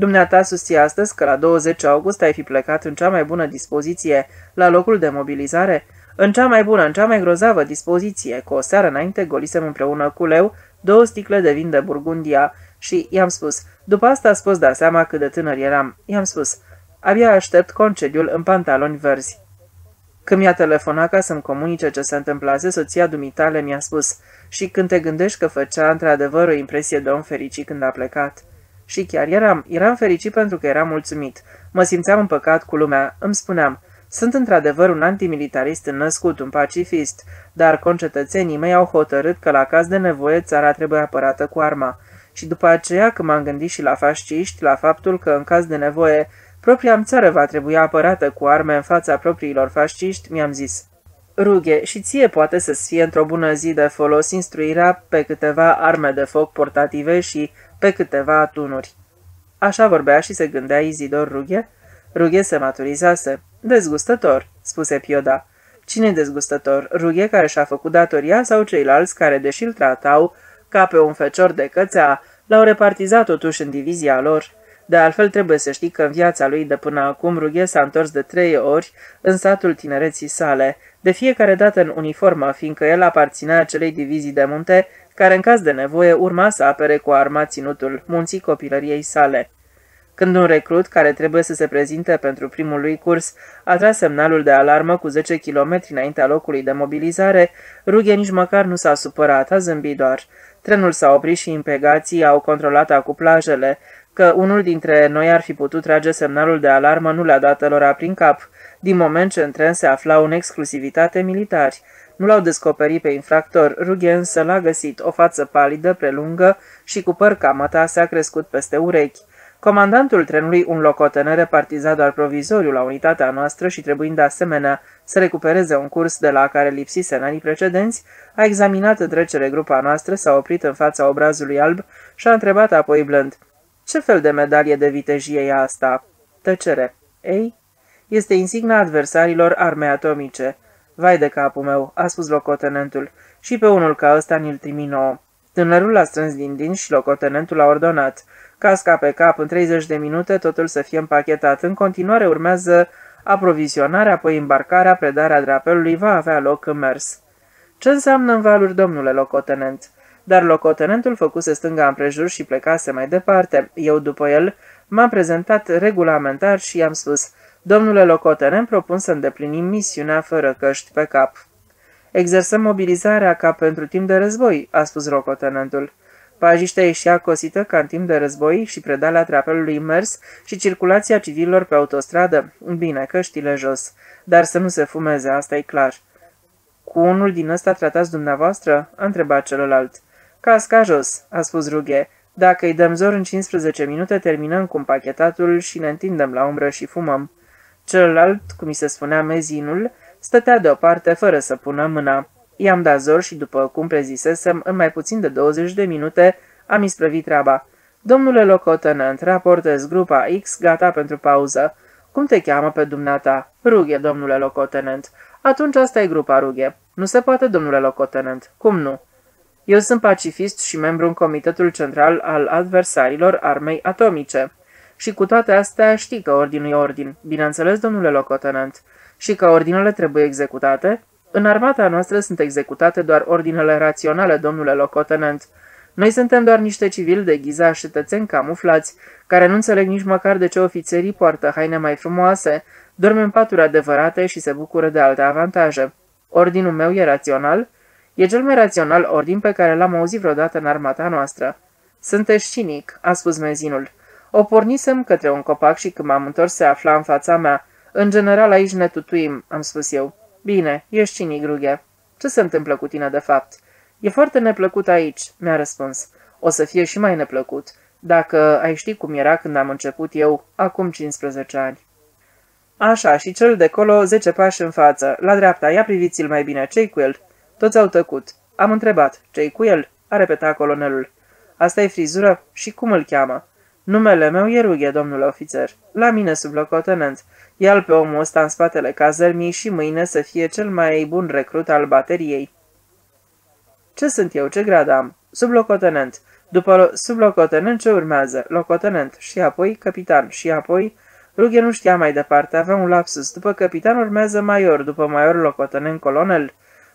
Dumneata susții astăzi că la 20 august ai fi plecat în cea mai bună dispoziție la locul de mobilizare? În cea mai bună, în cea mai grozavă dispoziție. Cu o seară înainte golisem împreună cu Leu două sticle de vin de Burgundia și i-am spus, după asta ați fost da seama cât de tânăr eram. I-am spus, abia aștept concediul în pantaloni verzi. Când mi-a telefonat ca să-mi comunice ce se întâmplase, soția dumitale mi-a spus, și când te gândești că făcea într-adevăr o impresie de om fericit când a plecat. Și chiar eram, eram fericit pentru că eram mulțumit. Mă simțeam împăcat cu lumea. Îmi spuneam, sunt într-adevăr un antimilitarist născut, un pacifist, dar concetățenii mei au hotărât că la caz de nevoie țara trebuie apărată cu arma. Și după aceea, când m-am gândit și la fasciști, la faptul că în caz de nevoie propria țară va trebui apărată cu arme în fața propriilor fasciști, mi-am zis. Rughe, și ție poate să-ți fie într-o bună zi de folos instruirea pe câteva arme de foc portative și pe câteva tunuri. Așa vorbea și se gândea Izidor Rughe? Rughe se maturizase. Dezgustător, spuse Pioda. Cine dezgustător? Rughe care și-a făcut datoria sau ceilalți care, deși îl tratau ca pe un fecior de cățea, l-au repartizat totuși în divizia lor? De altfel trebuie să știi că în viața lui de până acum Rughe s-a întors de trei ori în satul tinereții sale, de fiecare dată în uniformă, fiindcă el aparținea acelei divizii de munte care în caz de nevoie urma să apere cu arma ținutul munții copilăriei sale. Când un recrut, care trebuie să se prezinte pentru primul lui curs, a tras semnalul de alarmă cu 10 km înaintea locului de mobilizare, Rughe nici măcar nu s-a supărat, a zâmbit doar. Trenul s-a oprit și impegații au controlat acuplajele. Că unul dintre noi ar fi putut trage semnalul de alarmă nu le-a dat lor prin cap, din moment ce în tren se aflau în exclusivitate militari. Nu l-au descoperit pe infractor, Rughe însă l-a găsit, o față palidă, prelungă și cu păr camata s-a crescut peste urechi. Comandantul trenului, un locotenent repartizat doar provizoriu la unitatea noastră și trebuind de asemenea să recupereze un curs de la care lipsise în anii precedenți, a examinat în trecere grupa noastră, s-a oprit în fața obrazului alb și a întrebat apoi blând, Ce fel de medalie de vitejie e asta?" Tăcere. Ei? Este insigna adversarilor armei atomice. Vai de capul meu, a spus locotenentul, și pe unul ca ăsta ni-l trimi nouă. Tânărul l-a strâns din din și locotenentul a ordonat. Casca pe cap, în 30 de minute totul să fie împachetat. În continuare urmează aprovizionarea, apoi îmbarcarea, predarea drapelului va avea loc în mers. Ce înseamnă în valuri, domnule locotenent? Dar locotenentul făcuse stânga împrejur și plecase mai departe. Eu, după el, m-am prezentat regulamentar și i-am spus, domnule locotenent, propun să îndeplinim misiunea fără căști pe cap. Exersăm mobilizarea ca pentru timp de război, a spus locotenentul. Pajiștea ieșea cosită ca în timp de război și predalea trapelului mers și circulația civililor pe autostradă. Bine, căștile jos. Dar să nu se fumeze, asta e clar. Cu unul din ăsta tratați dumneavoastră?" a întrebat celălalt. Casca jos," a spus Rughe. Dacă îi dăm zor în 15 minute, terminăm cu împachetatul și ne întindem la umbră și fumăm." Celălalt, cum mi se spunea mezinul, stătea deoparte fără să pună mâna. I-am dat zor și, după cum prezisesem, în mai puțin de 20 de minute am isprăvit treaba. Domnule locotenent, raportez grupa X gata pentru pauză. Cum te cheamă pe dumneata? Rughe, domnule locotenent. Atunci asta e grupa Rughe. Nu se poate, domnule locotenent. Cum nu? Eu sunt pacifist și membru în comitetul central al adversarilor armei atomice. Și cu toate astea știi că ordinul e ordin. Bineînțeles, domnule locotenent. Și că ordinele trebuie executate? În armata noastră sunt executate doar ordinele raționale, domnule locotenent. Noi suntem doar niște civili de ghizași cetățeni camuflați, care nu înțeleg nici măcar de ce ofițerii poartă haine mai frumoase, dorm în paturi adevărate și se bucură de alte avantaje. Ordinul meu e rațional? E cel mai rațional ordin pe care l-am auzit vreodată în armata noastră. Sunteți cinic, a spus mezinul. O pornisem către un copac și când m-am întors se afla în fața mea. În general aici ne tutuim, am spus eu. Bine, ești cinic, Rughe. Ce se întâmplă cu tine, de fapt? E foarte neplăcut aici, mi-a răspuns. O să fie și mai neplăcut, dacă ai ști cum era când am început eu, acum 15 ani. Așa, și cel de colo, zece pași în față, la dreapta, ia priviți-l mai bine, ce cu el? Toți au tăcut. Am întrebat, ce cu el? A repetat colonelul. Asta e frizură? Și cum îl cheamă? Numele meu e Rughe, domnule ofițer. La mine sub locotenent. Ia-l pe omul ăsta în spatele cazărmii și mâine să fie cel mai bun recrut al bateriei. Ce sunt eu? Ce grad am? Sublocotenent. După sublocotenent ce urmează? Locotenent. Și apoi capitan. Și apoi... Rughe nu știa mai departe, avea un lapsus. După capitan urmează major, după major locotenent colonel.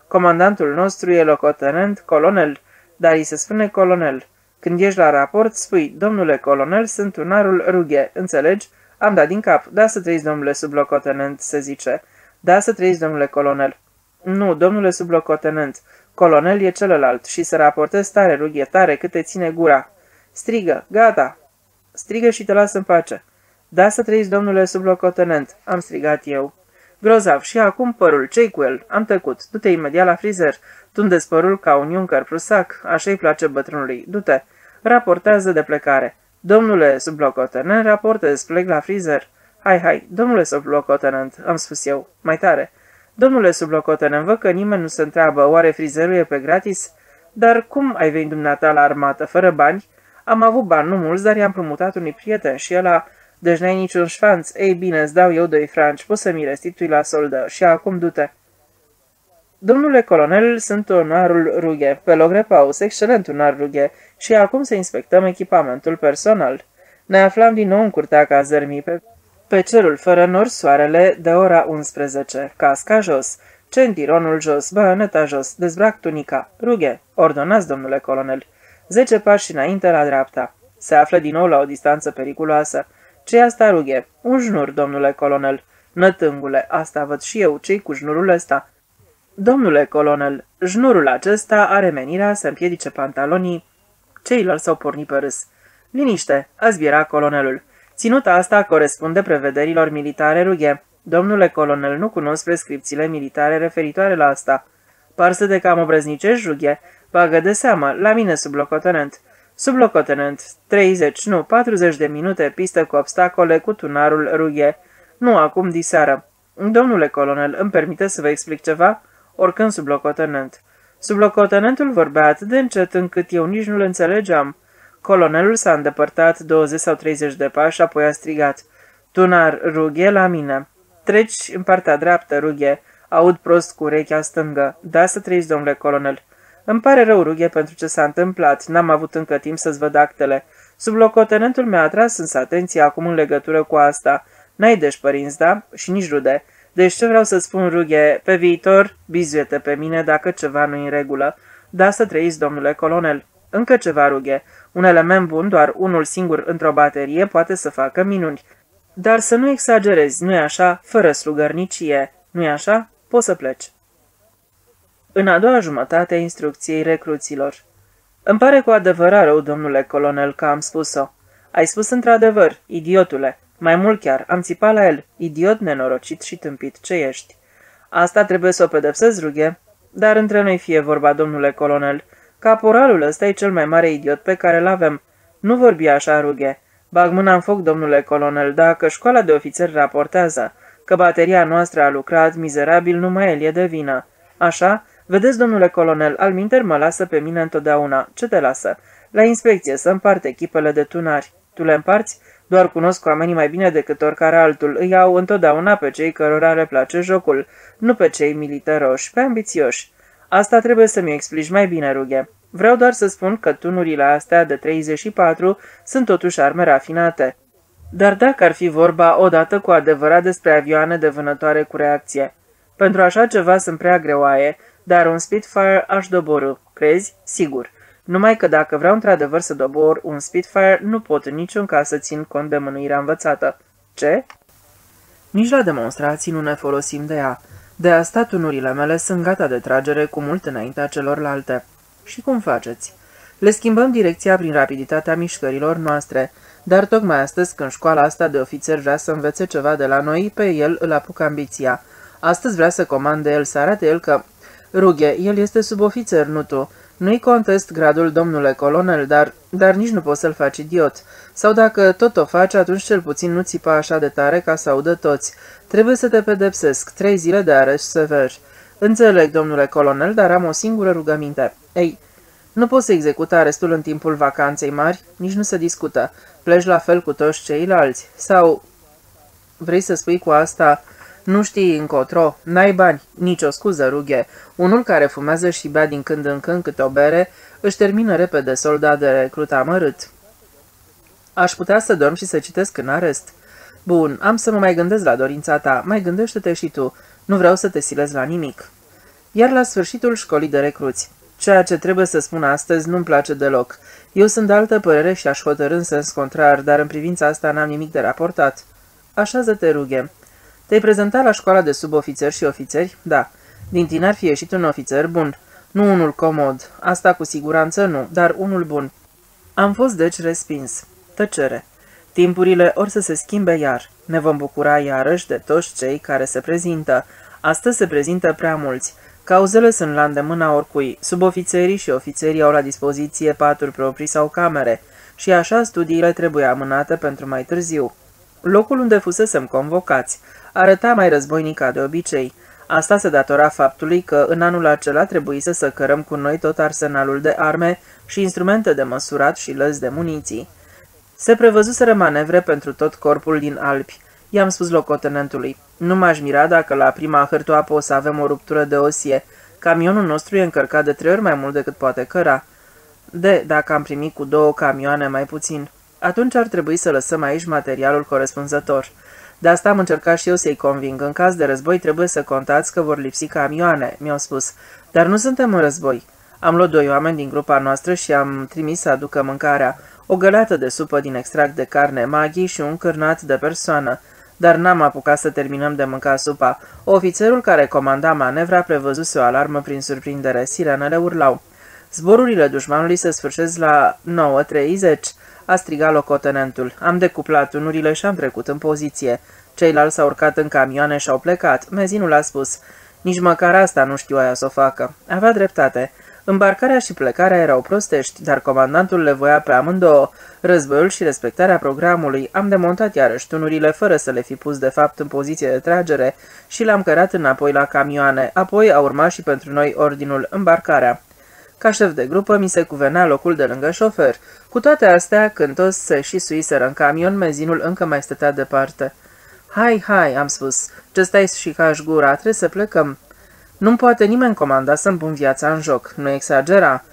Comandantul nostru e locotenent colonel, dar îi se spune colonel. Când ești la raport, spui, domnule colonel, sunt unarul Rughe, înțelegi? Am dat din cap. Da să trăiți, domnule sublocotenent, se zice. Da să trăiți, domnule colonel. Nu, domnule sublocotenent. Colonel e celălalt și să raportezi tare, Rughe, tare, cât te ține gura. Strigă, gata. Strigă și te las în pace. Da să trăiți, domnule sublocotenent, am strigat eu. Grozav, și acum părul, ce cu el? Am tăcut. Du-te imediat la frizer. tunde părul ca un iuncker prusac, așa-i place bătrânului. Du-te. Raportează de plecare. Domnule sublocotenent, raportez, plec la frizer. Hai, hai, domnule sublocotenent, am spus eu, mai tare. Domnule sublocotenent, văd că nimeni nu se întreabă, oare frizerul e pe gratis? Dar cum ai venit dumneata la armată, fără bani? Am avut bani, nu mulți, dar i-am promutat unui prieten și ăla... Deci n-ai niciun șfanț. Ei bine, îți dau eu doi franci, poți să-mi restitui la soldă și acum du-te. Domnule colonel, sunt onoarul Rughe, pe loc repaus, excelent onoar Rughe, și acum să inspectăm echipamentul personal. Ne aflam din nou în curtea cazărmii pe, pe cerul fără nori soarele de ora 11, casca jos, centironul jos, baioneta jos, dezbrac tunica. Rughe, ordonați, domnule colonel. Zece pași înainte la dreapta. Se află din nou la o distanță periculoasă. ce asta, Rughe? Un jnur, domnule colonel. Nătângule, asta văd și eu, ce cu jnurul ăsta? Domnule colonel, jnurul acesta are menirea să împiedice pantalonii. Ceilalți s-au pornit pe râs. Liniște, a zbiera colonelul. Ținuta asta corespunde prevederilor militare rughe. Domnule colonel, nu cunosc prescripțiile militare referitoare la asta. Par să de cam obrăznicești, jughe. Bagă de seamă, la mine sublocotenent. Sublocotenent, 30, nu, 40 de minute, pistă cu obstacole cu tunarul rughe. Nu acum diseară. Domnule colonel, îmi permite să vă explic ceva? Oricând sublocotenent. Sublocotenentul vorbea atât de încet încât eu nici nu-l înțelegeam. Colonelul s-a îndepărtat 20 sau 30 de pași, apoi a strigat. Tunar, rughe la mine. Treci în partea dreaptă, rughe. Aud prost cu urechea stângă. Da să trăiți, domnule colonel. Îmi pare rău, rughe, pentru ce s-a întâmplat. N-am avut încă timp să-ți văd actele. Sublocotenentul mi-a atras însă atenția acum în legătură cu asta. N-ai deși părinți, da? Și nici rude. Deci ce vreau să spun, rughe, pe viitor, bizuete pe mine dacă ceva nu în regulă. Da să trăiți, domnule colonel. Încă ceva, rughe. Un element bun, doar unul singur într-o baterie, poate să facă minuni. Dar să nu exagerezi, nu-i așa, fără slugărnicie. Nu-i așa? Poți să pleci. În a doua jumătate a instrucției recruților. Îmi pare cu adevărat rău, domnule colonel, că am spus-o. Ai spus într-adevăr, idiotule. Mai mult chiar, am țipat la el, idiot nenorocit și tâmpit, ce ești? Asta trebuie să o pedepsezi, rughe. Dar între noi fie vorba, domnule colonel. Caporalul ăsta e cel mai mare idiot pe care îl avem. Nu vorbi așa, rughe. Bag mâna în foc, domnule colonel, dacă școala de ofițeri raportează că bateria noastră a lucrat mizerabil, numai el e de vină. Așa? Vedeți, domnule colonel, al minter mă lasă pe mine întotdeauna. Ce te lasă? La inspecție să împart echipele de tunari. Tu le împarți? Doar cunosc oamenii mai bine decât oricare altul. Îi au întotdeauna pe cei cărora le place jocul, nu pe cei militaroși, pe ambițioși. Asta trebuie să mi explici mai bine, rughe. Vreau doar să spun că tunurile astea de 34 sunt totuși arme rafinate. Dar dacă ar fi vorba odată cu adevărat despre avioane de vânătoare cu reacție. Pentru așa ceva sunt prea greoaie, dar un Spitfire aș doborâ. Crezi? Sigur. Numai că dacă vreau într-adevăr să dobor un Spitfire, nu pot în niciun caz să țin cont de mânuirea învățată. Ce? Nici la demonstrații nu ne folosim de ea. De asta tunurile mele sunt gata de tragere cu mult înaintea celorlalte. Și cum faceți? Le schimbăm direcția prin rapiditatea mișcărilor noastre, dar tocmai astăzi, când școala asta de ofițeri vrea să învețe ceva de la noi, pe el îl apucă ambiția. Astăzi vrea să comande el, să arate el că... Rughe, el este subofițer, nu tu. Nu-i contest gradul, domnule colonel, dar, dar nici nu poți să-l faci idiot. Sau dacă tot o faci, atunci cel puțin nu țipa așa de tare ca să audă toți. Trebuie să te pedepsesc. Trei zile de arest sever. Înțeleg, domnule colonel, dar am o singură rugăminte. Ei, nu poți să executa arestul în timpul vacanței mari? Nici nu se discută. Pleci la fel cu toți ceilalți. Sau... Vrei să spui cu asta... Nu știi încotro, n-ai bani, nicio scuză, rughe. Unul care fumează și bea din când în când câte o bere, își termină repede soldat de recrut amărât. Aș putea să dorm și să citesc în arest. Bun, am să mă mai gândesc la dorința ta, mai gândește-te și tu. Nu vreau să te silezi la nimic. Iar la sfârșitul școlii de recruți. Ceea ce trebuie să spun astăzi nu-mi place deloc. Eu sunt de altă părere și aș hotărâ în sens contrar, dar în privința asta n-am nimic de raportat. Așează-te, rughe. Te-ai prezentat la școala de subofițeri și ofițeri? Da. Din tine ar fi ieșit un ofițer bun. Nu unul comod. Asta cu siguranță nu, dar unul bun. Am fost deci respins. Tăcere. Timpurile or să se schimbe iar. Ne vom bucura iarăși de toți cei care se prezintă. Astăzi se prezintă prea mulți. Cauzele sunt la îndemâna oricui. Subofițerii și ofițerii au la dispoziție paturi proprii sau camere. Și așa studiile trebuie amânate pentru mai târziu. Locul unde fusesem convocați arăta mai războinic ca de obicei. Asta se datora faptului că în anul acela trebuie să cărăm cu noi tot arsenalul de arme și instrumente de măsurat și lăzi de muniții. Se prevăzuseră manevre pentru tot corpul din Alpi. I-am spus locotenentului. Nu m-aș mira dacă la prima hârtoapă o să avem o ruptură de osie. Camionul nostru e încărcat de trei ori mai mult decât poate căra. De, dacă am primit cu două camioane mai puțin, atunci ar trebui să lăsăm aici materialul corespunzător. De asta am încercat și eu să-i conving. În caz de război trebuie să contați că vor lipsi camioane, mi-au spus. Dar nu suntem în război. Am luat doi oameni din grupa noastră și am trimis să aducă mâncarea. O găleată de supă din extract de carne maghi și un cârnat de persoană. Dar n-am apucat să terminăm de mânca supa. Ofițerul care comanda manevra prevăzuse o alarmă prin surprindere. Sirenele urlau. Zborurile dușmanului se sfârșesc la 9.30 a strigat locotenentul. Am decuplat tunurile și am trecut în poziție. Ceilalți s-au urcat în camioane și au plecat. Mezinul a spus, nici măcar asta nu știu aia să o facă. Avea dreptate. Îmbarcarea și plecarea erau prostești, dar comandantul le voia pe amândouă. Războiul și respectarea programului. Am demontat iarăși tunurile fără să le fi pus de fapt în poziție de tragere și le-am cărat înapoi la camioane. Apoi a urmat și pentru noi ordinul îmbarcarea. Ca șef de grupă mi se cuvenea locul de lângă șofer. Cu toate astea, când toți se și suiseră în camion, mezinul încă mai stătea departe. Hai, hai, am spus, ce stai și cași gura, trebuie să plecăm. Nu-mi poate nimeni comanda să-mi pun viața în joc, nu exagera.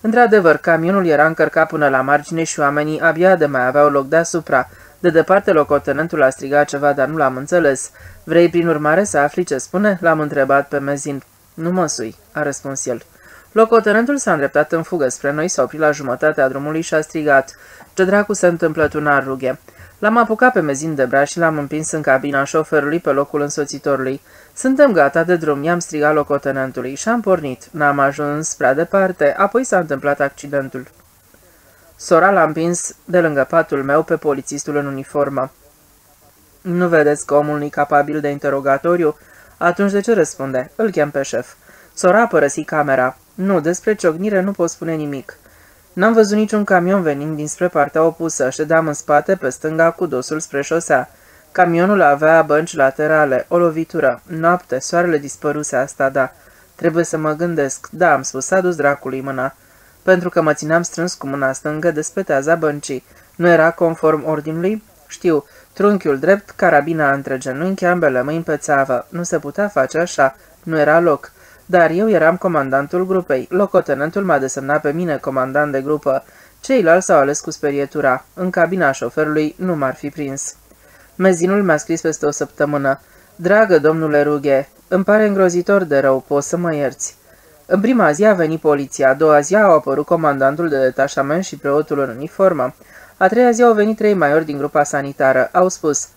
Într-adevăr, camionul era încărcat până la margine și oamenii abia de mai aveau loc deasupra. De departe, locotenentul a strigat ceva, dar nu l-am înțeles. Vrei, prin urmare, să afli ce spune?" L-am întrebat pe mezin. Nu mă sui," a răspuns el. Locotenentul s-a îndreptat în fugă spre noi, s-a oprit la jumătatea drumului și a strigat. Ce dracu se întâmplă, tu n rughe? L-am apucat pe mezin de braț și l-am împins în cabina șoferului pe locul însoțitorului. Suntem gata de drum, i-am strigat locotenentului și am pornit. N-am ajuns prea departe, apoi s-a întâmplat accidentul. Sora l-a împins de lângă patul meu pe polițistul în uniformă. Nu vedeți că omul nu capabil de interogatoriu? Atunci de ce răspunde? Îl chem pe șef. Sora a părăsit camera. Nu, despre ciocnire nu pot spune nimic. N-am văzut niciun camion venind dinspre partea opusă. Ședeam în spate, pe stânga, cu dosul spre șosea. Camionul avea bănci laterale, o lovitură. Noapte, soarele dispăruse, asta da. Trebuie să mă gândesc. Da, am spus, a dus dracului mâna. Pentru că mă țineam strâns cu mâna stângă de speteaza băncii. Nu era conform ordinului? Știu. Trunchiul drept, carabina între genunchi, ambele mâini pe țeavă. Nu se putea face așa. Nu era loc dar eu eram comandantul grupei. Locotenentul m-a desemnat pe mine comandant de grupă. Ceilalți s-au ales cu sperietura. În cabina șoferului nu m-ar fi prins. Mezinul mi-a scris peste o săptămână. Dragă domnule Rughe, îmi pare îngrozitor de rău, poți să mă ierți. În prima zi a venit poliția, a doua zi au apărut comandantul de detașament și preotul în uniformă. A treia zi au venit trei maiori din grupa sanitară. Au spus,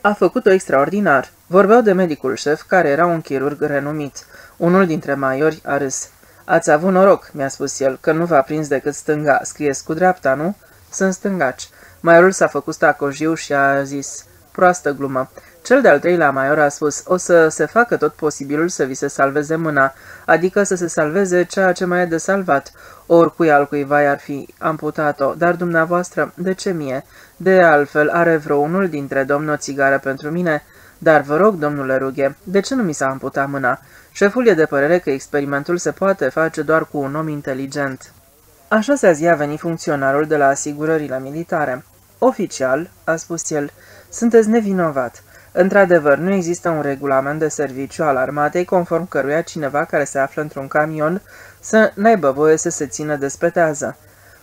a făcut-o extraordinar. Vorbeau de medicul șef, care era un chirurg renumit. Unul dintre maiori a râs. Ați avut noroc, mi-a spus el, că nu v-a prins decât stânga. Scrieți cu dreapta, nu? Sunt stângaci. Maiorul s-a făcut stacojiu și a zis, proastă glumă. Cel de-al treilea major a spus, o să se facă tot posibilul să vi se salveze mâna, adică să se salveze ceea ce mai e de salvat. Oricui al cuiva ar fi amputat-o, dar dumneavoastră, de ce mie? De altfel, are vreo unul dintre domni o țigară pentru mine? Dar vă rog, domnule Rughe, de ce nu mi s-a amputat mâna? Șeful e de părere că experimentul se poate face doar cu un om inteligent. Așa se zi a venit funcționarul de la asigurările militare. Oficial, a spus el, sunteți nevinovat. Într-adevăr, nu există un regulament de serviciu al armatei conform căruia cineva care se află într-un camion să n-aibă voie să se țină despetează.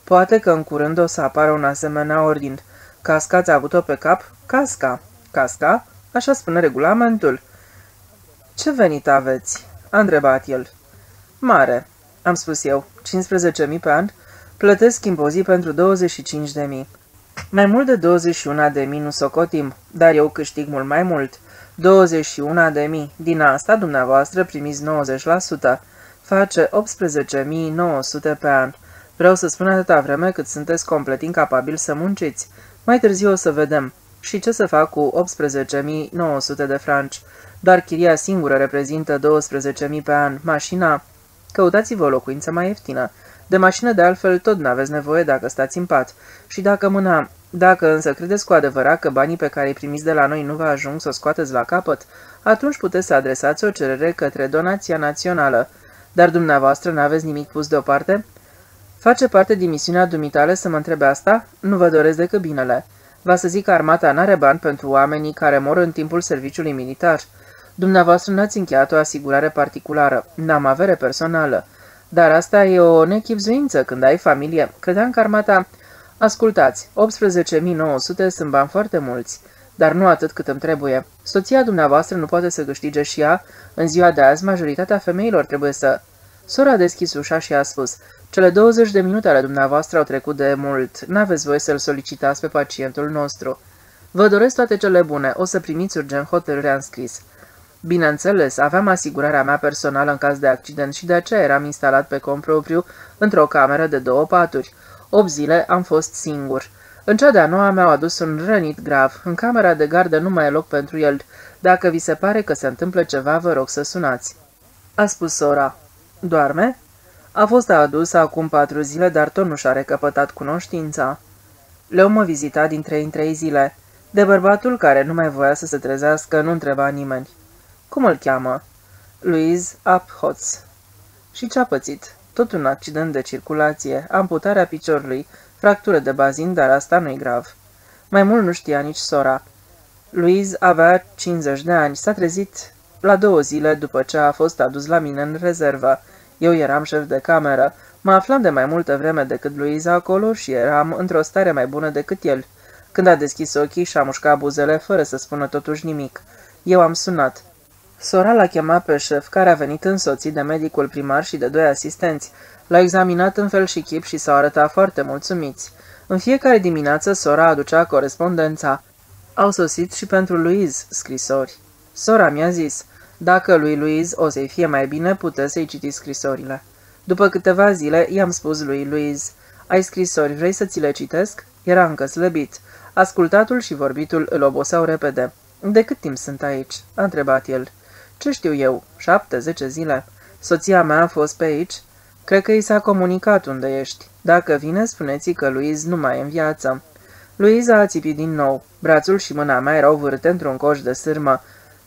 Poate că în curând o să apară un asemenea ordin. Casca ați avut-o pe cap? Casca. Casca? Așa spune regulamentul. Ce venit aveți?" a întrebat el. Mare, am spus eu, 15.000 pe an, plătesc impozit pentru 25.000. Mai mult de 21 de mii nu socotim, dar eu câștig mult mai mult. 21 de mii. Din asta, dumneavoastră, primiți 90%. Face 18.900 pe an. Vreau să spun atâta vreme cât sunteți complet incapabil să munciți. Mai târziu o să vedem. Și ce să fac cu 18.900 de franci? Dar chiria singură reprezintă 12.000 pe an. Mașina? Căutați-vă o locuință mai ieftină. De mașină de altfel tot n-aveți nevoie dacă stați în pat. Și dacă mâna... Dacă însă credeți cu adevărat că banii pe care îi primiți de la noi nu vă ajung să o scoateți la capăt, atunci puteți să adresați o cerere către donația națională. Dar dumneavoastră n-aveți nimic pus deoparte? Face parte din misiunea dumitale să mă întrebe asta? Nu vă doresc decât binele. Va să zic că armata n-are bani pentru oamenii care mor în timpul serviciului militar. Dumneavoastră n-ați încheiat o asigurare particulară. N-am avere personală. Dar asta e o nechipzuință când ai familie. Credeam că armata... Ascultați, 18.900 sunt bani foarte mulți, dar nu atât cât îmi trebuie. Soția dumneavoastră nu poate să câștige și ea. În ziua de azi, majoritatea femeilor trebuie să... Sora a deschis ușa și a spus, cele 20 de minute ale dumneavoastră au trecut de mult. N-aveți voie să-l solicitați pe pacientul nostru. Vă doresc toate cele bune. O să primiți urgent hotărârea înscris. Bineînțeles, aveam asigurarea mea personală în caz de accident și de aceea eram instalat pe propriu într-o cameră de două paturi. 8 zile am fost singur. În cea de-a noua mi-au adus un rănit grav. În camera de gardă nu mai e loc pentru el. Dacă vi se pare că se întâmplă ceva, vă rog să sunați. A spus sora. Doarme? A fost adus acum patru zile, dar tot nu și-a recăpătat cunoștința. Leu mă vizita din trei în trei zile. De bărbatul care nu mai voia să se trezească, nu întreba nimeni. Cum îl cheamă? Louise Uphots. Și ce-a pățit? Tot un accident de circulație, amputarea piciorului, fractură de bazin, dar asta nu-i grav. Mai mult nu știa nici sora. Louise avea 50 de ani, s-a trezit la două zile după ce a fost adus la mine în rezervă. Eu eram șef de cameră, mă aflam de mai multă vreme decât Louise acolo și eram într-o stare mai bună decât el. Când a deschis ochii și-a mușcat buzele fără să spună totuși nimic. Eu am sunat. Sora l-a chemat pe șef, care a venit însoțit de medicul primar și de doi asistenți. L-a examinat în fel și chip și s-au arătat foarte mulțumiți. În fiecare dimineață sora aducea corespondența. Au sosit și pentru Louise scrisori. Sora mi-a zis, dacă lui Louise o să-i fie mai bine, puteți să-i citiți scrisorile. După câteva zile, i-am spus lui Louise, ai scrisori, vrei să ți le citesc? Era încă slăbit. Ascultatul și vorbitul îl oboseau repede. De cât timp sunt aici?" a întrebat el. Ce știu eu? Șapte, zece zile. Soția mea a fost pe aici. Cred că i s-a comunicat unde ești. Dacă vine, spuneți că Luiz nu mai e în viață. Luiza a țipit din nou. Brațul și mâna mea erau vârte într-un coș de sârmă,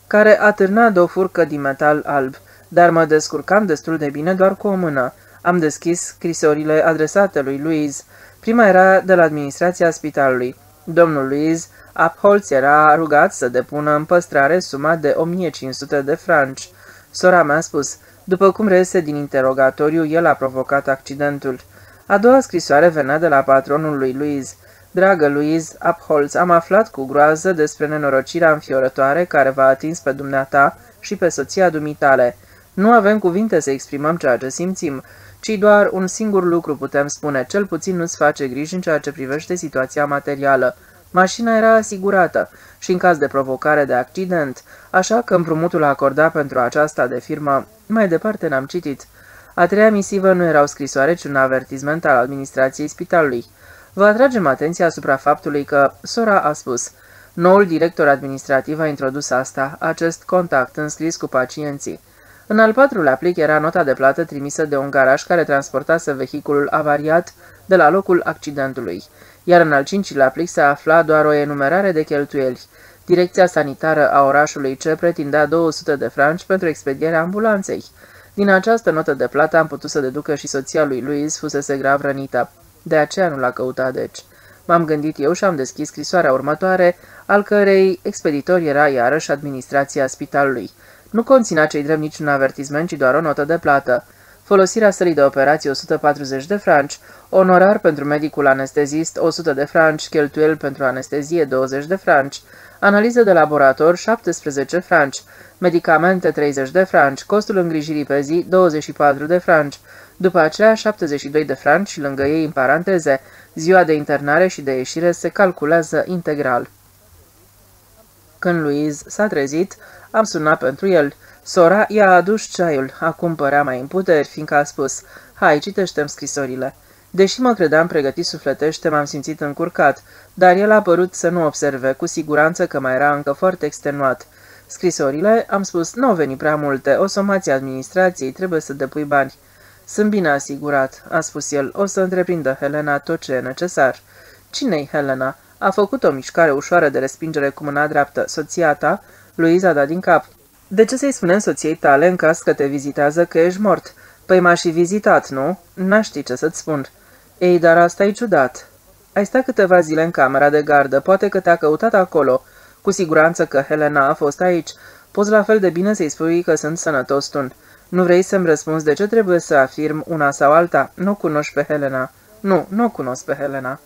care atârna de o furcă din metal alb, dar mă descurcam destul de bine doar cu o mână. Am deschis scrisorile adresate lui Luiz. Prima era de la administrația spitalului. Domnul Luiz Upholz era rugat să depună în păstrare suma de 1500 de franci. Sora mea a spus, după cum rese din interogatoriu, el a provocat accidentul. A doua scrisoare venea de la patronul lui Louise. Dragă Louise Upholz, am aflat cu groază despre nenorocirea înfiorătoare care v-a atins pe dumneata și pe soția dumitale. Nu avem cuvinte să exprimăm ceea ce simțim, ci doar un singur lucru putem spune, cel puțin nu-ți face griji în ceea ce privește situația materială. Mașina era asigurată și în caz de provocare de accident, așa că împrumutul acordat pentru aceasta de firmă, mai departe n-am citit. A treia misivă nu era o scrisoare, ci un avertisment al administrației spitalului. Vă atragem atenția asupra faptului că sora a spus Noul director administrativ a introdus asta, acest contact înscris cu pacienții. În al patrulea plic era nota de plată trimisă de un garaj care transportase vehiculul avariat de la locul accidentului, iar în al cincilea plic se afla doar o enumerare de cheltuieli. Direcția sanitară a orașului C pretindea 200 de franci pentru expedierea ambulanței. Din această notă de plată am putut să deducă și soția lui Louise fusese grav rănită. De aceea nu l-a căutat, deci. M-am gândit eu și am deschis scrisoarea următoare, al cărei expeditor era iarăși administrația spitalului. Nu conținea cei drept niciun avertisment, ci doar o notă de plată. Folosirea sălii de operație 140 de franci, onorar pentru medicul anestezist 100 de franci, cheltuiel pentru anestezie 20 de franci, analiză de laborator 17 franci, medicamente 30 de franci, costul îngrijirii pe zi 24 de franci, după aceea 72 de franci și lângă ei în paranteze, ziua de internare și de ieșire se calculează integral. Când Louise s-a trezit, am sunat pentru el. Sora i-a adus ceaiul, acum părea mai în puteri, fiindcă a spus, Hai, citește-mi scrisorile. Deși mă credeam pregătit sufletește, m-am simțit încurcat, dar el a părut să nu observe, cu siguranță că mai era încă foarte extenuat. Scrisorile, am spus, nu au venit prea multe, o somație administrației, trebuie să depui bani. Sunt bine asigurat, a spus el, o să întreprindă Helena tot ce e necesar. Cine-i Helena? A făcut o mișcare ușoară de respingere cu mâna dreaptă. Soția ta? Luiza a dat din cap. De ce să-i spunem soției tale în caz că te vizitează că ești mort? Păi m-a și vizitat, nu? N-aș ști ce să-ți spun. Ei, dar asta e ciudat. Ai stat câteva zile în camera de gardă, poate că te-a căutat acolo. Cu siguranță că Helena a fost aici. Poți la fel de bine să-i spui că sunt sănătos tun. Nu vrei să-mi răspunzi de ce trebuie să afirm una sau alta? Nu cunoști pe Helena. Nu, nu o cunosc pe Helena.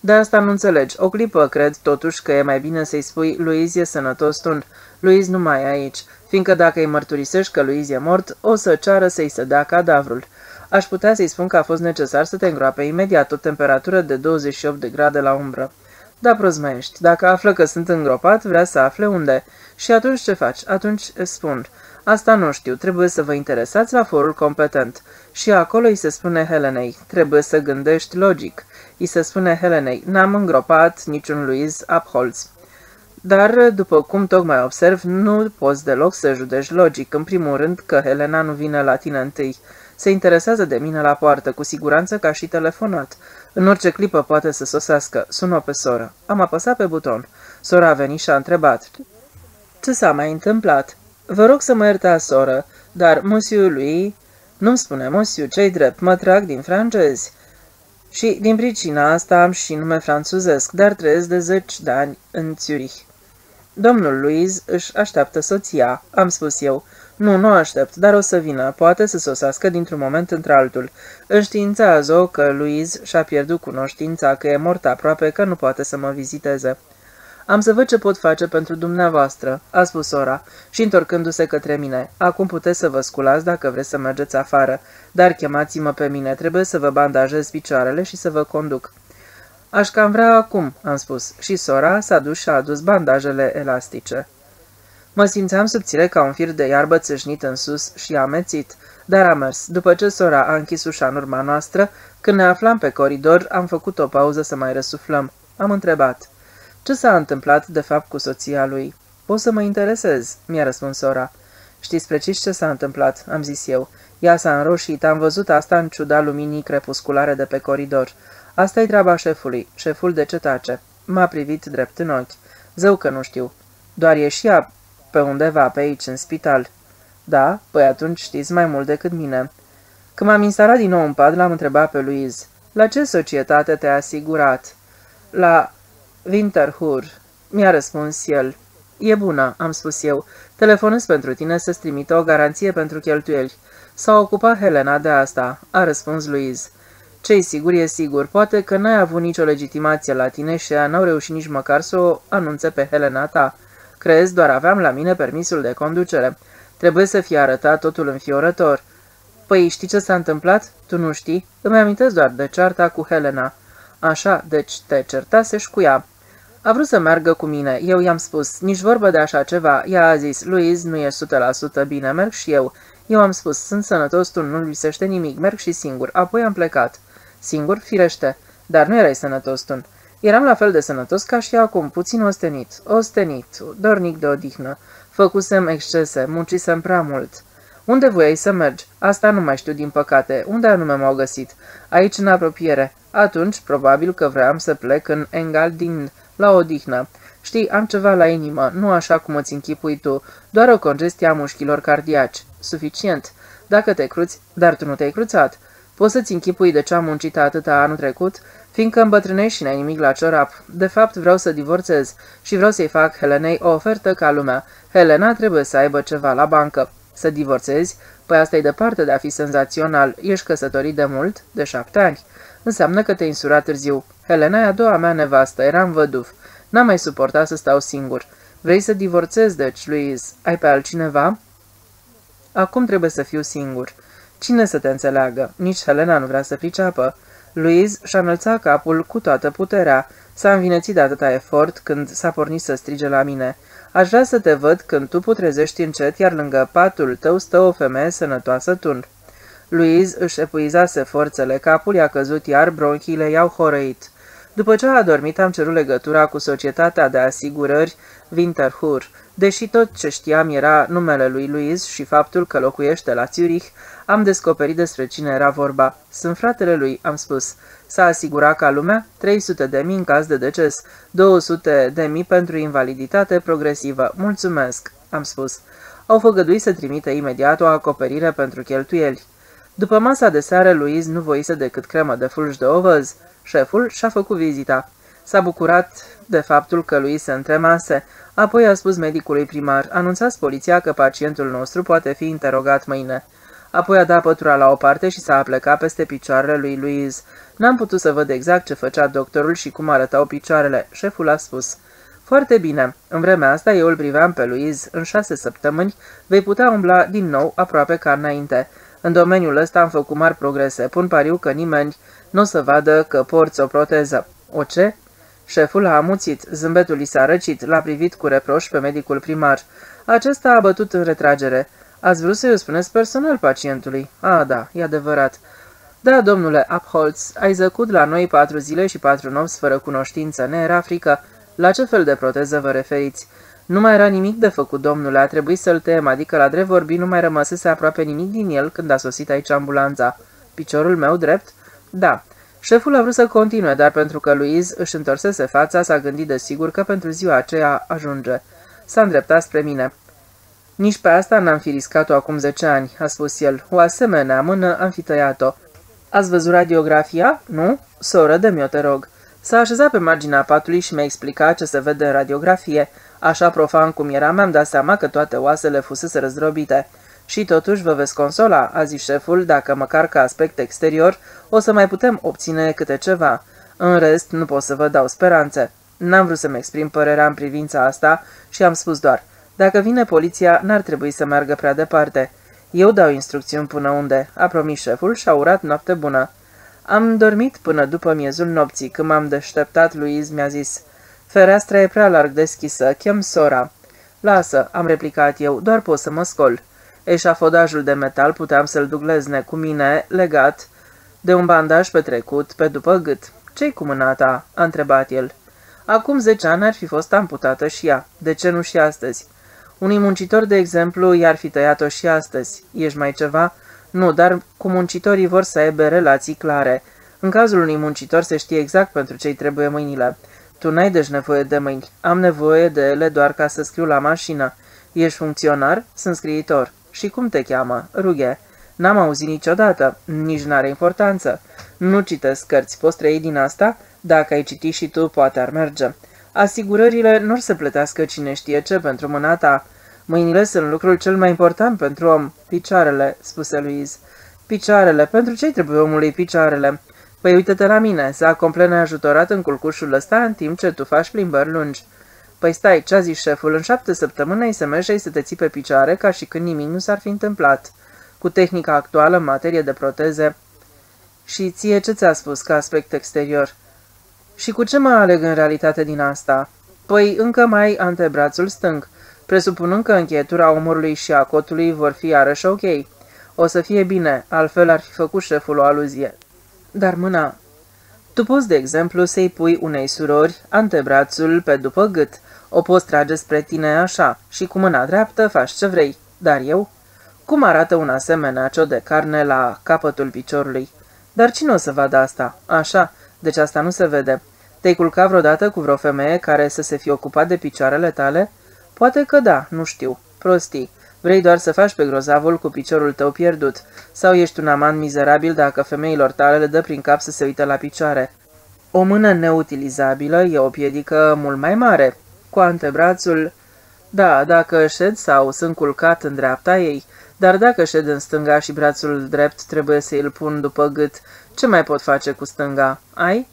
De asta nu înțelegi. O clipă cred totuși că e mai bine să-i spui Luiz e sănătos tun. Luiz nu mai e aici, fiindcă dacă îi mărturisești că Luiz e mort, o să ceară să-i se dea cadavrul. Aș putea să-i spun că a fost necesar să te îngroape imediat o temperatură de 28 de grade la umbră. Da, prosmești, dacă află că sunt îngropat, vrea să afle unde. Și atunci ce faci? Atunci spun. Asta nu știu, trebuie să vă interesați la forul competent. Și acolo îi se spune Helenei, trebuie să gândești logic. Îi se spune Helenei, n-am îngropat niciun Louis Upholz. Dar, după cum tocmai observ, nu poți deloc să judeci logic. În primul rând că Helena nu vine la tine întâi. Se interesează de mine la poartă, cu siguranță că a și telefonat. În orice clipă poate să sosească. Sună pe soră. Am apăsat pe buton. Sora a venit și a întrebat. Ce s-a mai întâmplat? Vă rog să mă iertați, soră, dar monsieur lui... Nu-mi spune monsieur, cei drept, mă trag din francezi. Și din pricina asta am și nume franțuzesc, dar trăiesc de zeci de ani în Zurich. Domnul Louise își așteaptă soția, am spus eu. Nu, nu aștept, dar o să vină, poate să sosească dintr-un moment într-altul. Înștiințează-o că Louise și-a pierdut cunoștința, că e mort aproape, că nu poate să mă viziteze. Am să văd ce pot face pentru dumneavoastră," a spus sora, și întorcându-se către mine. Acum puteți să vă sculați dacă vreți să mergeți afară, dar chemați-mă pe mine, trebuie să vă bandajez picioarele și să vă conduc." Aș cam vrea acum," am spus, și sora s-a dus și a adus bandajele elastice. Mă simțeam subțire ca un fir de iarbă țâșnit în sus și amețit, dar a mers. După ce sora a închis ușa în urma noastră, când ne aflam pe coridor, am făcut o pauză să mai răsuflăm. Am întrebat. Ce s-a întâmplat, de fapt, cu soția lui? Poți să mă interesez, mi-a răspuns sora. Știți precis ce s-a întâmplat, am zis eu. Ea s-a înroșit, am văzut asta în ciuda luminii crepusculare de pe coridor. Asta e treaba șefului, șeful de ce tace. M-a privit drept în ochi. Zău că nu știu. Doar ieșia pe undeva pe aici, în spital. Da? Păi atunci știți mai mult decât mine. Când m-am instalat din nou în pad, l-am întrebat pe Louise. La ce societate te-a asigurat? La Winterhur, mi-a răspuns el. E bună, am spus eu. Telefonez pentru tine să-ți trimită o garanție pentru cheltuieli. S-a ocupat Helena de asta, a răspuns Louise. Cei sigur e sigur, poate că n-ai avut nicio legitimație la tine și n-au reușit nici măcar să o anunțe pe Helena ta. Crezi, doar aveam la mine permisul de conducere. Trebuie să fie arătat totul înfiorător. Păi știi ce s-a întâmplat? Tu nu știi? Îmi amintesc doar de cearta cu Helena. Așa, deci te certasești cu ea. A vrut să meargă cu mine. Eu i-am spus, nici vorbă de așa ceva. Ea a zis, Louise, nu e 100% bine, merg și eu. Eu am spus, sunt sănătos, tu nu lipsește lipsește nimic, merg și singur. Apoi am plecat. Singur? Firește. Dar nu erai sănătos, tu. Eram la fel de sănătos ca și acum, puțin ostenit, ostenit, dornic de odihnă. Făcusem excese, muncisem prea mult. Unde voiai să mergi? Asta nu mai știu, din păcate. Unde anume m-au găsit? Aici, în apropiere. Atunci, probabil că vreau să plec în Engal din la odihnă. Știi, am ceva la inimă, nu așa cum îți închipui tu, doar o congestie a mușchilor cardiaci. Suficient. Dacă te cruți, dar tu nu te-ai cruțat. Poți să-ți închipui de ce am muncit atâta anul trecut? Fiindcă îmbătrânești și n-ai nimic la ciorap. De fapt, vreau să divorțez și vreau să-i fac Helenei o ofertă ca lumea. Helena trebuie să aibă ceva la bancă. Să divorțezi? Păi asta e departe de a fi senzațional. Ești căsătorit de mult? De șapte ani. Înseamnă că te-ai însurat târziu. Helena e a doua mea nevastă, eram văduf. N-am mai suportat să stau singur. Vrei să divorțezi, deci, Louise? Ai pe altcineva? Acum trebuie să fiu singur. Cine să te înțeleagă? Nici Helena nu vrea să priceapă. Louise și-a înălțat capul cu toată puterea. S-a învinețit de atâta efort când s-a pornit să strige la mine. Aș vrea să te văd când tu putrezești încet, iar lângă patul tău stă o femeie sănătoasă tun. Louise își epuizase forțele, capul i-a căzut iar, bronchiile i-au horăit. După ce a adormit, am cerut legătura cu societatea de asigurări Winterhur. Deși tot ce știam era numele lui Louise și faptul că locuiește la Zurich, am descoperit despre cine era vorba. Sunt fratele lui, am spus. S-a asigurat ca lumea 300 de mii în caz de deces, 200 de mii pentru invaliditate progresivă. Mulțumesc, am spus. Au făgăduit să trimite imediat o acoperire pentru cheltuieli. După masa de seară, Louise nu voise decât cremă de fulgi de ovăz. Șeful și-a făcut vizita. S-a bucurat de faptul că lui se întremase, apoi a spus medicului primar, anunțați poliția că pacientul nostru poate fi interogat mâine. Apoi a dat pătura la o parte și s-a aplecat peste picioarele lui Louise. N-am putut să văd exact ce făcea doctorul și cum arătau picioarele. Șeful a spus, Foarte bine. În vremea asta eu îl priveam pe Louise. În șase săptămâni vei putea umbla din nou aproape ca înainte. În domeniul ăsta am făcut mari progrese. Pun pariu că nimeni nu o să vadă că porți o proteză. O ce? Șeful a amuțit, zâmbetul i s-a răcit, l-a privit cu reproș pe medicul primar. Acesta a bătut în retragere. Ați vrut să-i spuneți personal pacientului? A, da, e adevărat. Da, domnule Upholtz, ai zăcut la noi patru zile și patru nopți fără cunoștință, ne era frică. La ce fel de proteză vă referiți? Nu mai era nimic de făcut, domnule, a trebuit să-l tăiem, adică la drept vorbi nu mai rămăsese aproape nimic din el când a sosit aici ambulanța. Piciorul meu drept? Da. Șeful a vrut să continue, dar pentru că Louise își întorsese fața, s-a gândit de sigur că pentru ziua aceea ajunge. S-a îndreptat spre mine. Nici pe asta n-am fi riscat-o acum zece ani, a spus el. O asemenea mână am fi tăiat-o. Ați văzut radiografia? Nu? Soră, de-mi te rog. S-a așezat pe marginea patului și mi-a explicat ce se vede în radiografie. Așa profan cum era, mi-am dat seama că toate oasele fusese răzdrobite. Și totuși vă veți consola, a zis șeful, dacă măcar ca aspect exterior o să mai putem obține câte ceva. În rest, nu pot să vă dau speranțe. N-am vrut să-mi exprim părerea în privința asta și am spus doar, dacă vine poliția, n-ar trebui să meargă prea departe. Eu dau instrucțiuni până unde, a promis șeful și a urat noapte bună. Am dormit până după miezul nopții, când m-am deșteptat, Louise mi-a zis, Fereastra e prea larg deschisă, chem sora. Lasă, am replicat eu, doar pot să mă scol. Eșafodajul de metal puteam să-l duc lezne cu mine, legat de un bandaj petrecut pe după gât. Ce-i cu mâna ta?" a întrebat el. Acum zece ani ar fi fost amputată și ea. De ce nu și astăzi? Unui muncitor, de exemplu, i-ar fi tăiat-o și astăzi. Ești mai ceva? Nu, dar cu muncitorii vor să aibă relații clare. În cazul unui muncitor se știe exact pentru ce-i trebuie mâinile. Tu n-ai deci nevoie de mâini. Am nevoie de ele doar ca să scriu la mașină. Ești funcționar? Sunt scriitor. Și cum te cheamă? Rughe. N-am auzit niciodată. Nici n-are importanță. Nu citesc cărți. Poți trăi din asta? Dacă ai citit și tu, poate ar merge. Asigurările nu să plătească cine știe ce pentru mâna ta. Mâinile sunt lucrul cel mai important pentru om. Picioarele, spuse Louise. Picioarele. Pentru ce trebuie omului picioarele? Păi uite-te la mine, s-a complet neajutorat în culcușul ăsta în timp ce tu faci plimbări lungi. Păi stai, ce-a zis șeful, în șapte săptămâni ai să mergi să te ții pe picioare ca și când nimic nu s-ar fi întâmplat. Cu tehnica actuală în materie de proteze. Și ție ce ți-a spus ca aspect exterior? Și cu ce mă aleg în realitate din asta? Păi încă mai antebrațul stâng, presupunând că încheietura omorului și a cotului vor fi iarăși ok. O să fie bine, altfel ar fi făcut șeful o aluzie. Dar mâna... Tu poți, de exemplu, să-i pui unei surori antebrațul pe după gât. O poți trage spre tine așa și cu mâna dreaptă faci ce vrei. Dar eu? Cum arată un asemenea cio de carne la capătul piciorului? Dar cine o să vadă asta? Așa, deci asta nu se vede. Te-ai culcat vreodată cu vreo femeie care să se fie ocupat de picioarele tale? Poate că da, nu știu. Prostii. Vrei doar să faci pe grozavul cu piciorul tău pierdut. Sau ești un amant mizerabil dacă femeilor tale le dă prin cap să se uite la picioare. O mână neutilizabilă e o piedică mult mai mare. Cu antebrațul... Da, dacă șed sau sunt culcat în dreapta ei, dar dacă șed în stânga și brațul drept trebuie să îl pun după gât, ce mai pot face cu stânga? Ai?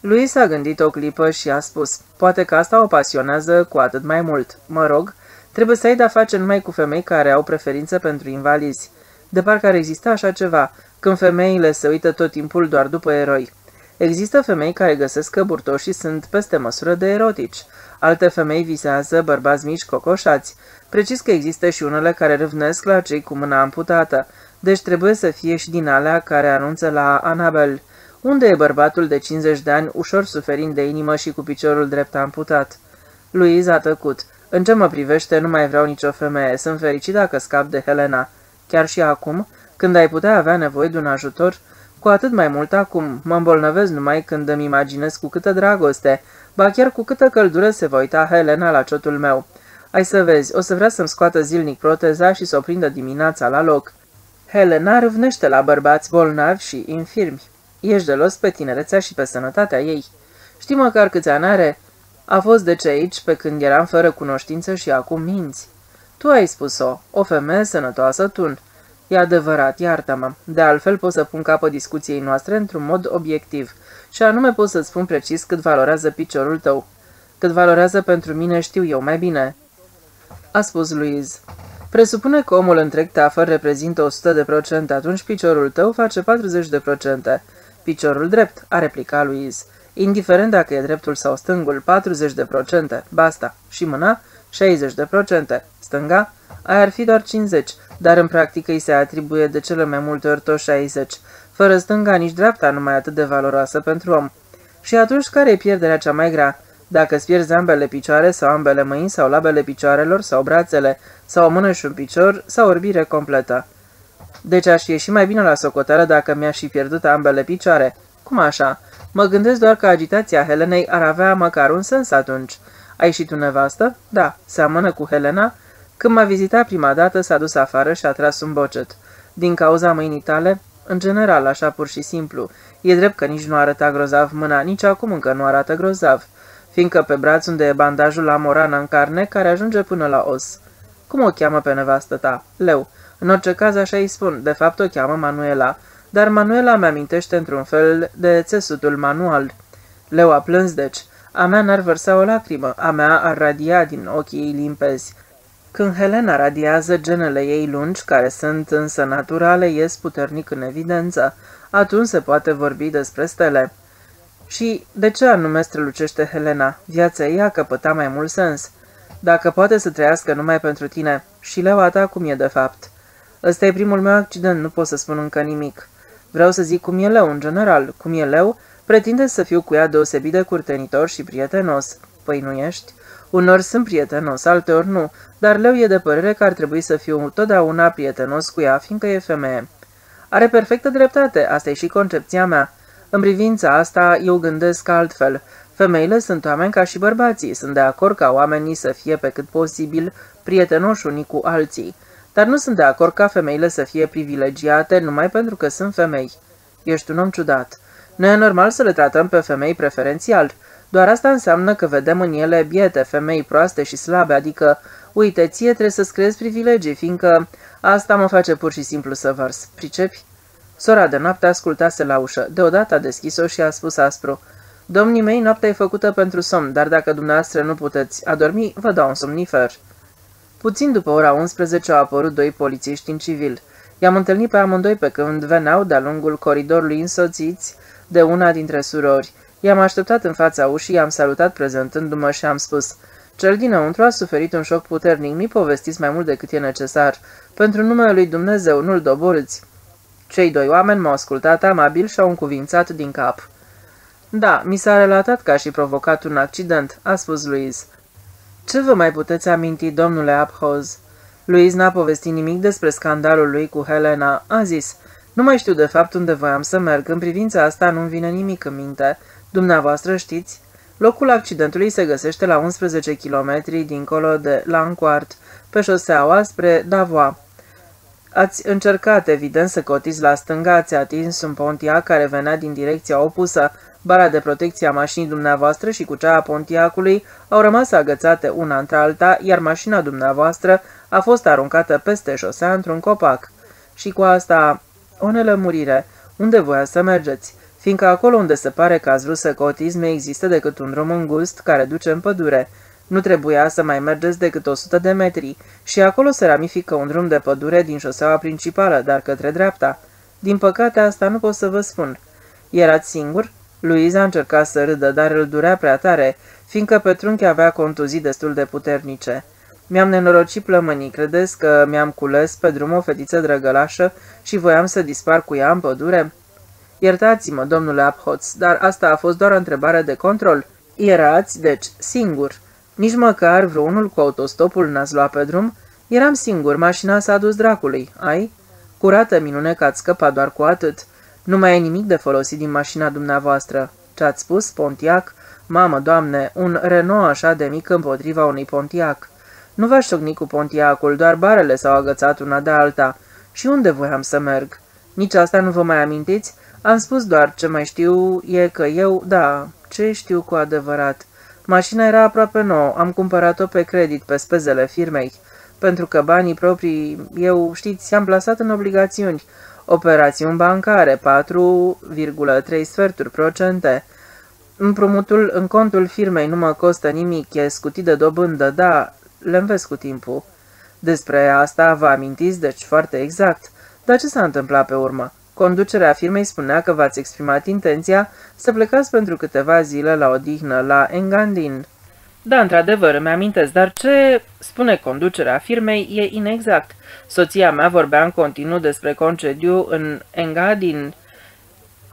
Lui s-a gândit o clipă și a spus, poate că asta o pasionează cu atât mai mult. Mă rog, trebuie să ai de-a face numai cu femei care au preferință pentru invalizi. De parcă ar exista așa ceva, când femeile se uită tot timpul doar după eroi. Există femei care găsesc că burtoșii sunt peste măsură de erotici. Alte femei visează bărbați mici cocoșați. Precis că există și unele care râvnesc la cei cu mâna amputată, deci trebuie să fie și din alea care anunță la Anabel. Unde e bărbatul de 50 de ani, ușor suferind de inimă și cu piciorul drept amputat? Luiz a tăcut. În ce mă privește, nu mai vreau nicio femeie. Sunt fericit dacă scap de Helena. Chiar și acum, când ai putea avea nevoie de un ajutor, cu atât mai mult acum, mă îmbolnăvesc numai când îmi imaginez cu câtă dragoste, ba chiar cu câtă căldură se va uita Helena la ciotul meu. Ai să vezi, o să vrea să-mi scoată zilnic proteza și să o prindă dimineața la loc. Helena râvnește la bărbați bolnavi și infirmi. Ești delos pe tinerețea și pe sănătatea ei. Știi măcar câți ani are? A fost de ce aici pe când eram fără cunoștință și acum minți. Tu ai spus-o, o femeie sănătoasă tun. E adevărat, iartă-mă. De altfel pot să pun capă discuției noastre într-un mod obiectiv și anume pot să-ți spun precis cât valorează piciorul tău. Cât valorează pentru mine știu eu mai bine. A spus Louise. Presupune că omul întreg tafăr reprezintă 100%, atunci piciorul tău face 40%. Piciorul drept, a replicat Louise. Indiferent dacă e dreptul sau stângul, 40%, basta. Și mâna, 60%. Stânga, aia ar fi doar 50, dar în practică îi se atribuie de cele mai multe ori tot 60. Fără stânga, nici dreapta nu mai atât de valoroasă pentru om. Și atunci, care e pierderea cea mai grea? Dacă îți pierzi ambele picioare sau ambele mâini sau labele picioarelor sau brațele sau o mână și un picior sau orbire completă. Deci aș ieși mai bine la socoteală dacă mi-aș fi pierdut ambele picioare. Cum așa? Mă gândesc doar că agitația Helenei ar avea măcar un sens atunci. Ai și tu nevastă? Da. Seamănă cu Helena? Când m-a vizitat prima dată, s-a dus afară și a tras un bocet. Din cauza mâinii tale? În general, așa pur și simplu. E drept că nici nu arăta grozav mâna, nici acum încă nu arată grozav, fiindcă pe braț unde e bandajul la morană în carne care ajunge până la os. Cum o cheamă pe nevastă ta? Leu. În orice caz așa îi spun, de fapt o cheamă Manuela, dar Manuela mi-amintește într-un fel de țesutul manual. Leu a plâns deci. A mea n-ar vărsa o lacrimă, a mea ar radia din ochii ei limpezi. Când Helena radiază, genele ei lungi, care sunt însă naturale, ies puternic în evidență. Atunci se poate vorbi despre stele. Și de ce anume strălucește Helena? Viața ei a căpătat mai mult sens. Dacă poate să trăiască numai pentru tine, și leua ta cum e de fapt. Ăsta e primul meu accident, nu pot să spun încă nimic. Vreau să zic cum e leu, în general. Cum e leu, pretinde să fiu cu ea deosebit de curtenitor și prietenos. Păi nu ești? Unor sunt prietenos, alteori nu, dar leu e de părere că ar trebui să fiu totdeauna prietenos cu ea, fiindcă e femeie. Are perfectă dreptate, asta e și concepția mea. În privința asta, eu gândesc altfel. Femeile sunt oameni ca și bărbații, sunt de acord ca oamenii să fie pe cât posibil prietenoși unii cu alții, dar nu sunt de acord ca femeile să fie privilegiate numai pentru că sunt femei. Ești un om ciudat. Nu e normal să le tratăm pe femei preferențial. Doar asta înseamnă că vedem în ele biete, femei proaste și slabe, adică, uite, ție trebuie să-ți creezi privilegii, fiindcă asta mă face pur și simplu să vărs. Pricepi? Sora de noapte ascultase la ușă. Deodată a deschis-o și a spus aspru. Domnii mei, noaptea e făcută pentru somn, dar dacă dumneavoastră nu puteți adormi, vă dau un somnifer. Puțin după ora 11 au apărut doi polițiști în civil. I-am întâlnit pe amândoi pe când veneau de-a lungul coridorului însoțiți de una dintre surori. I-am așteptat în fața ușii, i-am salutat prezentându-mă și am spus Cel dinăuntru a suferit un șoc puternic, mi povestiți mai mult decât e necesar. Pentru numele lui Dumnezeu, nu-l doborâți. Cei doi oameni m-au ascultat amabil și au încuvințat din cap. Da, mi s-a relatat că a și provocat un accident, a spus Louise. Ce vă mai puteți aminti, domnule Abhoz? Louise n-a povestit nimic despre scandalul lui cu Helena. A zis, nu mai știu de fapt unde voiam să merg, în privința asta nu-mi vine nimic în minte. Dumneavoastră știți? Locul accidentului se găsește la 11 km dincolo de Lancoart, pe șoseaua spre Davois. Ați încercat, evident, să cotiți la stânga, ați atins un Pontiac care venea din direcția opusă. Bara de protecție a mașinii dumneavoastră și cu cea a Pontiacului au rămas agățate una între alta, iar mașina dumneavoastră a fost aruncată peste șosea într-un copac. Și cu asta, o nelămurire, unde voia să mergeți? Fiindcă acolo unde se pare că ați vrut să cotiți, nu există decât un drum îngust care duce în pădure. Nu trebuia să mai mergeți decât 100 de metri și acolo se ramifică un drum de pădure din șoseaua principală, dar către dreapta. Din păcate, asta nu pot să vă spun. Erați singur? Luiza încerca să râdă, dar îl durea prea tare, fiindcă pe trunchi avea contuzii destul de puternice. Mi-am nenorocit plămânii, credeți că mi-am cules pe drum o fetiță drăgălașă și voiam să dispar cu ea în pădure? Iertați-mă, domnule Abhoț, dar asta a fost doar o întrebare de control. Erați, deci, singur. Nici măcar vreunul cu autostopul n-ați luat pe drum? Eram singur, mașina s-a dus dracului. Ai? Curată minune că ați scăpat doar cu atât. Nu mai e nimic de folosit din mașina dumneavoastră. Ce-ați spus, Pontiac? Mamă, doamne, un Renault așa de mic împotriva unui Pontiac. Nu v-aș tocni cu Pontiacul, doar barele s-au agățat una de alta. Și unde voiam să merg? Nici asta nu vă mai amintiți? Am spus doar ce mai știu e că eu, da, ce știu cu adevărat. Mașina era aproape nouă, am cumpărat-o pe credit, pe spezele firmei. Pentru că banii proprii, eu, știți, am plasat în obligațiuni. Operațiuni bancare, 4,3 sferturi procente. Împrumutul în contul firmei nu mă costă nimic, e scutit de dobândă, da, le înveți cu timpul. Despre asta vă amintiți, deci foarte exact. Dar ce s-a întâmplat pe urmă? Conducerea firmei spunea că v-ați exprimat intenția să plecați pentru câteva zile la odihnă la Engadin. Da, într-adevăr, îmi amintesc, dar ce spune conducerea firmei e inexact. Soția mea vorbea în continuu despre concediu în Engadin,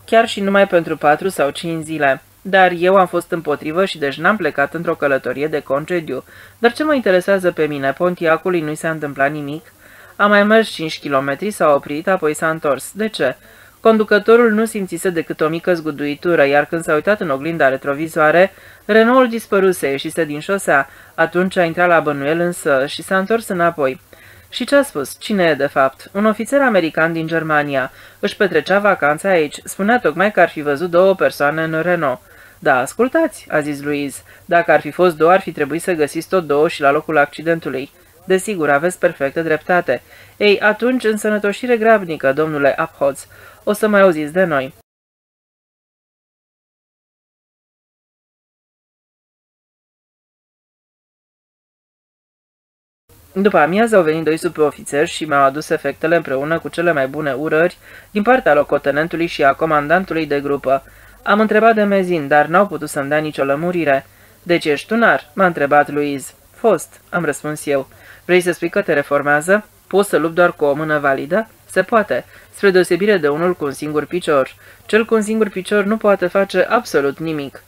chiar și numai pentru patru sau cinci zile. Dar eu am fost împotrivă și deci n-am plecat într-o călătorie de concediu. Dar ce mă interesează pe mine? Pontiacului nu-i s-a întâmplat nimic? A mai mers 5 km, s-a oprit, apoi s-a întors. De ce? Conducătorul nu simțise decât o mică zguduitură, iar când s-a uitat în oglinda retrovizoare, Renault dispăruse, ieșise din șosea. Atunci a intrat la bănuel însă și s-a întors înapoi. Și ce a spus? Cine e de fapt? Un ofițer american din Germania. Își petrecea vacanța aici. Spunea tocmai că ar fi văzut două persoane în Renault. Da, ascultați, a zis Louise. Dacă ar fi fost două, ar fi trebuit să găsiți tot două și la locul accidentului. Desigur, aveți perfectă dreptate. Ei, atunci, în sănătoșire grabnică, domnule Abhoț, o să mai auziți de noi. După amiază au venit doi subofițeri și mi-au adus efectele împreună cu cele mai bune urări din partea locotenentului și a comandantului de grupă. Am întrebat de mezin, dar n-au putut să-mi dea nicio lămurire. De ce ești tunar?" m-a întrebat Louise. Fost," am răspuns eu. Vrei să spui că te reformează? Poți să lupt doar cu o mână validă? Se poate, spre deosebire de unul cu un singur picior. Cel cu un singur picior nu poate face absolut nimic.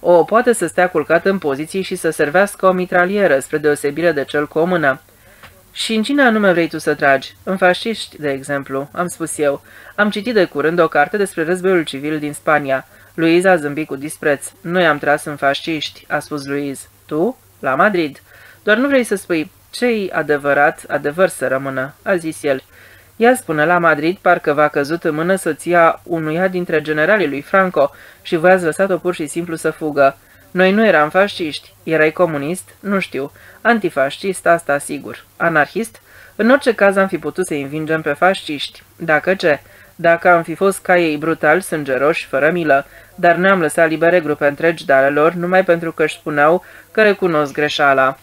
O poate să stea culcat în poziții și să servească o mitralieră, spre deosebire de cel cu o mână. Și în cine anume vrei tu să tragi? În fasciști, de exemplu, am spus eu. Am citit de curând o carte despre războiul civil din Spania. Luiza a zâmbit cu dispreț. Noi am tras în fasciști, a spus Luiz. Tu? La Madrid. Doar nu vrei să spui, ce-i adevărat, adevăr să rămână, a zis el. Ea spune la Madrid, parcă v-a căzut în mână soția unuia dintre generalii lui Franco și voi ați lăsat-o pur și simplu să fugă. Noi nu eram fasciști. Erai comunist? Nu știu. Antifascist, asta sigur. Anarhist? În orice caz am fi putut să-i învingem pe fasciști. Dacă ce? Dacă am fi fost ca ei brutali, sângeroși, fără milă, dar ne-am lăsat libere grupe întregi de ale lor numai pentru că își spuneau că recunosc greșeala.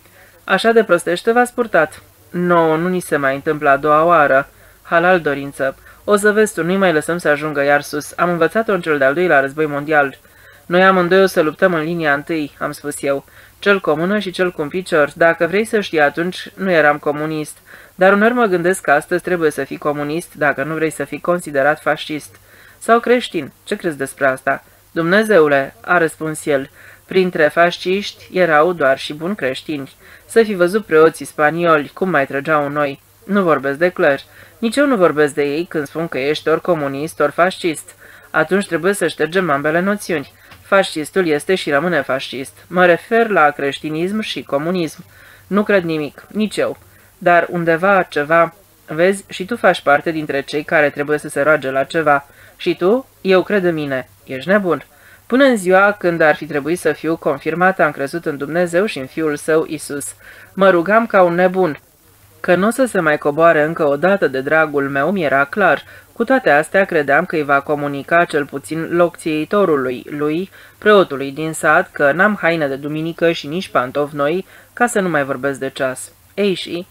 Așa de prostește v-ați purtat. No, nu ni se mai întâmplă a doua oară. Halal dorință. O să vezi tu, nu-i mai lăsăm să ajungă iar sus. Am învățat-o în cel de-al doilea război mondial. Noi amândoi o să luptăm în linia întâi, am spus eu. Cel comună și cel cu un picior. Dacă vrei să știi, atunci nu eram comunist. Dar uneori mă gândesc că astăzi trebuie să fii comunist dacă nu vrei să fii considerat fascist. Sau creștin. Ce crezi despre asta? Dumnezeule, a răspuns el, printre fasciști erau doar și buni creștini. Să fi văzut preoții spanioli cum mai trăgeau noi. Nu vorbesc de cler. Nici eu nu vorbesc de ei când spun că ești ori comunist, ori fascist. Atunci trebuie să ștergem ambele noțiuni. Fascistul este și rămâne fascist. Mă refer la creștinism și comunism. Nu cred nimic, nici eu. Dar undeva ceva... Vezi, și tu faci parte dintre cei care trebuie să se roage la ceva. Și tu? Eu cred în mine. Ești nebun. Până în ziua când ar fi trebuit să fiu confirmat, am crezut în Dumnezeu și în Fiul Său, Isus. Mă rugam ca un nebun. Că nu o să se mai coboare încă o dată de dragul meu mi-era clar. Cu toate astea credeam că îi va comunica cel puțin locțiitorului lui, preotului din sat, că n-am haine de duminică și nici pantofi noi, ca să nu mai vorbesc de ceas. Ei și...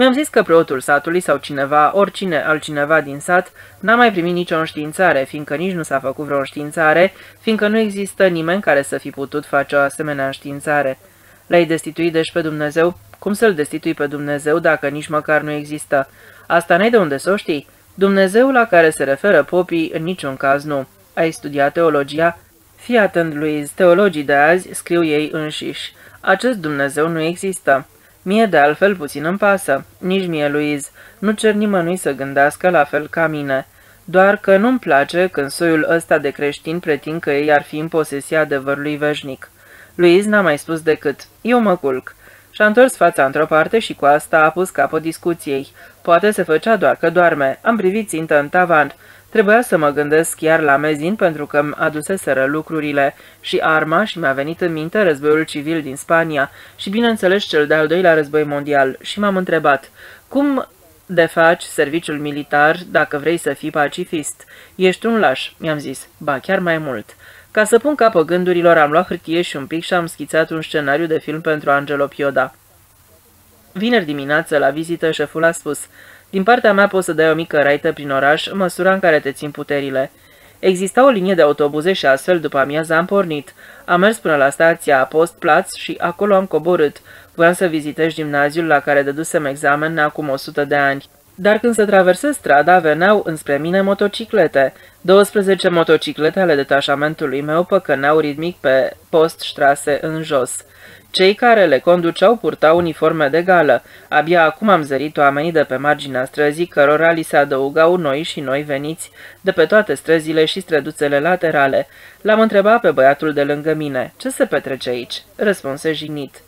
Mi-am zis că preotul satului sau cineva, oricine altcineva din sat, n-a mai primit nicio înștiințare, fiindcă nici nu s-a făcut vreo înștiințare, fiindcă nu există nimeni care să fi putut face o asemenea înștiințare. L-ai destituit deci pe Dumnezeu? Cum să-l destitui pe Dumnezeu dacă nici măcar nu există? Asta n-ai de unde să o știi. Dumnezeu la care se referă popii în niciun caz nu. Ai studiat teologia? Fii atent, Louise, teologii de azi scriu ei înșiși. Acest Dumnezeu nu există. Mie de altfel puțin îmi pasă, nici mie, Luiz, nu cer nimănui să gândească la fel ca mine. Doar că nu-mi place când soiul ăsta de creștini pretind că ei ar fi în posesia adevărului veșnic. Luiz n-a mai spus decât, eu mă culc. Și-a întors fața într-o parte și cu asta a pus capăt discuției. Poate se făcea doar că doarme. Am privit țintă în tavan. Trebuia să mă gândesc chiar la mezin pentru că îmi aduseseră lucrurile și arma și mi-a venit în minte războiul civil din Spania și bineînțeles cel de-al doilea război mondial și m-am întrebat, cum de faci serviciul militar dacă vrei să fii pacifist? Ești un laș, mi-am zis, ba chiar mai mult. Ca să pun capă gândurilor, am luat hârtie și un pic și am schițat un scenariu de film pentru Angelo Pioda. Vineri dimineață, la vizită, șeful a spus, din partea mea poți să dai o mică raită prin oraș, măsura în care te țin puterile. Exista o linie de autobuze și astfel, după amiază, am pornit. Am mers până la stația Postplatz și acolo am coborât. Voiam să vizitez gimnaziul la care dădusem examen acum 100 de ani. Dar când se traversă strada, veneau înspre mine motociclete. 12 motociclete ale detașamentului meu păcăneau ritmic pe poststrase în jos. Cei care le conduceau purtau uniforme de gală. Abia acum am zărit oamenii de pe marginea străzii, cărora li se adăugau noi și noi veniți de pe toate străzile și străduțele laterale. L-am întrebat pe băiatul de lângă mine, ce se petrece aici? Răspunse jignit.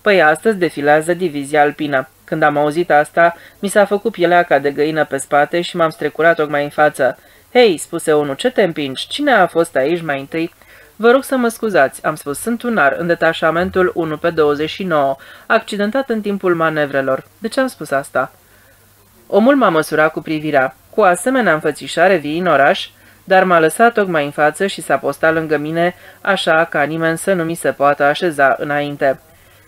Păi astăzi defilează divizia alpină. Când am auzit asta, mi s-a făcut pielea ca de găină pe spate și m-am strecurat tocmai în față. Hei, spuse unul, ce te împingi? Cine a fost aici mai întâi? Vă rog să mă scuzați, am spus, sunt tunar în detașamentul 1 pe 29, accidentat în timpul manevrelor. De ce am spus asta? Omul m-a măsurat cu privirea. Cu asemenea înfățișare vii în oraș, dar m-a lăsat tocmai în față și s-a postat lângă mine, așa ca nimeni să nu mi se poată așeza înainte.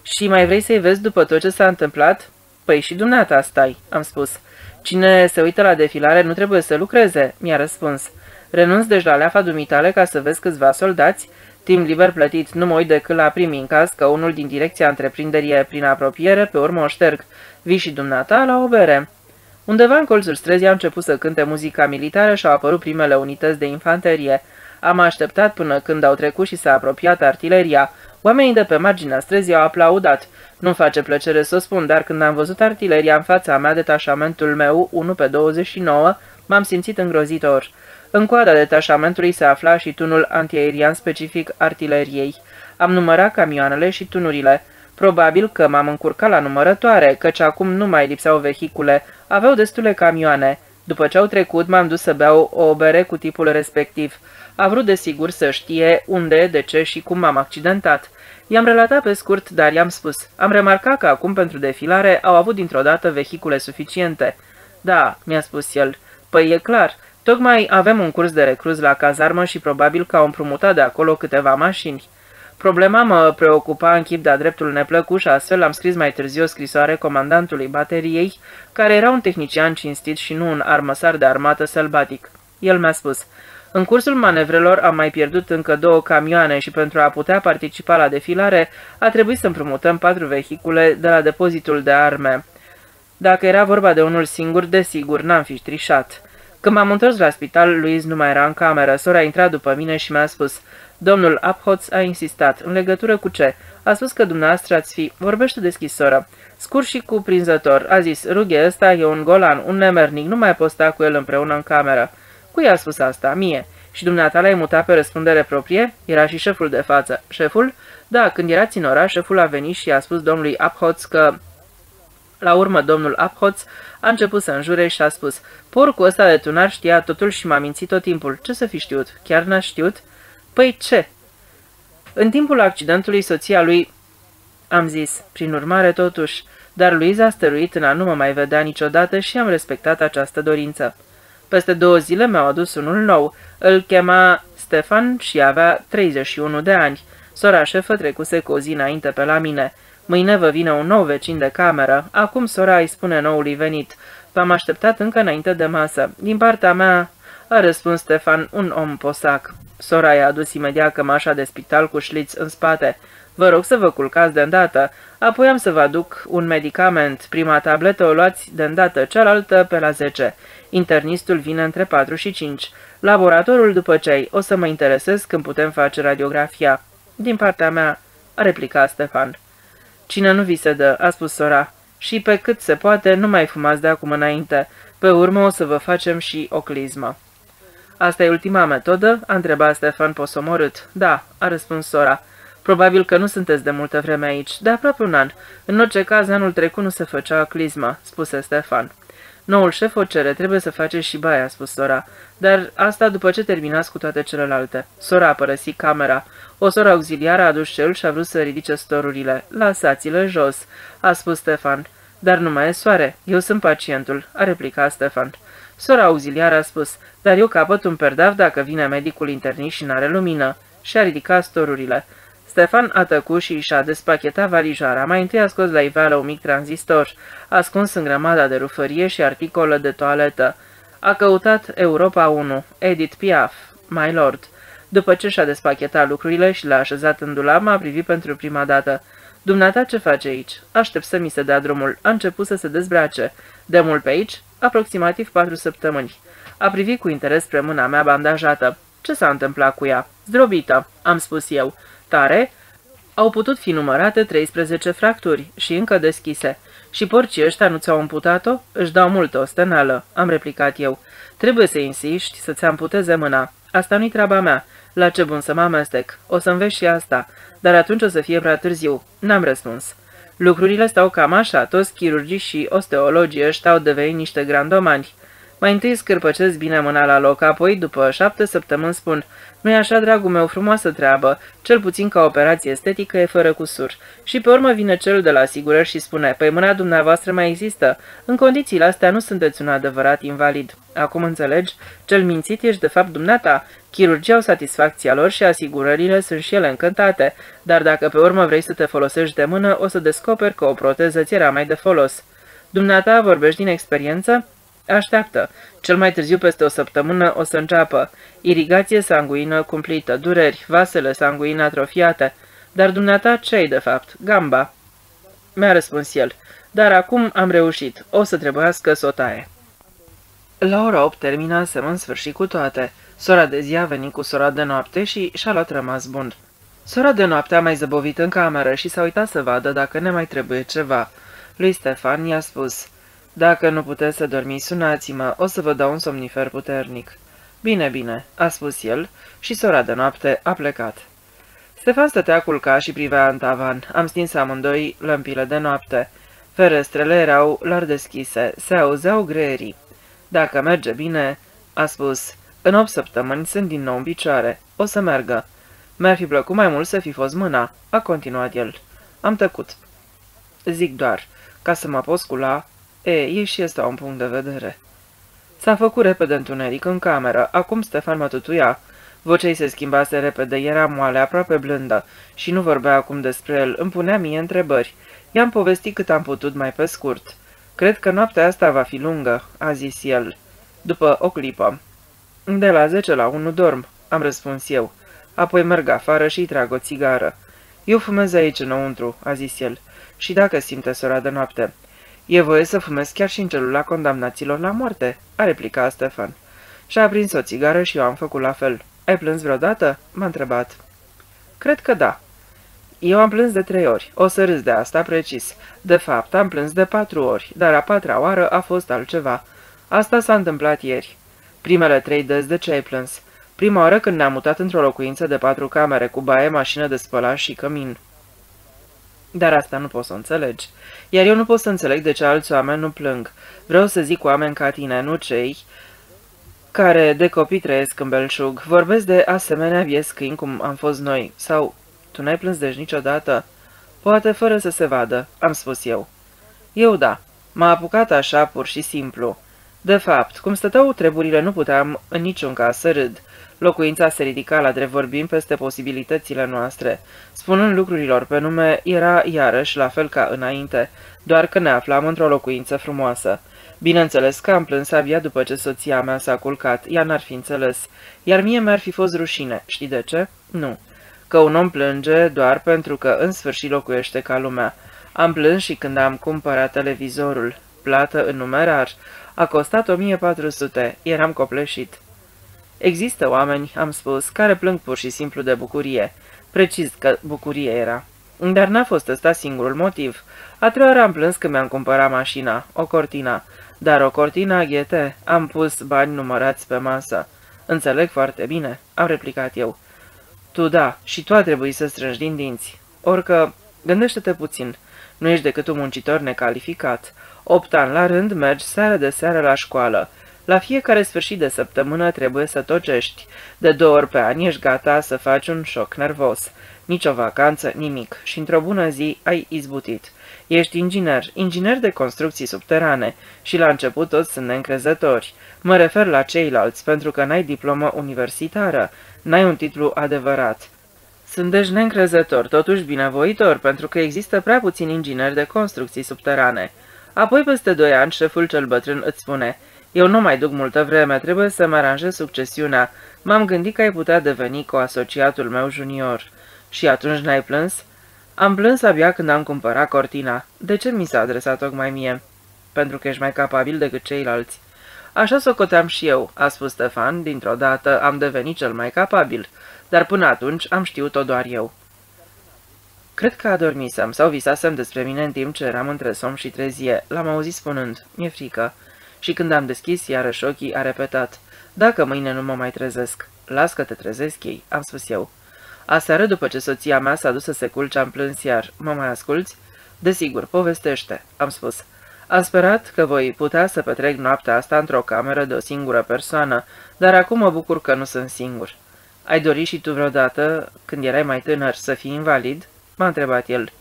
Și mai vrei să-i vezi după tot ce s-a întâmplat? Păi și dumneata stai, am spus. Cine se uită la defilare nu trebuie să lucreze, mi-a răspuns. Renunț deci la leafa dumitale ca să vezi câțiva soldați, timp liber plătit nu mă uit decât la primi în caz că unul din direcția întreprinderii e prin apropiere, pe urmă o șterg. Vii și dumneata la o bere. Undeva în colțul străzii a început să cânte muzica militară și au apărut primele unități de infanterie. Am așteptat până când au trecut și s-a apropiat artileria. Oamenii de pe marginea străzii au aplaudat. Nu face plăcere să o spun, dar când am văzut artileria în fața mea, detașamentul meu, 1 pe 29, m-am simțit îngrozitor. În coada detașamentului se afla și tunul antiaerian specific artileriei. Am numărat camioanele și tunurile. Probabil că m-am încurcat la numărătoare, căci acum nu mai lipseau vehicule, aveau destule camioane. După ce au trecut, m-am dus să beau o bere cu tipul respectiv. A vrut desigur să știe unde, de ce și cum m-am accidentat. I-am relatat pe scurt, dar i-am spus. Am remarcat că acum pentru defilare au avut dintr-o dată vehicule suficiente. Da, mi-a spus el. Păi e clar, Tocmai avem un curs de recruz la cazarmă și probabil că au împrumutat de acolo câteva mașini. Problema mă preocupa în chip de-a dreptul neplăcut și astfel am scris mai târziu o scrisoare comandantului bateriei, care era un tehnician cinstit și nu un armăsar de armată sălbatic. El mi-a spus, în cursul manevrelor am mai pierdut încă două camioane și pentru a putea participa la defilare a trebuit să împrumutăm patru vehicule de la depozitul de arme. Dacă era vorba de unul singur, desigur, n-am fi strișat. Când m-am întors la spital, Louise nu mai era în cameră. Sora a intrat după mine și mi-a spus, Domnul Abhoț a insistat. În legătură cu ce? A spus că dumneavoastră ați fi... Vorbește deschis, soră. Scurt și cuprinzător. A zis, rughe, ăsta e un golan, un nemernic, nu mai poți sta cu el împreună în cameră. Cui a spus asta? Mie. Și dumneata l-ai mutat pe răspundere proprie? Era și șeful de față. Șeful? Da, când erați în oraș, șeful a venit și a spus domnului Abhoț că... La urmă, domnul Abhoț a început să înjure și a spus, porcul ăsta de tunar știa totul și m-a mințit tot timpul. Ce să fi știut? Chiar n-a știut? Păi ce? În timpul accidentului, soția lui... Am zis, prin urmare totuși, dar Luiza a stăruit în a nu mă mai vedea niciodată și am respectat această dorință. Peste două zile mi-au adus unul nou. Îl chema Stefan și avea 31 de ani. Sora șefă trecuse cu o zi înainte pe la mine. Mâine vă vine un nou vecin de cameră. Acum sora îi spune noului venit. V-am așteptat încă înainte de masă. Din partea mea, a răspuns Stefan, un om posac. Sora i-a adus imediat cămașa de spital cu șliț în spate. Vă rog să vă culcați de îndată, apoi am să vă aduc un medicament. Prima tabletă o luați de îndată, cealaltă pe la 10. Internistul vine între 4 și 5. Laboratorul după cei. O să mă interesez când putem face radiografia. Din partea mea, a replicat Stefan. Cine nu vi se dă, a spus sora. Și pe cât se poate, nu mai fumați de acum înainte. Pe urmă o să vă facem și o clismă. Asta e ultima metodă?" a întrebat Stefan posomorât. Da," a răspuns sora. Probabil că nu sunteți de multă vreme aici, de aproape un an. În orice caz, anul trecut nu se făcea clisma," spuse Stefan. Noul șef o cere, trebuie să faceți și baia," a spus sora. Dar asta după ce terminați cu toate celelalte. Sora a părăsit camera. O soră auxiliară a adus cel și a vrut să ridice storurile. Lăsați-le jos," a spus Stefan. Dar nu mai e soare. Eu sunt pacientul," a replicat Stefan. Sora auxiliară a spus, dar eu capăt un perdav dacă vine medicul internist și n-are lumină. Și a ridicat storurile. Stefan a tăcut și și-a despachetat valijoara. Mai întâi a scos la iveală un mic tranzistor, ascuns în grămada de rufărie și articolă de toaletă. A căutat Europa 1, Edith Piaf, My Lord. După ce și-a despachetat lucrurile și l-a așezat în dulap, m-a privit pentru prima dată. Dumneata ce face aici? Aștept să mi se dea drumul. A început să se dezbrace. De mult pe aici? Aproximativ patru săptămâni. A privit cu interes spre mâna mea bandajată. Ce s-a întâmplat cu ea? Zdrobită, am spus eu. Tare? Au putut fi numărate 13 fracturi și încă deschise. Și porcii ăștia nu ți-au amputat-o? Își dau multă ostenală, am replicat eu. Trebuie să insiști să-ți amputeze mâna. Asta nu-i treaba mea. La ce bun să mă amestec. O să înveți și asta. Dar atunci o să fie prea târziu. N-am răspuns. Lucrurile stau cam așa, toți chirurgii și osteologii ăștia au devenit niște grandomani. Mai întâi scârpăcesc bine mâna la loc, apoi, după șapte săptămâni, spun nu-i așa, dragul meu, frumoasă treabă, cel puțin ca operație estetică e fără cusur. Și pe urmă vine cel de la asigurări și spune, păi mâna dumneavoastră mai există. În condițiile astea nu sunteți un adevărat invalid. Acum înțelegi? Cel mințit ești de fapt dumneata. Chirurgii au satisfacția lor și asigurările sunt și ele încântate, dar dacă pe urmă vrei să te folosești de mână, o să descoperi că o proteză ți era mai de folos. Dumneata vorbești din experiență? Așteaptă. Cel mai târziu peste o săptămână o să înceapă. Irigație sanguină cumplită, dureri, vasele sanguine atrofiate. Dar dumneata ce de fapt? Gamba. Mi-a răspuns el. Dar acum am reușit. O să trebuiască să o taie. La ora 8 terminasem în sfârșit cu toate. Sora de zi a venit cu sora de noapte și și-a luat rămas bun. Sora de noapte a mai zăbovit în cameră și s-a uitat să vadă dacă ne mai trebuie ceva. Lui Stefan i-a spus... Dacă nu puteți să dormiți, sunați-mă, o să vă dau un somnifer puternic. Bine, bine, a spus el și sora de noapte a plecat. Stefan stătea culca și privea în tavan. Am stins amândoi lămpile de noapte. Ferestrele erau lar deschise, se auzeau greierii. Dacă merge bine, a spus, în opt săptămâni sunt din nou în picioare. O să meargă. Mi-ar fi plăcut mai mult să fi fost mâna, a continuat el. Am tăcut. Zic doar, ca să mă pot scula, E, e și este un punct de vedere. S-a făcut repede întuneric în cameră, acum Stefan mă tutuia. Vocea se schimbase repede, era moale, aproape blândă, și nu vorbea acum despre el, îmi punea mie întrebări. I-am povestit cât am putut mai pe scurt. Cred că noaptea asta va fi lungă, a zis el. După o clipă. De la zece la unu dorm, am răspuns eu. Apoi merg afară și trag o țigară. Eu fumez aici înăuntru, a zis el. Și dacă simte sora de noapte. E voie să fumez chiar și în celula condamnaților la moarte, a replicat Stefan. Și-a aprins o țigară și eu am făcut la fel. Ai plâns vreodată?" m-a întrebat. Cred că da." Eu am plâns de trei ori. O să râs de asta precis. De fapt, am plâns de patru ori, dar a patra oară a fost altceva. Asta s-a întâmplat ieri. Primele trei dăzi de ce ai plâns? Prima oară când ne-am mutat într-o locuință de patru camere, cu baie, mașină de spălat și cămin. Dar asta nu poți să înțelegi. Iar eu nu pot să înțeleg de ce alți oameni nu plâng. Vreau să zic oameni ca tine, nu cei care de copii trăiesc în belșug. Vorbesc de asemenea vieți câini cum am fost noi. Sau, tu n-ai plâns deci niciodată? Poate fără să se vadă, am spus eu. Eu da. M-a apucat așa, pur și simplu. De fapt, cum stăteau treburile, nu puteam în niciun caz să râd. Locuința se ridica la drept vorbim peste posibilitățile noastre. Spunând lucrurilor pe nume, era iarăși la fel ca înainte, doar că ne aflam într-o locuință frumoasă. Bineînțeles că am plâns abia după ce soția mea s-a culcat, ea n-ar fi înțeles, iar mie mi-ar fi fost rușine. Știi de ce? Nu. Că un om plânge doar pentru că în sfârșit locuiește ca lumea. Am plâns și când am cumpărat televizorul. Plată în numerar. A costat 1400. Eram copleșit. Există oameni, am spus, care plâng pur și simplu de bucurie. Precis că bucurie era. Dar n-a fost ăsta singurul motiv. A treia oară am plâns că mi-am cumpărat mașina, o cortina. Dar o cortina ghete, am pus bani numărați pe masă. Înțeleg foarte bine, am replicat eu. Tu da, și tu a trebuit să strângi din dinți. Orică, gândește-te puțin, nu ești decât un muncitor necalificat. Opt ani la rând mergi seară de seară la școală. La fiecare sfârșit de săptămână trebuie să tocești. De două ori pe an ești gata să faci un șoc nervos. Nici o vacanță, nimic. Și într-o bună zi ai izbutit. Ești inginer, inginer de construcții subterane și la început toți sunt neîncrezători. Mă refer la ceilalți pentru că n-ai diplomă universitară, n-ai un titlu adevărat. Sunt deci neîncrezător, totuși binevoitor, pentru că există prea puțini ingineri de construcții subterane. Apoi, peste doi ani, șeful cel bătrân îți spune, Eu nu mai duc multă vreme, trebuie să-mi aranjez succesiunea. M-am gândit că ai putea deveni co-asociatul meu junior. Și atunci n-ai plâns? Am plâns abia când am cumpărat cortina. De ce mi s-a adresat tocmai mie? Pentru că ești mai capabil decât ceilalți. Așa socoteam și eu, a spus Stefan, dintr-o dată am devenit cel mai capabil, dar până atunci am știut-o doar eu. Cred că adormisem sau visasem despre mine în timp ce eram între somn și trezie. L-am auzit spunând, mi-e frică. Și când am deschis iarăși ochii, a repetat, dacă mâine nu mă mai trezesc, las că te trezesc ei, am spus eu. Aseară, după ce soția mea s-a dus să se culce, am plâns iar. Mă mai asculți? Desigur, povestește, am spus. Am sperat că voi putea să petrec noaptea asta într-o cameră de o singură persoană, dar acum mă bucur că nu sunt singur. Ai dorit și tu vreodată, când erai mai tânăr, să fii invalid?" m-a întrebat el.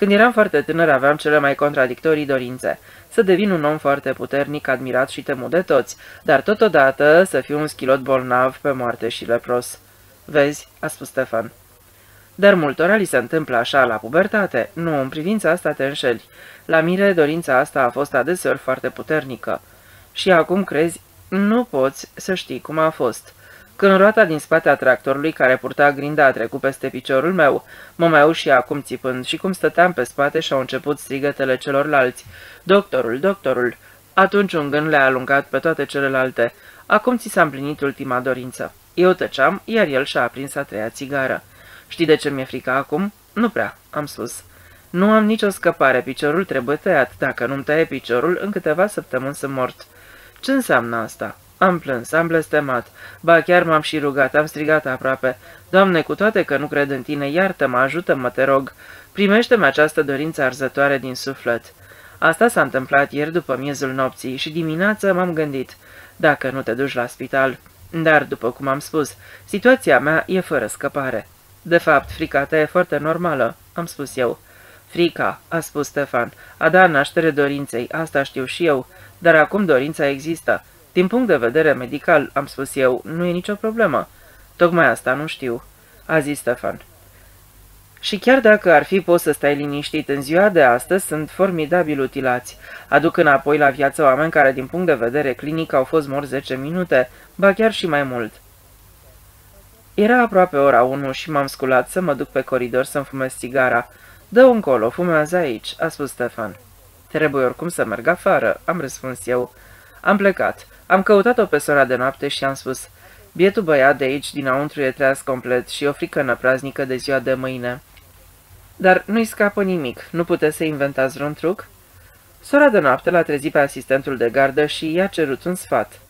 Când eram foarte tânăr aveam cele mai contradictorii dorințe. Să devin un om foarte puternic, admirat și temut de toți, dar totodată să fiu un schilot bolnav pe moarte și lepros. Vezi, a spus Stefan. Dar multora li se întâmplă așa la pubertate. Nu, în privința asta te înșeli. La mine dorința asta a fost adeseori foarte puternică. Și acum crezi, nu poți să știi cum a fost. Când roata din spatea tractorului care purta grinda a trecut peste piciorul meu, mă mai au și acum țipând și cum stăteam pe spate și-au început strigătele celorlalți. Doctorul, doctorul! Atunci un gând le-a alungat pe toate celelalte. Acum ți s-a împlinit ultima dorință. Eu tăceam, iar el și-a aprins a treia țigară. Știi de ce mi-e frică acum? Nu prea, am spus. Nu am nicio scăpare, piciorul trebuie tăiat. Dacă nu-mi taie piciorul, în câteva săptămâni sunt mort. Ce înseamnă asta? Am plâns, am blestemat. Ba chiar m-am și rugat, am strigat aproape. Doamne, cu toate că nu cred în tine, iartă-mă, ajută-mă, te rog. Primește-mi această dorință arzătoare din suflet. Asta s-a întâmplat ieri după miezul nopții și dimineața m-am gândit. Dacă nu te duci la spital, dar, după cum am spus, situația mea e fără scăpare. De fapt, frica ta e foarte normală, am spus eu. Frica, a spus Stefan, a da naștere dorinței, asta știu și eu, dar acum dorința există. Din punct de vedere medical, am spus eu, nu e nicio problemă. Tocmai asta nu știu, a zis Stefan. Și chiar dacă ar fi poți să stai liniștit în ziua de astăzi, sunt formidabil utilați. Aduc înapoi la viață oameni care, din punct de vedere clinic, au fost morți 10 minute, ba chiar și mai mult. Era aproape ora 1 și m-am sculat să mă duc pe coridor să-mi fumez țigara. Dă încolo, fumează aici, a spus Stefan. Trebuie oricum să merg afară, am răspuns eu. Am plecat. Am căutat-o pe sora de noapte și am spus, bietul băiat de aici dinăuntru e treaz complet și o frică năpraznică de ziua de mâine. Dar nu-i scapă nimic, nu puteți să inventați vreun truc? Sora de noapte l-a trezit pe asistentul de gardă și i-a cerut un sfat.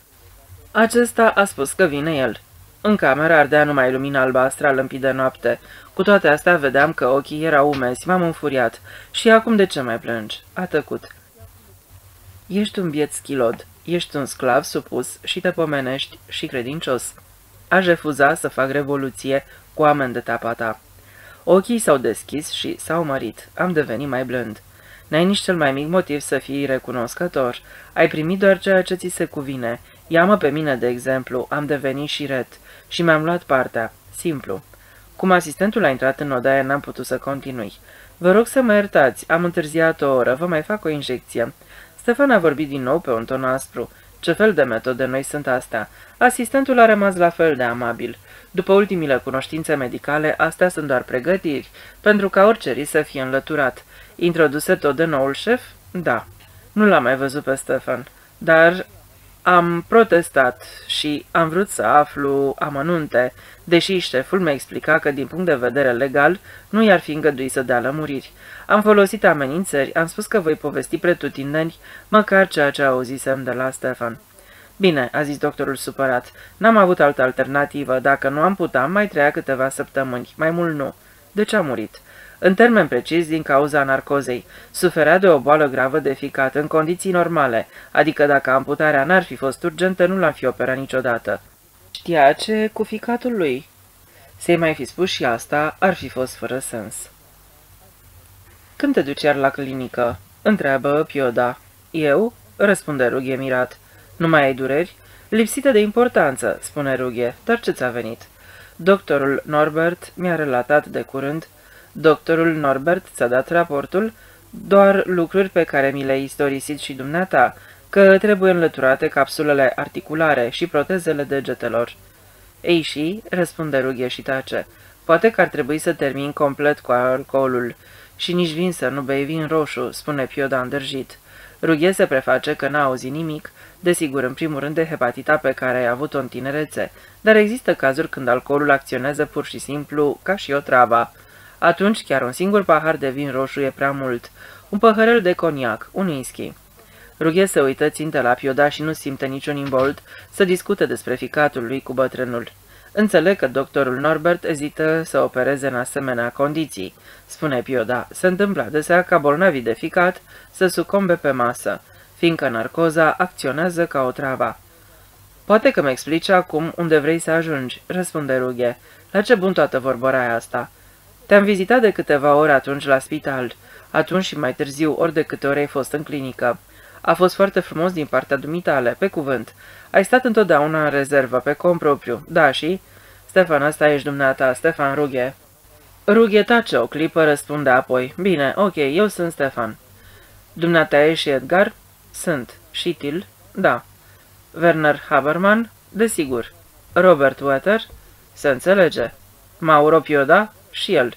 Acesta a spus că vine el. În cameră ardea numai lumina albastră a lămpii de noapte. Cu toate astea vedeam că ochii erau umezi, m-am înfuriat. Și acum de ce mai plângi? A tăcut. Ești un biet schilod, ești un sclav supus și te pomenești și credincios. Aș refuza să fac revoluție cu oameni de tapa ta. Ochii s-au deschis și s-au mărit. Am devenit mai blând. N-ai nici cel mai mic motiv să fii recunoscător. Ai primit doar ceea ce ți se cuvine. Ia-mă pe mine, de exemplu, am devenit șiret și mi-am luat partea. Simplu. Cum asistentul a intrat în odaie, n-am putut să continui. Vă rog să mă iertați, am întârziat o oră, vă mai fac o injecție. Stefan a vorbit din nou pe un ton aspru. Ce fel de metode noi sunt astea? Asistentul a rămas la fel de amabil. După ultimile cunoștințe medicale, astea sunt doar pregătiri, pentru ca orice risc să fie înlăturat. Introduse tot de noul șef? Da. Nu l-am mai văzut pe Stefan, dar am protestat și am vrut să aflu amănunte, deși șeful mi-a explicat că din punct de vedere legal nu i-ar fi îngăduit să dea lămuriri. Am folosit amenințări, am spus că voi povesti pretutindeni, măcar ceea ce auzisem de la Stefan. Bine, a zis doctorul supărat, n-am avut altă alternativă, dacă nu am putea, mai treia câteva săptămâni, mai mult nu. De ce a murit? În termen precis, din cauza narcozei, suferea de o boală gravă de ficat în condiții normale, adică dacă amputarea n-ar fi fost urgentă, nu l-am fi operat niciodată. Știa ce cu ficatul lui. Să-i mai fi spus și asta, ar fi fost fără sens. Când te duci iar la clinică?" întreabă Pioda. Eu?" răspunde Rughe mirat. Nu mai ai dureri?" Lipsită de importanță," spune Rughe, dar ce ți-a venit?" Doctorul Norbert mi-a relatat de curând Doctorul Norbert ți-a dat raportul? Doar lucruri pe care mi le-ai istorisit și dumneata, că trebuie înlăturate capsulele articulare și protezele degetelor. Ei și, răspunde rughe și tace, poate că ar trebui să termin complet cu alcoolul. Și nici vin să nu bei vin roșu, spune Pioda îndrăjit. Rughe se preface că n-a auzit nimic, desigur în primul rând de hepatita pe care ai avut-o în tinerețe, dar există cazuri când alcoolul acționează pur și simplu ca și o travă. Atunci chiar un singur pahar de vin roșu e prea mult. Un păhărel de coniac, un whisky. Rughe să uită țintă la Pioda și nu simte niciun imbold să discute despre ficatul lui cu bătrânul. Înțeleg că doctorul Norbert ezită să opereze în asemenea condiții, spune Pioda. Se întâmplă adesea ca bolnavii de ficat să sucombe pe masă, fiindcă narcoza acționează ca o travă. Poate că mi explici acum unde vrei să ajungi, răspunde Rughe. La ce bun toată vorbăraia asta? Te-am vizitat de câteva ori atunci la spital, atunci și mai târziu, ori de câte ori ai fost în clinică. A fost foarte frumos din partea dumitale, pe cuvânt. Ai stat întotdeauna în rezervă, pe compropriu, da și... Stefan, ăsta ești dumneata, Stefan Rughe. Rughe tace o clipă, răspunde apoi. Bine, ok, eu sunt Stefan. Dumneata ești și Edgar? Sunt. Și Til? Da. Werner Haberman? Desigur. Robert Wetter? Se înțelege. Mauro Pioda? Și el.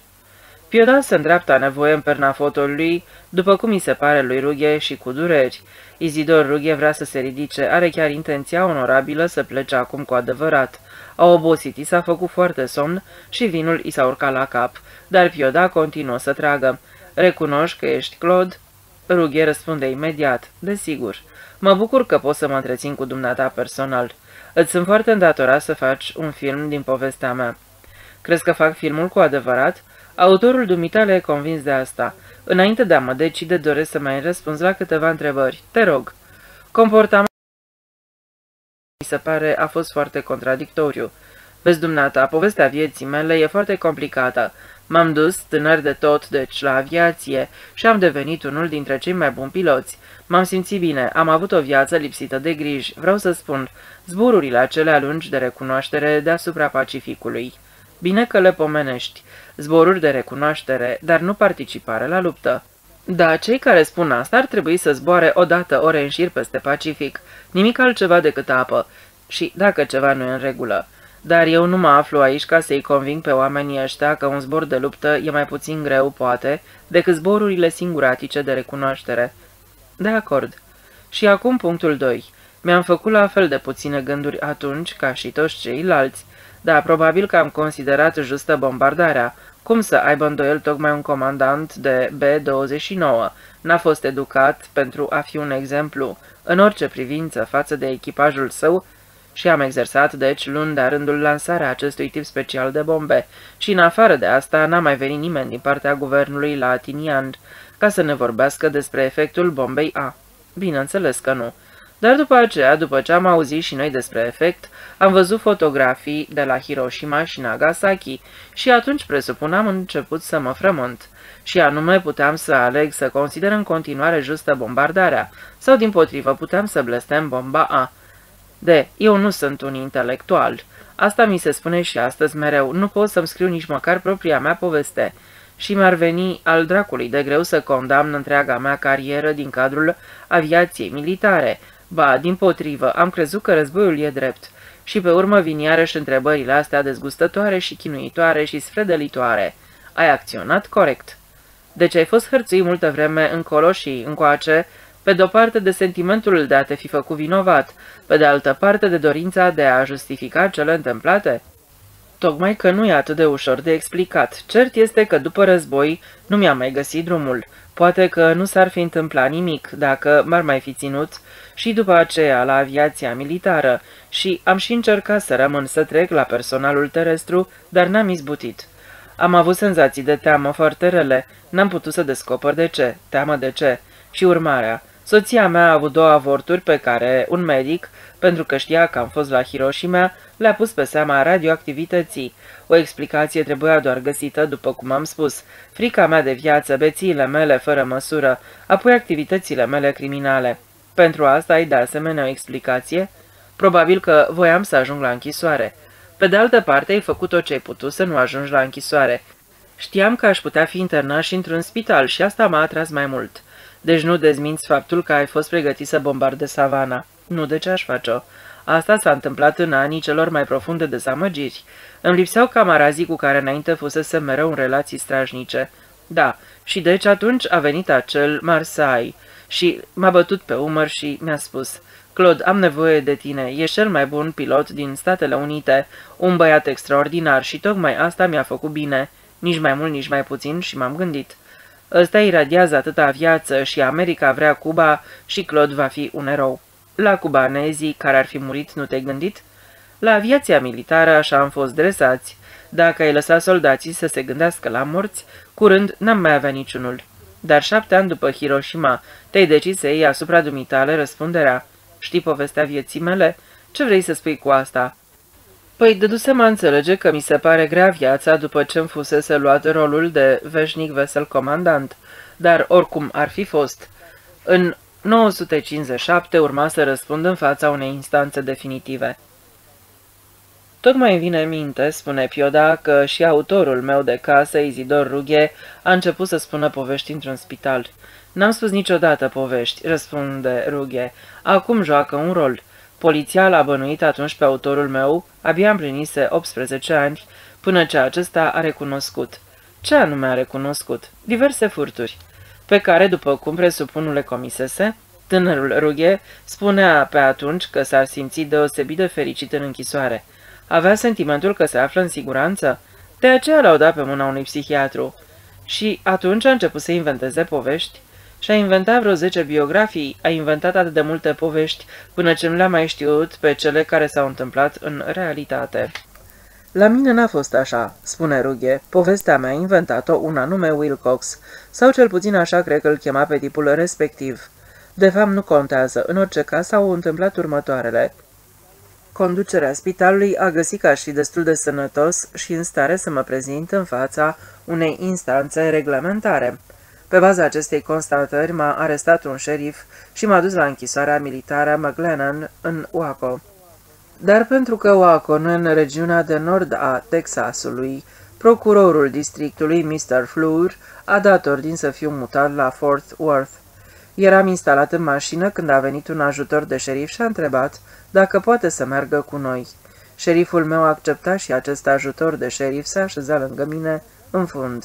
Pioda se îndreaptă nevoie în perna fotolului, după cum mi se pare lui Rughe și cu dureri. Izidor Rughe vrea să se ridice, are chiar intenția onorabilă să plece acum cu adevărat. A obosit, i s-a făcut foarte somn și vinul i s-a urcat la cap, dar Pioda continuă să tragă. Recunoști că ești Claude? Rughe răspunde imediat, desigur. Mă bucur că pot să mă întrețin cu dumneata personal. Îți sunt foarte îndatorat să faci un film din povestea mea. Crezi că fac filmul cu adevărat? Autorul dumitale e convins de asta. Înainte de a mă decide, doresc să mai răspunzi la câteva întrebări. Te rog. Comportamentul mi se pare a fost foarte contradictoriu. Vezi, dumneata, povestea vieții mele e foarte complicată. M-am dus, tânăr de tot, deci, la aviație și am devenit unul dintre cei mai buni piloți. M-am simțit bine, am avut o viață lipsită de griji, vreau să spun, zbururile acelea lungi de recunoaștere deasupra Pacificului. Bine că le pomenești. Zboruri de recunoaștere, dar nu participare la luptă. Da, cei care spun asta ar trebui să zboare odată ore în șir peste Pacific, nimic altceva decât apă. Și dacă ceva nu e în regulă. Dar eu nu mă aflu aici ca să-i conving pe oamenii ăștia că un zbor de luptă e mai puțin greu, poate, decât zborurile singuratice de recunoaștere. De acord. Și acum punctul 2. Mi-am făcut la fel de puține gânduri atunci ca și toți ceilalți, dar probabil că am considerat justă bombardarea. Cum să aibă îndoiel tocmai un comandant de B-29? N-a fost educat pentru a fi un exemplu în orice privință față de echipajul său și am exersat, deci, luni de rândul lansarea acestui tip special de bombe și, în afară de asta, n-a mai venit nimeni din partea guvernului la Tinian ca să ne vorbească despre efectul bombei A. Bineînțeles că nu. Dar după aceea, după ce am auzit și noi despre efect, am văzut fotografii de la Hiroshima și Nagasaki și atunci presupun am început să mă frământ. Și anume puteam să aleg să consider în continuare justă bombardarea, sau din potrivă puteam să blestem bomba A. De, eu nu sunt un intelectual. Asta mi se spune și astăzi mereu, nu pot să-mi scriu nici măcar propria mea poveste. Și mi-ar veni al dracului de greu să condamn întreaga mea carieră din cadrul aviației militare, Ba, din potrivă, am crezut că războiul e drept. Și pe urmă vin iarăși întrebările astea dezgustătoare și chinuitoare și sfredelitoare. Ai acționat corect. Deci ai fost hărțui multă vreme încolo și încoace, pe de-o parte de sentimentul de a te fi făcut vinovat, pe de altă parte de dorința de a justifica cele întâmplate? Tocmai că nu e atât de ușor de explicat. Cert este că după război nu mi-am mai găsit drumul. Poate că nu s-ar fi întâmplat nimic dacă m-ar mai fi ținut și după aceea la aviația militară și am și încercat să rămân să trec la personalul terestru, dar n-am izbutit. Am avut senzații de teamă foarte rele, n-am putut să descoper de ce, teamă de ce. Și urmarea, soția mea a avut două avorturi pe care un medic, pentru că știa că am fost la Hiroshima, le-a pus pe seama radioactivității. O explicație trebuia doar găsită, după cum am spus. Frica mea de viață, bețiile mele fără măsură, apoi activitățile mele criminale. Pentru asta ai de asemenea o explicație? Probabil că voiam să ajung la închisoare. Pe de altă parte, ai făcut tot ce ai putut să nu ajungi la închisoare. Știam că aș putea fi internat și într-un spital și asta m-a atras mai mult. Deci nu dezminți faptul că ai fost pregătit să bombarde savana. Nu de ce aș face-o. Asta s-a întâmplat în anii celor mai profunde dezamăgiri. Îmi lipseau camarazii cu care înainte fusese mereu în relații strajnice. Da, și deci atunci a venit acel Marsai și m-a bătut pe umăr și mi-a spus Claude, am nevoie de tine, ești cel mai bun pilot din Statele Unite, un băiat extraordinar și tocmai asta mi-a făcut bine, nici mai mult, nici mai puțin și m-am gândit. Ăsta iradiază atâta viață și America vrea Cuba și Claude va fi un erou. La cubanezii care ar fi murit, nu te-ai gândit? La aviația militară așa am fost dresați. Dacă ai lăsat soldații să se gândească la morți, curând n-am mai avea niciunul. Dar șapte ani după Hiroshima, te-ai decis să iei asupra dumitale răspunderea. Știi povestea vieții mele? Ce vrei să spui cu asta?" Păi, dădusem a înțelege că mi se pare grea viața după ce-mi fusese luat rolul de veșnic vesel comandant, dar oricum ar fi fost. În 957 urma să răspund în fața unei instanțe definitive. Tocmai îmi vine în minte, spune Pioda, că și autorul meu de casă, Izidor Rughe, a început să spună povești într-un spital. N-am spus niciodată povești, răspunde Rughe. Acum joacă un rol. Poliția l-a bănuit atunci pe autorul meu, abia împlinise 18 ani, până ce acesta a recunoscut. Ce anume a recunoscut? Diverse furturi pe care, după cum presupun, nu le comisese, tânărul Rughe spunea pe atunci că s-ar simți deosebit de fericit în închisoare. Avea sentimentul că se află în siguranță, de aceea l-au dat pe mâna unui psihiatru. Și atunci a început să inventeze povești și a inventat vreo zece biografii, a inventat atât de multe povești până ce nu le-a mai știut pe cele care s-au întâmplat în realitate. La mine n-a fost așa, spune Rughe. Povestea mea a inventat-o un anume Wilcox, sau cel puțin așa cred că îl chema pe tipul respectiv. De fapt, nu contează. În orice caz s-au întâmplat următoarele. Conducerea spitalului a găsit că aș fi destul de sănătos și în stare să mă prezint în fața unei instanțe reglementare. Pe baza acestei constatări m-a arestat un șerif și m-a dus la închisoarea militară McLennan în Waco. Dar pentru că Waco nu în regiunea de nord a Texasului, procurorul districtului, Mr. Fleur, a dat ordin să fiu mutat la Fort Worth. Eram instalat în mașină când a venit un ajutor de șerif și a întrebat dacă poate să meargă cu noi. Șeriful meu a acceptat și acest ajutor de șerif se așeza lângă mine în fund.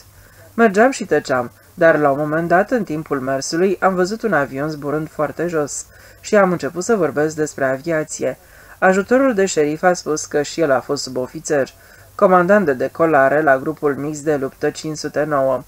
Mergeam și tăceam, dar la un moment dat, în timpul mersului, am văzut un avion zburând foarte jos și am început să vorbesc despre aviație. Ajutorul de șerif a spus că și el a fost subofițer, comandant de decolare la grupul mix de luptă 509.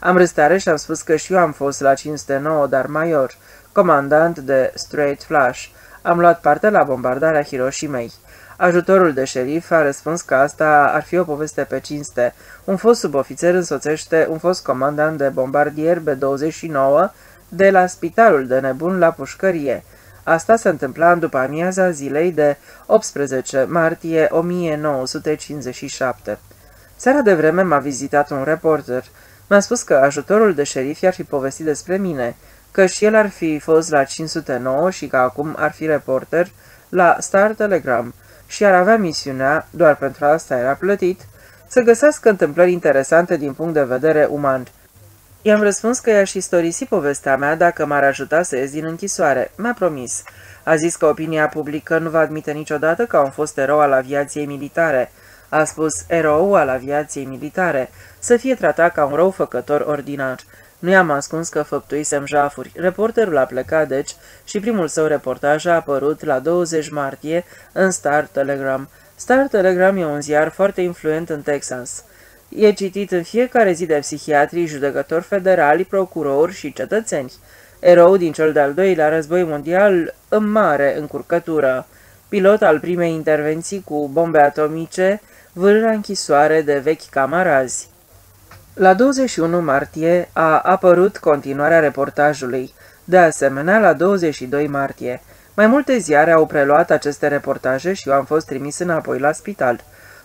Am râstare și am spus că și eu am fost la 509, dar major, comandant de Straight Flash. Am luat parte la bombardarea Hiroshimei. Ajutorul de șerif a răspuns că asta ar fi o poveste pe cinste. Un fost subofițer însoțește un fost comandant de bombardier B-29 de la spitalul de nebun la pușcărie. Asta se întâmpla în după amiaza zilei de 18 martie 1957. Seara de vreme m-a vizitat un reporter. Mi-a spus că ajutorul de șerif i-ar fi povestit despre mine, că și el ar fi fost la 509 și că acum ar fi reporter la Star Telegram și ar avea misiunea, doar pentru asta era plătit, să găsească întâmplări interesante din punct de vedere uman. I-am răspuns că i-aș istorisi povestea mea dacă m-ar ajuta să ies din închisoare. Mi-a promis. A zis că opinia publică nu va admite niciodată că am fost erou al aviației militare. A spus erou al aviației militare, să fie tratat ca un răufăcător ordinar. Nu i-am ascuns că făptuisem jafuri. Reporterul a plecat, deci, și primul său reportaj a apărut la 20 martie în Star Telegram. Star Telegram e un ziar foarte influent în Texas. E citit în fiecare zi de psihiatrii, judecători federali, procurori și cetățeni. Erou din cel de-al doilea război mondial în mare încurcătură. Pilot al primei intervenții cu bombe atomice, vârâna închisoare de vechi camarazi. La 21 martie a apărut continuarea reportajului. De asemenea, la 22 martie, mai multe ziare au preluat aceste reportaje și eu am fost trimis înapoi la spital.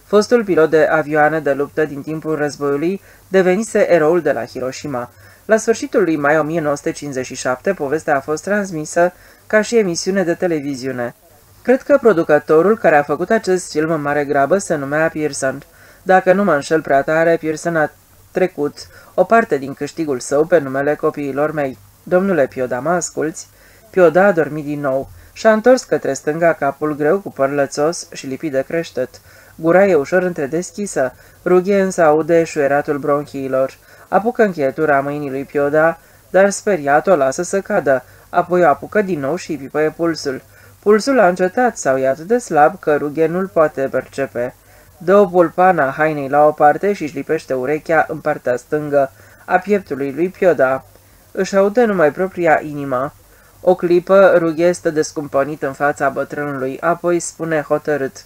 Fostul pilot de avioane de luptă din timpul războiului devenise eroul de la Hiroshima. La sfârșitul lui mai 1957, povestea a fost transmisă ca și emisiune de televiziune. Cred că producătorul care a făcut acest film în mare grabă se numea Pearson. Dacă nu mă înșel prea tare, Pearson a trecut o parte din câștigul său pe numele copiilor mei. Domnule Pioda, mă asculți? Pioda a dormit din nou. Și-a întors către stânga capul greu cu păr lățos și lipit de creștet. Gura e ușor întredeschisă, rughe însă aude șuieratul bronchiilor. Apucă încheietura mâinii lui Pioda, dar speriat o lasă să cadă, apoi o apucă din nou și pipăie pulsul. Pulsul a încetat sau e atât de slab că rughe nu-l poate percepe. Dă o pulpana hainei la o parte și își lipește urechea în partea stângă a pieptului lui Pioda. Își aude numai propria inima. O clipă, rughe stă descumpănit în fața bătrânului, apoi spune hotărât.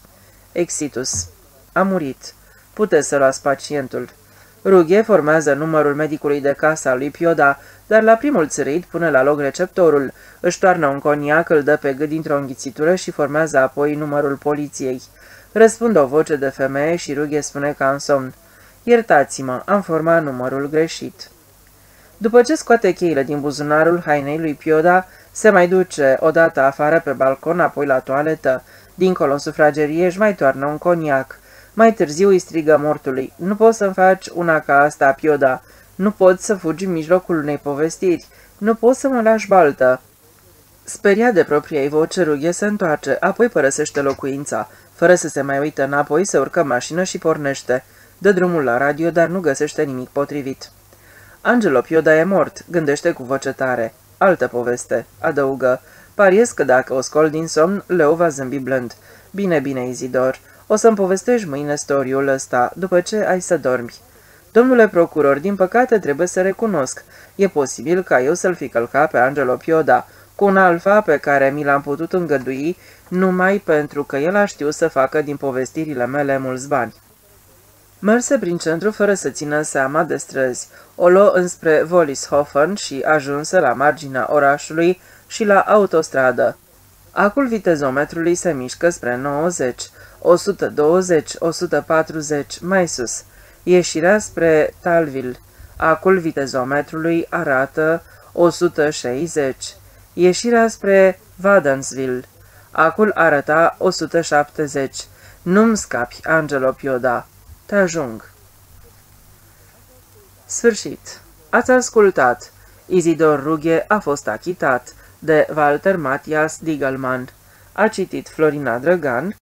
Exitus. A murit. Puteți să luați pacientul. Rughe formează numărul medicului de casă al lui Pioda, dar la primul țărit pune la loc receptorul, își toarnă un coniac, îl dă pe gât dintr-o înghițitură și formează apoi numărul poliției. Răspunde o voce de femeie și Rughe spune că am somn. Iertați-mă, am format numărul greșit. După ce scoate cheile din buzunarul hainei lui Pioda, se mai duce odată afară pe balcon, apoi la toaletă. Dincolo în sufragerie își mai toarnă un coniac. Mai târziu îi strigă mortului. Nu poți să-mi faci una ca asta, Pioda. Nu poți să fugi în mijlocul unei povestiri. Nu poți să mă lași baltă. Speriat de propria ei voce, Rughe se întoarce, apoi părăsește locuința. Fără să se mai uită înapoi, se urcă mașină și pornește. Dă drumul la radio, dar nu găsește nimic potrivit. Angelo Pioda e mort, gândește cu voce tare. Altă poveste, adăugă. Pariez că dacă o scol din somn, Leo va zâmbi blând. Bine, bine, Izidor. O să-mi povestești mâine storiul ăsta, după ce ai să dormi. Domnule procuror, din păcate trebuie să recunosc. E posibil ca eu să-l fi călcat pe Angelo Pioda, cu un alfa pe care mi l-am putut îngădui numai pentru că el a știut să facă din povestirile mele mulți bani. Mărse prin centru fără să țină seama de străzi. O luă înspre Volishofen și ajunse la marginea orașului și la autostradă. Acul vitezometrului se mișcă spre 90, 120, 140, mai sus. Ieșirea spre Talville. Acul vitezometrului arată 160. Ieșirea spre Vadensville. Acul arăta 170. Nu-mi scapi, Angelo Pioda. Te ajung. Sfârșit. Ați ascultat. Izidor Rughe a fost achitat de Walter Matias Digelman. A citit Florina Drăgan